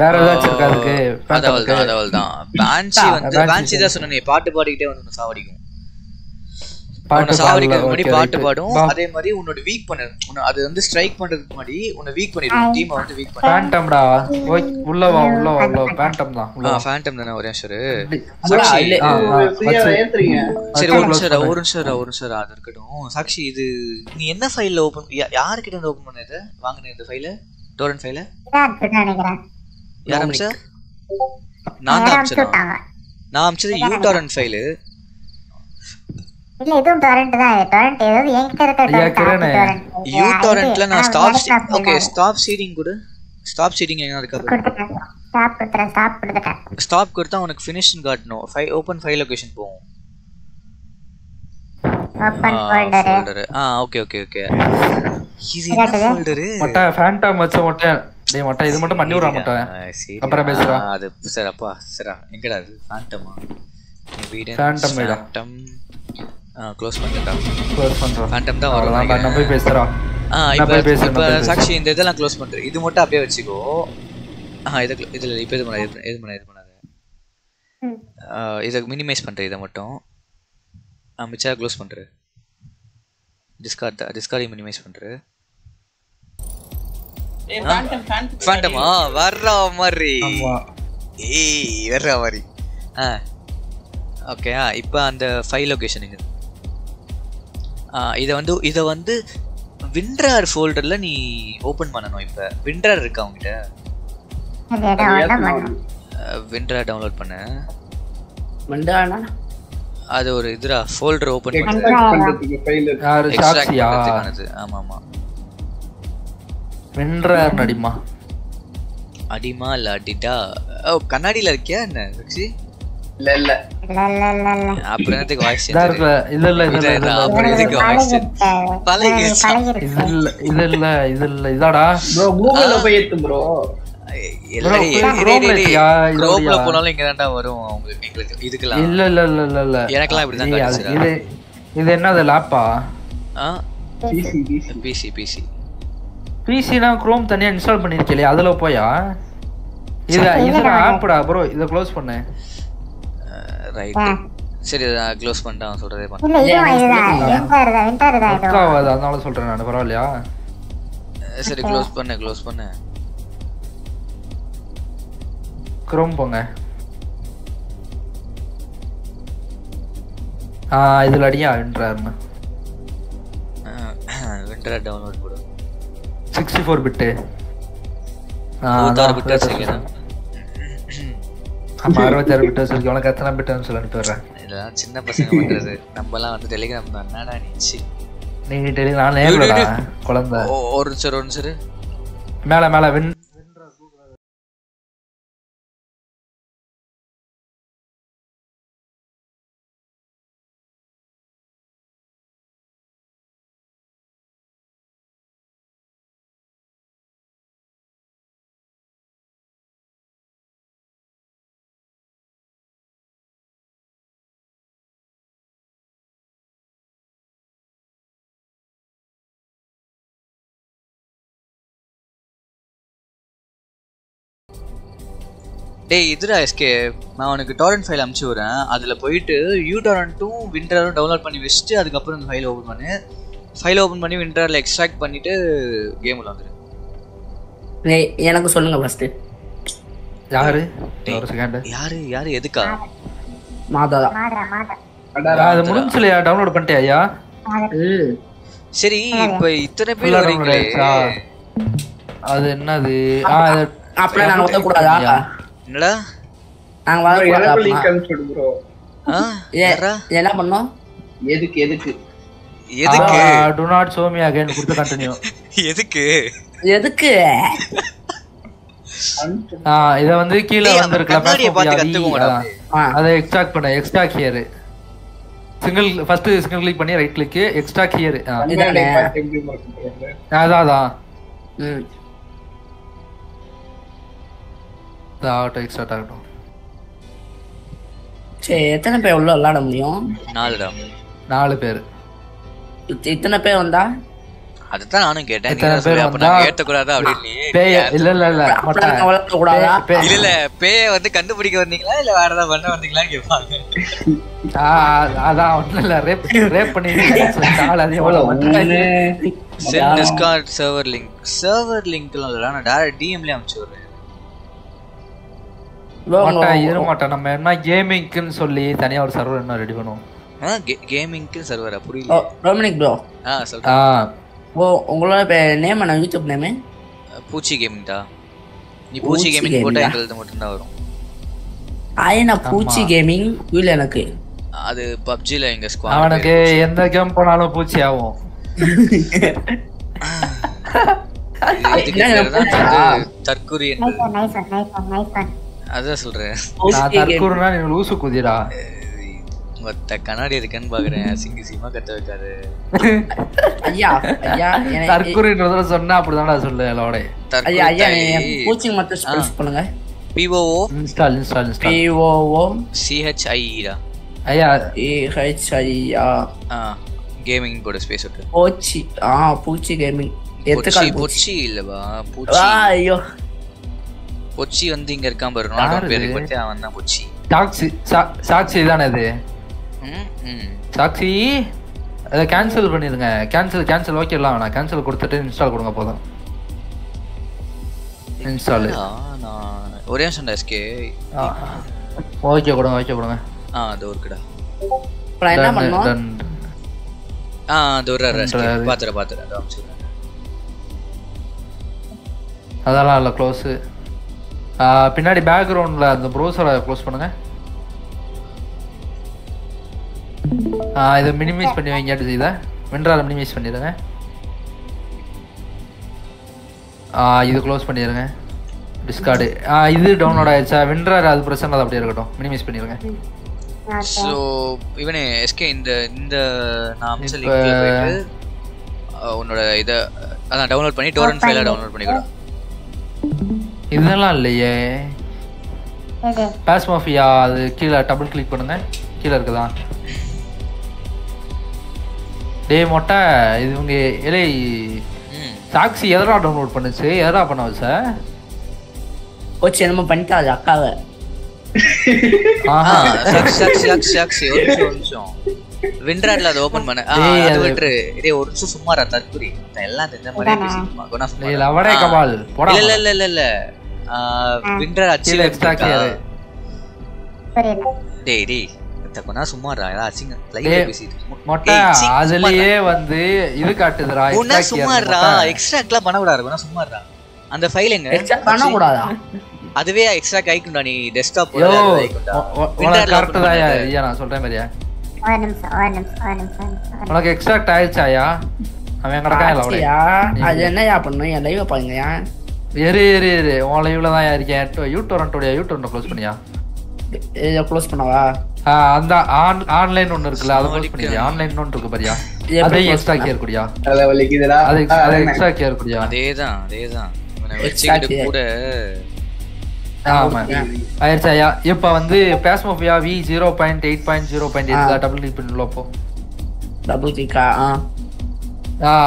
வேற ஏதாச்சும் இருக்கா அதுக்கு? அதவள் தான் அதவள் தான் பான்சி வந்து பான்சி தான் சொன்னேன் பாட்டு பாடிக்கிட்டே வந்து சாவடிக்கும். பாட்டு சாவடிக்கிறது முன்னாடி பாட்டு. பாடும். அதே மாதிரி உன்னோட வீக் பண்ணு உன்னை அது வந்து ஸ்ட்ரைக் பண்றதுக்கு முன்னாடி உன்னை வீக் பண்ணிடும். டீமை வந்து வீக் பண்ணிடும் பேண்டம்டா ஓய் உள்ள வா உள்ள வா உள்ள வா. பேண்டம் தான் உள்ள ஃபேண்டம் தானே ஒரே நிமிஷம் சரி ஒரு நிமிஷம் பண்ணு. ஒரு நிமிஷம் ஒரு நிமிஷம் அது இருக்கட்டும். சாக்ஷி இது நீ என்ன ஃபைல்ல ஓபன் யாருக்கிட்ட இருந்து ஓபன் பண்ணது? வாங்குன இந்த ஃபைல டோரன் ஃபைல யார் அமிச்சா? நான் தான் அமிச்சேனா? நான் அமிச்சது யூ டாரன் ஃபைலு இல்ல இதுவும் டொரண்ட் தான். டொரண்ட் ஏதாவது என்கிட்ட இருக்க torrent, கிரண். யூ இது- டாரண்ட்ல நான் ஸ்டாப் ஓகே ஸ்டாப் சீடிங் கொடு. ஸ்டாப் சீடிங் எங்க இருக்கா ஸ்டாப் கொடுத்துறேன் ஸ்டாப் கொடுத்துட்டேன் ஸ்டாப் கொடுத்தா உனக்கு ஃபினிஷ்னு காட்டணும். ஃபை ஓபன் ஃபைல் லொகேஷன் போகும். ஓப்பன் ஃபோல்டர் ஆ ஓகே ஓகே ஓகே இது என்ன ஃபோல்டர் மொட்டை ஃபேண்டம் வச்ச மொட்டை. டேய் மொட்டை இது மட்டும் பண்ணி விடுறா மொட்டை. அப்புறம் பேசுறா. அது சரி அப்பா சரிடா எங்கடா அது ஃபேண்டமா? ஃபேண்டம் ஆ க்ளோஸ் பண்ணிட்டா க்ளோஸ் பண்றோம். ஃபேண்டம் தான் வரும் நான் போய் பேசுறா ஆ இப்போ. சாக்ஷி இந்த இதெல்லாம் க்ளோஸ் பண்றேன். இது மட்டும் அப்படியே வச்சுக்கோ. ஆ இதை இதுல இப்போ இது பண்ண இது பண்ண இது பண்ண இது பண்ணாத. இதை மினிமைஸ் பண்றேன் இதை மட்டும். ஆ மிச்சா க்ளோஸ் பண்றேன் டிஸ்கார்ட் டிஸ்கார்டையும் மினிமைஸ் பண்றேன் ஃபேண்டமா வர்ற மாதிரி. ஆமா. ஏய் வர்ற மாதிரி. ஆ. ஓகே இப்போ அந்த ஃபைல் லொகேஷன் இங்க ஆ இதை வந்து இதை வந்து விண்ட்ரார் ஃபோல்டர்ல நீ ஓபன் பண்ணணும் இப்போ. விண்ட்ரார் இருக்கா பண்ணும் விண்ட்ரார் டவுன்லோட் பண்ண. அது ஒரு இதுரா ஃபோல்டர் ஓபன் பண்ணு. எக்ஸ்ட்ராக்ட் ஆமா ஆமா வென்றார் நடிமா? அடிமா இல்ல அடிடா? ஓ கண்ணாடியில இருக்கியா என்ன சக்சி இல்ல இல்ல. இல்ல இல்ல இல்ல இல்ல. அப்புறம் என்னத்துக்கு வாய்ஸ் இல்ல இல்ல இல்ல இல்ல இல்ல. அப்புறம் எதுக்கு வாய்ஸ் இது இல்ல இது இல்ல இது இல்ல. இதாடா. ப்ரோ கூகுள்ல போய் ஏத்து இல்லை? இது இல்ல இல்ல இல்ல இல்ல இல்ல. என்னது லேப்பா பிசி பிசி பிசி பிசி பிசினா குரோம் தனியா இன்ஸ்டால் பண்ணிருக்கலையா அதுல போயா? இது இது ஆப்டா ப்ரோ இத க்ளோஸ் பண்ணு. ரைட் சரி நான் க்ளோஸ் பண்ணிட்டு அவன் சொல்றதே ஆகாது அதனால சொல்றேன் நான். பரவாயில்லையா? சரி க்ளோஸ் பண்ணு க்ளோஸ் பண்ணு. குரோம் போங்க. ஆ இதுல அடியா? என்றாருன்னு விண்டர் டவுன்லோட் போடு. சிக்ஸ்டி ஃபோர் பிட்டு நூத்தாறு பிட்டு வச்சிருக்கேன் ஆமா அறுபத்தாறு பிட்டு வச்சிருக்கேன் உனக்கு எத்தனை பிட்டுன்னு சொல்லி அனுப்பிடுறேன் இதெல்லாம் சின்ன பசங்க பண்றது. நம்மலாம் வந்து டெலிகிராம் தான். என்னடா நீ சி. நீ டெலி நான் நேர்லடா குழந்தை. ஒரு நிமிஷம் ஒரு நிமிஷம். மேல மேல வின். டேய் இதுடா எஸ்கே நான் உனக்கு டாரண்ட் ஃபைல் அனுப்பிச்சு விடுறேன். அதில் போயிட்டு யூ டாரண்ட்டும் விண்டரும் டவுன்லோட் பண்ணி வச்சுட்டு அதுக்கப்புறம் இந்த ஃபைல் ஓப்பன் பண்ணு. ஃபைல் ஓப்பன் பண்ணி விண்டரில் எக்ஸ்ட்ராக்ட் பண்ணிட்டு கேமில் வந்துடு எனக்கு சொல்லுங்க ஃபர்ஸ்ட் யாரு? யாரு? யாரு? எதுக்கா? மாதா. அது முடிஞ்சலையா டவுன்லோட் பண்ணிட்டியா ஐயா? சரி இப்போ இத்தனை பேர் வரீங்களே? அது என்னது? ஆ, அது- அப்படியே நாங்க வரக்கூடாதா என்னடா? நாங்க வரக்கூடாதா link அனுப்பிச்சு. ஏ என்ன பண்ணோம் எதுக்கு எதுக்கு? எதுக்கு? do not show me again. கொடுத்து கண்டினியூ எதுக்கு? எதுக்கு? ஆ இத வந்து கீழ வந்திருக்கல. அதை எக்ஸ்ட்ராக்ட் பண்ண. Extract here single first single click பண்ணி ரைட் கிளிக் எக்ஸ்ட்ராக்ட் ஹியர்? அதான் அதான். ஆகட்டும் எக்ஸ்ட்ராக்ட் ஆகட்டும் சரி எத்தனை பேர் உள்ள விளையாட முடியும்? நாலுடா. நாலு பேர். இத்த- இத்தனை பேர் வந்தா? அதுதான் நானும் கேட்டேன். ஏத்தக்கூடாதா அப்படின்னு. இல்ல இல்ல இல்ல இல்ல இல்ல பேய வந்து கண்டுபிடிக்க வந்தீங்களா இல்ல வேற ஏதாவது பண்ண வந்தீங்களான்னு கேட்பாங்க ஆ, அதான் ஒண்ணும் இல்ல ரேப் ரேப் பண்ணி அதிகம் எவ்வளவு? டிஸ்கார்ட் சர்வர் லிங்க் சர்வர் லிங்க்லாம் இல்ல நான் டைரக்ட் டிஎம்ல அனுப்பிச்சு விடுறேன் மொட்டை இரு மொட்டை நம்ம என்ன கேமிங்க்குன்னு சொல்லி தனியா ஒரு சர்வர் என்ன ரெடி பண்ணுவோம். கேமிங்க்கு சர்வரா புரியல. டொமினிக் ப்ரோ ஆ சொல்றேன். ஓ உங்களோட நேம் என்ன? யூடியூப் நேமு பூச்சி கேமிங்டா நீ பூச்சி கேமிங் போட்டா? எங்களுக்கு மட்டும் தான் வரும். ஆயினா பூச்சி. கேமிங் இல்ல எனக்கு. அது பப்ஜில எங்க ஸ்குவாட் அவனுக்கு எந்த கேம் போனாலும் பூச்சி ஆகும். இதுக்கு அதான் சொல்றேன். நான் தற்கூறுனா நீ லூசு குதிரா? மொத்த கண்ணாடி இருக்கேன்னு பாக்குறேன். சிங்கி சீமா கத்த வைக்காது. ஐயா ஐயா எனக்கு- தற்கூறுன்றத சொன்னா அப்படிதான்டா சொல்லு எல்லாவோட ஐயா ஐயா பூச்சி மட்டும் ஸ்பெல்ஸ் பண்ணுங்க. BOO install install install BOO சிஹெச்ஐஇடா ஐயா. ஏஹெச்ஐயா ஆ கேமிங் போட ஸ்பேஸ் விட்டு. பூச்சி ஆ பூச்சி கேமிங் எத்தனை பூச்சி. இல்லவா? பூச்சி. ஐயோ. பொச்சி வந்து இங்க இருக்கான் பாரு ரொனால்டோ இது? பத்தி அவன் தான் பொச்சி சாக்சி சா- சாக்சி தானே ம். சாக்சி அதை கேன்சல் பண்ணிருங்க கேன்சல் கேன்சல் ஓகே இல்லாம் வேணாம். கேன்சல் கொடுத்துட்டு இன்ஸ்டால் கொடுங்க போதும். இன்ஸ்டால் ஒரே நிமிஷம் எஸ்கே ஓகே கொடுங்க ஓகே கொடுங்க. ஆ அது ஒருக்குடா. இப்போ நான் என்ன done. ஆ அது ஒரு. பாத்துறேன் பாத்துறேன் அதை அதெல்லாம் இல்லை க்ளோஸு பின்னாடி பேக்ரவுண்டில் அந்த ப்ரௌசரை க்ளோஸ் பண்ணுங்க. ஆ இதை மினிமைஸ் பண்ணி வைங்க இதை. விண்டரால மினிமைஸ் பண்ணிடுங்க. ஆ இது க்ளோஸ் பண்ணிடுங்க. டிஸ்கார்டு ஆ இது டவுன்லோட் ஆயிடுச்சா? விண்டரார் அது பிரச்சனை அது அப்படியே இருக்கட்டும். மினிமைஸ் பண்ணிடுங்க. ஸோ இவனே எஸ்கே இந்த இந்த நான் உன்னோட இதை அதான் டவுன்லோட் பண்ணி டோரண்ட் ஃபைலை டவுன்லோட் பண்ணிக்கணும் இதெல்லாம் இல்லையே. எது பாஸ்மாஃபியா அது கீழே டபுள் கிளிக் பண்ணுங்க. கீழே இருக்குதா? டேய் மொட்டை இது உங்க இலை சாக்சி எதரா டவுன்லோட் பண்ணுச்சு? எதரா பண்ண வச்ச? பூச்சி என்னமோ அக்காவை. நிமிஷம் ஒரு நிமிஷம். விண்ட்ராட்ல அதை ஓபன் பண்ணு. அது அது- விட்டுரு. இதே ஒரு நிமிஷம் சும்மாரா தற்குறி எல்லாம் தெரிஞ்ச இதானா? பேசிட்டு குணா டேய், லவடே கபால், போடா. இல்ல இல்ல இல்ல இல்ல. விண்ட்ராட் அச்சு கீழே extra clear. புரியல. டேய் டேய் சும்மாடா ஏதாவது அசிங்க லைவ்ல பேசிட்டு. மொட்டை அதுலயே வந்து இது காட்டுதுடா உன்னா சும்மாடா மொட்டை. எக்ஸ்ட்ராக்ட்லாம் பண்ணக்கூடாது உன்னா சும்மாடா அந்த ஃபைல் எங்க? Extract பண்ணக்கூடாதா? அதுவே எக்ஸ்ட்ராக்ட் ஆயிக்கும்டா நீ டெஸ்க்டாப் யோ உனக்கு கரெக்ட் தாயா ஐயா நான் சொல்றேன் மாதிரியா உனக்கு எக்ஸ்ட்ராக்ட் ஆயிடுச்சாயா அவன் கிடக்கான் இல்லை? அது என்னயா பண்ணும்? என் லைவ் பாருங்கயா எரு எரு எரு. உன் லைவ்ல தான் இருக்கேன். யூடோரண்டோடைய யூடோரண்ட் க்ளோஸ் பண்ணியா? இதை க்ளோஸ் பண்ணவா? ஆ, அந்த ஆன் ஆன்லைன் ஒன்னு இருக்குல்ல அதை க்ளோஸ் பண்ணியா? ஆன்லைன் ஒன்னு இருக்கு பாரியா? close extra? கேர் குடியா? தலை வலிக்குதுடா. அது அது. எக்ஸ்ட்ரா கேர் குடியா? அதேதான் அதேதான். இவனை Extra வச்சுக்கிட்டு care. கூட ஆமா. ஆயிடுச்சாயா இப்ப வந்து Phasmophobia V zero point eight point zero point eight double click பண்ணல அப்போ. டபுள் கிளிக்கா ஆ,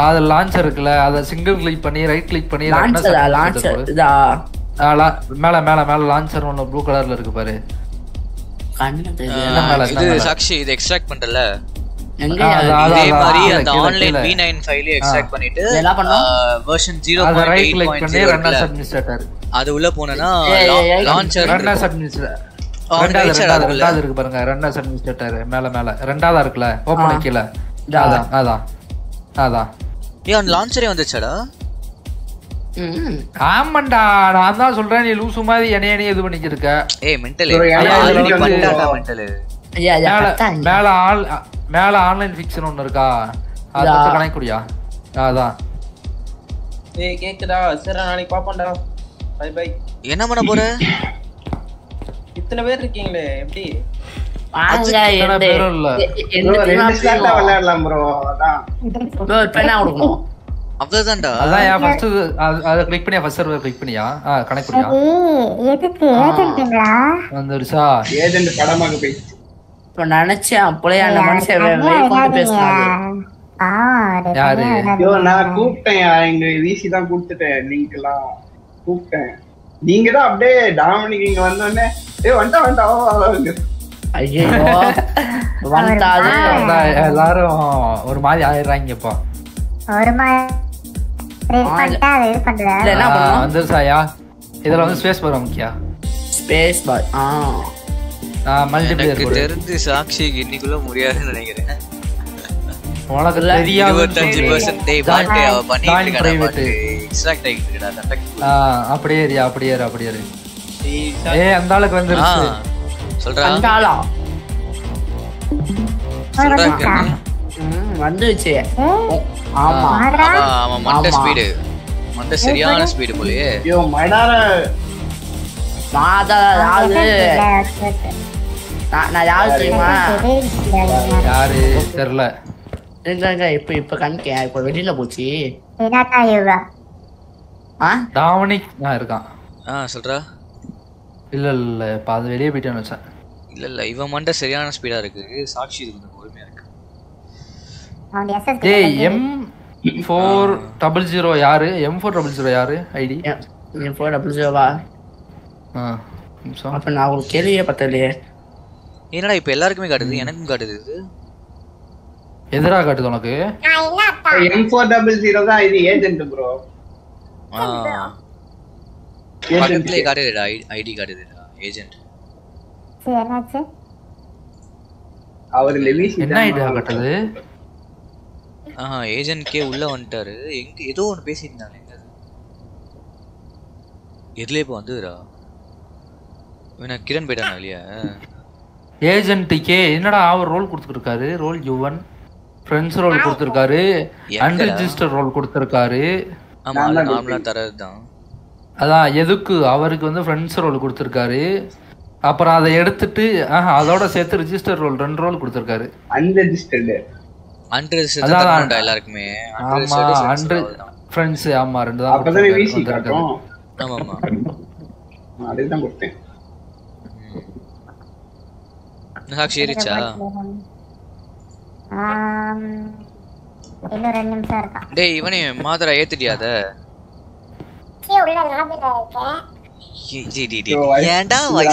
அது லான்ச்சர் இருக்குல்ல அதை சிங்கிள் கிளிக் பண்ணி ரைட் கிளிக் பண்ணி லான்ச்சரா லான்ச்சர் இதா? மேல மேல மேல லான்ச்சர் ஒன்று ப்ளூ கலர்ல இருக்கு பாரு. இது? சாக்ஷி இது எக்ஸ்ட்ராக்ட் அது- இதே மாதிரி அந்த ஆன்லைன் கீழே. வி நைன் ஃபைலையும் எக்ஸ்ட்ராக்ட் பண்ணிட்டு என்ன பண்ணோம்? வெர்ஷன் ஜீரோ அதை உள்ள ஏய், லான்ச்சர் ரன்னர்ஸ் அட்மினிஸ்ட்ரேட்டர் ரெண்டாவது இருக்கு பாருங்க ரன்னர்ஸ் அட்மினிஸ்ட்ரேட்டர் மேல மேல. ரெண்டாவதா இருக்குல்ல? ஓப்பன் கீழ. அதான் அதான். அதான். ஏன் லான்ச்சரே வந்துச்சாடா ஆமாண்டா நான் தான் சொல்றேன் நீ லூசு மாதிரி என்னைய நீ இது பண்ணிட்டு இருக்க. ஏய் மென்டல் மேல ஆல் மேல ஆன்லைன் ஃபிக்ஷன் ஒன்னு இருக்கா? அது கனெக்ட் குடியா? அதான். ஏய் கேக்குதா? சரி நாளைக்கு பாப்போம்டா பை பை என்ன பண்ண போற? இத்தனை பேர் இருக்கீங்களே எப்படி? அவ்வளவுதான்டா அதான் ஏன் ஃபர்ஸ்ட் அதை கிளிக் பண்ணியா ஃபர்ஸ்ட் சர்வர் கிளிக் பண்ணியா ஆ கனெக்ட் பண்ணியா சரி எதுக்கு ஏஜென்ட்டுங்களா வந்துருச்சா ஏஜென்ட் படமாக போயிடுச்சு இப்ப நினைச்சேன் அப்படியே அந்த மனுஷன் வே- மேற்கொண்டு பேசினாரு யாரு? ஐயோ நான் கூப்பிட்டேன் எங்க வீசி தான் கூப்பிட்டுட்டேன் லிங்க் எல்லாம் கூப்பிட்டேன் நீங்க தான் அப்படியே டாமினிக் இங்க வந்தோடனே ஏ வந்துட்டா வந்துட்டா வா, வா, வா. ஐயோ வந்தாது அதான் எல்லாரும் ஒரு மாதிரி ஆயிடுறாங்க இப்போ. ஒரு பண்ணணும்? வந்துருச்சாயா இதுல வந்து ஸ்பேஸ் பார் முக்கியா ஸ்பேஸ் பாய் ஆ. மல்டிபிளேயர் தெரிஞ்சு சாக்ஷிக்கு இன்னைக்குள்ள முடியாதுன்னு நினைக்கிறேன். உனக்கு இல்ல, தெரியாது அப்படியே ஏறியா அப்படியே ஏறு அப்படியே ஏறு ஏய் அந்த ஆளுக்கு வந்துருச்சு. சொல்றா. அந்த ஆளா சொல்றா ம், வந்துருச்சு. ஆமா. ஆமா ஆமா மண்ட ஆமா. ஸ்பீடு. மண்ட சரியான ஸ்பீடு போலயே. ஐயோ மடார. மாதா யாரு? நான் யாரு தெரியுமா? யாரு? தெரியல இருங்க இப்ப இப்ப கணிக்க இப்ப வெளியில போச்சு. டாமினிக் நான் இருக்கான். ஆ சொல்றா. இல்ல இல்ல இப்ப அது வெளியே போயிட்டேன்னு வச்சேன். இல்ல இல்ல. இவன் மண்ட சரியான ஸ்பீடா இருக்கு. சாக்ஷி இது கொஞ்சம் பொறுமையா இருக்கு. டேய் எம் ஃபோர் டபுள் ஜீரோ யாரு? எம் ஃபோர் டபுள் ஜீரோ யாரு? ஐடி என் ஃபோன் டபுள் ஜீரோவா ஆ அப்ப நான் உங்களுக்கு கேள்வியே பத்தலையே. என்னடா இப்ப எல்லாருக்குமே காட்டுது? எனக்கும் காட்டுது இது. எதிரா காட்டுது உனக்கு? எம் ஃபோர் டபுள் ஜீரோ தான் இது ஏஜென்ட் ப்ரோ ஆ. பக்கத்துலயே காட்டுதுடா ஐடி காட்டுதுடா ஏஜென்ட் சரி என்னாச்சு அவர் லெவிஸ் என்ன ஐடியா காட்டுது ஆஹா ஏஜென்ட் கே உள்ள வந்துட்டாரு. எங்க ஏதோ ஒன்று பேசியிருந்தாங்க எங்க? எதுல இப்போ வந்துடுறா இவன கிரண் போயிட்டானா இல்லையா? ஏஜென்ட்டுக்கே என்னடா அவர் ரோல் கொடுத்துருக்காரு ரோல் யுவன் ஃப்ரெண்ட்ஸ் ரோல் கொடுத்துருக்காரு? அன்ரிஜிஸ்டர் ரோல் கொடுத்துருக்காரு. ஆமா நார்மலா தரது தான் அதான் எதுக்கு? அவருக்கு வந்து ஃப்ரெண்ட்ஸ் ரோல் கொடுத்துருக்காரு. அப்புறம் அதை எடுத்துட்டு ஆஹா அதோட சேர்த்து ரிஜிஸ்டர் ரோல் ரெண்டு ரோல் கொடுத்துருக்காரு. அன்ரெஜிஸ்டர்டு அதான் எல்லாருக்குமே. ஆமா அன்று ஃப்ரெண்ட்ஸ் ஆமா ரெண்டு தான் அப்பதானே கொடுத்திருக்காரு, வீசி வந்திருக்காரு. காட்டும். ஆமா ஆமா அதுதான் கொடுத்தேன். சாக்ஷி ஏறிச்சா ஆம், இன்னும் ரெண்டு நிமிஷம் இருக்கான் டேய் இவனே மாதரா ஏத்துட்டியாத உள்ள இருக்கேன். ஏன்டா வர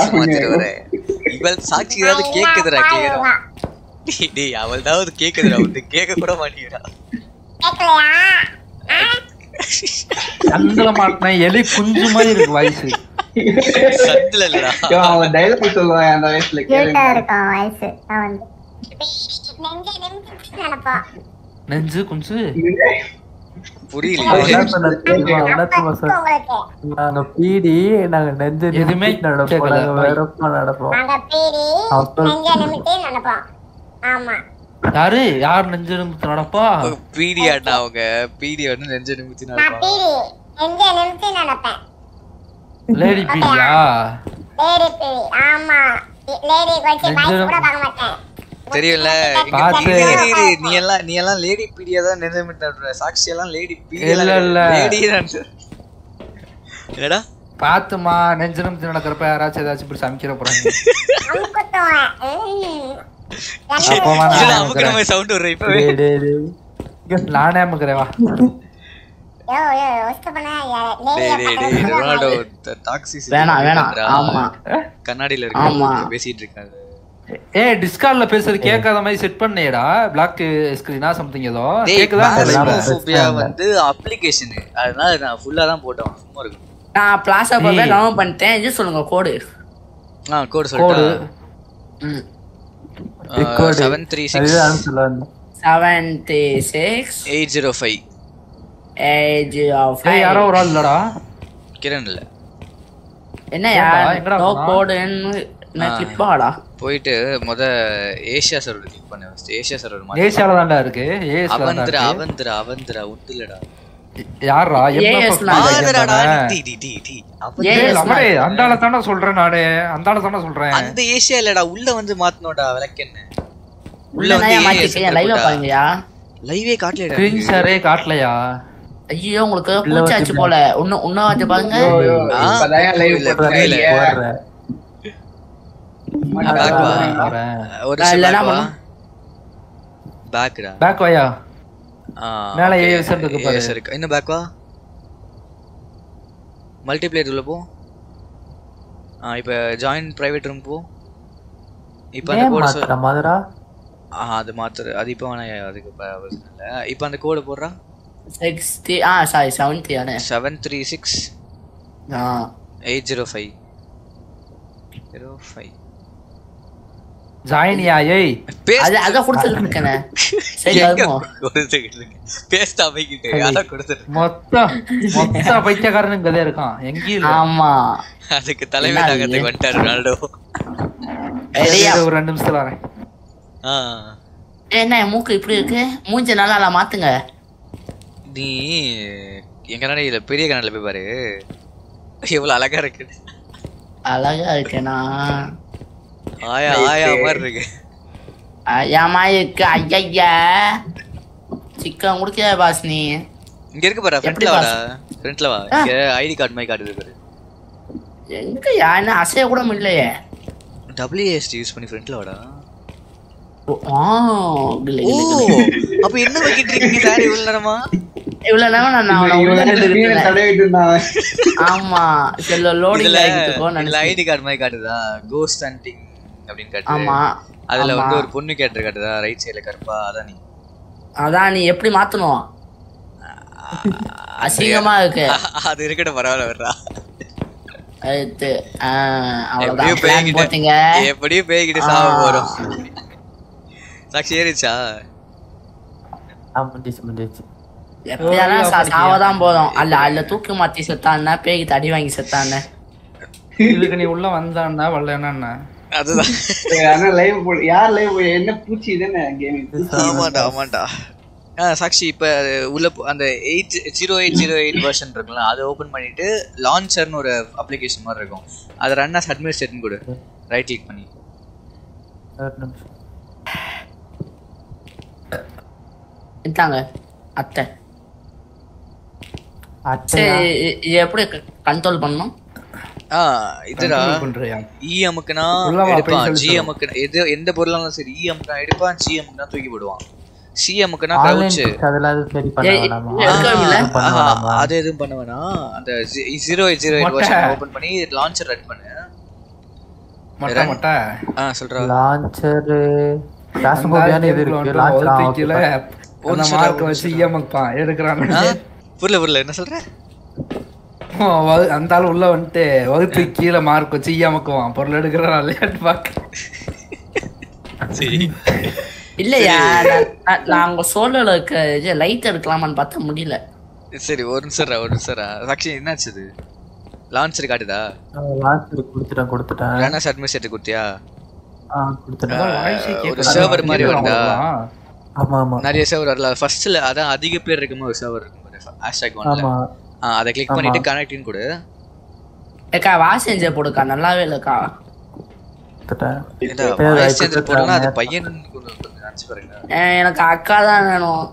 இவள் சாட்சி ஏதாவது கேக்குதுடா கிளியரா டேய் டேய் அவள்தாவது கேக்குதுடா வந்து கேட்க கூட மாட்டேங்கிறா சந்தில மாட்டின எலி குஞ்சு மாதிரி இருக்கு வயசு சந்தில இல்லடா அவன் டைலாக் சொல்லுவான் அந்த வயசுல கேளுங்க இருக்கான் வயசு அவன் நெஞ்சு குஞ்சு? நாங்க பீடி நாங்க நெஞ்சு எதுவுமே நடப்போம். நாங்க வெறுப்பா பீடி ஆமா. யாரு? யார் நெஞ்சு நிமித்து நடப்பா? பீடியாடா அவங்க. பீடி வந்து நெஞ்ச நிமித்தி நான் நடப்பான் பீடி நெஞ்ச நிமித்தி நினைப்பேன் லேடி பீடியா? லேடி பீடி ஆமா. லேடி வச்சு நெஞ்ச பாய்ஸ் கூட நிமித்தி- பார்க்க மாட்டேன். இரு. நீ எல்லாம் நீ எல்லாம் லேடி பீடியா தான் நடப்புற சாக்ஷி எல்லாம் லேடி பீடியா இல்ல. லேடி என்னடா? பாத்துமா நெஞ்சு நடக்கிறப்ப யாராச்சும் ஏதாச்சும் இப்படி சமைக்கிற போறாங்க. நானே அமுக்குறேன். வா. கண்ணாடியில ஆமா. இருக்க பேசிட்டு இருக்காரு ஏ டிஸ்கார்ட்ல பேசுறது கேட்காத மாதிரி செட் பண்ணேடா. பிளாக் ஸ்கிரீனா சம்திங் ஏதோ. கேக்குதா? பாஸ்மோஃபோபியா வந்து அப்ளிகேஷன் அதனால நான் ஃபுல்லா தான் போட்டேன். சும்மா இருக்கும் நான் பிளாஸா போய். டவுன்லோட் பண்ணிட்டேன். இது சொல்லுங்க கோடு ஆ கோட் கோடு சொல்லட்டா seven three six seventy six eight zero five age of ஏய் யாரோ ஒரு ஆள் இல்லடா. கிரண் இல்ல. ஏன்டா, எங்கடா நோ? கோடுன்னு என்ன போயிட்டு முத ஏஷியா சர்வர் கிளிக் பண்ண ஃபர்ஸ்ட் ஏஷியா சர்வர் ஏசியால தான்டா இருக்கு. தான்டா அவந்திரா அவந்திரா அவந்திரா உண்டுலடா யாரா அந்தால தானே சொல்றேன் நானே. அந்தால தானே சொல்றேன். அந்த ஏசியா இல்லடா உள்ள வந்து மாத்தனோடா விளக்கென்ன உள்ள லைவா பாருங்கயா லைவே காட்டலடா ஸ்கிரீன் ஷேரே காட்டலையா? ஐயோ உங்களுக்கு பூச்சாச்சு போல. இன்னும் இன்னும் பாருங்க ஆ, இப்பதான் live இல்ல, போடுறீங்க. புரியல. பேக் வா ஒரு. பேக்டா? பேக் வாயா? ஆ மேல okay. AS இருக்கு பாரு. AS இருக்கு. இன்னும் பேக் வா? மல்டிப்ளேயர் உள்ள போ. ஆ இப்போ ஜாயின் பிரைவேட் ரூம் போ. இப்போ அந்த கோட் மதுரா? ஆ அது மாத்துற. அது இப்போ வேணாம் அதுக்கு இல்லை. இப்போ அந்த கோடு போடுறா? சிக்ஸ்டி ஆ சாரி செவன்டி ஆனே seven three six eight zero five zero five ஜாயினியா ஏய் அது அதான் கொடுத்துட்டு இருக்கேனே சரி வருமோ? பேஸ்ட் அமைக்கிட்டு அதான் கொடுத்துட்டு மொத்தம் மொத்த பைத்தியக்காரனும் கதையா இருக்கான். எங்கேயும் இல்ல. ஆமா. அதுக்கு தலைமை? வந்துட்டாரு ரொனால்டோ. இரு, ஒரு ரெண்டு நிமிஷத்துல வரேன். ஆ. என்ன என் மூக்கு இப்படி இருக்கு? மூஞ்ச நல்லா மாத்துங்க. நீ எங்க கண்ணாடியில பெரிய கண்ணாடில போய் பாரு. எவ்வளவு அழகா இருக்கு. அழகா இருக்கேனா? ஆயா ஆயா மாதிரி இருக்கு ஏமா இருக்கு ஐயா சிக்கன் குடிக்க பாஸ் நீ? இங்க இருக்கு பாரு ஃப்ரண்ட்ல வாடா. ஃப்ரண்ட்ல வா. இங்க ஐடி கார்டு மாதிரி காட்டுது பாரு. எங்க என்ன அசைய கூட முடியலையே. டபிள்யூஎஸ்டி யூஸ் பண்ணி ஃப்ரண்ட்ல வாடா. அப்ப என்ன வைக்கிட்டு இருக்கீங்க? சாரி இவ்வளவு நேரமா? இவ்வளவு நேரம் நான் நான் இவன் உள்ள screen அ நின்னுட்டு தடவிட்டு இருந்தான். ஆமா செல்ல லோடிங் ஆகிட்டு இருக்கோம் ஐடி கார்டு மாதிரி காட்டுதா? கோஸ்ட் ஹண்டிங் அப்படின்னு காட்டுது அதுல. வந்து ஒரு பொண்ணு கேட்டு காட்டுதா ரைட் சைடுல கருப்பா அதான்? நீ அதான் நீ எப்படி மாத்தணும்? அசிங்கமா இருக்கு. அது இருக்கட்டும் பரவாயில்ல வர்றா எப்படியும் பேய்கிட்ட பேய்கிட்ட சாவ. போறோம். சாட்சி ஏறிச்சா சாவதான் போதும் அல்ல அல்ல தூக்கு மாத்தி செத்தான்னா பேய்க்கு தடி வாங்கி செத்தான்னு. இதுக்கு நீ உள்ள வந்தான்னா வரலன்னா அதுதான். ஆனா போடு- யார் போடு- என்ன பூச்சி ஆ சாக்ஷி இப்ப உள்ள அந்த eight zero eight zero eight version இருக்குல்ல அதை ஓபன் பண்ணிட்டு லான்ச்சர்னு ஒரு அப்ளிகேஷன் மாதிரி இருக்கும். அதை ரன் அஸ் அட்மினிஸ்ட்ரேட்னு கொடு. ரைட் கிளிக் பண்ணி. இந்தாங்க அத்தை. இது எப்படி கண்ட்ரோல் பண்ணணும்? இதுடா? இ அமுக்குனா எடுப்பான். ஜி. அமுக்குனா எது எந்த பொருளாலும் சரி இ அமுக்குனா எடுப்பான் ஜி அமுக்குனா தூக்கி போடுவான். சி அமுக்குனா கவுச்சு. அது எதுவும் பண்ண வேணாம். அந்த zero eight zero eight. Version open பண்ணி லான்ச்சர் ரன் பண்ணு. மொட்டை மொட்டை. ஆ சொல்றா. லான்ச்சர் ராசபோபியான இது இருக்கு? லான்ச்சர் ஆ? புரியல புரியல. என்ன சொல்ற? அந்த ஆள் உள்ள வந்துட்டு வகுத்து கீழே மார்க் வச்சு இஎம்எக்குவான் பொருள் எடுக்கிறான் இல்லையான்னு பாக்க சரி. இல்லையா? நான்- நான்- நான் அங்க சோலோல இருக்க இது லைட் எடுக்கலாமான்னு பார்த்தா முடியல. சரி ஒரு நிமிஷம் ஒரு நிமிஷம் சாக்ஷி என்னாச்சு இது? லான்ச்சர் காட்டுதா? லான்ச்சர் கொடுத்துட்டேன் கொடுத்துட்டேன். ரனஸ் அட்மினிஸ்ட்ரேட்டர் கொடுத்தியா? ஆ கொடுத்துட்டேன். ஒரு சர்வர் மாதிரி வருதா ஆமா ஆமா. நிறைய சர்வர் வரல. ஃபர்ஸ்ட்ல அதான் அதிக பேர் இருக்கும்போது ஒரு சர்வர் இருக்கும் ஹேஷ்டாக் ஒன்ல ஆமா. அதை கிளிக். பண்ணிட்டு கனெக்டிங் கொடு. ஏக்கா வாஷ் செஞ்ச போடுக்கா நல்லாவே இல்லக்கா. வாய்ஸ் சேஞ்சர் போடலாம் அது. பையன் எனக்கு அக்கா தான் வேணும்.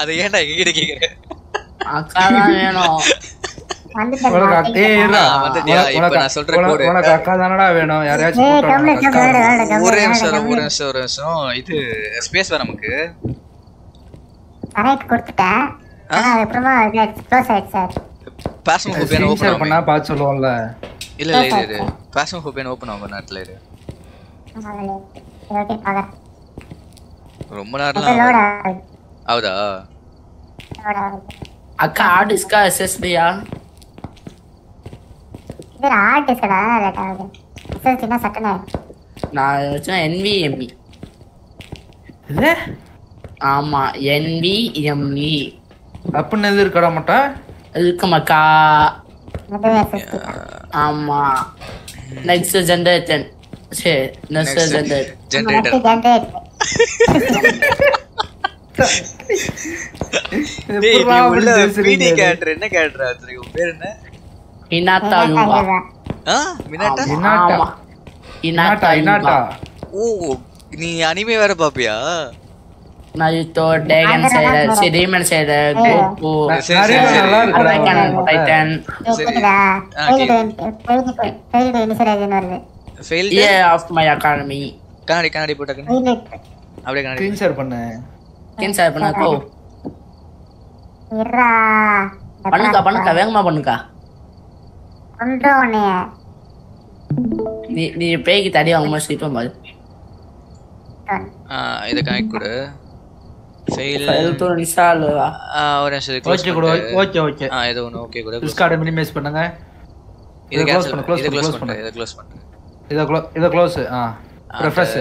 அதை ஏன்டா எங்ககிட்ட கேக்குற? அக்கா தான் வேணும். ஒரே நிமிஷம். ஒரு நிமிஷம் ஒரு நிமிஷம். இது ஸ்பேஸ் வர நமக்கு. கரெக்ட் கொடுத்துட்டேன் க்ளோஸ் ஆயிடுச்சு சார். ஓபன் பண்ணா இல்ல இல்ல இரு இரு பாஸ்மோஃபோபியா ஓபன் ஆகும் நேரத்துல இரு. ஓகே ரொம்ப நேரம் அக்கா ஹார்ட் டிஸ்கா எஸ்எஸ்டியா இது ஹார்ட் டிஸ்கடா லேட் ஆகுது. எஸ்எஸ்டினா சட்டுன்னு நான் இது? ஆமா என்விஎம்இ அப்படின்னு எது இருக்கடா மாட்டேன் இருக்கு மக்கா. அது எஸ்எஸ்டி ஆமா. நெக்ஸ்ட் ஜென்ரேஷன் சரி next Next generate generator. Generate டேய் எப்படிடா நீ உள்ள அப்படி பிடி பேசுறீங்க? கேரக்டர் என்ன பேர் என்ன? இனாத்தா யூபா ஆ மினாட்டா இனாட்டா. இனாட்டா ஓ நீ அனிமே வேற பாப்பியா? நருட்டோ டேகன் சைடர் சரி டீமன் சைடர் கோகு சரி, சரி, சரி. நல்லா இருக்கு. அட்டாக் டைட்டன் கேக்குதா ஆ, ஃபெயில் ஃபெயில் இனிஷியலைஸ்னு வருது ஃபெயில் ஏ ஆஃப் மை அகாடமி கண்ணாடி கண்ணாடி போட்டாக்கன்னு ஃபெயில் அப்படியே கண்ணாடி ஸ்க்ரீன் ஷேர் பண்ணு கேன் சார் பண்ணா கோ இருடா பண்ணுக்கா பண்ணுக்கா வேகமா பண்ணுக்கா கொண்டு உன்னைய நீ நீ பேய்க்கு தடி வாங்கும்போது ஸ்லிப்பம் பாரு ஆ இத கனெக்ட் கொடு ஃபெயில் எழுத்து நிசால் ஒரு நிமிஷம் க்ளோஸ் ஓகே கூட ஓகே ஓகே ஆ ஏதோ ஒன்று ஓகே கூட டிஸ்கார்டை மினிமைஸ் பண்ணுங்க. இது இதை க்ளோஸ் பண்ணு க்ளோஸ் இதை பண்ணு க்ளோஸ் க்ளோஸ் பண்ணு இதை க்ளோஸ் பண்ணு. இதை க்ளோ இதை க்ளோஸ் ஆ. ரெஃப்ரெஷ்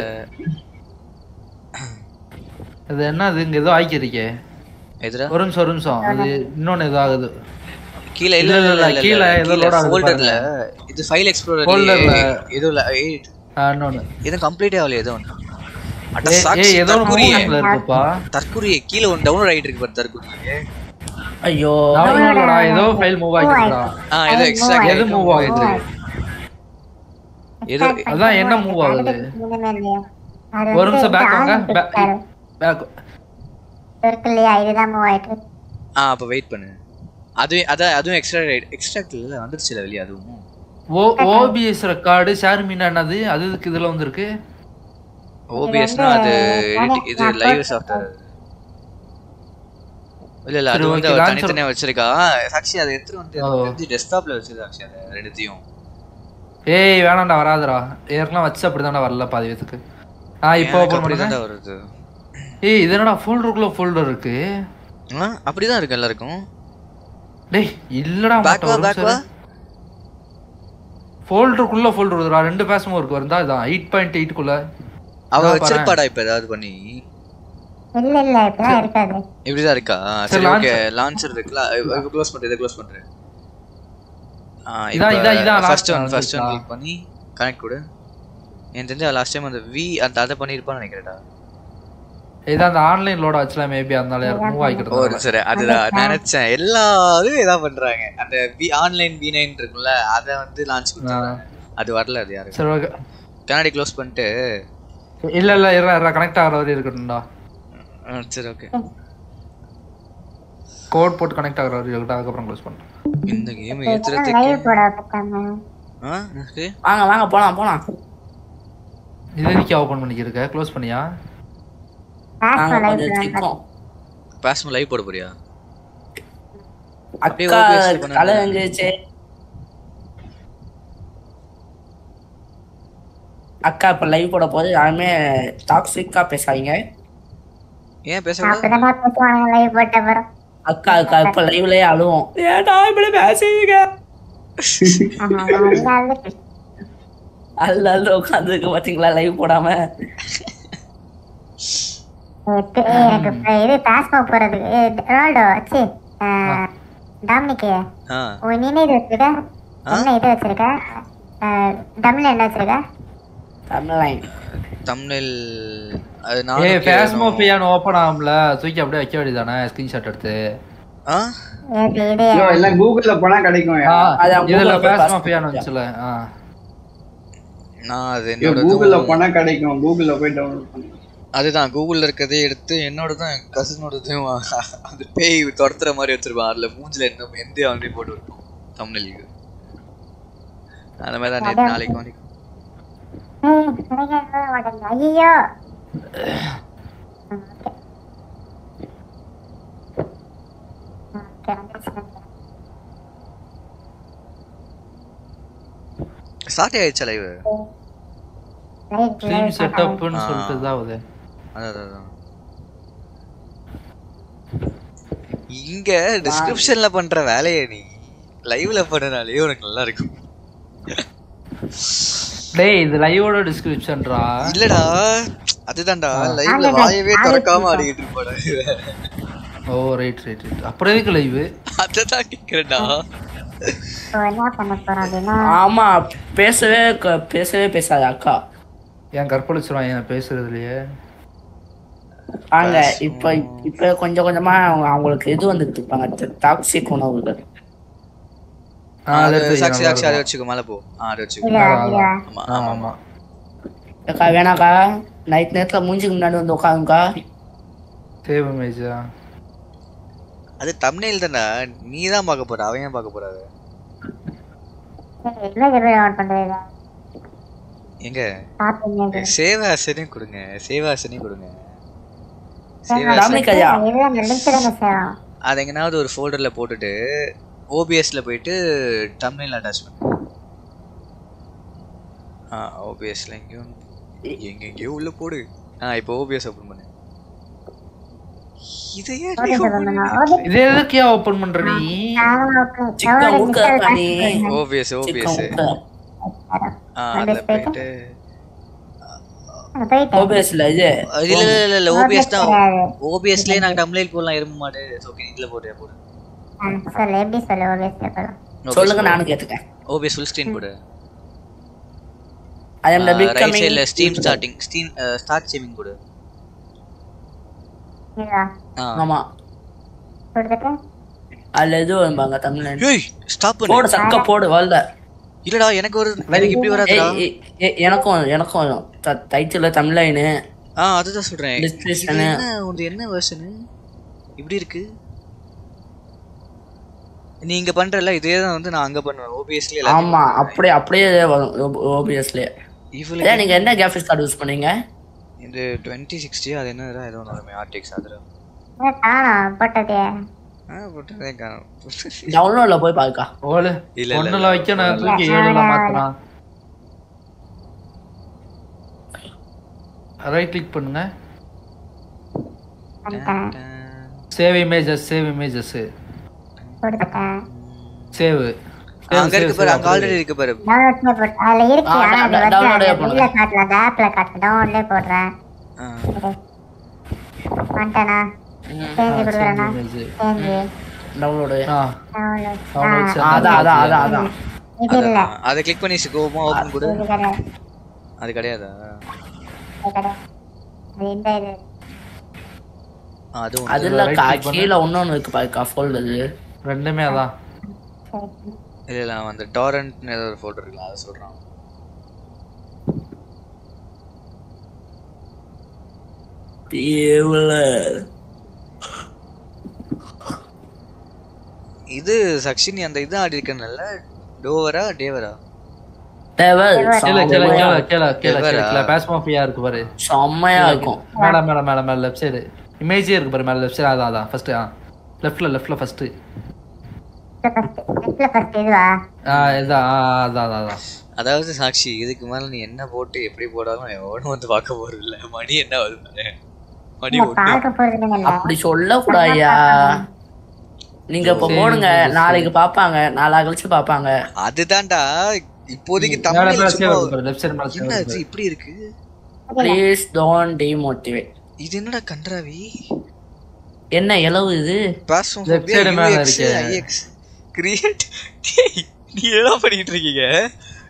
இது என்ன இது இங்க ஏதோ ஆக்கிருக்கே எதுடா? ஒரு நிமிஷம் ஒரு நிமிஷம். அது இன்னொன்னு ஏதோ ஆகுது. கீழ இல்ல இல்ல இல்ல கீழே ஏதோ லோட் ஆகுது ஃபோல்டர்ல இது ஃபைல் எக்ஸ்ப்ளோரர் Folderல. இது இல்ல இன்னொன்னு. இது கம்ப்ளீட் ஆகல ஏதோ ஒன்று தற்குறியே கீழ ஒன்று டவுன்லோட் ஆயிட்டு இருக்கு பாரு தற்குறியே ஐயோ. டவுன்லோடா ஏதோ ஃபைல் மூவ் ஆகிடுடா ஆ ஏதோ எக்ஸ்ட்ரா எது மூவ் ஆகுது? ஏதோ அதான் என்ன மூவ் ஆகுது? அது ஒரு நிமிஷம் பேக் வாங்க. பேக் இருக்கு இல்லையா இதுதான் மூவ் ஆயிட்டு ஆ அப்ப வெயிட் பண்ணு. அது அதான் அதுவும் எக்ஸ்ட்ரா எக்ஸ்ட்ராக்ட் இல்ல வந்துருச்சுல வெளிய அதுவும். ஓ ஓபிஎஸ் ரெக்கார்டு ஷேர் மீனா என்னது? அது இதுக்கு இதுல வந்திருக்கு? ஓபிஎஸ்னா அது இது லைவ் சாஃப்ட்வேர் இல்ல இல்ல அது வந்து தனித்தனியா வச்சிருக்கா. சாக்ஷி அதை எடுத்துட்டு வந்து டெஸ்க்டாப்ல வச்சிருக்கா சாக்ஷி அதை ரெண்டுத்தையும். ஏய் வேணாம்டா வராதுடா. ஏற்கனவே வச்சு அப்படிதான்டா வரல பாதி பேத்துக்கு ஆ இப்போ ஓபன் அப்படிதான்டா வருது. ஏய் இது என்னடா ஃபோல்டருக்குள்ள ஃபோல்டர் இருக்கு? அப்படிதான் இருக்கு எல்லாருக்கும். டேய் இல்லடா Back வா, back வா. ஃபோல்டருக்குள்ள ஃபோல்டர் வருதுடா. ரெண்டு பேசமும் இருக்கு வருதா? இதான் எயிட் பாயிண்ட் எயிட்டுக்குள்ள அவ வச்சிருப்பாடா இப்ப ஏதாவது பண்ணி? இல்ல இல்ல இப்பதான் இருக்காது. இப்படிதான் இருக்கா? சரி, ஓகே. லான்ச்சர் இருக்குல்ல. இதை க்ளோஸ் பண்றேன் இதை க்ளோஸ் பண்றேன். இதான், இதான், இதான் first one first one? Click பண்ணி கனெக்ட் கொடு. எனக்கு தெரிஞ்ச லாஸ்ட் டைம் அந்த வி அந்த அதை பண்ணிருப்பான்னு நினைக்கிறேன்டா. இதான் அந்த ஆன்லைன் லோட வச்சுல மேபி அதனால மூவ் ஒரு ஆகிக்கிட்டு சரி அதுதான் நினைச்சேன். எல்லாரும் இதான் பண்றாங்க. அந்த வி ஆன்லைன் வி நைன் இருக்குல்ல அதை வந்து லான்ச் பண்ணாங்க அது வரல அது யாருக்கு சரி ஓகே கண்ணாடி க்ளோஸ் பண்ணிட்டு இல்ல இல்ல இரா இரா கனெக்ட் ஆகிற வரையும் இருக்கட்டும்டா. சரி ஓகே கோட் போட்டு கனெக்ட் ஆகிற வரையும் இருக்கட்டும் அதுக்கப்புறம் க்ளோஸ் பண்ணுறேன் இந்த கேம் ஏத்துறதுக்கு வாங்க வாங்க போலாம் போலாம். இது எதுக்கு ஓப்பன் பண்ணிக்கிருக்க க்ளோஸ் பண்ணியா? பாஸ்மோ லைவ் போட போறியா? அப்படியே OBS பண்ண தலை எங்கிருச்சு அக்கா இப்ப லைவ் போட போது யாருமே டாக்ஸிக்கா பேசாதீங்க. ஏன் பேச பேசுவாங்க லைவ் போட்ட அப்புறம். அக்கா அக்கா இப்ப லைவ்லயே அழுவோம். ஏன்டா இப்படி பேசுறீங்க? அல்ல அல்ல உட்காந்துருக்கு பாத்தீங்களா லைவ் போடாம? எனக்கு இது பாஸ்மா போறதுக்கு ஏ, ரொனால்டோ சி இது வச்சிருக்க? என்ன இது வச்சிருக்க? தமிழ்ல என்ன வச்சிருக்க? தமிழ்லைன் தம்ப்நெயில் அது ஏய் நானும் ஃபேஸ்மோபியான் ஓப்பன் ஆகும்ல தூக்கி அப்படியே வைக்க வேண்டியதானே ஸ்கிரீன்ஷாட் எடுத்து. ஆ? கூகுள்ல போனா கிடைக்கும் இதுல ஃபேஸ்மோபியான் வந்துச்சுல நான் அது என்னோட கூகுள்ல போனா கிடைக்கும் கூகுள்ல போய் டவுன்லோட் பண்ணு. அதுதான் கூகுள்ல இருக்கதே எடுத்து என்னோட தான் கசினோடதையும் அந்த பேய் துரத்துற மாதிரி வச்சிருப்பான். அதுல மூஞ்சில என்ன எந்த ஆல்ரெடி போட்டு இருக்கும் தமிழ்க்கு அந்த மாதிரி தான் ம் சரியா ஸ்டார்ட் ஆயிடுச்சு லைவ் ஸ்ட்ரீம் செட்டப்னு சொல்லிட்டு தான் அது இங்க டிஸ்கிரிப்ஷன்ல பண்ற வேலையை நீ லைவ்ல பண்ணனாலே உனக்கு நல்லா இருக்கும் டேய் இது லைவோட டிஸ்கிரிப்ஷன்ரா இல்லடா அதுதான்டா லைவ்ல வாயவே. திறக்காம ஆடிக்கிட்டு இருப்பாடா ஓ ரைட் ரைட் ரைட் அப்புறம் எதுக்கு லைவ் அததான் என்ன அப்படின்னா? ஆமா பேசவே க- பேசவே பேசாத அக்கா. என் கற்பழிச்சிருவான் என் பேசுறதுலயே. வாங்க இப்ப இப்ப கொஞ்சம் கொஞ்சமா அவங்க அவங்களுக்கு இது வந்துட்டு இருப்பாங்க டாக்ஸிக் உணவுகள். ஆ, அது. வச்சுக்கோ மேல போ. ஆ அதை வச்சுக்கோ. இல்ல, இல்ல. ஆமா ஆமா ஆமா. அக்கா வேணாக்கா. நைட் நேரத்துல மூஞ்சிக்கு முன்னாடி வந்து உட்காந்துக்கா தேவ மேஜா. அது தம்ப்நெயில் தான்டா. நீ தான் பார்க்க போற அவன் ஏன் பார்க்க போறாரு? எங்க? பாத்தீங்க சேவ் ஆசனையும் கொடுங்க. சேவ் ஆசனையும் கொடுங்க. தானே அது எங்கனாவது ஒரு ஃபோல்டர்ல போட்டுட்டு ஓபிஎஸ்ல போயிட்டு தம்ப்நெயில் அட்டாச்மெண்ட் ஆ ஓபிஎஸ்ல எங்கேயும் எங்க எங்கேயோ உள்ள போடு. ஆ இப்போ ஓபிஎஸ் ஓபன் பண்ணு. இதை ஏன் நீ open பண்ணி- இது எதுக்கு ஓபன் பண்ற நீ சிக்கன் ஊக்க ஓபிஎஸ் ஓபிஎஸ் ஆ அதுல போயிட்டு ஓபிஎஸ்ல இது. இல்ல இல்ல இல்ல ஓபிஎஸ் தான். ஓபிஎஸ்லயே நாங்க தம்ப்நெயில் போடலாம் எறும்பு மாடு ஓகே இதுல போடு போடு. சொல்லு எப்படி சொல்லு ஓபிஎஸ்ல போடும் சொல்லுங்க நானும் கேட்டுக்கேன் ஓபிஎஸ் ஃபுல் ஸ்கிரீன் போடு. I am the right becoming சைடுல steam. Starting steam start streaming போடு. ஆமா. கொடுத்துட்டு? அதுல இது வரும்பாங்க தமிழ்ல. ஏய் ஸ்டாப் பண்ணு. போடு சக்க போடு வாழ்ல இல்லடா எனக்கு ஒரு எனக்கு இப்படி வராதுடா. எனக்கும் எனக்கும் வரும். டைட்டில் தமிழ்லைனு ஆ அதுதான் சொல்றேன். உனது என்ன வெர்ஷன் இப்படி இருக்கு. நீ இங்க பண்றல இதே தான் வந்து நான் அங்க பண்ணுவேன். ஓபிஎஸ்ல ஆமா அப்படியே அப்படியே வரும். ஓபிஎஸ்ல இவ்வளவு ஏன் நீங்க என்ன கிராஃபிக்ஸ் கார்டு யூஸ் பண்ணீங்க? இந்த 2060 அது என்னடா ஏதோ ஒன்று ஆர்டிஎக்ஸ் அதுல போட்டதே. டவுன்லோட்ல போய் பாருக்கா ஓல இல்ல, ஒண்ணுல இல்ல. வைக்க நான் தூக்கி ஏழுல மாத்தலாம் ரைட் கிளிக் பண்ணுங்க. சேவ் இமேஜஸ் சேவ் இமேஜஸ் கொடுத்துட்டேன் சேவ். அங்க இருக்கு பாரு அங்க ஆல்ரெடி இருக்கு பாரு. டவுன்லோட்ல போட்டு அதுல இருக்கு ஆ, ஆனா அது வந்து download அந்த பண்ணுங்க. இதுல காட்டல அந்த ஆப்ல காட்டல டவுன்லோட்லயே போடுறேன். ஆ. வந்துட்டேனா? சேஞ்ச் கொடுக்குறேனா? சேஞ்ச் டவுன்லோடு டவுன்லோட் அதான் அதான் அதான் அதான். இது இல்ல. அதான். அதை கிளிக் பண்ணி ஓபன் கொடு. கிடையாது அது கிடையாதா? அது இந்த இது. ஆ, அது ஒண்ணு. அது இல்லக்கா கீழே இன்னொன்னு இருக்கு பாருக்கா ஃபோல்டர் ரெண்டுமே அதான். இல்ல இல்ல அந்த டாரண்ட் ஏதோ ஒரு ஃபோல்டர் இருக்குல்ல அதை சொல்றான். இது சக்ஷினி அந்த இது ஆடி இருக்கனல்ல டோவரா டேவரா? செம்மையா இருக்கும். மேல மேல மேல மேல லெஃப்ட் சைடு இமேஜே இருக்கு பாரு மேல லெஃப்ட் சைடு அதான் அதான் ஃபர்ஸ்ட் ஆ. லெஃப்ட்ல லெஃப்ட்ல ஃபர்ஸ்ட் அதாவது சாக்ஷி இதுக்கு மேல நீ என்ன போட்டு எப்படி போடாலும் எவனும் வந்து பார்க்க போறது இல்ல மணி என்ன பாரு. மணி இல்ல, ஒண்ணு பார்க்க போறது இல்ல அப்படி சொல்லக்கூடாதுயா நீங்க இப்ப போடுங்க. நாளைக்கு பாப்பாங்க நாளா கழிச்சு பாப்பாங்க அதுதான்டா. இப்போதைக்கு தமிழ் இப்படி இருக்கு? ப்ளீஸ் டோன்ட் டிமோட்டிவேட் இது என்னடா கன்றாவி? என்ன இலவு இது? இருக்கு. கிரியேட் நீ என்ன பண்ணிட்டு இருக்கீங்க?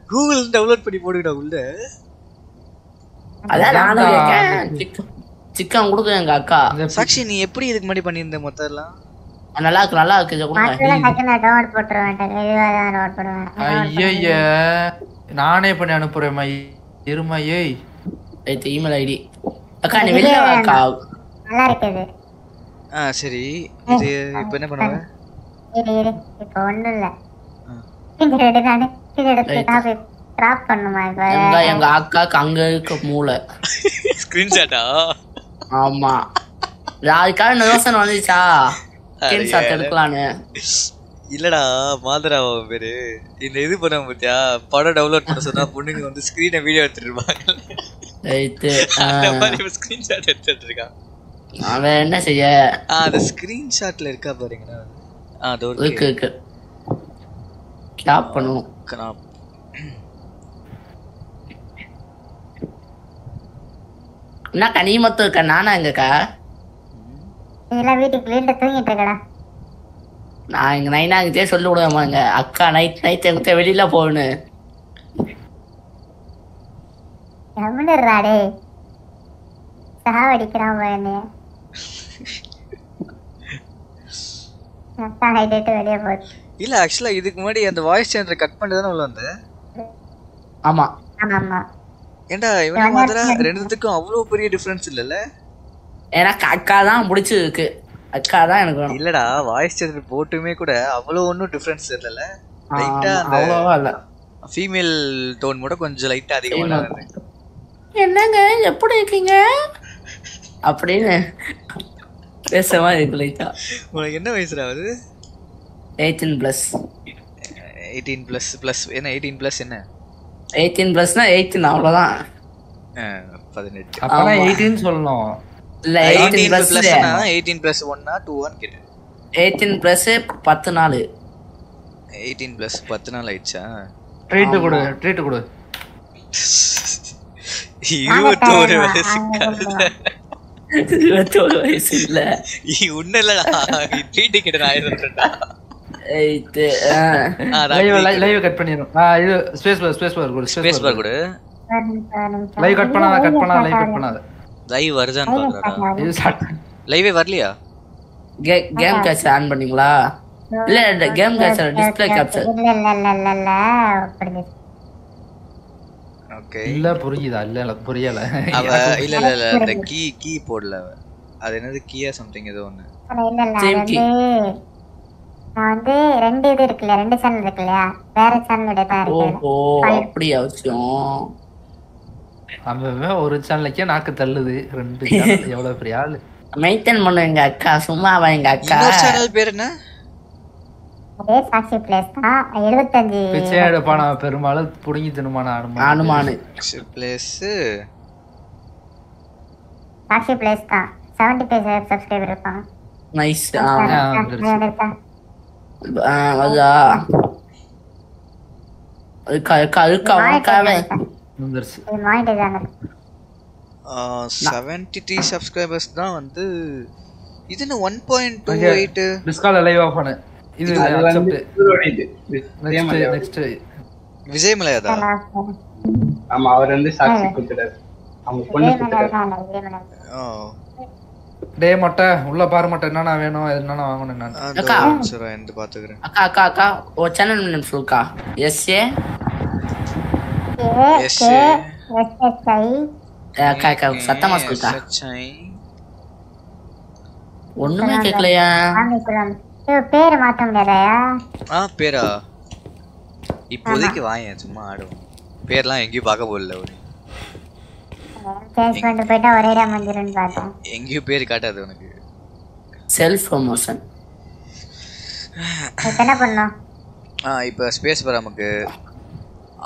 கூகுள் டவுன்லோட் பண்ணி போடுடா உள்ள. அதான் சிக்கன் கொடுக்க எங்க அக்கா. சாக்ஷி நீ எப்படி இதுக்கு முன்னாடி பண்ணியிருந்த மொத்தம் எல்லாம் நல்லா இருக்கு நல்லா இருக்கு. கொடுங்க. பண்ணுவேன் ஐயய்ய நானே பண்ணி அனுப்புறேன் மை இருமா ஏய் இமெயில் ஐடி அக்கா நீ வெளில வா அக்கா. நல்லா இருக்குது. ஆ சரி. இது இப்போ என்ன பண்ணுவ? இரு இரு இப்போ ஒண்ணும் இல்ல. இது ரெண்டு நானு இது எடுத்து Right. காப்பி டிராப் பண்ணுமா இப்ப? எங்க எங்க அக்காக்கு அங்க இருக்க மூளை. ஸ்கிரீன்ஷாட்டா ஆமா. அதுக்காக இந்த யோசனை வந்துச்சா? ஸ்கிரீன்ஷாட் எடுக்கலான்னு. இல்லடா மாதரா அவன் பேரு. இந்த இது பண்ண பாத்தியா? படம் டவுன்லோட் பண்ண சொன்னா பொண்ணுங்க வந்து ஸ்கிரீனை வீடியோ எடுத்துட்டு இருப்பாங்க. ஸ்கிரீன்ஷாட் எடுத்துட்டு இருக்கான். அவன் என்ன செய்ய? ஆ அந்த ஸ்கிரீன்ஷாட்ல இருக்கா பாருங்கண்ணா. அது இருக்கு இருக்கு. கேப் பண்ணுவோம் கிராப் என்னக்கா நீ மட்டும் இருக்கா? நானா எங்கக்கா? இதெல்லாம் வீட்டுக்கு வீட்டுல தூங்கிட்டு இருக்கடா. நான் நைனாங்கிட்டே சொல்லி விடுவேமாங்க அக்கா நைட் நைட் எங்கிட்ட வெளியில போகணும். எவ்வளோடா டே சாவடிக்கிறான் பையனே வெளியே போச்சு இல்ல ஆக்சுவலா இதுக்கு முன்னாடி அந்த வாய்ஸ் சேனல் கட் பண்ணிட்டு தானே உள்ள வந்த ஆமா. ஆமா ஏன்டா இவன மாதரா ரெண்டுத்துக்கும் அவ்வளவு பெரிய டிஃபரன்ஸ் இல்லல்ல? எனக்கு அக்கா தான் பிடிச்சிருக்கு அக்கா தான் எனக்கு வேணும். இல்லடா வாய்ஸ் சேனல் போட்டுமே கூட அவ்வளவு ஒன்றும் டிஃபரன்ஸ் இல்லல்ல? ஆ, லைட்டா அந்த அவ்வளவா இல்ல. ஃபீமேல் டோன் மட்டும் கொஞ்சம் லைட்டா அதிகமா என்னங்க? எப்படி இருக்கீங்க? அப்படின்னு. பேச மாதிரி இருக்கு லைட்டா உனக்கு என்ன வயசுடா ஆகுது eighteen plus eighteen plus plus என்ன எயிட்டீன் பிளஸ் என்ன? எயிட்டீன் பிளஸ்னா எயிட்டீன் அவ்வளவுதான். ஆ, பதினெட்டு. ஆமா. 18 சொல்லணும். இல்ல eighteen eighteen plus eighteen plus ஒன்னா டூ ஒன் கேட்டேன். எயிட்டீன் பிளஸ் பத்து நாள் எயிட்டீன் பிளஸ் பத்து நாள் ஆயிடுச்சா? ட்ரீட். கொடு ட்ரீட் கொடு. இருபத்தோரு வயசு. இருபத்தோரு வயசு இல்ல உன்ன இல்லடா லைவ் லைவ் கட் பண்ணிரும் இது ஸ்பேஸ் பார் ஸ்பேஸ் பார் கொடு ஸ்பேஸ் பார் கொடு. லைவ் கட் பண்ணாத கட் பண்ணாத லைவ் கட் பண்ணாத. லைவ் வருதான்னு பாக்குறடா இது ஸ்டார்ட் லைவே வரலையா? கேம் கேப்சர் ஆன் பண்ணீங்களா? இல்ல கேம் கேப்சர் டிஸ்ப்ளே கேப்சர் இல்ல இல்ல இல்ல இல்ல இல்ல அப்படி ஓகே இல்ல புரியுதா? இல்ல புரியல. அவ இல்ல இல்ல இல்ல அந்த கீ கீ போடல அவ. அது என்னது? கீயா சம்திங் ஏதோ ஒண்ணு. இல்ல இல்ல அது Same வந்து நான் வந்து ரெண்டு இது இருக்குல்ல ரெண்டு சேனல் இருக்கு இல்லையா? வேற சேனலுடைய தான் இருக்கு. ஓஹோ அப்படியா விஷயம்? அவன் ஒரு சேனலுக்கே நாக்கு தள்ளுது. ரெண்டு சேனல் எவ்வளவு பெரிய ஆளு. மெயின்டைன் பண்ண எங்க அக்கா. சும்மாவா எங்க அக்கா? இன்னொரு சேனல் பேர் என்ன? அதே சாக்ஷி பிளேஸ் தான். எழுபத்தஞ்சு பிச்சை எடுப்பான பெரும்பாலும் புடுங்கி தினுமான அனுமான் பிளேஸ் பிளேஸ் தான். Seventy five subscriber nice? அதா செவன்டி த்ரீ சப்ஸ்கிரைபர்ஸ் தான் வந்து இது என்ன ஒன் பாயிண்ட் டூ. எயிட் டிஸ்கால லைவ் ஆஃப் பண்ணு இது. நெக்ஸ்ட். நெக்ஸ்ட் விஜய் மலையாதா ஆமா அவர் வந்து சாட்சி அவங்க பொண்ணு ஓ. டே மொட்டை உள்ள பாரு மொட்டை என்னென்ன வேணும் என்னென்ன வாங்கணும் நான் அக்கா. சரி எந்த பாத்துக்கிறேன். அக்கா அக்கா அக்கா ஒரு சேனல் நேம் சொல்லுக்கா. எஸ்ஏ எஸ்ஏ அக்கா அக்கா சத்தமா சொல்லுக்கா. ஒண்ணுமே கேட்கலையா பேரு மாத்த முடியாதயா ஆ பேரா. இப்போதைக்கு வாயேன் சும்மா ஆடுவோம். பேர்லாம் எங்கேயும் பார்க்க போடல ஒரு. சேஞ்ச் பண்ணிட்டு போயிட்டா ஒரே இடம் வந்துருன்னு பார்த்தேன். எங்கேயும் பேர் காட்டாது உனக்கு. செல்ஃப் ப்ரொமோஷன் என்ன பண்ணோம் ஆ இப்போ ஸ்பேஸ் வர நமக்கு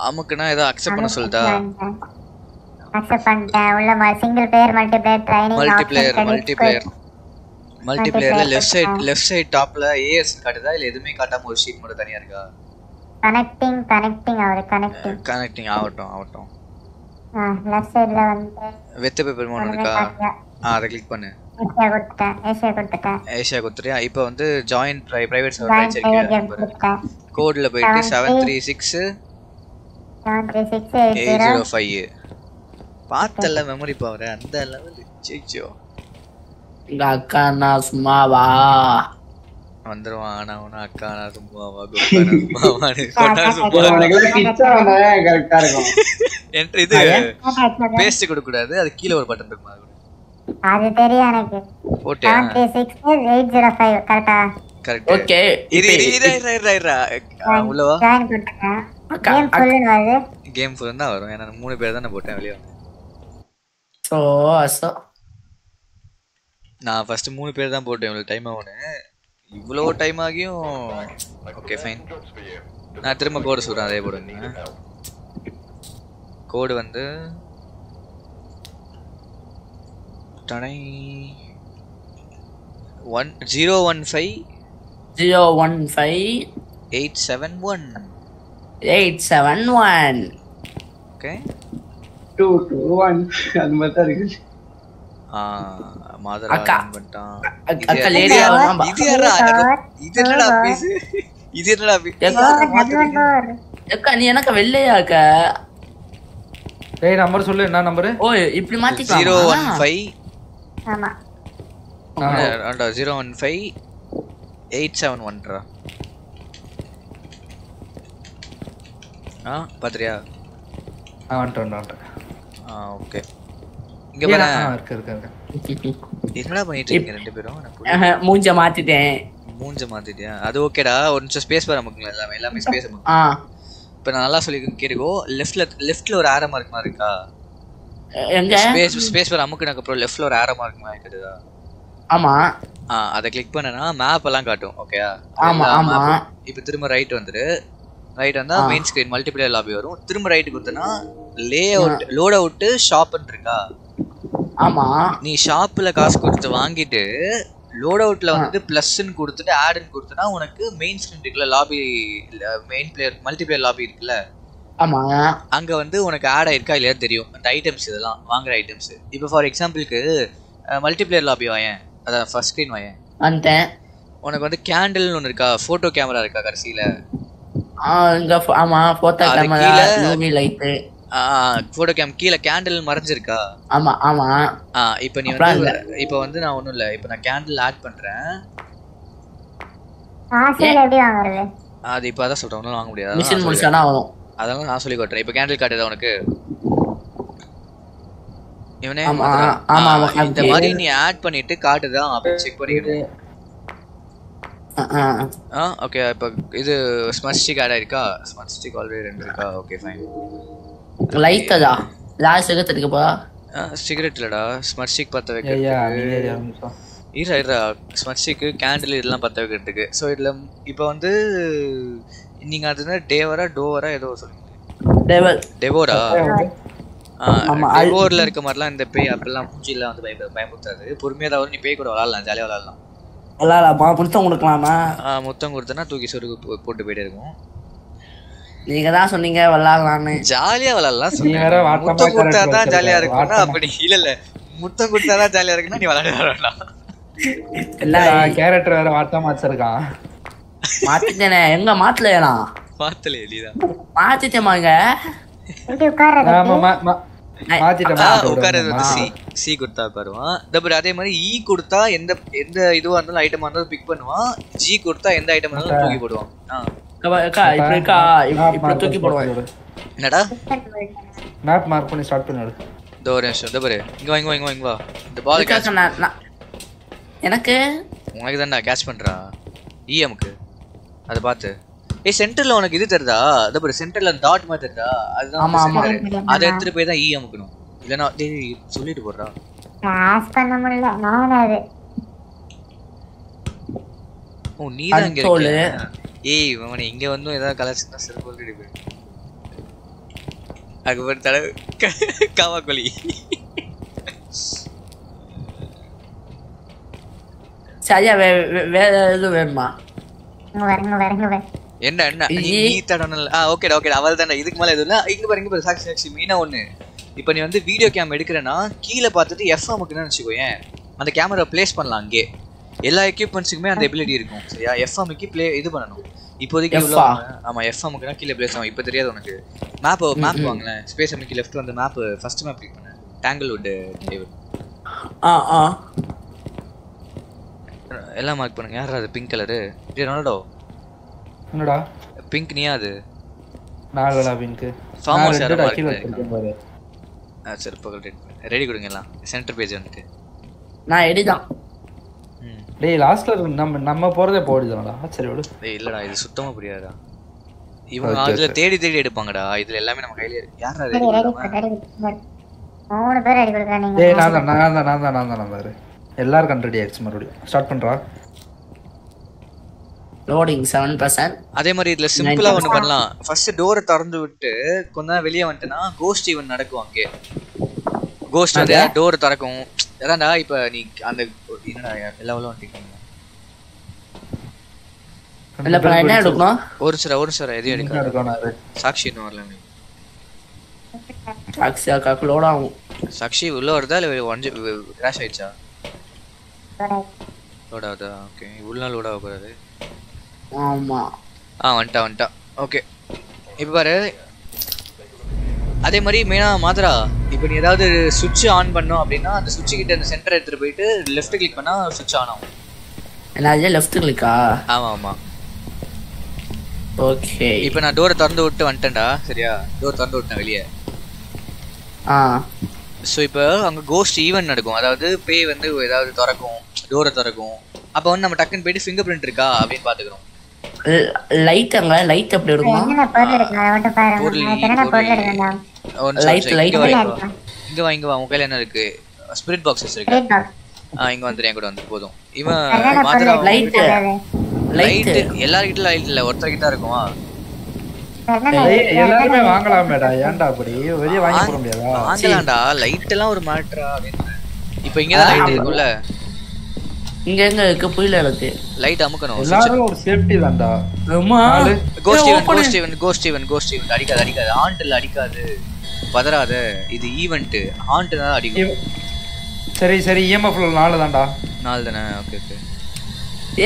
அமுக்குனா ஏதோ அக்செப்ட் பண்ண சொல்லிட்டா. அக்செப்ட் பண்ணிட்டேன். உள்ள single player multi player training multi player multi player multi பிளேயர்ல left side left side டாப்ல ஏஎஸ் காட்டுதா? இல்ல எதுவுமே காட்டாம ஒரு ஷீட் மட்டும் தனியா இருக்கா? கனெக்டிங் கனெக்டிங் ஆகுது கனெக்டிங் கனெக்டிங் ஆகட்டும் ஆகட்டும். லெஃப்ட் சைடுல வந்து வெத்த பேப்பர் ஒண்ணுமே இருக்கா. ஆ அதை கிளிக் பண்ணு. ஏசியா கொடுத்துட்டேன் ஏசியா கொடுத்துட்டேன். ஏஷியா கொடுத்துறியா இப்போ வந்து ஜாயின் பிரைவேட் சர்வர் கொடுத்துட்டேன் கோட்ல போயிட்டு Seven seven three three six seven three six eight eight zero zero five பார்த்தல மெமரி பவர் அந்த லெவல் ஜெயிச்சோ. எங்க அக்கா நான் சும்மாவா வந்துருவான் ஆனா உன அக்கா நான் சும்மாவா கரெக்டா இருக்கும். என்ட்ரு இது. பேஸ்ட் கொடுக்க கூடாது அது கீழே ஒரு பட்டன் இருக்கும்? அது அது தெரியும் எனக்கு. போட்டியா? Seven three six eight zero five கரெக்டா கரெக்ட் ஓகே இது இது இது இரு, இரு, இரு, இரு. உள்ளவா ஜாயின் கொடுத்துட்டேன் அக்கா, கேம் ஃபுல்லுன்னு வருது. கேம் ஃபுல் தான் வரும். ஏன்னா மூணு பேர் தான் நான் போட்டேன் வெளியே சோ அசோ நான் ஃபர்ஸ்ட் மூணு பேர் தான் போட்டேன். இவ்வளவு டைம் ஆகும்னு. இவ்வளோ டைம் ஆகியும் ஓகே ஃபைன் நான் திரும்ப கோடு சொல்கிறேன் அதே போடுங்க கோடு வந்து டனை one zero one five zero one five eight seven one eight seven one okay two two one அது மாதிரி தான் இருக்கு மாதரா அக்கா. இது அக்கா. இது என்னடா இது என்னடா நீ எனக்கு வெள்ளையா அக்க டேய் நம்பர் சொல்லு என்ன நம்பர்? ஓ இப்படி மாத்திக்கலாம்? ஜீரோ ஒன் ஃபைவ் ஆமா. ஆண்டா zero one five eight seven ஒன்ரா ஆ பாத்திரியா? ஆ வந்துட்டேன் வந்துட்டேன் ஆ ஓகே இங்க பாரு. இருக்கு இருக்கு என்னடா பண்ணிட்டு இருக்கீங்க ரெண்டு பேரும்? மூஞ்ச மாத்திட்டேன். மூஞ்ச மாத்திட்டியா? அது ஓகேடா. ஒரு நிமிஷம் ஸ்பேஸ் பார் நமக்கு எல்லாமே எல்லாமே ஸ்பேஸ் ஆ. இப்போ நான் நல்லா சொல்லி கேட்டுக்கோ. லெஃப்ட்ல லெஃப்ட்ல ஒரு ஆரோ மார்க் மாதிரி இருக்கா? எங்க? ஸ்பேஸ் ஸ்பேஸ் பார் அமுக்குனக்கு அப்புறம் லெஃப்ட்ல ஒரு ஆரோ மார்க் மாதிரி இருக்குதா? ஆமா. ஆ அதை கிளிக் பண்ணனா மேப் எல்லாம் காட்டும் ஓகேயா ஆமா, ஆமா. இப்போ திரும்ப ரைட் வந்துரு. ரைட் வந்தா. மெயின் ஸ்கிரீன் மல்டிப்ளேயர் லாபி வரும். திரும்ப ரைட் கொடுத்தனா லே அவுட் லோட் அவுட் ஷாப்னு இருக்கா? ஆமா. நீ ஷாப்ல காசு கொடுத்து வாங்கிட்டு லோட் அவுட்ல வந்து பிளஸ்ன்னு கொடுத்துட்டு ஆட்னு கொடுத்தனா உனக்கு மெயின் ஸ்கிரீன் இருக்குல்ல lobby main player multiplayer lobby இருக்குல்ல? ஆமா. அங்க வந்து உனக்கு ஆட் ஆயிருக்கா இல்லையா தெரியும். அந்த ஐட்டம்ஸ் இதெல்லாம் வாங்குற ஐட்டம்ஸ் இப்போ ஃபார் எக்ஸாம்பிளுக்கு மல்டிப்ளேயர் லாபி வாயேன் அதான் ஃபர்ஸ்ட் ஸ்க்ரீன் வாயேன் வந்துட்டேன் உனக்கு வந்து கேண்டில்னு ஒன்று இருக்கா? ஃபோட்டோ கேமரா இருக்கா கடைசியில? ஆமா போட்டோ அது கேமரா லைட்டு ஃபோட்டோ கேம் கீழே கேண்டில் மறைஞ்சிருக்கா? ஆமா ஆமா. ஆ இப்போ நீ வந்து இப்போ வந்து நான் ஒன்றும் இல்லை. இப்போ நான் கேண்டில் ஆட் பண்றேன். ஆசையில எப்படி வாங்குறது? அது இப்போ அதான் சொல்றேன். ஒன்றும் வாங்க முடியாது. அதான் மிஷின் முடிச்சானா வரும். அதெல்லாம் நான் சொல்லி காட்டுறேன். இப்போ கேண்டில் காட்டுதா உனக்கு? இவனே ஆமா. ஆமா, இந்த. மாதிரி நீ ஆட் பண்ணிட்டு காட்டுதா? அப்ப செக் பண்ணிக்கணும் ஆ ஓகே இப்போ இது ஸ்மார்ட் ஸ்டிக் ஆட் ஆயிருக்கா? ஸ்மார்ட் ஸ்டிக் ஆல்ரெடி ரெண்டு இருக்கா? ஓகே ஃபைன் லைட்டதா லாஸ்ட் எங்க தெரிக்க போறா. சிகரெட் இல்லடா. ஸ்மார்ட் ஸ்டிக் பத்த வைக்கிறதுக்கு. ஏரியா நிமிஷம். இரா இரா ஸ்மார்ட் ஸ்டிக்கு கேண்டில் இதெல்லாம் பத்த வைக்கிறதுக்கு. ஸோ இதில் இப்போ வந்து நீங்கள் அது டேவரா டோவரா ஏதோ சொல்லுங்க டெவோரா டெவோரில் இருக்க மாதிரிலாம் இந்த பேய் அப்படிலாம் மூஞ்சிலாம் வந்து பய பயமுறுத்தாது. பொறுமையாக தான் வரும் நீ பேய் கூட விளாட்லாம் ஜாலியாக விளாட்லாம். விளாடலாமா? புடிச்சம் கொடுக்கலாமா முத்தம் கொடுத்தனா தூக்கி சொருகு போ- போட்டு போயிட்டே இருக்கும். நீங்க தான் சொன்னீங்க விளாடலாம்னு. ஜாலியா விளாடலாம் நீ வேற சொன்னேன். வாட்டமா முத்தம் கொடுத்தா தான் ஜாலியா. இருக்கும்னா. அப்படி இல்ல இல்ல. முத்தம் கொடுத்தா தான் ஜாலியா இருக்குன்னா நீ விளையாட வேண்டாம் கேரக்டர் வேற வாட்டமா வச்சிருக்கான் மாத்திட்டேனே. எங்க மாத்தலையா மாத்தலே நீதான் மாத்திட்டேமாங்க சி கொடுத்தா உட்காருவான் தப்பு அதே மாதிரி இ கொடுத்தா எந்த எந்த இதுவா இருந்தாலும் ஐட்டமா இருந்தாலும் பிக் பண்ணுவான். ஜி கொடுத்தா எந்த ஐட்டம் இருந்தாலும் தூக்கி போடுவான். ஆ. அக்கா இருக்கா இப்ப- தூக்கி போடுவேன் என்னடா? மேப் மார்க் பண்ணி ஸ்டார்ட் பண்ணி. விடு இந்த ஒரு நிமிஷம் இந்த பாரு. இங்க வா இங்க வா இங்க வா இங்க வா. இந்த பால் இருக்கா கேட்ச் எனக்கு? உனக்கு தான்டா கேட்ச் பண்றா. இஎம்க்கு அதை பார்த்து. ஏய் சென்டர்ல உனக்கு இது தெரியுதா இந்த பாரு சென்டர்ல டாட் மாதிரி தெரியுதா அதுதான் ஆமா. அதை எடுத்துட்டு போய் தான் இ அமுக்கணும். இல்லனா டேய் சொல்லிட்டு போடுறா. பாஸ் பண்ண முடியல. நான் அது. ஓ நீ தான் இங்க Control. ஏய் மவனே இங்க வந்தும் ஏதாவது கலர்ஸ்னா சிறப்பு போய் அதுக்கப்புறம் தடவை காவாக்கோழி. சரியா வே வே- வேற எதுவும் வேணுமா? என்ன என்ன? நீ தடனல் ஆ ஓகேடா ஓகேடா அவள் தானே இதுக்கு மேல எதுவும் இல்ல. இங்க பாரு இங்க பாரு. சாட்சி சாட்சி மெயினா ஒண்ணு. இப்போ நீ வந்து வீடியோ கேம் எடுக்கிறேன்னா கீழே பார்த்துட்டு எஃப் அமுக்குன்னு வச்சுக்கோயேன். அந்த கேமரா ப்ளேஸ் பண்ணலாம் அங்கே எல்லா எக்யூப்மெண்ட்ஸுக்குமே அந்த எபிலிட்டி இருக்கும். சரியா? எஃப் அமுக்கி ப்ளே இது பண்ணணும். இப்போதைக்கு இவ்வளோ? ஆமா எஃப் அமுக்குனா கீழே ப்ளேஸ் ஆகும். இப்போ தெரியாது உனக்கு. மேப் மேப் ம். வாங்கலேன் ஸ்பேஸ் அமுக்கி லெஃப்ட் வந்து மேப் ஃபர்ஸ்ட் மேப் கிளிக் பண்ணேன் டேங்கிள்வுட் டேவிட் ஆ ஆ. எல்லாம் மார்க் பண்ணுங்க. யார் அது? பிங்க் கலரு டே ரொனால்டோ. என்னடா? பிங்க் நீயா அது? நாகலா பின்க்கு Farm house யாரோ பாரு. ஆ சரி பக்கல் ரெடி கொடுங்க எல்லாம். சென்டர் பேஜ் வந்துட்டு. நான் எடிதான் டேய் லாஸ்ட்ல நம்ம நம்ம போறதே போடுதானடா சரி விடு. டேய் இல்லடா இது சுத்தமா புரியாதா இவங்க அதுல. தேடி தேடி எடுப்பாங்கடா. இதுல எல்லாமே நம்ம கையில இருக்கு. யாரா அது மூணு பேர் டேய் நான் தான் நான் தான் நான் தான் நான் தான் நான் தான். எல்லாரும் கண்டு ரெடி ஆயிடுச்சு மறுபடியும். ஸ்டார்ட் பண்றா. லோடிங் செவன் பர்சன்ட் அதே மாதிரி இதுல சிம்பிளா ஒண்ணு பண்ணலாம். ஃபர்ஸ்ட் டோரை திறந்து விட்டு கொஞ்ச நேரம் வெளியே வந்துட்டுனா கோஸ்ட் ஈவென்ட் நடக்கும் அங்கே. கோஸ்ட் வந்து? டோர் திறக்கும். அதான்டா இப்ப நீ அந்த என்னடா எல்லா உள்ள வந்துட்டீங்க இல்ல இப்ப நான் என்ன எடுக்கணும்? ஒரு நிமிஷம் ஒரு நிமிஷம் எதையும்? எடுக்க சாக்ஷி இன்னும் வரல நீ. டாக்ஸி அக்காக்கு லோட் ஆகும். சாக்ஷி உள்ள வருதா இல்ல கிராஷ் ஆயிடுச்சா? லோட் ஆகுதா? ஓகே உள்ள லோட் ஆகக்கூடாது ஆமா. ஆ வந்துட்டா வந்துட்டா. ஓகே இப்போ பாரு அதே மாதிரி மெயினா மாத்ரா இப்போ நீ ஏதாவது சுவிட்ச் ஆன் பண்ணோம் அப்படின்னா அந்த சுவிட்ச் கிட்ட அந்த சென்டர் எடுத்துட்டு போயிட்டு லெஃப்ட் கிளிக் பண்ணா சுவிட்ச் ஆன் ஆகும். என்ன லெஃப்ட் கிளிக்கா ஆமா ஆமா. ஓகே இப்போ நான் டோரை திறந்து விட்டு வந்துட்டேன்டா சரியா? டோர் திறந்து விட்டேன் வெளியே. ஆ. ஸோ இப்போ அங்கே கோஸ்ட் ஈவென்ட் நடக்கும். அதாவது பேய் வந்து ஏதாவது திறக்கும் டோரை திறக்கும். அப்போ வந்து நம்ம டக்குன்னு போயிட்டு ஃபிங்கர் பிரிண்ட் இருக்கா அப்படின்னு பார்த்துக்கணும் லைட் அங்க லைட் Light, ஒரு நிமிஷம். light. இங்க வா, இங்க வா. இருக்கும். உன் கையில என்ன இருக்கு ஸ்பிரிட் பாக்ஸஸ் இருக்கு. ஆ இங்க வந்துரு என் கூட வந்து போதும் இவன் மாத்திரம் எடுக்கணும் லைட் எல்லார்கிட்ட லைட் இல்ல ஒருத்தர்கிட்ட தான் இருக்குமா எல்லாருமே வாங்கலாமேடா ஏன்டா அப்படி வெளியே வாங்கி போட முடியாதா வாங்கலாம்டா லைட் எல்லாம் ஒரு மேட்டரா அப்படின்னு இப்போ இங்க தான் லைட் இருக்கும்ல இங்க எங்க இருக்கு? புரியல எனக்கு. லைட் அமுக்கணும். எல்லாரும் ஒரு சேஃப்டி தான்டா. அம்மா ghost event ghost event ghost event ghost event அடிக்காது அடிக்காது. ஹாண்ட்ல அடிக்காது. பதறாத. இது ஈவென்ட் ஹாண்ட் தான் அடிக்கும். சரி சரி. இஎம்எஃப்ல நாலு தான்டா. நாலு தானே? ஓகே ஓகே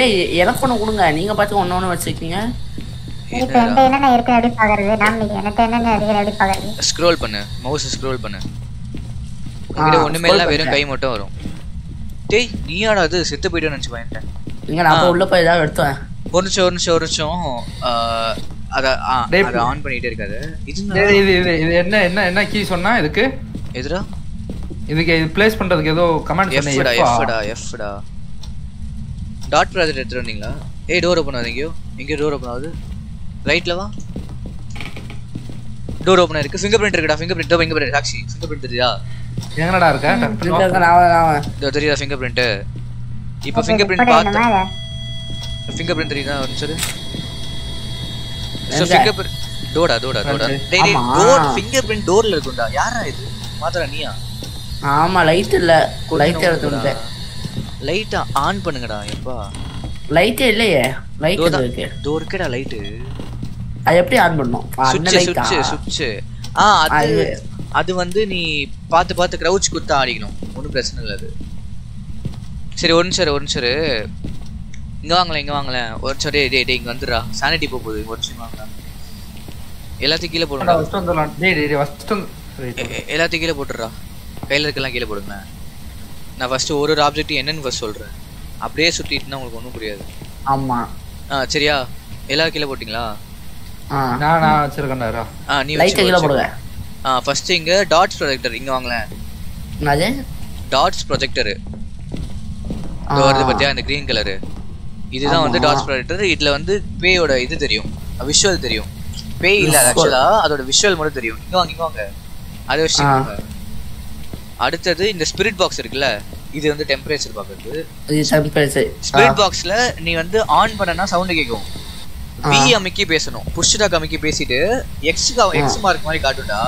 ஏய் எனக்கு ஒண்ணு கொடுங்க. நீங்க பார்த்து ஒண்ணு ஒண்ணு வச்சிருக்கீங்க இப்போ என்கிட்ட என்னென்ன இருக்கு எப்படி பாக்குறது? நாமினிக்கு என்கிட்ட என்னென்ன இருக்கு எப்படி பாக்குறது? ஸ்க்ரோல் பண்ணு. மவுஸ் ஸ்க்ரோல் பண்ணு. உங்ககிட்ட scroll இல்ல வெறும் கை. மட்டும் வரும். டேய் நீயாடா அது செத்து போயிட்டு நினைச்சு பயன்ட்டேன் இங்க நான் அப்ப உள்ள போய் ஏதாவது எடுத்தேன் ஒரு நிமிஷம் ஒரு நிமிஷம் ஒரு நிமிஷம். ஆ, அத அத ஆன் பண்ணிட்டே இருக்காது. இது என்ன என்ன என்ன கீ சொன்னா இதுக்கு? எதுடா? இதுக்கு இது ப்ளேஸ் பண்றதுக்கு ஏதோ கமெண்ட் எஃப்டா சொன்னீங்க எஃப்டா எஃப்டா டாட் ப்ராஜெக்ட் எடுத்துட்டு வந்தீங்களா ஏய் டோர் ஓபன் ஆகுது எங்கேயோ எங்கேயோ டோர் ஓபன் ஆகுது. ரைட்ல வா. டோர் ஓபன் இருக்கு ஃபிங்கர் பிரிண்ட் இருக்குடா finger print finger print Sakshi fingerprint தெரியா எங்கடா இருக்க? இதோ தெரியுதா ஃபிங்கர் பிரிண்ட் இப்போ ஃபிங்கர் பிரிண்ட் பார்த்தா ஃபிங்கர் பிரிண்ட் தெரியுதா? நிமிஷம் சோ? ஃபிங்கர் பிரிண்ட் டோடா டோடா டோடா. டேய். டோர் ஃபிங்கர் பிரிண்ட் டோர்ல இருக்கும்டா. யாரா இது? மாத்தறா நீயா? ஆமா லைட் இல்ல. லைட் எடுத்து வந்தேன் லைட் ஆன் பண்ணுங்கடா எப்பா. லைட்டே இல்லையே. லைட் இருக்கு டோர் இருக்கடா லைட் அது எப்படி ஆன் அந்த சுவிட்ச் சுவிட்ச் சுவிட்ச். ஆ அது அது- வந்து நீ பார்த்து பார்த்து க்ரௌச் குத்தா ஆடிக்கணும் ஒன்றும் பிரச்சனை இல்லை அது. சரி ஒரு நிமிஷம் ஒரு நிமிஷம். இங்க வாங்கல இங்க வாங்கல ஒரு நிமிஷம் டேய் டேய் டேய் இங்க வந்துடுறா. சானிட்டி போக போகுது. ஒரு நிமிஷம் வாங்க எல்லாத்தையும் கீழே போடுங்க எல்லாத்தையும் கீழே போட்டுடுறா. கையில இருக்கலாம் கீழே போடுங்க. நான் ஃபர்ஸ்ட் ஒரு ஒரு ஆப்ஜெக்ட் என்னன்னு ஃபர்ஸ்ட் சொல்றேன். அப்படியே சுத்திட்டுனா உங்களுக்கு ஒன்றும் புரியாது. ஆமா. ஆ சரியா? எல்லாரும் கீழே போட்டிங்களா? நான் நான் வச்சிருக்கேன்டா ஆ நீ அ கீழே போடுங்க. ஆ ஃபர்ஸ்ட் இங்க டாட்ஸ் ப்ரொஜெக்டர் இங்க வாங்களேன் என்னது? Dots projector. இது வருது பாத்தியா இந்த கிரீன் கலர் இதுதான் வந்து. டாட்ஸ் ப்ரொஜெக்டர் இதுல வந்து பேயோட இது தெரியும். விஷுவல் தெரியும். பேய் இல்ல. ஆக்சுவலா அதோட விஷுவல் மட்டும் தெரியும். இங்க வாங்க இங்க வாங்க. அதை வச்சுக்கோங்க அடுத்தது இந்த ஸ்பிரிட் பாக்ஸ் இருக்குல்ல இது வந்து டெம்பரேச்சர் பாக்குறது. இது டெம்பரேச்சர் ஸ்பிரிட் பாக்ஸ்ல நீ வந்து ஆன் பண்ணனா சவுண்ட் கேட்கும் வி அமைக்கி பேசணும். புஷ் டாக் அமைக்கி பேசிட்டு எக்ஸ் எக்ஸ் மார்க் மாதிரி காட்டும்டா.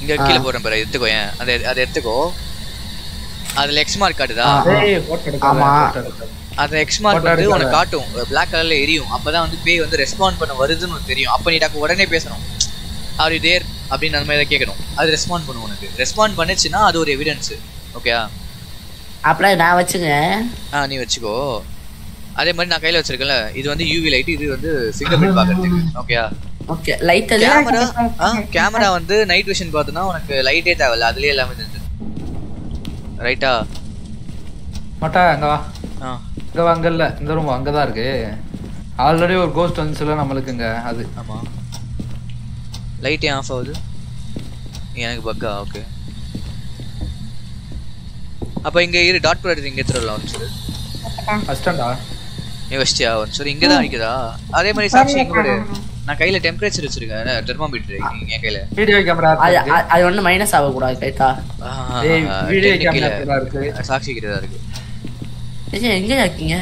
இங்க. கீழே போறேன் பாரு எடுத்துக்கோ ஏன்? அதை அதை எடுத்துக்கோ. அதுல எக்ஸ் மார்க் காட்டுதா? ஆமா. அந்த எக்ஸ் மார்க் வந்து. உனக்கு காட்டும். பிளாக் கலர்ல எரியும். அப்பதான் வந்து பேய் வந்து ரெஸ்பாண்ட் பண்ண வருதுன்னு தெரியும். அப்ப நீ டக்கு உடனே பேசணும். ஆர் யூ தேர் அப்படின்னு அந்த மாதிரி கேட்கணும். அது ரெஸ்பாண்ட் பண்ணும் உனக்கு. ரெஸ்பாண்ட் பண்ணுச்சுன்னா அது ஒரு எவிடன்ஸ் ஓகேயா அப்படியே நான் வச்சுங்க ஆ நீ வச்சுக்கோ. அதே மாதிரி நான் கையில வச்சிருக்கேன்ல இது வந்து யூவி லைட் இது வந்து ஃபிங்கர் பிரிண்ட் பாக்குறதுக்கு. ஓகேயா ஓகே லைட் கேமரா ஆ கேமரா வந்து நைட் விஷன் பார்த்தோன்னா உனக்கு லைட்டே தேவையில்ல அதுலயே எல்லாமே தெரிஞ்சு ரைட்டா மட்டா அங்க வா. ஆ. இங்க வா அங்க இல்ல. இந்த ரூம் அங்கதான் இருக்கு. ஆல்ரெடி ஒரு கோஸ்ட் வந்துச்சுல நம்மளுக்கு இங்க அது. ஆமா. லைட் ஏன் ஆஃப் ஆகுது? எனக்கு பக்கா ஓகே அப்ப இங்க இரு டாட் ப்ராடக்ட் இங்க எடுத்துடலாம் ஃபர்ஸ்டா நீ வச்சிட்டியா? ஒரு சொல்லு இங்க தான் அதே மாதிரி சாட்சி இங்க பாரு. நான் கையில டெம்பரேச்சர் வச்சிருக்கேன். தெர்மாமீட்டர் என் கையில? வீடியோ கேமரா அது ஒண்ணு மைனஸ் ஆகக்கூடாது ரைட்டா? டேய், video technical camera தான் இருக்கு. சாட்சி கிட்ட இருக்கு. ஏய், எங்க இருக்கீங்க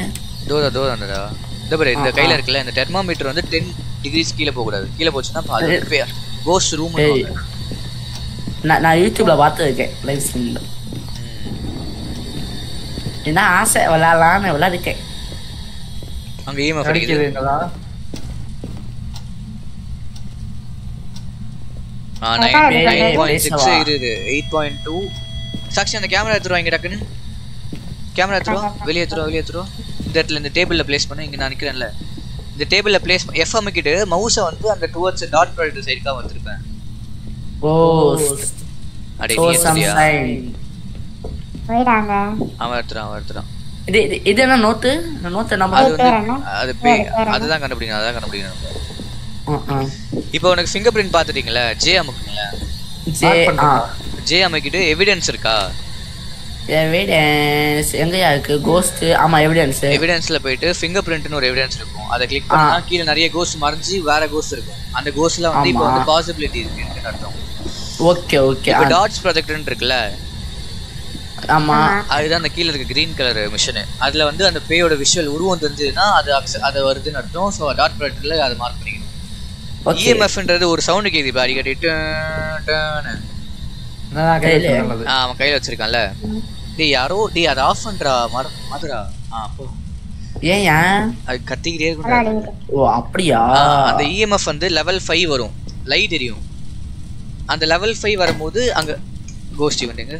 தோதா தோதா அந்தடா இந்த பாரு இந்த கையில. இருக்குல்ல இந்த தெர்மாமீட்டர் வந்து டென் டிகிரிஸ் கீழே போக கூடாது கீழே போச்சுன்னா அது கோஸ்ட் ரூம் நான் நான் யூடியூப்ல பார்த்துருக்கேன் லைவ் ஸ்ட்ரீம்ல என்ன ஆசை விளையாடலான்னு விளையாடிருக்கேன் அங்க EMF கிடைக்குது அடிக்குது. என்னடா ஆ அக்கா, நைன் இது நைன் பாயிண்ட் சிக்ஸ் பேசவா? இருக்குது. எயிட் பாயிண்ட் டூ சாக்ஷி அந்த கேமரா எடுத்துருவா இங்க டக்குன்னு. கேமரா எடுத்துருவா வெளியே எடுத்துருவா வெளியே எடுத்துருவா இந்த இடத்துல இந்த டேபிள்ல ப்ளேஸ் பண்ணு. இங்க நான் நிக்கிறேன்ல. இந்த டேபிள்ல ப்ளேஸ் எஃப் அமைக்கிட்டு மவுஸை வந்து அந்த டுவர்ட்ஸ் டாட் ப்ராடக்ட் சைடுக்காக வந்திருப்பேன். ஓ அடே நீ அவன் எடுத்துறான் அவன் எடுத்துறான். இது இது- இது என்ன நோட்டு இந்த நோட்டு நம்ம அது வந்து அது பேய்? அதுதான் கண்டுபிடிக்கணும் அதான் கண்டுபிடிக்கணும். இப்போ உனக்கு ஃபிங்கர் பிரிண்ட் பார்த்துட்டீங்களா ஜே அமுக்குங்களா ஜே ஜே அமைக்கிட்டு எவிடன்ஸ் இருக்கா? எவிடன்ஸ் எங்கயா இருக்கு? கோஸ்ட் ஆமா எவிடன்ஸ் எவிடன்ஸ்ல போயிட்டு ஃபிங்கர் பிரிண்ட்னு ஒரு எவிடன்ஸ் இருக்கும். அதை கிளிக் பண்ணா கீழே நிறைய கோஸ்ட் மறைஞ்சு வேற கோஸ்ட் இருக்கும். அந்த கோஸ்ட்ல வந்து இப்போ. வந்து பாசிபிலிட்டி இருக்குன்னு அர்த்தம். ஓகே ஓகே டாட்ஸ் ப்ராஜெக்ட்னு இருக்குல்ல? ஆமா. அதுதான் அந்த கீழே இருக்க கிரீன் கலர் மிஷின் அதுல வந்து அந்த பேயோட விஷுவல் உருவம் தெரிஞ்சதுன்னா அது அது வருதுன்னு அர்த்தம். ஸோ டாட் ப்ராஜெக்ட்ல அதை மார்க் பண்ணிக்கணும். இஎம்எஃப்ன்றது ஒரு சவுண்ட் கேக்குது இப்போ அடிக்கடி. அவன் கையில வச்சிருக்கான்ல. டேய் யாரோ டேய் அதை ஆஃப் பண்றா. மர மதுரா? ஆ போ. ஏன் ஏன்? அது கத்திக்கிட்டே இருக்கும் ஓ அப்படியா? அந்த இஎம்எஃப் வந்து லெவல் ஃபைவ் வரும். லைட் எரியும். அந்த லெவல் ஃபைவ் வரும்போது அங்க கோஸ்டி வந்துங்க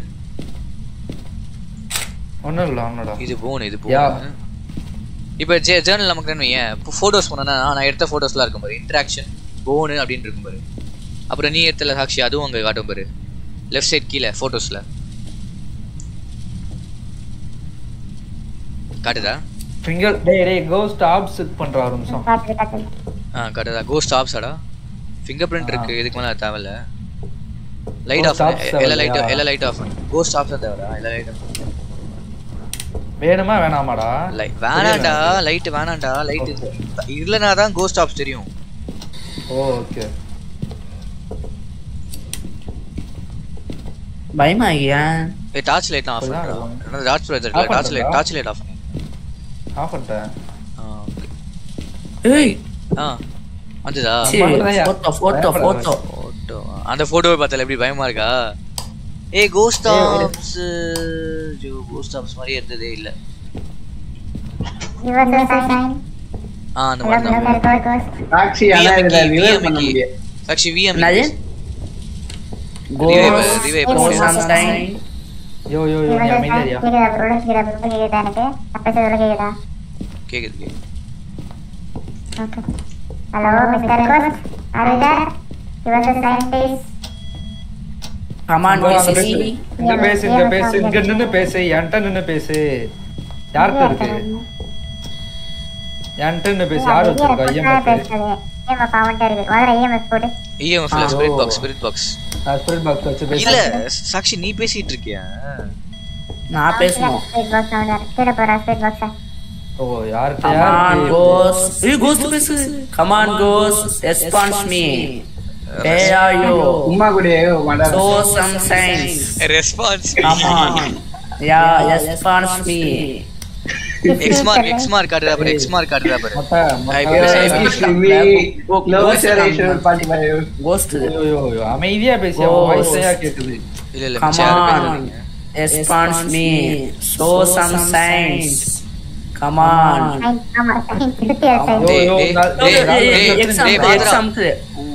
ஒண்ணும் இல்ல ஒண்ணுடா இது போன் இது. போன் இப்போ ஜே ஜேர்னல் நமக்கு என்ன ஏன் இப்போ ஃபோட்டோஸ் போனோன்னா நான் எடுத்த ஃபோட்டோஸ்லாம் இருக்கும் பாரு. இன்ட்ராக்ஷன் போனு அப்படின்னு இருக்கும் பாரு. அப்புறம் நீ எடுத்தல சாக்ஷி அதுவும் அங்கே காட்டும் பாரு. லெஃப்ட் சைட் கீழே ஃபோட்டோஸில் காட்டுதா? ஃபிங்கர் டேய் டேய் கோஸ்ட் ஆப்ஸ் செட் பண்ற ஒரு நிமிஷம். காட்டுது காட்டுது ஆ காட்டுதா? கோஸ்ட் ஆப்ஸாடா ஃபிங்கர் பிரிண்ட் இருக்கு இதுக்கு மேலே தேவையில்ல. லைட் Ghost ஆஃப் எல்லா லைட்? எல்லா லைட் ஆஃப் கோஸ்ட் ஆப்ஸ் தேவைடா எல்லா லைட் ஆஃப் வேணுமா வேணாமாடா? லைட் வேணாண்டா லைட் வேணாண்டா லைட் இல்லைனா தான் கோஸ்ட் ஆப்ஸ் தெரியும். ஓகே பயமா ஏன் ஏ டார்ச் லைட் ஆஃப் என்ன torch light torch light? Torch light off பண்ணு ஆஃப் பண்ணிட்டேன். ஆ ஓகே ஏய்! ஆ வந்துதா? photo, photo. போட்டோ அந்த போட்டோவை பார்த்தால எப்படி பயமா இருக்கா? ஏய் கோஸ்ட் ஆப்ஸ் ஜோ கோஸ்ட் ஆப்ஸ் மாதிரி இருந்ததே இல்ல Give us a sign. ஆ அந்த Hello, மாதிரி hello, தான் hello, ghost. சாக்ஷி ஆனா இதுல revive இங்க வாங்க, பேசு. இங்க பேசு நின்னு பேசு. என்கிட்ட நின்னு பேசு. யார்கிட்ட இருக்கு? என்கிட்ட நின்னு பேசு. யார் வச்சிருக்கா? இருக்கு. போடு. ஸ்பிரிட். பாக்ஸ் ஸ்பிரிட் பாக்ஸ் நான் ஸ்பிரிட் பாக்ஸ் வச்சு இல்ல பேசுறேன் சாக்ஷி நீ பேசிட்டு இருக்கியா? நான் பேசணும் போறா. ஓ யார்கிட்ட? ஏய் ghost. பேசு. On ghost. Response me. Where are you? கூட மாட்டா show some signs. Response come on. Yeah response me. பாரு எக்ஸ் மார்க் காட்டுதா பாரு. மொட்டை ஆ, இப்ப மொட்டை பேசு, இப்ப பேசு. Ghost ஐயோ, ஐயோ, ஐயோ, அமைதியா பேசி Ghost. வாய்ஸையா கேக்குது. இல்ல இல்ல come on. response me. show some signs. Come on.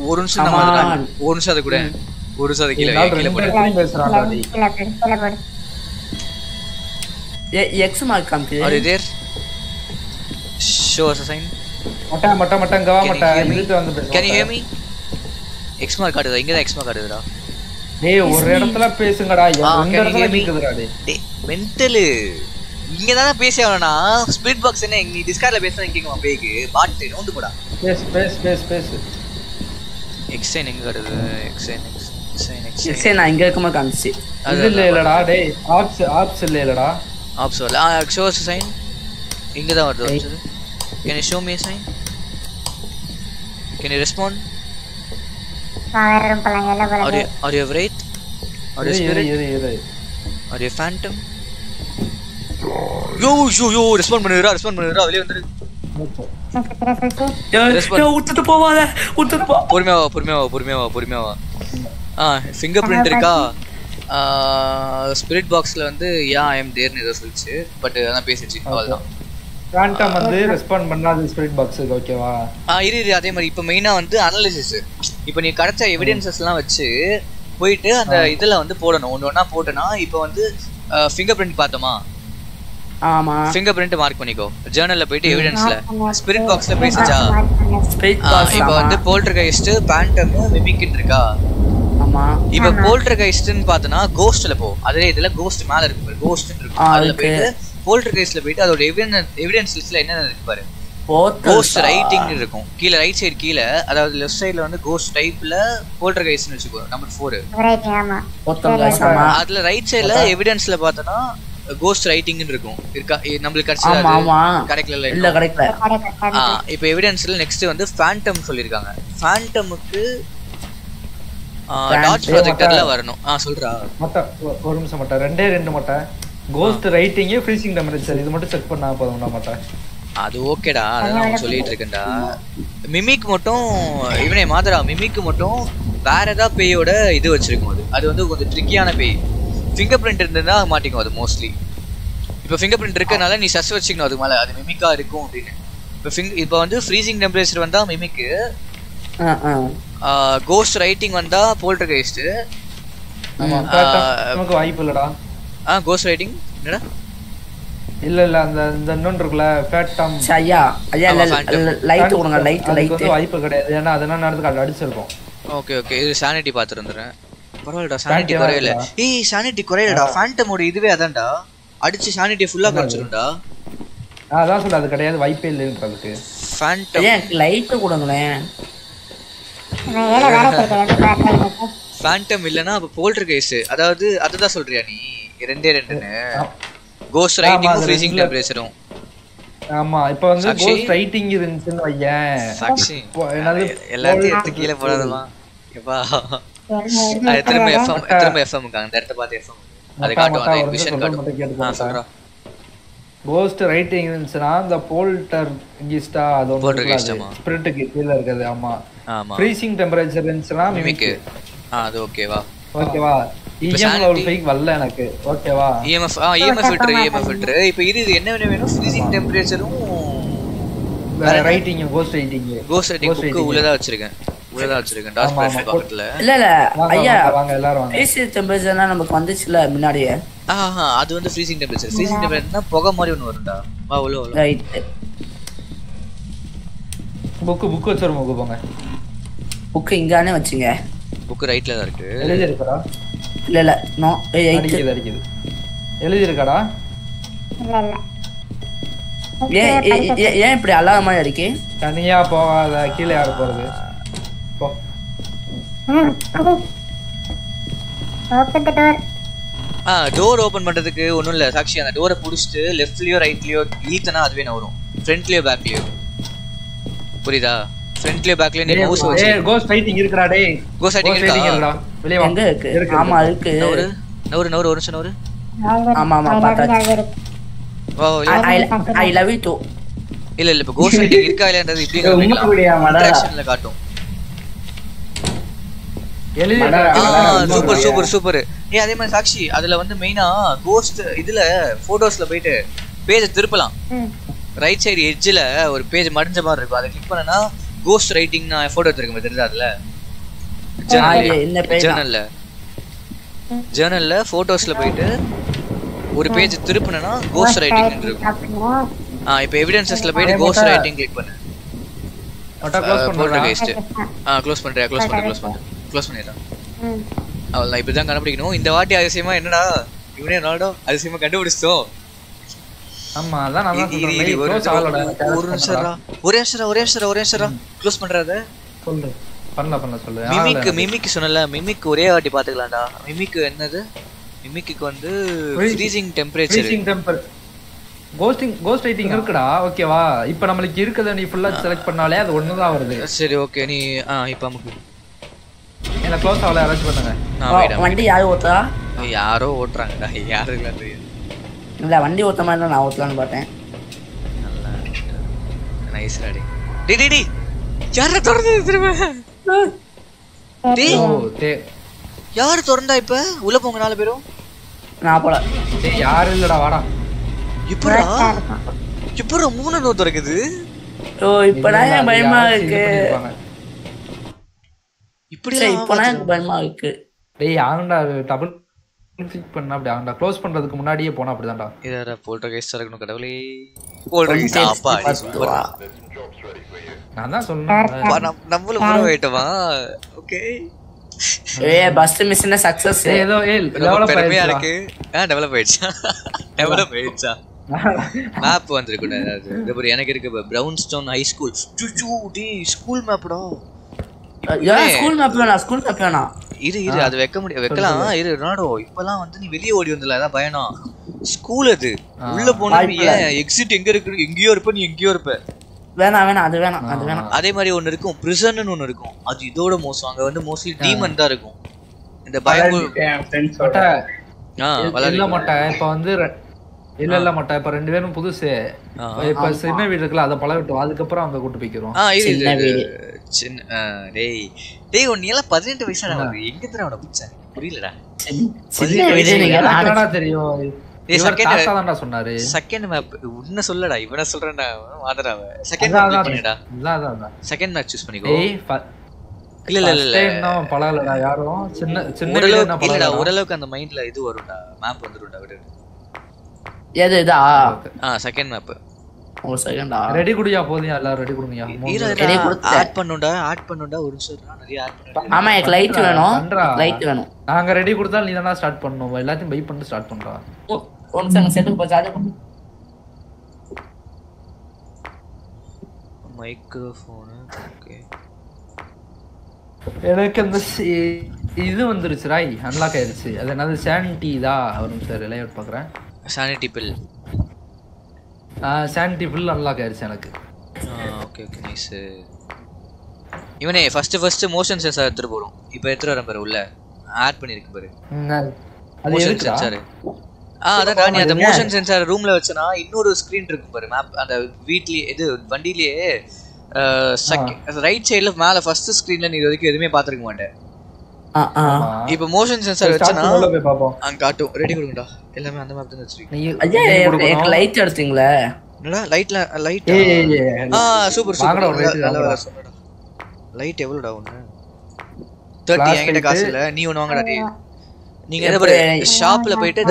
ஒரு நிமிஷம் Come on. ஒரு நிமிஷம் அது கூட நிமிஷம் அது கீழே கீழே போடு. sign. மொட்டை மொட்டை மொட்டை இங்க வா மொட்டை? இழுத்து வந்து பேசு காட்டுதா இங்க தான் X mark காட்டுதுடா. டேய் ஒரு இடத்துல பேசுங்கடா. இடத்துல? கேக்குதுடா டேய் மென்டலு. இங்க தானே பேசி ஆகணும்னா ஸ்பிரிட் பாக்ஸ் என்ன? நீ டிஸ்கார்ட்ல பேசுனா கேக்குமா பேக்கு பாட்டு நோந்து போடா. பேசு பேசு பேசு பேசு. எக்ஸ் சைன் எங்க காட்டுது X sign X sign X X ஐ நான் இங்க இருக்கும்போது காமிச்சு. இது இல்ல இல்லடா டேய் ஆப்ஸ் ஆப்ஸ் இல்ல இல்லடா ஆப்ஸ் வரல. ஆ ஷோ sign. இங்க தான் வருது நிமிஷம் can you show me sign? Can you respond. Are you are you are you spirit. Are you yo yo yo respond பண்ணுறா ரெஸ்பாண்ட் பண்ணுறா வெளியே வந்துரு. விட்டுட்டு போவாத விட்டுட்டு போ. பொறுமையாவா பொறுமையாவா பொறுமையாவா பொறுமையாவா ஆ ஃபிங்கர் பிரிண்ட் இருக்கா? ஸ்பிரிட் பாக்ஸ்ல வந்து யா ஐ எம் தேர்னு ஏதோ சொல்லிச்சு பட் அதான் பேசிச்சு அவ்வளவுதான். ஃபேண்டம் வந்து ரெஸ்பாண்ட் பண்ணாது ஸ்பிரிட் பாக்ஸுக்கு ஓகேவா ஆ இரு இரு அதே மாதிரி இப்போ மெயினா வந்து அனாலிசிஸ் இப்போ நீ கிடைச்ச எவிடன்சஸ்லாம் வச்சு போயிட்டு அந்த இதுல வந்து போடணும். ஒன்று ஒன்றா போட்டனா இப்போ வந்து ஃபிங்கர் பிரிண்ட் பார்த்தோமா? ஆமா. ஃபிங்கர் பிரிண்ட் மார்க் பண்ணிக்கோ. ஜேர்னல்ல போயிட்டு எவிடன்ஸ்ல ஸ்பிரிட் பாக்ஸ்ல பேசிச்சா? ஸ்பிரிட் பாக்ஸ் இப்போ வந்து போல்டர்கைஸ்ட் பேண்டம் மிமிக்னு இருக்கா? ஆமா. இப்போ போல்டர்கைஸ்ட்னு பார்த்தனா கோஸ்ட்ல போ. அதே இதுல கோஸ்ட் மேல இருக்கு பாரு. கோஸ்ட் ஆ, இருக்கும் அதுல இருக்கு. போயிட்டு போல்டர்கைஸ்ட்ல போயிட்டு அதோட எவிடன்ஸ் எவிடன்ஸ் லிஸ்ட்ல என்னென்ன இருக்கு பாரு? கோஸ்ட்? ரைட்டிங் இருக்கும். கீழ ரைட் சைடு கீழ அதாவது லெஃப்ட் சைடுல வந்து கோஸ்ட் டைப்ல போல்டர்கைஸ்ட்னு வச்சுக்கோ நம்பர் 4 ரைட் ஆமா. Poltergeist, ஆமா. அதுல ரைட் சைடுல எவிடன்ஸ்ல பார்த்தனா கோஸ்ட் ரைட்டிங்னு இருக்கும். இருக்கா? நம்மளுக்கு கிடைச்சது கிடைக்கல இல்ல கிடைக்கல இப்போ எவிடன்ஸ்ல நெக்ஸ்ட் வந்து ஃபேண்டம் சொல்லிருக்காங்க ஃபேண்டமுக்கு டாட். ப்ரொஜெக்டர்ல வரணும். ஆ சொல்றா. மொட்டை ஒ- ஒரு நிமிஷம் மொட்டை. ரெண்டே ரெண்டு மொட்டை. கோஸ்ட் ரைட்டிங்கு ஃப்ரீசிங் டெம்பரேச்சர் இது மட்டும் செக் பண்ணா போதும்டா மொட்டை. அது ஓகேடா. அதான் நான் சொல்லிட்டு இருக்கேன்டா. மிமிக் மட்டும் இவனே மாதரா மிமிக் மட்டும் வேற ஏதாவது பேயோட இது வச்சிருக்கும் அது. அது வந்து கொஞ்சம் ட்ரிக்கியான பேய். ஃபிங்கர் பிரிண்ட் இருந்ததுன்னா மாட்டிக்கும் அது மோஸ்ட்லி இப்போ ஃபிங்கர் பிரிண்ட் இருக்கனால நீ சஸ் வச்சுக்கணும் அது மேலே. அது மிமிக்கா இருக்கும் அப்படின்னு. இப்போ ஃபிங் இப்போ வந்து ஃப்ரீசிங் டெம்பரேச்சர் வந்தா மிமிக்கு கோஸ்ட் ரைட்டிங் வந்தா ஆமா Phantom நமக்கு வாய்ப்பு இல்லடா. ஆ கோஸ்ட் ரைட்டிங் என்னடா? இல்ல இல்ல அந்த இந்த இன்னொன்று இருக்குல்ல ஃபேட்டம் ஐயா ஐயா இல்ல. லைட் கொடுங்க லைட் லைட் வந்து வாய்ப்பு கிடையாது. ஏன்னா அதெல்லாம் நேரத்துக்கு அடிச்சிருக்கோம். ஓகே ஓகே இது சானிட்டி பார்த்துருந்துறேன் பரவாயில்லடா சானிட்டி குறையல. ஏய் சானிட்டி குறையலடா. ஃபேண்டமோட இதுவே அதான்டா. அடிச்சு சானிட்டி ஃபுல்லா குறைச்சிரும்டா அதான் சொல்ல அது கிடையாது. வாய்ப்பே இல்லைன்றதுக்கு ஃபேண்டம் ஐயா லைட் கொடுங்களேன். ஃபேண்டம் இல்லனா அப்ப போல்டர் கேஸ் அதாவது அதுதான் சொல்றியா நீ? ரெண்டே ரெண்டுன்னு. கோஸ்ட் ரைட்டிங்கும் அது ஃப்ரீசிங் டெம்பரேச்சரும் ஆமா இப்போ வந்து சாக்ஷி? கோஸ்ட் ரைட்டிங் இருந்துச்சுன்னு வையேன். சாக்ஷி. எல்லாத்தையும் எடுத்து கீழே போடாதமா எப்பா. அது திரும்ப எஃப்எம் திரும்ப எஃப்எம் அந்த இடத்த பார்த்து எஃப்எம் அது காட்டும் அது விஷன் காட்டும். சொல்றா. கோஸ்ட் ரைட்டிங் இருந்துச்சுன்னா இந்த போல்டர் கிஸ்டா அது ஒன்று. ஸ்பிரிட்டுக்கு கீழே இருக்குது ஆமா. ஆமா. ஃப்ரீசிங் டெம்பரேச்சர் இருந்துச்சுன்னா மிமிக்கு மிமிக்கு ஆ அது ஓகேவா ஓகேவா ஃபைக் வரல எனக்கு. ஓகேவா இஎம்எஃப் ஆ இஎம்எஃப் ஃபில்டர் இஎம்எஃப் ஃபில்டர் இப்போ இது இது என்ன வேணும்? Freezing டெம்பரேச்சரும் writing ghost writing ghost writing உள்ளதா வச்சிருக்கேன். உள்ளதா வச்சிருக்கேன் டாஸ் ஆமா, பிரஷர் ஆமா. பக்கத்துல இல்ல இல்ல. வாங்க, ஐயா வாங்க, வாங்க, எல்லாரும் வாங்க. ஏசி டெம்பரேச்சர்னா நமக்கு வந்துச்சுல முன்னாடியே? ஆஹா அது வந்து ஃப்ரீசிங் டெம்பரேச்சர் ஃப்ரீசிங் டெம்பரேச்சர்னா புகை மாதிரி ஒன்று வரும்டா. வா உள்ள உள்ள. ரைட் புக்கு புக் வச்சிரு புக்கு போங்க. புக்கு இங்கானே வச்சுங்க? புக் ரைட்ல தான் இருக்கு. எழுதி இருக்கடா இல்ல. இல்ல நோ அடிக்குது அடிக்குது. எழுதி இருக்காடா இல்ல இல்ல. ஏன் இப்படி அலாத மாதிரி இருக்கு? தனியா போகாத கீழே யாரு போறது. ஓப்பன் த டோர் ஆ டோர் ஓபன் பண்றதுக்கு ஒண்ணும் இல்ல. சாக்ஷி அந்த டோரை புடிச்சிட்டு லெஃப்ட்லயோ ரைட்லயோ இழுத்தனா அதுவே நவரும் ஃப்ரண்ட்லயோ பேக்லயோ புரியுதா? ஃப்ரண்ட்லயோ பேக்லயோ நீ மவுஸ் வச்சு ஏய் கோஸ்ட் ரைட்டிங் இருக்குடா டேய். Writing இருக்கா? இருக்குடா. வெளிய வா. எங்க இருக்கு? ஆமா இருக்கு. நவரு நவரு நவரு ஒரு நிமிஷம் நவரு ஆமா ஆமா பார்த்தாச்சு வா. ஐ லவ் யூ டூ இல்ல இல்ல இப்ப கோஸ்ட் ரைட்டிங் இருக்கா இல்லைன்றது இப்படி காட்டும். சூப்பர் சூப்பர் சூப்பர் ஏ அதே மாதிரி சாக்ஷி அதுல வந்து மெயினா கோஸ்ட் இதுல போட்டோஸ்ல போயிட்டு பேஜ் திருப்பலாம். ரைட் சைடு எட்ஜ்ல ஒரு பேஜ் மடிஞ்ச மாதிரி இருக்கும். அதை கிளிக் பண்ணனா கோஸ்ட் ரைட்டிங் நான் போட்டோ எடுத்துருக்கேன் தெரியுதா அதுல? ஜேர்னல்ல ஜேர்னல்ல போட்டோஸ்ல போயிட்டு ஒரு பேஜ் திருப்பினா கோஸ்ட் ரைட்டிங் இருக்கும். ஆ இப்போ எவிடன்சஸ்ல போயிட்டு கோஸ்ட் ரைட்டிங் கிளிக் பண்ணு. பண்ணுடா. போல்டர்கைஸ்ட் ஆ க்ளோஸ் பண்றியா க்ளோஸ் பண்ணு க்ளோஸ் பண்ணு க்ளோஸ் பண்ணிடுறேன் அவ்வளோதான் இப்படி தான் கண்டுபிடிக்கணும். இந்த வாட்டி அதிசயமா என்னடா? இவனே நாடோ அதிசயமா கண்டுபிடிச்சிட்டோம் ஆமா அதான் நான் ஒரு நிமிஷம், ஒரு. ஒரே நிமிஷம் ஒரே நிமிஷம் ஒரே நிமிஷம் க்ளோஸ் பண்றாத. சொல்லு. பண்ணல பண்ணல சொல்லு. மிமிக். மிமிக் சொன்னல மிமிக் ஒரே வாட்டி பாத்துக்கலாம்டா மிமிக் என்னது? மிமிக்கு வந்து freezing temperature freezing temper ghosting ghost writing இருக்குடா ஓகேவா இப்போ நம்மளுக்கு இருக்கத நீ ஃபுல்லா செலக்ட் பண்ணாலே அது ஒண்ணு தான் வருது. சரி ஓகே நீ ஆ இப்போ என்ன க்ளோஸ் ஆகல அரேஞ்ச் பண்ணுங்க. வண்டி யாரு ஓட்டுறா? யாரோ ஓட்டுறாங்கடா யாருக்கெல்லாம் தெரியும் இல்ல வண்டி ஓட்ட மாதிரி நான் ஓட்டலாம்னு பார்த்தேன். நைஸ் ராடி டேய். டேய் டேய் யாரா திறந்து திரும்ப? டே யாரு திறந்தா இப்ப? உள்ள போங்க நாலு பேரும். நான் போல. டேய் யாரும் இல்லடா வாடா. இப்படா? இப்படா மூணு நோ திறக்குது. ஓ எனக்கு பயமா இருக்கு. இப்படி சரி, இப்பதான் எனக்கு பயமா இருக்கு. டேய் யாருடா டபுள் கிளிக் பண்ணா அப்படி ஆண்டா க்ளோஸ் பண்றதுக்கு முன்னாடியே போனா அப்படிதான்டா. இதா போல்டர்கைஸ்டா இருக்கணும் கடவுளே. அப்பா நான் தான் சொன்னேன். நம்மளும் ப்ரோ ஆயிட்டோமா ஓகே. ஏ பஸ் மிஷின் சக்சஸ் ஏய், ஏதோ ஏய் டெவலப் பெருமையா இருக்கு. ஆ டெவலப் ஆயிடுச்சா? டெவலப் ஆயிடுச்சா? மேப் வந்திருக்கு எனக்கு இருக்கு Brownstone High School school மேப்டா ஸ்கூல் மேப் வேணாம் ஸ்கூல் மேப் வேணாம். இரு இரு அது வைக்க முடியும் வைக்கலாம். இரு ரொனால்டோ இப்பலாம் வந்து நீ வெளியே ஓடி வந்தல அதான் பயணம். ஸ்கூல் அது. உள்ள போனா நீ எக்ஸிட் எங்க இருக்கு? எங்கேயோ இருப்ப நீ எங்கேயோ இருப்ப. வேணாம் வேணாம் அது வேணாம் அது வேணாம். அதே மாதிரி ஒன்னு இருக்கும். பிரிசன் ஒன்னு இருக்கும். அது இதோட மோசம். அங்க வந்து மோஸ்ட்லி டீமன் தான் இருக்கும். இந்த பயம் இல்ல- வளரி. இல்ல மொட்டை இப்ப வந்து இல்ல இல்ல மொட்டை. இப்ப ரெண்டு பேரும் புதுசு. இப்ப. சின்ன வீடு இருக்குல்ல அதை பழகட்டும். அதுக்கப்புறம் அங்க கூட்டு போய்க்கிறோம். சின்ன வீடு. டேய். டேய் உன் எல்லாம் பதினெட்டு வயசுல எங்க தர அவனை பிடிச்சேன் புரியலடா. சின்ன வீடு நீங்க தெரியும். சொன்னாரு. செகண்ட் மேப் உன்ன சொல்லடா இவன சொல்றேன்டா. செகண்ட் மேப் பண்ணிடா. செகண்ட் மேப் சூஸ் பண்ணிக்கோ. இல்ல இல்ல இன்னும் பழகலடா. யாரும் சின்ன சின்ன ஓரளவுக்கு அந்த மைண்ட்ல இது வரும்டா. மேப் வந்துரும்டா விடு. எது இதா? ஆ செகண்ட் மேப் ஒரு செகண்டா ரெடி குடியா போதியா? எல்லாரும் ரெடி கொடுங்கயா ரெடி கொடுத்தேன். ஆட் பண்ணுடா ஆட் பண்ணுடா ஒரு நிமிஷம் நிறைய ஆட் பண்ணு ஆமா எனக்கு லைட் வேணும். லைட் வேணும். நாங்க ரெடி கொடுத்தா நீ தானே ஸ்டார்ட் பண்ணணும். எல்லாத்தையும் பை பண்ணிட்டு ஸ்டார்ட் பண்றா. ஒரு நிமிஷம் செட்டு போய் சார்ஜ் பண்ணு. மைக்ரோஃபோன் ஓகே எனக்கு அந்த சி- இது வந்துருச்சு ராய் அன்லாக் ஆயிருச்சு. அது என்னது சானிட்டி தான் ஒரு நிமிஷம் ரிலே அவுட் பார்க்குறேன் sanity pill sanity full unlock ஆயிருச்சு எனக்கு. ஓகே ஓகே நைஸ் இவனே ஃபர்ஸ்ட் ஃபர்ஸ்ட் மோஷன் சென்சார் எடுத்துட்டு போறோம். இப்போ எடுத்துட்டு வரேன் பாரு உள்ள. ஆட் பண்ணிருக்கு பாரு. மோஷன்? சென்சார் ஆ அதான் நீ அந்த மோஷன் சென்சார் ரூம்ல வச்சனா இன்னொரு ஸ்கிரீன் இருக்கும் பாரு மேப் அந்த வீட்லயே இது வண்டியிலேயே ரைட் சைடுல மேல ஃபர்ஸ்ட் ஸ்கிரீன்ல நீ இது வரைக்கும் எதுவுமே பாத்துருக்க மாட்டேன் இப்போ மோஷன் சென்சார் வச்சனா. அங்க காட்டும் ரெடி கொடுங்கடா. எல்லாமே அந்த மேப் தான் வச்சிருக்கீங்க. ஐயா. லைட் எடுத்தீங்களே? என்னடா லைட்ல லைட் ஆ? சூப்பர் சூப்பர் லைட் ஒன்று தேர்ட்டி Flash என்கிட்ட light. காசு இல்ல. நீ ஒன்று வாங்கடா டேய். நீங்க என்ன எப்படி? பாரு ஷாப்ல போயிட்டு.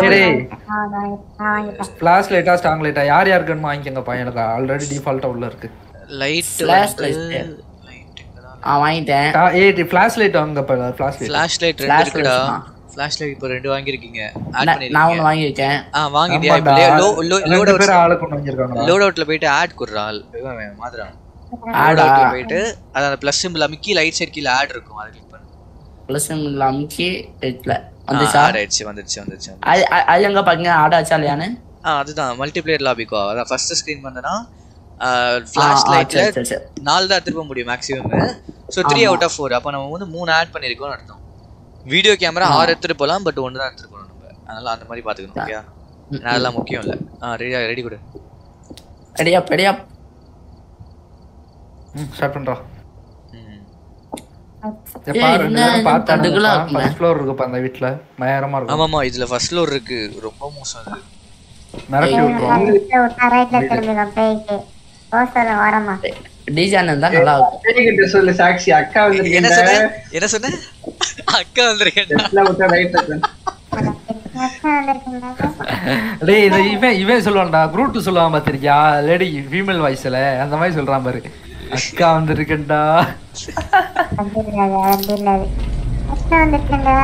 ஃபிளாஷ் லைட்டா ஸ்ட்ராங் லைட்டா யார் யாருக்கு வேணுமோ வாங்கிக்கோங்கப்பா எனக்கு ஆல்ரெடி டிஃபால்ட்டா உள்ள இருக்கு. Light light. ஆ வாங்கிட்டேன். ஏய் ஃபிளாஷ் லைட் வாங்கப்பா ஃபிளாஷ் லைட் ஃபிளாஷ் லைட் ரெண்டு இருக்குடா. ஃபிளாஷ் லைட் இப்போ ரெண்டு ஆட் நான் ஒன்று வாங்கியிருக்கேன் ஆ வாங்கிட்டியா இப்போ. லோ லோட் பேர் அவுட் லோட் அவுட்ல போயிட்டு ஆட் குடுறா. மாதிரம் லோட் ஆடா. அவுட்ல போயிட்டு அது அந்த ப்ளஸ் சிம்பிள் அமுக்கி லைட் சைடு கீழ ஆட் இருக்கும். அதை கிளிக் பண்ணு. ப்ளஸ் அமுக்கி வந்துச்சா? ஆட் ஆயிடுச்சு வந்துருச்சு வந்துருச்சு அது அது- எங்க பாக்கீங்க ஆடாச்சா இல்லையான்னு? ஆ அதுதான். மல்டிப்ளேயர் லாபிக்கோ அதான் ஃபர்ஸ்ட் ஸ்கிரீன் பண்ணனா ஃபிளாஷ் ஆ, லைட்ல சரி, சரி, சரி. நாலு தான் திருப்ப முடியும் maximum so three. Out of four அப்போ நம்ம வந்து மூணு ஆட் பண்ணியிருக்கோம்னு அர்த்தம். Video camera. ஆறு எடுத்துட்டு போகலாம் பட் ஒன்று தான் எடுத்துட்டு போகணும் நம்ம. அதனால அந்த மாதிரி பார்த்துக்கணும் ஓகே அதெல்லாம் முக்கியம் இல்லை. ஆ ரெடியா ரெடி கொடு. ரெடியா ரெடியா ம் ஸ்டார்ட் இருக்கும். ஆமாமா இதுல ஃபர்ஸ்ட் ஃப்ளோர் இருக்கு. ரொம்ப மோசம் அது மிரட்டி விட்டுரும். தான் நல்லா இருக்கும். சொல்லு சாக்சி அக்கா என்ன சொன்ன? வந்திருக்கேன் என்ன சொன்ன? அக்கா வந்திருக்கேன் டேய் இதை இவன் இவன் சொல்லுவான்டா குரூட் சொல்லுவான் பாத்திருக்கியா? லேடி ஃபீமேல் வாய்ஸ்ல அந்த மாதிரி சொல்றான் பாரு. அக்கா வந்திருக்கேன்டா. அக்கா வந்துருக்கேன்டா.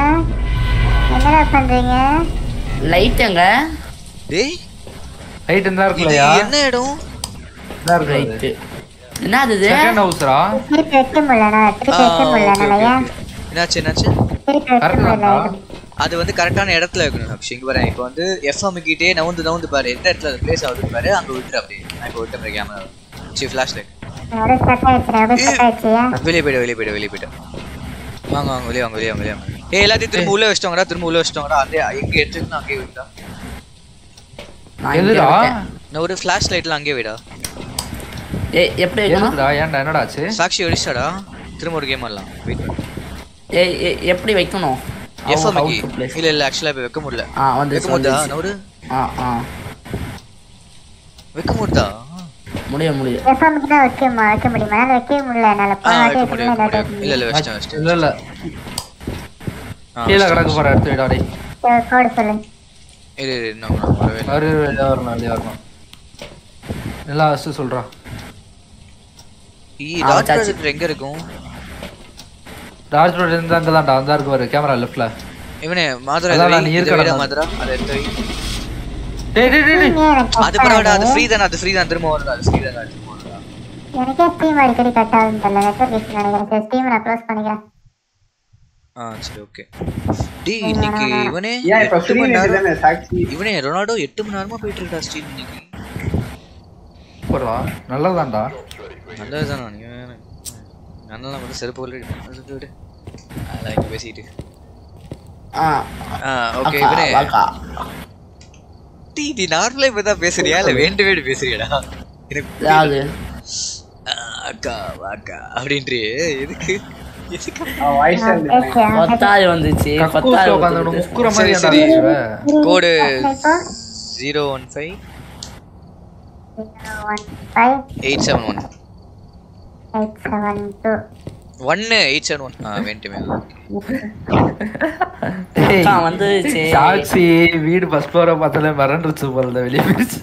என்னடா பண்றீங்க? லைட் டேய். இது இருக்குல்லையா என்ன இடம்? இதா இருக்கு ரைட் என்ன அது செகண்ட் ஹவுஸ்ரா திருப்பி வைக்க திருப்பி வைக்க என்னாச்சு என்னாச்சு? வந்து கரெக்டான இடத்துல இங்க பாரு இப்போ வந்து எஃப்எம் கிட்டே நவுந்து நவுந்து பாரு எந்த இடத்துல அது பிளேஸ் ஆகுது பாரு அங்க விட்டுரு அப்படியே. நான் இப்போ விட்டு கேமரா சி ஃபிளாஷ் லைட் வெளியே போயிடு வெளியே போயிடு வெளியே போயிடு. வாங்க வாங்க வெளியே வாங்க வெளியே வாங்க வெளியே ஏய் எல்லாத்தையும் திரும்ப உள்ள வச்சிட்டோங்கடா திரும்ப உள்ள வச்சிட்டோங்கடா. அந்த எங்க எடுத்துக்கணும் அங்கேயே விட்டா. நான் ஒரு ஃபிளாஷ் லைட்ல அங்கேயே விடா. எப்படி எதுக்குடா ஏன்டா என்னடா ஆச்சு? சாக்ஷி அடிச்சாடா திரும்ப ஒரு கேம் ஆடலாம். வெயிட் ஏய் ஏய், எப்படி வைக்கணும்? இல்ல இல்ல ஆக்சுவலா இப்ப வைக்க முடியல. ஆ வந்து வைக்க முடியா வைக்க முடியா தான் வைக்க வைக்க முடியுமா? முடியல என்னால இல்ல இல்ல இல்ல இல்ல. கீழே கிடக்கு போற எடுத்து விடா டேய். கோடு சொல்லு. இரு இரு இன்னும் நான் வரவே இல்லை. வரு வெளியே வரணும். வெளியே வரணும் எல்லாம் ஃபஸ்ட்டு சொல்றா ஈ ஆ, டாட் வச்சாச்சு. ப்ராஜெக்ட் எங்க இருக்கும்? ராஜ் ரோட் இருந்து அங்கே தான்டா அந்த இருக்கு பாரு கேமரா லெஃப்ட்ல இவனே மாதுரா நீ இருக்கடா வைடா நான். மாதுரா அதை எடுத்து வை. டேய் டேய் டேய், டேய். அது பரவாயில்ல அது ஃப்ரீ தானே அது ஃப்ரீ தான் திரும்ப வருது அது ஃப்ரீ தான் எனக்கே ஸ்டீம் அடிக்கடி கட் ஆகுதுன்னு தெரியல நெட்வொர்க் இஷ்யூ நினைக்கிறேன். சரி ஸ்டீம் நான் க்ளோஸ் பண்ணிக்கிறேன். ஆ சரி ஓகே டேய் இன்னைக்கு இவனே எட்டு மணி நேரம் தானே இவனே ரொனால்டோ எட்டு மணி நேரமா போயிட்டு இருக்கா ஸ்ட்ரீம் இன்னைக்கு. போடுறா நல்லதான்டா நல்லது தானே நீ வேற. நல்லா வந்து செருப்பு கொள்ளி விடு அதான் இங்க பேசிட்டு ஆ ஆ ஓகே இவனே. டீ நீ நார்மலா இப்பதான் பேசுறியா? இல்ல வேண்டு வேண்டு பேசுறியாடா? எனக்கு அக்கா வாக்கா அப்படின்றியே. எதுக்கு? கோடு இப்போ zero one five eight seven one eight seven two ஒன்னு எயிட் செவன் ஒன் ஆ வேண்டுமே வந்துச்சு சாட்சி வீடு ஃபர்ஸ்ட் ஃப்ளோரை பார்த்தாலே மறந்துருச்சு போல வெளியே போயிடுச்சு.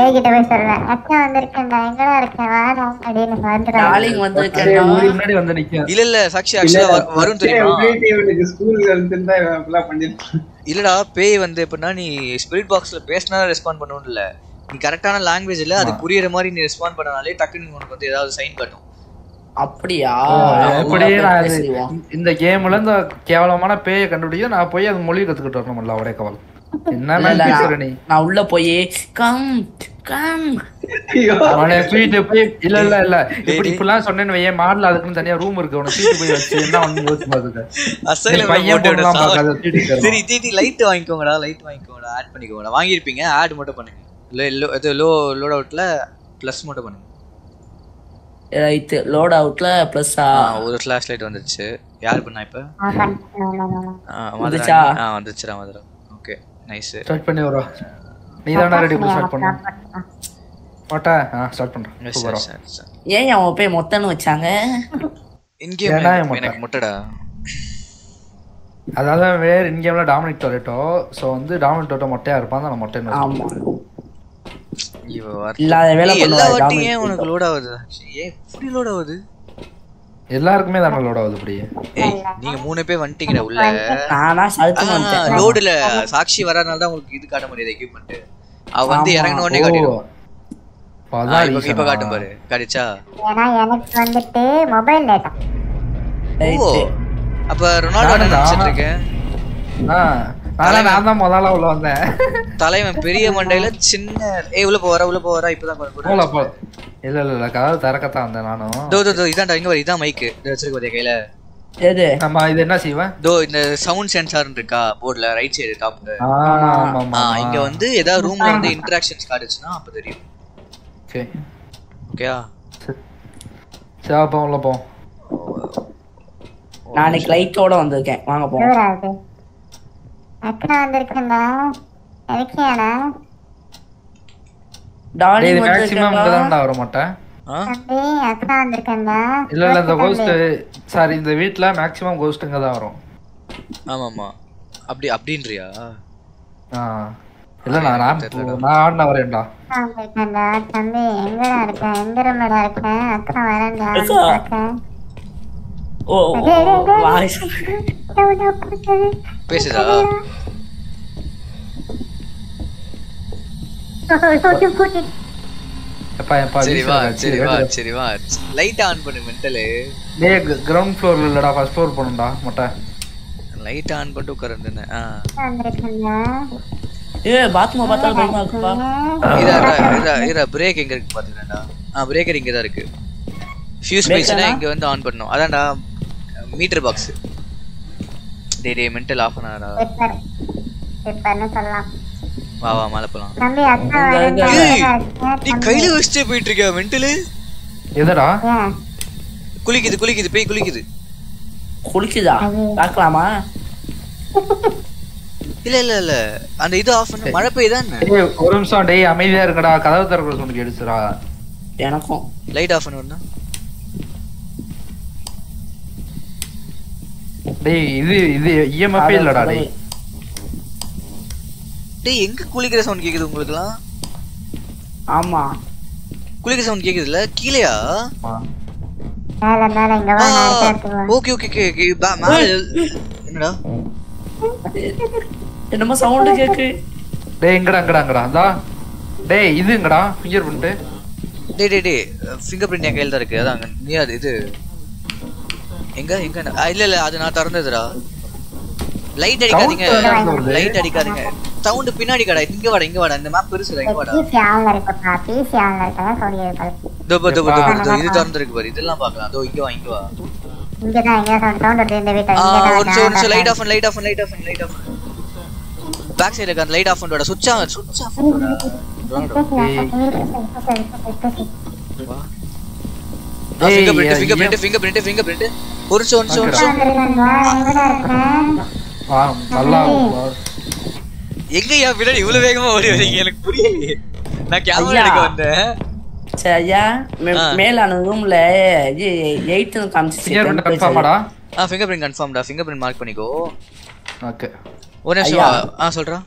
ஏகிட்ட போய் சொல்றேன் அக்கா வந்திருக்கேன்டா. எங்கடா இருக்கேன் வாடா அப்படின்னு வந்துருக்கேன் முன்னாடி வந்து நிக்க. இல்ல இல்ல சாக்ஷி ஆக்சுவலா வரும் தெரியுமா? இவனுக்கு ஸ்கூல்ல இருந்திருந்தா இவன் அப்படிலாம் பண்ணிருப்பான். இல்லடா பேய் வந்து எப்படின்னா நீ ஸ்பிரிட் பாக்ஸ்ல பேசினா ரெஸ்பாண்ட் பண்ணணும் இல்ல நீ கரெக்டான லாங்குவேஜ்ல அது புரியுற மாதிரி நீ ரெஸ்பாண்ட் பண்ணனாலே டக்குன்னு உனக்கு வந்து ஏதாவது சைன் காட்டும். அப்படியா? போய் நான். இந்த கேம்ல இந்த கேவலமான பேயை கண்டுபிடிக்க நான் போய் அது மொழி கத்துக்கிட்டு வரணும்ல ஒரே கவல். என்ன இல்ல, இல்ல, பேசுற நீ? நான் உள்ள போய் கம் கம் போய் இல்ல இல்ல இல்ல. இப்படி இப்படிலாம் சொன்னேன்னு வையேன் மாடல அதுக்குன்னு தனியா ரூம் இருக்கு உனக்கு தூக்கிட்டு போய் வச்சு என்ன ஒண்ணு யோசிச்சு பாத்துக்க அசைல பையன் போயிடலாம். சரி தீட்டி லைட் வாங்கிக்கோங்கடா லைட் வாங்கிக்கோங்கடா ஆட் பண்ணிக்கோங்கடா. வாங்கியிருப்பீங்க ஆட் மட்டும் பண்ணுங்க. இல்ல லோ இது லோ லோட் அவுட்ல ப்ளஸ் மட்டும் பண்ணுங்க. ரைட் லோட் அவுட்ல பிளஸ் ஒரு ஃபிளாஷ் லைட் வந்துருச்சு. யார் பண்ணா இப்ப? வந்துச்சா? ஆ வந்துச்சுடா மதுரா. ஓகே நைஸ் ஸ்டார்ட் பண்ணி வரும் நீ தானே ரெடி பண்ணி ஸ்டார்ட் பண்ண மாட்டா? ஆ ஸ்டார்ட் பண்றேன் சூப்பரா ஏன் அவன் போய் மொத்தன்னு வச்சாங்க? இன்கேம் மொட்டை? எனக்கு முட்டடா. அதாவது வேற இன் கேம்ல டாமினிக் டொரேட்டோ சோ வந்து டாமினிக் டொரேட்டோ மொட்டையா இருப்பான் நான் வரல. இல்லாத வேலை ஏய், எல்லா பண்ணுவா, வாட்டியும் Dominic ஏன் உனக்கு. லோட் ஆகுது ஏன் இப்படி லோட் ஆகுது? எல்லாருக்குமே தானே லோட் ஆகுது இப்படி. ஏய் நீங்க மூணு பேர் வந்துட்டீங்கடா உள்ள. நானா சழுத்துன்னு வந்துட்டேன். லோடுல சாட்சி வரனால தான் உங்களுக்கு இது காட்ட முடியாது எக்யூப்மெண்ட் அவ வந்து. இறங்கின உடனே அப்ப அதான் இப்ப? காட்டும் பாரு. காட்டிச்சா? ஏன்னா எனக்கு வந்துட்டு மொபைல் டேட்டா ஓ அப்ப ரொனால்டோ என்ன நினைச்சிட்டு. இருக்கேன்? ஆ, நானே நான் தான் முதல்ல உள்ள வந்தேன். தலைவன் பெரிய மண்டையில சின்ன ஏய் உள்ள போறா உள்ள போறா இப்பதான் போல போ. இல்ல இல்ல இல்ல கதவு திறக்கத்தான் வந்தேன் நானும். தோ தோ தோ இதான்டா இங்க வர இதான் மைக் இத வச்சிருக்க பாத்தியா கையில? எது? நம்ம இது என்ன செய்வேன் தோ இந்த சவுண்ட் சென்சார் இருக்கா போர்டுல ரைட் சைடு டாப்ல ஆமா, ஆமா, ஆமா. இங்க வந்து ஏதாவது ரூம்ல வந்து இன்டராக்ஷன்ஸ் காட்டுச்சுன்னா அப்ப தெரியும். ஓகே. ஓகேயா சரி. அப்போ உள்ள போ. நான் இன்னைக்கு லைட்டோட வந்திருக்கேன். வாங்க போவோம் அக்கா வந்திருக்கேன்டா இருக்கியாடா டேய், இது மேக்ஸிமம் இங்க தான்டா வர மாட்டேன் தம்பி அக்கா வந்திருக்கேன்டா இல்ல இல்ல இந்த கோஸ்ட் சாரி இந்த வீட்ல மேக்ஸிமம் கோஸ்ட் இங்க தான் வரும். ஆமா ஆமா அப்படி அப்படின்றியா? ஆ. இல்ல நான் நான் ஆடின வரேன்டா. தம்பி எங்கடா இருக்க? எந்த ரூம்லடா இருக்க? அக்கா வரேன்டா. ஓ வாய்ஸ் பேசுதா? சரி வா சரி வா. சரி வா. லைட் ஆன் பண்ணு மென்டலு டேய் கிரவுண்ட் ஃப்ளோர்ல இல்லடா ஃபர்ஸ்ட் ஃப்ளோர் போணும்டா மொட்டை. லைட் ஆன் பண்ணிட்டு உட்கார்ந்துனே ஏ பாத்ரூம் பார்த்தா பயமா இருக்குப்பா. இதா இதா இதா பிரேக் எங்க இருக்கு பாத்துக்கடா ஆ பிரேக்கர் இங்க தான் இருக்கு ஃபியூஸ்? இங்க வந்து ஆன் பண்ணனும் அதான்டா மீட்டர் பாக்ஸ் டேய் டேய் மென்டல் ஆஃப் பண்ணாடா பெப்பர் பெப்பர்னு சொல்லலாம்? வா வா மேல போலாம். தம்பி. ஏய், நீ கையில வச்சுட்டே போயிட்டு இருக்க மென்டலு எதடா? குளிக்குது குளிக்குது பேய் குளிக்குது. குளிக்குதா? பார்க்கலாமா? இல்ல இல்ல இல்ல. அந்த இது ஆஃப் பண்ண. மழை பெய்யுதான் டேய், ஒரு நிமிஷம் டேய் அமைதியா இருக்கடா. கதவு திறக்கிற சவுண்ட் கேடுச்சுடா எனக்கும் லைட் ஆஃப் பண்ண டேய் இது இது இஎம்எஃப் இல்லடா டேய். டேய் எங்க குளிக்கிற சவுண்ட் கேக்குது உங்களுக்குலாம் ஆமா. குளிக்கிற சவுண்ட் கேக்குதுல்ல? கீழயா? மேல மேல இங்க வா நான் எடுத்து எடுத்துக்குவா ஓகே ஓகே ஓகே ஓகே பா மேல என்னடா? என்னமோ சவுண்ட் கேக்கு. டேய் எங்கடா எங்கடா எங்கடா? அதா டேய் இது எங்கடா? ஃபிங்கர் பிரிண்ட் டேய் டேய் டேய் ஃபிங்கர் பிரிண்ட் என் கையில தான் இருக்கு. அதான் அங்க. நீ அது இது. எங்க எங்க? இல்ல இல்ல அது நான் திறந்ததுடா. லைட் அடிக்காதீங்க. தான். லைட் அடிக்காதீங்க. சவுண்ட் பின்னாடி கடா இங்க வாடா இங்க வாடா இந்த மேப் பெருசுடா இங்க வாடா. பிசி ஆன்ல இருக்குப்பா பிசி ஆன்ல இருக்கா சொல்லி இருக்காது தோ தோ தோ தோ இது திறந்திருக்கு பாரு இதெல்லாம் பார்க்கலாம். அதோ இங்க வா இங்க வா. இங்க தான் இங்க சவுண்ட் சவுண்ட் வருது இந்த வீட்டை ஆ இங்க ஒரு நிமிஷம் ஒரு நிமிஷம் light off light off light off light off back சைடுல இருக்க அந்த லைட் ஆஃப் பண்ணோட சுவிட்ச் ஆன் சுவிட்ச் of finger print finger print finger print finger print ஒரு நிமிஷம் ஒரு நிமிஷம் ஆ நல்லா எங்கயா பின்னாடி இவ்வளவு வேகமா ஓடி வரீங்க? எனக்கு புரியலையே. நான் கேமரா. எடுக்க வந்தேன். சரி ஐயா மே- ஆ. மேலான ரூம்ல எயிட்னு ஃபிங்கர் பிரிண்ட் கன்ஃபார்மாடா காமிச்சு ஆ ஃபிங்கர் பிரிண்ட் கன்ஃபார்ம்டா ஃபிங்கர் பிரிண்ட் மார்க் பண்ணிக்கோ. ஓகே ஒரு நிமிஷம். வா. ஆ சொல்றா.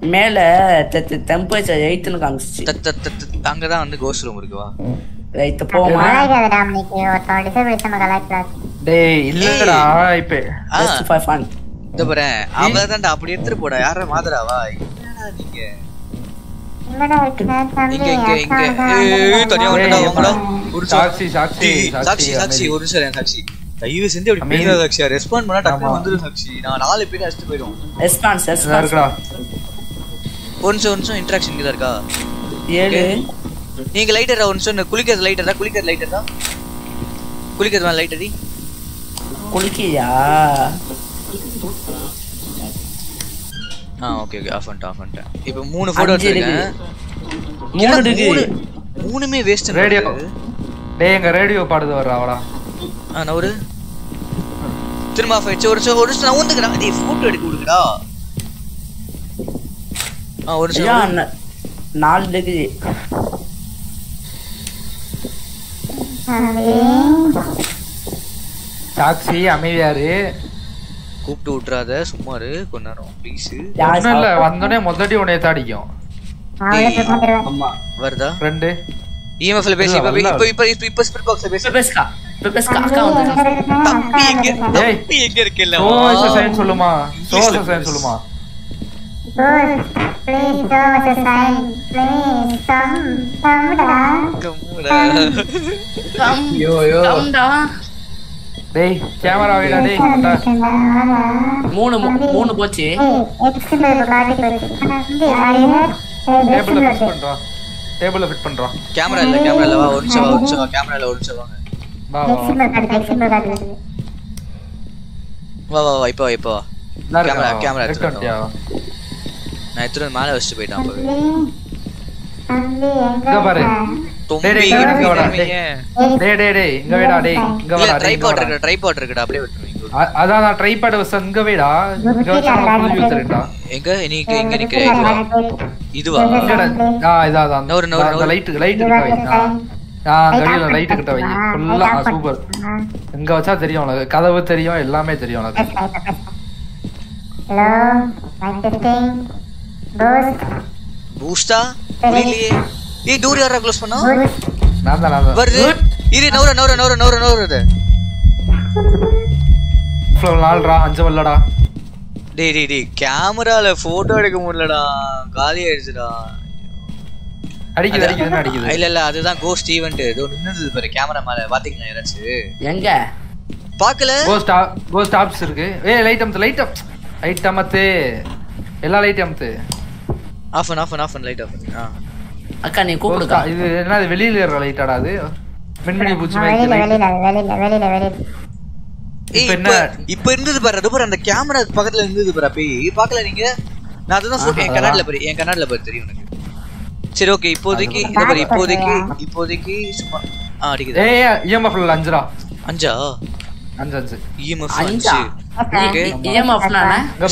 மேல டெம்பரேச்சர் எயிட்னு காமிச்சிச்சு. அங்கதான் வந்து கோஸ்ட் ரூம் இருக்கு வா. ரைட் போமா டேய் இல்லடா இப்ப. ஜஸ்ட் ஃபார் ஃபன் இந்த பாரு அவள தான்டா அப்படி எடுத்துட்டு போடா யார மாதராவா என்னடா நீங்க? தயவு செஞ்சு அப்படி பேசாத சாக்ஷியா ரெஸ்பாண்ட் பண்ணா டக்குனு வந்துரும் சாக்ஷி. நான் நாலு பேர் அடிச்சுட்டு போயிடும் ரெஸ்பான்ஸ் இதா ரெஸ்பான்ஸ் இருக்குடா ஒரு நிமிஷம் ஒரு நிமிஷம் இன்டராக்ஷன் இருக்கா? ஏழு. நீங்க லைட்டர் ஒரு நிமிஷம் குளிக்கிறது லைட்டர் குளிக்கிறது லைட்டர் தான். குளிக்கிறது மேல லைட் அடி குளிக்கியா ஆ ஓகே ஓகே ஆஃப் பண்ணிட்டேன் ஆஃப் பண்ணிட்டேன். இப்போ மூணு போட்டோ. எடுத்துருக்கேன். மூணு இருக்கு. மூணு மூணுமே வேஸ்ட் ரேடியோ டேய் எங்க ரேடியோ பாடுது வர்றா அவடா ஆ நான் ஒரு திரும்ப ஆஃப் ஆயிடுச்சு. ஒரு நிமிஷம் ஒரு நிமிஷம் நான் ஊந்துக்கிறேன். டேய் ஃபோட்டோ எடுக்க கொடுக்குடா ஆ ஒரு நாலு டிகிரி சாக்சி அமைதியாரு கூப்பிட்டு விட்டுறாத சும்மா இரு கொஞ்ச நேரம் ப்ளீஸ் ஒண்ணும் இல்ல வந்தோடனே மொத்தடி உன்னைய தாடிக்கும் வருதா? ரெண்டு. இஎம்எஃப்ல பேசி இப்ப. இப்ப இப்ப இப்ப இப்ப ஸ்பிரிட் பாக்ஸ்ல பேசி. பெப்பேஸ்கா பெப்பேஸ்கா அக்கா வந்து தம்பி எங்க தம்பி எங்க இருக்கல சோச சைன் சொல்லுமா சோச சைன் சொல்லுமா. Please, show us a sign. Please, come, come down. ஐயோ ஐயோ டேய் கேமரா வைடா டேய். மூணு மூணு போச்சு. டேபிள்ல ஃபிட் பண்றா. டேபிள்ல ஃபிட் பண்றா. கேமரா இல்ல கேமரா இல்ல. வா ஒரு நிமிஷம் வா ஒரு நிமிஷம் வா. கேமரா இல்ல ஒரு நிமிஷம் வாங்க வா வா வா. வா வா இப்போ வா இப்போ வா? கேமரா கேமரா எடுத்து எடுத்து வந்துட்டியா? நான் வந்து மேல வச்சுட்டு போயிட்டான் அப்பவே பாரு டேய், இங்க வாடா. டேய். டேய் டேய் இங்க வேடா டேய் இங்க வாடா ட்ரைபாட் வாடா. இருக்கு ட்ரைபாட் இருக்குடா அப்படியே அதான் நான் ட்ரைபாட் வச்ச இங்க வேடா இங்க வச்சா நான் எங்க நீ இங்க எங்க நிக்கிற இதுவா ஆ இதா நவரு, அந்த நவரு. லைட் லைட் கிட்ட வை ஆ. கடியில லைட் கிட்ட வை ஃபுல்லா சூப்பர் இங்க வச்சா தெரியும் உனக்கு கதவு தெரியும் எல்லாமே தெரியும் உனக்கு testing. Boost, பூஸ்டா புரியலையே. ஏய் டோர் யாரா க்ளோஸ் பண்ணா? நான் தான் நான் தான் வருது. இரு நவர நவர நவர நவர நவர இவ்வளோ நாள்ரா அஞ்சு வரலடா. டேய் டேய் டேய் கேமரால போட்டோ எடுக்க முடியலடா. காலி ஆயிடுச்சுடா. அடிக்குது அடிக்குதுன்னு அடிக்குது. இல்ல இல்ல அதுதான் கோஸ்ட் ஈவென்ட் ஏதோ நின்னது பாரு கேமரா மேல. பாத்தீங்களா யாராச்சும் எங்க? பாக்கல. கோஸ்ட் கோஸ்ட் ஆப்ஸ் இருக்கு. ஏய் லைட் அமத்து லைட் அப் லைட் அமத்து. எல்லா லைட் அமத்து. ஆஃப் பண்ணு ஆஃப் ஆஃப் பண்ணு லைட் ஆஃப் அக்கா நீ கூப்பிடுக்கா. இது என்ன இது வெளியில இருக்கிற லைட்டாடா அது? மின்மினி பூச்சி வெளியில. வெளியில வெளியில வெளியில இப்ப இப்ப என்ன? இப்ப இருந்தது பாரு அது பாரு அந்த கேமரா பக்கத்துல இருந்தது பாரு அப்படி பாக்கல நீங்க? நான் அதுதான் சொல்றேன் என் கண்ணாடில பாரு என் கண்ணாடில பாரு தெரியும் எனக்கு. சரி ஓகே இப்போதைக்கு இந்த பாரு இப்போதைக்கு இப்போதைக்கு சும்மா ஆ அடிக்குது. ஏய் இஎம்எஃப் இல்ல அஞ்சுரா அஞ்சா? அஞ்சு EMF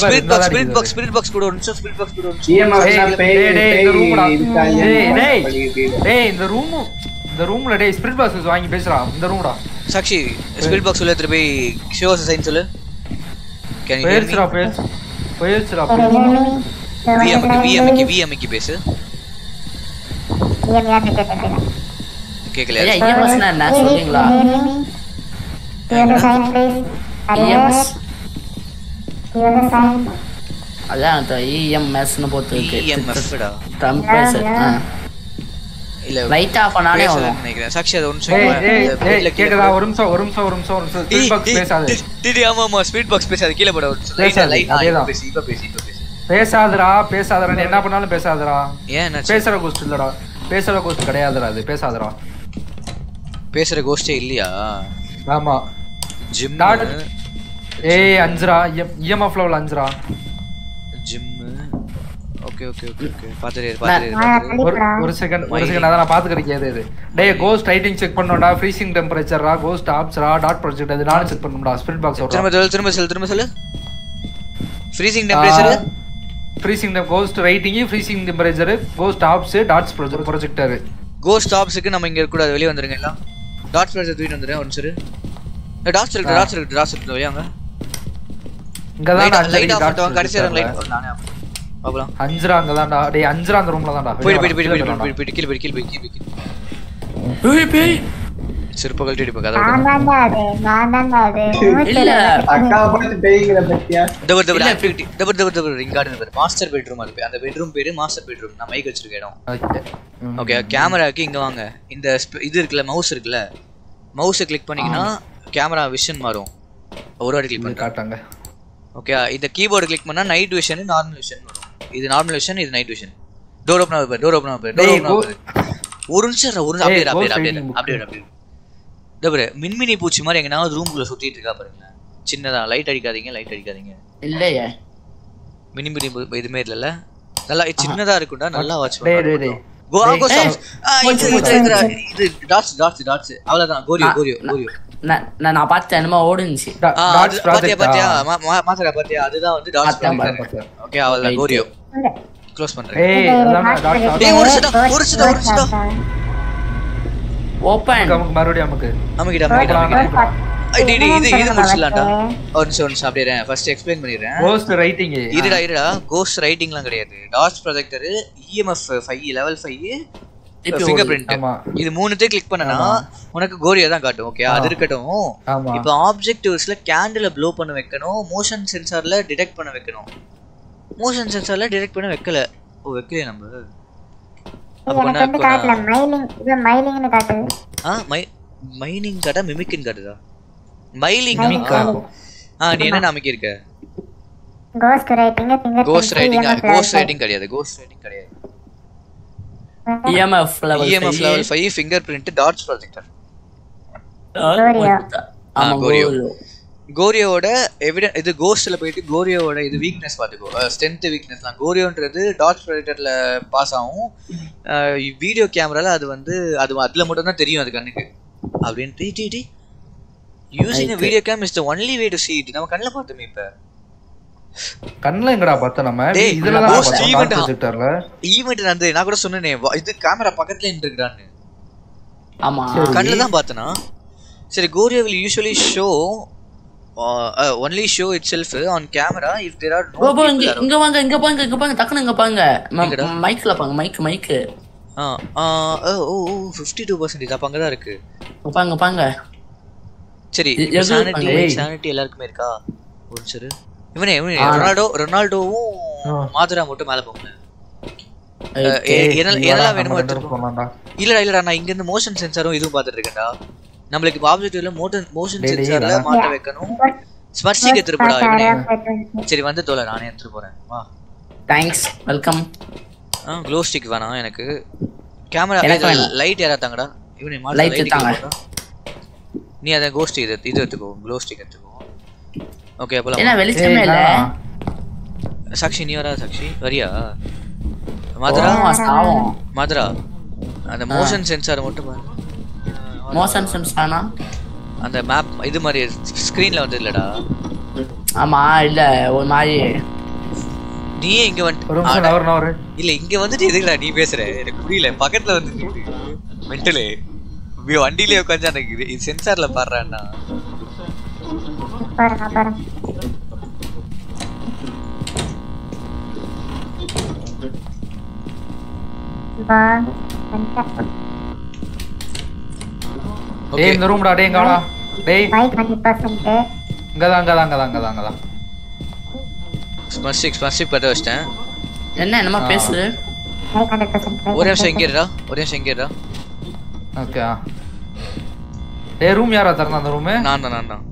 spirit box spirit. Box spirit box கூட நிமிஷம் ஸ்பிரிட் பாக்ஸ் கூட நிமிஷம் EMF னா டேய், இந்த ரூம்டா. டேய், டேய், இந்த ரூம் இந்த ரூம்ல டேய் ஸ்பிரிட் பாக்ஸ் வாங்கி பேசுறா இந்த ரூம்டா சாக்ஷி ஸ்பிரிட் பாக்ஸ் உள்ள எடுத்துட்டு போய் ஷோஸ் சைன் சொல்லு. கேன் யூ அமுக்கி பேசு. கேக்கலையா? ஐயா EMS னா என்ன? சொல்றீங்களா? The sign, please. EMS the sign. அதான் அந்த இஎம்எஸ்னு போட்டு இருக்கு EMF டா டெம்பரேச்சர் இல்ல லைட் ஆஃப் பண்ணாலே வரும். நினைக்கிறேன். சாக்ஷி அது ஏய் பெட்ல கீழே கேக்குதா. ஒரு நிமிஷம் ஒரு நிமிஷம் ஒரு நிமிஷம் ஒரு நிமிஷம். ஸ்பிரிட் பாக்ஸ் பேசாத. டிடி ஆமா ஆமா ஸ்பீட் பாக்ஸ் பேசாத. கீழே போட பேசாது, லைட் அதேதான். பேசு இப்ப பேசு இப்ப பேசு. பேசாதடா பேசாதடா. என்ன பண்ணாலும் பேசாதடா. ஏன்? பேசுற கோஸ்ட் இல்லடா. பேசுற கோஸ்ட் கிடையாதுடா அது. பேசாதடா. பேசுற கோஷ்டே இல்லையா? ஆமா. ஜிம் ஏய் அஞ்சுரா. இஎம்எஃப் லெவல் அஞ்சுரா. ஜிம் ஓகே ஓகே ஓகே ஓகே. பாத்துறேன் நான் ஒரு ஒரு செகண்ட் ஒரு செகண்ட் அதான் நான் பாத்துக்கிறேன் எது இது டேய் கோஸ்ட் ரைட்டிங் செக் பண்ணோம்டா. ஃப்ரீசிங் டெம்பரேச்சர்ரா கோஸ்ட் ஆப்ஸ்ரா டாட் ப்ராஜெக்ட் அது நானும் செக் பண்ணணும்டா. ஸ்பிரிட் பாக்ஸ் திரும்ப சொல்லு திரும்ப சொல்லு திரும்ப சொல்லு. Freezing temperature freezing ghost writing freezing temperature ghost orbs dots projector ghost ஸ்டாப்ஸ்க்கு நம்ம இங்க இருக்க கூடாது வெளிய வந்துருங்க எல்லாம். டாட்ஸ் ப்ரெஷர் தூக்கிட்டு வந்துறேன் ஒன் சரி டாட்ஸ் இருக்கு டாட்ஸ் இருக்கு டாட்ஸ் இருக்கு வெளிய வாங்க. இங்க லைட் தான் லைட் ஆஃப் பண்ணிட்டு வாங்க கடைசி லைட் நானே பாப்பலாம் அஞ்சுரா அங்க தான்டா டேய் அஞ்சுரா அந்த ரூம்ல தான்டா. போயிடு போயிடு போயிடு போயிடு போயிடு கீழ போயிடு கீழ போயிடு கீழ பேய் பேய் செருப்பு கழட்டி இப்ப கதை நான் தான்டா அது நான் தான்டா அது. இல்ல. அக்கா பார்த்து பேய்ங்கிற பத்தியா? ஆக்டிவிட்டி ரிங் கார்டன் பேர். மாஸ்டர் பெட்ரூம் அது. அந்த பெட்ரூம் பேரு மாஸ்டர் பெட்ரூம் நான் மைக் வச்சிருக்க இடம். ஓகே கேமராக்கு இங்க வாங்க. இந்த இது இருக்குல்ல மவுஸ் இருக்குல்ல? மவுஸை கிளிக் பண்ணீங்கன்னா கேமரா விஷன் மாறும். ஒரு வாட்டி கிளிக் பண்ணி காட்டாங்க ஓகே இந்த கீபோர்டு கிளிக் பண்ணா நைட் விஷன் நார்மல் விஷன் வரும். இது நார்மல் விஷன் இது நைட் விஷன் டோர் ஓபன் ஆகுது டோர் ஓபன் ஆகுது டோர் ஓபன் ஆகுது ஒரு நிமிஷம் ஒரு நிமிஷம். அப்படியே அப்படியே book. அப்படியே அப்படியே டபுள் மின்மினி பூச்சி மாதிரி எங்கனாவது ரூம்குள்ள சுத்திட்டு இருக்கா பாருங்களேன். சின்னதா லைட் அடிக்காதீங்க லைட் அடிக்காதீங்க. இல்லையே. மினிமினி இதுமே இல்லல நல்லா சின்னதா இருக்கும்டா நல்லா வாட்ச் டேய் கோ இது டாட்ஸ் டாட்ஸ் டாட்ஸ் அவ்வளவுதான் கோரியோ கோரியோ கோரியோ. நான் நான் பார்த்தேன் என்னமோ ஓடுனுச்சு. ஆ, அது பாத்தியா பாத்தியா? மா- மா- மாத்திரா பாத்தியா? அதுதான் வந்து டாட்ஸ் ப்ராஜெக்ட் ஓகே அவ்வளவுதான் கோரியோ. க்ளோஸ் பண்றேன். ஏய் ஒரு ஓப்பன் நமக்கு மறுபடியும் நமக்கு. டேய், டேய், இது இது முடிச்சிடலாம்டா ஒரு நிமிஷம் ஒரு நிமிஷம் அப்படியே ஃபர்ஸ்ட் எக்ஸ்பிளைன் பண்ணிடுறேன். கோஸ்ட் ரைட்டிங் இருடா இருடா. கோஸ்ட் ரைட்டிங்லாம் கிடையாது. Dots projector EMF five level five இப்போ ஃபிங்கர் பிரிண்ட். இது மூணுத்தையும் கிளிக் பண்ணனா உனக்கு கோரியா தான் காட்டும் ஓகே அது இருக்கட்டும். இப்போ ஆப்ஜெக்டிவ்ஸ்ல கேண்டில ப்ளோ பண்ண வைக்கணும் மோஷன் சென்சார்ல டிடெக்ட் பண்ண வைக்கணும். மோஷன் சென்சார்ல டிடெக்ட் பண்ண வைக்கல. ஓ வைக்கலையே நம்ம. எனக்கு வந்து காட்டல நான்- மைலிங் இது மைலிங்னு காட்டுது ஆ மை மைனிங் காட்டா மிமிக்னு காட்டுதா? மைலிங் ஆகும். ஆ நீ என்ன அமைக்கிருக்க ghost writing finger ghost writing ghost writing கிடையாது கோஸ்ட் ரைட்டிங் கிடையாது. EMF level EMF level 5 finger print dots projector choreo ஆமா கோரியோ கோரியோ கோரியோட எவிடன் இது கோஸ்ட்ல போயிட்டு கோரியோட இது வீக்னஸ் பார்த்துக்கோ. ஸ்ட்ரென்த் வீக்னஸ்லாம் கோரியோன்றது டாட் ப்ரொஜெக்டர்ல பாஸ் ஆகும். வீடியோ கேமரால அது வந்து அது அதுல மட்டும் தான் தெரியும் அது கண்ணுக்கு. அப்படின்ட்டு டி D using video cam is the only way to see it. நம்ம கண்ணுல பார்த்தோமே இப்ப. கண்ணுல எங்கடா பார்த்தோம் நம்ம? டேய், இதுல தான் ghost பார்த்தோம். event ஆ? ப்ரொஜெக்டர்ல ஈவெண்ட் நடந்து நான் கூட சொன்னேனே இது கேமரா பக்கத்துல நின்றுக்கிறான்னு ஆமா. கண்ணுல தான் பார்த்தனா? சரி கோரியா will usually show uh, only show itself on camera if there are no போ இங்க. இங்க வாங்க இங்க பாங்க இங்க பாங்க டக்குனு இங்க பாங்க? மைக்ல பாங்க மைக் மைக் ஆ ஆ ஓ ஓ ஃபிஃப்டி டூ பர்சன்டேஜ் அப்போ அங்கே தான் இருக்கு பாங்க பாங்க சரி சானிட்டி? சானிட்டி எல்லாருக்குமே இருக்கா? ஒரு சரி இவனே இவனே. ரொனால்டோ ரொனால்டோவும் மாதுரா மட்டும் மேலே போங்க. என்னெல்லாம் வேணுமோ இல்லடா இல்லடா நான் இங்க இருந்து மோஷன் சென்சாரும் இதுவும் பார்த்துட்டு இருக்கேன்டா. நம்மளுக்கு ஆப்ஜெக்டிவ்ல மோஷன் மோஷன் சென்சார்ல மாட்ட வைக்கணும். ஸ்பர்ஷிக்கு எடுத்துட்டு போடா சரி வந்து தோல நானே எடுத்துட்டு போறேன். வா. தேங்க்ஸ் வெல்கம் ஆ க்ளோ ஸ்டிக் வேணாம் எனக்கு. கேமரா. லைட் யாரா தாங்கடா இவனே Light லைட் தாங்க. நீ அதை கோஸ்ட் இது இது எடுத்துக்கோ. க்ளோ ஸ்டிக் எடுத்துக்கோ. ஓகே அப்பலாம் என்ன வெளிச்சமே இல்ல. சாக்ஷி நீ வரா சாக்ஷி. வரியா? மதுரா. மதுரா அந்த. மோஷன் சென்சார் மட்டும் பாரு. மோஷன் சென்சானா அந்த மேப் இது மாதிரி ஸ்க்ரீன்ல வந்து இல்லடா. ஆமா இல்ல ஒரு மாதிரி. நீயே இங்க வந்து இல்ல இங்க வந்துட்டு எதுக்குடா நீ பேசுற? எனக்கு புரியல. பக்கத்துல வந்து மென்டலு வண்டியிலே உட்காந்து இது சென்சார்ல பாடுறான்னா பாருங்க டேய் இந்த ரூம்டா டேய் எங்கடா டேய். பைக் ஹண்ட்ரட் பர்சன்ட் இங்கதான் இங்கதான் இங்கதான் இங்கதான் இங்கதான். ஸ்மர்ஷிக் ஸ்மர்ஷிக் பத்த வச்சிட்டேன். என்ன என்னமா ஆ. பேசுது பைக் ஒரு நிமிஷம் இங்க இருடா ஒரு நிமிஷம் இங்க இருடா. ஓகே டேய் ரூம் யாரா திறந்தா அந்த ரூம் நான் தான் நான் தான்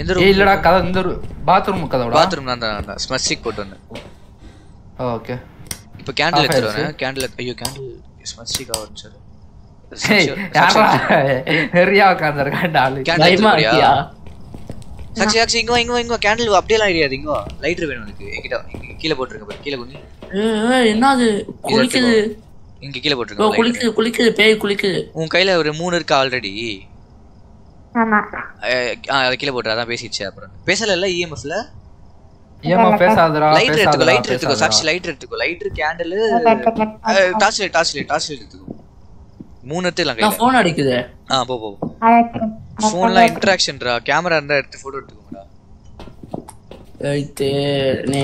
எந்த ரூம் இல்லடா கதை இந்த பாத்ரூம் கதவுடா பாத்ரூம் நான் தான் நான் தான் ஸ்மர்ஷிக் போட்டு வந்தேன். ஓகே இப்போ கேண்டில் ஆயிடுச்சு. கேண்டில் ஐயோ கேண்டில் ஸ்மர்ஷிக் ஆகும் சார் ஏய் யாரா ஹெரியா உட்கார்ந்திருக்கான் ஆளு பயமா இருக்கியா சாக்ஷி சாக்ஷி இங்க இங்க இங்க கேண்டில் அப்படியெல்லாம் ஐடியா இங்க வா லைட்டர் வேணும் எனக்கு என்கிட்ட இங்க கீழே போட்டுருங்க பாரு. கீழே என்னது? குளிக்குது. இங்க கீழே lighter. குளிக்குது குளிக்குது. பேய் குளிக்குது. உன் கையில ஒரு மூணு இருக்கா ஆல்ரெடி ஆமா. அதை கீழே போட்டு அதான் பேசிடுச்சு அப்புறம். பேசல இல்ல இஎம்எஃப்ல ஏமா பேசாதடா லைட்டர் எடுத்துக்கோ. லைட்டர் எடுத்துக்கோ லைட்டர் எடுத்துக்கோ. Lighter candle. Torch light torch light torch light எடுத்துக்கோ. மூணு எடுத்துக்கலாம் நான் கையில. போன் அடிக்குது. ஆ போ போ எடுத்துக்கிறேன். இன்டராக்ஷன்டா கேமரா இருந்தா எடுத்து போட்டோ எடுத்துக்கோங்கடா. ரைட்டு நீ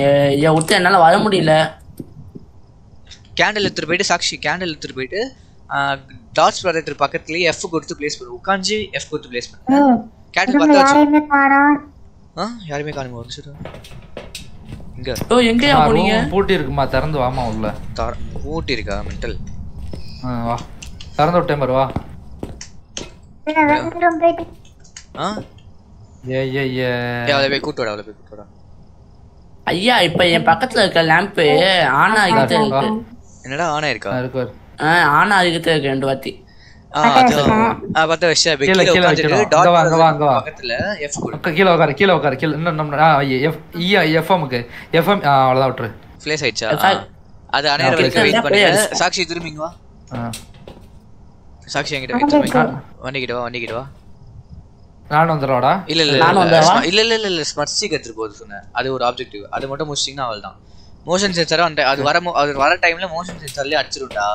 என் விட்டு என்னால வர முடியல. கேண்டில் எடுத்துட்டு போயிட்டு சாக்ஷி கேண்டில் எடுத்துட்டு போயிட்டு டார்ச் ப்ராஜெக்டர் பக்கத்துலயே எஃப் கொடுத்து ப்ளேஸ் பண்ணு. உட்காந்து எஃப் கொடுத்து ப்ளேஸ் பண்ணு. கேண்டில் காணோம் ஆ யாருமே காணுங்க ஒரு நிமிஷம் இங்க. ஓ எங்கயா ஆ, போனீங்க? பூட்டி இருக்குமா? திறந்து வாமா உள்ள. ஊட்டி இருக்கா? மென்டல் ஆ, வா. திறந்து விட்டேன் பாரு வா. ஆ? ஏ ஏ ஏ. ஏய் அவளை போய் கூட்டு வாடா அவளை போய் கூட்டு வாடா. ஐயா இப்ப என் பக்கத்துல இருக்க லேம்ப் ஆன் ஆகிட்டு இருக்கு. என்னடா ஆனா இருக்கா இருக்கு ஆ, ஆன் ஆகிட்டு இருக்கு ரெண்டு வாட்டி. ஆ அது. ஆ பத்த வச்சு அப்படியே கீழே கீழே கீழே உட்காந்துட்டு வைக்கணும். டாட் இங்க வா, இங்க வா, இங்க வா. பக்கத்துல எஃப் கொடு. கீழே உட்காரு கீழே உட்காரு கீழே இன்னும் நம்ம ஆ எஃப் இ எஃப்எம்க்கு எஃப்எம் அவ்வளோதான் விட்டுரு. ஃபிளேஸ் ஆயிடுச்சா? F- ஆ. அது அணையிற வரைக்கும் வெயிட். பண்ணுங்க. சாக்ஷி திரும்பிங்க வா. சாக்ஷி என்கிட்ட பண்ணி வண்டிக்கிட்ட வா வண்டிக்கிட்ட வா. நானும் வந்துடுவாடா இல்ல இல்ல இல்ல? இல்ல இல்ல இல்ல இல்ல ஸ்மர்ட் ஸ்டிக் எடுத்துட்டு போகுது சொன்னேன் அது ஒரு ஆப்ஜெக்டிவ் அது மட்டும் முடிச்சிட்டீங்கன்னா அவள்தான். மோஷன் சென்சார் அந்த அது வர அது வர டைம்ல மோஷன் சென்சார்லயே அடிச்சிரும்டா.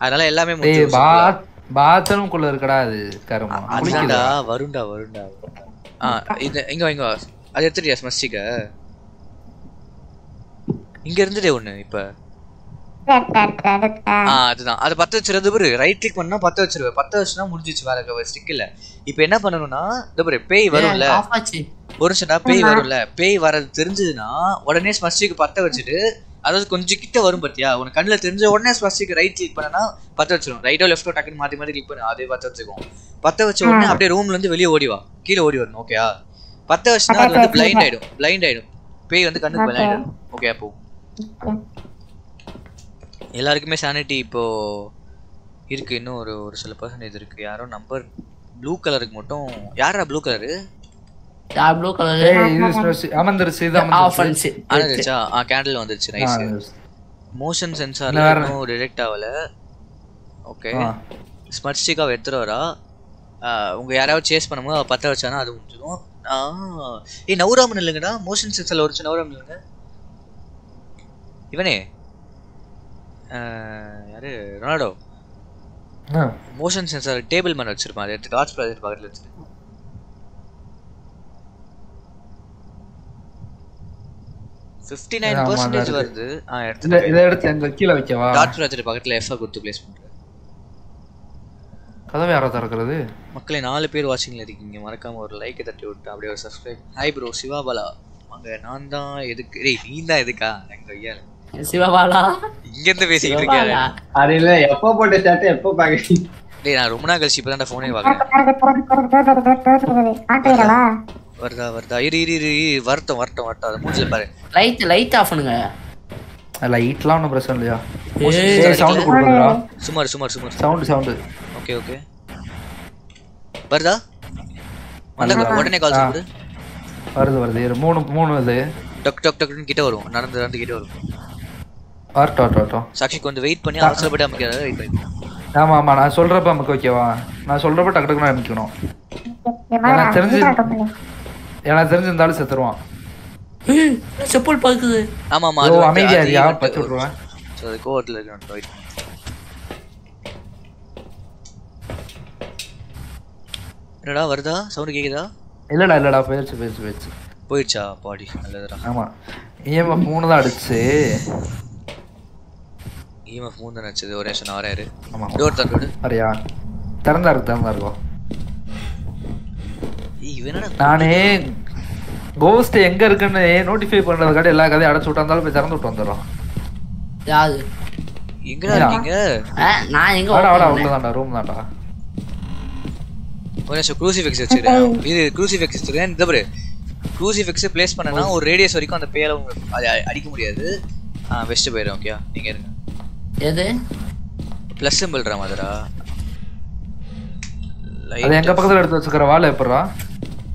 அதனால எல்லாமே பாத் பாத்ரூம் குள்ள இருக்கடா அது கருமா அதுதான்டா குளிக்குதா வருண்டா வருண்டா ஆ இது இங்க வா இங்க வா. அது எடுத்துட்டியா ஸ்மர்ட் ஸ்டிக்க இங்க இருந்துட்டே ஒண்ணு இப்ப எடுத்தேன், எடுத்தேன், எடுத்தேன். ஆ அதுதான். அதை பத்த வச்சிருது பாரு ரைட் கிளிக் பண்ணா பத்த வச்சிருவேன் பத்த வச்சுனா முடிஞ்சிச்சு வேற ஸ்டிக் இல்ல இப்போ என்ன பண்ணணும்னா இந்த பாரு பேய் வரும்ல. ஒரு நிமிஷம்டா பேய் வரும்ல. பேய் வரது தெரிஞ்சதுன்னா உடனே ஸ்மஸ்டிக்கு பத்த வச்சுட்டு அதாவது கொஞ்சம் கிட்ட வரும் பாத்தியா? உனக்கு கண்ணுல தெரிஞ்ச உடனே ஸ்மஸ்டிக்கு ரைட் கிளிக் பண்ணனா பத்த வச்சிரும். ரைட்டோ லெஃப்டோ டக்குன்னு மாத்தி மாத்தி கிளிக் பண்ணு. அதே பத்த வச்சுக்கும். பத்த வச்ச உடனே அப்படியே ரூம்ல இருந்து வெளியே ஓடி வா. கீழே ஓடி வரணும் ஓகேயா பத்த வச்சுனா அது வந்து பிளைண்ட் ஆயிடும். பிளைண்ட் ஆயிடும். பேய் வந்து கண்ணுக்கு. பிளைண்ட் ஆயிடும். ஓகே. அப்போ எல்லாருக்குமே சானிட்டி இப்போ இருக்கு. இன்னும் ஒரு ஒரு சில பர்சன்டேஜ் இருக்கு. யாரோ நம்பர் ப்ளூ கலருக்கு மட்டும் யாரா ப்ளூ கலரு யார் ப்ளூ கலர் இது அமர்ந்துருச்சு. இது அமர்ந்துருச்சு. ஆ கேண்டில் வந்துருச்சு. நைஸ் மோஷன் சென்சார்ல இன்னும் டிடெக்ட் ஆகல. ஓகே அவ எடுத்துட்டு வரா உங்க யாராவது சேஸ் பண்ணும்போது அவ பத்த வச்சானா அது முடிஞ்சிடும். ஏய் நவுராமன் இல்லைங்கடா. மோஷன் சென்சார்ல ஒரு நவுராமன் இல்லைங்க. இவனே? யாரு? ரொனால்டோ. மோஷன் சென்சார் டேபிள் மேல வச்சிருப்பான். அதை எடுத்து டார்ச் ப்ராஜெக்ட் பக்கத்துல வச்சிரு. ஃபிஃப்டி நைன் பர்சன்டேஜ் வருது. ஆ எடுத்து இதை எடுத்து எங்க கீழே வைக்கவா? டாட் ப்ராஜெக்ட் பக்கத்துல எஃப் கொடுத்து ப்ளேஸ் பண்றேன். கதவை யாரோ திறக்கிறது? மக்களே நாலு பேர் வாட்சிங்ல இருக்கீங்க. மறக்காம ஒரு லைக் தட்டி விட்டு அப்படியே ஒரு சப்ஸ்கிரைப் ஹாய் ப்ரோ சிவாபாலா. அங்க நான் தான் எதுக்கு? டேய் நீ தான் எதுக்கா? எங்க ஐயா சிவபாலா. இங்க இருந்து பேசிக்கிட்டு இருக்கியா? சிவபாலா. அது இல்ல எப்போ போட்ட சேட்டை எப்போ பாக்குறீங்க டேய் நான் ரொம்ப நாள் கழிச்சு இப்பதான் திறந்து. காட்டுவீங்களா? வருதா வருதா? இரு இரு இரு வரட்டும் வரட்டும் வரட்டும். அது மூஞ்சில பாரு. லைட் லைட் ஆஃப் பண்ணுங்க. லைட்லாம் ஒன்றும் பிரச்சனை இல்லையா? ஏய், சவுண்ட் கொடுக்குறா சுமார் சுமார் சுமார் சவுண்ட் சவுண்ட் ஓகே ஓகே வருதா? வந்த? உடனே கால். சொல்லு. வருது வருது. மூணு மூணு இது டக் டக் டக்குன்னு கிட்ட வரும் நடந்து நடந்து கிட்ட வரும் வரட்டும் வரட்டும் சாக்ஷி கொஞ்சம் வெயிட் பண்ணி அவசரப்பட்டு அமைக்கிறாரு வெயிட் பண்ணி. ஆமா ஆமா நான் சொல்றப்ப நமக்கு ஓகேவா நான் சொல்றப்ப டக்கு டக்குன்னு அமைக்கணும். எனக்கு தெரிஞ்சு எனக்கு தெரிஞ்சிருந்தாலும் செத்துருவான். செப்பல் பறக்குது ஆமா ஆமா ஓ, அமைதியா event பச்சு ஒரு- விட்ருவேன். So, அது கோவத்துல இருக்கணும் வெயிட் என்னடா வருதா? சவுண்ட் கேக்குதா? இல்லடா இல்லடா போயிடுச்சு போயிடுச்சு போயிடுச்சு போயிடுச்சா பாடி நல்லதுடா. ஆமா. இஎம்எஃப் மூணு தான் அடிச்சு. இஎம்எஃப் மூணு தான் வச்சது ஒரே நிமிஷம் நான் வராரு ஆமா. டோர் தந்து சரியா திறந்தா இருக்கு திறந்தா இருக்கும் நானே கோஸ்ட் எங்க இருக்குன்னு நோட்டிஃபை பண்றதுக்காட்டி எல்லா கதையும் அடைச்சு விட்டாந்தாலும் போய் திறந்து விட்டு வந்துடுறோம் யாரு? எங்கடா இருக்கீங்க? நான் எங்க வாடா வாடா உள்ள? தான்டா ரூம் தான்டா. ஒரு நிமிஷம் க்ரூசிஃபிக்ஸ் வச்சிருக்கேன் இது க்ரூசிஃபிக்ஸ் வச்சிருக்கேன் இந்த பாரு. க்ரூசிஃபிக்ஸ் ப்ளேஸ் பண்ணனா ஒரு ரேடியஸ் வரைக்கும் அந்த பேரை உங்களுக்கு அடிக்க முடியாது. வெஸ்ட் போயிடும் ஓகே நீங்க இருங்க. எது? ப்ளஸ் சிம்பிள்ரா மதுரா? அது எங்க பக்கத்துல எடுத்து வச்சுக்கிற வாழை எப்படா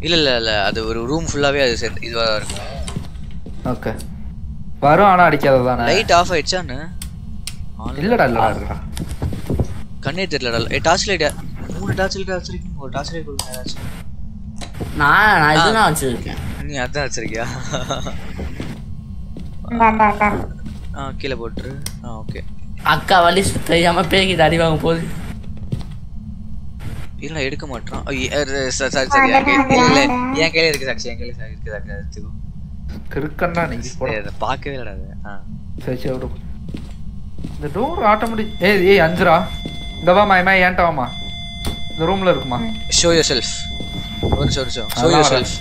இல்ல இல்ல இல்ல. அது ஒரு ரூம் ஃபுல்லாவே அது செட் இதுவா இருக்கும். ஓகே வரும் ஆனா அடிக்காத தானே லைட் ஆஃப் ஆயிடுச்சான்னு இல்லடா இல்லடா இருக்கடா. கண்ணே தெரியலடா. ஏ டார்ச் லைட் மூணு டார்ச் லைட் வச்சிருக்கீங்க ஒரு டார்ச் லைட் கொடுங்க ஏதாச்சும் நான் நான். இதுதான் வச்சிருக்கேன். நீ அதான் வச்சிருக்கியா? ஆ கீழே போட்டுரு. ஆ ஓகே அக்கா வலி தெரியாம பேக்கிட்டு அடி வாங்க போகுது. இல்ல எடுக்க மாட்டான் சாரி சாரி என் கையில இல்ல என் கையில இருக்கு சாக்ஷி என் கையில இருக்கு சாக்ஷி எடுத்துக்கோ. கிறுக்கன்னா நீ அதை பார்க்கவே இல்லடா அது. ஆ. சரி சரி விடு. இந்த டோர் ஆட்டோமேட்டிக் ஏய் ஏய் அஞ்சுரா. இந்த வாமா ஏமா ஏன்ட்ட வாமா இந்த ரூம்ல இருக்குமா? ஷோ யுவர் செல்ஃப் ஒரு நிமிஷம் ஒரு நிமிஷம். ஷோ அதெல்லாம் yourself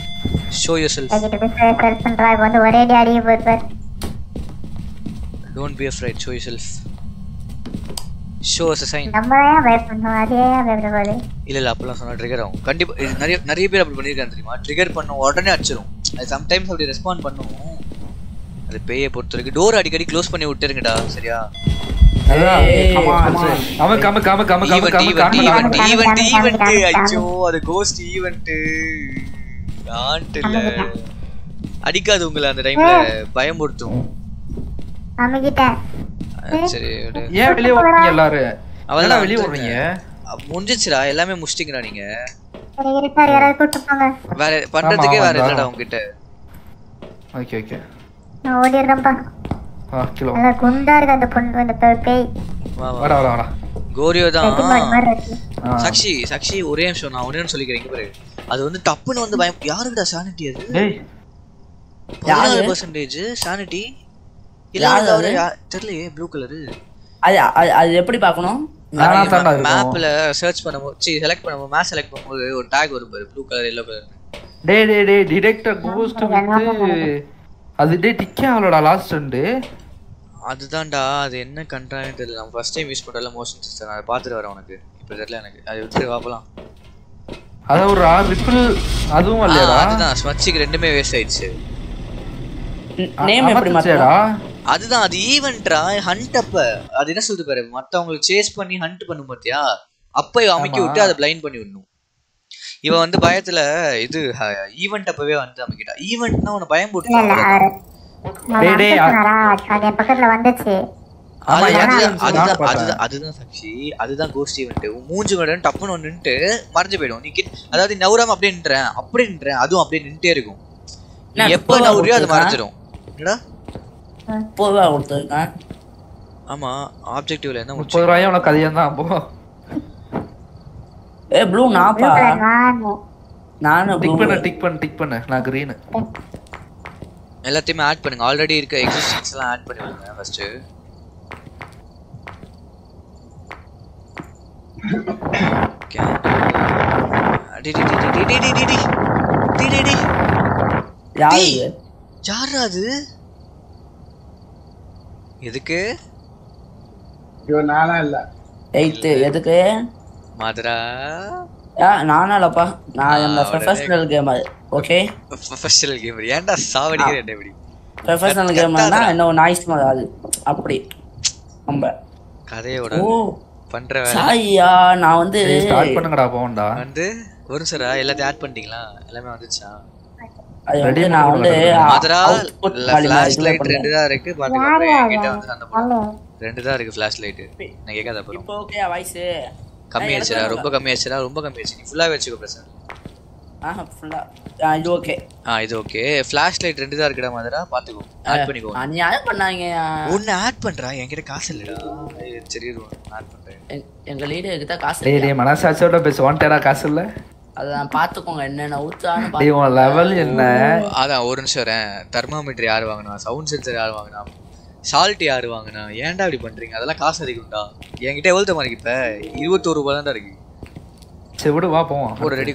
show yourself self பண்றா. வந்து ஒரே அடி அடிய போயிருப்பார். Don't be afraid show yourself show us sign நம்ம ஏன் பயப்படணும் அதே ஏன் போகுது இல்ல இல்ல அப்பெல்லாம் சொன்னா ட்ரிகர் ஆகும். கண்டிப்பா நிறைய நிறைய பேர் அப்படி பண்ணிருக்காங்க தெரியுமா? ட்ரிகர் பண்ண உடனே அடிச்சிரும் அது சம்டைம்ஸ் அப்படி ரெஸ்பாண்ட் பண்ணும். அது பேயை பொறுத்த வரைக்கும் டோர் அடிக்கடி க்ளோஸ் பண்ணி விட்டுருங்கடா சரியா? அடிக்காது உங்களை அந்த டைம்ல பயமுறுத்தும். சரி. ஏன் வெளிய ஓடுறீங்க எல்லாரும் வெளிய ஓடுறீங்க முடிஞ்சிச்சுடா எல்லாமே முடிச்சிட்டீங்கடா நீங்க. வேற பண்றதுக்கே வேற. இல்லடா உங்ககிட்ட ஓகே ஓகே. நான் ஓடிடுறேன்ப்பா. ஆ கிலோ நல்லா குண்டா இருக்கு அந்த பொண்ணு அந்த பே- பேய். வா வா. வாடா வாடா வாடா. கோரியோ தான் ரெட்டிமான் மாதிரி இருக்கு. ஆ. சாக்ஷி சாக்ஷி ஒரே நிமிஷம் நான் ஒரே சொல்லிக்கிறேன் இங்க பாரு. அது வந்து டப்புன்னு வந்து பயம் யாருக்குடா சானிட்டி அது? டேய். பதினாறு யாரு? பர்சன்டேஜ் சானிட்டி யாரு இல்ல அது? தெரியலையே ப்ளூ கலரு அது அது எப்படி பார்க்கணும்? மேப்ல சர்ச் பண்ணும்போது சி செலக்ட் பண்ணும்போது மேப் செலக்ட் பண்ணும்போது ஒரு டேக் வரும் பாரு ப்ளூ கலர் எல்லோ கலர் டேய் டேய் டேய் டிடெக்டர் கோஸ்ட் வந்து அது டே டிக்கே ஆகலடா லாஸ்ட் ரெண்டு. அதுதான்டா அது என்ன கண்ட்ரான்னு தெரியல. நான் ஃபர்ஸ்ட் டைம் யூஸ் பண்றல மோஷன் சிஸ்டம் அதை பார்த்துட்டு வரேன் உனக்கு. இப்போ தெரியல எனக்கு. அது விட்டு வாப்பலாம் அத ஒரு ரிப்பிள் அதுவும் இல்லையடா? அதுதான். ஸ்மட்சிக்கு ரெண்டுமே வேஸ்ட் ஆயிடுச்சு. நேம் எப்படி அமர்த்திச்சேடா? அதுதான் அது ஈவென்ட்ரா ஹண்ட் அப்ப. அது என்ன சொல்லுது பாரு மத்தவங்களுக்கு சேஸ் பண்ணி ஹண்ட் பண்ணும் பாத்தியா? அப்ப இவ அமைக்கி. விட்டு அதை பிளைண்ட் பண்ணி விடணும். இவன் வந்து பயத்துல இது ஈவென்ட் அப்பவே வந்து அமைக்கிட்டா. ஈவென்ட்னா உன பயம் போட்டு அதுதான் சாட்சி அதுதான் கோஸ்ட் ஈவெண்ட் மூஞ்சு மேடம் டப்புன்னு ஒன்று நின்னுட்டு மறைஞ்சு போயிடும். நீ அதாவது நின்றேன் அப்படியே நின்றேன் அதுவும் அப்படியே நின்றுட்டே இருக்கும். எப்போ நவுறியோ அது கொடுத்திருக்கான்? என்னடா? முப்பது ரூபா கொடுத்துருக்கேன் ஆமா ஆப்ஜெக்டிவ்ல என்ன முப்பது ரூபாயும் உனக்கு அதிகம் தான் போ. ஏ ப்ளூ நாப்பா. நானும் டிக் பண்ணு டிக் பண்ணு டிக் பண்ணு. நான் green. எல்லாத்தையுமே ஆட் பண்ணுங்க ஆல்ரெடி இருக்க எக்ஸிஸ்டன்ஸ் எல்லாம் ஆட் பண்ணி விடுங்க ஃபர்ஸ்ட் யாரு இது? யாரா அது? எதுக்கு? ஐயோ நானா இல்ல. எயித்து எதுக்கு? மதுரா? ஆ நானும் இல்லப்பா. நான் அந்த professional gamer okay professional gamer ஏன்டா சாவடிக்கிற என்ன இப்படி? ப்ரொஃபஷனல் கேமர்னா இன்னும் நாய்ஸ் அது. அப்படி. நம்ம கதையோட ஓ. பண்ற வேலை. சாய்யா நான் வந்து ஸ்டார்ட் பண்ணுங்கடா போண்டா வந்து? ஒரு சாரா எல்லாத்தையும் ஆட் பண்ணிட்டீங்களா? எல்லாமே வந்துச்சா அது வந்து நான் ஃபிளாஷ் லைட். ரெண்டு தான் இருக்கு பாத்துக்கோ? என்கிட்ட வந்து அந்த படம் ஹலோ. ரெண்டு தான் இருக்கு ஃபிளாஷ் லைட் நான் கேட்காத அப்புறம். இப்போ ஓகே வாய்ஸ் கம்மி ஆயிடுச்சுடா ரொம்ப கம்மி ஆயிடுச்சுடா ரொம்ப கம்மி ஆயிடுச்சு. நீ ஃபுல்லா வச்சுக்கோ ஆஹா ஃபுல்லா இது ஓகே ஆ இது ஓகே ஃபிளாஷ் லைட் ரெண்டு தான் இருக்குடா மதுரா பாத்துக்கோ. ஆட் பண்ணிக்கோ. அநியாயம் பண்ணாங்க ஒன்னு ஆட் பண்றா? என்கிட்ட காசு இல்லடா. சரி ஆட் பண்றேன். எங்க- எங்க லீடர் கிட்ட காசு டேய் இல்லையா? டேய் மனசாட்சியோட பேச. வாண்டடா காசு இல்ல? அதான் பாத்துக்கோங்க என்னென்ன ஊத்தான்னு லெவல் என்ன? அதான் ஒரு நிமிஷம் வரேன். தெர்மாமீட்டர் யார் வாங்கினா? சவுண்ட் சென்சர் யார் வாங்கினா? சால்ட் யார் வாங்கினா? ஏன்டா இப்படி பண்றீங்க? அதெல்லாம் காசு அதிகம்டா என்கிட்ட எவ்வளவு தம்மா இருக்கு இப்ப? இருபத்தோரு ரூபாய் தான்டா இருக்கு. சரி விடு வா போவோம். ஒரு ரெடி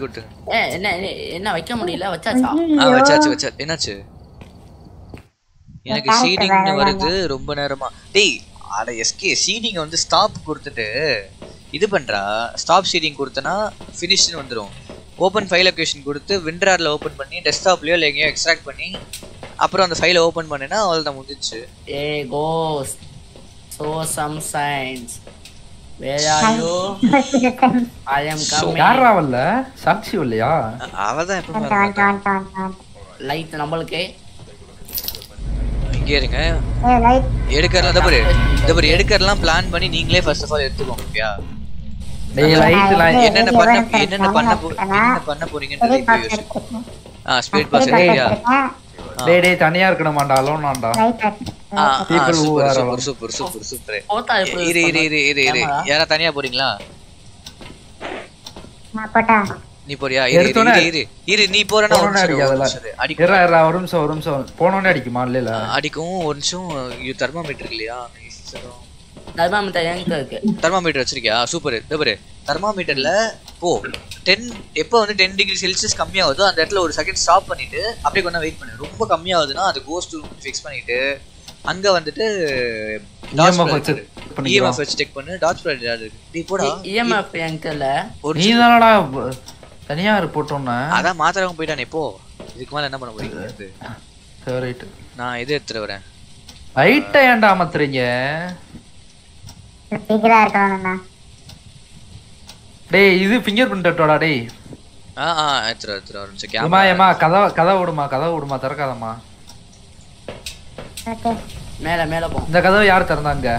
ஏ என்ன என்ன- என்ன வைக்க முடியல? வச்சாச்சா? ஆ வச்சாச்சு வச்சா என்னாச்சு? எனக்கு வேற வருது ரொம்ப நேரமா. டேய் அட எஸ்கே சீடிங் வந்து ஸ்டாப் கொடுத்துட்டு இது பண்றா? ஸ்டாப் சீடிங் கொடுத்தனா ஃபினிஷ்னு வந்துடும் ஓப்பன் ஃபைல் லொகேஷன் கொடுத்து விண்ட்ரார்ல ஓப்பன் பண்ணி டெஸ்க்டாப்லயோ இல்லை எங்கேயோ எக்ஸ்ட்ராக்ட் பண்ணி அப்புறம் அந்த ஃபைலை ஓப்பன் பண்ணினா அவ்வளோதான் முடிஞ்சிச்சு. ஏ கோஸ் so some signs where are you I am coming யாரா வரல சாட்சி வரலையா? அவள் தான் எப்போ வந்துட்டேன் வந்துட்டேன் வந்துட்டேன் வந்துட்டேன் லைட் நம்மளுக்கு. இங்கே இருங்க. எடுக்கறலாம் இந்த பாரு எடுக்கறலாம் பிளான் பண்ணி நீங்களே ஃபர்ஸ்ட் ஆஃப் ஆல் எடுத்துக்கோங்க ஓகேயா டேய் லைட்லாம் என்னென்ன பண்ண என்னென்ன பண்ண போ என்னென்ன பண்ண போறீங்கன்றது இப்போ யோசிச்சு ஆ ஸ்பீட் பாஸ் எடுக்கிறியா டேய் டேய் தனியா இருக்கணுமாடா who சூப்பர் சூப்பர். சூப்பர் இரு இரு இரு இரு இரு? யாரா தனியா போறீங்களா? நான் போட்டா. நீ போறியா? இரு இரு இரு, இரு. நீ போறேன்னா ஒரு நிமிஷம், நிமிஷம் இரு. அடிக்கும். இரா ஒரு நிமிஷம் ஒரு நிமிஷம். போனோனே அடிக்குமா? அடிக்கும் ஒரு நிமிஷம் இது தெர்மாமீட்டர் இல்லையா? தர்மாமீட்டர் எங்க இருக்கு தெர்மாமீட்டர் வச்சிருக்கியா? சூப்பர். இந்த பாரு. தெர்மாமீட்டர்ல போ. டென் எப்போ வந்து டென் டிகிரி செல்சியஸ் கம்மியாகுதோ அந்த இடத்துல ஒரு செகண்ட் ஸ்டாப் பண்ணிட்டு அப்படியே கொஞ்சம் வெயிட் பண்ணு. ரொம்ப கம்மியாகுதுன்னா அது கோஸ் டு ஃபிக்ஸ் பண்ணிட்டு அங்க வந்துட்டு. இஎம்எஃப் வச்சு செக் பண்ணு. டாட் யாரு? இருக்கு டேய் போடா. இஎம்எஃப் என்கிட்ட இல்ல. ஒரு நீ தானடா தனியா போட்டோம்னா. அதான் மாத்திரவங்க போயிட்டானே போ. இதுக்கு மேல என்ன பண்ண போறீங்க? சரி ரைட் நான் இது எடுத்துட்டு வரேன். லைட்டை ஏன்டா அமத்துறீங்க சீக்கிரம் இருக்கணும்ண்ணா டேய் இது ஃபிங்கர் பிரிண்ட் எடுத்தோடா டேய். ஆ ஆ எடுத்துட்டு எடுத்துட்டு ஒரு நிமிஷம் ஏமா கேமரா ஏமா கதவை கதவை விடுமா கதவை விடுமா திறக்காதம்மா. ஓகே. மேல மேல போ. இந்த கதவை யார் திறந்தாங்க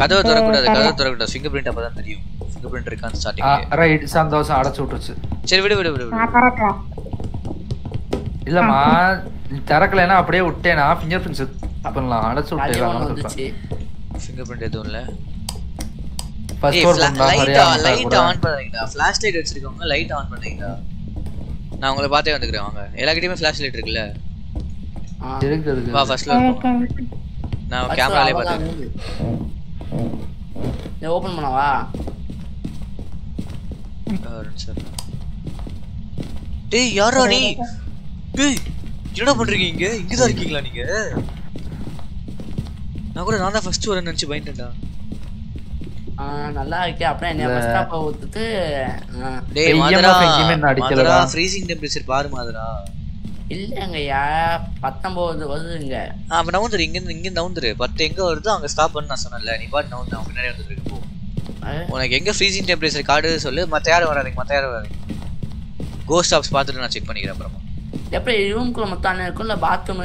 கதவை திறக்கூடாது கதவை திறக்கூடாது ஃபிங்கர் பிரிண்ட் அப்பதான் தெரியும். ஃபிங்கர் பிரிண்ட் இருக்கான்னு ஸ்டார்டிங் ரைட் சந்தோஷம் அடைச்சு விட்டுருச்சு. சரி விடு விடு விடு இல்லம்மா திறக்கலைன்னா அப்படியே விட்டேனா? ஃபிங்கர் பிரிண்ட்ஸ் பண்ணலாம். அடைச்சு விட்டேன் வந்துச்சு. ஃபிங்கர் பிரிண்ட் எதுவும் இல்ல. Floor பண்ணா லைட் லைட் ஆன் பண்ணுறீங்களா? ஃபிளாஷ் லைட் வச்சிருக்கவங்க லைட் ஆன் பண்ணுறீங்களா? நான் உங்களை பார்த்தே வந்துக்கிறேன் வாங்க. எல்லாக்கிட்டையுமே ஃபிளாஷ் லைட் இருக்குல்ல? இருக்கு இருக்கு. வா ஃபர்ஸ்ட்ல நான் கேமராலே பார்த்தேன் நீ ஓபன் பண்ணவா. டேய் யாரா நீ? டேய் என்னடா பண்றீங்க இங்க? இங்க தான் இருக்கீங்களா நீங்க? நான் கூட நான் தான் ஃபர்ஸ்ட் வரேன்னு நினைச்சு பயந்துட்டேன்டா. ஆ, நல்லா இருக்கே. அப்புறம் என்ன. பஸ் ஸ்டாப்பை ஊத்துட்டு. டேய் மாதரா மாதரா ஃப்ரீசிங் டெம்பரேச்சர் பாரு மாதரா. இல்லைங்கய்யா பத்தொன்பது வருதுங்க. அப்ப நவுந்துரு இங்க இருந்து இங்க இருந்து நவுந்துரு. பத்து எங்க வருதோ அங்க ஸ்டாப் பண்ணு நான் சொன்னேன்ல. நீ பாட்டு நவுந்து அவன் பின்னாடி வந்துட்டு போ. உனக்கு எங்க ஃப்ரீசிங் டெம்பரேச்சர் கார்டு சொல்லு மத்த யாரும் வராதீங்க மத்த யாரும் வராதீங்க. கோ ஸ்டாப்ஸ் பார்த்துட்டு நான் செக் பண்ணிக்கிறேன் அப்புறமா. எப்படி ரூம்குள்ள மொத்தம் இருக்கும் இல்ல பாத்ரூம்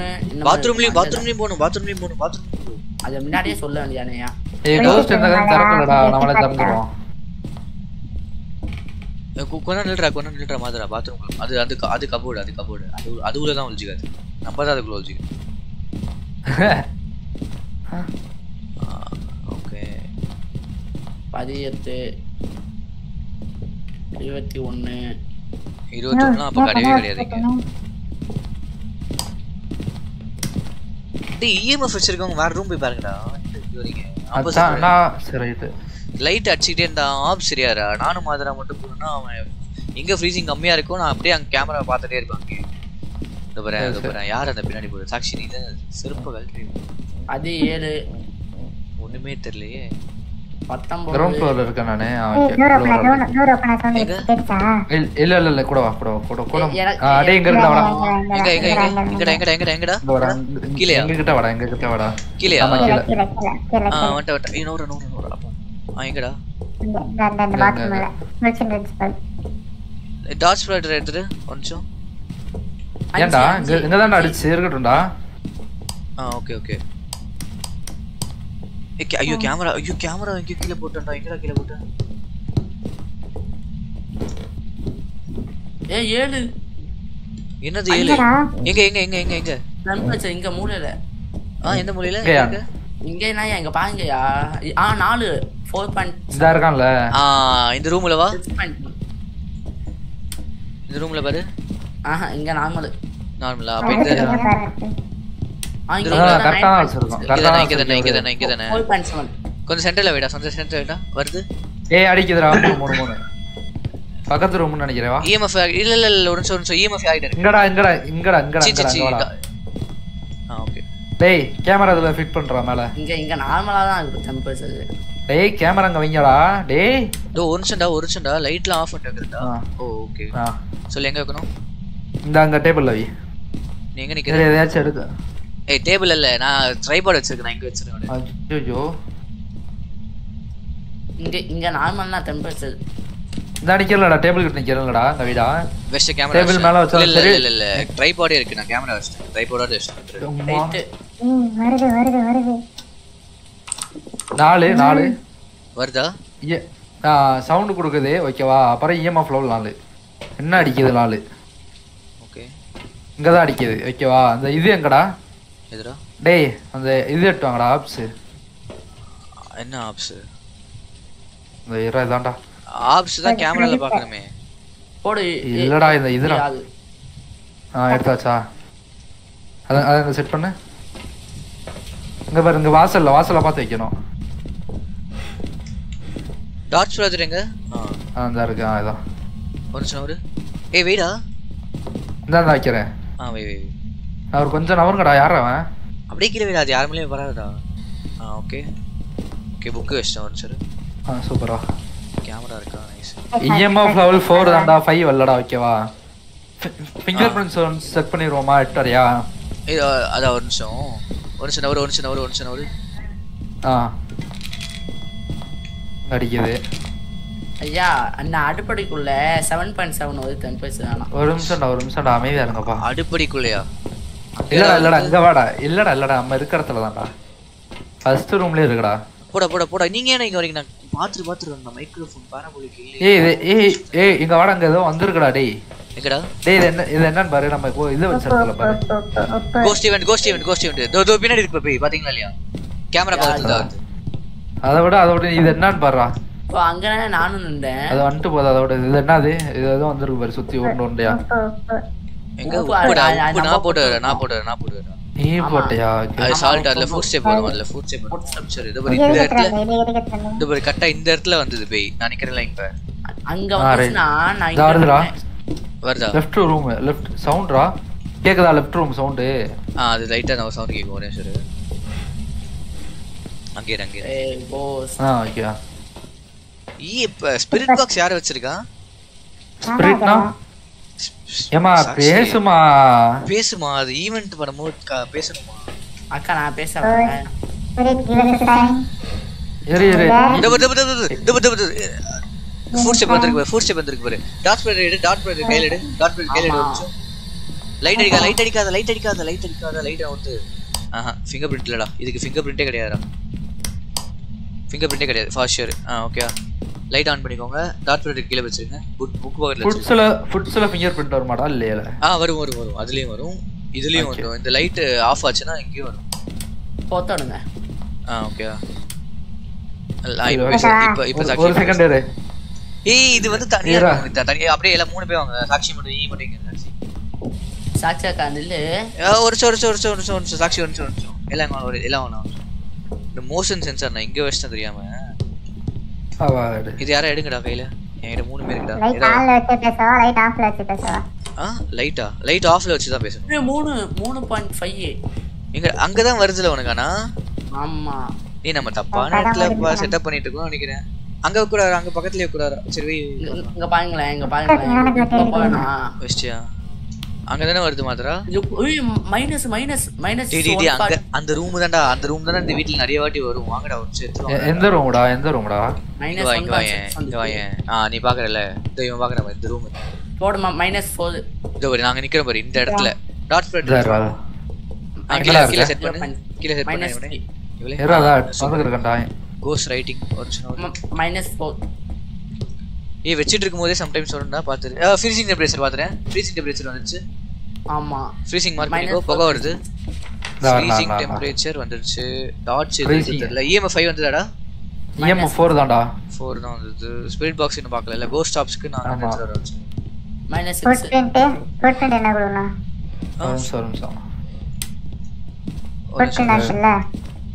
பாத்ரூம்லயும் பாத்ரூம்லயும் போகணும் பாத்ரூம்லயும் போகணும் பாத்ரூம் அதை முன்னாடியே சொல்ல வேண்டியானையா ஏய் கவுஸ்ட் இந்த கதை திறக்கலடா நம்மளே திறந்துருவோம். கொண்டா நில்றா கொண்டா நில்றா மாதிரா பாத்ரூம் அது அது அது கபோர்டு அது கபோர்டு அது அது உள்ள தான் ஒழிச்சிக்காது நம்ம தான் அதுக்குள்ள ஒழிச்சிக்கணும் ஓகே பதினெட்டு இருபத்தி ஒண்ணு இருபத்தொன்னு அப்ப கிடையவே கிடையாதுங்க டேய் இஎம்எஃப் வச்சிருக்கவங்க வேற ரூம் போய் பாருங்கடா. லைட் அடிச்சுக்கிட்டே இருந்தான் ஆப் சரியாரா நானும் மாதிரா மட்டும் போனா அவன் எங்க ஃப்ரீசிங் கம்மியா இருக்கோ நான் அப்படியே அங்க கேமரா பார்த்துட்டே இருப்பேன் அங்கே இந்த பாரு இந்த பாரு. யார் அந்த பின்னாடி போகுது சாக்ஷி நீ தான் செருப்பு கழட்டி. அது ஏழு ஒண்ணுமே தெரியலையே. கிரவுண்ட் ஃப்ளோர்ல இருக்கேன் நானு. இல்ல இல்ல இல்ல கூட வா கூட வா கூட கூட இருந்தா வாடா. எங்க எங்க எங்க எங்கடா எங்கடா எங்கடா வாடா கீழயா? எங்க கிட்ட வாடா எங்க கிட்ட வாடா கீழயா? ஆமா கீழே. கீழே கீழே கீழே கீழே. ஆ கீழே அப்பா ஆ எங்கடா இந்த இந்த பாத்ரூம்ல மில்சன் ரெட் ஸ்பெல் டார்ச் ஸ்ப்ரைடர் எடுத்துட்டு ஒரு நிமிஷம். ஏன்டா? அஞ்சு, இங்க இங்க தான்டா அடிச்சு இருக்கட்டும்டா. ஆ ஓகே ஓகே. ஐயோ கேமரா ஐயோ கேமரா எங்க கீழே போட்டேன்டா எங்கடா கீழே போட்டேன் ஏ ஏழு. என்னது ஏழு. எங்க எங்க எங்க எங்க எங்க? டெம்பரேச்சர் இங்க மூலையில. ஆ எந்த மூலையில? எங்க? இங்க நான் இங்க பாருங்கயா ஆ நாலு. ஃபோர் பாயிண்ட் இதா இருக்கான்ல. ஆ இந்த ரூம்ல வா. இந்த ரூம்ல பாரு. ஆஹா இங்க நார்மல். நார்மலா அப்ப இந்த கொஞ்சம் சென்டர்ல வைடா கொஞ்சம் சென்டர் வைடா. வருது. ஏய் அடிக்குதுடா. மூணு மூணு பக்கத்து ரூம்னு நினைக்கிறேன் வா. இஎம்எஃப் இல்ல இல்ல இல்ல ஒரு நிமிஷம் ஒரு நிமிஷம். இஎம்எஃப் ஆகிட்டு இருக்கு. இங்கடா இங்கடா இங்கடா இங்கடா. ஆ ஓகே. டேய் கேமரா இதுல ஃபிட் பண்றா மேல. இங்க இங்க நார்மலா தான் இருக்கு டெம்பரேச்சர் டேய் கேமரா அங்க வைங்கடா. டேய். டோ ஒரு நிமிஷம்டா ஒரு நிமிஷம்டா. லைட்லாம் ஆஃப் பண்ணிட்டு இருக்குடா ஓ ஓகே. சொல்லு எங்க வைக்கணும்? இந்த அங்க டேபிள்ல வை. நீ எங்க நிக்கிற? எதையாச்சும் எடுக்க ஏய் டேபிள் இல்ல நான் ட்ரைபாட் வச்சிருக்கேன் இங்க வச்சிருக்கேன் ஐயோ இங்க இங்க நார்மல்னா டெம்பரேச்சர் இந்த நிக்கிறலடா டேபிள் கிட்ட நிக்கிறலடா அங்க வீடா. வெஸ்ட் கேமரா டேபிள் மேல வச்சா இல்ல இல்ல இல்ல ட்ரைபாடே இருக்கு நான் கேமரா வச்சிட்டேன். ட்ரைபாடோட வச்சிட்டேன் வருது வருது வருது. நாலு நாலு. வருதா? சவுண்ட் கொடுக்குது ஓகேவா அப்புறம் இஎம்எஃப் லெவல் நாலு. என்ன அடிக்குது நாலு? ஓகே இங்க தான் அடிக்குது ஓகேவா அந்த இது எங்கடா? எதுடா? டேய் அந்த இது எடுத்துவாங்கடா ஆப்ஸ் என்ன ஆப்ஸ் இந்த இறா இதான்டா. ஆப்ஸ் தான் கேமரால பார்க்கணுமே போடு இல்லடா இந்த இதுடா. ஆ எடுத்தாச்சா? அத அதை செட் பண்ணு. இங்க பாரு இங்க வாசல்ல வாசல்ல பார்த்து வைக்கணும். டார்ச் எங்க? ஆ ஆ இந்த இருக்கு ஆ இதான் ஒரு நிமிஷம் ஒரு ஏய் வெயிடா. இந்தா வைக்கிறேன். ஆ வை வை. அவர் கொஞ்சம் நவருங்கடா யார் அவன்? அப்படியே கீழே வைடா அது யாருமே வராதுடா. ஆ ஓகே ஓகே புக்கு வச்சிட்டேன் ஒரு நிமிஷம் ஆ சூப்பரா கேமரா இருக்கா? நைஸ் இஎம்எஃப் லெவல் ஃபோர் தான்டா ஃபைவ் வரலடா ஓகேவா ஃபிங்கர் பிரிண்ட்ஸ் செக் பண்ணிடுவோமா எட்டரையா இது அதான் ஒரு நிமிஷம். ஒரு நிமிஷம் நவரு ஒரு நிமிஷம் நவரு ஒரு நிமிஷம் நவரு. ஆ. அடிக்குது. ஐயா அந்த அடுப்படிக்குள்ள செவன் பாயிண்ட் செவன் வந்து டெம்பரேச்சர் வேணாம் ஒரு நிமிஷம்டா ஒரு நிமிஷம்டா அமைதியா இருங்கப்பா. அடுப்படிக்குள்ளையா? இல்லடா இல்லடா இங்க வாடா. இல்லடா இல்லடா நம்ம இருக்க இடத்துல தான்டா ஃபர்ஸ்ட் ரூம்லயே இருக்குடா போடா போடா போடா. நீங்க ஏன் இங்க வரீங்க? நான் பாத்துட்டு பாத்துட்டு வந்தேன் மைக்ரோஃபோன் பாராபோலிக் இல்லையே. ஏய் ஏய் ஏய் இங்க வாடா இங்க ஏதோ வந்திருக்குடா டேய். எங்கடா? டேய் இது என்ன இது என்னன்னு பாரு நம்ம இது வச்சிருக்கல பாரு. Ghost event ghost event ghost event தோ தோ பின்னாடி இருக்கு போய் பாத்தீங்களா இல்லையா? கேமரா பக்கத்துல தான் அதை விட அதை விட இது என்னன்னு பாருடா. இப்போ அங்கதானே நானும் நின்றேன். அது வந்துட்டு போகுது அதோட இது என்னது? இது ஏதோ வந்திருக்கு பாரு சுத்தி உருண்டு எங்க உப்புடா உப்பு நம்ம நான் போட்டு வரேன் நான் போட்டு வரேன் நான் போட்டு வரேன் நீ போட்டியா அது சால்ட் அதுல ஃபுட் ஸ்டெப் வரும் அதுல ஃபுட் ஸ்டெப் வரும். சரி இது பாரு இந்த இடத்துல இந்த பாரு கரெக்டா இந்த இடத்துல வந்தது பேய். நான் அங்க இதா இங்க வருதுடா. நின்னேன். வருதா? லெஃப்ட் ரூம் லெஃப்ட் சவுண்ட்ரா கேக்குதா லெஃப்ட் ரூம் சவுண்டு ஆ அது லைட்டா நான் சவுண்ட் கேட்கும் ஒரே சரி அங்கே இரு, அங்கே இரு. ஏய் போஸ் ஆ ஓகே ஈ இப்ப ஸ்பிரிட் பாக்ஸ் யார் வச்சிருக்கா? ஸ்பிரிட்னா ஏமா. பேசுமா பேசுமா அது ஈவென்ட் பண்ணும்போது க- பேசணுமா அக்கா நான் பேச வரேன் இரு இரு. இந்த பாரு, இந்த. பாரு, இந்த பாரு, இந்த பாரு, இந்த பாரு. ஃபுட் ஸ்டெப் வந்திருக்கு பாரு ஃபுட் ஸ்டெப் வந்திருக்கு பாரு. டாட் ஸ்ப்ரெட் எடு டாட் ஸ்ப்ரெட் கையில எடு. டாட் ஸ்ப்ரெட் கையில எடு லைட் அடிக்காத லைட் அடிக்காத லைட் அடிக்காத லைட் அடிக்காத லைட் வந்து. ஆஹா ஃபிங்கர் பிரிண்ட் இல்லடா. இதுக்கு ஃபிங்கர் பிரிண்டே கிடையாதுடா. ஃபிங்கர் பிரிண்டே கிடையாது ஃபாஸ்ட் ஷேர் ஆ ஓகே லைட் ஆன் பண்ணிக்கோங்க. டாட் ஸ்ப்ரெட் கீழே வச்சிருங்க. புக் புக் பக்கத்துல ஃபுட்ஸ்ல ஃபுட்ஸ்ல ஃபிங்கர் பிரிண்ட் வருமாடா? இல்லையா ஆ வரும் வரும் வரும். அதுலயும் வரும். இதுலயும் வந்துரும். இந்த லைட் ஆஃப் ஆச்சுன்னா இங்கேயும் வரும். போத்தோடுங்க ஆ ஓகே இப்போ. இப்போ ஒரு- சாக்ஷி ஒரு second இரு. ஏய் இது வந்து தனியா தனியா அப்படியே எல்லாம் மூணு பேர் வாங்க. சாக்ஷி மட்டும் ஈ மட்டும் இங்க சாக்ஷி சாட்சி அக்கா நில்லு. ஆ, ஒரு நிமிஷம் ஒரு நிமிஷம் ஒரு நிமிஷம் ஒரு நிமிஷம். சாக்ஷி ஒரு நிமிஷம் ஒரு நிமிஷம். எல்லாம் ஒரு எல்லாம். இந்த மோஷன் சென்சார் நான் இங்க வச்சிட்டேன் தெரியாம. இது யாரா எடுங்கடா கையில? என்கிட்ட மூணு பேர் இருக்குடா. லைட் ஆன்ல வச்சு பேசவா? லைட் ஆஃப்ல வச்சு பேசவா? ஆ லைட்டா? லைட் ஆஃப்ல வச்சு தான் பேசணும் மூணு மூணு பாயிண்ட் ஃபைவ் இங்க அங்கதான் வருதுல உனக்கு ஆனா ஆமா. நீ நம்ம தப்பான இடத்துல செட்டப் பண்ணிட்டு இருக்கோம் நினைக்கிறேன். அங்க கூடாது? அங்க பக்கத்துலயே கூடாது? சரி. இங்க- இங்க பாருங்களேன் இங்க பாருங்களேன். வச்சிட்டியா? அங்க தானே வருது மாத்திரா மைனஸ் மைனஸ் மைனஸ் டேய், டேய் அங்க அந்த ரூம் தான்டா அந்த ரூம் தானே இந்த வீட்ல நிறைய வாட்டி வரும். வாங்கடா ஒரு வாங்க. எந்த ரூம்டா எந்த ரூம்டா வா இங்க வா ஏன், இங்க வா. ஆ நீ பாக்குறல இந்த இவன் பாக்குற இந்த ரூம் போடுமா மைனஸ் ஃபோர் இதோ பாரு நாங்க நிக்கிறோம் பாரு இந்த இடத்துல. Dot spread? ஆ, கீழே கீழே? செட் பண்ணு. கீழே செட் பண்ணு. இவளே. இருடா, அதான் வந்துருக்கேன்டா. கோஸ்ட் ரைட்டிங் ஒரு மைனஸ் ஃபோர் ஏய் வச்சிட்டு இருக்கும்போதே சம்டைம்ஸ் வரும்னா பாத்துரு ஃப்ரீசிங் டெம்பரேச்சர் பாத்துறேன். ஃப்ரீசிங் டெம்பரேச்சர் வந்துருச்சு. ஆமா. ஃப்ரீசிங் மார்க் பண்ணிக்கோ. புகை. வருது. ஃப்ரீசிங் டெம்பரேச்சர் வந்துருச்சு. டாட்ஸ். எதுவும் தெரியல. இஎம்எஃப் 5 வந்ததாடா? EMF 4 தான்டா. 4 தான் வந்தது. ஸ்பிரிட் பாக்ஸ் இன்னும் பார்க்கல. இல்ல கோஸ்ட் ஸ்டாப்ஸ்க்கு நான். எடுத்துட்டு வரேன் minus foot print foot print என்ன நிமிஷம் foot print ஆச்சுல்ல?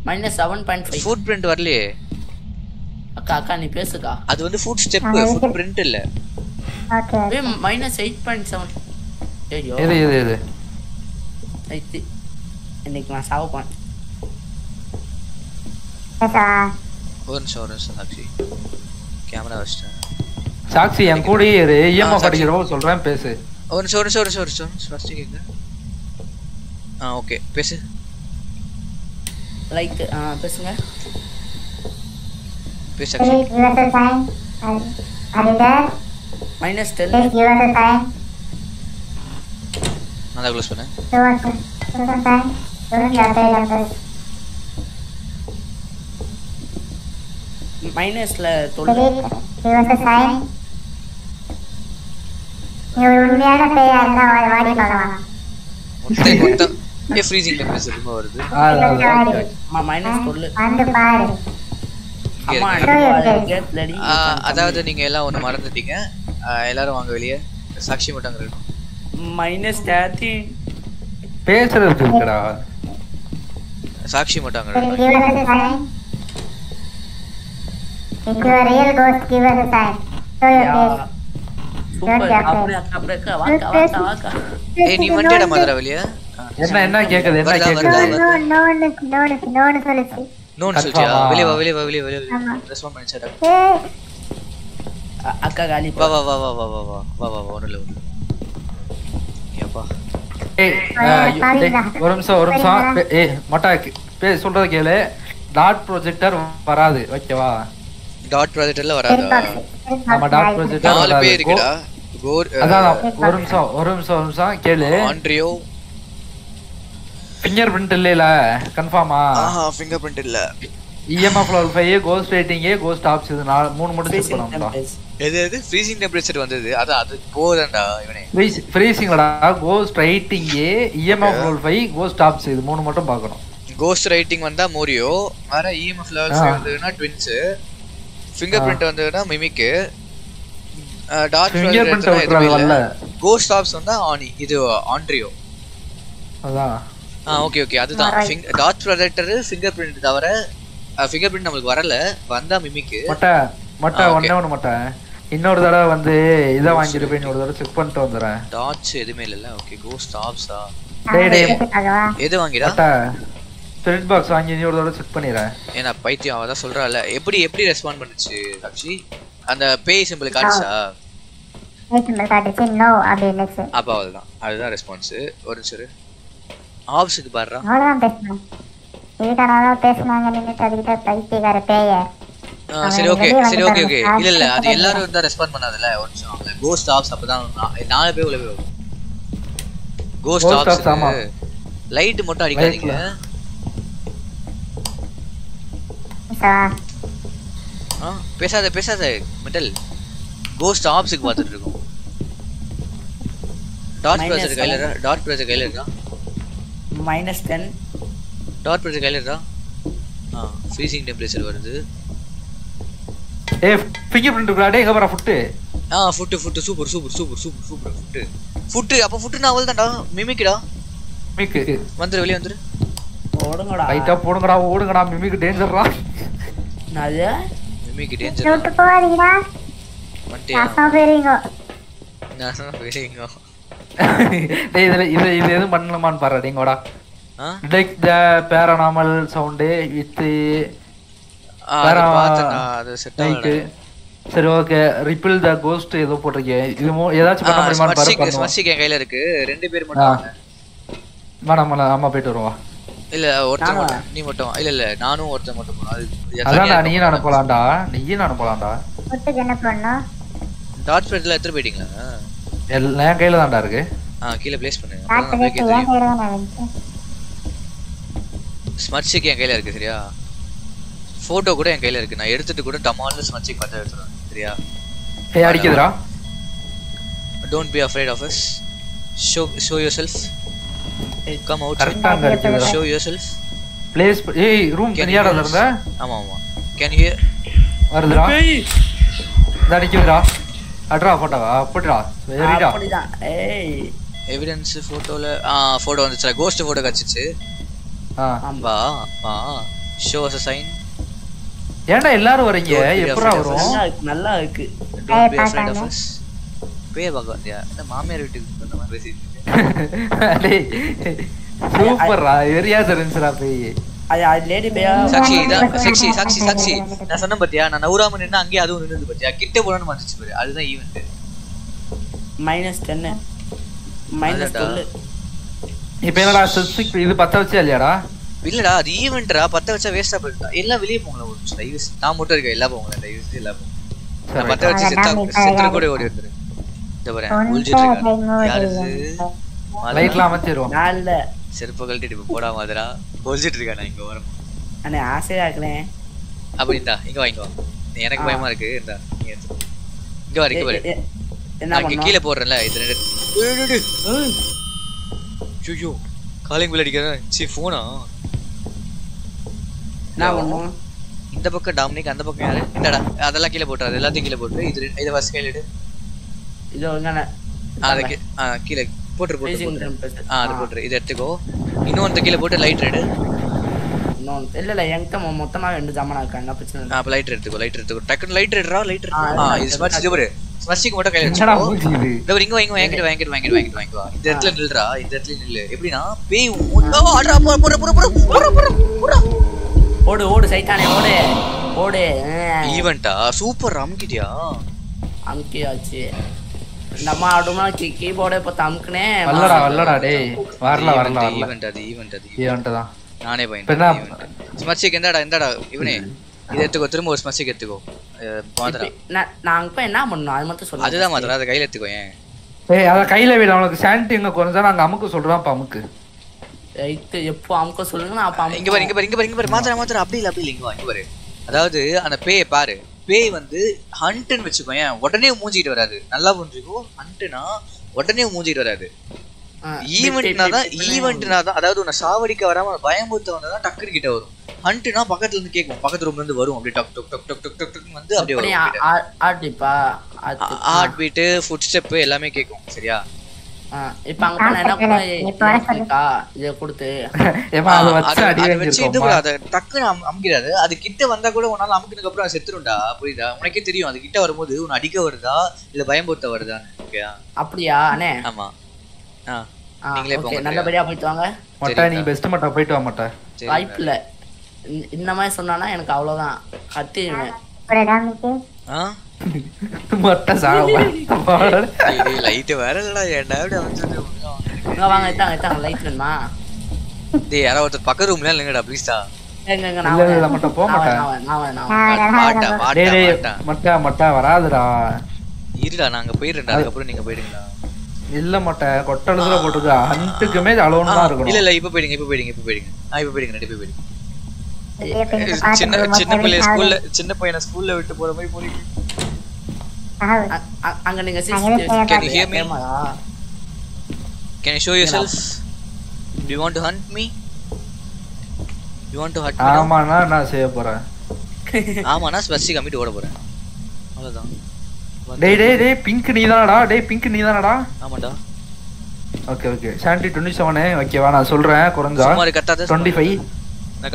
Minus seven point five foot print வரலையே. அக்கா அக்கா நீ பேசுக்கா. அது வந்து ஃபுட் ஸ்டெப் ஆ, ஃபுட் பிரிண்ட் இல்ல. மைனஸ் எயிட் பாயிண்ட் செவன் ஐயோ இது இது இது ஐத்தி இன்னைக்கு நான் சாவு பண்ணேன் ஒரு நிமிஷம் ஒரு நிமிஷம் சாக்ஷி கேமரா வச்சிட்டேன் சாக்சி என் கூடயே இரு சாக்சி. அடிக்கிறவோ சொல்றேன் பேசு ஒரு நிமிஷம் ஒரு நிமிஷம் ஒரு நிமிஷம் ஒரு நிமிஷம் ஃபர்ஸ்ட் கேக்குது ஆ ஓகே பேசு லைக் பேசுங்க பேசு Please give us நான் க்ளோஸ் பண்ணேன் மைனஸ்ல தொழுது ஃப்ரீசிங் டெம்பரேச்சர் வருது. அம்மா மைனஸ் வந்து பாரு அதாவது நீங்க எல்லாம் ஒண்ணு மறந்துட்டீங்க. எல்லாரும் வாங்க வெளியே. சாட்சி மட்டும் மைனஸ் தேர்ட்டீன் பேசுறதுக்கு இருக்குடா சாக்ஷி மட்டும் அங்க Please இருக்கணும் give us a sign. If you are a real ghost, give us a sign. Show your face. Don't super get அப்படியே it. அக்கா அப்படியே அக்கா வாக்கா வாக்கா வாக்கா ஏய் நீ வந்துடா மதுரா வெளியே? என்ன என்ன கேக்குது? என்ன வருதா, கேக்குது? வருதா, No, no, no, no, no, no சொல்லுச்சு. நோன் ஒரு நிமிஷம் ஒரு நிமிஷம் பே- ஏய் மொட்டா பே சொல்றத கேளு. டாட் ப்ரொஜெக்டர் வராது ஓகேவா? டாட் ப்ராஜெக்ட்ல வராதா? ஆமா டாட் ப்ரொஜெக்டர் நாலு வராது. பேர் இருக்குடா. கோர் அதான் ஒரு நிமிஷம் ஒரு நிமிஷம் ஒரு நிமிஷம் கேளு. ஆண்ட்ரியோ. ஃபிங்கர் பிரிண்ட் இல்லைல கன்ஃபார்மா ஆஹா ஃபிங்கர் பிரிண்ட் இல்ல. EMF level ghost rating ghost orbs இது மூணு மட்டும் செக் எது எது? ஃப்ரீசிங் டெம்பரேச்சர் வந்தது. அதான் அது போதண்டா இவனே. ஃப்ரீசிங்கடா ghost writing EMF level five ghost orbs இது மூணு மட்டும் பார்க்கணும். கோஸ்ட் ரைட்டிங் வந்தா மோரியோ? வேற இஎம்எஃப் லெவல் ஆ. வந்ததுன்னா ட்வின்ஸ் ஃபிங்கர். பிரிண்ட் வந்ததுன்னா மிமிக்கு டாட் Fingerprint விட்டுறாது வரல. கோஸ்ட் ஆப்ஸ் வந்தா ஆனி இது ஆண்ட்ரியோ அதான். ஆ ஓகே ஓகே அதுதான். டாட் ப்ரொஜெக்டர் ஃபிங்கர் பிரிண்ட் தவிர ஃபிங்கர் பிரிண்ட் நம்மளுக்கு வரல. வந்தா மிமிக்கு மொட்டை மொட்டை. ஒண்ணே ஒண்ணு மொட்டை. இன்னொரு தடவை வந்து இதை வாங்கிட்டு போய் இன்னொரு தடவை செக் பண்ணிட்டு வந்துடுறேன். டாட்ஸ் எதுவுமே இல்லைல்ல ஓகே கோஸ்ட் ஆப்ஸா டேய் டேய். எது வாங்கிடா? ஸ்பிரிட் பாக்ஸ் வாங்கி இன்னொரு தடவை செக் பண்ணிடுறேன். ஏன்னா பைத்தியம் அவ தான் சொல்றால எப்படி எப்படி ரெஸ்பாண்ட் பண்ணுச்சு சாக்ஷி அந்த பேய் சிம்பிள் அப்படின்னுச்சு அப்ப அவள்தான். அதுதான் ரெஸ்பான்ஸ் ஒரு நிமிஷம் ஆப்ஸுக்கு பாடுறா. அவ்வளவுதான் பேசணும் இதுக்கான பேசுனாங்க நின்னுட்டு அதுக்கிட்ட பைத்தியக்கார பேய. சரி ஓகே சரி ஓகே ஓகே. இல்ல இல்ல அது எல்லாரும் தான் ரெஸ்பாண்ட் பண்ணாதுல்ல ஒரு நிமிஷம். கோஸ்ட் ஆப்ஸ் அப்பதான் நாலு பேர் உள்ள போய் கோஸ்ட் ஆப்ஸ் ஆமா. லைட் மட்டும் அடிக்காதீங்க. பேசாத பேசாத மெட்டல் கோஸ்ட் ஆப்ஸுக்கு பார்த்துட்டு இருக்கோம். Minus ப்ராஜெக்ட் கையில இருக்கா? டாட் ப்ராஜெக்ட் கையில இருக்கா? மைனஸ் டென் டாட் ப்ராஜெக்ட் கையில இருக்கா? ஆ ஃப்ரீசிங் டெம்பரேச்சர் வருது. ஏய் ஃபிங்கர் பிரிண்ட் இருக்குடா டேய் கபரா ஃபுட்டு ஆ foot foot super super super super super foot foot அப்போ ஃபுட்டு நான் அவள் தான்டா மிமிக்குடா. மிக்கு வந்துரு வெளியே வந்துரு. ஓடுங்கடா. லைட்டா போடுங்கடா ஓடுங்கடா மிமிக்கு டேஞ்சர்ரா மிமிக்கு விட்டு டேஞ்சர் போகாதீங்கடா. வந்துட்டியா நாசமா போயிருவீங்க நான் வெளியங்க டேய் இதுல இது இது எதுவும் பண்ணலாமான்னு பாரு டேங்கோடா ஆ? Detect the paranormal sound with சரி ஓகே ரிப்பிள் த கோஸ்ட் ஏதோ போட்டிருக்கேன் இது மோ- ஏதாச்சும் பண்ண முடியுமான்னு பாரு ஸ்மர்ஷிக் ஸ்மர்ஷிக் என் கையில இருக்கு. ரெண்டு பேர் மட்டும். வேணாம் வேணாம் அம்மா போயிட்டு வருவா. இல்ல ஒருத்தன்? மட்டும். நீ மட்டும். இல்ல இல்ல நானும் ஒருத்தன் மட்டும் போகணும். அது அதான்டா தனியா நீயும் இருக்கும். நானும் போலாம்டா. நீயும் நானும் போலாம்டா. விட்டுக்கு என்ன பண்ணணும் டாட் ஸ்ப்ரெட்ல எடுத்துட்டு போயிட்டீங்களா? எல்லாம் என் கையில தான்டா இருக்கு. ஆ கீழே ப்ளேஸ் பண்ணு. ஸ்மர்ட் ஸ்டிக் என் கையில இருக்கு சரியா? போட்டோ கூட என் கையில இருக்கு. நான் எடுத்துட்டு கூட டமால்னு ஸ்மர்ட் ஸ்டிக் பத்த எடுத்துருவேன். சரியா? ஏய் அடிக்குதுடா. Don't be afraid of us. Show show yourself come out Correct ஆ அங்க அடிக்குதுடா. ஷோ யுவர் செல்ஃப் பிளேஸ் ஏய் ரூம் தனியாடா இருந்த ஆமா ஆமா. கேன் யூ வருதுடா. இந்த அடிக்குதுடா. அட்ரா போட்டோவா? அப்படிடா வெரிடா அப்படிதான். ஏய். எவிடன்ஸ் போட்டோல ஆ போட்டோ வந்துச்சு கோஸ்ட் போட்டோ கச்சிச்சு ஆ. வா வா. Show us a sign. ஏன்டா எல்லாரும் வரீங்க? Of வரும். நல்லா இருக்கு பார்க்க வந்தியா என்ன மாமியார் வீட்டுக்கு அந்த மாதிரி பேசிட்டு சூப்பர்ரா. வெரியா தெரிஞ்சுடா பேய். இதான் சாக்ஷி சாக்ஷி சாக்ஷி நான் சொன்னேன் பாத்தியா? நான் நவுராம நின்னா அங்கேயே அதுவும் நின்னுது பாத்தியா? கிட்ட போனோம்னு வந்துச்சு பாரு. அதுதான் ஈவென்ட் மைனஸ் டென்னு மைனஸ் அதான்டா. டுவெல் இப்போ என்னடா சிக்ஸ் இது பத்த வச்சா இல்லையாடா? இல்லடா அது ஈவென்ட்ரா பத்த வச்சா வேஸ்டா போயிட்டா எல்லாம் வெளியே போங்களா ஒரு நிமிஷம். தயவு செஞ்சு. நான் மட்டும் இருக்கேன் எல்லாம் தயவு செஞ்சு எல்லாம் போங்க நான் பத்த வச்சு செத்தா செத்துற கூட ஓடி வந்துரு. இந்த பாரு ஒளிஞ்சிட்டு இருக்காரு. யாரு. லைட்லாம் அமைச்சிருவோம். நான் இல்ல. செருப்பு கழட்டிட்டு இப்ப போடா மாதிரா ஒளிஞ்சிட்டு இருக்கா நான் இங்க வரும் அண்ணே ஆசையா இருக்கிறேன் அப்படின்டா இங்க வாங்க வா. எனக்கு. பயமா இருக்கு இந்தா இங்க வா இங்க என்ன நான் கீழே போடுறேன்ல இது ரெண்டு ஐயோ காலிங் பில் அடிக்கிறேன் சி போனா என்ன பண்ணுவோம் இந்த பக்கம் டாமினிக் அந்த பக்கம் யாரு? என்னடா அதெல்லாம் கீழே போட்டுறாது எல்லாத்தையும் கீழே போட்டு இது இதை ஃபர்ஸ்ட் கையில் எடு. இது இங்கே ஆ, அதை கீ- ஆ, கீழே போட்டு temperature. ஆ அது. போட்டுரு இதை எடுத்துக்கோ. இன்னொன்று கீழே போட்டு லைட் எடு. இன்னொன்று இல்ல இல்ல என்கிட்ட மொ- மொத்தமா ரெண்டு ஜாமான் இருக்காங்க பிரச்சனை அப்போ லைட் எடுத்துக்கோ லைட் எடுத்துக்கோ. டக்குனு லைட் எடுறா லைட் light இது ஸ்மர்ச் இது ஸ்மர்ச்சிக்கு மட்டும் கையில் என்னடா வச்சுக்கோ. மூஞ்சி இது? இந்த இங்க வாங்கி வாங்கிட்டு வாங்கிட்டு வாங்கிட்டு வாங்கிட்டு வாங்கிட்டு வா. இந்த இடத்துல நில்றா இந்த இடத்துல நில்லு. எப்படின்னா பேய் உன்- ஓ, ஆடுறா, போற போற போற போற போற போற போற ஓடு ஓடு சைத்தானே ஓடு. ஓடு. ஈவென்ட்டா சூப்பர் அமுக்கிட்டியா? அமுக்கியாச்சு. இந்த அம்மா ஆடுமா கீபோர்டே பார்த்து அமுக்குனேன் வரலடா வரலடா டேய். வரல வரல வரல. ஈவென்ட் அது ஈவென்ட் அது ஈவென்ட் தான். நானே இப்ப என்ன? பயன் ஸ்மர்ச்சிக்கு எந்தடா எந்தடா இவனே. இதை எடுத்துக்கோ திரும்ப ஒரு ஸ்மர்ச்சிக்கு எடுத்துக்கோ. மாத்திரா நான் நான் இப்ப என்ன பண்ணணும்? அது மட்டும் சொல்லுங்க. அதுதான் மாத்திரா அதை கையில எடுத்துக்கோ ஏன்? ஏய் அத கையில விட அவனுக்கு சானிட்டி எங்க குறைஞ்சா நாங்க அமுக்கு சொல்றோம் அமுக்கு. ரைட்டு எப்போ அமுக்க சொல்லுங்க நான் அப்ப இங்க பாரு இங்க பாரு இங்க பாரு இங்க பாரு மாத்திரா மாத்திரா அப்படி இல்ல அப்படி இல்ல இங்க வா இங்க பாரு. அதாவது அந்த பேயை பாரு. பேய் வந்து ஹண்ட்னு வச்சுக்கோ ஏன்? உடனே மூஞ்சிட்டு வராது. நல்லா புரிஞ்சுக்கோ ஹண்ட்னா உடனே மூஞ்சிட்டு வராது. ஈவெண்ட்னா தான் ஈவெண்ட்னா தான் அதாவது உன்னை சாவடிக்க வராம பயமுறுத்த வந்தா தான் டக்குனு கிட்ட வரும். ஹண்ட்னா பக்கத்துல இருந்து கேட்கும். பக்கத்து ரூம்ல இருந்து வரும். அப்படியே டக் டக் டக் டக் டக் டக் டக் வந்து அப்படியே ஆட்டிப்பா ஆட்டு ஹார்ட் பீட்டு ஃபுட் ஸ்டெப் எல்லாமே கேட்கும். சரியா? இப்ப அங்க போனா என்ன பண்ண இத கொடுத்து. அதை வச்சு இது அதை டக்குன்னு அம்- அமுக்கிடாது. அது கிட்ட வந்தா கூட உன்னால அமுக்கினதுக்கு அப்புறம் செத்துரும்டா. புரியுதா? உனக்கே தெரியும். அது கிட்ட வரும்போது உன்னை அடிக்க வருதா? இல்ல பயமுறுத்த வருதான்னு. ஓகேயா? அப்படியா அண்ணே? ஆமா. நீங்களே போங்க. நல்லபடியா போயிட்டு வாங்க. மட்டா நீ பெஸ்ட் மட்டா போயிட்டு வா மட்டா. வாய்ப்பு இல்ல இந்த- இந்த மாதிரி சொன்னானா எனக்கு அவ்வளவுதான். கத்திடுவேன். மட்டா சாவா. லைட் வேற இல்லடா. ஏன்டா அப்படி அமைச்சது இங்க வாங்க எத்தாங்க எத்தாங்க லைட் வேணுமா? டேய் யாராவது ஒருத்தர் பக்கத்து ரூம்ல இல்லங்கடா ப்ளீஸ்டா இருடா நாங்க போயிடுறேன்டா. அதுக்கப்புறம் நீங்க போயிடுங்களா இல்ல மட்டை கொட்டழுதுல போட்டுக்க ஹண்ட்டுக்குமே அலோன் தான் இல்ல இருக்கணும். இல்ல இப்ப போயிடுங்க இப்ப போயிடுங்க இப்ப போயிடுங்க. ஆ இப்ப போயிடுங்க ரெண்டு பேர் போயிடுங்க. சின்ன சின்ன பிள்ளைய வீடு ஸ்கூல்ல சின்ன பையனை ஸ்கூல்ல விட்டு போற மாதிரி போறீங்க. அங்க நீங்க hear me? Camera Can you show yourself? Do you want to hunt me? You want to hunt me? now? ஆமாண்ணா நான் செய்ய போறேன். ஆமாண்ணா ஸ்பெர்சி கம்மிட்டு ஓட போறேன். அவ்வளவுதான். டேய் டேய் டேய் பிங்க் நீ தானடா டேய் பிங்க் நீ தானடா ஆமாடா ஓகே. ஓகே டுவெண்ட்டி செவனு ஓகேவா நான் சொல்றேன் குறைஞ்சா. சும்மா நான்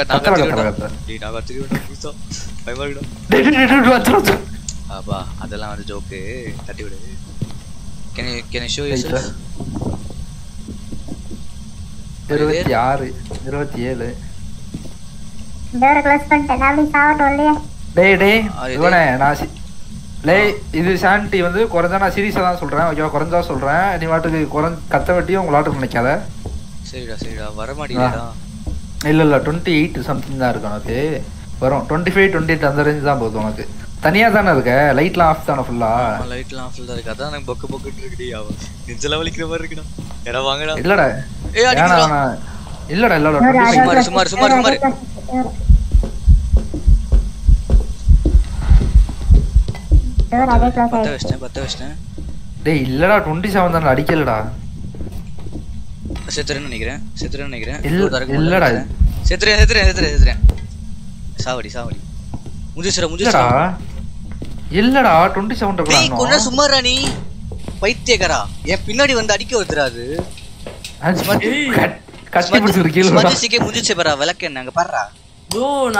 டேய், நான். டேய் டேய் டேய், டேய் அப்பா அதெல்லாம் வந்து ஜோக்கு தட்டி விடு. இருபத்தி ஏழு. டோரை க்ளோஸ் பண்ணிட்டேன். அப்படி சாவட்டும் இல்லையா? டேய் டேய் அது இவனே நான் லேய் இது சானிட்டி வந்து குறைஞ்சா நான் சீரியஸாக தான் சொல்கிறேன் ஓகேவா குறைஞ்சா சொல்கிறேன் நீ வாட்டுக்கு குறைஞ்ச கத்த வெட்டியும் உங்கள் வாட்டுக்கு நினைக்காத. சரிடா சரிடா. வர மாட்டேங்குதா இல்லை இல்லை டுவெண்ட்டி எயிட் சம்திங் தான் இருக்கு உனக்கு. வரும். டுவெண்ட்டி ஃபைவ் டுவெண்ட்டி எயிட் அந்த ரேஞ்ச் தான் போகுது உனக்கு. தனியா தானே இருக்க? லைட்லாம் ஆஃப் தானே ஃபுல்லா லைட்லாம் ஆஃப்ல தான் இருக்கு. அதான் எனக்கு பொக்கு பொக்குட்டு இருக்குடி. அவ நெஞ்சல வலிக்கிற மாதிரி இருக்குடா எடா வாங்கடா. இல்லடா. வேணாம். இல்லடா இல்லடா சுமார் சுமார் சுமார் சுமார் class, இவரு- இவரு அதே class பத்த. வச்சிட்டேன் பத்த வச்சிட்டேன் டேய் இல்லடா டுவெண்ட்டி செவன் தானே அடிக்கலடா. செத்துறேன்னு நினைக்கிறேன் செத்துறேன்னு நினைக்கிறேன். இல்லடா. செத்துறேன். செத்துறேன் செத்துறேன் செத்துறேன் செத்துறேன் சாவடி சாவடி. முஞ்சிச்சுடா இல்லடா. முஞ்சிச்சுடா இல்லடா டுவெண்ட்டி செவன் டேய் கொஞ்ச இருக்கலாம் சும்மாடா நீ. பைத்தியக்காரா. என் பின்னாடி வந்து அடிக்க வருதுறாது கட்டி பிடிச்சிரு கீழே ஸ்மஜிசிக்கே முஞ்சிச்சு பரா விளக்கு நான்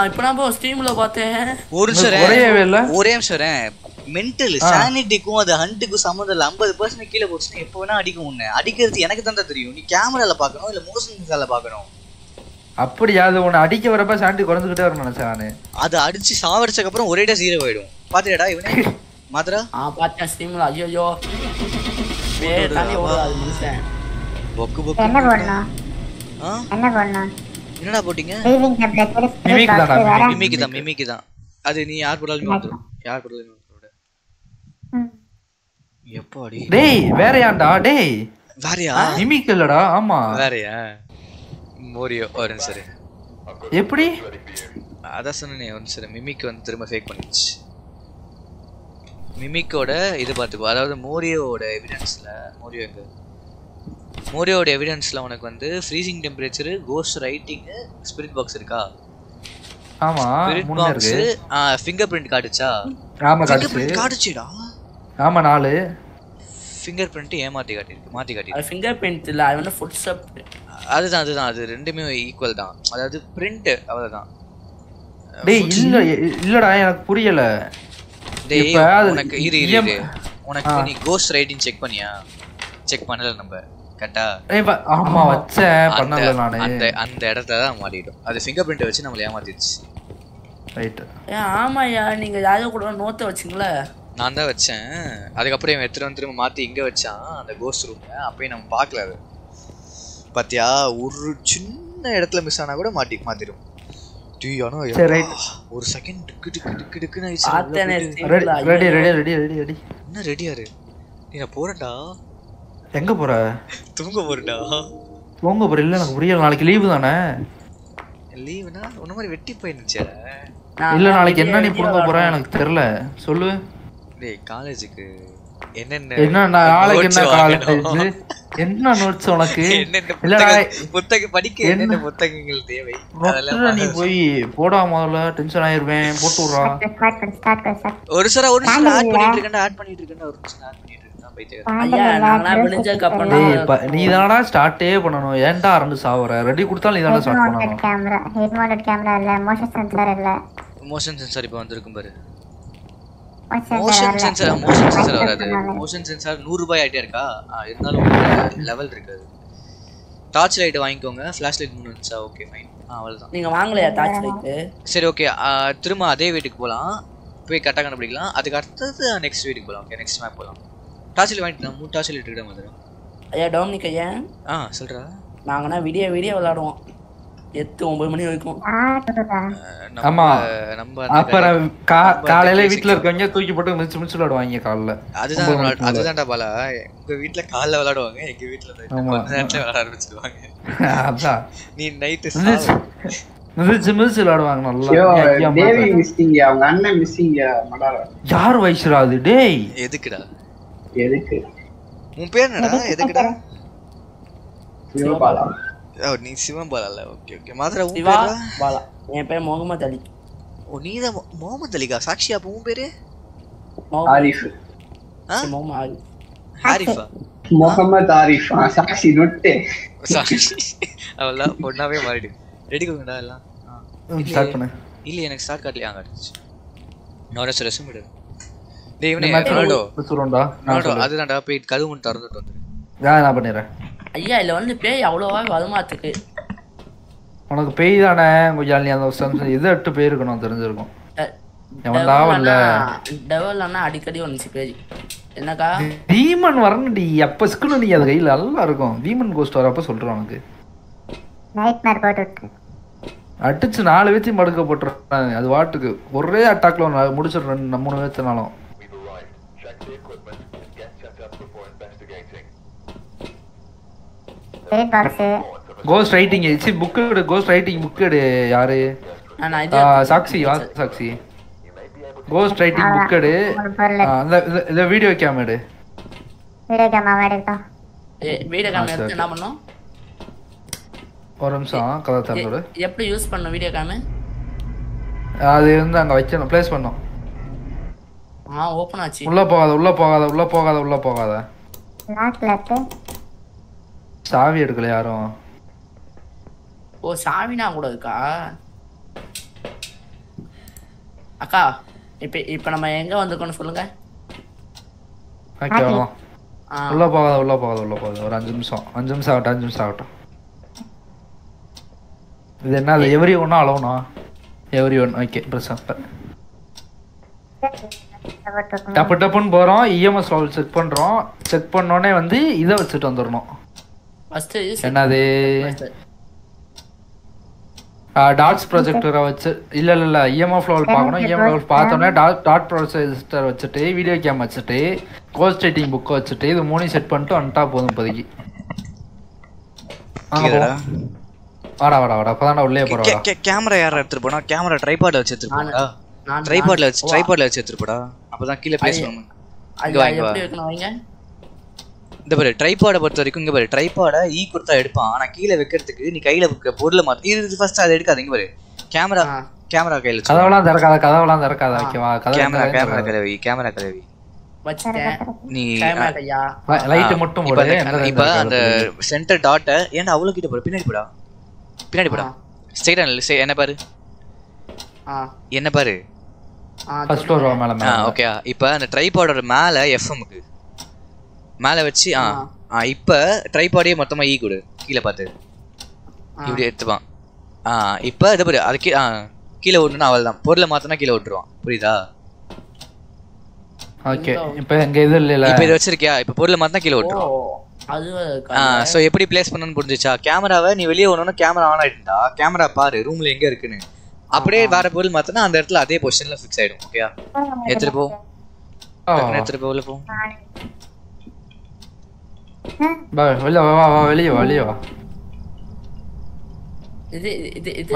இப்பதான் ப்ரோ ஸ்ட்ரீம்ல பார்த்தேன். ஒரு நிமிஷம். ஒரே நிமிஷம். மென்டல். சானிட்டிக்கும் அது ஹண்ட்டுக்கும் சம்மந்தம் இல்லை. ஐம்பது பர்சன்ட் கீழே போச்சுன்னா எப்போ வேணா அடிக்கும் உன்னை. அடிக்கிறது எனக்கு தான் தெரியும். நீ கேமரால பார்க்கணும் இல்ல மோஷன் சென்சார்ல பார்க்கணும்? அப்படியா அது உன்னை அடிக்க வரப்ப சாண்டி குறைஞ்சுக்கிட்டே வரணும் நினைச்சேன் நானு. அது அடிச்சு சாவடிச்சதுக்கு அப்புறம் ஒரேடா ஜீரோ ஆயிடும். பாத்தியாடா இவனே? மாத்திரா ஆ பார்த்தேன் ஸ்ட்ரீம்ல ஐயோ பொக்கு என்ன பொக்கு. போடணும் ஆ? என்ன போடணும் என்னடா போட்டீங்க? Box தானா, வேற. மிமிக்கு தான். அது நீ யார் போட்டாலுமே வந்துடும் யார் போட்டாலுமே வந்துடும் ம். எப்பாடி? டேய் வேறயாண்டா டேய். வேறயா? மிமிக் இல்லடா ஆமா. வேறயா? மோரியோ ஒரு இரு. எப்படி? அதான் சொன்னேனே ஒரு நிமிஷம் இரு. மிமிக் வந்து திரும்ப ஃபேக் பண்ணிடுச்சு. மிமிக்கோட இது பார்த்துக்கோ அதாவது மோரியோவோட எவிடன்ஸ்ல மோரியோ எங்க? மோரியோட எவிடன்ஸ்ல உனக்கு வந்து freezing temperature ghost writing spirit box இருக்கா? ஆமா ஸ்பிரிட் மூணு பாக்ஸ் இருக்கு ஃபிங்கர் பிரிண்ட் காட்டுச்சா? ஃபிங்கர் பிரிண்ட் காட்டுச்சுடா. ஆமா நாலு. ஃபிங்கர் பிரிண்ட் ஏமாத்தி காட்டியிருக்கு மாத்தி காட்டியிருக்கு. ஃபிங்கர் பிரிண்ட் இல்ல அது வந்து ஃபுட் ஸ்டெப் அதுதான் அதுதான் அது ரெண்டுமே ஈக்குவல் தான். அதாவது பிரிண்ட் அவ்வளவுதான். டேய் இல்ல இல்லடா எனக்கு புரியல. டேய் உனக்கு இரு இரு உனக்கு. நீ கோஸ்ட் ரைட்டிங் செக் பண்ணியா? செக் பண்ணல நம்ம கரெக்டா ஆமா வச்சேன் பண்ணல நானு. அந்த அந்த இடத்துல தான் மாட்டிடும் அது ஃபிங்கர் பிரிண்ட் வச்சு நம்மள ஏமாத்திடுச்சு. ரைட் ஏன் ஆமாய்யா நீங்க யாரோ கூட நோத்த வச்சிங்களே நான் தான் வச்சேன். அதுக்கப்புறம் இவன் எடுத்துட்டு வந்து திரும்ப மாத்தி இங்க வச்சான் அந்த கோஸ்ட் ரூம்ல அப்பயும் நம்ம பார்க்கல அது. பாத்தியா? ஒரு சின்ன இடத்துல மிஸ் ஆனா கூட மாட்டி மாத்திடும் டேய், ஆனா சரி, எப்பா, right. ஒரு செகண்ட் டிக்கு டிக்கு டிக்கு டிக்குன்னு பார்த்தேனே, ஆயிடுச்சு ready ready ready ready ready ready. என்ன ரெடியா இரு நீ நான் போறேன்டா. எங்க போற? தூங்க போறேன்டா. போங்க போற? இல்ல எனக்கு புரியல. நாளைக்கு லீவு தானே? லீவுனா உன்ன மாதிரி வெட்டி போயிருந்துச்சே. இல்ல நாளைக்கு என்ன நீ புடுங்க போற? எனக்கு தெரியல. சொல்லு. டேய் காலேஜுக்கு என்னென்ன என்ன நாளைக்கு என்ன காலேஜ் வாங்கணும்? என்ன நோட்ஸ் உனக்கு? இல்லடா படிக்க என்ன- என்னென்ன புத்தகங்கள் தேவை? அதெல்லாம் நீ. போய் போடா முதல்ல டென்ஷன் ஆயிருவேன் போட்டு விட்றா. ஒரு சில ஒரு ஆட் இல்ல. பண்ணிட்டு ஆட் பண்ணிட்டு ஆட் பண்ணிட்டு நீ தானடா ஸ்டார்ட்டே பண்ணணும். ஏன்டா அரண்டு சாவற? ரெடி கொடுத்தாலும் நீ தானே Head ஸ்டார்ட் mounted பண்ணணும். camera, head mounted camera இல்ல, motion sensor இல்ல. மோஷன் சென்சார் இப்போ வந்திருக்கும் பாரு. மோஷன். சென்சார் மோஷன் சென்சார் வராது. மோஷன் சென்சார் நூறு ரூபாய் ஆயிட்டே இருக்கா? இருந்தாலும் லெவல் இருக்காது. டார்ச் லைட் வாங்கிக்கோங்க. ஃபிளாஷ் லைட் மூணு வந்துச்சா ஓகே ஃபைன் ஆ அவ்வளவுதான். நீங்க வாங்கலையா டார்ச் லைட்டு சரி ஓகே திரும்ப அதே வீட்டுக்கு போகலாம் போய் கரெக்டாக கண்டுபிடிக்கலாம். அதுக்கு அடுத்தது நெக்ஸ்ட் வீட்டுக்கு போகலாம் ஓகே நெக்ஸ்ட் மேப் போகலாம் டார்ச் லைட் வாங்கிட்டு மூணு டார்ச் லைட் இருக்கிட்ட வந்துடும் ஐயா டோமினிக் ஐயா. ஆ சொல்றா. நாங்கன்னா விடிய விடிய விளையாடுவோம். எட்டு ஒன்பது மணி வரைக்கும். ஆமா. நம்ம அப்புறம் காலையில வீட்டுல இருக்கவங்க தூக்கி போட்டு மிச்சு மிச்சு விளையாடுவாங்க காலைல. அதுதான். அதுதான்டா பாலா. உங்க வீட்ல காலைல விளையாடுவாங்க எங்க வீட்ல night ஆமா. கொஞ்ச நேரத்துல விளையாட ஆரம்பிச்சிடுவாங்க அதான். நீ நைட்டு மிதிச்சு மிதிச்சு விளையாடுவாங்க நல்லா. தேவி. மிஸ்ஸிங்க அவங்க அண்ணன் மிஸ்ஸிங்க மடாரா. யார் வயசுடா அது? டேய். எதுக்குடா? எதுக்கு? உன் பேர் என்னடா? எதுக்குடா? சிவபாலா. ஓ நீ சிவன் பாலால ஓகே ஓகே மாதிரி உன் பேரா பாலா. என் பேர் முகமது அலி. ஓ நீ தான் முகமது அலிகா? சாக்ஷி அப்ப உன் பேரு? ஆரிஃப். ஆ? முகமது அலி ஹாரிஃபா முகமது ஆரிஃப். சாக்ஷி நொட்டு. சாக்ஷி. அவெல்லாம் பொண்ணாவே மாறிடு. ரெடி கொடுங்கடா எல்லாம். start பண்ணு. இல்லையே எனக்கு ஸ்டார்ட் காட்டலையா காட்டுச்சு நான் ஒரு ரெஸ்யூம் விடு டேய் இவனே ரொனால்டோ ரொனால்டோ. அதுதான்டா போய் கதவு மட்டும் திறந்துட்டு வந்துரு. நான் என்ன பண்ணிடுறேன். ஐயா இதுல வந்து பேய் அவ்வளோவா வருமாத்துக்கு உனக்கு பேய் தானே கொஞ்சம் நீ அந்த எது எட்டு பேர் இருக்கணும் தெரிஞ்சிருக்கும்? எவன்டா வரல டெவல் அண்ணா அடிக்கடி வந்துச்சு பேய். என்னக்கா? டீமன் வரணும்டி. அப்ப ஸ்கில் நீ அது கையில நல்லா இருக்கும். டீமன் கோஸ்ட் வரப்ப சொல்றேன் உனக்கு. போட்டு. அடிச்சு நாலு பேத்தையும் படுக்க போட்டுறாங்க அது வாட்டுக்கு. ஒரே அட்டாக்ல முடிச்சிடுறேன் நம்ம மூணு பேத்தினாலும். பாக்ஸ் கோஸ்ட் ரைட்டிங் சி புக் எடு கோஸ்ட் ரைட்டிங் புக் எடு யாரு? சாக்சி வா சாக்சி கோஸ்ட் ரைட்டிங் புக் எடு. ஆ, இந்த வீடியோ கேம் எடு. வீடியோ கேமரா எடுத்தோம் வீடியோ சரி. எடுத்து என்ன பண்ணும்? ஒரு நிமிஷம் கதை எ- எப்படி யூஸ் பண்ணும் வீடியோ கேமு அது வந்து அங்க வைக்கணும் ப்ளேஸ் பண்ணோம் ஆ ஓப்பன் ஆச்சு. உள்ள போகாத உள்ள போகாத உள்ள போகாத உள்ள போகாத. லாஸ்ட்ல இருக்கு சாவி எடுக்கல யாரும்? ஓ சாவினா கூட இருக்கா? அக்கா இப்ப இப்ப நம்ம எங்க வந்திருக்கோம்னு சொல்லுங்க. ஓகே. உள்ள போகாத உள்ள போகாத உள்ள போகாத. ஒரு அஞ்சு நிமிஷம். அஞ்சு நிமிஷம் ஆகட்டும் அஞ்சு நிமிஷம் ஆகட்டும். இது என்ன அது எவ்ரி ஒன்னா அளவுனா எவ்ரி ஒன் ஓகே பிரச்சனை டப்பு டப்புன்னு போகிறோம் இஎம்எஸ் லெவல் செக் பண்ணுறோம் செக் பண்ணோடனே வந்து இதை வச்சுட்டு வந்துடணும். என்னது டாட்ஸ் ப்ரொஜெக்டரை வச்சு இல்லை இல்லை இல்லை இஎம்எஃப் லெவல் பார்க்கணும். இஎம்எஃப் லெவல் பார்த்தோன்னே டாட் டாட் ப்ரொஜெக்டர் வச்சுட்டு வீடியோ கேம் வச்சுட்டு கோஸ்ட் ரைட்டிங் புக்கை வச்சுட்டு இது மூணையும் செட் பண்ணிட்டு வந்துட்டா போதும் இப்போதைக்கு? வாடா வாடா வாடா. அப்பதான் உள்ளே போறா கே- கே- கேமரா யார் எடுத்துட்டு போனா? கேமரா ட்ரைபாட்ல வச்சு எடுத்துட்டு ட்ரைபாட்ல வச்சு ட்ரைபாட்ல வச்சு எடுத்துட்டு போடா. அப்பதான் கீழே பிளேஸ் இந்த பாரு ட்ரைபாடை பொறுத்த வரைக்கும் இங்க பாரு ட்ரைபாடை ஈ கொடுத்தா எடுப்பான். ஆனா கீழே வைக்கிறதுக்கு நீ கையில வைக்க பொருளை மாத்த. இது ஃபர்ஸ்ட் அதை எடுக்காத இங்க பாரு. கேமரா கேமரா கையில கதவெல்லாம் திறக்காத கதவெல்லாம் திறக்காத ஓகேவா? கதவு கேமரா. கேமரா கலவி கேமரா வச்சுட்டேன். நீ லைட் மட்டும் இப்ப போடு. அந்த- சென்டர் டாட்டை ஏன்டா அவ்வளவு கிட்ட போற பின்னாடி போடா. பின்னாடி போடா. ஸ்ட்ரைட்டா நில்லு. என்ன பாரு? ஆ. என்ன பாரு? ஃபர்ஸ்ட் ஃப்ளோர் வா மேல ஆ மேல. ஓகே இப்போ அந்த ட்ரைபாடோட மேல எஃப்எம்க்கு மேல வச்சு ஆ. ஆ. இப்போ ட்ரைபாடே மொத்தமா ஈ கொடு. கீழே பார்த்து இப்படி எடுத்துப்பான் ஆ இப்போ இது பாரு அது கீ ஆ கீழே விடணும்னா அவள் தான் பொருளை மாத்தினா கீழே விட்டுருவான் புரியுதா? ஓகே இப்போ எங்க இது இல்ல இப்போ இதை வச்சிருக்கியா? இப்போ பொருளை மாத்தினா கீழே ஆ ஸோ எப்படி ப்ளேஸ் பண்ணணும்னு புரிஞ்சுச்சா? கேமராவை நீ வெளியே ஒன்று கேமரா ஆன் ஆயிட்டுடா கேமரா பாரு ரூம்ல எங்க இருக்குன்னு. அப்படியே வேற பொருள் மாத்தினா அந்த இடத்துல அதே பொசிஷன்ல ஃபிக்ஸ் ஆயிடும். ஓகேயா எடுத்துட்டு போ. டக்குனு எடுத்துட்டு போ உள்ள போ. வா வெளிய வா வா வெளிய வா வெளிய வா இது இது இது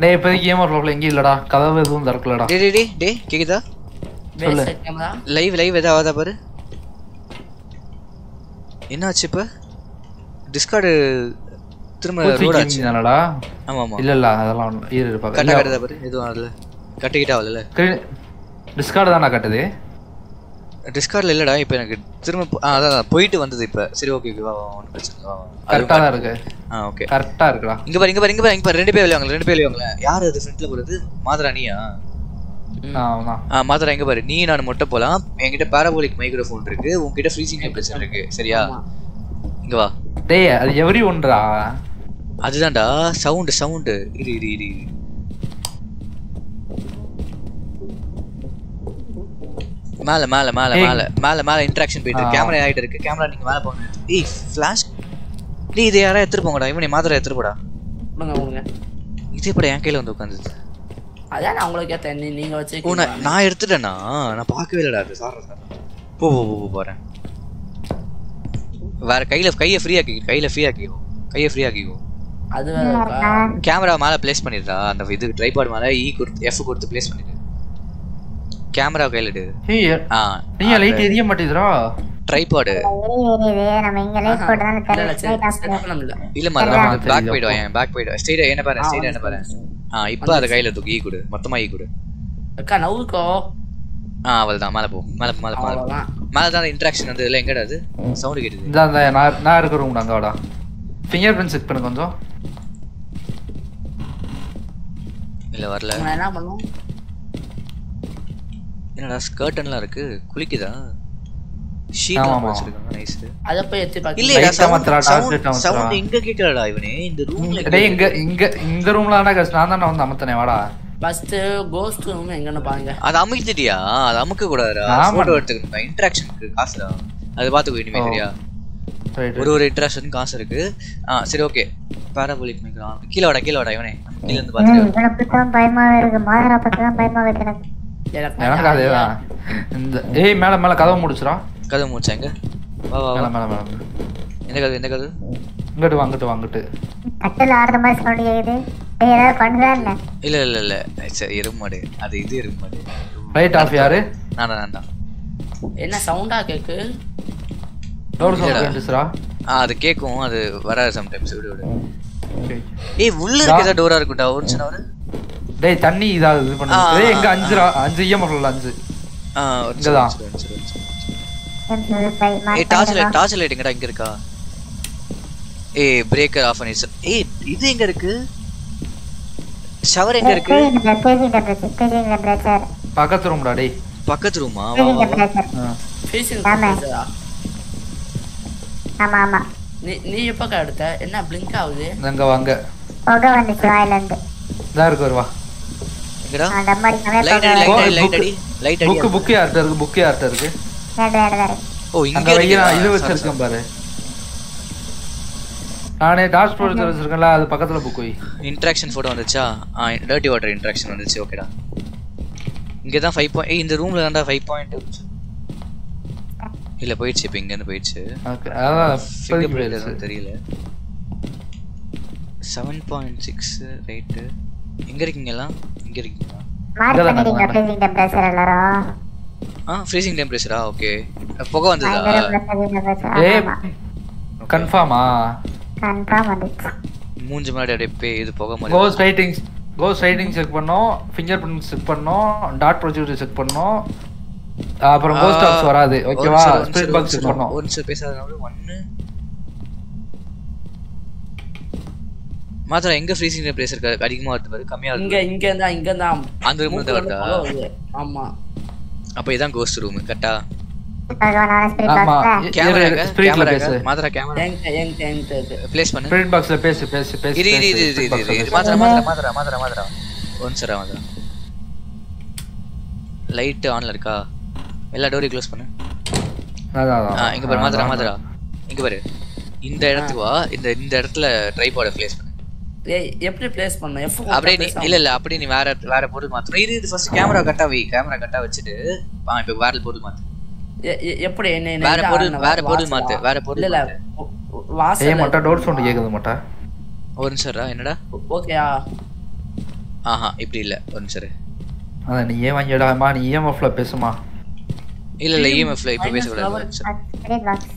டேய் இப்போதைக்கு ஏமா ஃப்ளோர்ல எங்கேயும் இல்லடா கதவு எதுவும் திறக்கலடா டே டே டே கேக்குதா லைவ் லைவ் ஏதாவது பாரு என்னாச்சு இப்ப டிஸ்கார்டு திரும்ப ரோட் ஆச்சு தானடா ஆமா ஆமா இல்ல இல்ல அதெல்லாம் ஒண்ணும் இரு இரு கட்ட பாக்க கட்டுதா பாரு எதுவும் ஆகல கட்டிக்கிட்டா ஆகல டிஸ்கார்டு தானா கட்டுது டிஸ்கார்ட்ல இல்லடா இப்போ எனக்கு திரும்ப அதான் போயிட்டு வந்தது இப்ப. சரி ஓகே வா வா ஒன்றும் பிரச்சனை இல்லை, வா வா. அது கரெக்டா தான் இருக்கு. ஆ ஓகே கரெக்டா இருக்குடா இங்க பாரு இங்க பாரு இங்க பாரு இங்க பாரு ரெண்டு பேர் வெளியாங்க ரெண்டு பேர் வெளியாங்க யார் அது ஃப்ரண்ட்ல போறது? மாதரா நீயா ஆமா. ஆ மாதரா எங்க பாரு. நீ நான் மட்டும் போலாம். என்கிட்ட பாராபோலிக் மைக்ரோஃபோன் இருக்கு. உன்கிட்ட ஃப்ரீசிங் டெம்பரேச்சர் இருக்கு. சரியா? இங்க வா. டேய் அது எவரி ஒன்றா அதுதான்டா சவுண்ட் சவுண்ட் இரு இரு இரு. மேல மேல மேல. மேல மேல மேல இன்டராக்ஷன் போயிட்டு ஆ. கேமரா ஆயிட்டு இருக்கு? கேமரா நீங்க மேல போங்க. ஏய் ஃபிளாஷ் டேய் இது யாரா எடுத்துட்டு போங்கடா? இவனை மாதிரி எடுத்துட்டு போடா. இதே படம் என் கையில வந்து உட்காந்துது அதான் நான் உங்களுக்கு ஏத்த நீ நீங்க வச்சு நான் நான் எடுத்துட்டேனா? நான் பார்க்கவே இல்லடா அது. சார் சார் போ போ போ, போறேன். வேற கையில கையை ஃப்ரீ ஆக்கி கையில ஃப்ரீ ஆக்கிக்கோ. கையை ஃப்ரீ ஆக்கிக்கோ. அது இருக்கா? கேமரா மேல ப்ளேஸ் பண்ணிடுறா அந்த இது ட்ரைபாட் மேல இ கொடுத்து எஃப் கொடுத்து ப்ளேஸ் பண்ணிடு கேமரா கையில எடு ஆ நீ லைட் எரிய மாட்டேதுடா ட்ரைபாடு எரியுது நம்ம இங்க லைட் போட்டு தான் தெரியல லைட் ஆஃப் இல்ல மாதிரி பேக் பேக் போயிடுவான் ஸ்ட்ரைட்டா என்ன பாரு ஆ, ஸ்ட்ரைட்டா என்ன பாரு. ஆ இப்போ அதை கையில தூக்கி ஈ கொடு. மொத்தமா ஈ கொடு. அக்கா நவுக்கோ ஆ அவள் தான் மேல போ மேல மேல மேல. மேல தான் இன்டராக்ஷன் வந்து இல்லை எங்கடா அது? சவுண்ட் கேட்டுது. இந்த அந்த நான் நான் இருக்கிற ரூம் அங்க வாடா. ஃபிங்கர் பிரிண்ட் செக் பண்ணு கொஞ்சம். இல்ல வரல. நான் என்ன பண்ணும் என்னடா ஸ்கர்ட்டன்லாம் இருக்கு? குளிக்குதா? இந்த ரூம்ல டேய் இங்க இங்க இந்த ரூம்ல தானே கஷ்டம் நான் தானே வந்து அமர்த்தனே வாடா. ஃபர்ஸ்ட் கோஸ்ட் ரூம் எங்கன்னு பாருங்க. அது அமுக்கிட்டியா அது அமுக்க கூடாதுடா. போட்டோ எடுத்துக்கணும். இன்டராக்ஷனுக்கு காசுடா அது பாத்துக்கோ இனிமே. சரியா? ஒரு ஒரு இன்ட்ராக்ஷன் காசு இருக்கு. ஆ சரி ஓகே பாராபோலிக் மைக்ரோ கீழே வாடா கீழே வாடா இவனே. கீழ இருந்து ம், பார்த்துட்டு இவனை பார்த்தான் பயமாவே இருக்கு. மாதரா பார்த்துதான் பயமாவே இருக்கு எனக்கு. எனக்கு இந்த ஏய் மேல மேல கதவு முடிச்சுடா. கதவு முடிச்சாங்க வா வா மேல வா. மேல மேல எந்த கதவு எந்த கதவு இங்கிட்டு வாங்கிட்டு வாங்கிட்டு கட்டில் ஆடுற மாதிரி சவுண்ட் கேக்குது. ஏய், ஏதாவது பண்ணுதா இல்ல? இல்ல இல்ல இல்ல. சரி எருமாடு அது இது எருமாடு ரைட் ஆஃப் யாரு? நான் நான் என்ன சவுண்டா கேக்கு? டோர். சவுண்ட் ஆ அது கேக்கும். அது வராது சம்டைம்ஸ் விடு விடு. ஏய் உள்ள இருக்க டோரா இருக்கும்டா ஒரு சின்ன ஒரு டேய் தண்ணி இதா இது ஆ, பண்ணு ஆ, டேய் எங்க ஆ, அஞ்சுடா அஞ்சு இஎம்எஃப் இல்ல அஞ்சு. இங்கதான். ஏய் டார்ச் லைட். டார்ச் லைட் எங்கடா இங்க இருக்கா? ஏய் பிரேக்கர் ஆஃப் பண்ணிச்சு ஏய் இது எங்க இருக்கு? ஷவர் எங்க இருக்கு? பக்கத்து ரூம்டா டேய். பக்கத்து ரூமா ஆமா. ஆமா நீ நீ எப்போ எடுத்த? என்ன பிளிங்க் ஆகுது? அங்க வாங்க. புகை வந்துச்சு வாயில இருந்து இதா இருக்கு வருவா லைட் புகை அடி. லைட் அடி லைட் அடி. லைட் அடி புக்கு புக்கு யார்கிட்ட இருக்கு? ஓ இங்க வைக்க நான் இது இருக்கு வச்சிருக்கேன் பாரு. நானே டார்ச் ப்ரொஜெக்டர் வச்சிருக்கேன்ல அது பக்கத்துல புக் வை. இன்ட்ராக்ஷன் வந்துச்சா? ஆ டர்ட்டி வாட்டர் இன்ட்ராக்ஷன் வந்துச்சு. ஓகேடா இங்க தான் ஃபைவ் பாயிண்ட் ஏய் இந்த ரூம்ல தான்டா ஃபைவ் பாயிண்ட் இல்ல போயிடுச்சு இப்போ இங்க இருந்து போயிடுச்சு. Okay, அதான். தெரியல. செவன் பாயிண்ட் சிக்ஸ் ரைட்டு எங்க இருக்கீங்க எல்லாம்? இங்க இருக்கீங்களா? மார்க் இங்கதான் பண்ணிட்டீங்க நான் பேஜிங் டெம்பரேச்சர் எல்லாரும். ஆ ஃப்ரீசிங் டெம்பரேச்சரா ஓகே புகை வந்ததா? ஏய் கன்ஃபார்மா கன்ஃபார்ம் வந்துச்சு. மூஞ்சி முன்னாடி அப்படியே இது புகை மாதிரி கோஸ் ரைட்டிங்ஸ் கோஸ் ரைட்டிங் செக் பண்ணோம். ஃபிங்கர் பிரிண்ட் செக் பண்ணோம். டாட் ப்ரொஜெக்டர் செக் பண்ணோம். அப்புறம் கோஸ்ட் ஆப்ஸ் வராது ஓகேவா ஸ்பிரிட் பாக்ஸ் செக் பண்ணோம். ஒரு நிமிஷம் பேசாதனால ஒன்னு மாத்திரம் எங்க ஃப்ரீசிங் டெம்பரேச்சர் அதிகமா வருது பாரு கம்மியா இங்க வருது இங்க இருந்தா இங்க தான். அந்த room இருந்து வருதா? ஆமா. அப்ப இதான் கோஸ்ட் ரூம் கரெக்டா பகவானான ஸ்பிரிட் ஆமா. பாக்ஸ்ல கேமரா இரு, spiritல கேமரா பேசு. மாத்திர கேமரா என்கிட்ட என்கிட்ட என்கிட்ட இது? ப்ளேஸ் பண்ணு. ஸ்பிரிட் பாக்ஸ்ல பேசு பேசு பேசு இரு இரு இரு பேசு, இரு spirit இரு box ல இரு. பேசு. மாத்திர மாத்திர மாத்திர மாத்திர மாத்திர ஒன் சரா மாத்திர லைட் ஆன்ல இருக்கா? எல்லா டோரையும் க்ளோஸ் பண்ணு. இங்க பாரு மாத்திர. மாத்திர இங்க பாரு. இந்த இடத்துக்கு வா. இந்த இந்த இடத்துல ட்ரைபாட ப்ளேஸ் பண்ணு. எப்படி ப்ளேஸ் பண்ண எஃப் அப்படியே நீ இல்ல இல்ல அப்படியே நீ வேற வேற பொருள் மாத்தணும் இது இது ஃபர்ஸ்ட் கேமரா கட்டா வை. கேமரா கட்டா வச்சுட்டு ஆ இப்போ வேற பொருள் மாத்து. எப்படி? என்ன வேற பொருள் வேற பொருள்? மாத்து வேற பொருள் இல்ல மாத்து. வாசல் ஏய் மட்டா டோர் சவுண்ட் கேக்குது மட்டா. ஒரு நிமிஷம் என்னடா? ஓகேயா? ஆஹா இப்படி இல்ல. ஒரு நிமிஷம். அதான் நீ ஏன் வாங்கிடாமா நீ இஎம்எஃப்ல பேசுமா? இல்ல இல்ல இஎம்எஃப்ல இப்ப. ஒரு நிமிஷம். ஸ்பிரிட் பாக்ஸ்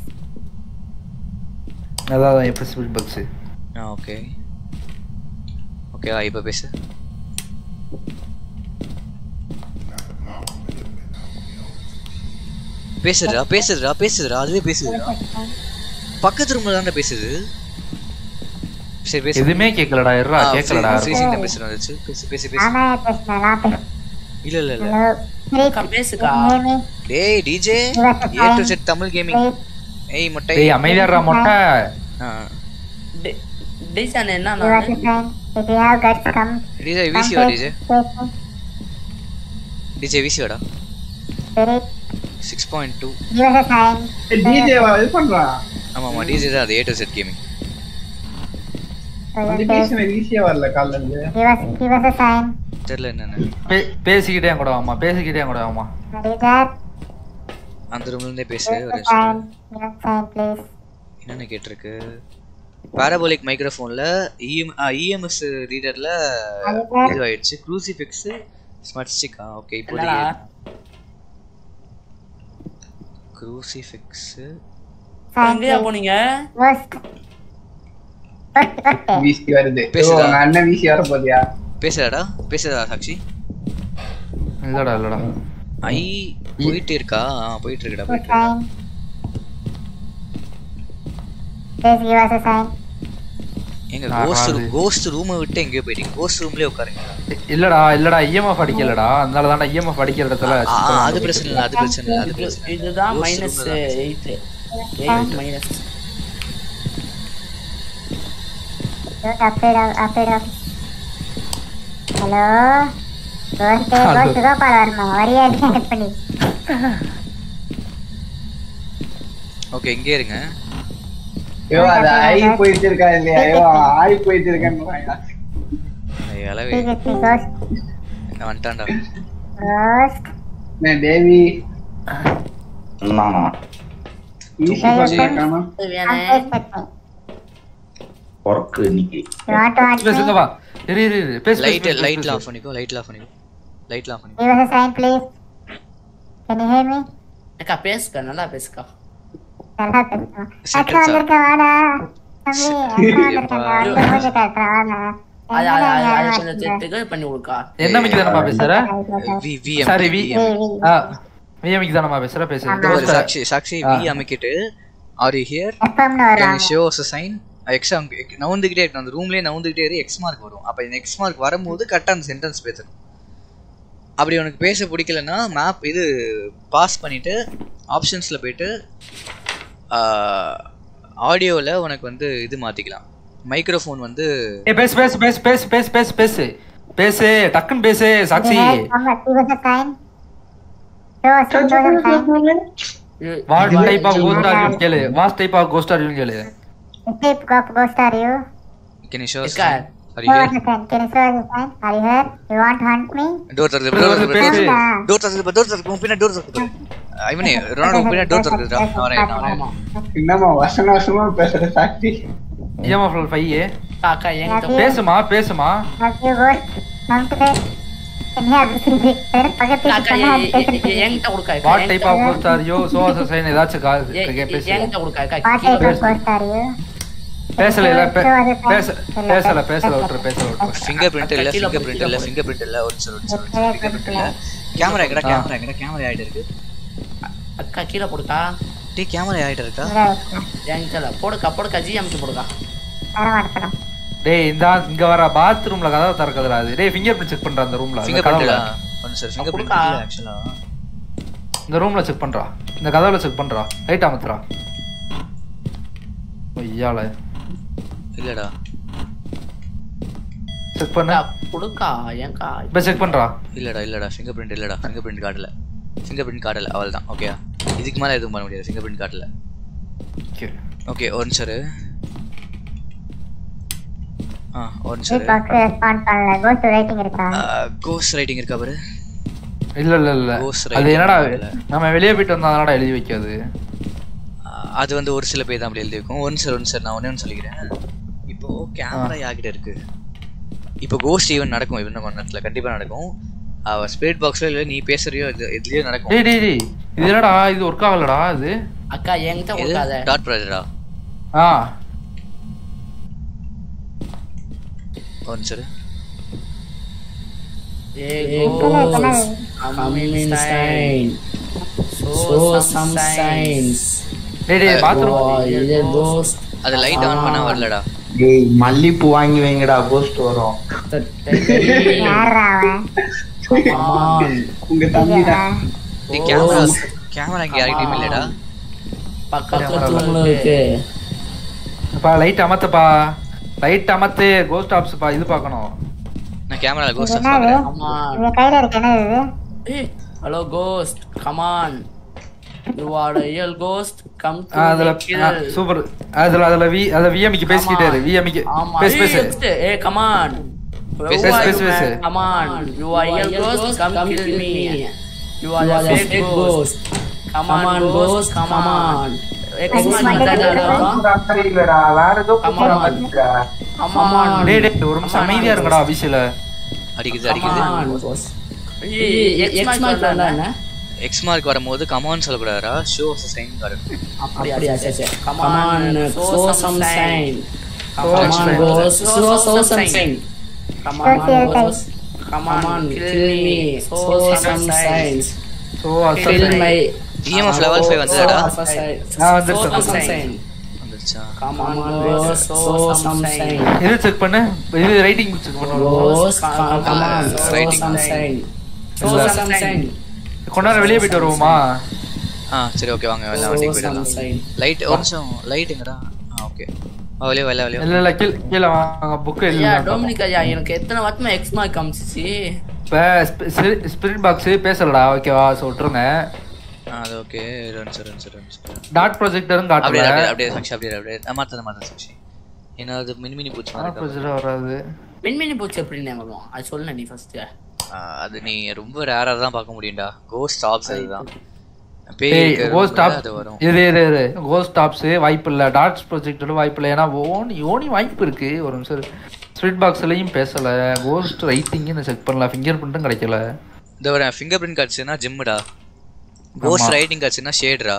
அதான் ஸ்பிரிட் பாக்ஸ் ஆ ஓகே. ஓகே இப்ப பேசு பேசுறா பேசுறா பேசுறா அதுவே பேசுதுடா பக்கத்து ரூம்ல தானே பேசுது சரி பேசு எதுவுமே கேட்கலடா இருடா கேட்கலடா ஃப்ரீசிங் டெம்பரேச்சர் வந்துச்சு பேசு பேசு பேசு பேசுனேன் நான் பேசுனேன் இல்ல இல்ல இல்ல பேசுக்கா டேய் டிஜே ஏ டு செட் தமிழ் கேமிங் ஏய் மொட்டை டேய் அமைதியாடுறா மொட்டை ஆ டிசைன் என்ன friend. If you have guts, come. DJ face me. DJ? விசி வாடா Spirit, six point two give us a sign. டிஜேவா இது பண்றான் ஆமா ஆமா டிஜே தான் அது ஏ டு செட் கேமிங் பேசிக்கிட்டே கூட வாமா பேசிக்கிட்டே கூட that? அந்த ரூம்ல இருந்தே பேசு. என்னென்ன கேட்டிருக்கு? பாராபோலிக் மைக்ரோஃபோன்ல இஎம் இஎம்எஸ் ரீடர்ல அதுதான். இது ஆயிடுச்சு க்ரூசிஃபிக்ஸ் ஸ்மார்ட் ஸ்டிக்கா ஓகே இப்போ என்னடா? க்ரூசிஃபிக்ஸ் எங்கயா. போனீங்க. வீசி வருது. பேசுடா. அண்ணன் வீசி வர போதியா பேசுறாடா? பேசுறா சாக்ஷி? இல்லடா இல்லடா. ஐ போயிட்டு இருக்கா? ஆ, போயிட்டு இருக்குடா போயிட்டு இருக்கா எங்க ஆ, கோஸ்ட். கோஸ்ட் ரூமை விட்டு எங்கேயோ போயிட்டீங்க. கோஸ்ட் ரூம்லயே உட்காருங்க. இல்லடா இல்லடா இஎம்எஃப் அடிக்கலடா. அதனால தான்டா இஎம்எஃப் அடிக்கிற இடத்துல ஆ, ஆ, சுத்தமா அது பிரச்சனை இல்லை அது பிரச்சனை இல்லை அது பிரச்சனை இல்லை. இதுதான் மைனஸ் தான் கோபால் வர்மா வரியா கட் பண்ணி ஓகே இங்கே இருங்க. ஐயோ அது ஆயி போயிட்டு இருக்கா இல்லையா ஐயோ லைட் லைட் பண்ணிக்கோ லைட் ஆஃப் பண்ணிக்கோ. லைட் ஆஃப் பண்ணிக்கோ. அக்கா பேசுக்கா நல்லா பேசுக்கா. நல்லா தெரிஞ்சுவான் என்ன மிக்கு தானமா வி விஎம்க்கு தானமா பேசுற பேசுற Sakshi Sakshi are you here can show sign exam நவுந்துக்கிட்டே இருக்கும் ரூம்லேயே நவுந்துக்கிட்டே இருக்கு எக்ஸ் மார்க் வரும் அப்போ இந்த எக்ஸ் மார்க் வரும்போது கரெக்டாக அந்த சென்டென்ஸ் பேசணும் அப்படி உனக்கு பேச பிடிக்கலன்னா மேப் இது பாஸ் பண்ணிட்டு ஆப்ஷன்ஸில் போயிட்டு ஆடியோவில் உனக்கு வந்து இது மாத்திக்கலாம் மைக்ரோஃபோன் வந்து பேசு பேசு பேசு பேசு பேசு பேசு பேசு பேசு டக்குன்னு பேசு Sakshi. What type of ghost are you கேளு what type of ghost are you கேளு type of ghost are you? Can show இருக்கா? Are Show you us a sign. Can you show us sign? Are you here? You want to hunt me? Door திறக்குது பேசு, door பேசு. திறக்குது door திறக்குது door திறக்குது ஐ மீன் Ronaldo ஓபனா door திறக்குதுடா. அவரே என்னமா வசன வசமா பேசுற சாக்தி ஏமா ஃபுல் பையே அக்கா எங்க பேசுமா பேசுமா? பேசல இல்ல பேசல பேசல விட்டுரு பேசல ஃபிங்கர் பிரிண்ட் இல்ல ஃபிங்கர் பிரிண்ட் இல்ல ஃபிங்கர் பிரிண்ட் இல்ல ஒரு நிமிஷம் கேமரா எங்கடா கேமரா எங்கடா கேமரா ஆயிட்டு இருக்கு. அக்கா கீழே போடுக்கா. டே கேமரா ஆயிட்டு இருக்கா? இல்ல. போடுக்கா போடுக்கா ஜிஎம்க்கு போடுக்கா. வரமாட்டேன் டேய் இந்த இங்க வர பாத்ரூம்ல கதவை திறக்குதுடா அது. டேய் ஃபிங்கர் பிரிண்ட் செக் பண்றா அந்த ரூம்ல ஃபிங்கர் கதவுல. Print one sir finger print கொடுக்கா. இல்ல ஆக்சுவலா இந்த ரூம்ல செக் பண்றா. இந்த கதவுல செக் பண்றா. லைட் அமத்துறா. ஐயால இல்லடா. செக் பண்ண. கொடுக்கா ஏன்க்கா இப்ப செக் பண்றா. இல்லடா இல்லடா. ஃபிங்கர் பிரிண்ட் இல்லடா. ஃபிங்கர் பிரிண்ட் காட்டல ஃபிங்கர் பிரிண்ட் காட்டல அவ்வளவுதான் ஓகே இதுக்கு மேல எதுவும் பண்ண முடியாது ஃபிங்கர் பிரிண்ட் காட்டல ஓகே ஒரு நிமிஷம். ஆ ஒரு நிமிஷம் கோஸ் ரைட்டிங் இருக்கா? பாரு? இல்ல இல்ல இல்ல. Ghost அது writing என்னடா. நம்ம வெளியே போயிட்டு வந்தா அதனால எழுதி வைக்காது? அது வந்து ஒரு சில பேர் தான் அப்படி எழுதி வைக்கும். ஒன் சார் ஒன் சார் நான் ஒன்னே ஒன்று சொல்லிக்கிறேன். இப்போ கேமரா யார்கிட்ட இருக்கு? இப்போ கோஸ்ட் ஈவென்ட் நடக்கும் இன்னும் கொஞ்ச நேரத்தில் கண்டிப்பாக நடக்கும். அவ ஸ்பிரிட் பாக்ஸ்ல இல்லை நீ பேசுறியோ இது இதுலயோ நடக்கும். டேய் டேய் டேய் இது என்னடா இது ஒர்க் ஆகலடா இது அக்கா என்கிட்ட கொடுக்காத டாட் ப்ராஜரா ஆ. One sir. அது லைட் ஆன் பண்ணா வரலடா. டேய் மல்லிப்பூ வாங்கி வைங்கடா கோஸ்ட் வரும். உங்க தம்பிடா டேய் கேமரா கேமரா கேரக்டர் இல்லடா பக்கத்துல இருக்கு பா லைட் அமத்துப்பா லைட் அமத்து கோஸ்ட் ஆப்ஸ் பா இது பார்க்கணும் நான் கேமரால கோஸ்ட் ஆப்ஸ் பார்க்கறேன் ஆமா கலரா இருக்கானே ஏய் hello ghost come on you are real ghost come to அதுல சூப்பர் அதுல அதுல வி அத விஎம்க்கு பேசிக்கிட்டே இரு விஎம்க்கு பேசு பேசு ஏய் கம் ஆன் பேசு பேசு பேசு come on you are here ghost come kill me you are the fake ghost come on ghost come வரும்போது கமான் சொல்லக்கூடாதா ஷோ சைன் வரும் அப்படியா come on sign show show come on Show your ghost come on kill me show some signs so kill my EMF level 5 வந்ததடா நான் வந்துருச்சு, show some sign come on ghost show some sign இது check பண்ணு இது writing check பண்ணு ghost come on show some sign show some sign நேரம் வெளியே போயிட்டு வருவோமா ஆ சரி ஓகே வாங்க எல்லாம் show வண்டிக்கு போயிடலாம் லைட் ஒரு நிமிஷம் லைட் எங்கடா ஆ ஓகே வெளியே வெளியே வெளியே இல்ல இல்ல கீழ கீழ வாங்க. புக் ஐயா இல்ல டொமினிக் ஐயா எனக்கு எத்தனை வாரமா எக்ஸ் மார்க் காமிச்சிச்சு? இப்ப ஸ்பிரிட் பாக்ஸ் பேசலடா ஓகேவா சோ விட்டுருங்க. அது ஓகே ரெண்டு சார் ரெண்டு சார் ரெண்டு சார் டாட் ப்ரொஜெக்டரும் அப்படியே காட்டல அப்படியே அப்படியே சாக்ஷி அப்படியே அப்படியே. மாத்தத மாத்த சாக்ஷி ஏன்னா அது மினி மினி பூச்சி மாதிரி டாட் ப்ரொஜெக்டர் வராது. மின்மினி பூச்சி எப்படி ஞாபகம் அது சொல்லு நீ ஃபர்ஸ்ட் அது நீ ரொம்ப ரேரா தான் பார்க்க முடியும்டா. கோஸ்ட் ஆப்ஸ் அதுதான் வாய்ப்பு இல்ல டாட்ஸ் ப்ரொஜெக்டர் வாய்ப்பு இல்ல ஏன்னா ஓனி ஓனி வாய்ப்பு இருக்கு. ஒரு நிமிஷம் ஸ்வீட் பாக்ஸ்லயும் பேசல. கோஸ்ட் ரைட்டிங்னு செக் பண்ணல. ஃபிங்கர் பிரிண்ட்டும் கிடைக்கல. இந்த ஃபிங்கர் பிரிண்ட் காட்சினா ஜிம்முடா கோஸ்ட். ரைட்டிங் காட்சினா ஷேட்ரா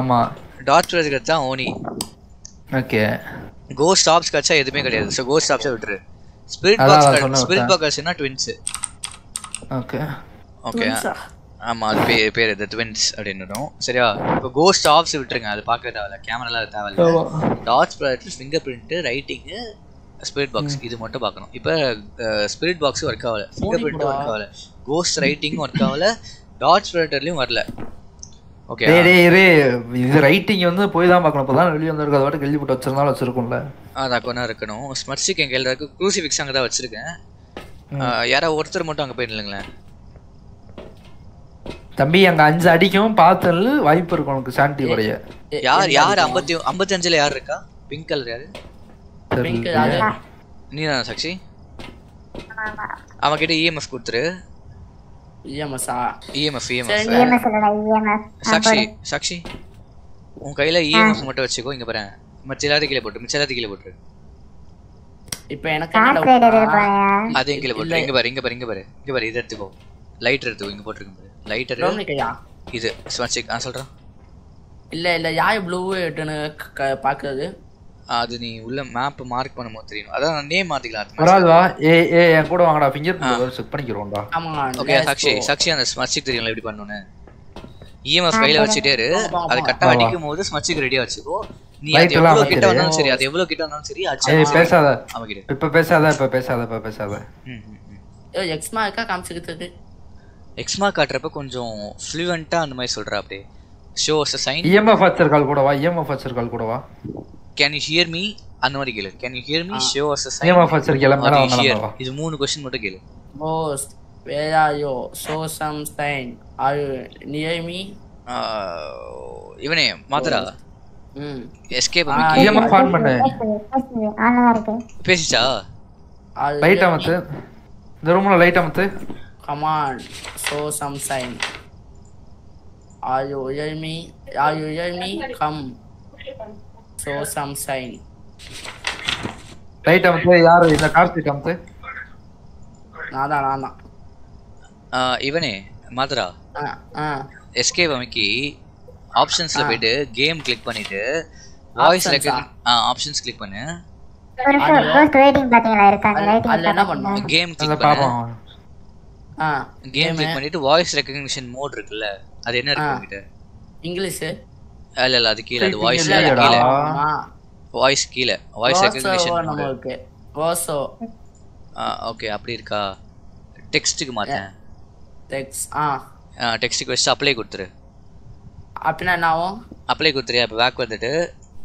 ஆமா. டாட் ப்ரொஜெக்ட் காட்சா ஓனி. ஓகே. கோஸ்ட் ஆப்ஸ் காட்சா எதுவுமே கிடையாது. ஸோ கோஸ்ட் ஆப்ஸை விட்டுரு. Spirit box spirit. பாக்ஸ் காட்சினா ட்வின்ஸ் ஓகே. ஓகே Twins ஆ? ஆமா அது பேர் பேர் இது ட்வின்ஸ் அப்படின்னு சரியா? இப்போ கோஸ்ட் ஆப்ஸ் விட்டுருங்க அது பார்க்க தேவையில்ல கேமராலாம் தேவையில்ல. Dots product finger print writing spirit box இது மட்டும் பார்க்கணும் இப்போ ஸ்பிரிட் பாக்ஸ் ஒர்க் ஆகல ஃபிங்கர் பிரிண்ட் ஒர்க் ஆகல கோஸ்ட் ரைட்டிங் ஒர்க் ஆகல டாட்ஸ் ப்ராடக்ட்லயும் வரல. ஓகே இது ரைட்டிங் வந்து போய் தான் பார்க்கணும் இப்பதான் வெளிய வந்திருக்கு. அதை வாட்டி போட்டு வச்சிருந்தாலும் வச்சிருக்கும்ல. அதான் கொண்டா இருக்கணும். ஸ்மர்ட்ஸுக்கு என் கையில் இருக்கு க்ரூசிஃபிக்ஸ் அங்கே தான் வச்சிருக்கேன் ஆ, யாரோ ஒருத்தர் மட்டும் அங்கே போய் நில்லுங்களேன். தம்பி அங்க அஞ்சு அடிக்கும் பார்த்தல் வாய்ப்பு இருக்கும் உனக்கு சாண்டி குறைய யார் யார் ஐம்பத்தி ஐம்பத்தி அஞ்சுல யார் இருக்கா? பிங்க் கலர் யாரு? பிங்க் அது நீ தான் சாக்ஷி? அவன் கிட்ட இஎம்எஃப் கொடுத்துரு. இஎம்எஸ்ஆ இஎம்எஃப் சரி, இஎம்எஃப் இஎம்எஸ் இல்லடா இஎம்எஸ் சாக்ஷி சாக்ஷி உன் கையில இஎம்எஃப் மட்டும் வச்சுக்கோ இங்க பாரு. மச்ச எல்லாத்தையும் கீழே போட்டு மிச்ச எல்லாத்தையும் கீழே போட்டுரு இப்போ எனக்கு அதையும் கீழே போட்டுரு இங்க பாரு இங்க பாரு இங்க பாரு இங்க பாரு இதை எடுத்துக்கோ. லைட்டர் எடுத்துக்கோ இங்க போட்டுருக்கு லைட்டர் இது. ஸ்வச்சிக் நான் சொல்றேன் இல்ல இல்ல யாய் ப்ளூ எட்டுன்னு பாக்குறது? அது நீ உள்ள மேப் மார்க் பண்ணும்போது தெரியும். அதான் நேம் மாத்திக்கலாம் அது வராது வா ஏ ஏ என் கூட வாங்கடா. ஃபிங்கர் பிரிண்ட் செக் பண்ணிக்கிறோம்டா. ஆமா ஓகே சாக்ஷி சாக்ஷி அந்த ஸ்மட்சிக் தெரியும்ல எப்படி பண்ணணும்னு? இஎம்எஃப் ஆ, கையில. வச்சுட்டே இரு. அது ஆமா. அடிக்கும் போது ஸ்மட்சிக் ரெடியா வச்சுக்கோ நீ அது எவ்வளவு கிட்ட. வந்தாலும் சரி அது எவ்வளவு கிட்ட வந்தாலும் சரி அடிச்சு ஏய் பேசாத. அவகிட்ட இப்ப பேசாத இப்ப பேசாத இப்ப பேசாத. ம், ம், ம். ஏ எக்ஸ்மா இருக்கா காமிச்சுக்கிட்டு எக்ஸ்மா காட்டுறப்ப கொஞ்சம் ஃப்ளூவெண்டா அந்த மாதிரி சொல்ற அப்படியே. ஷோஸ் சைன் இஎம்எஃப் வச்சிருக்கால் கூட வா இஎம்எஃப் வச்சிருக்கால் கூட வா கேன் யூ ஹியர் மீ அந்த மாதிரி கேளு. Can you hear me show us sign EMF வச்சிருக்கீல. இது மூணு கொஸ்டின் மட்டும் கேளு. Ghost, where are you? Show some sign. Are you near me? இவனே மாத்தரா ம். எஸ்கேப் ஆ, EMF ஆன் பண்ணு. ஆன்ல இருக்கு. பேசிச்சா? லைட் அமத்து? இந்த ரூம்ல லைட் அமத்து. Come on, show some sign. Are you hear me? Are you hear me? Come. Show some sign. Light அமத்து யாரு இந்த கார் சீட் அமத்து நான் தான் நான் தான் இவனே ஆ எஸ்கேப் அமைக்கி ஆப்ஷன்ஸ்ல. போயிட்டு கேம் கிளிக் பண்ணிட்டு வாய்ஸ்? ரெக்கார்ட் ஆப்ஷன்ஸ் கிளிக் பண்ணு என்ன பண்ணும் கேம் கிளிக் பண்ணு கேம் கிளிக் பண்ணிட்டு வாய்ஸ் ரெகக்னிஷன் மோட் இருக்குல்ல அது என்ன இருக்கு. உங்ககிட்ட? இங்கிலீஷ்? இல்ல இல்ல அது கீழ அது வாய்ஸ்? கீழ. வாய்ஸ் கீழ வாய்ஸ் ரெகக்னிஷன் மோட் நம்மளுக்கு வாசோ ஓகே அப்படி இருக்கா? டெக்ஸ்ட்டுக்கு மாத்தேன். டெக்ஸ் ஆ. டெக்ஸ்ட்டுக்கு வச்சு அப்ளை கொடுத்துரு. அப்படின்னா ஆகும் அப்ளை கொடுத்துறியா இப்போ பேக் வந்துட்டு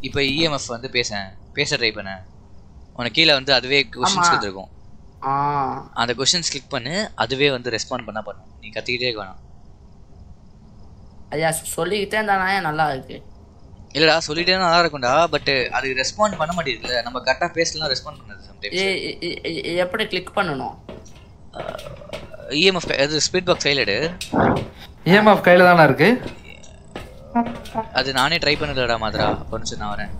இப்போ இஎம்எஃப் வந்து பேசேன் பேச ட்ரை பண்ண உனக்கு கீழே வந்து அதுவே ஆமா. கொடுத்துருக்கும். அந்த கொஷின்ஸ் கிளிக் பண்ணு அதுவே வந்து ரெஸ்பாண்ட் பண்ணா பண்ணும் நீ கத்திக்கிட்டே வேணாம். ஐயா சொல்லிக்கிட்டே இருந்தானா நல்லா இருக்கு? இல்லடா சொல்லிட்டே நல்லா இருக்கும்டா பட் அது ரெஸ்பாண்ட் பண்ண மாட்டேங்குதுல நம்ம கரெக்டாக பேசலாம் ரெஸ்பாண்ட் பண்ணது ஏ சம்டைம்ஸ் எப்படி கிளிக் பண்ணணும்? இஎம்எஃப் அது ஸ்பீட் பாக்ஸ் ஃபைல் எடு இஎம்எஃப் கையில தானே இருக்கு? அது நானே ட்ரை பண்ணலடா மாதிரா. ஒரு நிமிஷம் நான் வரேன்.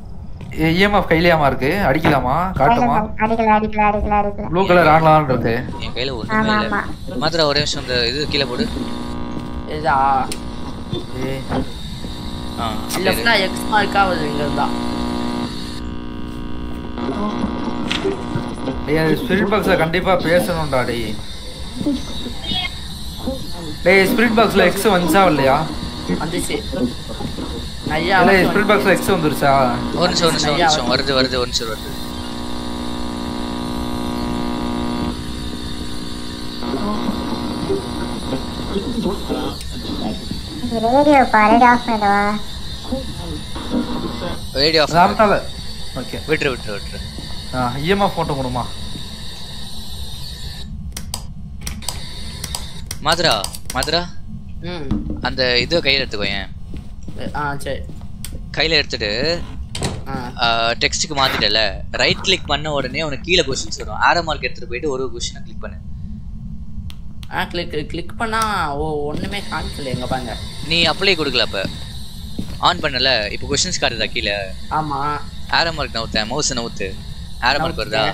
இஎம்எஃப் கையிலயாமா இருக்கு? அடிக்கலாமா? அடிக்கல ப்ளூ கலர் ஆன்லான் இருக்கு என் கையில ஒண்ணுமே இல்லை. மாதிரா ஒரே நிமிஷம் இந்த இது கீழே போடு. இதா? ஆ எக்ஸ் வருது இங்க இருந்தா டேய் ஸ்பிரிட் பாக்ஸ்ல கண்டிப்பா பேசணும்டா டேய். டேய் ஸ்பிரிட் பாக்ஸ்ல எக்ஸ் வந்துச்சா இல்லையா? வந்துச்சு. ஐயா இல்ல ஸ்பிரிட் பாக்ஸ்ல எக்ஸ் வந்துருச்சா? ஒரு நிமிஷம் ஒரு நிமிஷம் ஒரு நிமிஷம். வருது வருது ஒரு நிமிஷம் வருது. ரேடியோ பா ரேடியோ ஆஃப் பண்ணிடுவா ரேடியோ ஆஃப் அதால ஓகே. விட்டுரு விட்டுரு விட்டுரு. ஆ இஎம்எஃப் போட்டு கொடுமா. மாதிரா மாதிரா? ம். அந்த இதை கையில் எடுத்துக்கோ ஏன்? ஆ சரி. கையில் எடுத்துட்டு டெக்ஸ்ட்டுக்கு மாத்திட்டல ரைட் கிளிக் பண்ண உடனே உனக்கு கீழே கொஸ்டின்ஸ் வரும். ஆரோ மார்க் எடுத்துட்டு போயிட்டு ஒரு கொஸ்டினை கிளிக் பண்ணு. ஆ கிளிக் கிளிக் பண்ணா ஓ ஒண்ணுமே காமிக்கல எங்க பாருங்க நீ அப்ளை கொடுக்கல அப்ப. ஆன் பண்ணல. இப்போ கொஸ்டின்ஸ் காட்டுதா கீழே? ஆமா. ஆரோ மார்க் நவுத்தேன் மவுஸ் நவுத்து. ஆரோ மார்க் வருதா?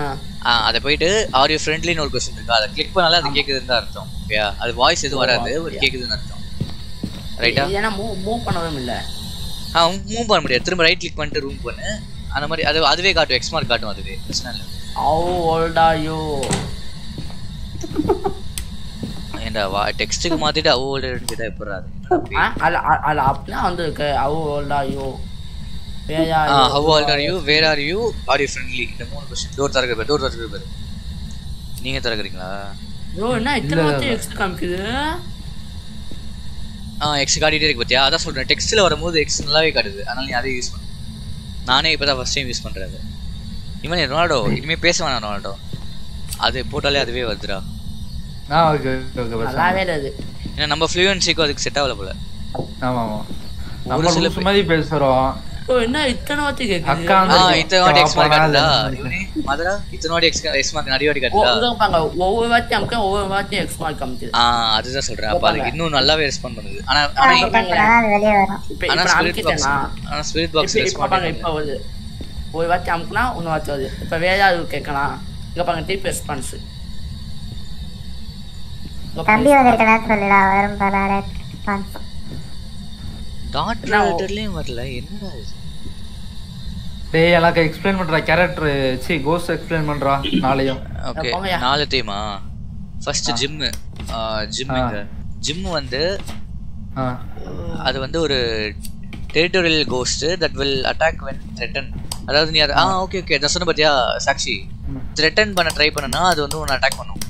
ஆ. அதை போயிட்டு ஆர் யூ ஃப்ரெண்ட்லின்னு ஒரு கொஸ்டின் இருக்கா? அதை கிளிக் பண்ணாலே அது கேக்குதுன்னு தான் அர்த்தம். ஓகேயா அது வாய்ஸ் எதுவும் வராது ஒரு கேக்குதுன்னு அர்த்தம். ரைட்டா ஏன்னா மூவ் மூவ் பண்ணவும் இல்ல. ஆ மூவ் பண்ண முடியாது. திரும்ப ரைட் கிளிக் பண்ணிட்டு ரூம் பண்ணு அந்த மாதிரி அது அதுவே காட்டும். எக்ஸ் மார்க் காட்டும் அதுவே. பிரச்சனை இல்லை. ஹவு ஓல்ட் ஆர் யூ ஏன்டா வா டெக்ஸ்ட்டுக்கு மாத்திட்டு அவ்வளோ ஓல்டுன்னு கேட்டா எப்படி அது? அல்ல அப்படிலாம் வந்து இருக்கு how old are you where ah are how old are you where are you are you friendly இந்த மூணு கொஸ்டின் டோர் திறக்கிற பேர் டோர் திறக்கிற பேர். நீங்க திறக்கிறீங்களா? யோ என்ன இத்தனை வார்த்தை எக்ஸ் காமிக்குது? எக்ஸ் காட்டிகிட்டே இருக்கு பார்த்தியா அதான் சொல்கிறேன் டெக்ஸ்ட்டில் வரும்போது எக்ஸ் நல்லாவே காட்டுது. அதனால நீ அதை யூஸ் பண்ணு. நானே இப்போ தான் ஃபஸ்ட் டைம் யூஸ் பண்ணுறது இவன் ரொனால்டோ. இனிமேல் பேச வேணாம் ரொனால்டோ. அது போட்டாலே அதுவே வருதுடா. ஏன்னா நம்ம ஃப்ளூயன்சிக்கும் அதுக்கு செட் ஆகல போல. ஆமா ஆமா. ஒரு நம்ம மாதிரி பேசுறோம். ஓ என்ன இத்தனை வார்த்தை கேக்குது? இத்தனை வாட்டி எக்ஸ் மார்க் அப்பா காட்டுதா? நான் இவனே மதுரா இத்தனை வாட்டி எக்ஸ் எக்ஸ் மார்க் நிறைய வாட்டி காட்டுதா? ஒவ்வொரு வார்த்தையும் அமுக்க ஒவ்வொரு வார்த்தையும் எக்ஸ் மார்க் ஆ அதுதான் சொல்றேன். அப்ப அதுக்கு இன்னும் நல்லாவே ரெஸ்பாண்ட் பண்ணுது. ஆனா ஆனா ஸ்பிரிட் பாக்ஸ் அமுக்கிட்டேனா ஆனா ஸ்பிரிட் பாக்ஸ் இப்போ வருது. ஒரு வார்த்தை அமுக்குனா இன்னொரு வார்த்தை வருது. இப்போ வேற யாரு கேட்கலாம் இங்க பாருங்க டீப் ரெஸ்பான்ஸ் தம்பி வந்திருக்கடா சொல்லுடா வரும் பரவாயில்ல ரெஸ்பான்ஸ் டாட் ரைட்டர்லயும் வரல. என்னடா இது? டேய் எனக்கு எக்ஸ்பிளைன் பண்றா கேரக்டர் சி கோஸ்ட் எக்ஸ்பிளைன் பண்றா நாளையும். ஓகே. நாலு டீமா ஃபர்ஸ்ட் ஜிம் ஜிம் ஜிம் வந்து ஆ. அது வந்து ஒரு territorial ghost that will attack when threaten அதாவது நீ அது ஆ ஓகே ஓகே நான் சொன்ன பார்த்தியா சாக்ஷி? த்ரெட்டன் பண்ண ட்ரை பண்ணனா அது வந்து உன்னை அட்டாக் பண்ணும்.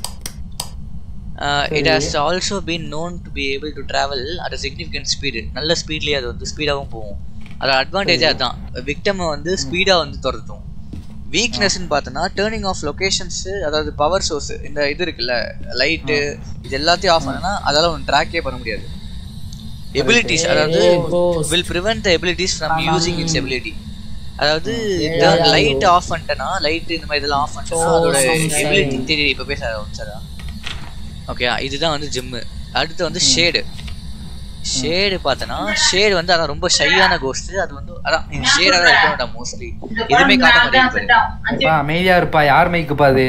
It has also been known to be able to travel at significant speed நல்ல ஸ்பீட்லேயே அது வந்து ஸ்பீடாகவும் போகும். அதோட அட்வான்டேஜே அதுதான். விக்டமை வந்து ஸ்பீடாக வந்து துரத்தும். வீக்னஸ்ன்னு பார்த்தோன்னா டேர்னிங் ஆஃப் லொகேஷன்ஸு அதாவது பவர் சோர்ஸ் இந்த இது இருக்குல்ல லைட்டு இது எல்லாத்தையும் ஆஃப் பண்ணனா அதால ஒன்று ட்ராக்கே பண்ண முடியாது. எபிலிட்டிஸ் அதாவது will prevent the abilities from using its ability. அதாவது லைட் ஆஃப் பண்ணிட்டேன்னா லைட் இந்த மாதிரி இதெல்லாம் ஆஃப் பண்ணிட்டேன்னா அதோட எபிலிட்டி தெரியுது இப்போ பேச ஆரம்பிச்சதா ஓகே இதுதான் வந்து ஜிம்மு அடுத்து வந்து ஷேடு ஷேடு பார்த்தனா ஷேடு வந்து அதான் ரொம்ப ஷையான கோஸ்ட் அது வந்து அதான் ஷேடாக தான் இருக்கணும் மோஸ்ட்லி எதுவுமே காட்ட மாட்டேங்குது. அமைதியா இருப்பா யார் மைக்குப்பா அது?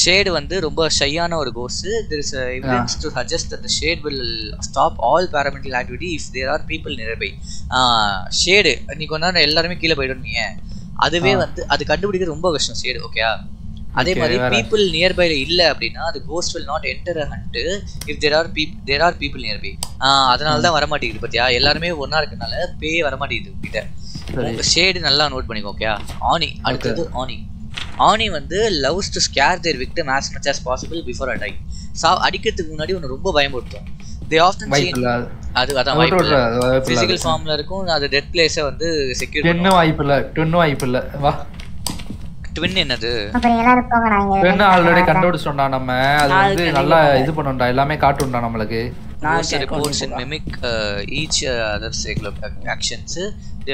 ஷேடு வந்து ரொம்ப ஷையான ஒரு ghost there is evidence to suggest that the shade will stop all parametric activity if there are people nearby. Shade நீ கொஞ்ச நேரம் எல்லாருமே கீழே போயிடுவீங்க அதுவே வந்து அது கண்டுபிடிக்கிறது ரொம்ப கஷ்டம் ஷேடு ஓகேயா அதே மாதிரி. பீப்புள் நியர்பைல இல்ல அப்படின்னா அது ghost will not enter a hunt. If there are peop there are people nearby. அதனால தான் வர மாட்டேங்குது பாத்தியா? எல்லாருமே ஒண்ணா இருக்கனால பேய் வர மாட்டேங்குது. கிட்ட ஷேடு நல்லா நோட் பண்ணிக்கோ ஓகேயா ஆனி அடுத்தது ஆனி ஆனி வந்து loves to scare their victim much as possible before a die. சா அடிக்கிறதுக்கு முன்னாடி உன்னை ரொம்ப பயமுறுத்தும். தே ஆஃப்டன் வாய்ப்பில்ல. அது அதான் வாய்ப்பு வாய்ப்பில்ல ஃபிசிக்கல். ஃபார்ம்ல இருக்கும் அது டெட் பிளேஸை வந்து செக்யூர் டென்னு வாய்ப்பு இல்ல டென்னு வாய்ப்பு இல்ல. வா. ட்வின் என்னது? அப்புறம் எல்லாரும் போங்க நான் ஆல்ரெடி கண்டுபிடிச்சோம்டா நம்ம? அது நான் வந்து நல்லா இது பண்ணும்டா எல்லாமே காட்டும்டா நம்மளுக்கு?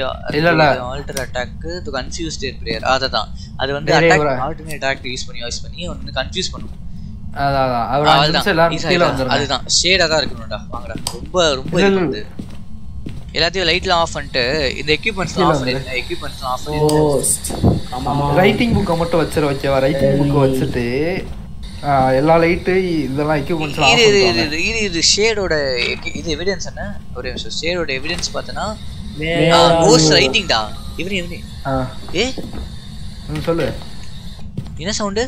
are- இல்ல, இல்ல. they alter attack to confuse their player. அதுதான். அது வந்து attack யூஸ் பண்ணி யூஸ் பண்ணி வந்து கன்ஃபியூஸ் பண்ணும். அதான் அதுதான் ஷேடா தான் இருக்கணும்டா. வாங்கடா. ரொம்ப ரொம்ப இது எல்லாத்தையும் லைட்லாம் ஆஃப் பண்ணிட்டு இந்த எக்யூப்மெண்ட்ஸ்லாம் ஆஃப். பண்ணிருங்க எக்யூப்மெண்ட்ஸ்லாம் ஆஃப் பண்ணிட்டு ரைட்டிங் புக்கை மட்டும் வச்சிட வைக்கவா ரைட்டிங் புக்கை வச்சுட்டு எல்லா லைட்டு இதெல்லாம் எக்யூப்மெண்ட்ஸ்லாம் இது ஆஃப் இது இது இது இது ஷேடோட இது எவிடன்ஸ் என்ன? ஒரு நிமிஷம். ஷேடோட எவிடன்ஸ் பார்த்தனா கோஸ்ட் ரைட்டிங்டா இவனே இவனே ஏ? சொல்லு. என்ன சவுண்டு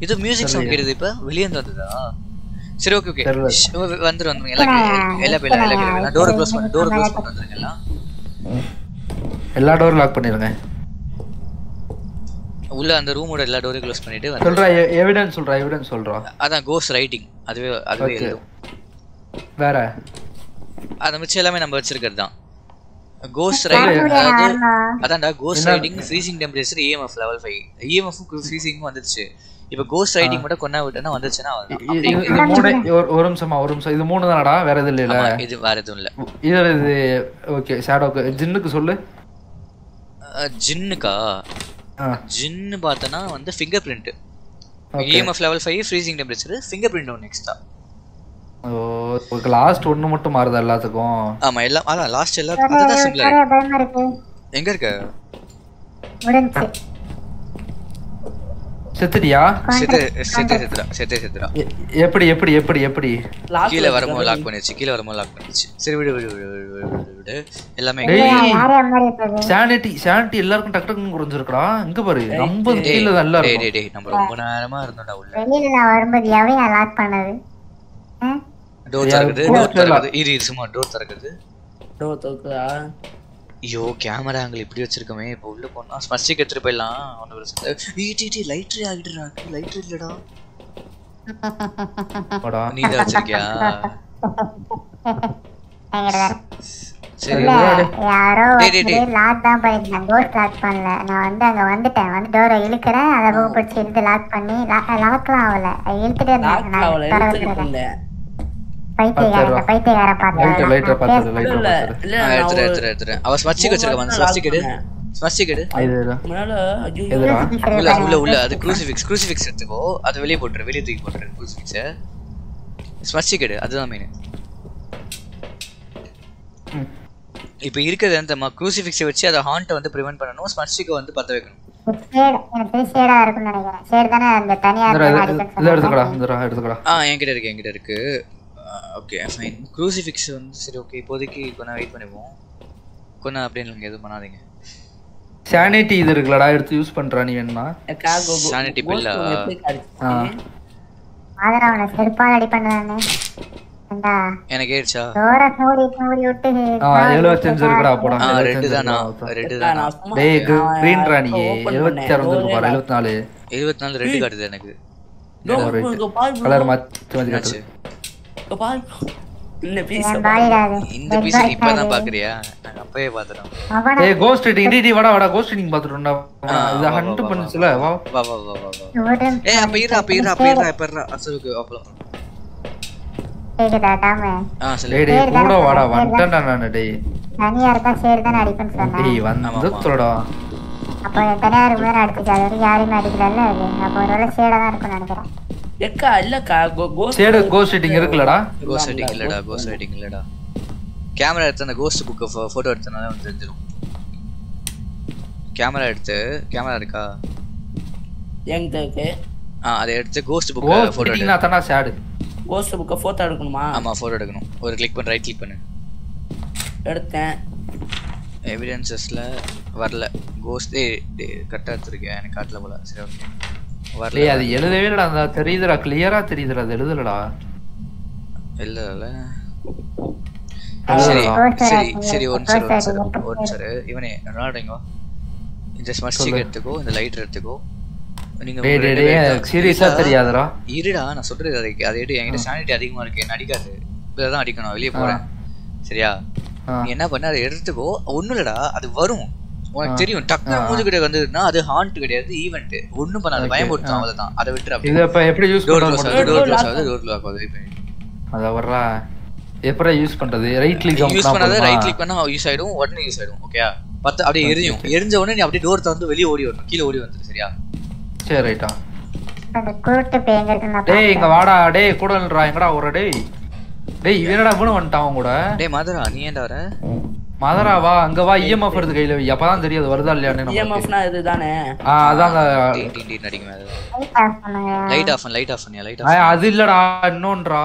இது மியூசிக் சவுண்ட் கேக்குது இப்ப. வெளிய இருந்து வந்ததா சரி ஓகே ஓகே. வந்துரு வந்துருங்க. எல்லாம் எல்லாம் போயிடலாம் எல்லாம் கேட்கலாம் டோரை க்ளோஸ் பண்ணு டோரை க்ளோஸ் பண்ணி வந்துருங்க எல்லாம். எல்லா டோரும் லாக் பண்ணிருங்க. உள்ள அந்த ரூமோட எல்லா டோரையும் க்ளோஸ் பண்ணிட்டு வந்து சொல்றா எவிடன்ஸ் சொல்றா எவிடன்ஸ் சொல்றா. அதான் கோஸ்ட் ரைட்டிங் அதுவே அதுவே. எழுதும். வேற? அதை மிச்சம் எல்லாமே நம்ம வச்சிருக்கிறது தான். கோஸ்ட் ஆமா. அதான்டா ghost? Writing freezing temperature EMF level five EMF freezing வந்துருச்சு. இப்போ கோஸ்ட் ரைடிங் மட்டும் கொண்டா விட்டேன்னா வந்துச்சுன்னா. இது இது மூணு ஒரு- ஒரு நிமிஷமா ஒரு நிமிஷம். இது மூணு தானடா வேற எதுவும் இல்லைல்ல ஆமா, இது வேற எதுவும் இல்ல. இது இது ஓகே ஷேடோக்கு ஜின்னுக்கு சொல்லு. ஜின்னுக்கா? ஆ. ஜின்னு பார்த்தனா வந்து finger print. EMF level five freezing temperature finger print ஒன்று எக்ஸ்ட்ரா ஓ லாஸ்ட் ஒன்று மட்டும் மாறுதா எல்லாத்துக்கும்? ஆமா எல்லாம் அதான் லாஸ்ட் ஒரே அதுதான் இருக்கு. எங்க இருக்க? முடிஞ்சு செத்துட்டியா? செத்து செத்து செத்துடா செத்து செத்துடா எப்படி எப்படி எப்படி எப்படி? கீழே வரும்போது லாக் பண்ணிருச்சு கீழே வரும்போது லாக் பண்ணிருச்சு சரி விடு விடு விடு விடு எல்லாமே சானிட்டி சானிட்டி எல்லாருக்கும் டக்கு டக்குன்னு குறைஞ்சிருக்கா இங்க பாரு டேய், கீழே தான் நல்லா டேய், இருக்கும் டேய், டேய், நம்ம ரொம்ப நேரமா இருந்தோம்டா உள்ள. வெளியில நான் வரும்போது எவையா லாக் பண்ணது? டோர் திறக்குது டோர் திறக்குது. இரு இரு, சும்மா டோர் திறக்குது. டோ தோக்குதா ஐயோ கேமரா ஆங்கிள் இப்படி வச்சிருக்கோமே இப்போ உள்ள போனா ஸ்மர்ச்சிக்கு எடுத்துட்டு போயிடலாம். ஒன்றும் பிரச்சனை இல்லை. E D D லைட்ரி ஆகிடுறா. லைட்ரி இல்லடா. நீ தான் வச்சிருக்கியா? சரி யாரோ. லாக் தான் பண்ணிருந்தேன் கோஸ்ட் லாக் பண்ணல. நான் வந்து அங்க வந்துட்டேன். வந்து டோரை இழுக்கிறேன். அதை பிடிச்சி இழுத்து லாக் பண்ணி லாக்லாம் ஆகல. இழுத்துட்டே இருந்தேன் நான் அவளை திறந்து எடுத்துக்கிட்டு விடுறேன். இருந்தேன் பைத்தியக்காரன் பைத்தியக்காரன் லைட்டர் பார்த்தது லைட்டர் பார்த்தது அவ வச்சிருக்க எடு. எடு. இதுடா ஐயோ உள்ள உள்ள அது க்ரூசிஃபிக்ஸ் க்ரூசிஃபிக்ஸ் எடுத்துக்கோ. அது வெளியே போட்டுரு வெளியே தூக்கி போட்டுரு க்ரூசிஃபிக்ஸை ஸ்மர்ச்சிக் எடு அதுதான் மெயின். இப்போ இருக்கிறது அந்த க்ரூசிஃபிக்ஸை வச்சு அதை ஹாண்ட்டை வந்து ப்ரிவென்ட் பண்ணணும் ஸ்மர்ச்சிக்கை வந்து பத்த வைக்கணும். என்கிட்ட இருக்கு என்கிட்ட இருக்கு. ஓகே ஃபைன் க்ரூசிஃபிக்ஸ் வந்து சரி ஓகே இப்போதைக்கு கொஞ்சம் வெயிட் பண்ணுவோம் கொஞ்சம் அப்படின்னு எதுவும் பண்ணாதீங்க. சானிட்டி இது இருக்குல்லடா எடுத்து யூஸ் பண்றா நீ வேணுமா அவனை செருப்பால் அடி பண்ணுவானே ஏண்டா எனக்கு ஏறிச்சா டோரை மூடி மூடி விட்டு. ஆ எழுபத்தஞ்சு இருக்குடா போடா. 75 ரெண்டு தானா? அக்கா, தானா? டேய் கிரீன் பாரு இருபத்தி நாலு ரெண்டு காட்டுது எனக்கு. கலர் மாத்தி மாத்தி காட்டுது. இந்த பீஸ் இப்பதான் பாக்குறியா? நாங்க அப்பவே அவனை? ஏய் கோஸ்ட் ரைடிங் டி டி வாடா வாடா கோஸ்ட் பாத்துட்டோம்டா. ஆ, இத ஹண்ட் பண்ணுச்சுல. வா வா வா. வா ஏய் அப்ப இருடா அப்ப இருடா அப்ப இருடா அப்ப இருடா அசலுக்கு அப்பலாம் கேக்குதா டாமு? ஆ சொல்லு. டேய் டேய் கூட வாடா வந்துட்டேன்டா நானு டேய். தனியா இருந்தா ஷேடு தானே அடிப்பேன்னு சொன்னேன் டேய் வந்து சொல்லடா அப்போ தனியா இருக்கும்போது அடிச்சுச்சு அது வரைக்கும் யாரையுமே அடிக்கல அது? அப்போ ஒருவேளை ஷேடா தான் இருக்கும்னு நினைக்கிறேன். எக்கா இல்லக்கா கோ- ghost சேடு கோஸ்ட் ரைடிங் இருக்குல்லடா. கோஸ்ட் ரைட்டிங் இல்லடா கோஸ்ட் ரைட்டிங் இல்லடா. கேமரா எடுத்து அந்த கோஸ்ட் புக்கு ஃபோட்டோ எடுத்தனால வந்து தெரிஞ்சிடும் கேமரா எடுத்து கேமரா இருக்கா? என்கிட்ட இருக்கு. ஆ அதை எடுத்து ghost book ghost photo writing எடு. தானா சேடு கோஸ்ட் புக்க போட்டோ எடுக்கணுமா? ஆமா ஃபோட்டோ எடுக்கணும். ஒரு கிளிக் பண்ணு ரைட் கிளிக் பண்ணு. எடுத்தேன். எவிடன்சஸ்ல வரல. கோஸ்ட் கரெக்டாக எடுத்துருக்கேன். எனக்கு காட்டல போல. சரி ஓகே வரல. அது எழுதவே இல்லடா அந்த தெரியுதுடா கிளியரா தெரியுதுடா அது எழுதலடா. இல்ல இல்ல சரி சரி சரி ghost நிமிஷம் writing. ஒரு நிமிஷம் இவனே ரொனால்டோங்க. இந்த ஸ்மார்ட். ஸ்டிக் எடுத்துக்கோ இந்த லைட்டர் எடுத்துக்கோ. நீங்க சீரியஸா தெரியாதுடா. இருடா நான் சொல்றது அதுக்கு அதை எடு என்கிட்ட சானிட்டி அதிகமா இருக்கு என்ன அடிக்காது. இப்பதான் அடிக்கணும் வெளியே போறேன். சரியா. நீ என்ன பண்ண அதை எடுத்துக்கோ. ஒண்ணும் இல்லடா அது வரும். உனக்கு. தெரியும் டக்குனு. மூஞ்சி கிட்ட வந்ததுன்னா அது ஹாண்ட் கிடையாது ஈவென்ட் ஒண்ணும் பண்ணாது. பயமுறுத்தும். அவ்வளவுதான். அதை விட்டுரு இது இப்ப எப்படி யூஸ் டோர் ஆகுது டோர் ஆகுது டோர் ஆகுது இப்போ அத வர்றா எப்படி யூஸ் பண்றது? ரைட் கிளிக் யூஸ் பண்ணாத ரைட் கிளிக் பண்ணா யூஸ் ஆயிடும் உடனே யூஸ் ஆயிடும் ஓகே பத்து அப்படியே எரியும். எரிஞ்ச உடனே நீ அப்படியே டோர் திறந்து வெளியே ஓடி வரணும். கீழே ஓடி வந்துரு சரியா? சரி ரைட்டா டேய் இங்க. வாடா டேய் கூட நில்றா எங்கடா ஒரு டேய்? டேய் இவனடா இவனு வந்துட்டான் அவன் கூட. டேய் மதுரா நீ ஏன்டா வர? மதரா வா அங்க வா இஎம்எஃப் எடுத்து கையில வை. அப்பதான் தெரியாது வருதா இல்லையான்னு நமக்கு. இஎம்எஃப்னா இதுதானே? ஆ அதான் அது. லைட் ஆஃப் லைட் ஆஃப் பண்ணியா லைட் ஆஃப் அது இல்லடா இன்னொன்றா.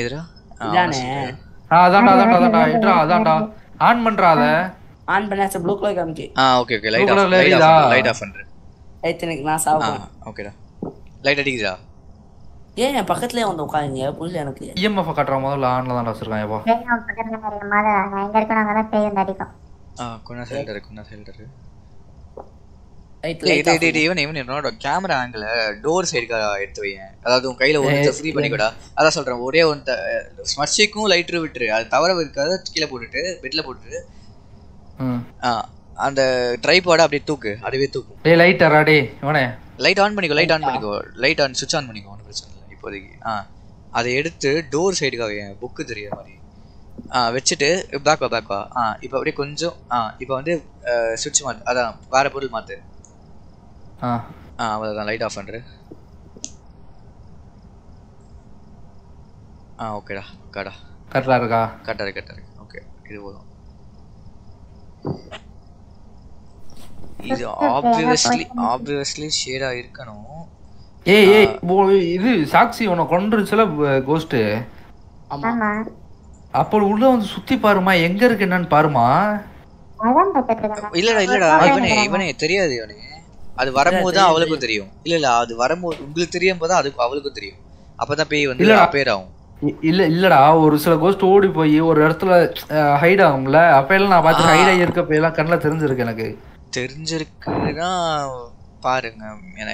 எதுடா? இதானே ஆ. அதான்டா அதான்டா அதான்டா. இட்ரா அதான்டா. ஆன் பண்றா அத? ஆன் பண்ணாச்சு ப்ளூ கலர் காமிக்கு. ஆ okay okay light off light? Off light off பண்றேன் நான் சாப்பிடுவேன். ஓகேடா லைட் அடிக்குதா ஏன் என் பக்கத்துலயே வந்து உட்காருங்க புரியல எனக்கு. இஎம்எஃப் காட்டுற முதல்ல ஆன்ல தான் வச்சிருக்கான் ஏப்பா தான் இருக்கு. எங்க இருக்கணும் அங்கதான் பேய் வந்து அடிக்கும். ஆ கொஞ்சம் சைல்டர் கொஞ்சம் சைல்டர் லைட் என்னோட கேமரா ஆங்கிள் டோர் சைடுக்கு எடுத்து வையேன் அதாவது உன் கையில ஒன்று ஃப்ரீ பண்ணிக்கூடா. அதான் சொல்றேன் ஒரே ஒன்று ஸ்மர்ஷிக்கும் லைட்டர் விட்டுரு. அது தவிர இருக்காத கீழே போட்டுட்டு பெட்ல போட்டுட்டு ம். ஆ அந்த ட்ரைபாட அப்படியே தூக்கு அதுவே தூக்கும். டேய் லைட்டரா டேய் இவனே. லைட் ஆன் பண்ணிக்கோ லைட் ஆன் பண்ணிக்கோ லைட் ஆன் சுவிட்ச் ஆன் பண்ணிக்கோ. இப்போதைக்கு. ஆ அதை எடுத்து டோர் சைடுக்காக என் புக்கு தெரிய மாதிரி. ஆ வச்சுட்டு பேக் வா பேக் வா. ஆ இப்போ அப்படியே கொஞ்சம் ஆ இப்போ வந்து சுவிட்ச் மாத்து அதான் வேற பொருள் மாத்து. ஆ. ஆ அவ்வளோதான் லைட் ஆஃப் பண்ணுற ஆ ஓகேடா ஓகேடா கரெக்டா இருக்கா? கரெக்டாக இருக்கு கரெக்டாக இருக்கு ஓகே இது போதும். இது ஆப்வியஸ்லி ஆப்வியஸ்லி ஷேடாக இருக்கணும். ஏய் ஏய் போ- இது சாக்சி உன்னை கொண்டுருச்சுல கோஸ்ட் ஆமா. அப்போ உள்ள வந்து சுத்தி பாருமா எங்க இருக்கு என்னன்னு பாருமா. இல்லடா இல்லடா இவனே இவனே தெரியாது இவனே. அது வரும்போது தான் அவளுக்கும் தெரியும். இல்ல இல்ல அது வரும்போது உங்களுக்கு தெரியும் போது அதுக்கு அவளுக்கும் தெரியும். அப்பதான் பேய் வந்து இல்லடா. பேர் ஆகும். இ- இல்ல இல்லடா ஒரு சில கோஸ்ட் ஓடி போய் ஒரு இடத்துல ஹைட் ஆகும்ல. அப்ப எல்லாம் நான் பார்த்து. ஹைட் ஆகியிருக்க போய் எல்லாம் கண்ணில் தெரிஞ்சிருக்கு எனக்கு. தெரிஞ்சிருக்குன்னா பாருங்க.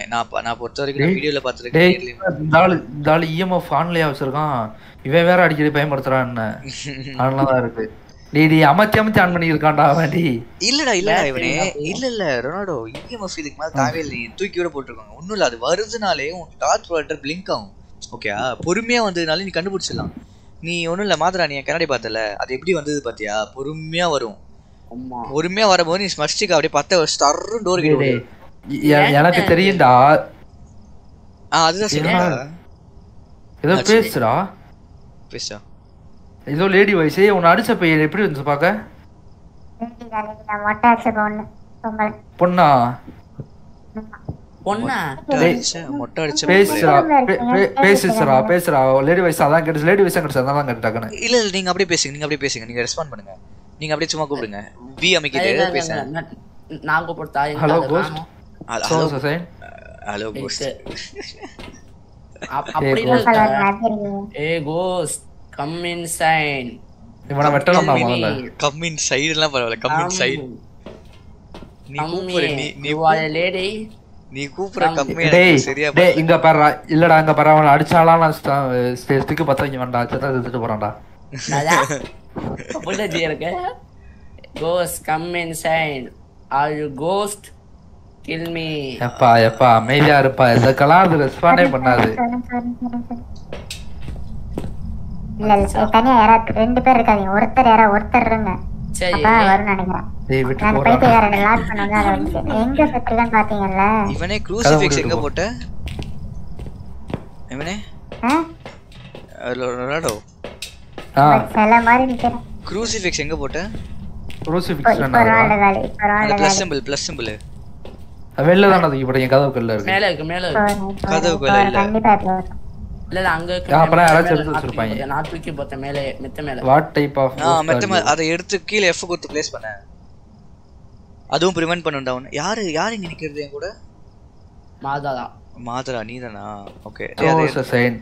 நான் நான் பொறுத்த வரைக்கும் வீடியோல பார்த்துருக்கேன் ஆளு இந்த ஆளு இஎம்எஃப் ஆன்லயே வச்சிருக்கான்? இவன் வேற அடிக்கடி பயன்படுத்துறான் அதனாலதான் இருக்கு. டேய் டேய் அமைச்சு அமைச்சு ஆன் பண்ணியிருக்கான்டா அவன் டேய். இல்லடா இல்லடா இவனே. இல்ல இல்ல ரொனால்டோ இஎம்எஃப் இதுக்கு மேல தேவையில்லை. தூக்கி விட போட்டிருக்காங்க. ஒண்ணும் இல்ல அது வருதுனாலே உன் டார்ச் ப்ரொடக்டர் பிளிங்க் ஆகும். ஓகே பொறுமையா வந்ததுனால நீ கண்டுபிடிச்சிடலாம். நீ ஒண்ணும் இல்ல மாத்திரா நீ என் கண்ணாடி பார்த்தல. அது எப்படி வந்தது பாத்தியா பொறுமையா வரும். பொறுமையா வரும்போது நீ ஸ்மஸ்டிக் அப்படியே பத்த தர்றோம் டோர் எ- எனக்கு தெரியும்டா. அதுதான்? சரியா ஏதோ சரி. பேசுடா. பேசா ஏதோ லேடி வயசு உன்னை அடிச்ச பையன் எப்படி இருந்துச்சு பார்க்க? நான் மொட்டை அடிச்ச பொண்ணு? பொங்கல் பொண்ணா? பொண்ணா டேய், மொட்டை அடிச்ச பேசுடா பொண்ணு. பே- பே- பேசுச்சுடா பேசுடா லேடி வயசு அதான் கேட்டுச்சு. லேடி வயசு கிடைச்சு அதான் கேட்டுட்டாக்கன்னு இல்ல இல்ல நீங்க அப்படியே பேசுங்க நீங்க அப்படியே பேசுங்க. நீங்க ரெஸ்பாண்ட் பண்ணுங்க. நீங்க அப்படியே சும்மா கூப்பிடுங்க. வி அமைக்கிட்டு நான் பேசுங்க. நான் எங்க ஹலோ கோஸ்ட் அப்படிலாம் இருக்க ஏ கோஸ்ட் கம் இன் சைன் இவனை வெட்டணும்டா முதல்ல கம்மின் சைடுலாம் பரவாயில்ல கம்மின் சைடு நீ கூப்பிடு நீ நீ லேடி நீ கூப்பிடுற கம்மி டேய் எனக்கு சரியா டேய் இங்க பாரு இல்லடா இங்க பாரு அவனை அடிச்சாலாம் நான் ஸ்டேஜ்க்கு பத்த வைக்க வேண்டாம் செத்தா செத்துட்டு போறான்டா. புள்ளி இருக்கு. Ghost come in sign are you ghost kill me எப்பா எப்பா அமைதியா இருப்பா. இதுக்கெல்லாம் அது ரெஸ்பாண்டே பண்ணாது. இல்ல இல்ல தனியா யாராவது ரெண்டு பேர் இருக்காதீங்க. ஒருத்தர் யாரா ஒருத்தர் இருங்க. சரி வரும்னு நினைக்கிறேன். நான் பைத்தியக்காரனை லாக் பண்ணுங்க அதை வந்து எங்க பாத்தீங்கல்ல? இவனே க்ரூசிஃபிக்ஸ் எங்க போட்ட? இவனே? ஆ? ரொனால்டோ ஆ. சில மாதிரி நிக்கிறேன். க்ரூசிஃபிக்ஸ் எங்க போட்ட? Crucifix plus simple plus simple வெளில தான் தூக்கி போடுங்க கதவு கல்ல இருக்கு. மேல இருக்கு மேல இப்போ இருக்கு இப்போ கதவுக்குள்ள இல்ல. கண்டிப்பா இப்போ வரும். இல்ல இல்ல அங்க இருக்கு. மேல யாராச்சும் மேல எடுத்து நான் தூக்கி வச்சிருப்பாங்க. நான் தூக்கி போட்டேன். மேலே மெத்த மேல. வாட் டைப் ஆஃப் ஆ மெத்த அதை? எடுத்து கீழே எஃப் கொடுத்து ப்ளேஸ் பண்ண. அதுவும் ப்ரிவென்ட் பண்ணுண்டா உன்னை யாரு யார் இங்க நிக்கிறது என் கூட? மாதாதா மாதரா நீதானா? ஓகே சைன்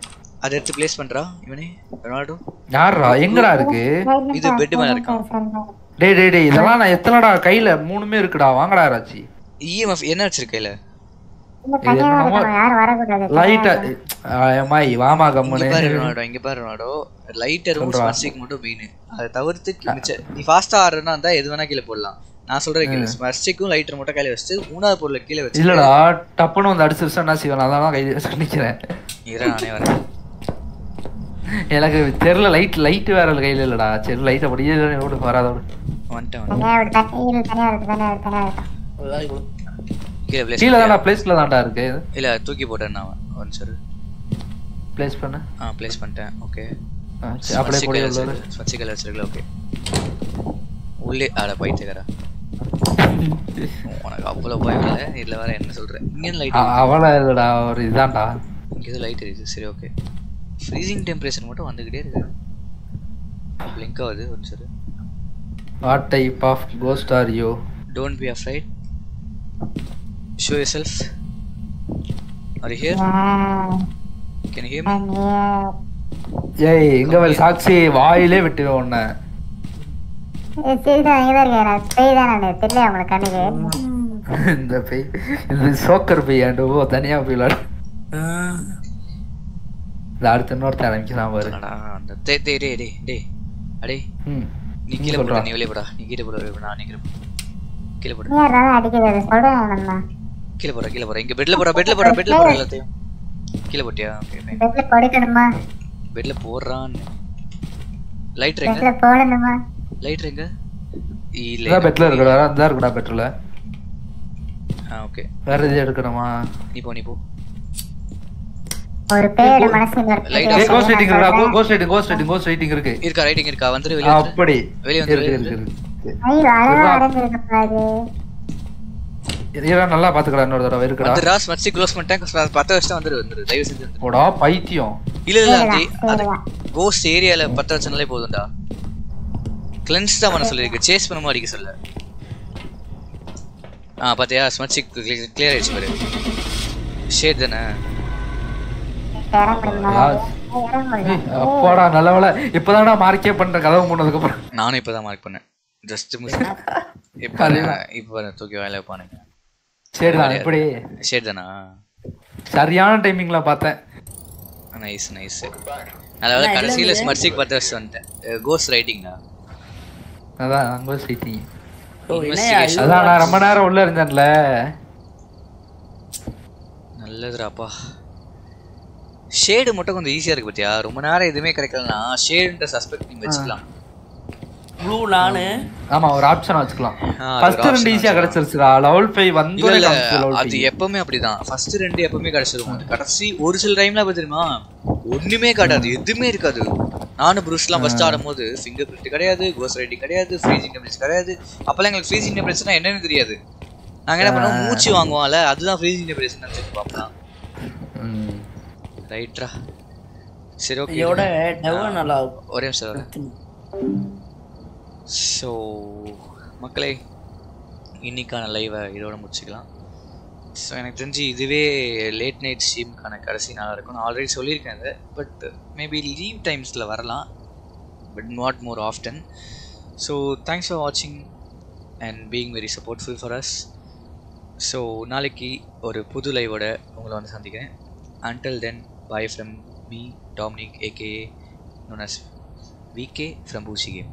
அதை எடுத்து ப்ளேஸ் பண்றா இவனே? ரொனால்டோ? யாரா எங்கடா இருக்கு? இது பெட் மேல இருக்கான் டேய் டேய் டேய் இதெல்லாம் நான் எத்தனைடா கையில மூணுமே இருக்குடா. வாங்கடா யாராச்சி. இஎம்எஃப் என்ன இருக்கணும் யாரும் வரக்கூடாது. லைட்டா அம்மாய் வாமா கம்முனு இங்க பாரு ரொனால்டோ லைட்டரும். ஸ்மர்ஸ்டிக் மட்டும் மெயின் அதை தவிர்த்து மிச்ச நீ ஃபாஸ்டா ஆடுறனா இருந்தா எது வேணா கீழே போடலாம். நான் சொல்றேன் கேளு. ஸ்மர்ஸ்டிக்கும் லைட்டர் மட்டும் கையில வச்சுட்டு மூணாவது பொருளை கீழே வச்சு இல்லடா டப்புன்னு வந்து அடிச்சிருச்சா என்ன செய்வேன்? அதான் கையில வச்சு நிக்கிறேன். இரு நானே வரேன் எனக்கு தெரியல லைட் லைட் வேற கையில இல்லடா. சரி லைட் அப்படியே விடு வராத விடு வந்துட்டேன் இருக்கு இருக்கு இருக்கு கீழே பண்ணிட்டியா? பிளேஸ்ல தான்டா இருக்கு. இல்ல தூக்கி போட்டேன் நான் ஒன் சார் பிளேஸ் பண்ணு. ஆ ப்ளேஸ் பண்ணிட்டேன் ஓகே அப்படியே போடி கலர் வச்சிருக்கல ஓகே உள்ளே அட பைத்தியக்காரா. உனக்கு அவ்வளவு பயம் இல்லை? இதுல வேற என்ன இங்க லைட் அவள இல்லடா ஒரு இதான்டா. இங்க எதுவும் லைட் இருக்குது சரி ஓகே ஃப்ரீசிங் டெம்பரேச்சர் மட்டும் வந்துகிட்டே இருக்கு. பிளிங்க் ஆகுது one sir what type of ghost are you don't be afraid show yourself are you here can hear me ஏய் எங்க வேலை சாட்சி வாயிலே விட்டுவேன் உன்னை. சரிதான் இங்கதான் இருக்கேன் நான் பேய் தான் நான். தெரியல உங்களுக்கு கண்ணுக்கு? இந்த பேய் இந்த சோக்கர் பேய் ஆண்டு போ தனியா போய் விளாடு. அடுத்த இன்னொருத்த ஆரம்பிக்கலாம் பாரு. அந்த டேய் டேய் டேய். டேய் அடே நீ கீழே. போட நீ வெளியே போடா. நீ கீழே போட. நான் நிக்கிறேன். கீழே போடு. நீ யாராவது அடிக்கிறது சொல்றேன் நம்ம. கீழே போறா கீழே போறா இங்க பெட்ல போறா பெட்ல போறா பெட்ல போறா எல்லாத்தையும். கீழே போட்டியா? ஓகே ஃபைன் பெட்ல படுக்கணுமா பெட்ல போறான் லைட் பெட்ல எங்க? போடணுமா லைட் எங்க? இல்ல பெட்ல இருக்குடா இருக்குடா பெட்ல ஆ ஓகே வேற எது எடுக்கணுமா? நீ போ நீ போ. ஒரு. கோஸ்ட் ரைட்டிங் இருக்குடா ghost writing ghost writing ghost writing இருக்கு. இருக்கா ரைட்டிங் இருக்கா? வந்துரு வெளிய அப்படி வெளிய வந்துரு இருக்கு இருக்கு. இதெல்லாம் நல்லா பாத்துக்கடா இன்னொரு தடவை. இருக்குடா. ராஸ் மச்சி க்ளோஸ் பண்ணிட்டேன். பத்து வருஷம் வந்துரு வந்துரு. தயவு செஞ்சு போடா பைத்தியம். இல்ல இல்ல கோஸ்ட் ஏரியால பத்த வச்சனாலே போதும்டா கிளென்ஸ் தான் பண்ண சொல்லிருக்கு சேஸ் பண்ணாம அடிக்க சொல்ல. ஆ பாத்தியா? ஸ்மட்சி கிளியர் ஆயிடுச்சு பாரு. ஷேட் தானே? அப்பாடா நல்ல வேலை இப்பதான்டா மார்க்கே பண்ற கதவு மூணதுக்கு அப்புறம் நானும் இப்பதான் மார்க் பண்ணேன். ஜஸ்ட் மிஸ் இப்போ. இப்போ தூக்கி வேலை வைப்பானுங்க சரிதான், இப்படி? ஷேட் தானா சரியான டைமிங்ல பார்த்தேன். நைஸ் நைஸ் இல்ல, கடைசியில. ஸ்மர்சிக் பத்து வருஷம் வந்துட்டேன். கோஸ்ட் ரைட்டிங்கா அதான் என்னய்யா, இது அதான் நான் ரொம்ப நேரம் உள்ள இருந்தேன்ல. நல்லதுடாப்பா. ஷேடு மட்டும் கொஞ்சம் ஈஸியா இருக்கு பாத்தியா? ரொம்ப நேரம் எதுவுமே கிடைக்கலனா ஷேடுன்ற சஸ்பெக்ட் நீங்க வச்சுக்கலாம். ப்ளூ நானு. ஆமா ஒரு ஆப்ஷன் வச்சுக்கலாம். ஃபர்ஸ்ட் ரெண்டு ஈஸியா கிடைச்சிருச்சுடா. லெவல் 5 இல்ல வந்து அது எப்பவுமே அப்படிதான். ஃபர்ஸ்ட் ரெண்டு எப்பவுமே கிடைச்சிரும். அது கடைசி ஒரு சில டைம்ல தெரியுமா? ஒண்ணுமே காட்டாது எதுவுமே இருக்காது. நானும் ப்ரூஸ்லாம் ஃபர்ஸ்ட் ஆடும்போது ஃபிங்கர் பிரிண்ட் கிடையாது கோஸ் ரைட்டிங் கிடையாது ஃப்ரீசிங் டெம்ப்ளேட்ஸ் கிடையாது. அப்பெல்லாம் எங்களுக்கு ஃப்ரீசிங் டெம்ப்ளேட்ஸ்னா என்னன்னு தெரியாது. நாங்க என்ன பண்ணுவோம். மூச்சு வாங்குவோம்ல. அதுதான் ஃப்ரீசிங் டெம்ப்ளேட்ஸ் நினைச்சிட்டு பார்ப்போம் ரைட்ரா சரி ஓகே இதோட நல்லா ஒரே நிமிஷம் ஸோ மக்களே இன்னைக்கான லைவை இதோட முடிச்சுக்கலாம். ஸோ எனக்கு தெரிஞ்சு இதுவே லேட் நைட் ஸ்ட்ரீமுக்கான கடைசி நாளாக இருக்கும் நான் ஆல்ரெடி சொல்லியிருக்கேன் அதை பட் மேபி லீவ் டைம்ஸில் வரலாம் but not more often so thanks for வாட்சிங் and being very supportful for us so நாளைக்கு ஒரு புது லைவோட உங்களை வந்து சந்திக்கிறேன். Until then bye from me Dominic AK known as VK from பூசி கேம்